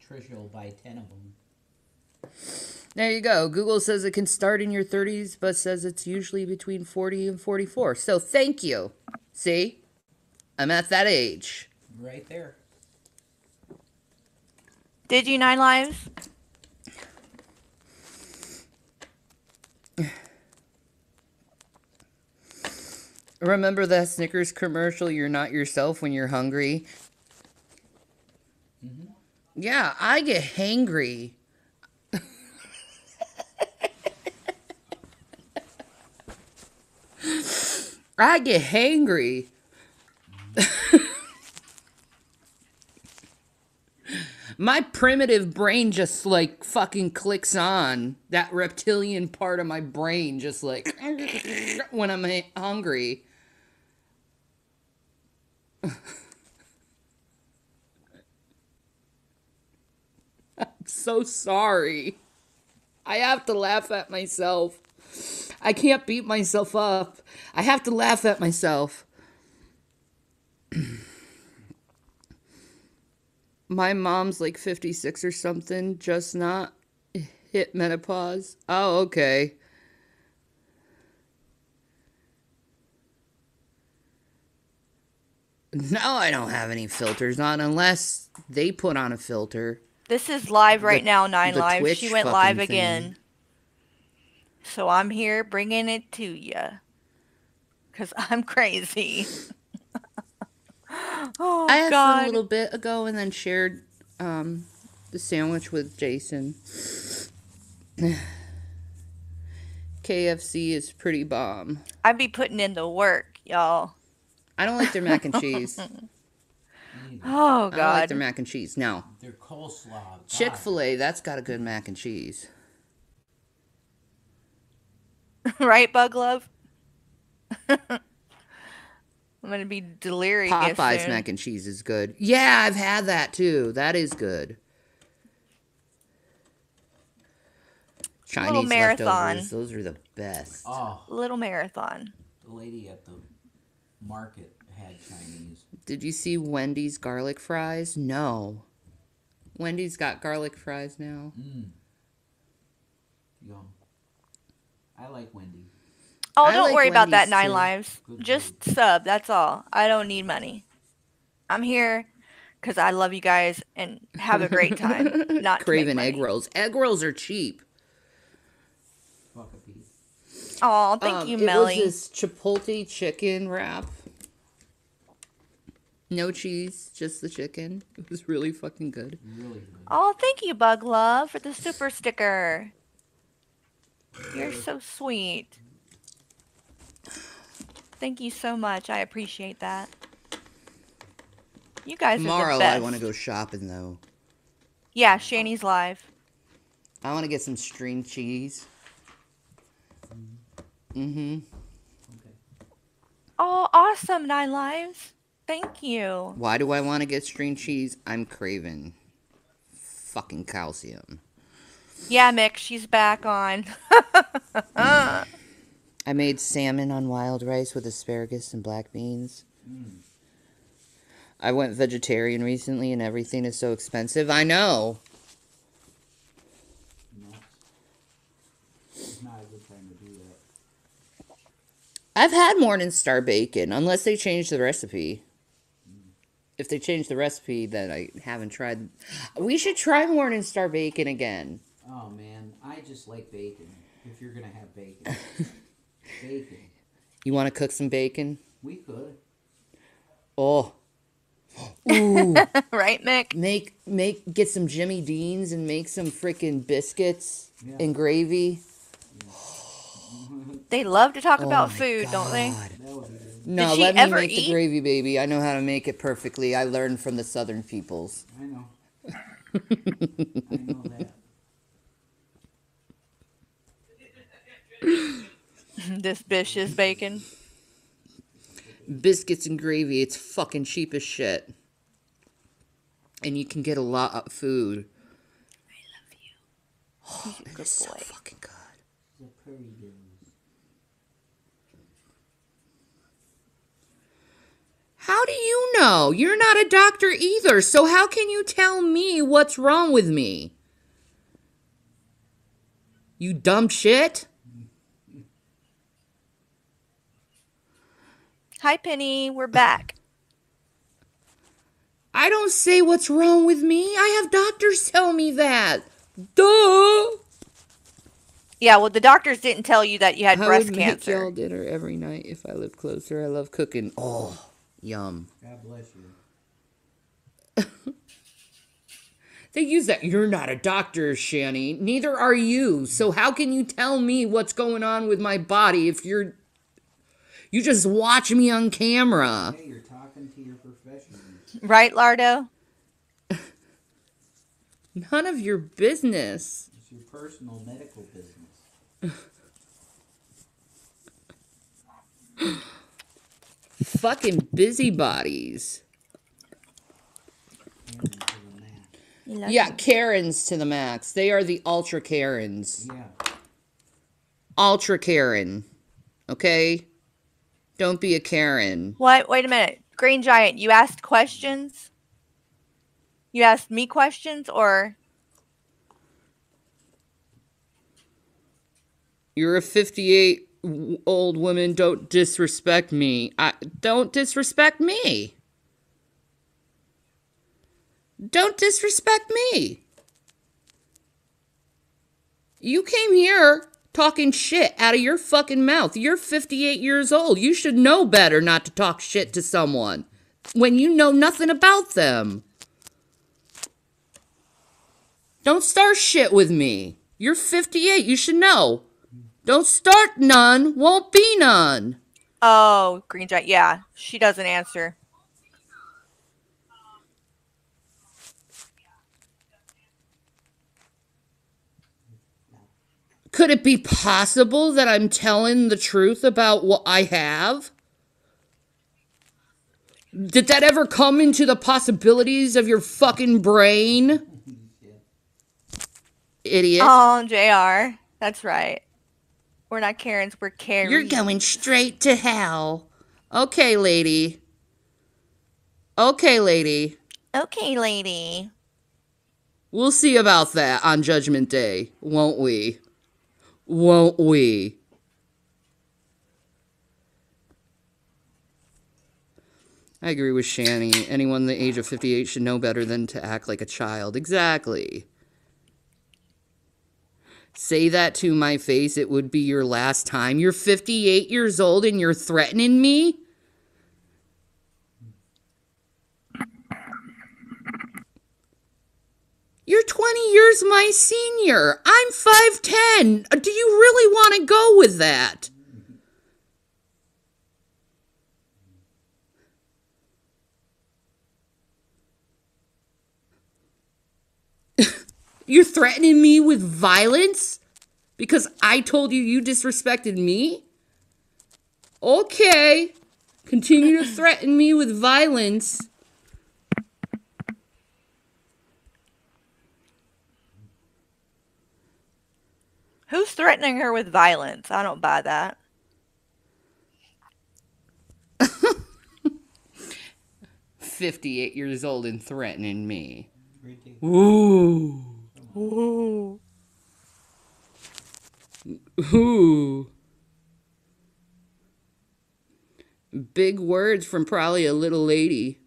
Trisha will buy ten of them. There you go. Google says it can start in your 30s, but says it's usually between 40 and 44. So thank you. See? I'm at that age. Right there. Did you nine lives? Remember that Snickers commercial, You're Not Yourself When You're Hungry? Mm-hmm. Yeah, I get hangry. I get hangry. Mm-hmm. My primitive brain just like fucking clicks on. That reptilian part of my brain just like when I'm hungry. I'm so sorry. I have to laugh at myself. I can't beat myself up. I have to laugh at myself. My mom's like 56 or something, just not hit menopause. Oh, okay. No, I don't have any filters on unless they put on a filter. This is live right The- now, Nine Live. Twitch She went live thing. again. So I'm here bringing it to you. Because I'm crazy. Oh I had God. a little bit ago and then shared um, the sandwich with Jason. KFC is pretty bomb. I'd be putting in the work, y'all. I don't like their mac and cheese. Oh God! I don't like their mac and cheese. Now, Their coleslaw. Chick fil A, that's got a good mac and cheese. right, Bug Love? I'm gonna be delirious. Popeye's soon. mac and cheese is good. Yeah, I've had that too. That is good. Chinese marathon. leftovers, those are the best. Oh, Little marathon. the lady at the market had Chinese. Did you see Wendy's garlic fries? No. Wendy's got garlic fries now. Mm. Yum. I like Wendy. Oh, I don't like worry about that, Nine too. Lives. Just sub. That's all. I don't need money. I'm here because I love you guys and have a great time. Not to make Craving money. egg rolls. Egg rolls are cheap. Fuck a piece. Oh, thank Um, you, it Melly. was this chipotle chicken wrap. No cheese, just the chicken. It was really fucking good. Really good. Oh, thank you, Bug Love, for the super sticker. You're so sweet. Thank you so much. I appreciate that. You guys are Tomorrow the best. I want to go shopping though. Yeah, Shanny's live. I want to get some string cheese. Mm-hmm. Oh, awesome, Nine Lives. Thank you. Why do I want to get string cheese? I'm craving fucking calcium. Yeah, Mick, she's back on. I made salmon on wild rice with asparagus and black beans. I went vegetarian recently and everything is so expensive. I know. It's not a good time to do that. I've had Morningstar bacon, unless they change the recipe. If they change the recipe, then I haven't tried. We should try Morningstar bacon again. Oh man, I just like bacon. If you're gonna have bacon, bacon. You want to cook some bacon? We could. Oh. Ooh. right, Mick? Make make get some Jimmy Deans and make some freaking biscuits Yeah. and gravy. They love to talk Oh about my food, don't they? That would be good. No, Did she let me ever make eat? the gravy, baby. I know how to make it perfectly. I learned from the Southern peoples. I know. I know that. this bitch is bacon. Biscuits and gravy, it's fucking cheap as shit. And you can get a lot of food. I He's oh, a good boy. Fucking good. The curry goes. How do you know? You're not a doctor either, so how can you tell me what's wrong with me? You dumb shit? Hi, Penny. We're back. I don't say what's wrong with me. I have doctors tell me that. Duh. Yeah, well, the doctors didn't tell you that you had I breast would make cancer. y'all dinner every night if I lived closer. I love cooking. Oh, yum. God bless you. They use that. You're not a doctor, Shanny. Neither are you. So how can you tell me what's going on with my body if you're you just watch me on camera? Hey, you're talking to your professionals. Right, Lardo? None of your business. It's your personal medical business. Fucking busybodies. Yeah, Karens to the max. They are the ultra Karens. Yeah. Ultra Karen. Okay? Don't be a Karen. What? Wait a minute. Green Giant, you asked questions? You asked me questions or You're a 58 old woman. Don't disrespect me. I don't disrespect me. Don't disrespect me. You came here talking shit out of your fucking mouth. You're 58 years old. You should know better not to talk shit to someone. when you know nothing about them. Don't start shit with me. You're 58. You should know. Don't start none, won't be none. Oh, Green Giant. Yeah, she doesn't answer. Could it be possible that I'm telling the truth about what I have? Did that ever come into the possibilities of your fucking brain? Idiot. Oh, JR. That's right. We're not Karens, we're Karens. You're going straight to hell. Okay, lady. Okay, lady. Okay, lady. We'll see about that on Judgment Day, won't we? Won't we? I agree with Shanny. Anyone the age of 58 should know better than to act like a child. Exactly. Say that to my face, it would be your last time. You're 58 years old and you're threatening me? You're 20 years my senior. I'm 5'10. Do you really want to go with that? You're threatening me with violence because I told you you disrespected me? Okay. Continue to threaten me with violence. Who's threatening her with violence? I don't buy that. Fifty-eight years old and threatening me. Ooh. Ooh. Ooh. Big words from probably a little lady.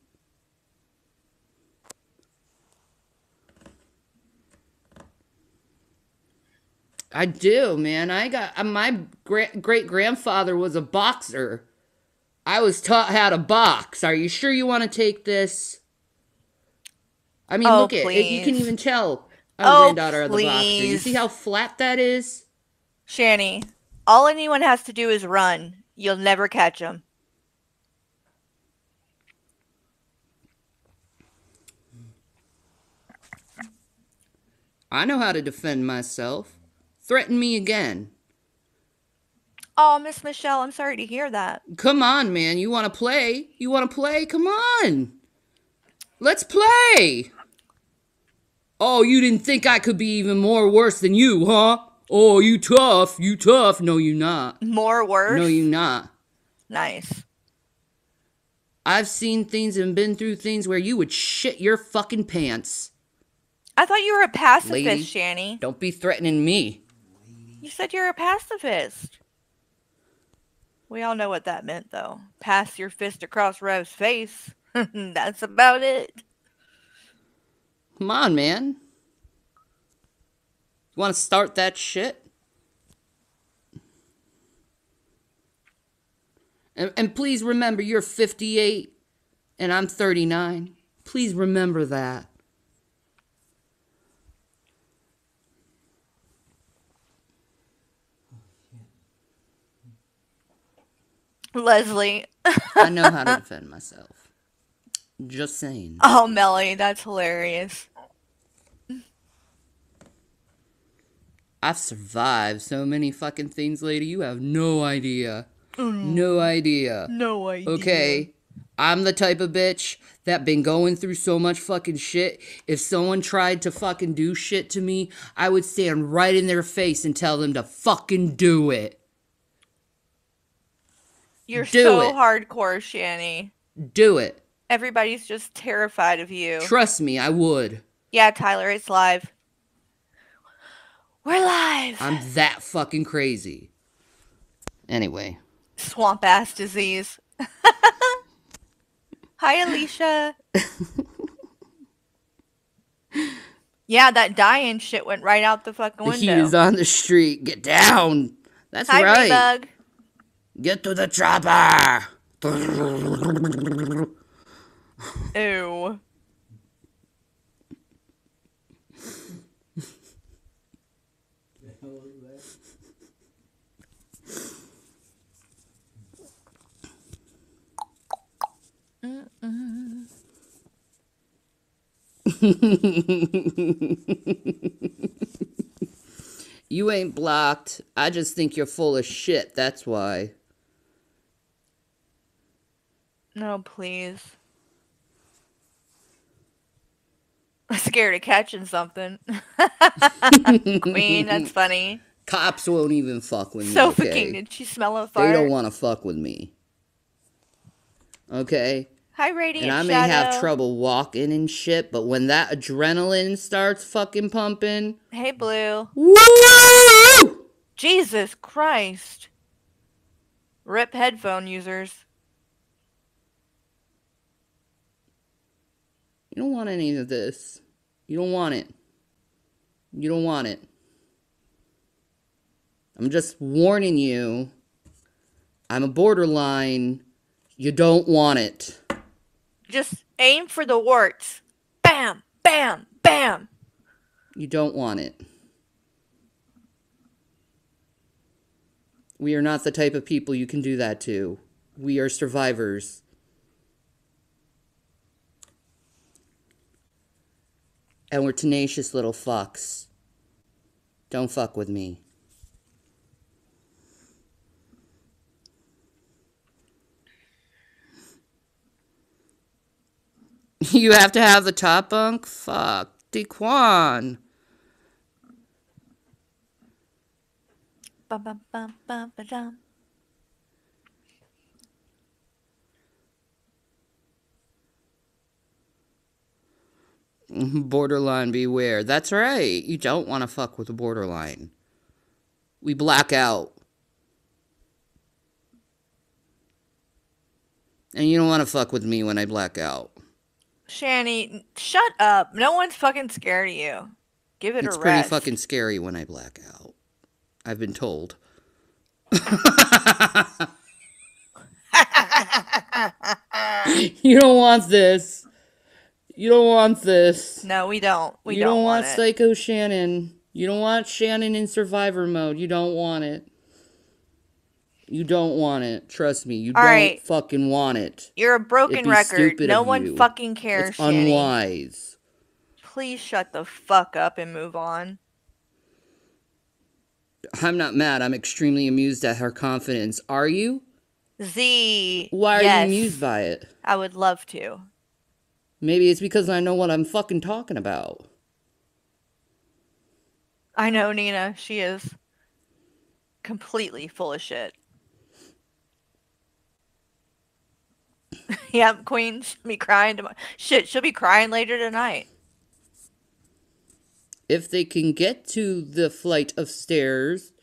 I do, man. I got uh, my gra- great grandfather was a boxer. I was taught how to box. Are you sure you want to take this? I mean, Oh, look at it. You can even tell I'm Oh, granddaughter of the boxer. You see how flat that is? Shanny, all anyone has to do is run. You'll never catch them. I know how to defend myself. Threaten me again. Oh, Miss Michelle, I'm sorry to hear that. Come on, man. You want to play? You want to play? Come on. Let's play. Oh, you didn't think I could be even more worse than you, huh? Oh, you tough. You tough. No, you not. More worse? No, you not. Nice. I've seen things and been through things where you would shit your fucking pants. I thought you were a pacifist, Lady. Shanny. Don't be threatening me. You said you're a pacifist. We all know what that meant, though. Pass your fist across Rev's face. That's about it. Come on, man. You want to start that shit? And, and please remember, you're 58 and I'm 39. Please remember that. Leslie. I know how to defend myself. Just saying. Oh, Melly, that's hilarious. I've survived so many fucking things, lady. You have no idea. Mm. No idea. No idea. Okay. I'm the type of bitch that been going through so much fucking shit. If someone tried to fucking do shit to me, I would stand right in their face and tell them to fucking do it. You're Do so it. hardcore, Shanny. Do it. Everybody's just terrified of you. Trust me, I would. Yeah, Tyler, it's live. We're live. I'm that fucking crazy. Anyway, Swamp ass disease. Hi, Alicia. yeah, that dying shit went right out the fucking the heat window. is on the street. Get down. That's Hi, right. Rebug. Get to the chopper. Ew. You ain't blocked. I just think you're full of shit. That's why. No, please. I'm scared of catching something. Queen, that's funny. Cops won't even fuck with me. So okay? fucking, did she smell a They don't want to fuck with me. Okay? Hi, Radiant And I may Shadow. have trouble walking and shit, but when that adrenaline starts fucking pumping, Hey, Blue. woo! Jesus Christ. Rip headphone users. You don't want any of this. You don't want it. You don't want it. I'm just warning you. I'm a borderline. You don't want it. Just aim for the warts. Bam, bam, bam. You don't want it. We are not the type of people you can do that to. We are survivors. And we're tenacious little fucks. Don't fuck with me. You have to have the top bunk? Fuck. Dequan. Bum, bum, bum, bum, ba-dum. Mhm, Borderline beware. That's right. You don't want to fuck with a borderline. We black out. And you don't want to fuck with me when I black out. Shanny, shut up. No one's fucking scared of you. Give it It's a rest. It's pretty fucking scary when I black out. I've been told. you don't want this. You don't want this. No, we don't. We you don't, don't, want, want. Psycho Shannon. You don't want Shannon in survivor mode. You don't want it. You don't want it. Trust me. You All don't right. fucking want it. You're a broken record. No one you. fucking cares, It's unwise. Please shut the fuck up and move on. I'm not mad. I'm extremely amused at her confidence. Are you? Z. Why are yes, you amused by it? I would love to. Maybe it's because I know what I'm fucking talking about. I know Nina. She is completely full of shit. yep, Queen. She'll be crying tomorrow. Shit, she'll be crying later tonight. If they can get to the flight of stairs,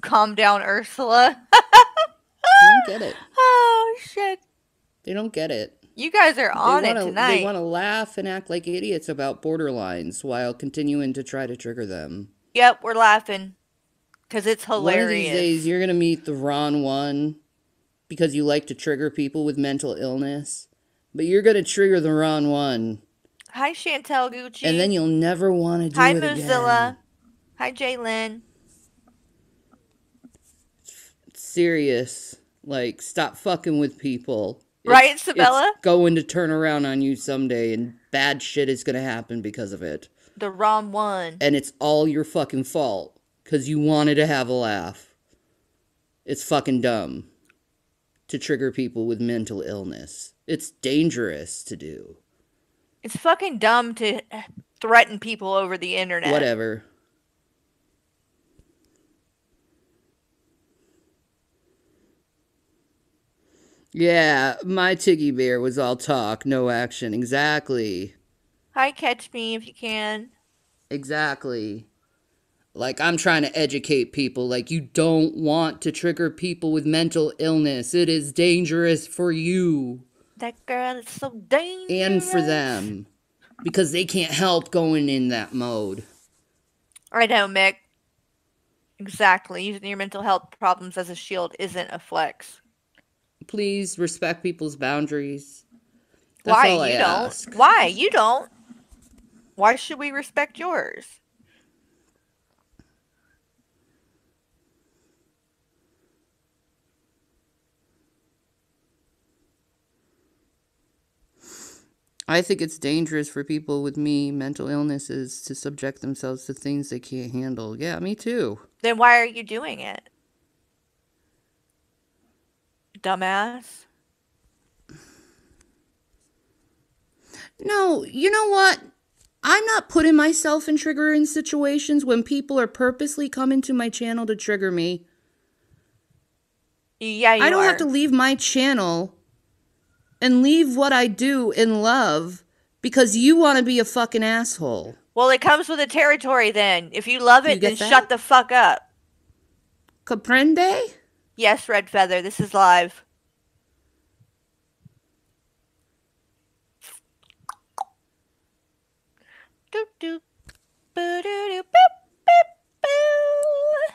Calm down, Ursula. they don't get it. oh shit. They don't get it. You guys are on they it wanna, tonight. They want to laugh and act like idiots about borderlines while continuing to try to trigger them. Yep, we're laughing. Cause it's hilarious. One of these days, you're gonna meet the wrong one because you like to trigger people with mental illness, but you're gonna trigger the wrong one, Hi Chantel Gucci. and then you'll never want to do Hi it again. Hi, Mozilla. Hi Jalen. Serious, like stop fucking with people. Right, It's- Sabella? It's going to turn around on you someday, and bad shit is gonna happen because of it. The wrong one. and it's all your fucking fault because you wanted to have a laugh. It's fucking dumb to trigger people with mental illness. It's dangerous to do. It's fucking dumb to threaten people over the internet. Whatever. Yeah, my Tiggy Bear was all talk, no action. Exactly. Hi, catch me if you can. Exactly. Like, I'm trying to educate people. Like, you don't want to trigger people with mental illness. It is dangerous for you That girl is so dangerous. and for them. because they can't help going in that mode. I know, Mick. Exactly. Using your mental health problems as a shield isn't a flex. Please respect people's boundaries. That's Why you ask. don't? Why you don't? Why should we respect yours? I think it's dangerous for people with me mental illnesses to subject themselves to things they can't handle. Yeah, me too. Then why are you doing it? Dumbass. No, you know what? I'm not putting myself in triggering situations when people are purposely coming to my channel to trigger me. Yeah, you I don't are. have to leave my channel and leave what I do in love because you want to be a fucking asshole. Well, it comes with the territory then. If you love it, get then that? shut the fuck up. Comprende? Yes, Red Feather, this is live. Doop doop. Boo doo doo boop boop boo.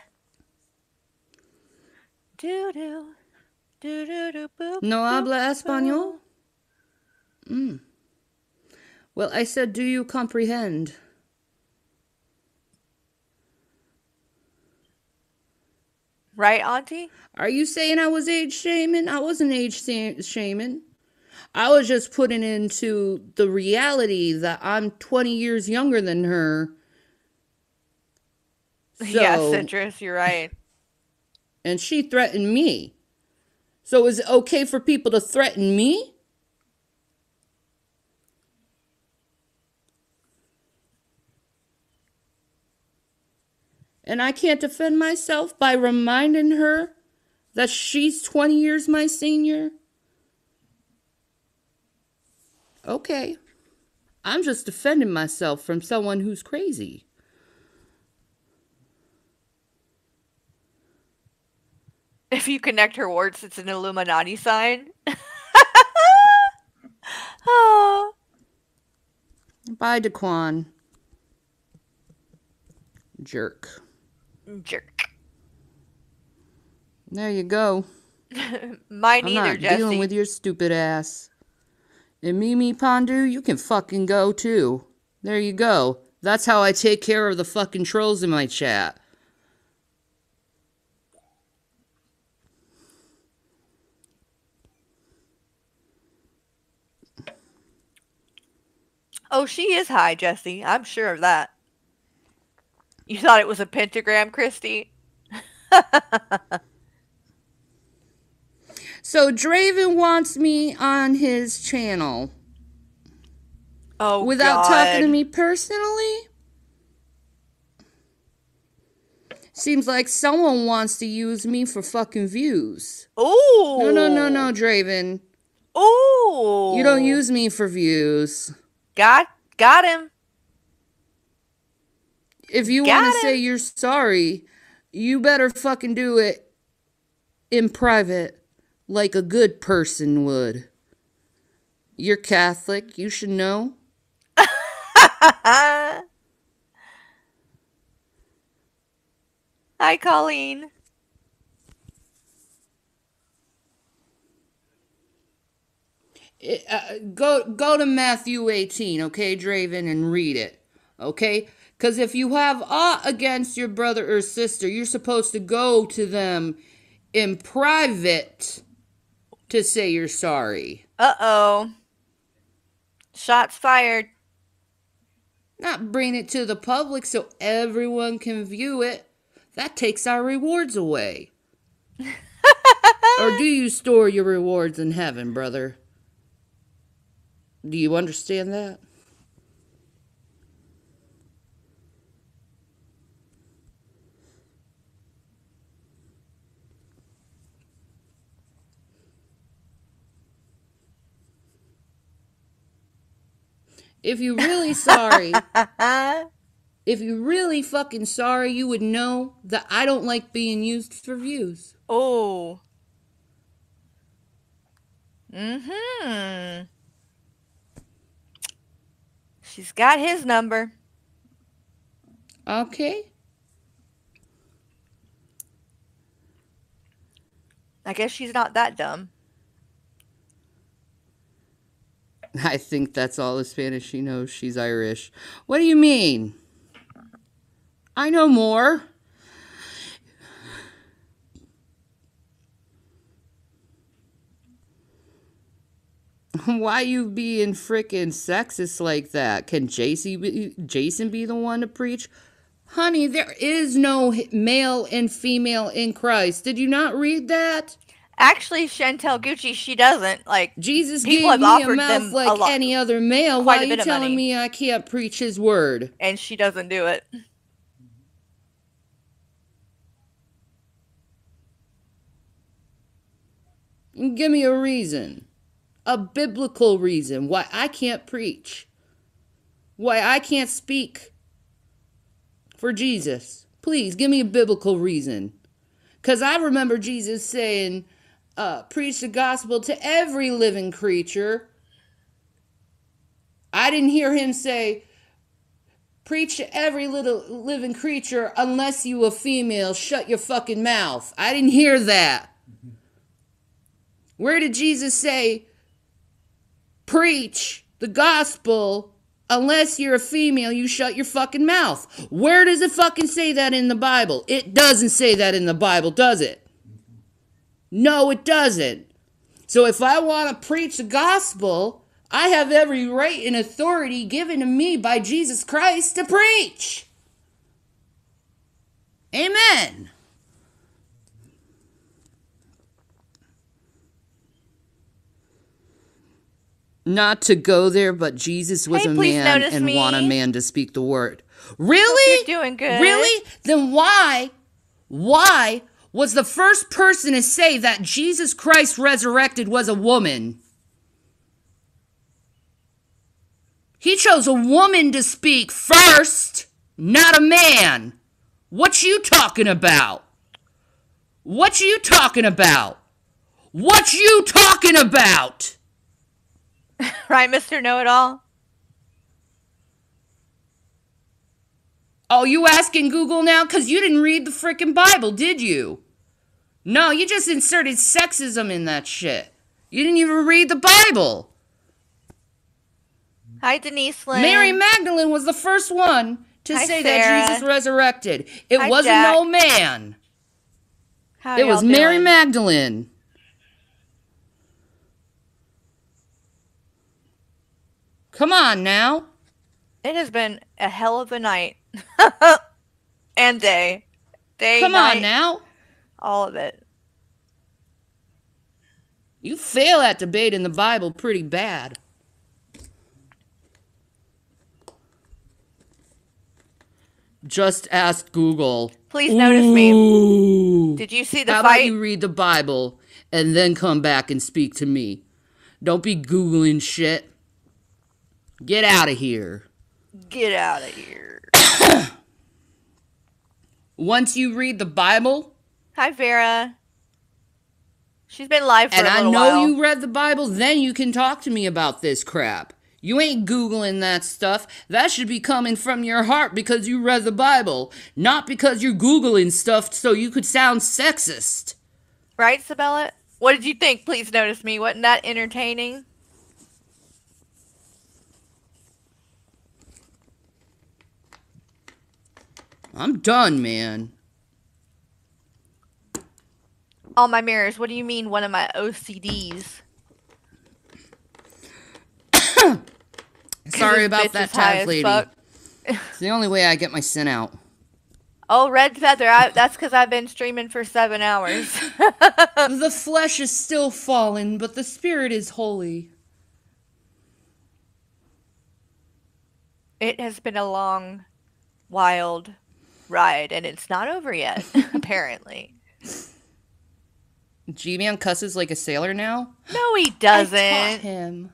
Doo doo. Doo doo doo boop. No boop, habla español? Mm. Well, I said, do you comprehend? Right, Auntie? Are you saying I was age shaming? I wasn't age shaming. I was just putting into the reality that I'm 20 years younger than her. yeah, Citrus, you're right. and she threatened me. So is it okay for people to threaten me? And I can't defend myself by reminding her that she's 20 years my senior? Okay. I'm just defending myself from someone who's crazy. If you connect her warts, it's an Illuminati sign. oh. Bye, Daquan. Jerk. Jerk. There you go. Mine I'm either, not Jesse. dealing with your stupid ass. And Mimi Pondu, you can fucking go too. There you go. That's how I take care of the fucking trolls in my chat. Oh, she is high, Jesse. I'm sure of that. You thought it was a pentagram, Christy? So Draven wants me on his channel. Oh, Without talking to me personally? Seems like someone wants to use me for fucking views. Ooh. No, no, no, no, Draven. Ooh. You don't use me for views. Got got him. If you want to say you're sorry, you better fucking do it in private like a good person would. You're Catholic, you should know. Hi, Colleen. It- uh, go go to Matthew 18, okay, Draven, and read it, okay? Because if you have aught against your brother or sister, you're supposed to go to them in private to say you're sorry. Uh oh. Shots fired. Not bring it to the public so everyone can view it. That takes our rewards away. or do you store your rewards in heaven, brother? Do you understand that? If you're really sorry, if you're really fucking sorry, you would know that I don't like being used for views. Oh. Mm-hmm. She's got his number. Okay. I guess she's not that dumb. I think that's all the Spanish she knows. She's Irish. What do you mean? I know more. Why you being frickin' sexist like that? Can Jason be, Jason be the one to preach? Honey, there is no male and female in Christ. Did you not read that? Actually, Chantel Gucci, she doesn't like. Jesus people gave have me a mouth like a any other male. Why are you telling money. me I can't preach his word? and she doesn't do it. Give me a reason. A biblical reason why I can't preach. Why I can't speak for Jesus. Please give me a biblical reason. Because I remember Jesus saying, uh, preach the gospel to every living creature. I didn't hear him say, preach to every little living creature unless you a female, shut your fucking mouth. I didn't hear that. Where did Jesus say, preach the gospel unless you're a female, you shut your fucking mouth? Where does it fucking say that in the Bible? It doesn't say that in the Bible, does it? No, it doesn't. So if I want to preach the gospel, I have every right and authority given to me by Jesus Christ to preach. Amen. Not to go there, but Jesus was Hey, a man and want a man to speak the word. Really? you're doing good. Really? Then why, why was the first person to say that Jesus Christ resurrected was a woman? He chose a woman to speak first, not a man. What you talking about? What you talking about? What you talking about? right, Mr. Know It All? Oh, you asking Google now? Because you didn't read the freaking Bible, did you? No, you just inserted sexism in that shit. You didn't even read the Bible. Hi, Denise Lynn. Mary Magdalene was the first one to Hi, say Sarah. that Jesus resurrected. It Hi, wasn't Jack. no man. How it was y'all Mary? Magdalene. Come on now. It has been a hell of a night and day. Day. Come on now. All of it. You fail at in the Bible pretty bad. Just ask Google. Please notice me. Did you see the How about you read the Bible and then come back and speak to me? Don't be Googling shit. Get out of here. Get out of here. Once you read the Bible, Hi, Vera. She's been live for and I know while. you read the Bible, then you can talk to me about this crap. You ain't Googling that stuff. That should be coming from your heart because you read the Bible, not because you're Googling stuff so you could sound sexist. Right, Sabella? What did you think? Please notice me. Wasn't that entertaining? I'm done, man. All my mirrors. What do you mean one of my OCDs? Sorry about that, that, is high Taz lady. It's the only way I get my sin out. Oh, Red Feather. I, that's because I've been streaming for seven hours. the flesh is still fallen, but the spirit is holy. it has been a long, wild ride, and it's not over yet, apparently. G-Man cusses like a sailor now. No, he doesn't. taught him.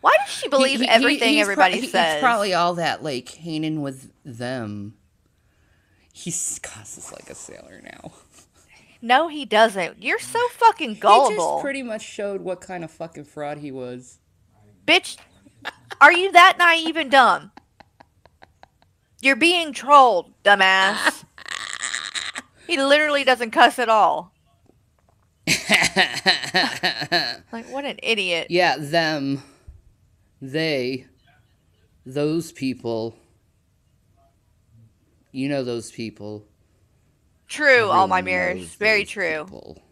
Why does she believe He- he- everything he's pro- everybody he- says? It's probably all that like hanging with them. He cusses like a sailor now. No, he doesn't. You're so fucking He gullible. just pretty much showed what kind of fucking fraud he was. Bitch, Are you that naive and dumb? You're being trolled, dumbass. he literally doesn't cuss at all. like, what an idiot. Yeah, them. They. Those people. You know those people. True, all my mirrors. Very true. people.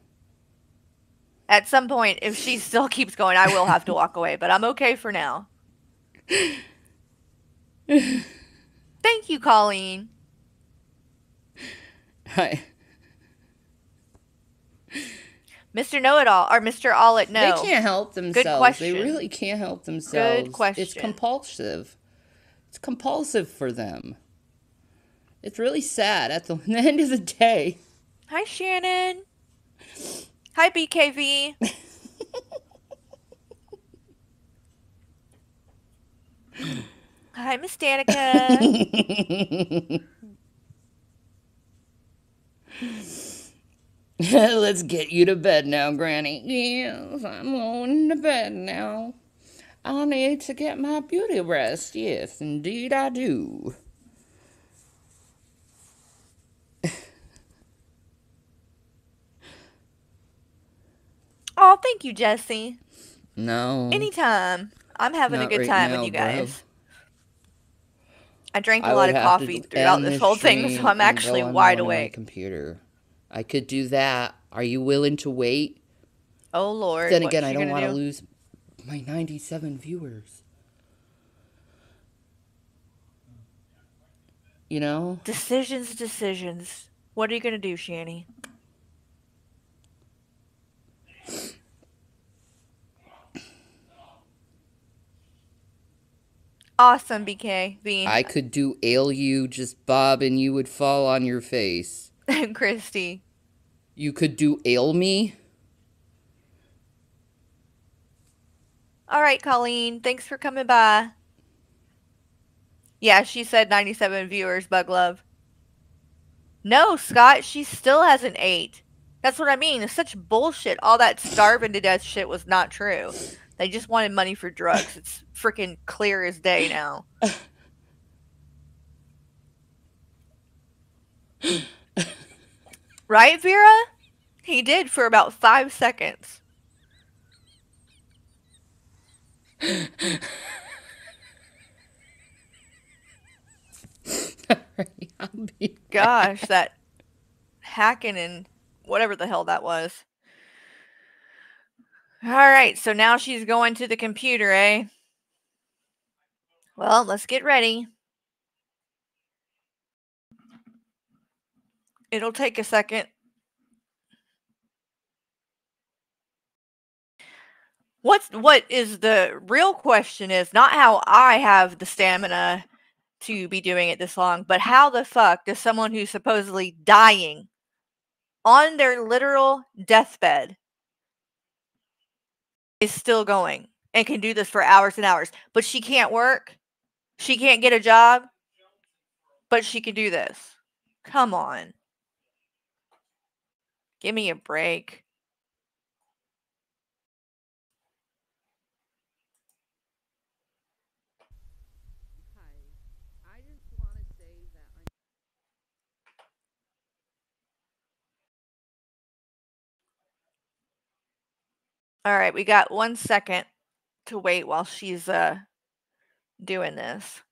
At some point, if she still keeps going, I will have to walk away, but I'm okay for now. Thank you, Colleen. Hi. Mr. Know It All or Mr. All It Know. They can't help themselves. Good question. They really can't help themselves. Good question. It's compulsive. It's compulsive for them. It's really sad at the, the end of the day. Hi, Shannon. Hi, BKV. Hi, Miss Danica. Let's get you to bed now, Granny. Yes, I'm going to bed now. I need to get my beauty rest. Yes, indeed I do. oh, thank you, Jesse. No. Anytime. I'm having a good right time now, with you bro. guys. I drank a I lot of coffee throughout this whole thing, so I'm actually wide one of my awake. computer. I could do that. Are you willing to wait? Oh Lord. then again, I don't want to do? lose my 97 viewers. You know? Decisions, decisions. What are you gonna do, Shanny? Awesome, BK. Bean. I could do ail you, just bob, and you would fall on your face. And Christy. You could do ail me. All right, Colleen. Thanks for coming by. Yeah, she said 97 viewers, Bug Love. No, Scott, she still has an 8. That's what I mean. It's such bullshit. All that starving to death shit was not true. They just wanted money for drugs. It's freaking clear as day now. right, Vera? He did for about five seconds. Sorry, I'll be Gosh, that hacking and whatever the hell that was. All right, so now she's going to the computer, eh? Well, let's get ready. It'll take a second. What's what is the real question is not how I have the stamina to be doing it this long, but how the fuck does someone who's supposedly dying on their literal deathbed is still going and can do this for hours and hours, but she can't work? She can't get a job, but she can do this. Come on. Give me a break. All right, we got one second to wait while she's uh doing this.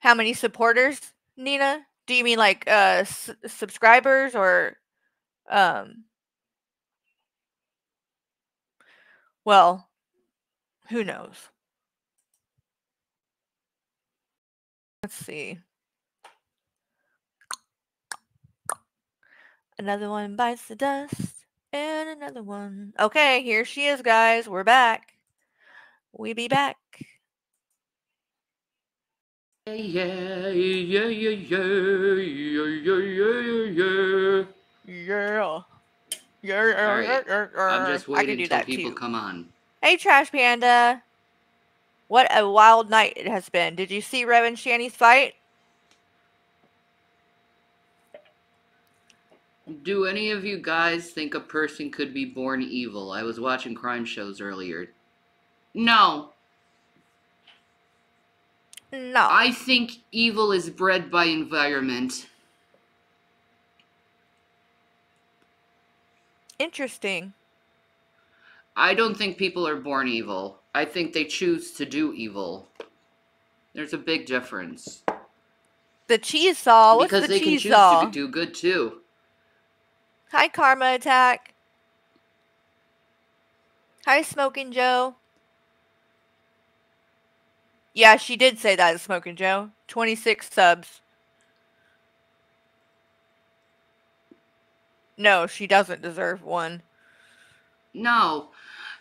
How many supporters, Nina? Do you mean like uh s- subscribers or um well, who knows? Let's see. Another one bites the dust, and another one. Okay, here she is, guys. We're back. We be back. Yeah, yeah, yeah, yeah, yeah, yeah, yeah, yeah. Yeah. Yeah, All right, yeah, I'm just waiting until that people too. come on. Hey, Trash Panda. What a wild night it has been. Did you see Rev and Shanny's fight? Do any of you guys think a person could be born evil? I was watching crime shows earlier. No. No. I think evil is bred by environment. Interesting. I don't think people are born evil. I think they choose to do evil. There's a big difference. The cheese saw. What's because the they can choose saw? to do good too. Hi, Karma Attack. Hi, Smoking Joe. Yeah, she did say that, Smoking Joe. 26 subs. No, she doesn't deserve one. No.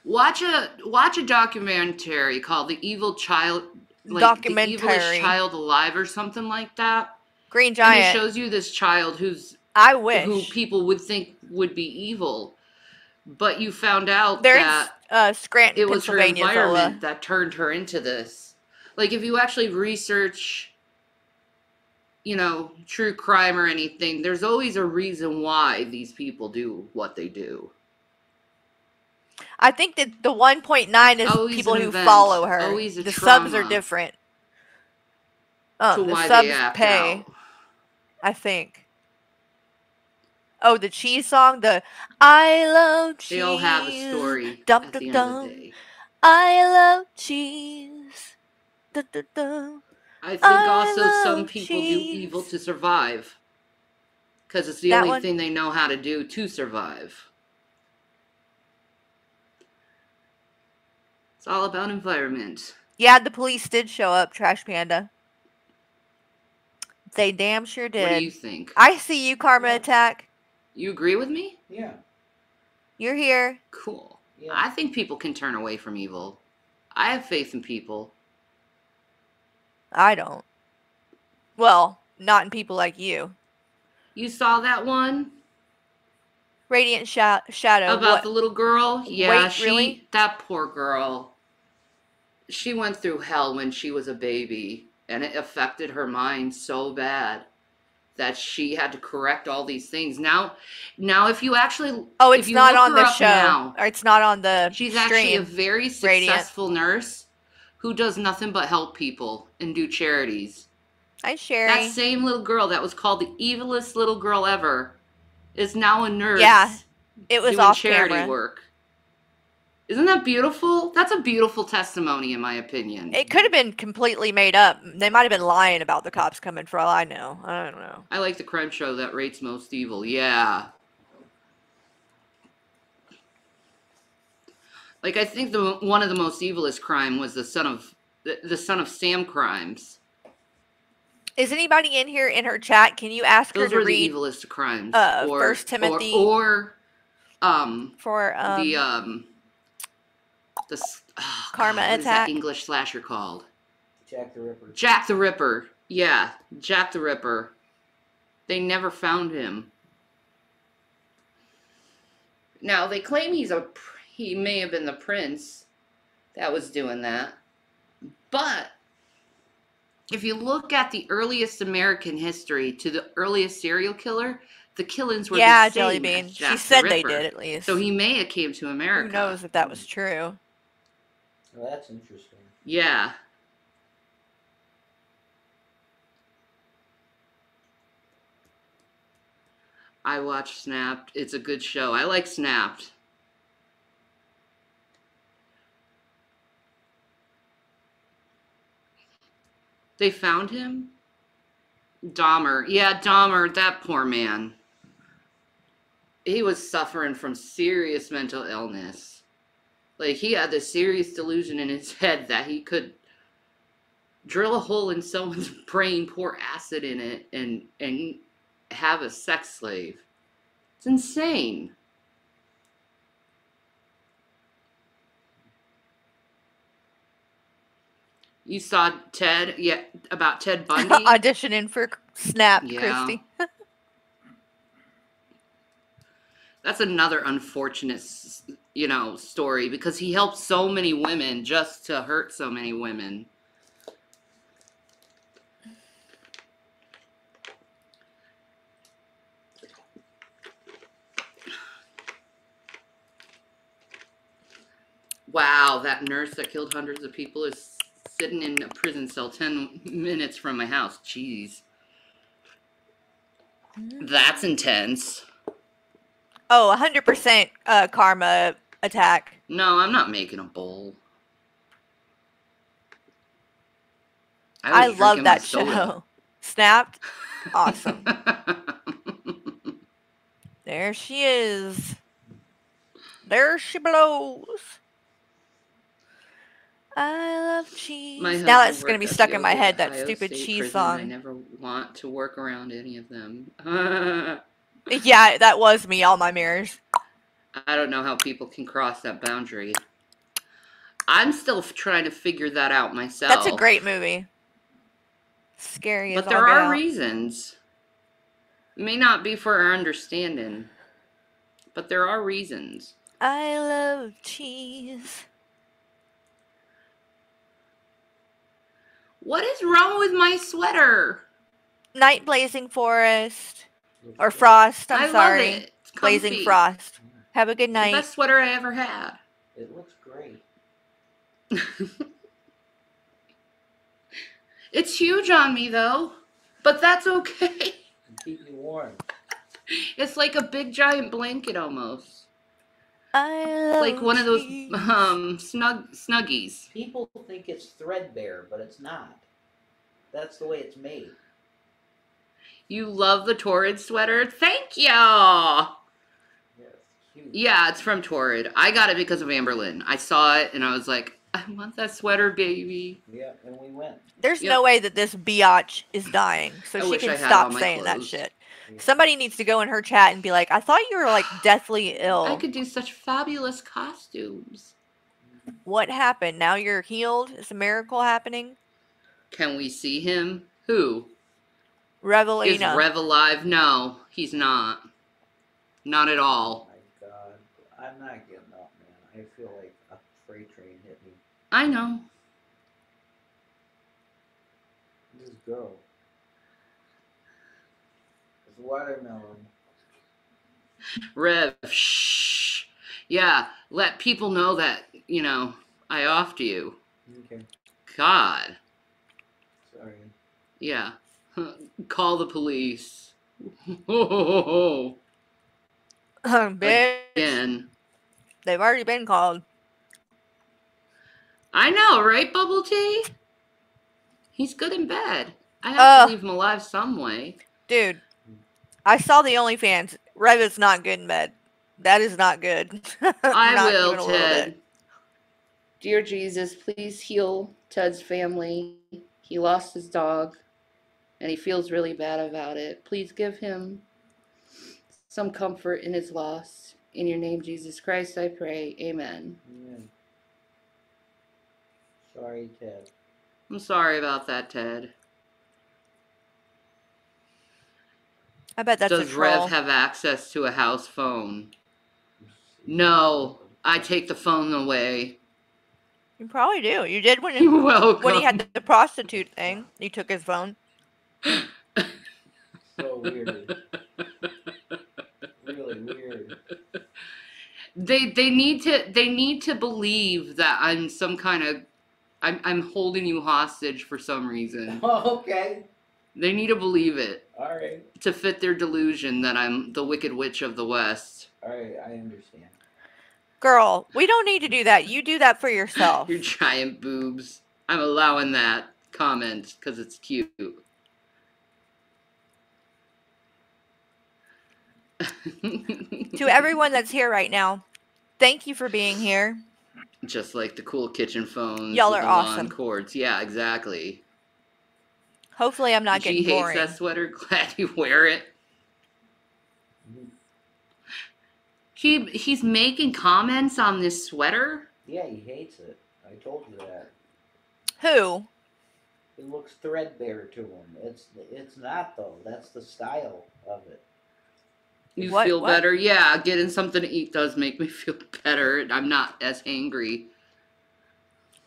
Watch a watch a documentary called The Evil Child like The Evilest Documentary. Child Alive or something like that. Green Giant. And it shows you this child who's I wish. who people would think would be evil. But you found out They're in that uh, Scranton, it was her environment that turned her into this. Like if you actually research you know, true crime or anything, there's always a reason why these people do what they do. I think that the 1.9 is Always people who event, follow her. always the subs are different. Oh, to um, the why subs they pay. out. I think. Oh, the cheese song, the I love cheese. They all have a story Dum, at dum, the end of dum. the day. I love cheese. I think I also some love people do evil to survive. Because it's the That only one- thing they know how to do to survive. It's all about environment. Yeah, the police did show up, Trash Panda. They damn sure did. What do you think? I see you, Karma Attack. You agree with me? Yeah. You're here. Cool. Yeah. I think people can turn away from evil. I have faith in people. I don't. Well, not in people like you. You saw that one Radiant sha- Shadow. about what? the little girl? Yeah, Wait, she really? that poor girl. She went through hell when she was a baby and it affected her mind so bad that she had to correct all these things. Now now if you actually Oh, it's not on the show. now, or it's not on the She's actually a stream. very Radiant. successful nurse who does nothing but help people and do charities. Hi, Sherry. That same little girl that was called the evilest little girl ever is now a nurse. Yeah, it was doing off charity camera. work. Isn't that beautiful? That's a beautiful testimony, in my opinion. It could have been completely made up. They might have been lying about the cops coming for all I know. I don't know. I like the crime show that rates most evil. Yeah. Like I think the one of the most evilest crime was the son of the, the son of Sam crimes. Is anybody in here in her chat? Can you ask Those her were to read the evilest crimes. uh, or, First Timothy or, or um for um, the um the oh, Karma God, what is that Attack? English slasher called? Jack the Ripper. Jack the Ripper. Yeah, Jack the Ripper. They never found him. Now they claim he's a pr- he may have been the prince that was doing that. But if you look at the earliest American history to the earliest serial killer, the killings were Yeah, the same Jelly as Bean. She Jack the said they did, at least. So he may have came to America. Who knows if that was true? Well, that's interesting. Yeah. I watch Snapped. It's a good show. I like Snapped. They found him? Dahmer. Yeah, Dahmer, that poor man. He was suffering from serious mental illness. Like he had this serious delusion in his head that he could drill a hole in someone's brain, pour acid in it, and and have a sex slave. It's insane. You saw Ted, yeah, about Ted Bundy auditioning for Snap, yeah. Christy. That's another unfortunate, you know, story because he helped so many women just to hurt so many women. Wow, that nurse that killed hundreds of people is sitting in a prison cell 10 minutes from my house. Jeez. That's intense. Oh, 100% uh, karma attack. No, I'm not making a bowl. I, was love that show. Snapped. Awesome. there she is. There she blows. I love cheese. Now that's going to be stuck in my head, that Ohio stupid State cheese prison, and I never want to work around any of them. Yeah, that was me, all my mirrors. I don't know how people can cross that boundary. I'm still trying to figure that out myself. That's a great movie. Scary But there are out. reasons. It may not be for our understanding, but there are reasons. I love cheese. What is wrong with my sweater? Night blazing forest or frost. I'm I love sorry. it. It's blazing comfy. frost. Have a good The night. best sweater I ever had. It looks great. It's huge on me though, but that's okay. Keep you warm. It's like a big giant blanket almost. I love Like one of those um snug snuggies. People think it's threadbare, but it's not. That's the way it's made. You love the Torrid sweater? Thank you. Yeah, it's from Torrid. I got it because of Amberlynn. I saw it and I was like, I want that sweater, baby. Yeah, and we went. There's Yep. no way that this biatch is dying, so I she can stop all my saying that shit. Somebody needs to go in her chat and be like, "I thought you were like deathly ill. I could do such fabulous costumes. What happened? Now you're healed. Is a miracle happening?" Can we see him? Who? Revelina. Is Rev alive? No, he's not. Not at all. Oh my God, I'm not getting up, man. I feel like a freight train hit me. I know. Just go. It's watermelon. Rev, shh. Yeah, let people know that, you know, I offed you. Okay. God. Sorry. Yeah. Call the police. Oh, Bitch. Again. They've already been called. I know, right, Bubble Tea? He's good in bed. I have Ugh. to uh. leave him alive some way. Dude, I saw the OnlyFans. Rev is not good in bed. That is not good. I Not will, even a little Ted. Dear Jesus, please heal Ted's family. He lost his dog and he feels really bad about it. Please give him some comfort in his loss. In your name, Jesus Christ, I pray. Amen. Amen. Sorry, Ted. I'm sorry about that, Ted. I bet that's Does a troll. Rev have access to a house phone? No. I take the phone away. You probably do. You did when You're when he had the prostitute thing. You took his phone. So weird. really weird. They they need to they need to believe that I'm some kind of I'm I'm holding you hostage for some reason. Oh, okay. They need to believe it All right. to fit their delusion that I'm the wicked witch of the west. All right. I understand. Girl, we don't need to do that. You do that for yourself. Your giant boobs. I'm allowing that comment because it's cute. to everyone that's here right now, thank you for being here. Just like the cool kitchen phones. Y'all are the lawn awesome. cords. Yeah, exactly. Hopefully, I'm not she getting hates boring. that sweater. Glad you wear it. He he's making comments on this sweater. Yeah, he hates it. I told you that. Who? It looks threadbare to him. It's it's not though. That's the style of it. You What- feel what? better? Yeah, getting something to eat does make me feel better. and I'm not as angry.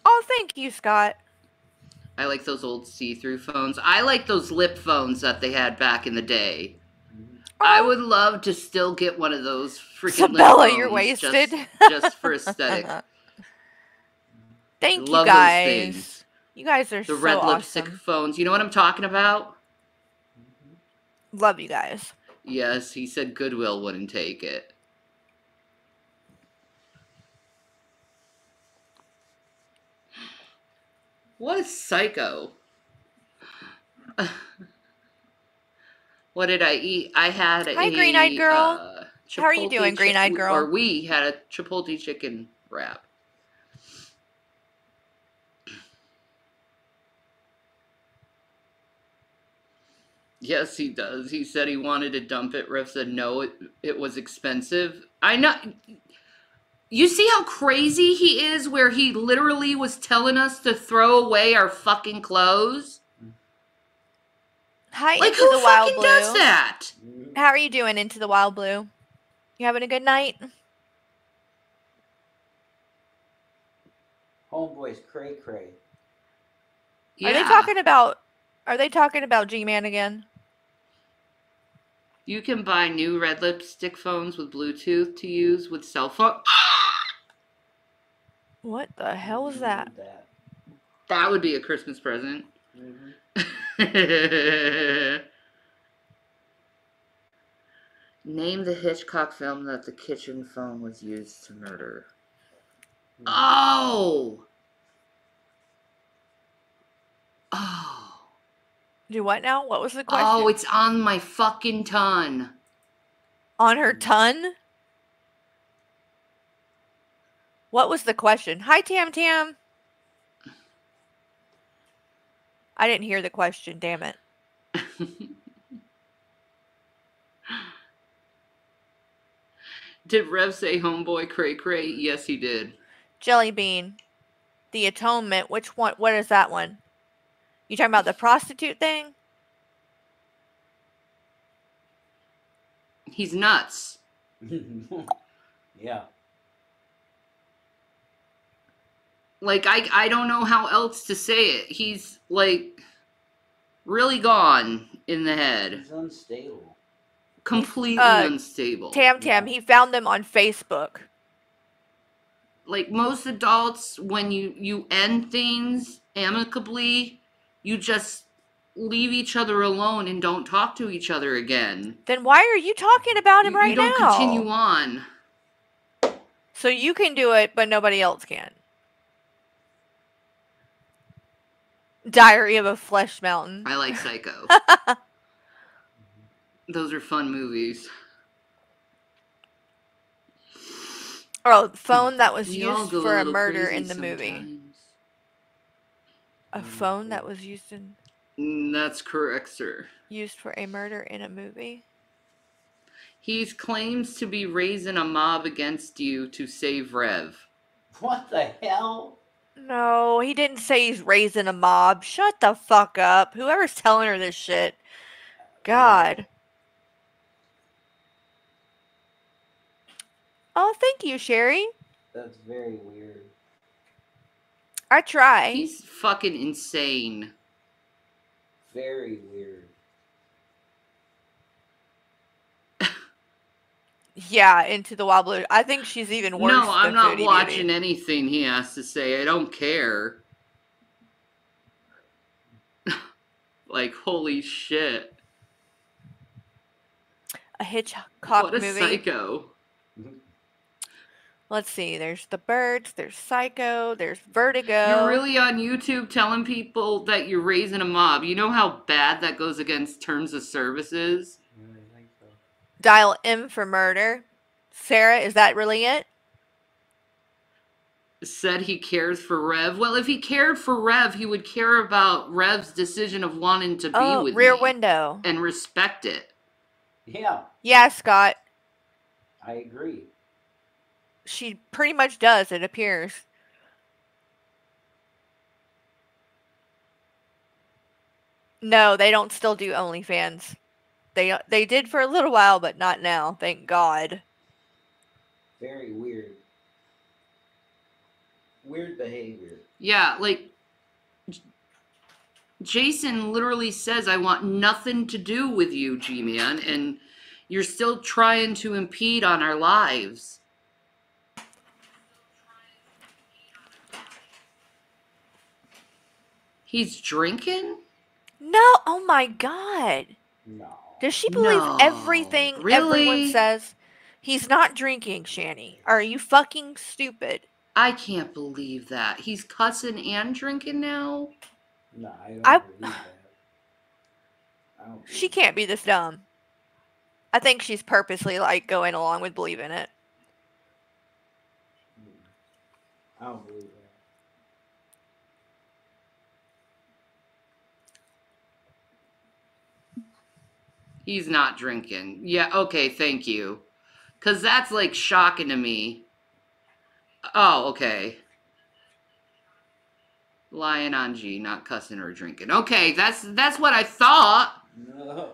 Oh, thank you, Scott. I like those old see-through phones. I like those lip phones that they had back in the day. I oh. would love to still get one of those freaking lip Sabella, you're phones just- wasted. just for aesthetic. Thank you Love those guys. You guys are The so red awesome. lipstick phones. You know what I'm talking about? Love you guys. Yes, he said Goodwill wouldn't take it. What a psycho. what did I eat? I had Hi, a green-eyed girl. uh, How are you doing, green-eyed girl? Or we had a Chipotle chicken wrap. Yes, he does. He said he wanted to dump it. Riff said no, it, it was expensive. I know. You see how crazy he is, where he literally was telling us to throw away our fucking clothes? Hi, Like, into who the wild fucking blue. does that? How are you doing, into the wild blue? You having a good night? Homeboys cray cray. Yeah. Are they talking about? Are they talking about G-Man again? You can buy new red lipstick phones with Bluetooth to use with cell phone. What the hell was that? That would be a Christmas present. Mm-hmm. Name the Hitchcock film that the kitchen phone was used to murder. Oh! Oh. Do what now? What was the oh, question? Oh, it's on my fucking ton. on her ton. What was the question? Hi, Tam Tam. I didn't hear the question. Damn it. Did Rev say homeboy cray cray? Yes, he did. Jelly Bean, the atonement. Which one? What is that one? You talking about the prostitute thing? He's nuts. yeah. Like I I don't know how else to say it. He's like really gone in the head. He's unstable. Completely Uh, unstable. Tam Tam. He found them on Facebook. like most adults when you you end things amicably, you just leave each other alone and don't talk to each other again. Then why are you talking about him You- right you don't now? continue on. So you can do it, but nobody else can. Diary of a Flesh Mountain. I like Psycho. Those are fun movies. Oh, phone that was We used go a for a murder in the movie. A phone that was used in Mm, That's correct, sir. used for a murder in a movie. He claims to be raising a mob against you to save Rev. What the hell? No, he didn't say he's raising a mob. Shut the fuck up. Whoever's telling her this shit. Mm. God. Oh, thank you, Sherry. That's very weird. I try. He's fucking insane. Very weird. Yeah, into the blue. I think she's even worse. no, I'm not Beauty. watching anything he has to say. I don't care. like, holy shit. A Hitchcock what a movie. psycho. Let's see. There's The Birds. There's Psycho. There's Vertigo. You're really on YouTube telling people that you're raising a mob. You know how bad that goes against terms of services? Dial M for murder. Sarah, is that really it? Said he cares for Rev. Well, if he cared for Rev, he would care about Rev's decision of wanting to be Oh, with Rear me Window. and respect it. Yeah, Yeah, Scott. I agree. She pretty much does, it appears. No, they don't still do OnlyFans. They they did for a little while, but not now. Thank God. Very weird. Weird behavior. Yeah, like Jason literally says, I want nothing to do with you, G Man, and you're still trying to impede on our lives. He's drinking? No, oh my god. No. Does she believe No, everything everyone says? He's not drinking, Shanny. Are you fucking stupid? I can't believe that. He's cussing and drinking now? No, I don't I- believe that. I don't She can't be this dumb. I think she's purposely like going along with believing it. I don't believe that. He's not drinking. Yeah, okay, thank you. Cause that's like shocking to me. Oh, okay. Lying on G, not cussing or drinking. Okay, that's that's what I thought. No.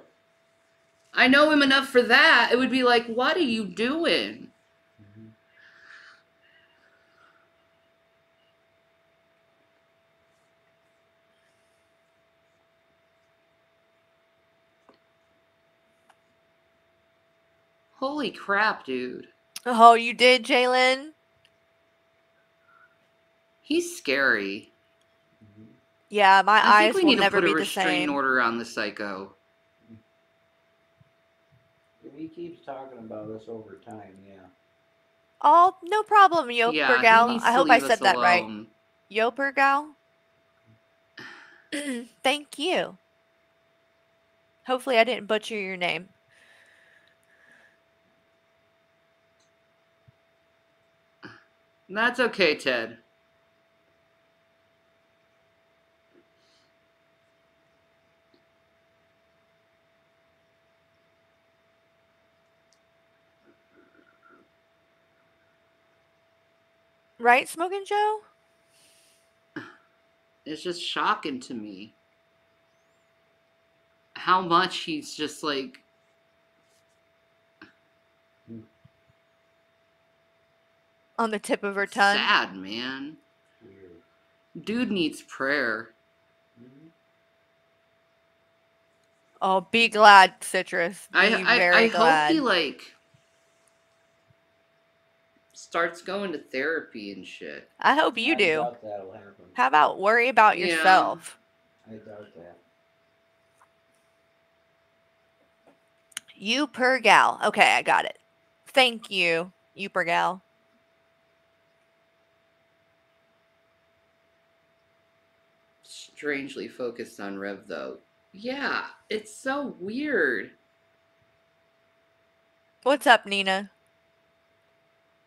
I know him enough for that. It would be like, what are you doing? Holy crap, dude. Oh, you did, Jalen? He's scary. Yeah, my I eyes think we will need to put a be the restraining order on the psycho. If he keeps talking about us over time, yeah. Oh, no problem, Yopergal. needs I hope I said that right. Yopergal? Thank you. Hopefully, I didn't butcher your name. That's okay, Ted. Right, Smoking Joe? It's just shocking to me how much he's just like On the tip of her tongue. sad, man. Dude needs prayer. Oh, be glad, Citrus. Be I I, very I glad. hope he like starts going to therapy and shit. I hope you I do. doubt. How about worry about Yeah. yourself? I doubt that. You per gal. Okay, I got it. Thank you, you per gal. Strangely focused on Rev though. Yeah, it's so weird. What's up, Nina?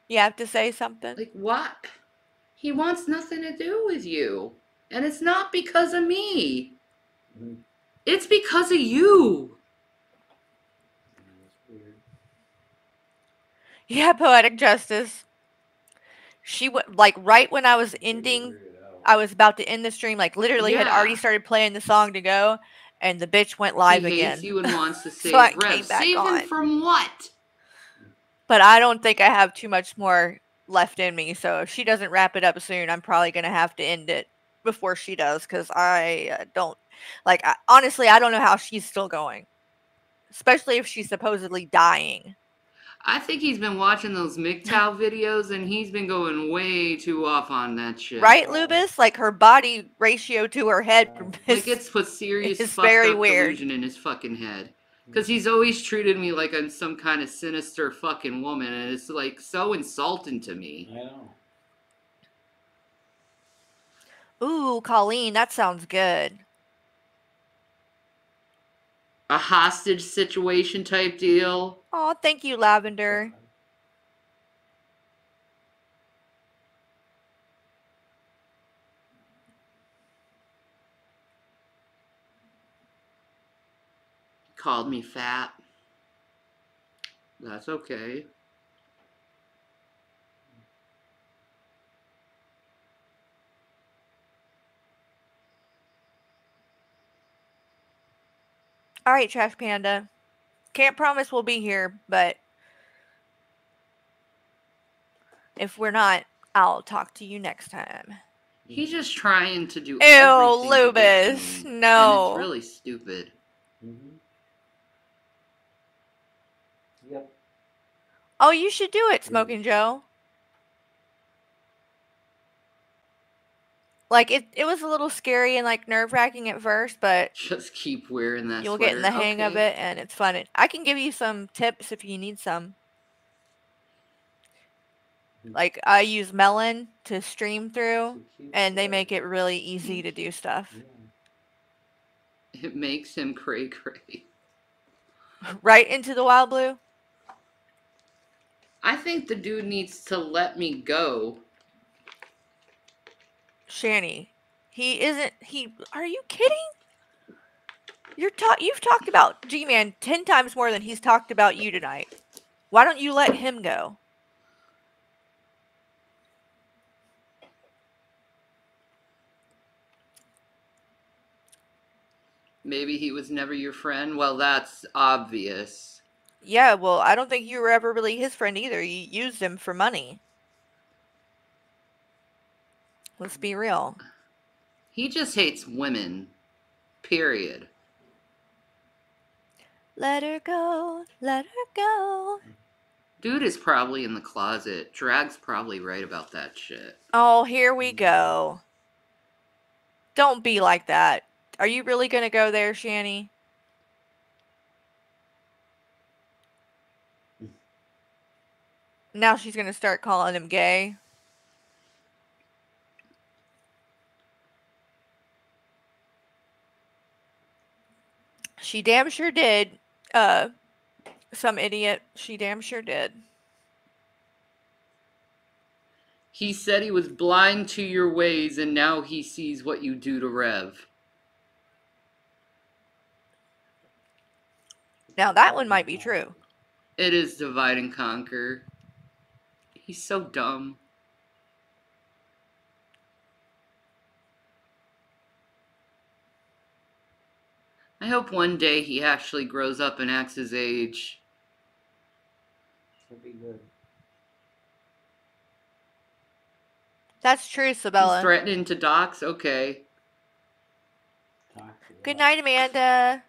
You have to say something? Like what? He wants nothing to do with you. And it's not because of me. Mm-hmm. It's because of you. Yeah, poetic justice. She went like right when I was ending, I was about to end the stream. Like literally, had already started playing the song to go, and the bitch went live he again. you and wants to save so I Rev. came back Save on. him from what? But I don't think I have too much more left in me. So if she doesn't wrap it up soon, I'm probably gonna have to end it before she does because I uh, don't like. I, honestly, I don't know how she's still going, especially if she's supposedly dying. I think he's been watching those MGTOW videos and he's been going way too off on that shit. Right, Lubis? Like her body ratio to her head is Like it's put serious it's fucked very up weird. delusion in his fucking head. Because he's always treated me like I'm some kind of sinister fucking woman, and it's like so insulting to me. I know. Ooh, Colleen, that sounds good. A hostage situation type deal. Oh, thank you, Lavender. Called me fat. That's okay. All right, Trash Panda. Can't promise we'll be here, but if we're not, I'll talk to you next time. He's just trying to do Ew, everything to get Lubis. to me, And No. it's really stupid. Mm-hmm. Yep. Oh, you should do it, Smoking mm. Joe. Like it, it was a little scary and like nerve wracking at first, but Just keep wearing that you'll get in the sweater. hang of it and it's fun. I can give you some tips if you need some. Mm-hmm. Like I use Melon to stream through, and they make it really easy to do stuff. It makes him cray cray. Right into the wild blue. I think the dude needs to let me go. Shanny, he isn't. He are you kidding? You're ta- You've talked about G Man ten times more than he's talked about you tonight. Why don't you let him go? Maybe he was never your friend. Well, that's obvious. Yeah, well, I don't think you were ever really his friend either. You used him for money. Let's be real. He just hates women. Period. Let her go, let her go. Dude is probably in the closet. Drag's probably right about that shit. Oh, here we go. Don't be like that. Are you really going to go there, Shanny? Now she's going to start calling him gay. She damn sure did. Uh, some idiot. She damn sure did. He said he was blind to your ways and now he sees what you do to Rev. Now that one might be true. It is divide and conquer. He's so dumb. I hope one day he actually grows up and acts his age. That'd be good. That's true, He's Sabella. threatening to dox? Okay. Good night, Amanda.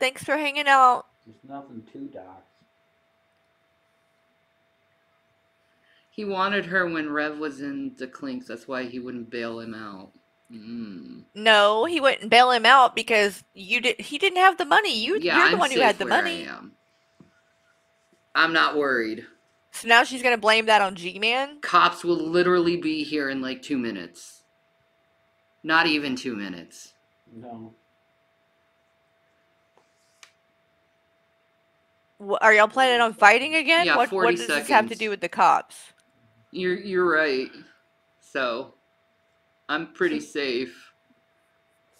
Thanks for hanging out. There's nothing to dox. He wanted her when Rev was in the clinks. That's why he wouldn't bail him out. Mm. No, he wouldn't bail him out because you did. He didn't have the money. You, Yeah, you're the I'm one who had the where I money. am. I'm not worried. So now she's gonna blame that on G-Man. Cops will literally be here in like two minutes. Not even two minutes. No. Are y'all planning on fighting again? Yeah, what, 40 what does this have to do with the cops? You're you're right. So I'm pretty safe.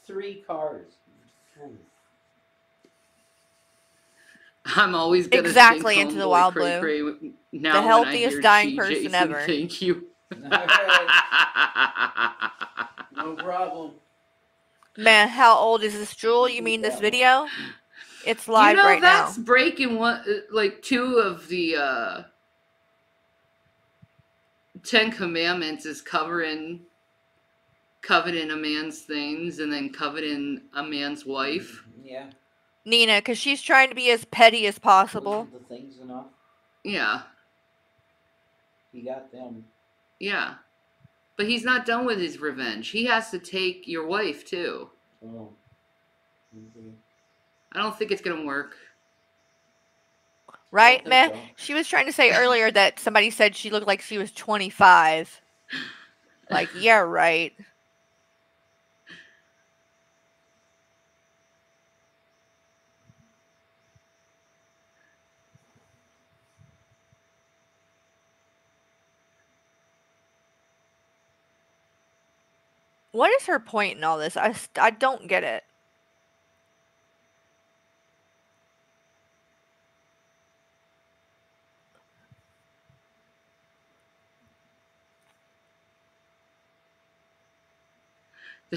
Three cars. I'm always gonna Exactly into the wild cray blue. cray now The healthiest dying G. person Jason, ever. Thank you. No problem. Man, how old is this Jewel? You mean this video? It's live you know right now. that's breaking one uh, like two of the uh Ten Commandments is covering coveting a man's things and then coveting a man's wife. Yeah. Nina, because she's trying to be as petty as possible. The things enough. Yeah, He got them. yeah. But he's not done with his revenge. He has to take your wife too. Oh. Okay. I don't think it's gonna work. Right, think meh? so. She was trying to say earlier that somebody said she looked like she was 25. Like, yeah, right. What is her point in all this? I, st- I don't get it.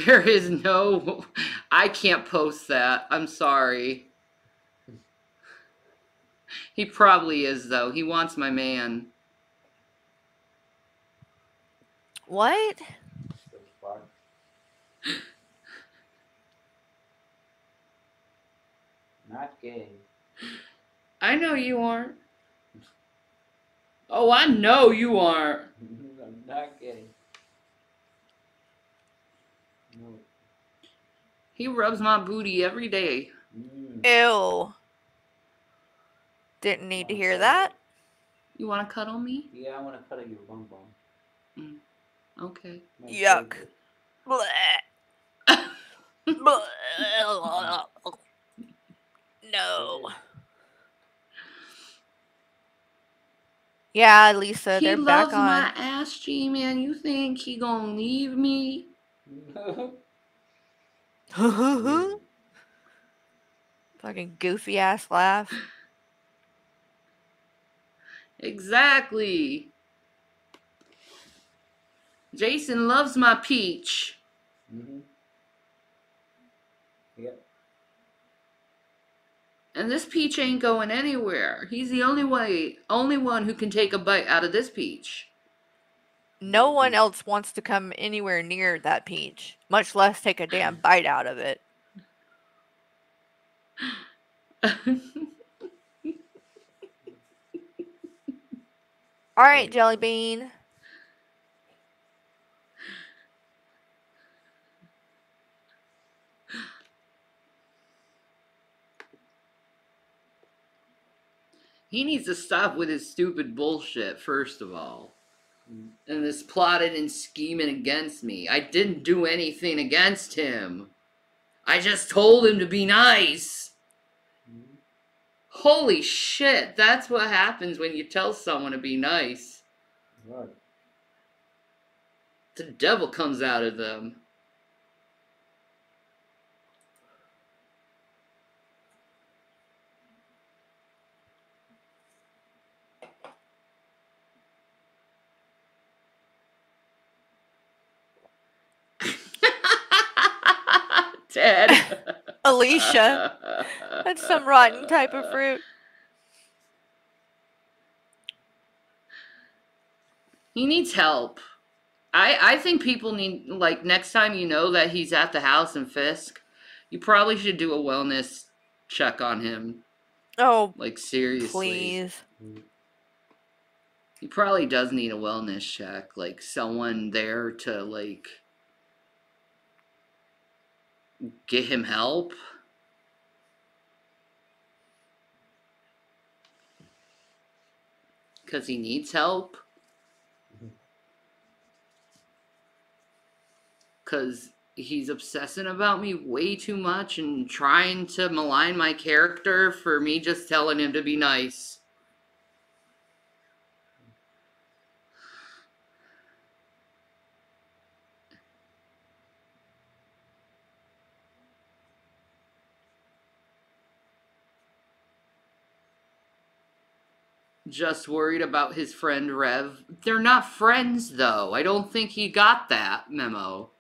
There is no I can't post that. I'm sorry. He probably is though. He wants my man. What? Not gay. I know you aren't. Oh, I know you aren't. I'm not gay. No. He rubs my booty every day. Mm. Ew. Didn't need to hear that. You want to cuddle me? Yeah, I want to cuddle your bum bum. Mm. Okay. My Yuck. favorite. Blech. Blech. no. Yeah, Lisa, he they're back on. He loves my ass, G man. You think he gonna leave me? Fucking goofy ass laugh. Exactly. Jason loves my peach. hmm Yep. And this peach ain't going anywhere. He's the only way, only one who can take a bite out of this peach. No one else wants to come anywhere near that peach, much less take a damn bite out of it. All right, Jelly Bean. He needs to stop with his stupid bullshit, first of all. And this plotted and scheming against me. I didn't do anything against him. I just told him to be nice. Holy shit, that's what happens when you tell someone to be nice. Right. The devil comes out of them. Ted. Alicia. That's some rotten type of fruit. He needs help. I I think people need like next time you know that he's at the house in Fisk, you probably should do a wellness check on him. Oh, Like seriously. please. He probably does need a wellness check, like someone there to like get him help. Cuz he needs help. Cuz he's obsessing about me way too much and trying to malign my character for me just telling him to be nice. Just worried about his friend Rev. They're not friends though. I don't think he got that memo.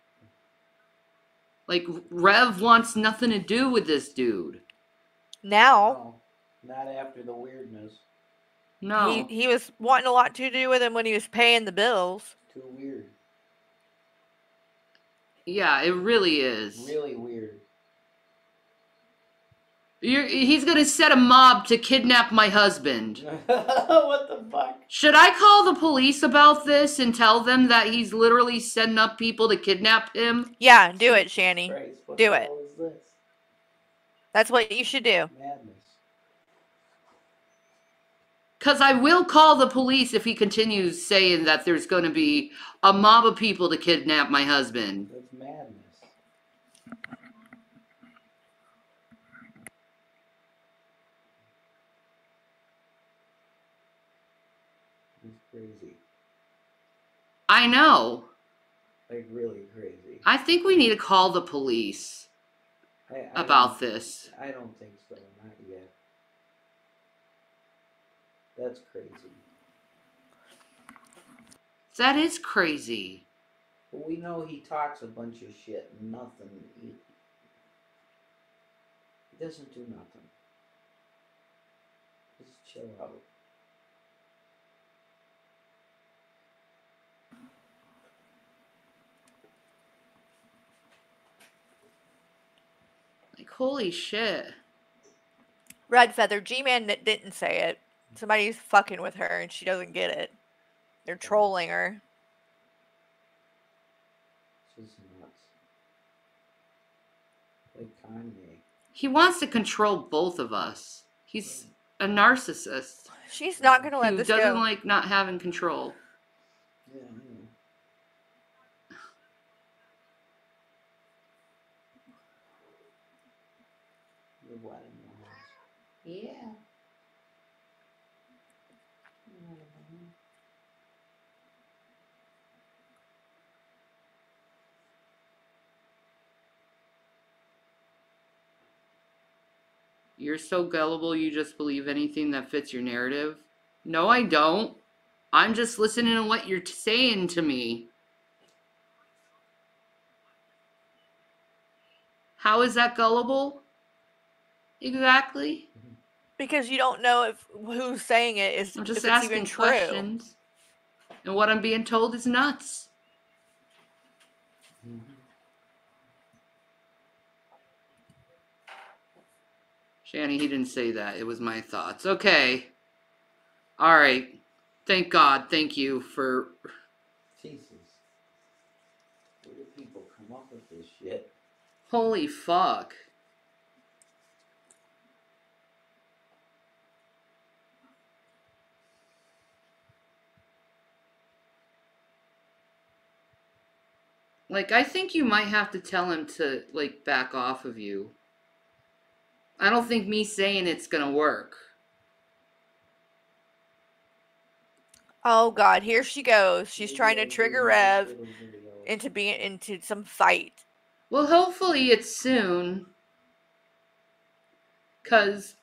Like Rev wants nothing to do with this dude. Now, Not after the weirdness. No. he, he was wanting a lot to do with him when he was paying the bills. Too weird. Yeah, it really is. Really weird. You're, he's gonna set a mob to kidnap my husband. what the fuck? Should I call the police about this and tell them that he's literally setting up people to kidnap him? Yeah, do it, Shanny. Christ, what Do the it. hell is this? That's what you should do. Madness. Because I will call the police if he continues saying that there's going to be a mob of people to kidnap my husband. That's madness. It's crazy. I know. Like really crazy. I think we need to call the police I, I about this. I don't think so. Not yet. That's crazy. That is crazy. But we know he talks a bunch of shit. Nothing. He, he doesn't do nothing. Just chill out. Holy shit. Red Feather, G Man didn't say it. Somebody's fucking with her and she doesn't get it. They're trolling her. It's just nuts. Like Kanye. He wants to control both of us. He's a narcissist She's not gonna let who this doesn't go. like not having control. Yeah, I know. You're what in your house? Yeah. You're so gullible you just believe anything that fits your narrative. No, I don't. I'm just listening to what you're saying to me. How is that gullible? Exactly. Because you don't know if who's saying it is I'm just asking even true. questions. And what I'm being told is nuts. Shanny, he didn't say that. It was my thoughts. Okay. All right. Thank God. Thank you for. Jesus. Where do people come up with this shit? Holy fuck. Like, I think you might have to tell him to, like, back off of you. I don't think me saying it's gonna work. Oh God, here she goes. She's trying to trigger Rev into being into some fight. Well, hopefully it's soon. Because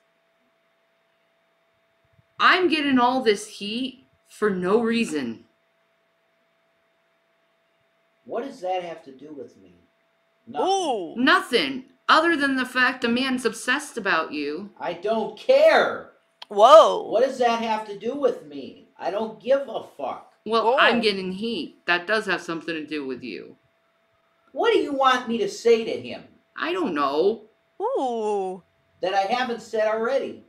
I'm getting all this heat for no reason. What does that have to do with me? Ooh. Nothing. Other than the fact a man's obsessed about you. I don't care. Whoa. What does that have to do with me? I don't give a fuck. Well, I'm getting heat. That does have something to do with you. What do you want me to say to him I don't know. Ooh. that I haven't said already?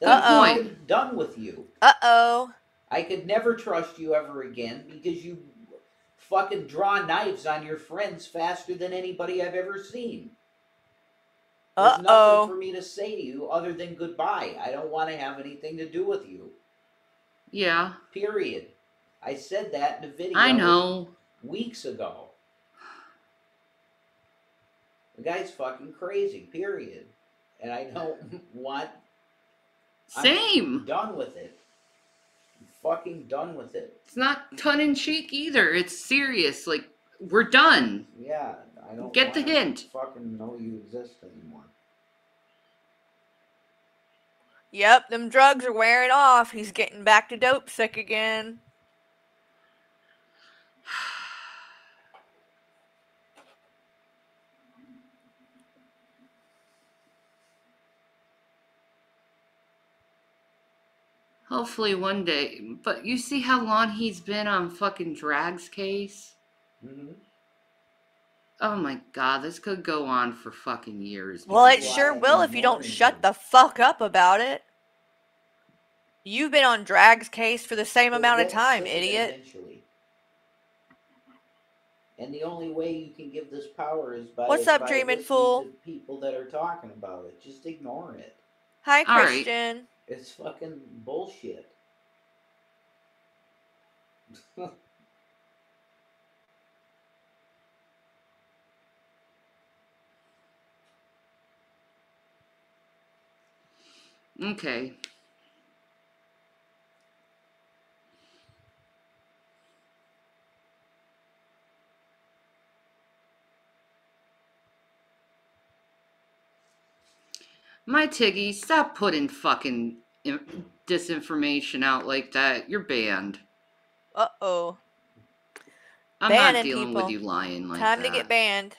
That Uh-oh. I'm done with you. Uh oh. I could never trust you ever again because you fucking draw knives on your friends faster than anybody I've ever seen. There's Uh nothing for me to say to you other than goodbye. I don't want to have anything to do with you. Yeah, Period. I said that in a video. I know. Weeks ago. The guy's fucking crazy. Period. And I don't want. I'm Same. done with it. I'm fucking done with it. It's not tongue in cheek either. It's serious. Like, we're done. Yeah, I don't Get the hint. Fucking know you exist anymore. Yep, them drugs are wearing off. He's getting back to dope sick again. Hopefully one day. But you see how long he's been on fucking Drag's case? Mm-hmm. Oh my god, this could go on for fucking years. Well, it sure will if you don't shut the fuck up about it. You've been on Drag's case for the same amount of time, idiot. Eventually. And the only way you can give this power is by What's up, by dreaming fool? people that are talking about it. Just ignore it. Hi, All right. Christian. It's fucking bullshit. Okay. My Tiggy, stop putting fucking disinformation out like that. You're banned. Uh oh. I'm Banning not dealing people. with you lying like Time that. to get banned.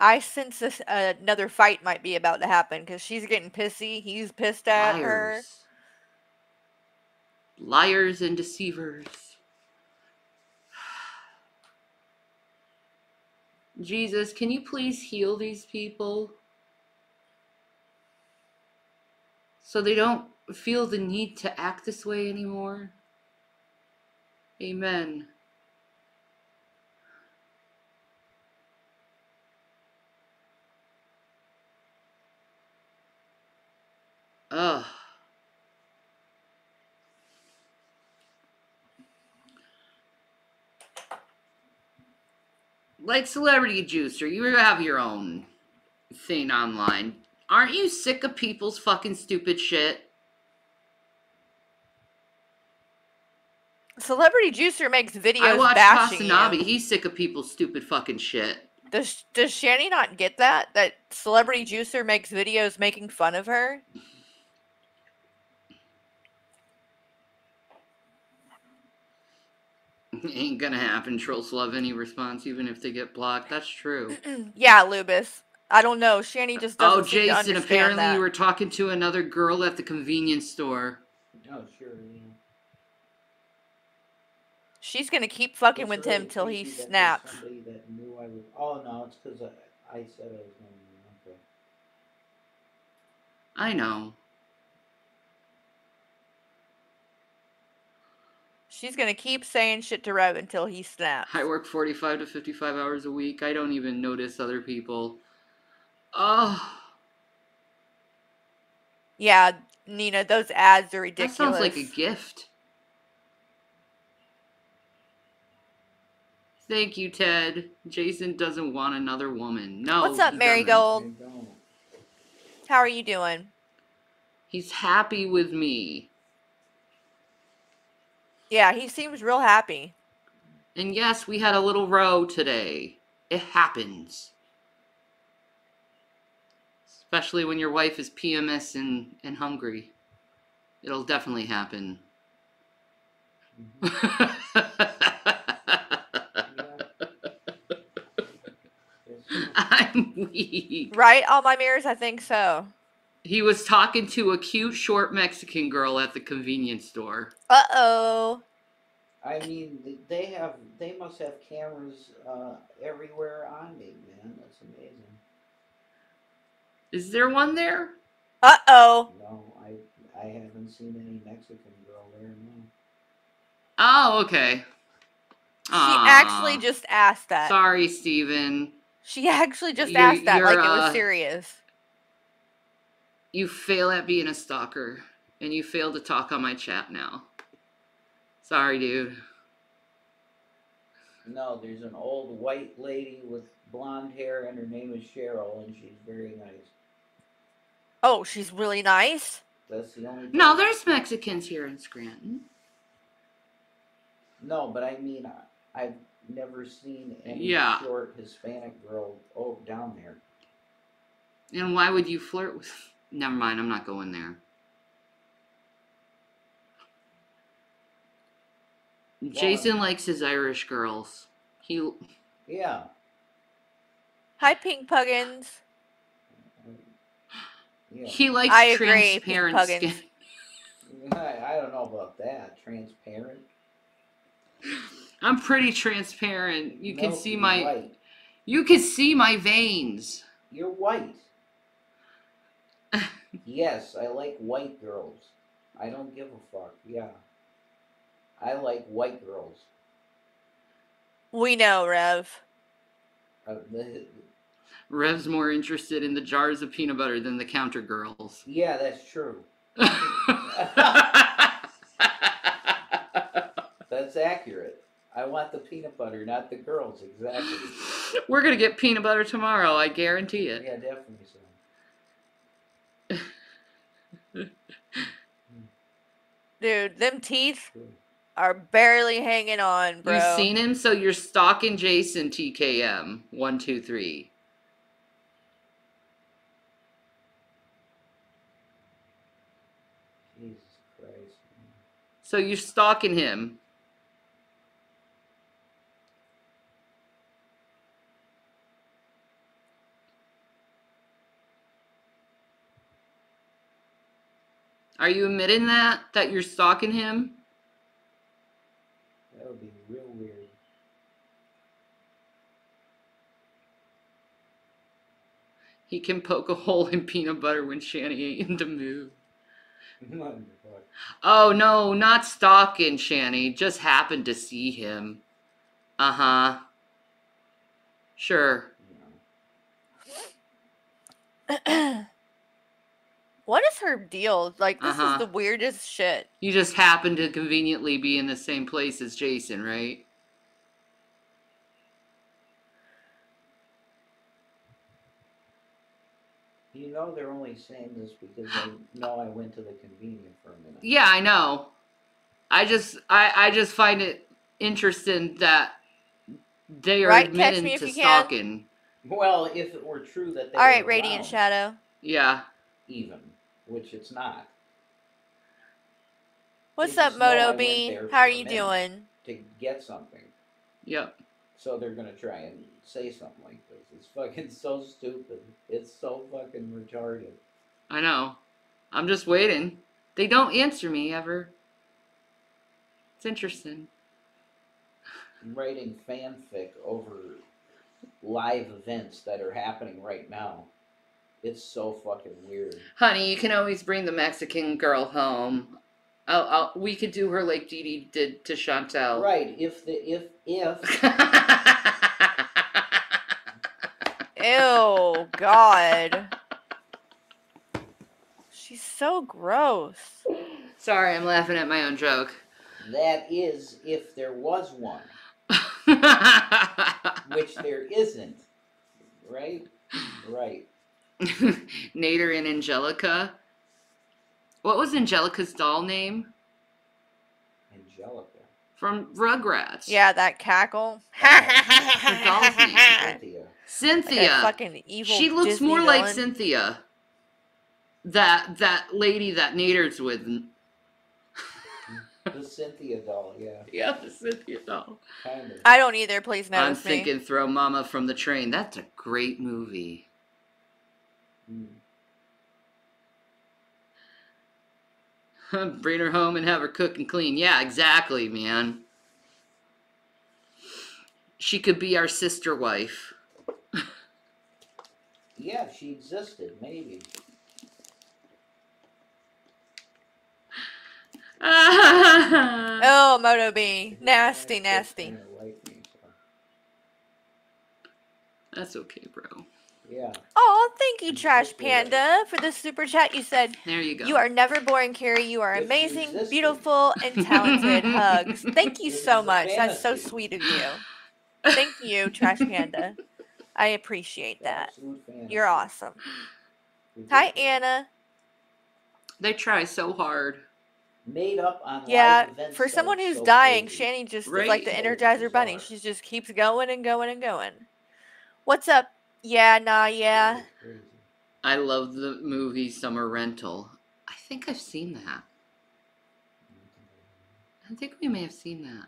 I sense this uh, another fight might be about to happen because she's getting pissy. He's pissed at her. Liars. Liars and deceivers. Jesus, can you please heal these people? So they don't feel the need to act this way anymore? Amen. Ugh. Like Celebrity Juicer, you have your own thing online. Aren't you sick of people's fucking stupid shit? Celebrity Juicer makes videos. I watch bashing He's sick of people's stupid fucking shit. Does Does Shanny not get that? That Celebrity Juicer makes videos making fun of her. Ain't gonna happen. Trolls love any response, even if they get blocked. That's true. yeah, Lubis. I don't know. Shanny just oh, doesn't Oh, seem to Jason, apparently that. you were talking to another girl at the convenience store. Oh, sure. Yeah. She's gonna keep fucking with It's him till he creepy that there's snaps. Somebody that knew I was. Oh no, it's because I, I said I was going to. Okay. I know. She's gonna keep saying shit to Rev until he snaps. I work 45 to 55 hours a week. I don't even notice other people. Oh, Yeah, Nina, those ads are ridiculous. that sounds like a gift. Thank you, Ted. Jason doesn't want another woman. No. What's up. Marigold? How are you doing? He's happy with me. Yeah, he seems real happy. And yes, we had a little row today. It happens. Especially when your wife is PMS and, and hungry. It'll definitely happen. I'm weak. Right? All my mirrors, I think so. He was talking to a cute short Mexican girl at the convenience store. Uh oh. I mean, they have. They must have cameras uh, everywhere on me, man. That's amazing. Is there one there? Uh oh. No, I I haven't seen any Mexican girl there. No. Oh, okay. She actually just asked that. Sorry, Steven. She actually just You're- asked that like you're, it was uh, serious. You fail at being a stalker, and you fail to talk on my chat now. Sorry, dude. No, there's an old white lady with blonde hair, and her name is Cheryl, and she's very nice. Oh, she's really nice. That's the only. No, there's Mexicans here in Scranton. No, but I mean, I, I've never seen any Yeah. short Hispanic girl oh down there. And why would you flirt with? Never mind. I'm not going there. Jason likes his Irish girls. He Yeah. Hi, Pink Puggins. Yeah. he likes I agree, transparent Puggins. skin. I, I don't know about that. Transparent. I'm pretty transparent. You can see my. white. You can see my veins. You're white. Yes, I like white girls. I don't give a fuck. Yeah. I like white girls. We know, Rev. Uh, the- Rev's more interested in the jars of peanut butter than the counter girls. yeah, that's true. That's accurate. I want the peanut butter, not the girls. Exactly. We're gonna get peanut butter tomorrow. I guarantee it. Yeah, definitely so. Dude, them teeth are barely hanging on, bro. You've seen him, so you're stalking Jason TKM. One, two, three. Jesus Christ. So you're stalking him. Are you admitting that? That you're stalking him? That would be real weird. He can poke a hole in peanut butter when Shanny ain't in the mood. Oh no, not stalking Shanny. Just happened to see him. Uh huh. Sure. what is her deal? Like, this uh-huh. is the weirdest shit. You just happen to conveniently be in the same place as Jason, right? You know they're only saying this because they know I went to the convenience for a minute. Yeah, I know. I just I, I just find it interesting that they are right, admitting to stalking. Can. Well, if it were true that they All right, Radiant Shadow. Yeah. Even which it's not. What's They up, just know I Moto went B? How are you doing? To get something. Yep. So they're gonna try and say something like this. It's fucking so stupid. It's so fucking retarded. I know. I'm just waiting. They don't answer me ever. It's interesting. I'm writing fanfic over live events that are happening right now. It's so fucking weird. Honey, you can always bring the Mexican girl home. I'll, I'll, we could do her like Dee Dee did to Chantel. Right, if the if if Ew, God. She's so gross. Sorry, I'm laughing at my own joke. that is if there was one. Which there isn't. Right? Right. Nader and Angelica. What was Angelica's doll name? Angelica. From Rugrats. Yeah, that cackle. Her doll's name. Cynthia. Cynthia. Like fucking evil She looks Disney more like. Cynthia. That that lady that Nader's with. The Cynthia doll, yeah. Yeah, the Cynthia doll. Kind of. I don't either. Please I'm notice me. thinking Throw Momma from the Train. That's a great movie. Mm. Bring her home and have her cook and clean. Yeah, exactly, man. She could be our sister wife. Yeah, she existed, maybe. Oh, Moto B. Nasty, nasty. That's okay, bro. Yeah. Oh, thank you, Trash Panda, for the super chat. You said, There you go. You are never boring, Carrie. You are amazing, beautiful, and talented. Hugs. Thank you so much. That's so sweet of you. Thank you, Trash Panda. I appreciate that. You're awesome. Hi, Anna. They try so hard. Made up on Yeah, live events. for someone who's so dying, crazy. Shanny just is like the Energizer Bunny. She just keeps going and going and going. What's up? Yeah, nah, yeah. I love the movie Summer Rental. I think I've seen that. I think we may have seen that.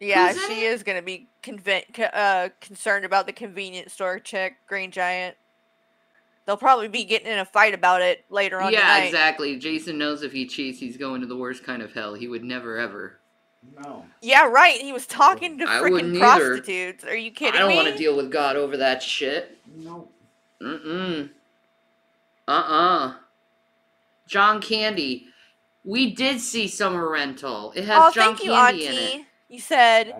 Yeah, Who's she is gonna be conven- uh, concerned about the convenience store chick, Green Giant. They'll probably be getting in a fight about it later on yeah, tonight. exactly. Jason knows if he cheats, he's going to the worst kind of hell. He would never ever. No. Yeah, right. He was talking to I wouldn't freaking either. prostitutes. Are you kidding me? I don't me? want to deal with God over that shit. No. Mm-mm. Uh-uh. John Candy. We did see Summer Rental. It has oh, John thank you, Candy Auntie. in it. You said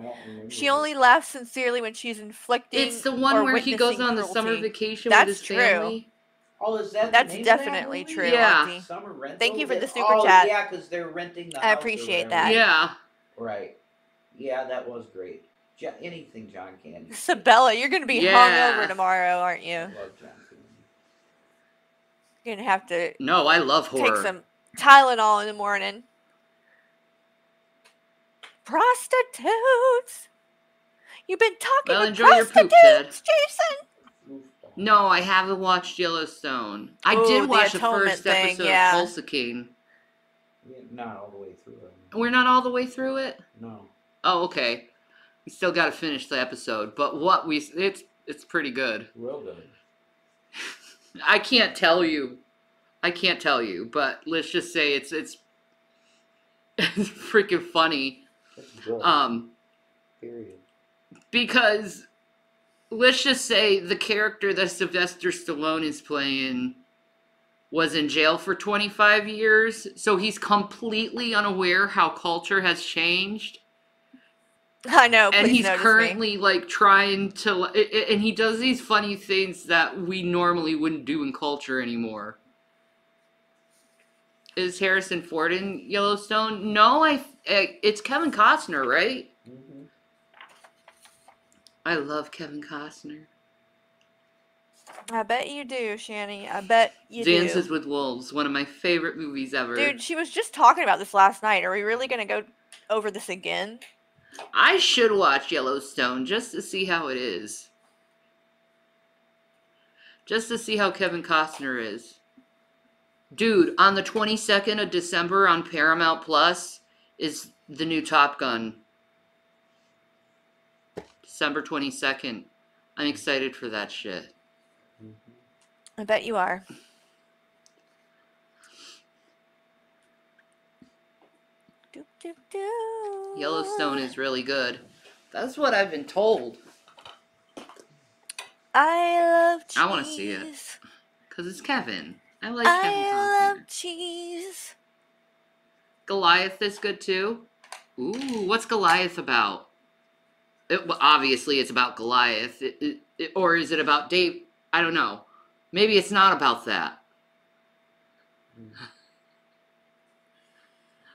she only laughs sincerely when she's inflicting. It's the one or where he goes witnessing on the summer vacation That's with his true. family. Oh, is that That's name of that definitely true, Yeah. Auntie. Summer rental. Thank you for the That- super oh, chat. Yeah, because they're renting the I house or appreciate that. Yeah. Right. Yeah, that was great. Jo- anything John Candy. Sabella, you're gonna be Yeah. hungover tomorrow, aren't you? Love John Candy. You're gonna have to No, I love horror. take some Tylenol in the morning. Prostitutes. You've been talking Well, to enjoy your poop, prostitutes, Ted. Jason. No, I haven't watched Yellowstone. I Ooh, did the watch the, atonement first thing, episode yeah. of Tulsa King. Yeah, not all the way through it. We're not all the way through it. No. Oh, okay. We still got to finish the episode, but what we it's it's pretty good. Real good. I can't tell you. I can't tell you, but let's just say it's it's, it's freaking funny. Um, Period. because let's just say the character that Sylvester Stallone is playing was in jail for 25 years, so he's completely unaware how culture has changed. I know. and he's notice me. currently like trying to and he does these funny things that we normally wouldn't do in culture anymore is harrison ford in yellowstone no i eh, it's kevin costner right Mm-hmm. i love kevin costner I bet you do, Shanny. I bet you do. Dances do. with Wolves, one of my favorite movies ever. Dude, she was just talking about this last night. Are we really gonna go over this again? I should watch Yellowstone just to see how it is. Just to see how Kevin Costner is. Dude, on the 22nd of December on Paramount Plus is the new Top Gun. December 22nd. I'm excited for that shit. I bet you are. Doop, doop, doop. Yellowstone is really good. That's what I've been told. I love cheese. I want to see it. Because it's Kevin. I like Kevin. I love cheese. Goliath is good too. Ooh, what's Goliath about? It, well, obviously, it's about Goliath. It, it- or is it about Dave? I don't know. Maybe it's not about that.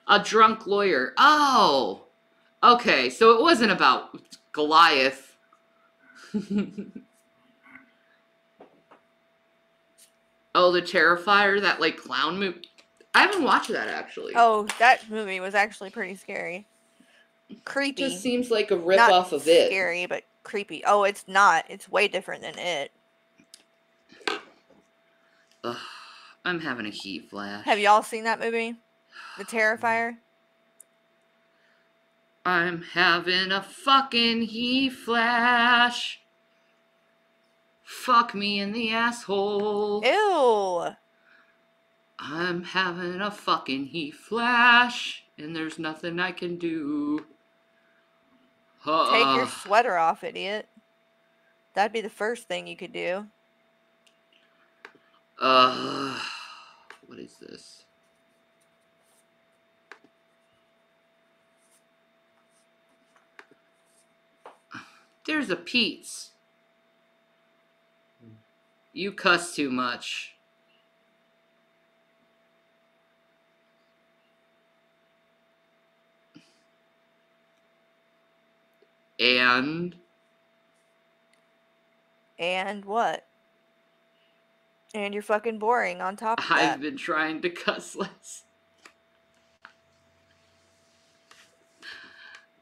A drunk lawyer. Oh, okay. So it wasn't about Goliath. oh, the Terrifier, that like clown movie. I haven't watched that actually. Oh, that movie was actually pretty scary. Creepy. just seems like a rip Not off of it. Scary, but creepy. Oh, it's not. It's way different than it. Ugh, I'm having a heat flash. Have y'all seen that movie? The Terrifier? I'm having a fucking heat flash. Fuck me in the asshole. Ew. I'm having a fucking heat flash, and there's nothing I can do. Take your sweater off, idiot. That'd be the first thing you could do. Uh, what is this? There's a Pete's. You cuss too much. And And what? And you're fucking boring on top of that. I've been trying to cuss less.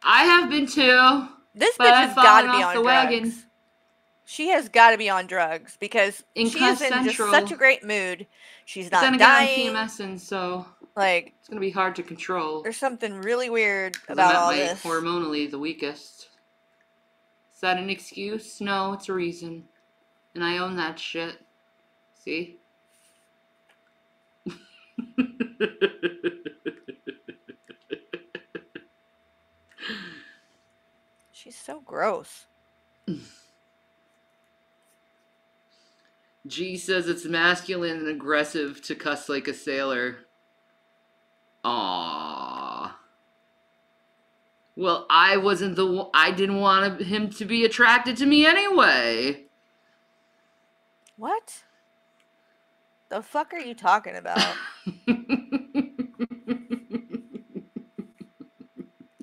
I have been too. This bitch has got to be on the drugs. wagon. She has got to be on drugs because In she is in just such a great mood. She's not again, I'm dying. PMSing, so Like it's gonna be hard to control. there's something really weird about all my this. hormonally the weakest. Is that an excuse? No, it's a reason, and I own that shit. See. She's so gross. G says it's masculine and aggressive to cuss like a sailor. Aww. Well, I wasn't the one, I didn't want him to be attracted to me anyway. What? The fuck are you talking about?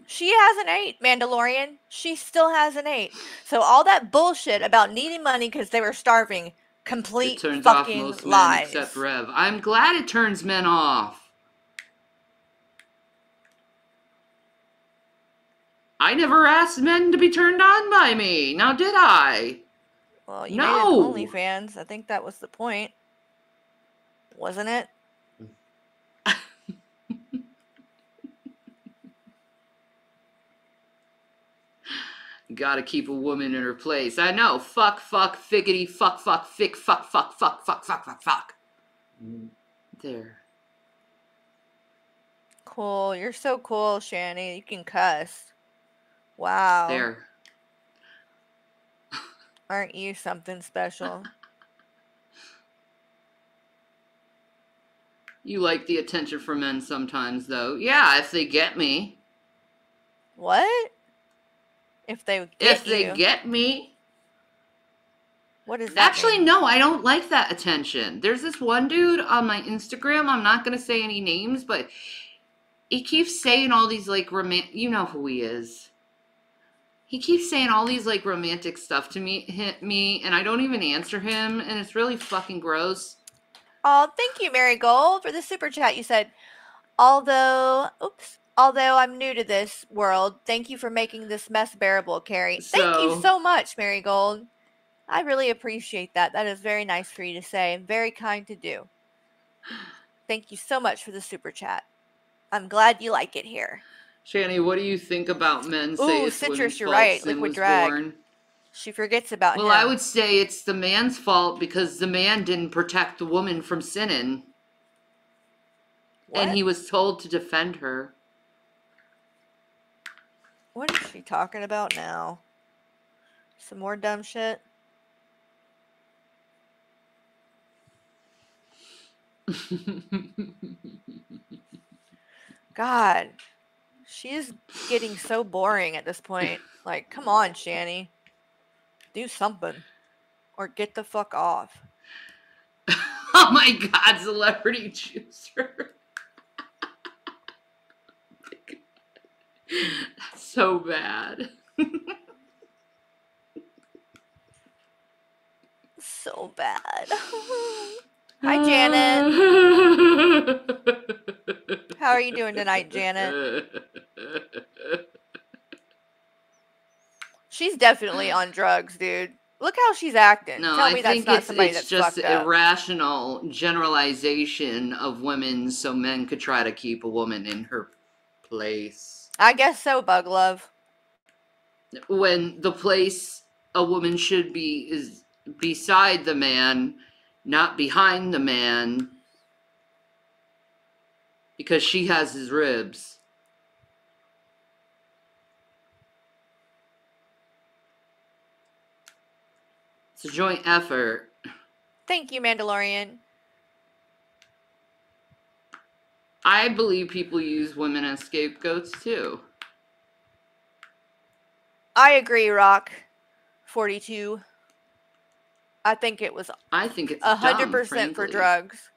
she has an eight, Mandalorian. She still has an eight. So all that bullshit about needing money because they were starving, complete It turns off fucking most men lies. except Rev. I'm glad it turns men off. I never asked men to be turned on by me. Now did I? Well, you No. made OnlyFans. I think that was the point, wasn't it? Gotta keep a woman in her place. I know. Fuck, fuck, figgity, fuck, fuck, fick, fuck, fuck, fuck, fuck, fuck, fuck, fuck. Mm-hmm. There. Cool. You're so cool, Shanny. You can cuss. Wow. There. Aren't you something special? You like the attention from men sometimes, though. Yeah, if they get me. what? If they get if they you. get me. What is that? Actually, no, I don't like that attention. There's this one dude on my Instagram. I'm not gonna say any names, but he keeps saying all these like roman. You know who he is. He keeps saying all these like romantic stuff to me, hit me, and I don't even answer him, and it's really fucking gross. Oh, thank you, Marigold, for the super chat. You said, although, oops, although I'm new to this world, thank you for making this mess bearable, Carrie. Thank you So- so much, Marigold. I really appreciate that. That is very nice for you to say and very kind to do. Thank you so much for the super chat. I'm glad you like it here. Shanny, what do you think about men Ooh, citrus, you're right. Liquid drag. born? She forgets about Well, him. I would say it's the man's fault because the man didn't protect the woman from sinning. And he was told to defend her. What is she talking about now? Some more dumb shit? God, she is getting so boring at this point. Like, come on, Shanny. Do something. Or get the fuck off. oh my god, celebrity chooser. That's so bad. So bad. Hi, Janet. How are you doing tonight, Janet? She's definitely on drugs, dude. Look how she's acting. No, Tell I me that's think not it's, it's that's just irrational generalization of women so men could try to keep a woman in her place. I guess so, Bug Love. When the place a woman should be is beside the man, not behind the man, because she has his ribs. It's a joint effort. Thank you, Mandalorian. I believe people use women as scapegoats too. I agree, Rock. 42. I think it was I think it's a hundred dumb, percent for drugs.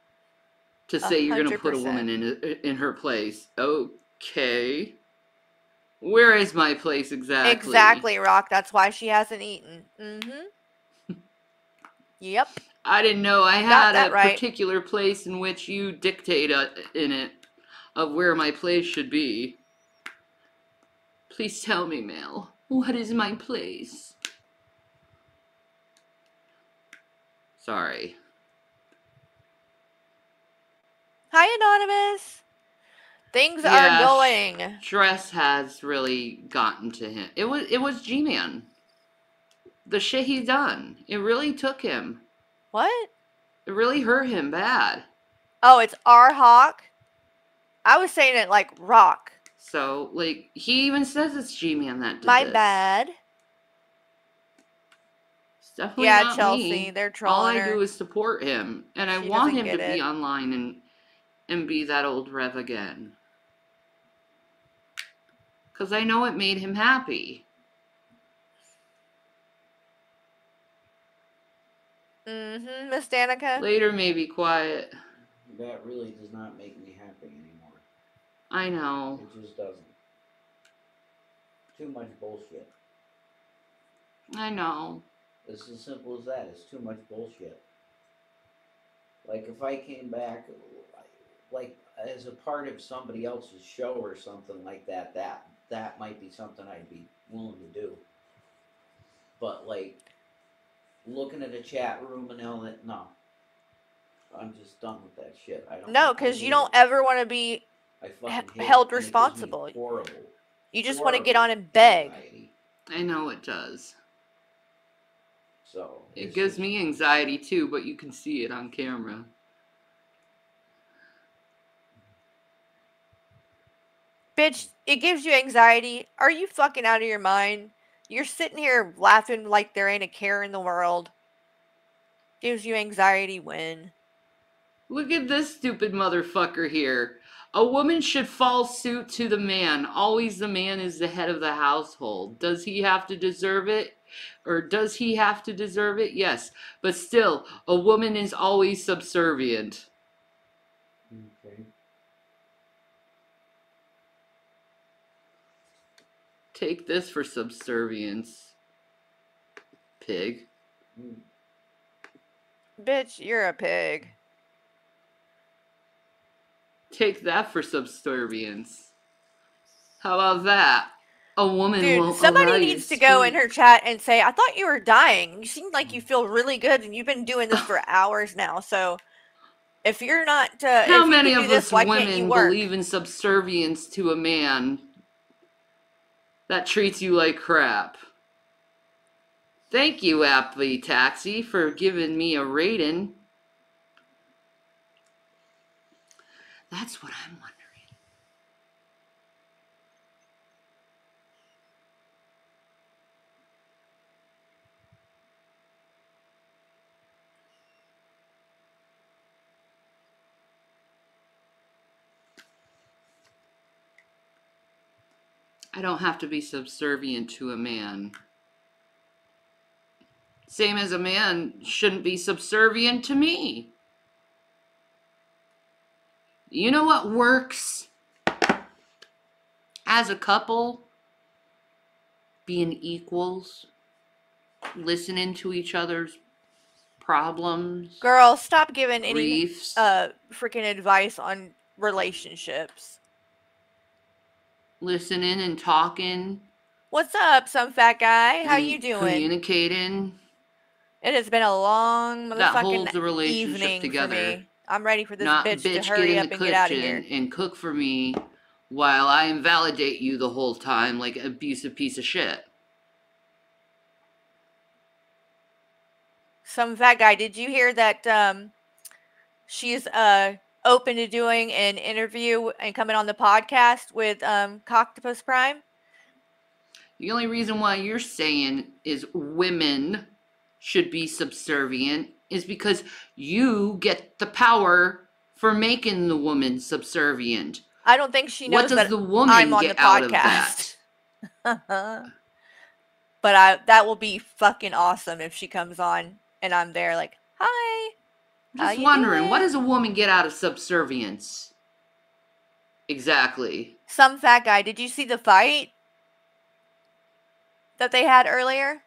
To say you're going to put a woman in in her place. Okay. Where is my place exactly? Exactly, Rock. That's why she hasn't eaten. Mm-hmm. Yep. I didn't know I had a right. particular place in which you dictate uh, in it of where my place should be. Please tell me, Mel. What is my place? Sorry. Hi, Anonymous. Things Yeah, are going. Dress has really gotten to him. It was it was G Man. The shit he done. It really took him. What? It really hurt him bad. Oh, it's R Hawk. I was saying it like rock. So like he even says it's G Man that did My this. bad. It's definitely Yeah, Chelsea, me. they're trying. All I her. do is support him, and I She want him to get be online and and be that old Rev again. Cause I know it made him happy. Mm-hmm, Miss Danica. Later, maybe quiet. That really does not make me happy anymore. I know. It just doesn't. Too much bullshit. I know. It's as simple as that. It's too much bullshit. Like if I came back, like as a part of somebody else's show or something like that, that that might be something I'd be willing to do. But like looking at a chat room and all that, no. I'm just done with that shit. I don't. No, because you don't ever want to be I he- it, held it responsible. Horrible. You just want to get on and beg. I know it does. So It gives me anxiety too, but you can see it on camera. Bitch, it gives you anxiety. Are you fucking out of your mind? You're sitting here laughing like there ain't a care in the world. Gives you anxiety when. Look at this stupid motherfucker here. A woman should fall suit to the man. Always the man is the head of the household. Does he have to deserve it? Or does he have to deserve it? Yes. But still, a woman is always subservient. Take this for subservience. Pig. Bitch, you're a pig. Take that for subservience. How about that? A woman Dude, somebody needs to go in her chat and say, I thought you were dying. You seem like you feel really good and you've been doing this for hours now. So if you're not, uh, How if many of this, us why can't you women believe in subservience to a man that treats you like crap? Thank you, Appy Taxi, for giving me a rating. That's what I'm wondering. I don't have to be subservient to a man. Same as a man shouldn't be subservient to me. You know what works as a couple? Being equals, listening to each other's problems. Girl, stop giving any uh freaking advice on relationships. Listening and talking. What's up, some fat guy? How you doing? Communicating. It has been a long That holds the relationship evening together. for me. I'm ready for this Not bitch, bitch, to hurry get up in and the get out of kitchen here. and cook for me while I invalidate you the whole time like an abusive piece of shit. Some fat guy. Did you hear that um she's uh open to doing an interview and coming on the podcast with um Coctopus Prime? The only reason why you're saying is women should be subservient is because you get the power for making the woman subservient. I don't think she knows What does that the woman I'm on get the out of podcast. that? but I that will be fucking awesome if she comes on and I'm there like, "Hi." How uh, Just wondering, what does a woman get out of subservience? Exactly. Some fat guy. Did you see the fight that they had earlier?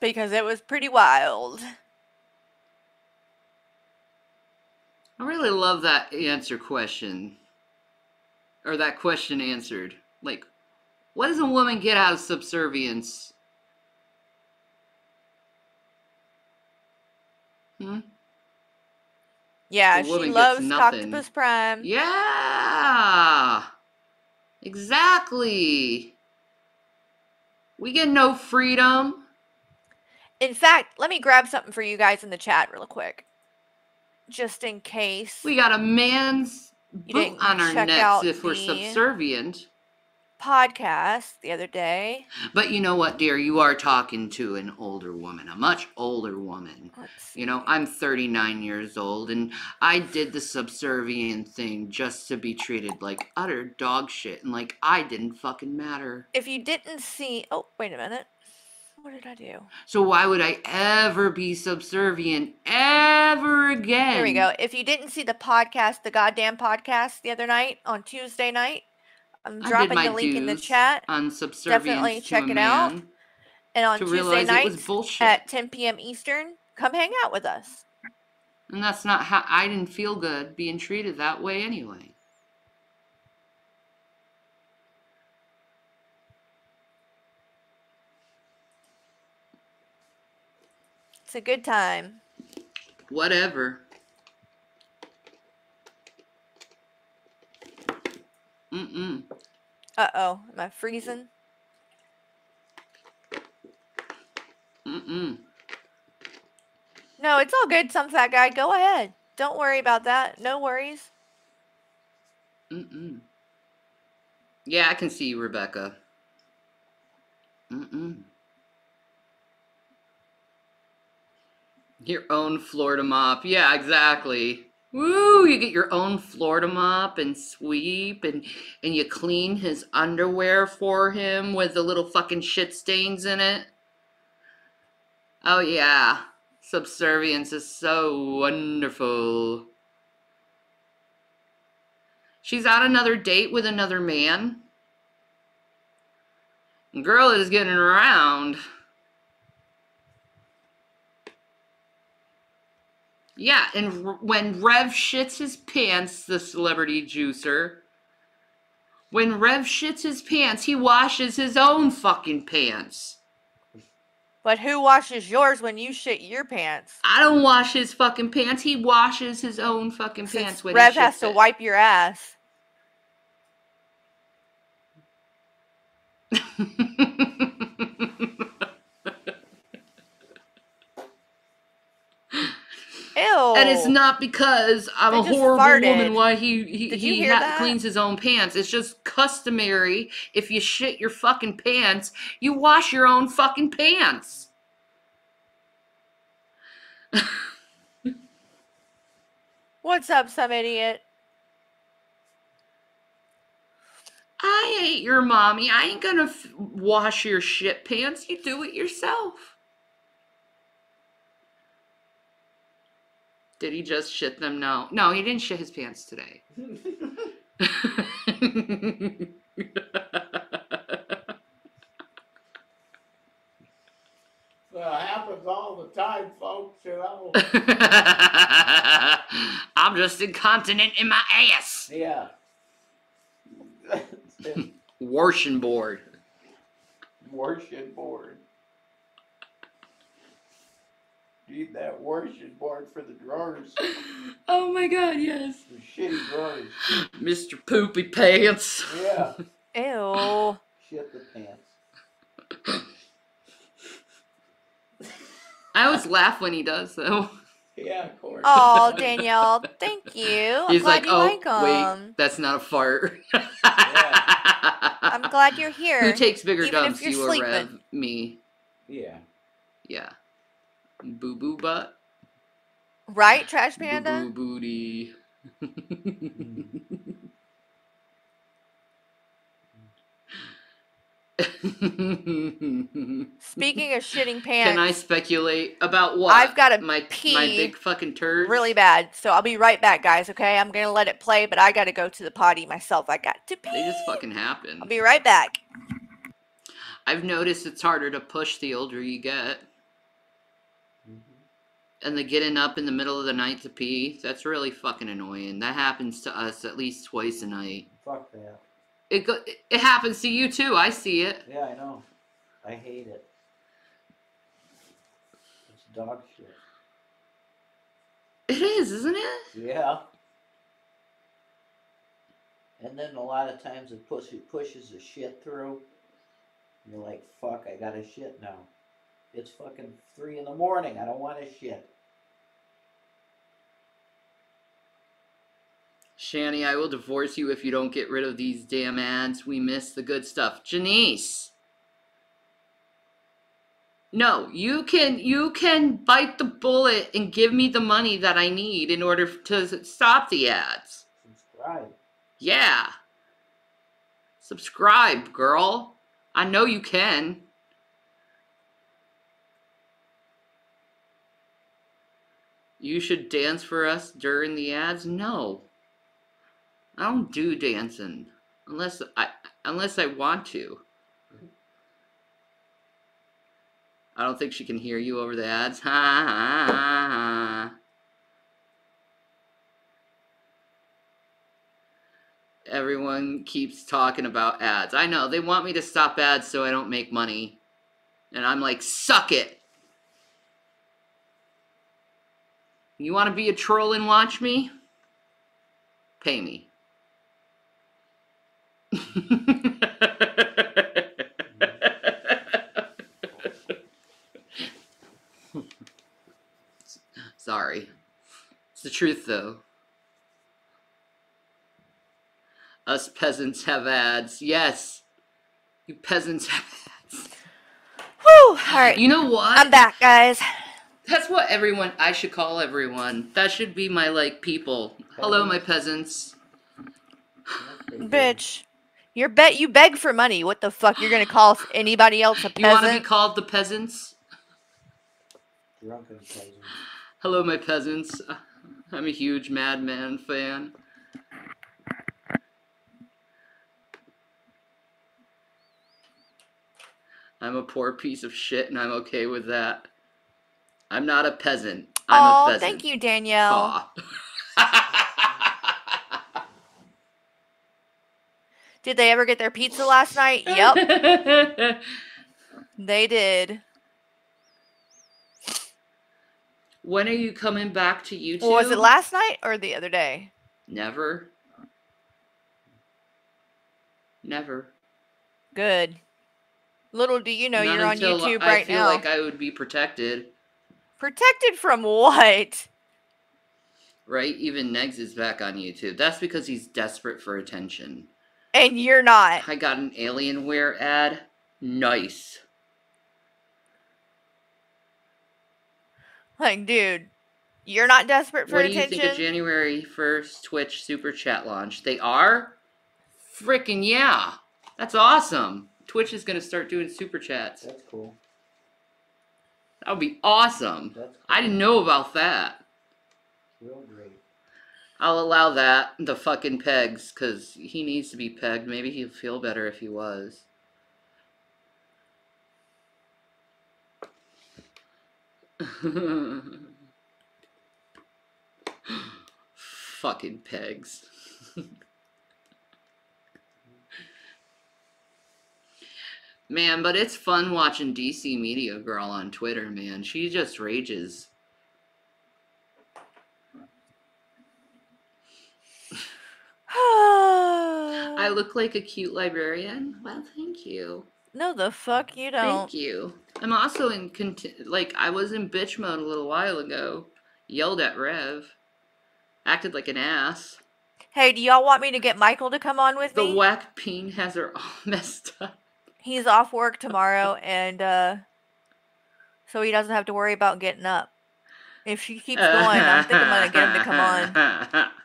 Because it was pretty wild. I really love that answer question. Or that question answered. Like, what does a woman get out of subservience? Hmm? Yeah, she loves Octopus Prime. Yeah. Exactly. We get no freedom. In fact, let me grab something for you guys in the chat real quick. Just in case. We got a man's boot on our necks if we're subservient. Podcast the other day. But you know what, dear? You are talking to an older woman, a much older woman. You know, I'm 39 years old, and I did the subservient thing just to be treated like utter dog shit, and like I didn't fucking matter. If you didn't see, oh, wait a minute. What did I do? So why would I ever be subservient ever again? Here we go. If you didn't see the podcast, the goddamn podcast the other night on Tuesday night, I'm dropping the link in the chat. on subservience Definitely check it out. And on Tuesday realize it was nights bullshit. at 10 p.m. Eastern, come hang out with us. And that's not how I didn't feel good being treated that way anyway. It's a good time. Whatever. Mm-mm. Uh oh, am I freezing? Mm-mm. No, it's all good, some fat guy. Go ahead. Don't worry about that. No worries. Mm-mm. Yeah, I can see you, Rebecca. Mm-mm. Your own Florida mop. Yeah, exactly. Woo! You get your own Florida mop and sweep and and you clean his underwear for him with the little fucking shit stains in it. Oh yeah. Subservience is so wonderful. She's on another date with another man. Girl is getting around. Yeah, and r- when Rev shits his pants, the celebrity juicer, when Rev shits his pants, he washes his own fucking pants. But who washes yours when you shit your pants? I don't wash his fucking pants. He washes his own fucking pants when Rev he has to it. wipe your ass. Ew. And it's not because I'm a horrible farted. woman why he he, Did he ha- cleans his own pants. It's just customary if you shit your fucking pants, you wash your own fucking pants. What's up, some idiot? I ain't your mommy. I ain't gonna f- wash your shit pants. You do it yourself. Did he just shit them? No. No, he didn't shit his pants today. Well, happens all the time, folks, you know. I'm just incontinent in my ass. yeah. Washing board. Washing board. Need that washing board for the drawers. Oh my god, yes. The shitty drawers. Mr. Poopy Pants. Yeah. Ew. Shit the pants. I always laugh when he does, though. Yeah, of course. Oh, Danielle, thank you. I'm He's glad like, you oh, like 'em. wait, that's not a fart. I'm glad you're here. Who takes bigger even dumps, you're you or. Rev? Me. Yeah. Yeah. Boo boo butt. Right, Trash Panda? boo booty. Speaking of shitting pants, Can I speculate about what? I've got to my pee my big fucking turd. really bad. So I'll be right back, guys. Okay, I'm gonna let it play, but I got to go to the potty myself. I got to pee. They just fucking happen. I'll be right back. I've noticed it's harder to push the older you get. And the getting up in the middle of the night to pee, that's really fucking annoying. That happens to us at least twice a night. Fuck that. It go, it happens to you too. I see it. Yeah, I know. I hate it. It's dog shit. It is, isn't it? Yeah. And then a lot of times it push, pushes the shit through. You're like, fuck, I gotta shit now. It's fucking three in the morning. I don't want to shit. Shanny, I will divorce you if you don't get rid of these damn ads. We miss the good stuff. Janice. No, you can you can bite the bullet and give me the money that I need in order to stop the ads. Subscribe. Yeah. Subscribe, girl. I know you can. You should dance for us during the ads? No. I don't do dancing unless I unless I want to. I don't think she can hear you over the ads. Ha ha. Everyone keeps talking about ads. I know they want me to stop ads so I don't make money. And I'm like, suck it. You want to be a troll and watch me? Pay me. Sorry. It's the truth, though. Us peasants have ads. Yes. You peasants have ads. Whew. All right. You know what? I'm back, guys. That's what everyone I should call everyone. That should be my like people. Hello, my peasants. Bitch. You're bet you beg for money. What the fuck? You're gonna call anybody else a peasant? You want to be called the peasants? Drunken peasant. Hello, my peasants. I'm a huge Madman fan. I'm a poor piece of shit, and I'm okay with that. I'm not a peasant. I'm Oh, a pheasant. thank you, Danielle. Aw. Did they ever get their pizza last night? Yep. they did. when are you coming back to YouTube? Well, was it last night or the other day? Never. Never. Good. Little do you know Not you're on YouTube I right feel now. like I would be protected, Protected from what? right? Even Negs is back on YouTube. That's because he's desperate for attention. And you're not. I got an Alienware ad. Nice. Like, dude, you're not desperate for what do you attention. think of January 1st Twitch Super Chat launch? They are? Freaking yeah. That's awesome. Twitch is going to start doing Super Chats. That's cool. That would be awesome. That's I didn't know about that. Real great. I'll allow that, the fucking pegs, because he needs to be pegged. Maybe he'll feel better if he was. fucking pegs. man, but it's fun watching DC Media Girl on Twitter, man. She just rages. I look like a cute librarian. Well, thank you. no, the fuck you don't. Thank you. I'm also in conti- like I was in bitch mode a little while ago. Yelled at Rev. Acted like an ass. Hey, do y'all want me to get Michael to come on with The me? The whack peen has her all messed up. He's off work tomorrow, and uh, so he doesn't have to worry about getting up. If she keeps going, I'm thinking I'm gonna get him to come on.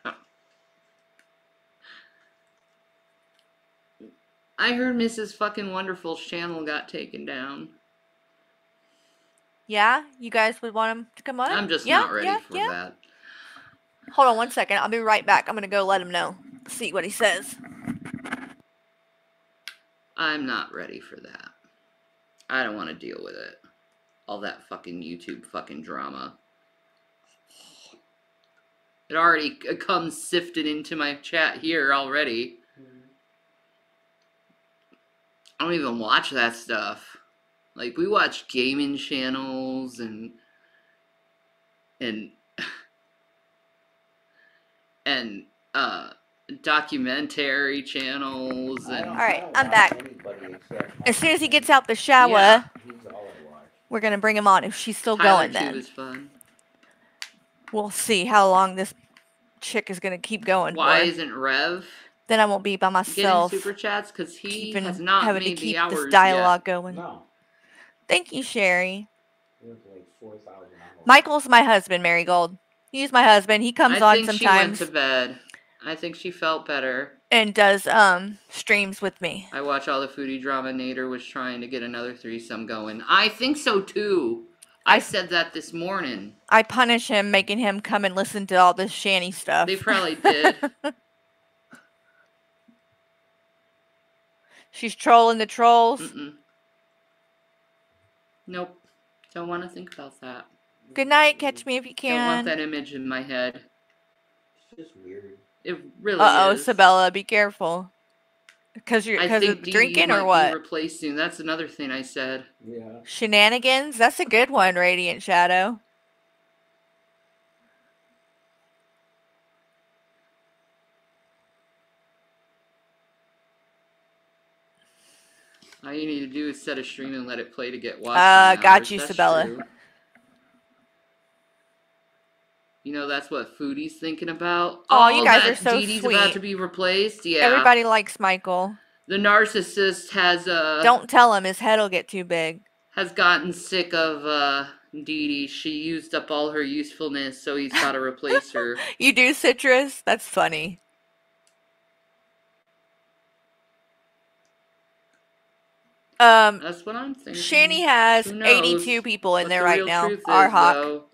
I heard Mrs. Fucking Wonderful's channel got taken down. Yeah, you guys would want him to come on. I'm just yeah, not ready yeah, for yeah. that. Hold on one second. I'll be right back. I'm gonna go let him know. See what he says. I'm not ready for that. I don't want to deal with it. All that fucking YouTube fucking drama. It already comes sifted into my chat here already. I don't even watch that stuff. Like we watch gaming channels and and and uh documentary channels and All right, I'm back. As soon as he gets out the shower, we're gonna bring him on. If she's still Tyler going, Tube then is fun. we'll see how long this chick is gonna keep going. Why for. isn't Rev Then I won't be by myself. getting myself, super chats? Because he keeping has not having made to keep the hours this dialogue yet. going. No. Thank you, Sherry. Like 4,000 hours. Michael's my husband, Marigold. He's my husband. He comes I on think she went to bed. I think she felt better. and does um streams with me. I watch all the foodie drama. Nader was trying to get another threesome going. I think so too. I said that this morning. I punish him, making him come and listen to all this shanty stuff. They probably did. She's trolling the trolls. Mm-mm. Nope. Don't want to think about that. Good night. Catch me if you can. Don't want that image in my head. It's just weird. It really Uh oh, is. Sabella, be careful. Because you're I because think of Dee Dee drinking might or be what? replaced soon. That's another thing I said. Yeah. Shenanigans. That's a good one, Radiant Shadow. All you need to do is set a stream and let it play to get watched. Uh, got hours. you, That's Sabella. true. You know that's what Foodie's thinking about. Oh, you guys are so Dee Dee's about to be replaced. Yeah. Everybody likes Michael. The narcissist has uh Don't tell him his head'll get too big. has gotten sick of uh Dee Dee. She used up all her usefulness, so he's got to replace her. You do citrus? That's funny. Um, That's what I'm thinking. Shanny has 82 people in there the right now. Our hawk.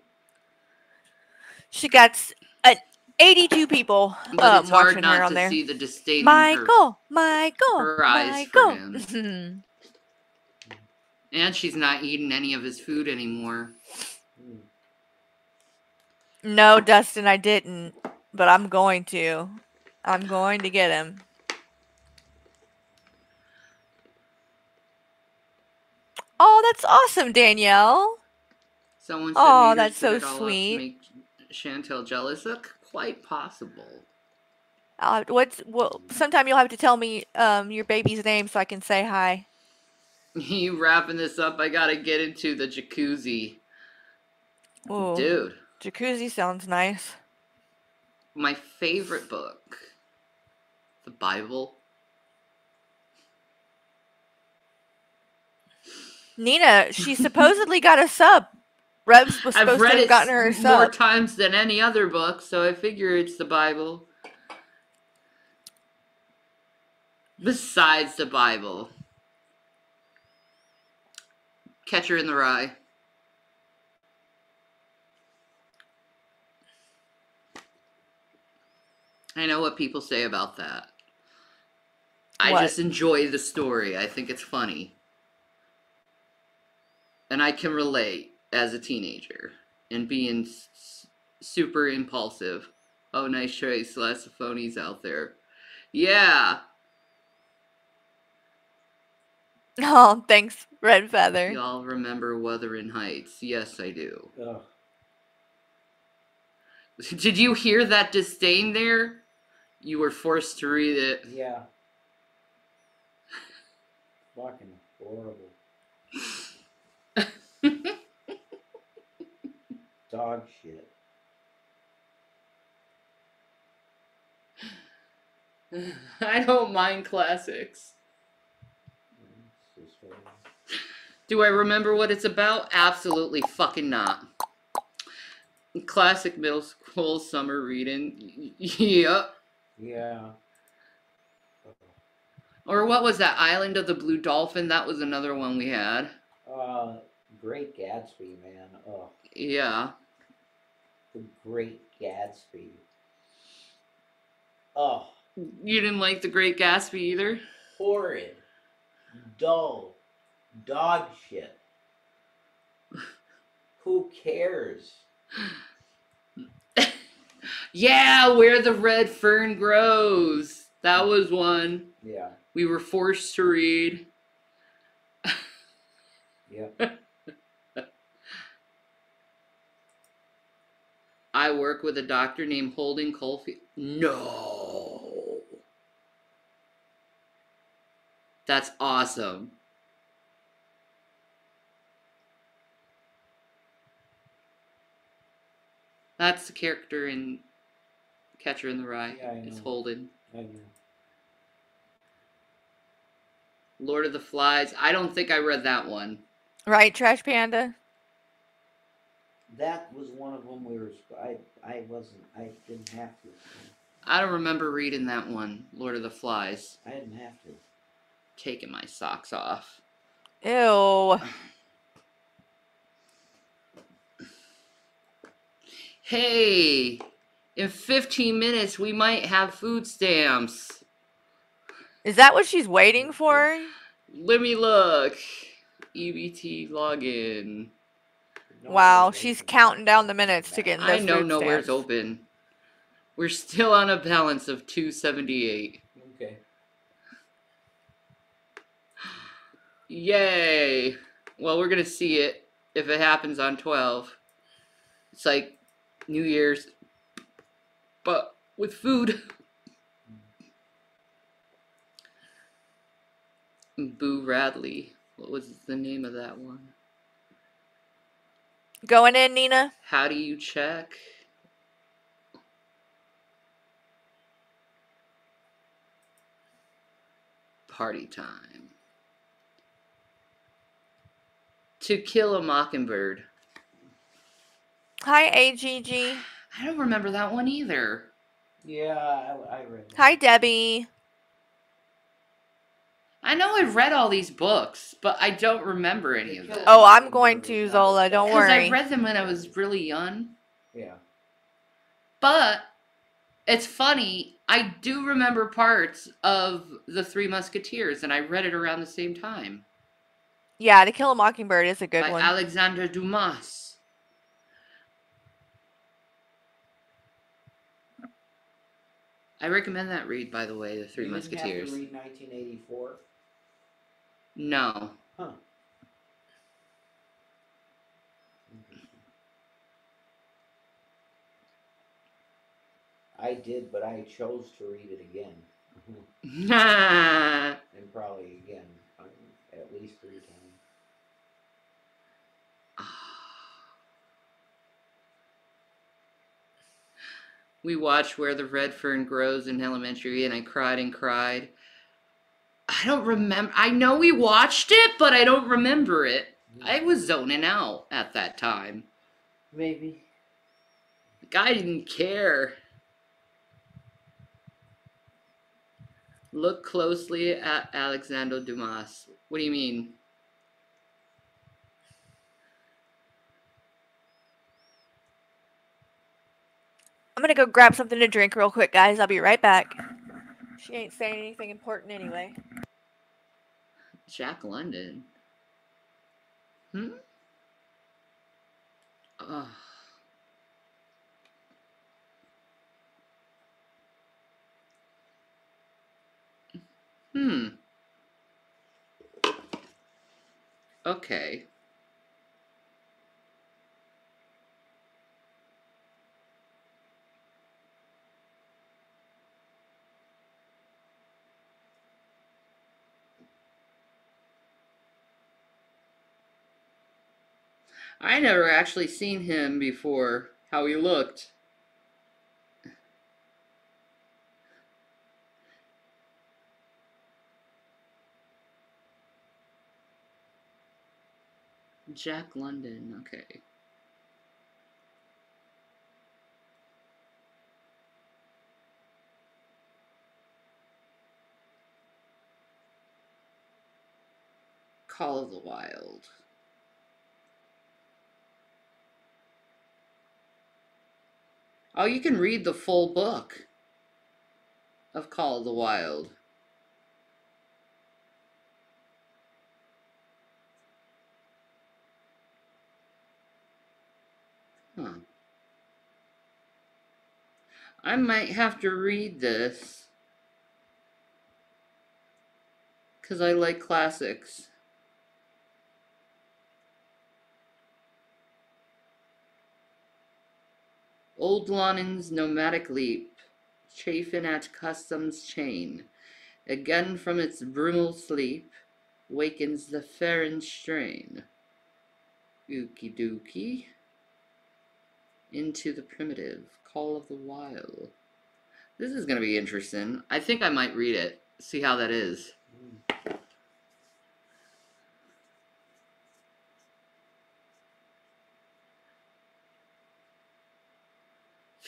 She got uh, 82 people um, hard watching her on to there. see the in her- Michael, Michael, her Michael. And she's not eating any of his food anymore. No, Dustin, I didn't. But I'm going to. I'm going to get him. Oh, that's awesome, Danielle. Someone said Oh, that's so it all up to sweet. make Chantal jealous. That's quite possible. Uh, what's well? Sometime you'll have to tell me um your baby's name so I can say hi. You wrapping this up? I gotta get into the jacuzzi. Ooh, Dude, jacuzzi sounds nice. my favorite book, the Bible. Nina, she supposedly got a sub. Rebs was supposed I've to read have it gotten her a s- more times than any other book, so I figure it's the Bible. Besides the Bible, Catcher in the Rye. I know what people say about that. I just enjoy the story. I think it's funny. And I can relate as a teenager and being s- s- super impulsive. Oh, nice choice. Lots of phonies out there. Yeah. Oh, thanks, Red Feather. Y'all remember Wuthering Heights? Yes, I do. Ugh. Did you hear that disdain there? You were forced to read it. Yeah. Fucking horrible. Dog shit. I don't mind classics. It's just horrible. Do I remember what it's about? Absolutely fucking not. Classic middle school summer reading. Yep. Yeah. Or what was that? Island of the Blue Dolphin? That was another one we had. Uh, Great Gatsby, man. Oh, Yeah. The Great Gatsby. Oh, You didn't like The Great Gatsby either? horrid, dull, dog shit. Who cares? Yeah, where the red fern grows. That was one Yeah. we were forced to read. Yep. I work with a doctor named Holden Caulfield. No. That's awesome. That's the character in Catcher in the Rye. Yeah, I It's know. Holden. I know. Lord of the Flies. I don't think I read that one. Right, Trash Panda? That was one of them we were. I I wasn't. I didn't have to. I don't remember reading that one, Lord of the Flies. I didn't have to. Taking my socks off. Ew. Hey, in 15 minutes we might have food stamps. Is that what she's waiting for? Let me look. EBT login. Wow, she's counting down the minutes to get in I those know nowhere's stamps. open. We're still on a balance of 278. Okay. Yay. Well, we're going to see it if it happens on 12. It's like New Year's, but with food. Boo Radley. What was the name of that one? Going in, Nina? How do you check? Party time. To Kill a Mockingbird. Hi, AGG. I don't remember that one either. Yeah, I, I read. That. Hi, Debbie. I know I've read all these books, but I don't remember any of them. Oh, I'm going to, Zola. Don't worry. Because I read them when I was really young. Yeah. But it's funny, I do remember parts of The Three Musketeers, and I read it around the same time. Yeah, To Kill a Mockingbird is a good by one. Alexander Dumas. I recommend that read, by the way, The Three you didn't have Musketeers. to read 1984. No. Huh. I did, but I chose to read it again. and probably again, at least three times. We watched Where the Red Fern Grows in elementary, and I cried and cried. I don't remember. I know we watched it, but I don't remember it. I was zoning out at that time. Maybe. The guy didn't care. Look closely at Alexander Dumas. What do you mean? I'm gonna go grab something to drink real quick, guys. I'll be right back. She ain't saying anything important anyway. Jack London. Hmm? Ugh. Hmm. Okay. I never actually seen him before. How he looked. Jack London, okay. Call of the Wild. Oh, you can read the full book of Call of the Wild. Huh. I might have to read this. Because I like classics. Old Lonnin's nomadic leap, chafing at custom's chain, again from its brumal sleep, wakens the ferine strain. Ookie dookie. Into the primitive, call of the wild. This is gonna be interesting. I think I might read it, see how that is. Hmm.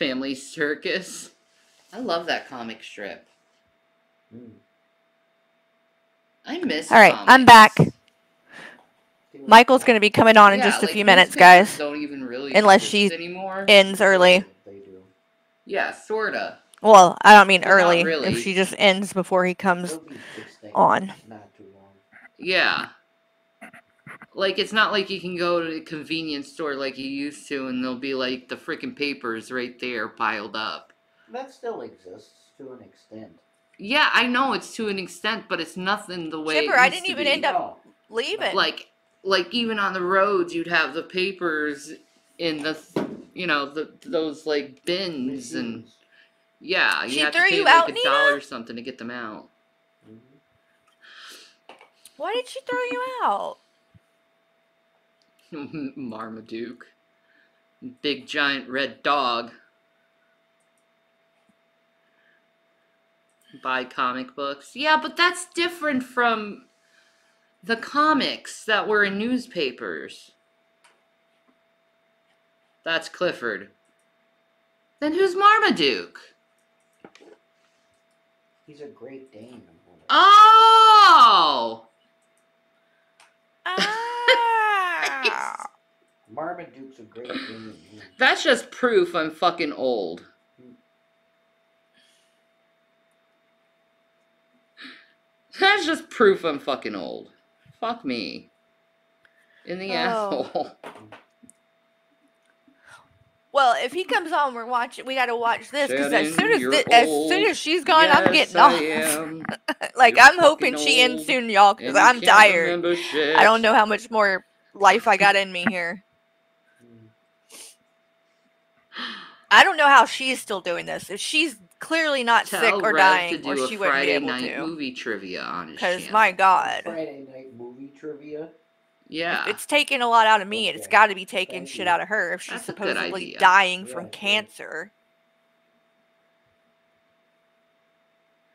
Family Circus. I love that comic strip. I miss All right, I'm back. Michael's gonna be coming on in Yeah, just a like, few minutes, guys. don't even really Unless she anymore. ends early. Yeah, sorta. Well, I don't mean But early. really. If she just ends before he comes on. Yeah. Like it's not like you can go to a convenience store like you used to and there'll be like the freaking papers right there piled up. That still exists to an extent. Yeah, I know it's to an extent, but it's nothing the way it Chipper, I didn't to even be. end up leaving. like like even on the roads you'd have the papers in the you know the those like bins and yeah you She have to threw pay you like out, a Nina? dollar or something to get them out mm-hmm. Why did she throw you out? marmaduke. Big giant red dog. Buy comic books. Yeah but that's different from the comics that were in newspapers. That's clifford. Then who's marmaduke? He's a great Dane. Oh! Marmaduke's a great Dane. That's just proof I'm fucking old. That's just proof I'm fucking old. Fuck me. In the Oh. asshole. Well, if he comes on, we're watching. We got to watch this because as soon as you're as soon as she's gone, I'm getting off. like You're I'm hoping she ends soon, y'all, because I'm tired. I don't know how much more life I got in me here. I don't know how she's still doing this. If she's clearly not sick or Rev dying, to do or a she wouldn't be Friday able night to. movie trivia on his Because channel. my God, Friday night movie trivia. Yeah. it's taking a lot out of me. and It's got to be taking shit out of her if she's That's a good supposedly idea. dying from cancer.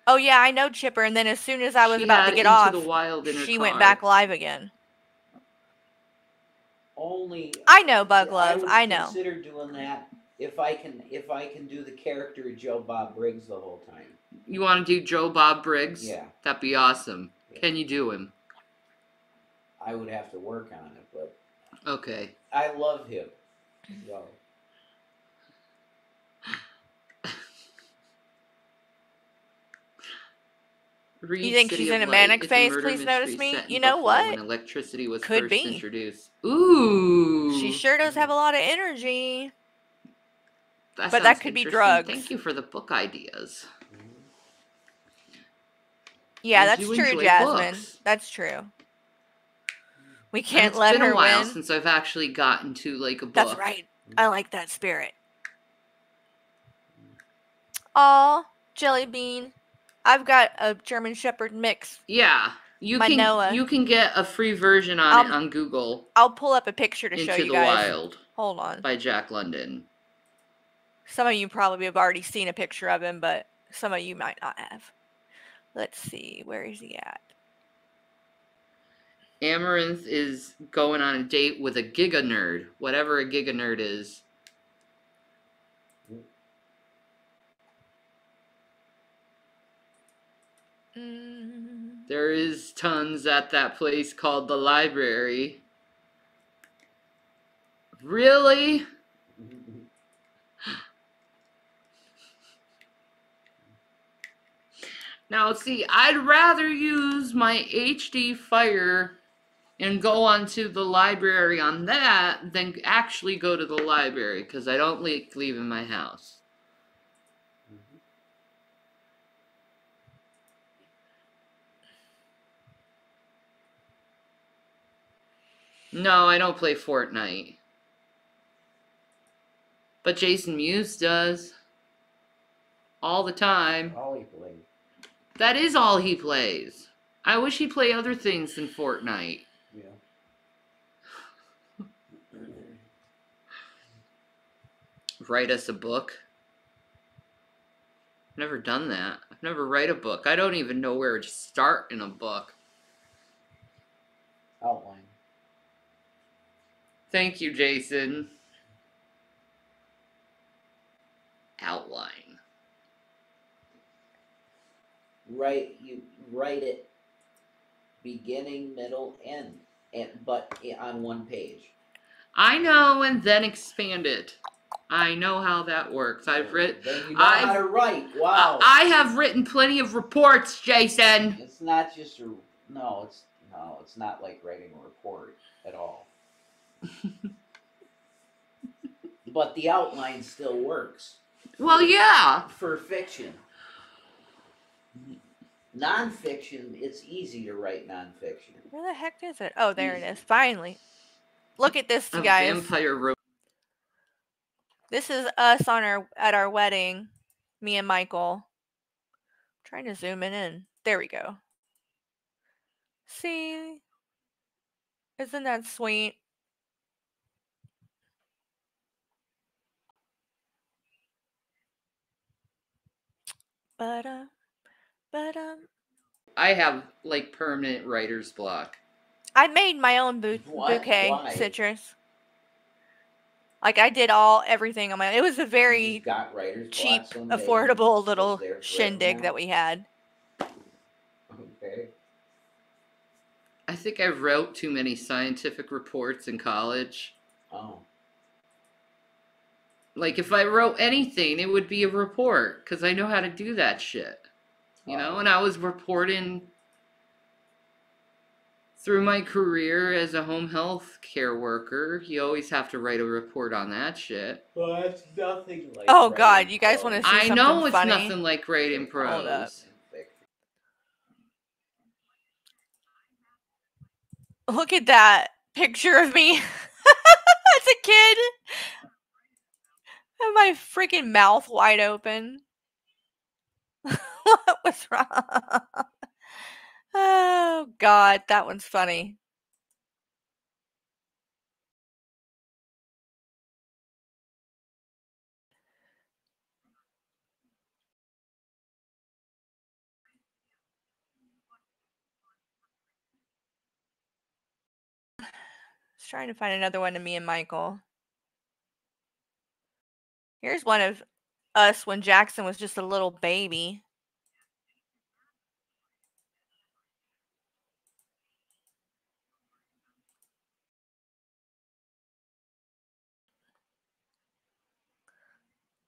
Oh yeah, I know Chipper. And then as soon as I was She about had to get Into off, the Wild in her she went car. back live again. Only I know, Bug Love. would I know. Consider doing that if I can if I can do the character of Joe Bob Briggs the whole time. You want to do Joe Bob Briggs? Yeah. That'd be awesome. Can you do him? I would have to work on it, but Okay. I love him. So, Reed think City she's in a manic is phase? murder Please notice me. You know Buffalo what? When electricity was Could first be. introduced. Ooh. She sure does have a lot of energy. That but that could be interesting. drugs. Thank you for the book ideas. Yeah, I that's true, Jasmine. books. That's true. We can't it's let been her a while win. since I've actually gotten to like a book. That's right. Mm-hmm. I like that spirit. Aw, Jelly Bean. I've got a German Shepherd mix. Yeah. You can Noah. you can get a free version on it Um, on Google. I'll pull up a picture to show Into you the guys. Wild Hold on. by Jack London. Some of you probably have already seen a picture of him, but some of you might not have. Let's see. Where is he at? Amaranth is going on a date with a giga nerd, whatever a giga nerd is. Mm. There is tons at that place called the library. Really? Now, see, I'd rather use my HD Fire and go onto the library on that than actually go to the library because I don't like leaving my house. No, I don't play Fortnite. But Jason Mewes does. All the time. all he played. That is all he plays. I wish he'd play other things than Fortnite. Yeah. Write us a book. I've never done that. I've never write a book. I don't even know where to start in a book. Outline. Thank you, Jason. Outline. Write you write it beginning, middle, end, and but on one page. I know, and then expand it. I know how that works. I've written. Then you know how to write. Wow. I have written plenty of reports, Jason. It's not just a no. It's no. It's not like writing a report at all. But the outline still works Well, yeah. for fiction. Nonfiction, it's easy to write nonfiction. Where the heck is it? Oh, there it is. Finally. Look at this, A guys. vampire ro- This is us on our at our wedding. Me and Michael. trying to zoom it in. There we go. See? Isn't that sweet? But uh, but um, I have like permanent writer's block. I made my own bu- Why- bouquet why? citrus. Like I did all everything on my. It was a very got writer's cheap, block affordable little shindig now. that we had. Okay. I think I wrote too many scientific reports in college. Oh. Like if I wrote anything, it would be a report because I know how to do that shit. You know, and I was reporting Through my career as a home health care worker, you always have to write a report on that shit. Well, that's nothing like. Oh God, you guys want to see I something know it's funny? nothing like writing Hold prose. Look at that picture of me as a kid. Have my freaking mouth wide open. what was wrong? Oh God, that one's funny. trying to find another one of me and Michael. Here's one of us when Jackson was just a little baby.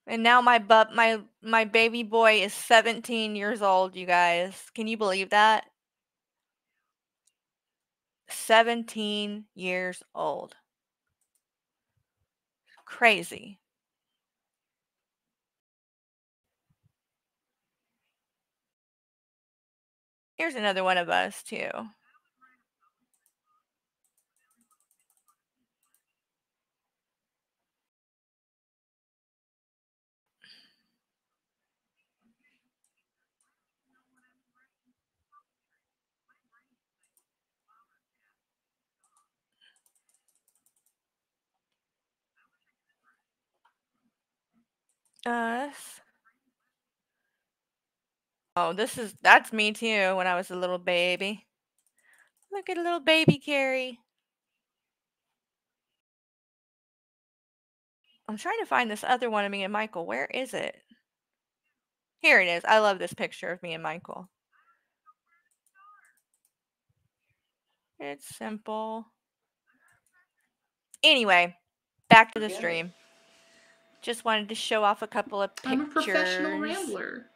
And now my bub my my baby boy is 17 years old, you guys. Can you believe that? 17 years old. Crazy. Here's another one of us, too. Us. Oh, this is that's me too when I was a little baby. Look at a little baby Carrie. I'm trying to find this other one of me and Michael. Where is it? Here it is. I love this picture of me and Michael. It's simple. Anyway, back to the stream. Just wanted to show off a couple of pictures. I'm a professional rambler.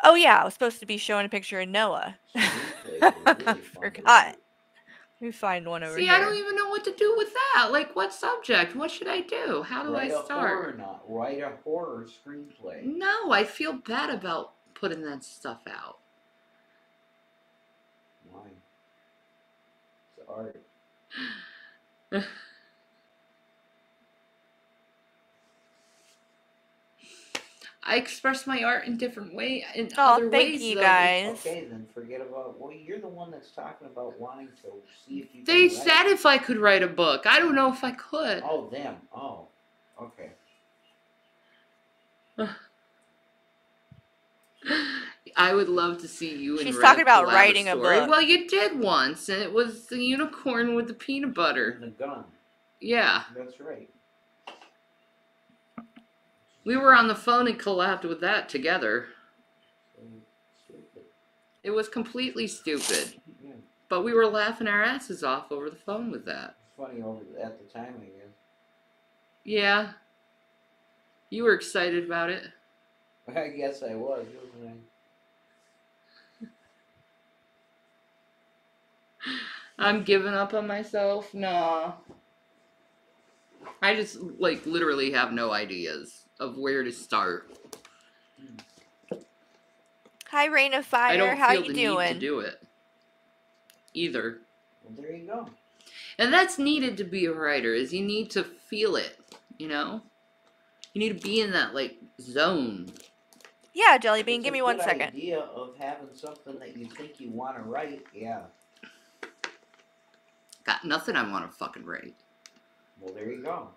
Okay. Oh yeah, I was supposed to be showing a picture of Noah. I forgot. Let me find one over here. See, here. I don't even know what to do with that. Like, what subject? What should I do? How do write I a horror start? not write a horror screenplay. No, I feel bad about putting that stuff out. Why? It's art. I express my art in different way in Oh, other thank ways. you, though. guys. Okay, then forget about. Well, you're the one that's talking about wanting to see if you. They can write. said if I could write a book. I don't know if I could. Oh, them. Oh, okay. I would love to see you and She's Rev talking about writing a story. book. Well, you did once, and it was the unicorn with the peanut butter. And The gun. Yeah, That's right. We were on the phone and collabed with that together. It was completely stupid, Yeah, but we were laughing our asses off over the phone with that. funny over at the time, I guess. Yeah, you were excited about it. I guess I was, wasn't I? I'm giving up on myself. Nah. I just like literally have no ideas of where to start. Hi, Rain of Fire. I Fire. don't How feel you the doing? need to do it either. Well, there you go. And that's needed to be a writer is you need to feel it, you know? You need to be in that like zone. Yeah, Jelly Bean, It's give me one second. idea of having something that you think you want to write. Yeah. Got nothing I want to fucking write. Well, there you go.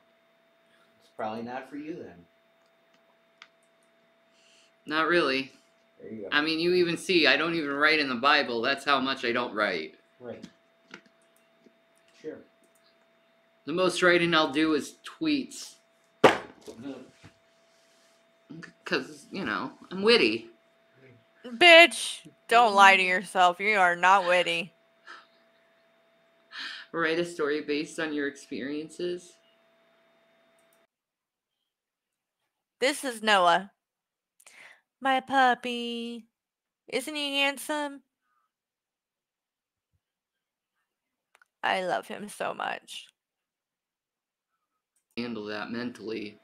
It's probably not for you then. Not really. There you go. I mean, you even see I don't even write in the Bible. That's how much I don't write. Right. Sure. The most writing I'll do is tweets. Because, you know, I'm witty. Bitch, don't lie to yourself. You are not witty. Write a story based on your experiences. This is Noah. My puppy. Isn't he handsome? I love him so much. Handle that mentally.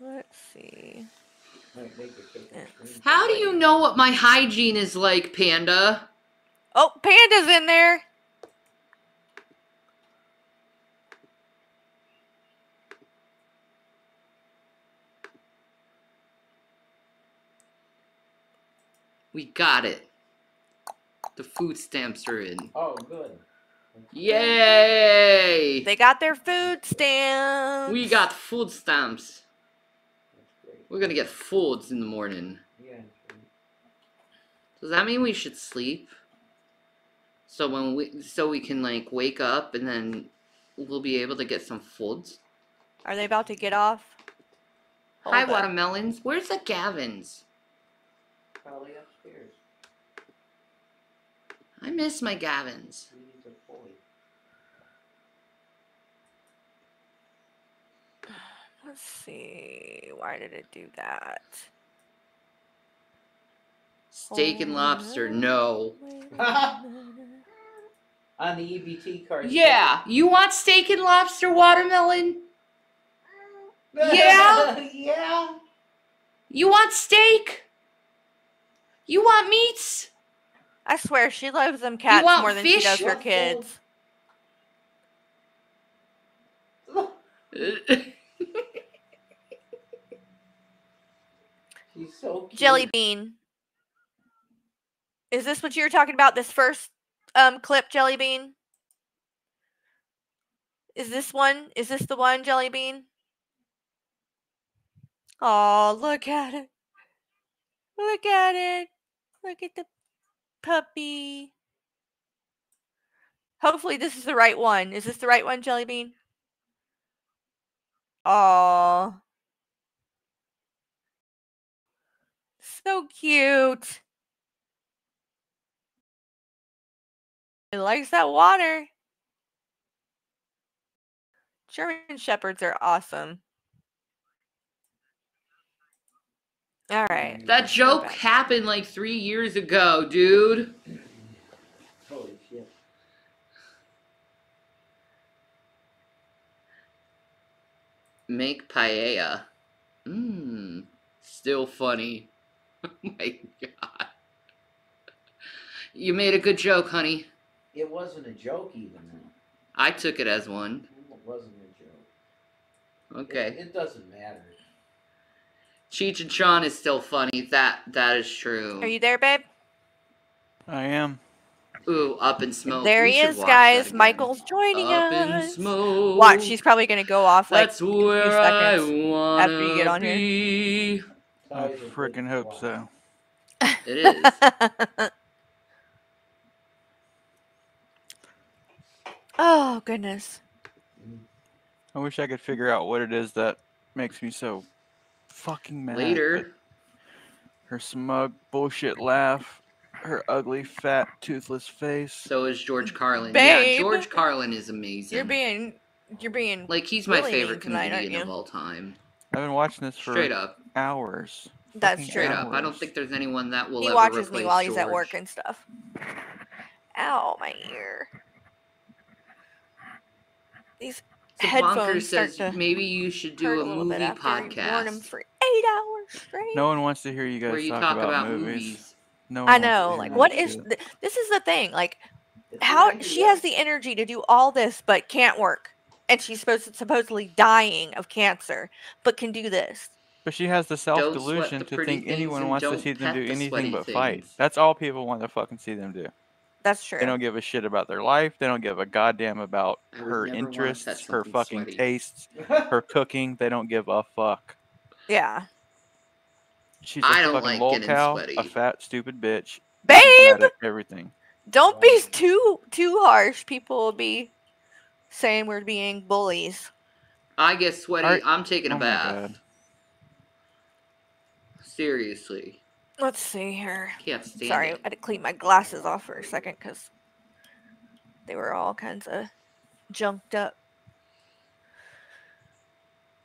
Let's see. Might make your cake and cream. How do you know what my hygiene is like, Panda? Oh, Panda's in there. We got it. The food stamps are in. Oh, good. Yay! They got their food stamps. We got food stamps. We're gonna get foods in the morning. Yeah. Does that mean we should sleep? So when we so we can like wake up and then we'll be able to get some foods. Are they about to get off? Hi up. watermelons. Where's the Gavins? Probably upstairs. I miss my Gavins. He's a boy. Let's see. Why did it do that? Steak and lobster, no. On the EBT card. Yeah, you want steak and lobster watermelon? Yeah? yeah. You want steak? You want meats? I swear she loves them cats more than she does her kids. She's so cute. Jelly bean. Is this what you were talking about? This first um clip, Jelly Bean? Is this one? Is this the one, Jelly Bean? Oh, look at it. Look at it. Look at the puppy. Hopefully this is the right one. Is this the right one, Jelly Bean? Oh. So cute. It likes that water. German Shepherds are awesome. All right. That joke happened like three years ago, dude. Holy shit. Make paella. Mmm. Still funny. Oh my god. You made a good joke, honey. It wasn't a joke even. though. I took it as one. It wasn't a joke. Okay. It, it doesn't matter. Cheech and Chong is still funny. That that is true. Are you there, babe? I am. Ooh, up in smoke. There We he is, guys. Michael's joining Up in us. smoke. Watch, she's probably gonna go off like That's in a few where I seconds wanna after you get on here. I freaking hope so. It is. oh goodness. I wish I could figure out what it is that makes me so fucking mad. Later. Her smug bullshit laugh, her ugly, fat, toothless face. So is George Carlin. Babe. Yeah, George Carlin is amazing. You're being you're being like he's my really favorite tonight, comedian of all time. I've been watching this for Straight up. hours. That's true. Straight up. I don't think there's anyone that will He ever watches me while he's at work and stuff. Ow, my ear. These So Bonker headphones start says to maybe you should hurt do a, a little bit movie after you've worn 'em podcast for eight hours straight. No one wants to hear you guys where you talk, talk about, about movies. movies. No I one wants to know. hear Like, that what is shit. th- this? Is the thing. Like, how she has the energy to do all this, but can't work, and she's supposed to, supposedly dying of cancer, but can do this. But she has the sweat self delusion to pretty think things anyone and wants to don't see them pet do the anything sweaty but fight. things. That's all people want to fucking see them do. That's true. They don't give a shit about their life. They don't give a goddamn about I her interests, her fucking sweaty. tastes, her cooking. They don't give a fuck. Yeah, She's a I don't fucking like getting lolcow, sweaty. a fat, stupid bitch. Babe. everything. Don't be too too harsh. People will be saying we're being bullies. I get sweaty. Alright. I'm taking a Oh my bath. Seriously. Let's see here. Can't stand Sorry, it. I had to clean my glasses off for a second because they were all kinds of junked up.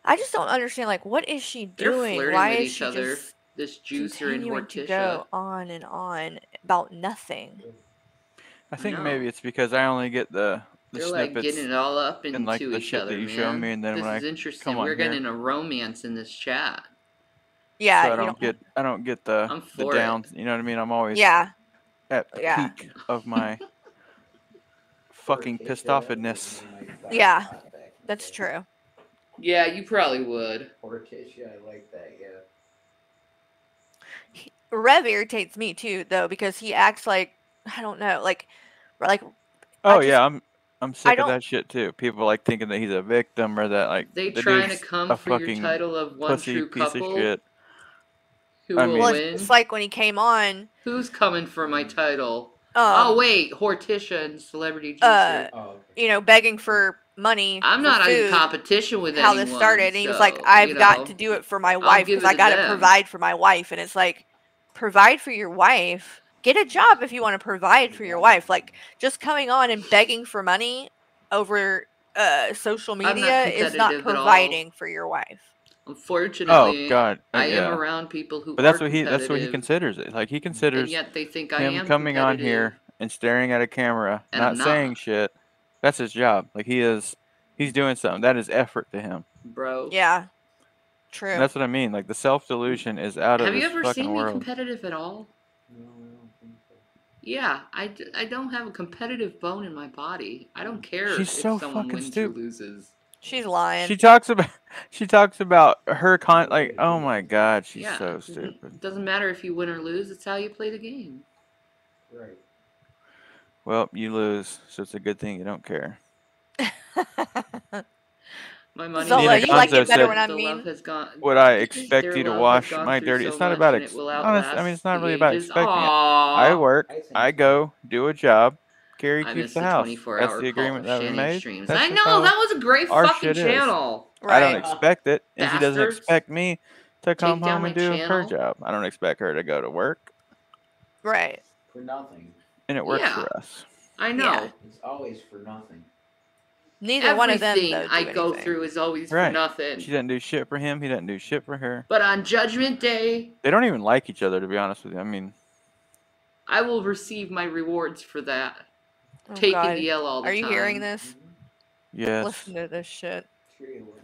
I just don't understand. Like, what is she They're doing? flirting Why with is each she other. just this juicer and continuing to Horticia. go on and on about nothing. I think know. maybe it's because I only get the the They're like snippets getting it all up into and like the each shit other, that you man. show me, and then this when is I interesting. come on We're here, getting a romance in this chat. Yeah, so I don't don't- get I don't get the I'm the for it. downs. You know what I mean? I'm always Yeah. at the Yeah. peak of my fucking pissed offedness. Yeah, that's true. Yeah, you probably would. Horticia, I like that, yeah. Rev irritates me too, though, because he acts like I don't know, like, like Oh yeah, I'm I'm sick of that shit too. People like thinking that he's a victim or that like They the trying to come a for your fucking title of one pussy true piece couple? Of shit. Who I will mean- well, win? it's like when he came on. Who's coming for my title? Um, oh wait, Horticia and Celebrity Uh, Juicer. you know, begging for money. I'm for not in competition with how anyone. this started. And he was like, "I've got know, to do it for my wife because I got to them. provide for my wife." And it's like, provide for your wife. Get a job if you want to provide for your wife. Like just coming on and begging for money over uh, social not media is not competitive at all. providing for your wife. Unfortunately, Oh God, uh, I yeah. am around people who. But that's what he that's what he considers it. Like he considers yet they think I am coming on here and staring at a camera, not not. saying shit. That's his job. Like he is he's doing something. That is effort to him. bro. Yeah, true. And that's what I mean. Like the self delusion is out of Have you ever fucking seen me competitive at all? Yeah, I, I don't have a competitive bone in my body. I don't care She's if so someone fucking wins stupid. or loses. She's lying. She talks about she talks about her con like oh my god, she's yeah, so stupid. doesn't- Doesn't matter if you win or lose. It's how you play the game. Right. Well, you lose, so it's a good thing you don't care. My money. Zola, you like it better said, when I'm the mean? has gone. Would I expect you to wash my dirty? so It's not about ex- it honest. I mean, it's not really about ages. expecting it. I Aw. work, I go, do a job, Carrie uh, I keeps missed the the house. That's the agreement that we Shannon made. streams. I know that was a great our fucking shit is. I don't expect it, and she doesn't expect me to come down home and do her job. I don't expect her to go to work, Right. For nothing. and it works Yeah. for us. I know. It's always for nothing. Neither one of them Everything though, do I go through is always for Right. nothing. She doesn't do shit for him. He doesn't do shit for her. But on Judgment Day, They don't even like each other, to be honest with you. I mean, I will receive my rewards for that. Oh, Taking God. the L all the time. Are you hearing this? yes, Listen to this shit. Sure you would.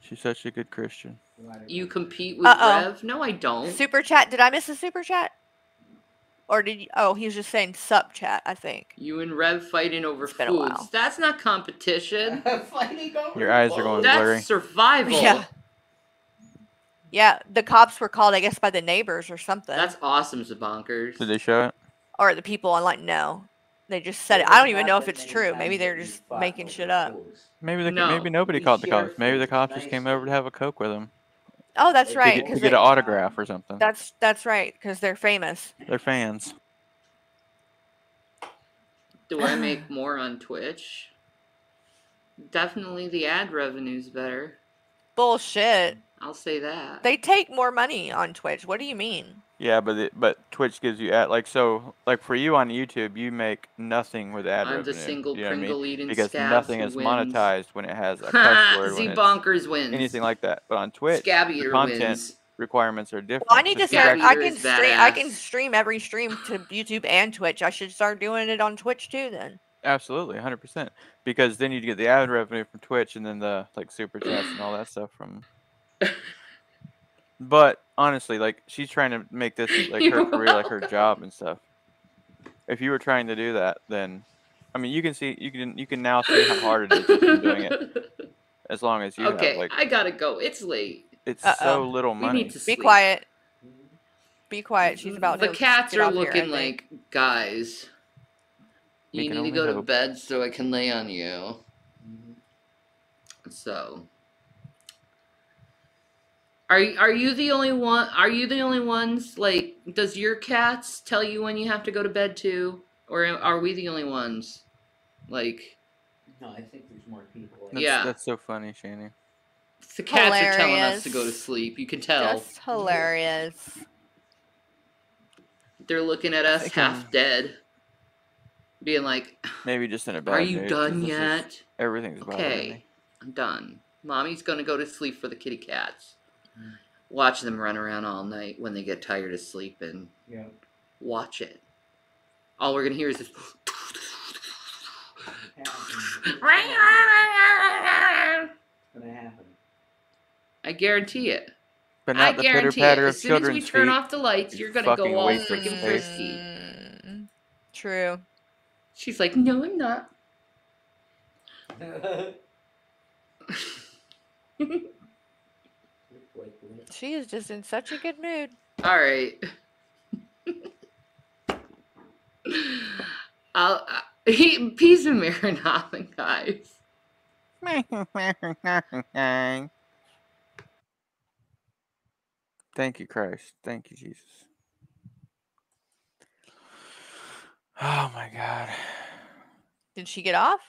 she's such a good Christian. You compete with Uh-oh. Rev? No, I don't. Super chat. Did I miss a super chat? Or did you? Oh, he was just saying sub chat. I think. You and Rev fighting over been a foods. while. That's not competition. Fighting over Your eyes are going That's blurry. survival. Yeah. Yeah, the cops were called, I guess, by the neighbors or something, That's awesome, Zabonkers. Did they show it? Or the people online. No, they just said it. I don't even know if it's true. Maybe they're just making shit up. Maybe the, No. maybe nobody The called the cops. Maybe the cops just came over to have a coke with them. Oh, that's to right. get, to 'cause get they- an autograph or something. That's that's right. Because they're famous. They're fans. Do I make more on Twitch? Definitely the ad revenue's better. Bullshit. I'll say that. They take more money on Twitch. What do you mean? Yeah, but it, but Twitch gives you ad like so like for you on YouTube, you make nothing with ad I'm the single you know what I mean? Pringle eating because scabs nothing who is wins. monetized when it has a cuss word. Z when it's Bonkers wins. anything like that. But on Twitch, Scab the Eater content wins. requirements are different. Well, I need to It's start. I Eater can is stream. I can stream every stream to YouTube and Twitch. I should start doing it on Twitch too. Then. Absolutely, hundred percent. Because then you get the ad revenue from Twitch, and then the like super chats and all that stuff from. But honestly, like she's trying to make this like her You're career, like her job and stuff. If you were trying to do that, then, I mean, you can see you can you can now see how hard it is if you're doing it. As long as you okay, have like I gotta go. It's late. it's Uh-oh. so little We money. need to Be quiet. Be quiet. She's about The to cats get are off here, looking like guys. You need to only go to bed so I can lay on you. So, are y- are you the only one? Are you the only ones? Like, does your cats tell you when you have to go to bed too, or are we the only ones? Like, No, I think there's more people. That's, yeah. that's so funny, Shanny. the cats are telling us to go to sleep. You can tell Just hilarious. they're looking at us half I'm- dead, being like, Maybe just in a bad "Are you mood, 'cause done this is- yet?" everything's Okay, me. I'm done. Mommy's gonna go to sleep for the kitty cats. Watch them run around all night when they get tired of sleeping. Yeah. Watch it. All we're gonna hear is this. gonna happen. I guarantee it. But I the pitter guarantee patter it. of As soon as we turn feet. off the lights, you you're gonna go all waste freaking space. frisky. True. She's like, no, I'm not. She is just in such a good mood. All right. I'll, uh, he, peace and marinara, guys. Thank you, Christ. Thank you, Jesus. Oh my God. Did she get off?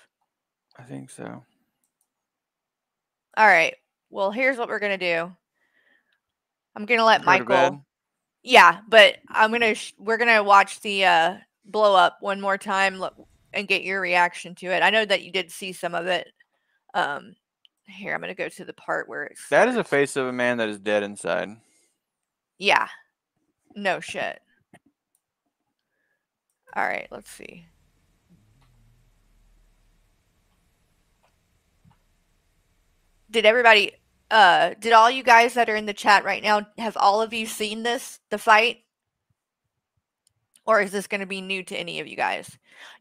I think so. All right. Well, here's what we're gonna do. I'm gonna let Go Michael. Yeah, but I'm gonna. Sh- we're gonna watch the uh, blow up one more time and get your reaction to it. I know that you did see some of it. Um, here I'm gonna go to the part where it's. That is a face of a man that is dead inside. Yeah. No shit. All right. Let's see. Did everybody? Uh, did all you guys that are in the chat right now have all of you seen this the fight? Or is this going to be new to any of you guys?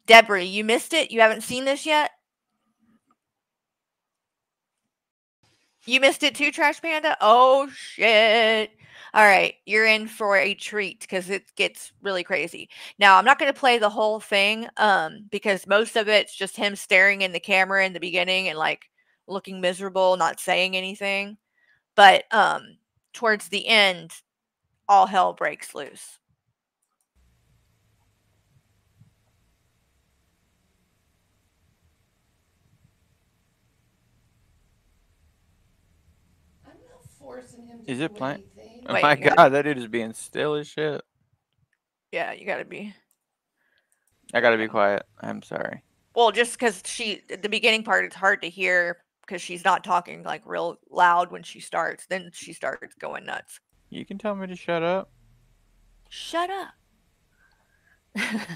Deborah, you missed it. You haven't seen this yet. You missed it too, Trash Panda? Oh, shit. All right. You're in for a treat because it gets really crazy. Now, I'm not going to play the whole thing um, because most of it's just him staring in the camera in the beginning and like looking miserable, not saying anything. But um, towards the end, all hell breaks loose. I'm not forcing him to Is it playing? Oh Wait, my you gotta- God, that dude is being still as shit. Yeah, you got to be. I gotta be quiet. I'm sorry. Well, just because she, the beginning part, it's hard to hear because she's not talking like real loud when she starts. Then she starts going nuts. You can tell me to shut up. Shut up.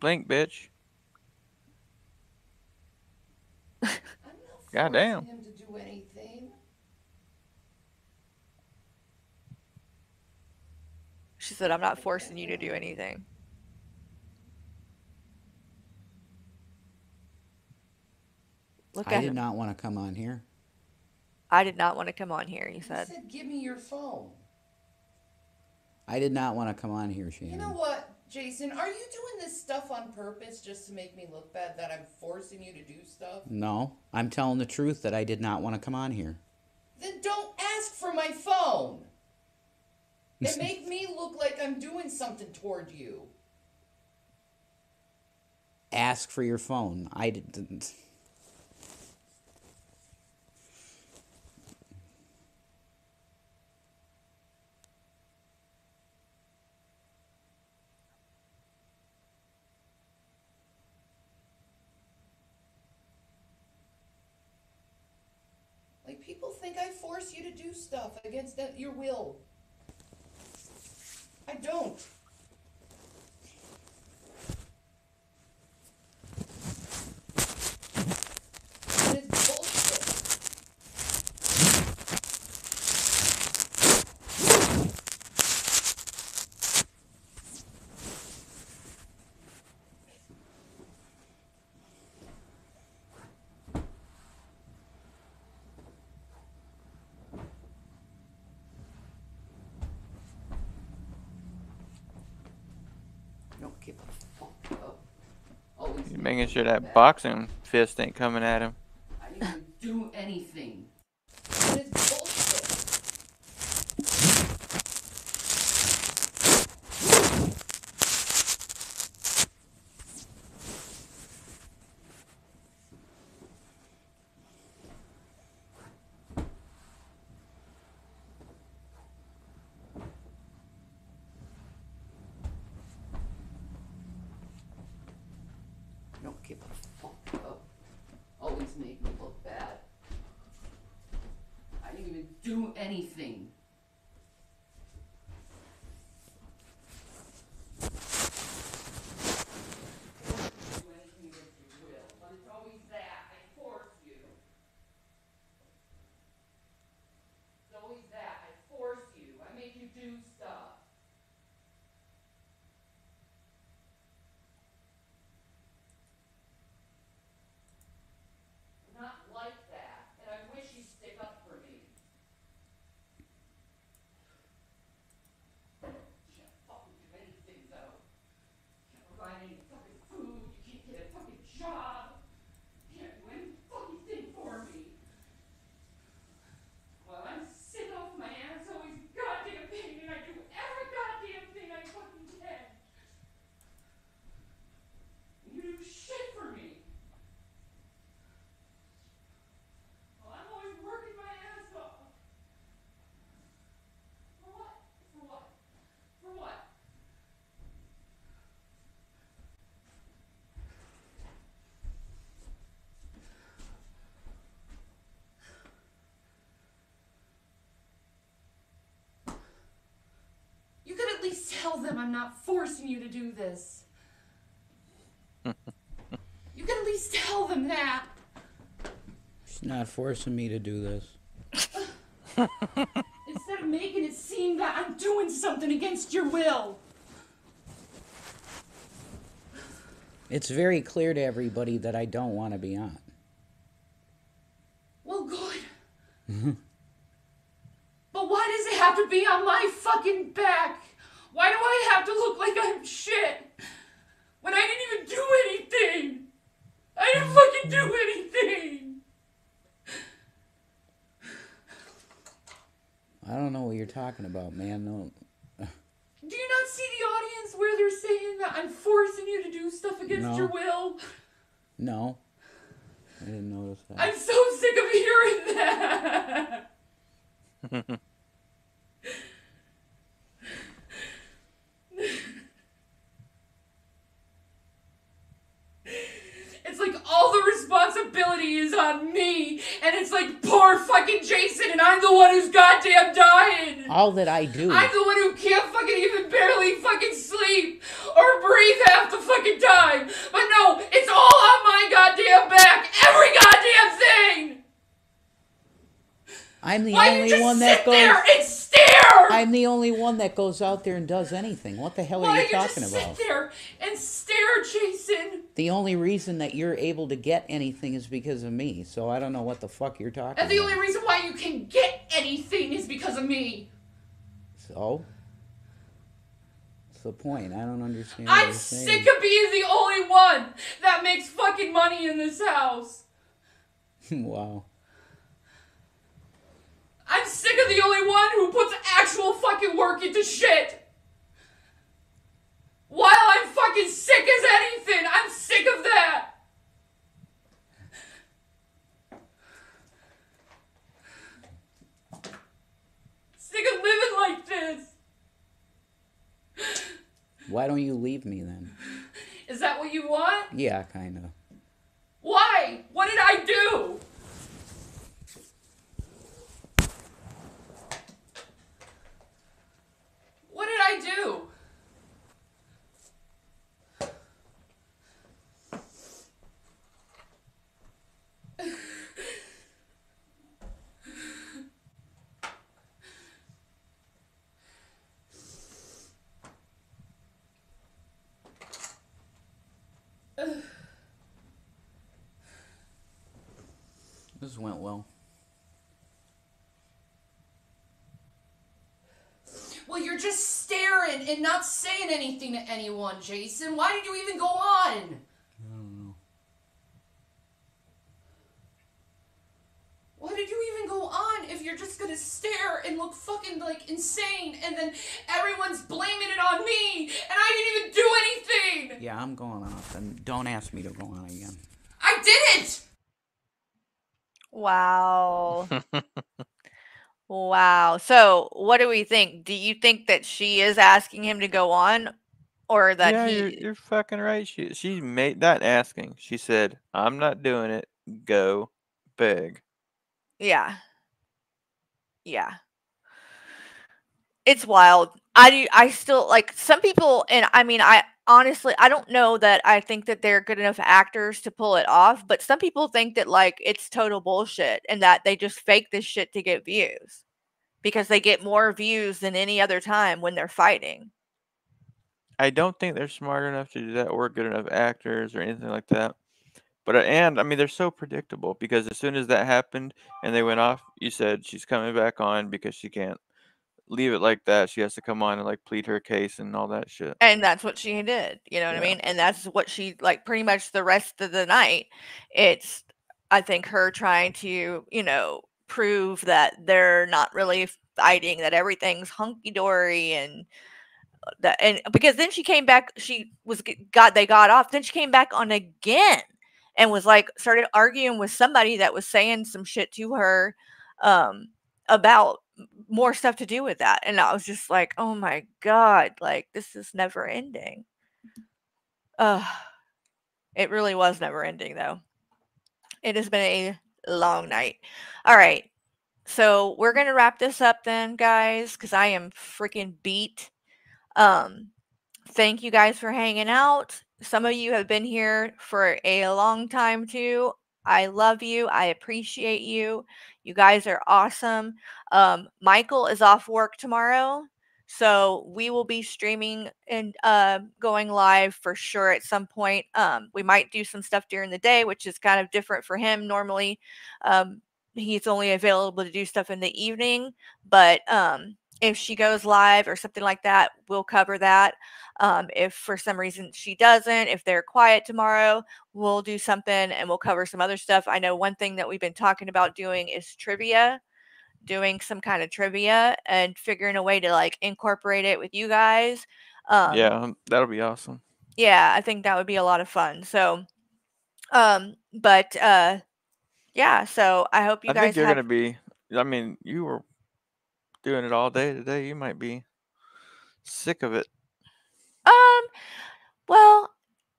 Blink, bitch. God damn. him to do anything. She said, I'm not forcing you to do anything. Look at I did him. not want to come on here. I did not want to come on here, he said. He said. said, "Give me your phone." I did not want to come on here, Shannon. You know what, Jason? Are you doing this stuff on purpose just to make me look bad? That I'm forcing you to do stuff? No, I'm telling the truth that I did not want to come on here. Then don't ask for my phone. It make me look like I'm doing something toward you. Ask for your phone. I didn't. Like people think I force you to do stuff against that, your will. I don't. And it's bullshit. Don't give a fuck up. Always He's making sure that boxing fist ain't coming at him. I didn't do anything. And it's bullshit. Don't don't give a fuck. though. Always make me look bad. I didn't even do anything. Do anything against your will, but it's always that. I force you. It's always that. I force you. I make you do stuff. I'm not like that, and I wish you'd stick up for me. Can't fucking do anything though. Can't provide any fucking food. You can't get a fucking job. Can't do any fucking thing for me. Well, I'm sick off my ass always goddamn thing, and I do every goddamn thing I fucking can. And you do shit for me. Well, I'm always working my ass off. For what? For what? For what? You could at least tell them I'm not forcing you to do this. You can at least tell them that. She's not forcing me to do this. Instead of making it seem that I'm doing something against your will. It's very clear to everybody that I don't want to be on. Well, good. But why does it have to be on my fucking back? Why do I have to look like I'm shit? When I didn't even do anything! I didn't fucking do anything! I don't know what you're talking about, man. No. Do you not see the audience where they're saying that I'm forcing you to do stuff against No. your will? No. I didn't notice that. I'm so sick of hearing that! It's like all the responsibility is on me, and it's like poor fucking Jason, and I'm the one who's goddamn dying. All that I do. I'm the one who can't fucking even barely fucking sleep or breathe half the fucking time. But no, it's all on my goddamn back. Every goddamn thing. I'm the Why only one that goes. there and stare? I'm the only one that goes out there and does anything. What the hell are Why you you talking just about? sit there and stare, Jason? The only reason that you're able to get anything is because of me. So I don't know what the fuck you're talking And the about. only reason why you can get anything is because of me. So? What's the point? I don't understand. what I'm you're saying. sick of being the only one that makes fucking money in this house. wow. I'm sick of the only one who puts actual fucking work into shit. While I'm fucking sick as anything, I'm sick of that. Sick of living like this. Why don't you leave me then? Is that what you want? Yeah, kind of. Why? What did I do? What did I do? This went well. Well, you're just staring and not saying anything to anyone, Jason. Why did you even go on? I don't know. Why did you even go on if you're just gonna stare and look fucking like insane and then everyone's blaming it on me and I didn't even do anything? Yeah, I'm going off, and don't ask me to go on again. I didn't! Wow. wow. So, what do we think? Do you think that she is asking him to go on? or that yeah, he you're, you're fucking right. She she made that asking. She said, "I'm not doing it. Go beg." Yeah. Yeah. It's wild. I do I still like some people and I mean I honestly I don't know that I think that they're good enough actors to pull it off, but some people think that like it's total bullshit and that they just fake this shit to get views because they get more views than any other time when they're fighting. I don't think they're smart enough to do that or good enough actors or anything like that. But uh, and I mean they're so predictable because as soon as that happened and they went off, you said she's coming back on because she can't leave it like that. She has to come on and like plead her case and all that shit. And that's what she did, you know what I mean? And that's what she like pretty much the rest of the night. It's I think her trying to, you know, prove that they're not really fighting, that everything's hunky dory and uh, that and because then she came back, she was got they got off, then she came back on again and was like started arguing with somebody that was saying some shit to her um about more stuff to do with that. And I was just like, oh my God, like this is never ending. Uh it really was never ending though. It has been a long night. All right. So we're gonna wrap this up then, guys, because I am freaking beat. Um, thank you guys for hanging out. Some of you have been here for a long time too. I love you. I appreciate you. You guys are awesome. Um, Michael is off work tomorrow. So we will be streaming and uh, going live for sure at some point. Um, we might do some stuff during the day, which is kind of different for him. Normally, um, he's only available to do stuff in the evening, but um, if she goes live or something like that, we'll cover that. Um, if for some reason she doesn't, if they're quiet tomorrow, we'll do something and we'll cover some other stuff. I know one thing that we've been talking about doing is trivia doing some kind of trivia and figuring a way to like incorporate it with you guys. Um, yeah, that'll be awesome. yeah, I think that would be a lot of fun. So, um, but uh, yeah. So I hope you I guys think you're have. gonna be. I mean, you were doing it all day today. You might be sick of it. Um, well,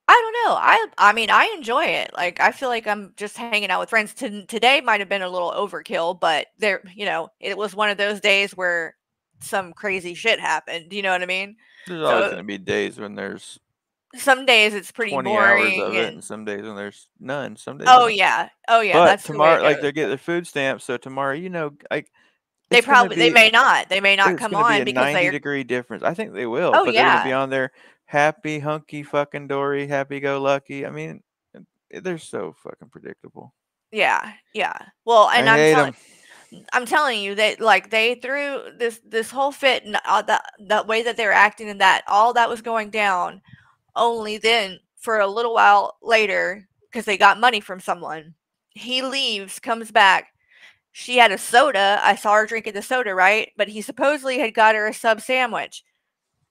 I don't know. I I mean, I enjoy it. Like I feel like I'm just hanging out with friends. To, today might have been a little overkill, but there, you know, it was one of those days where some crazy shit happened. Do You know what I mean? There's always So gonna be days when there's some days it's pretty 20 hours boring of it, and and some days when there's none. Some days. oh yeah, oh yeah, but that's tomorrow, like they get their food stamps, so tomorrow, you know, like They probably they may not. They may not come gonna be on a because 90 they're degree difference. I think they will, Oh, but they're gonna be on there happy, hunky, fucking dory, happy go lucky. I mean, uh, they're so fucking predictable. yeah, yeah. Well, and I I'm hate telling. I'm telling you that like they threw this this whole fit and all that that way that they were acting and that all that was going down only then for a little while later because they got money from someone. He leaves, comes back. She had a soda. I saw her drinking the soda, right? But he supposedly had got her a sub sandwich.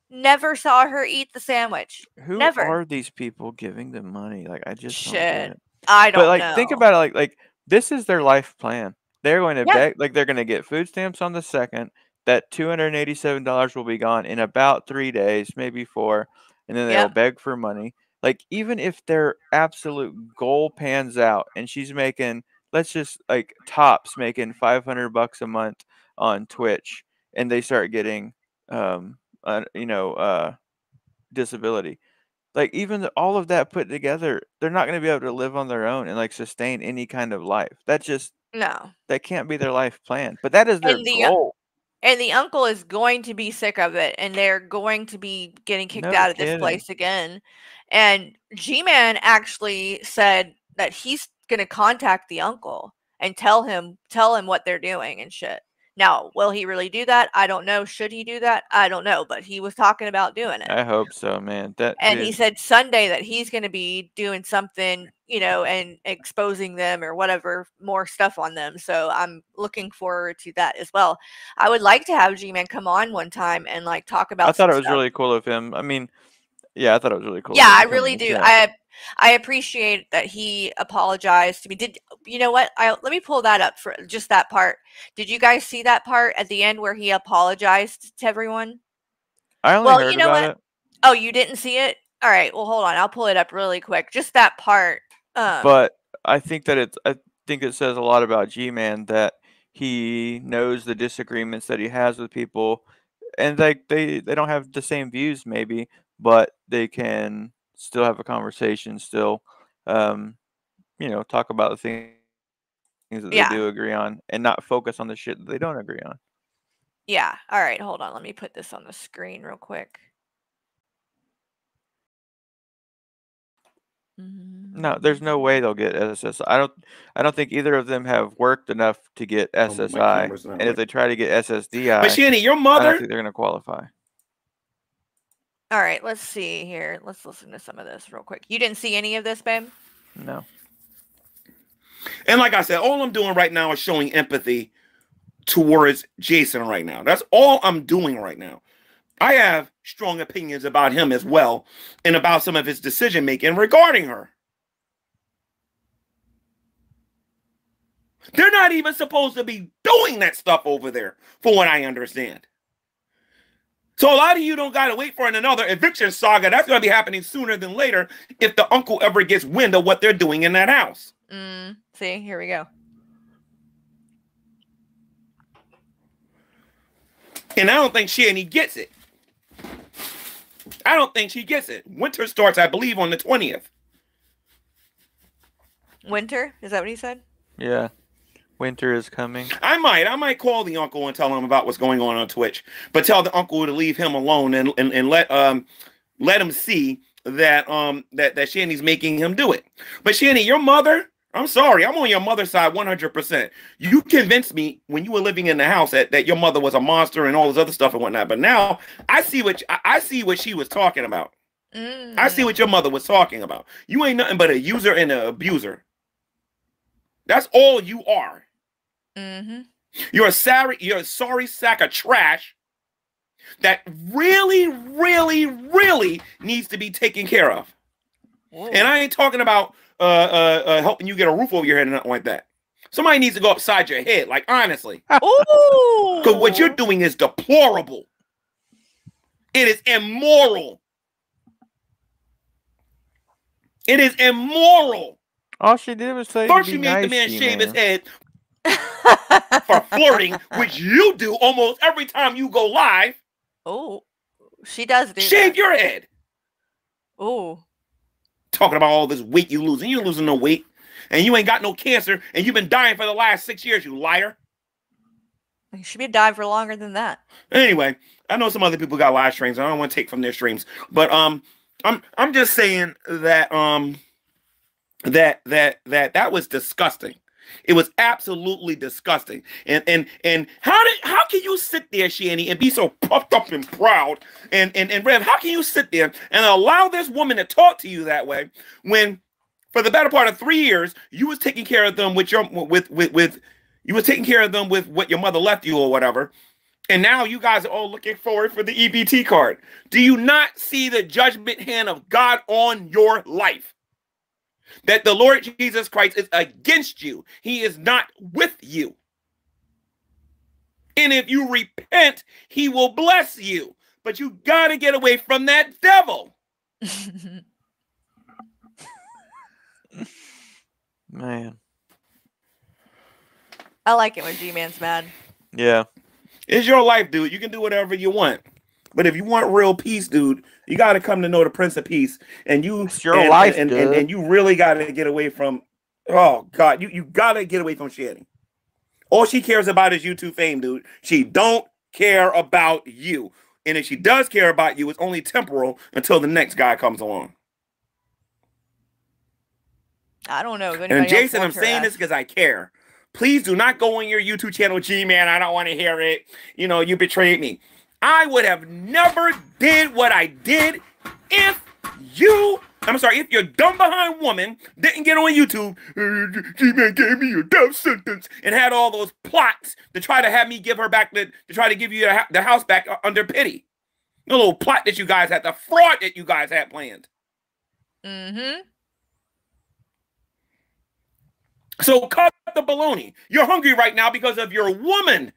Never saw her eat the sandwich. Who Never. are these people giving them money? Like I just don't get Shit. I don't But like think about it like like this is their life plan. They're going to Yeah. beg like they're going to get food stamps on the second. That two hundred and eighty-seven dollars will be gone in about three days, maybe four, and then they'll Yep. beg for money. Like even if their absolute goal pans out and she's making, let's just like tops making five hundred bucks a month on Twitch, and they start getting, um, uh, you know, uh, disability like even the, all of that put together they're not going to be able to live on their own and like sustain any kind of life That's just No. that can't be their life plan but that is their And the uh, goal and the uncle is going to be sick of it and they're going to be getting kicked No out of this place again. And G-Man actually said that he's going to contact the uncle and tell him tell him what they're doing and shit. Now, will he really do that? I don't know. Should he do that? I don't know, but he was talking about doing it. i hope so man that And he said Sunday that he's going to be doing something, you know, and exposing them or whatever more stuff on them. So I'm looking forward to that as well. I would like to have G Man come on one time and like talk about. i thought it was stuff. really cool of him i mean yeah i thought it was really cool Yeah, I really do. chat. I I appreciate that he apologized to me. Did you know what? I let me pull that up for just that part. Did you guys see that part at the end where he apologized to everyone? i only well, heard you know about what? it Oh, you didn't see it? All right. Well, hold on. I'll pull it up really quick. Just that part. Um, but I think that it's I think it says a lot about G Man that he knows the disagreements that he has with people and like they they don't have the same views maybe, but they can still have a conversation, still um you know, talk about the things things that Yeah. they do agree on and not focus on the shit that they don't agree on. yeah. All right. Hold on. Let me put this on the screen real quick. No, there's no way they'll get SSI. I don't I don't think either of them have worked enough to get Oh, SSI. camera's not And if they try to get SSDI, But Shanny, your I mother- don't think they're gonna qualify. All right. Let's see here. Let's listen to some of this real quick. You didn't see any of this, babe? No. And like I said, all I'm doing right now is showing empathy towards Jason right now. That's all I'm doing right now. I have strong opinions about him as well and about some of his decision making regarding her. They're not even supposed to be doing that stuff over there, for what I understand. So a lot of you don't gotta wait for another eviction saga. That's gonna be happening sooner than later if the uncle ever gets wind of what they're doing in that house. Mm, see, here we go. And I don't think Shanny gets it. I don't think she gets it. Winter starts, I believe, on the 20th. Winter? Is that what he said? Yeah. Winter is coming. I might. I might call the uncle and tell him about what's going on on Twitch. But tell the uncle to leave him alone and, and, and let um let him see that um that, that Shanny's making him do it. But Shanny, your mother, I'm sorry, I'm on your mother's side 100%. You convinced me when you were living in the house that, that your mother was a monster and all this other stuff and whatnot. But now I see what I, I see what she was talking about. I see what your mother was talking about. You ain't nothing but a user and an abuser. That's all you are. Mm-hmm. You're a sorry, you're a sorry sack of trash that really, really, really needs to be taken care of. And I ain't talking about uh, uh, uh, helping you get a roof over your head or nothing like that. Somebody needs to go upside your head, like honestly. Ooh. Because what you're doing is deplorable. It is immoral. It is immoral. All she did was say First, to you be made the man to you, shave his head for flirting, which you do almost every time you go live. Oh, she does do Shave that. your head. Oh, Talking about all this weight you losing. You losing no weight. And you ain't got no cancer, and you've been dying for the last six years, you liar. you should be dying for longer than that. Anyway, I know some other people got live streams. I don't want to take from their streams, but um, I'm I'm just saying that um, that that that that was disgusting. It was absolutely disgusting. And and and how did how can you sit there, Shanny, and be so puffed up and proud? And and and Rev, how can you sit there and allow this woman to talk to you that way when for the better part of three years you was taking care of them with your with with with you was taking care of them with what your mother left you or whatever. And now you guys are all looking forward for the EBT card. Do you not see the judgment hand of God on your life? That the Lord Jesus Christ is against you, He is not with you. And if you repent, He will bless you. But you got to get away from that devil. Man. I like it when G Man's mad. Yeah. It's your life, dude. You can do whatever you want. But if you want real peace, dude, you got to come to know the Prince of Peace, and you your and, life, and, and, dude. and you really got to get away from. Oh God, you you got to get away from Shanny. All she cares about is YouTube fame, dude. She don't care about you, and if she does care about you, it's only temporal until the next guy comes along. I don't know. If And anybody Jason, I'm saying ass. this because I care. Please do not go on your YouTube channel, G man. I don't want to hear it. You know, you betrayed me. I would have never did what I did if you, I'm sorry, if your dumb behind woman didn't get on YouTube, G man gave me a death sentence and had all those plots to try to have me give her back the, to try to give you the, house back uh, under pity. The little plot that you guys had, the fraud that you guys had planned. Mm-hmm. So cut the baloney. You're hungry right now because of your woman.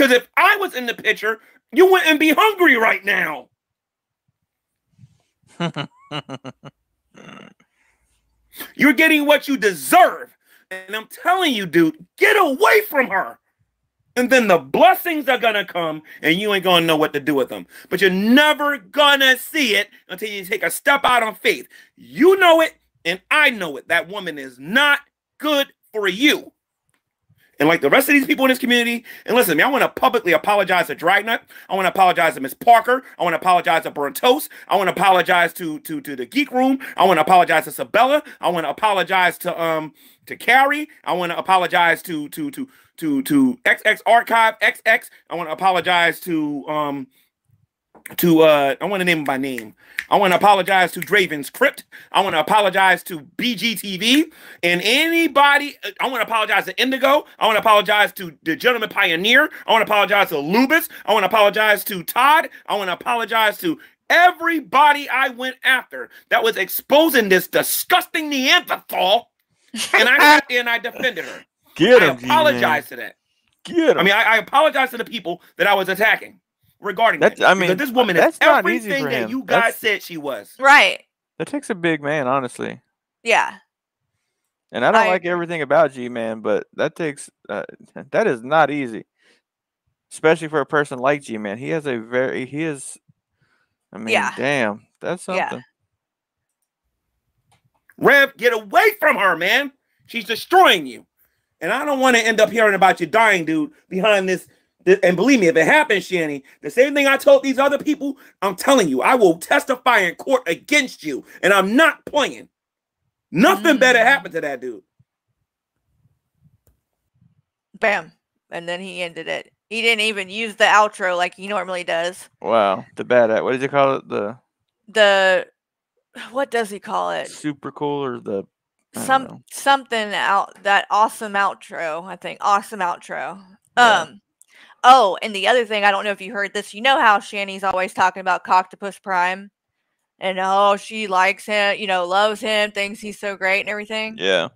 Because if I was in the picture, you wouldn't be hungry right now. You're getting what you deserve. And I'm telling you, dude, get away from her. And then the blessings are gonna come, and you ain't gonna know what to do with them. But you're never gonna see it until you take a step out on faith. You know it, and I know it. That woman is not good for you. And like the rest of these people in this community, and listen, man, I want to publicly apologize to Dragnet. I want to apologize to Miss Parker. I want to apologize to Burnt Toast. I want to apologize to to to the Geek Room. I want to apologize to Sabella. I want to apologize to um to Carrie. I want to apologize to to to to to XX Archive XX. I want to apologize to um to uh I want to name him by name. I want to apologize to Draven's Crypt. I want to apologize to BGTV and anybody. I want to apologize to Indigo. I want to apologize to the Gentleman Pioneer. I want to apologize to Lubis. I want to apologize to Todd. I want to apologize to everybody I went after that was exposing this disgusting Neanderthal. And I got there and I defended her. Get I him, G-Man. apologize to that. Get him. I mean, I, I apologize to the people that I was attacking regarding That's- that. I mean, because this woman is that's not easy everything for that him. you guys That's- said she was. Right. That takes a big man, honestly. Yeah. And I don't I like everything about G Man, but that takes uh, that is not easy, especially for a person like G Man. He has a very he is. I mean, Yeah. damn, that's Yeah. something. Rev, get away from her, man. She's destroying you. And I don't want to end up hearing about you dying, dude, behind this. Th- And believe me, if it happens, Shanny, the same thing I told these other people, I'm telling you, I will testify in court against you. And I'm not playing. Nothing better happened to that dude. Bam. And then he ended it. He didn't even use the outro like he normally does. Wow, the bad at what did you call it? The The what does he call it? super cool or the I know. Some something out that awesome outro, I think. Awesome outro. Um oh, and the other thing, I don't know if you heard this. You know how Shanny's always talking about Coctopus Prime? And oh, she likes him, you know, loves him, thinks he's so great and everything. yeah.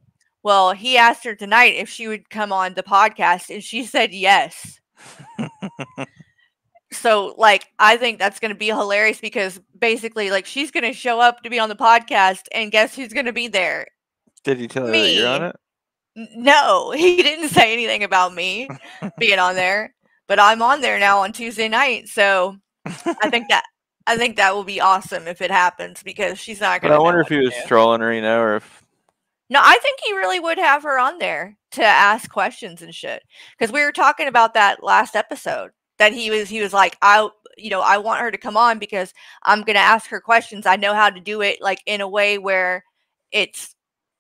Well, he asked her tonight if she would come on the podcast, and she said yes. so, like, I think that's going to be hilarious because basically, like, she's going to show up to be on the podcast, and guess who's going to be there? Did you tell her that you're on it? No, he didn't say anything about me being on there, but I'm on there now on Tuesday night. So, I think that. I think that will be awesome if it happens because she's not But going I wonder if he was trolling her, you know, or if No, I think he really would have her on there to ask questions and shit. Because we were talking about that last episode. That he was he was like, I you know, I want her to come on because I'm gonna ask her questions. I know how to do it like in a way where it's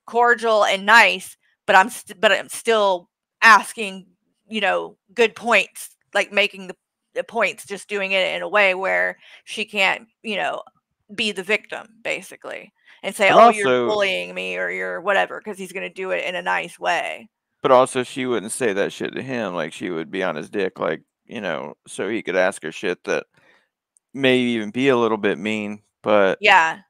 cordial and nice, but I'm st- but I'm still asking, you know, good points, like making the, the points, just doing it in a way where she can't, you know, be the victim basically and say, But "Oh, you're bullying me" or "You're whatever," because he's going to do it in a nice way. But also, she wouldn't say that shit to him. Like she would be on his dick, like you know, so he could ask her shit that may even be a little bit mean. But Yeah.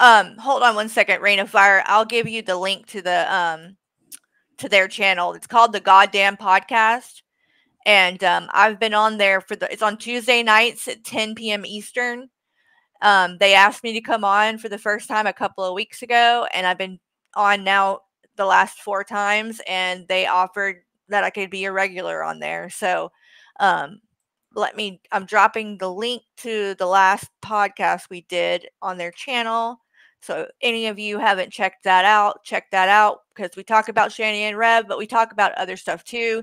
Um, hold on one second, Rain of Fire. I'll give you the link to the um to their channel. It's called the Goddamn Podcast. And um I've been on there for the it's on Tuesday nights at 10 p.m. Eastern. Um, they asked me to come on for the first time a couple of weeks ago, and I've been on now the last four times, and they offered that I could be a regular on there. So um let me i'm dropping the link to the last podcast we did on their channel so any of you haven't checked that out check that out because we talk about shanny and rev but we talk about other stuff too.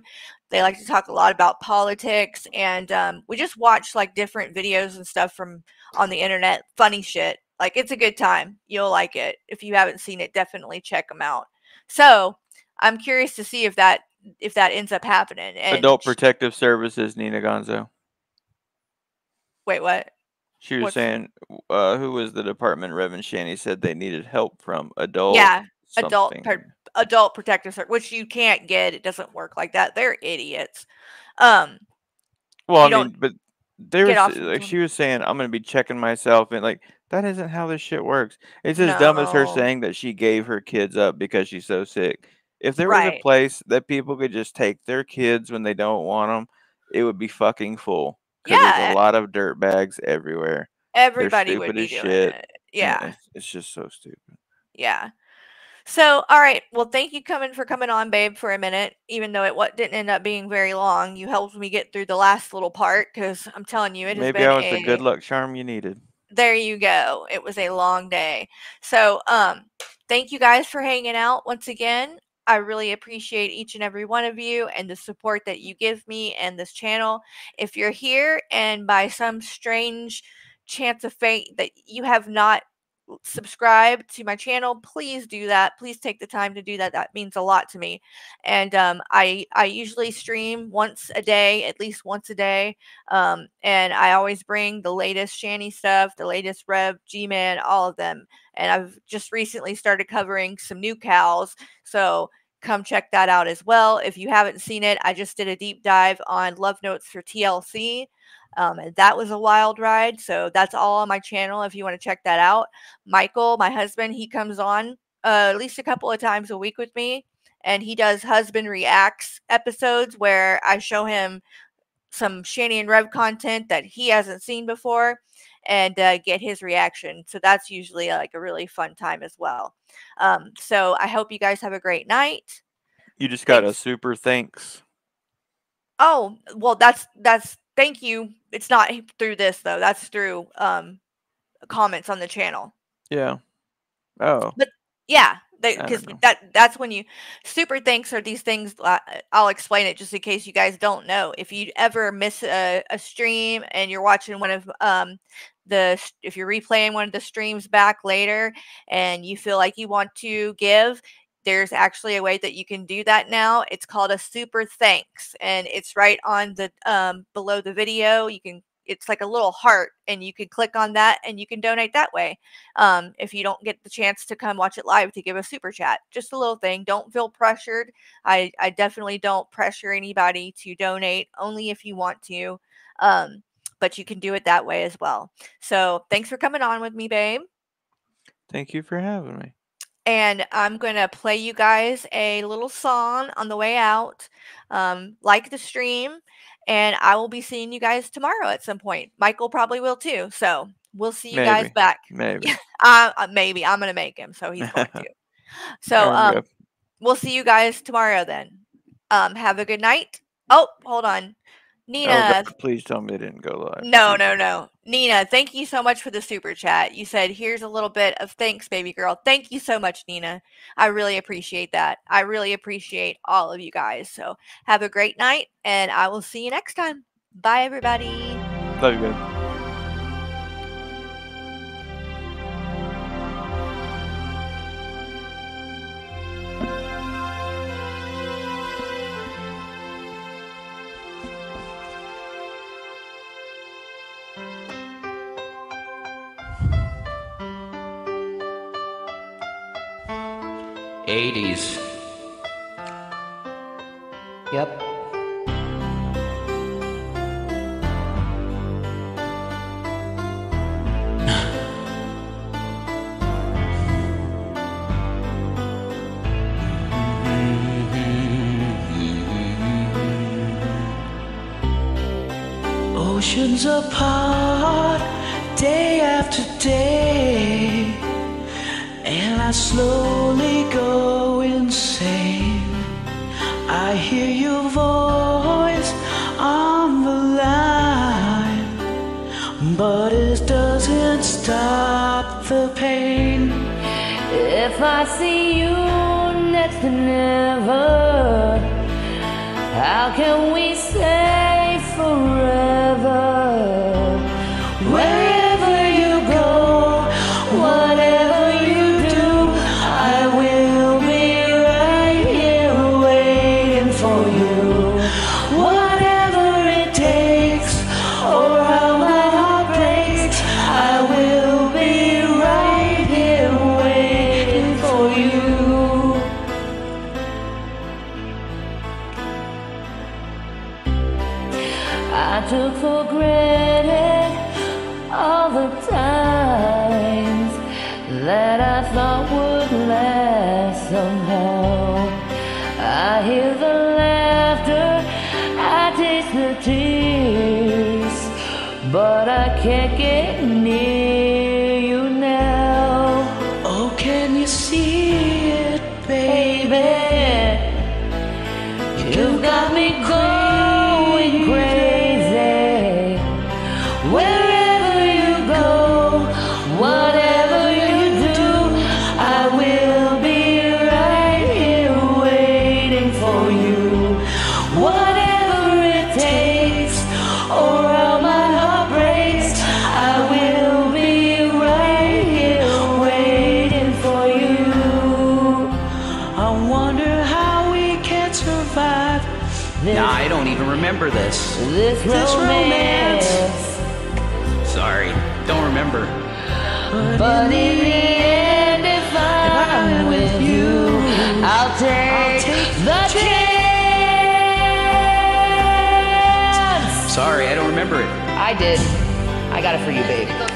They like to talk a lot about politics and um, we just watch like different videos and stuff from on the internet funny shit like it's a good time you'll like it if you haven't seen it definitely check them out. So i'm curious to see if that if that ends up happening and Adult Protective Services, Nina Gonzo. wait what She was What's- saying, uh, who was the department rep? And Shanny said they needed help from adult. yeah adult something. adult protective service which you can't get it doesn't work like that they're idiots um Well, I mean, but they get were off like she was saying, I'm gonna be checking myself, and like that isn't how this shit works. It's as dumb as her No. saying that she gave her kids up because she's so sick. If there was a Right. place that people could just take their kids when they don't want them, it would be fucking full. 'Cause there's Yeah. a lot of dirt bags everywhere. everybody would be doing shit. it Yeah. It's, it's just so stupid. Yeah. So, all right. Well, thank you coming for coming on, babe, for a minute. Even though it what didn't end up being very long, you helped me get through the last little part because I'm telling you, it has Maybe been I was a the good luck charm you needed. there you go. It was a long day. So, um, thank you guys for hanging out once again. I really appreciate each and every one of you and the support that you give me and this channel. If you're here and by some strange chance of fate that you have not subscribed to my channel, please do that. Please take the time to do that. That means a lot to me. And um, I I usually stream once a day, at least once a day. Um, and I always bring the latest Shanny stuff, the latest Rev, G-Man, all of them. And I've just recently started covering some new cows. So come check that out as well. If you haven't seen it, I just did a deep dive on Love Notes for TLC. Um, and that was a wild ride. So that's all on my channel if you want to check that out. Michael, my husband, he comes on uh, at least a couple of times a week with me. And he does husband reacts episodes where I show him some Shanny and Rev content that he hasn't seen before and uh, get his reaction. So that's usually like a really fun time as well. Um, so I hope you guys have a great night. You just got a super thanks. Oh, well, that's that's thank you. It's not through this though. That's through um comments on the channel. Yeah. Oh. But yeah, because that that's when you super thanks are these things. uh, I'll explain it just in case you guys don't know. If you ever miss a, a stream and you're watching one of um the if you're replaying one of the streams back later and you feel like you want to give there's actually a way that you can do that now it's called a super thanks and it's right on the um, below the video you can it's like a little heart and you can click on that and you can donate that way um, if you don't get the chance to come watch it live to give a super chat just a little thing don't feel pressured i i definitely don't pressure anybody to donate only if you want to um, but you can do it that way as well so thanks for coming on with me babe Thank you for having me. And I'm going to play you guys a little song on the way out. Um, like the stream, and I will be seeing you guys tomorrow at some point. Michael probably will too. So we'll see you guys back. Maybe. uh, uh, maybe I'm going to make him, so he's going to. So um, we'll see you guys tomorrow then. Um, have a good night. Oh, hold on, Oh, Nina. God, please tell me it didn't go live. No, no, no. Nina, thank you so much for the super chat. You said, here's a little bit of thanks, baby girl. Thank you so much, Nina. I really appreciate that. I really appreciate all of you guys. So have a great night, and I will see you next time. Bye, everybody. Love you, guys. 80s. Yep. Oceans apart, day after day, and I slowly go insane. I hear your voice on the line, but it doesn't stop the pain. If I see you next to never, how can we say But in the end, if I'm, with you, I'll take the chance. Sorry, I don't remember it. I did. I got it for you, babe.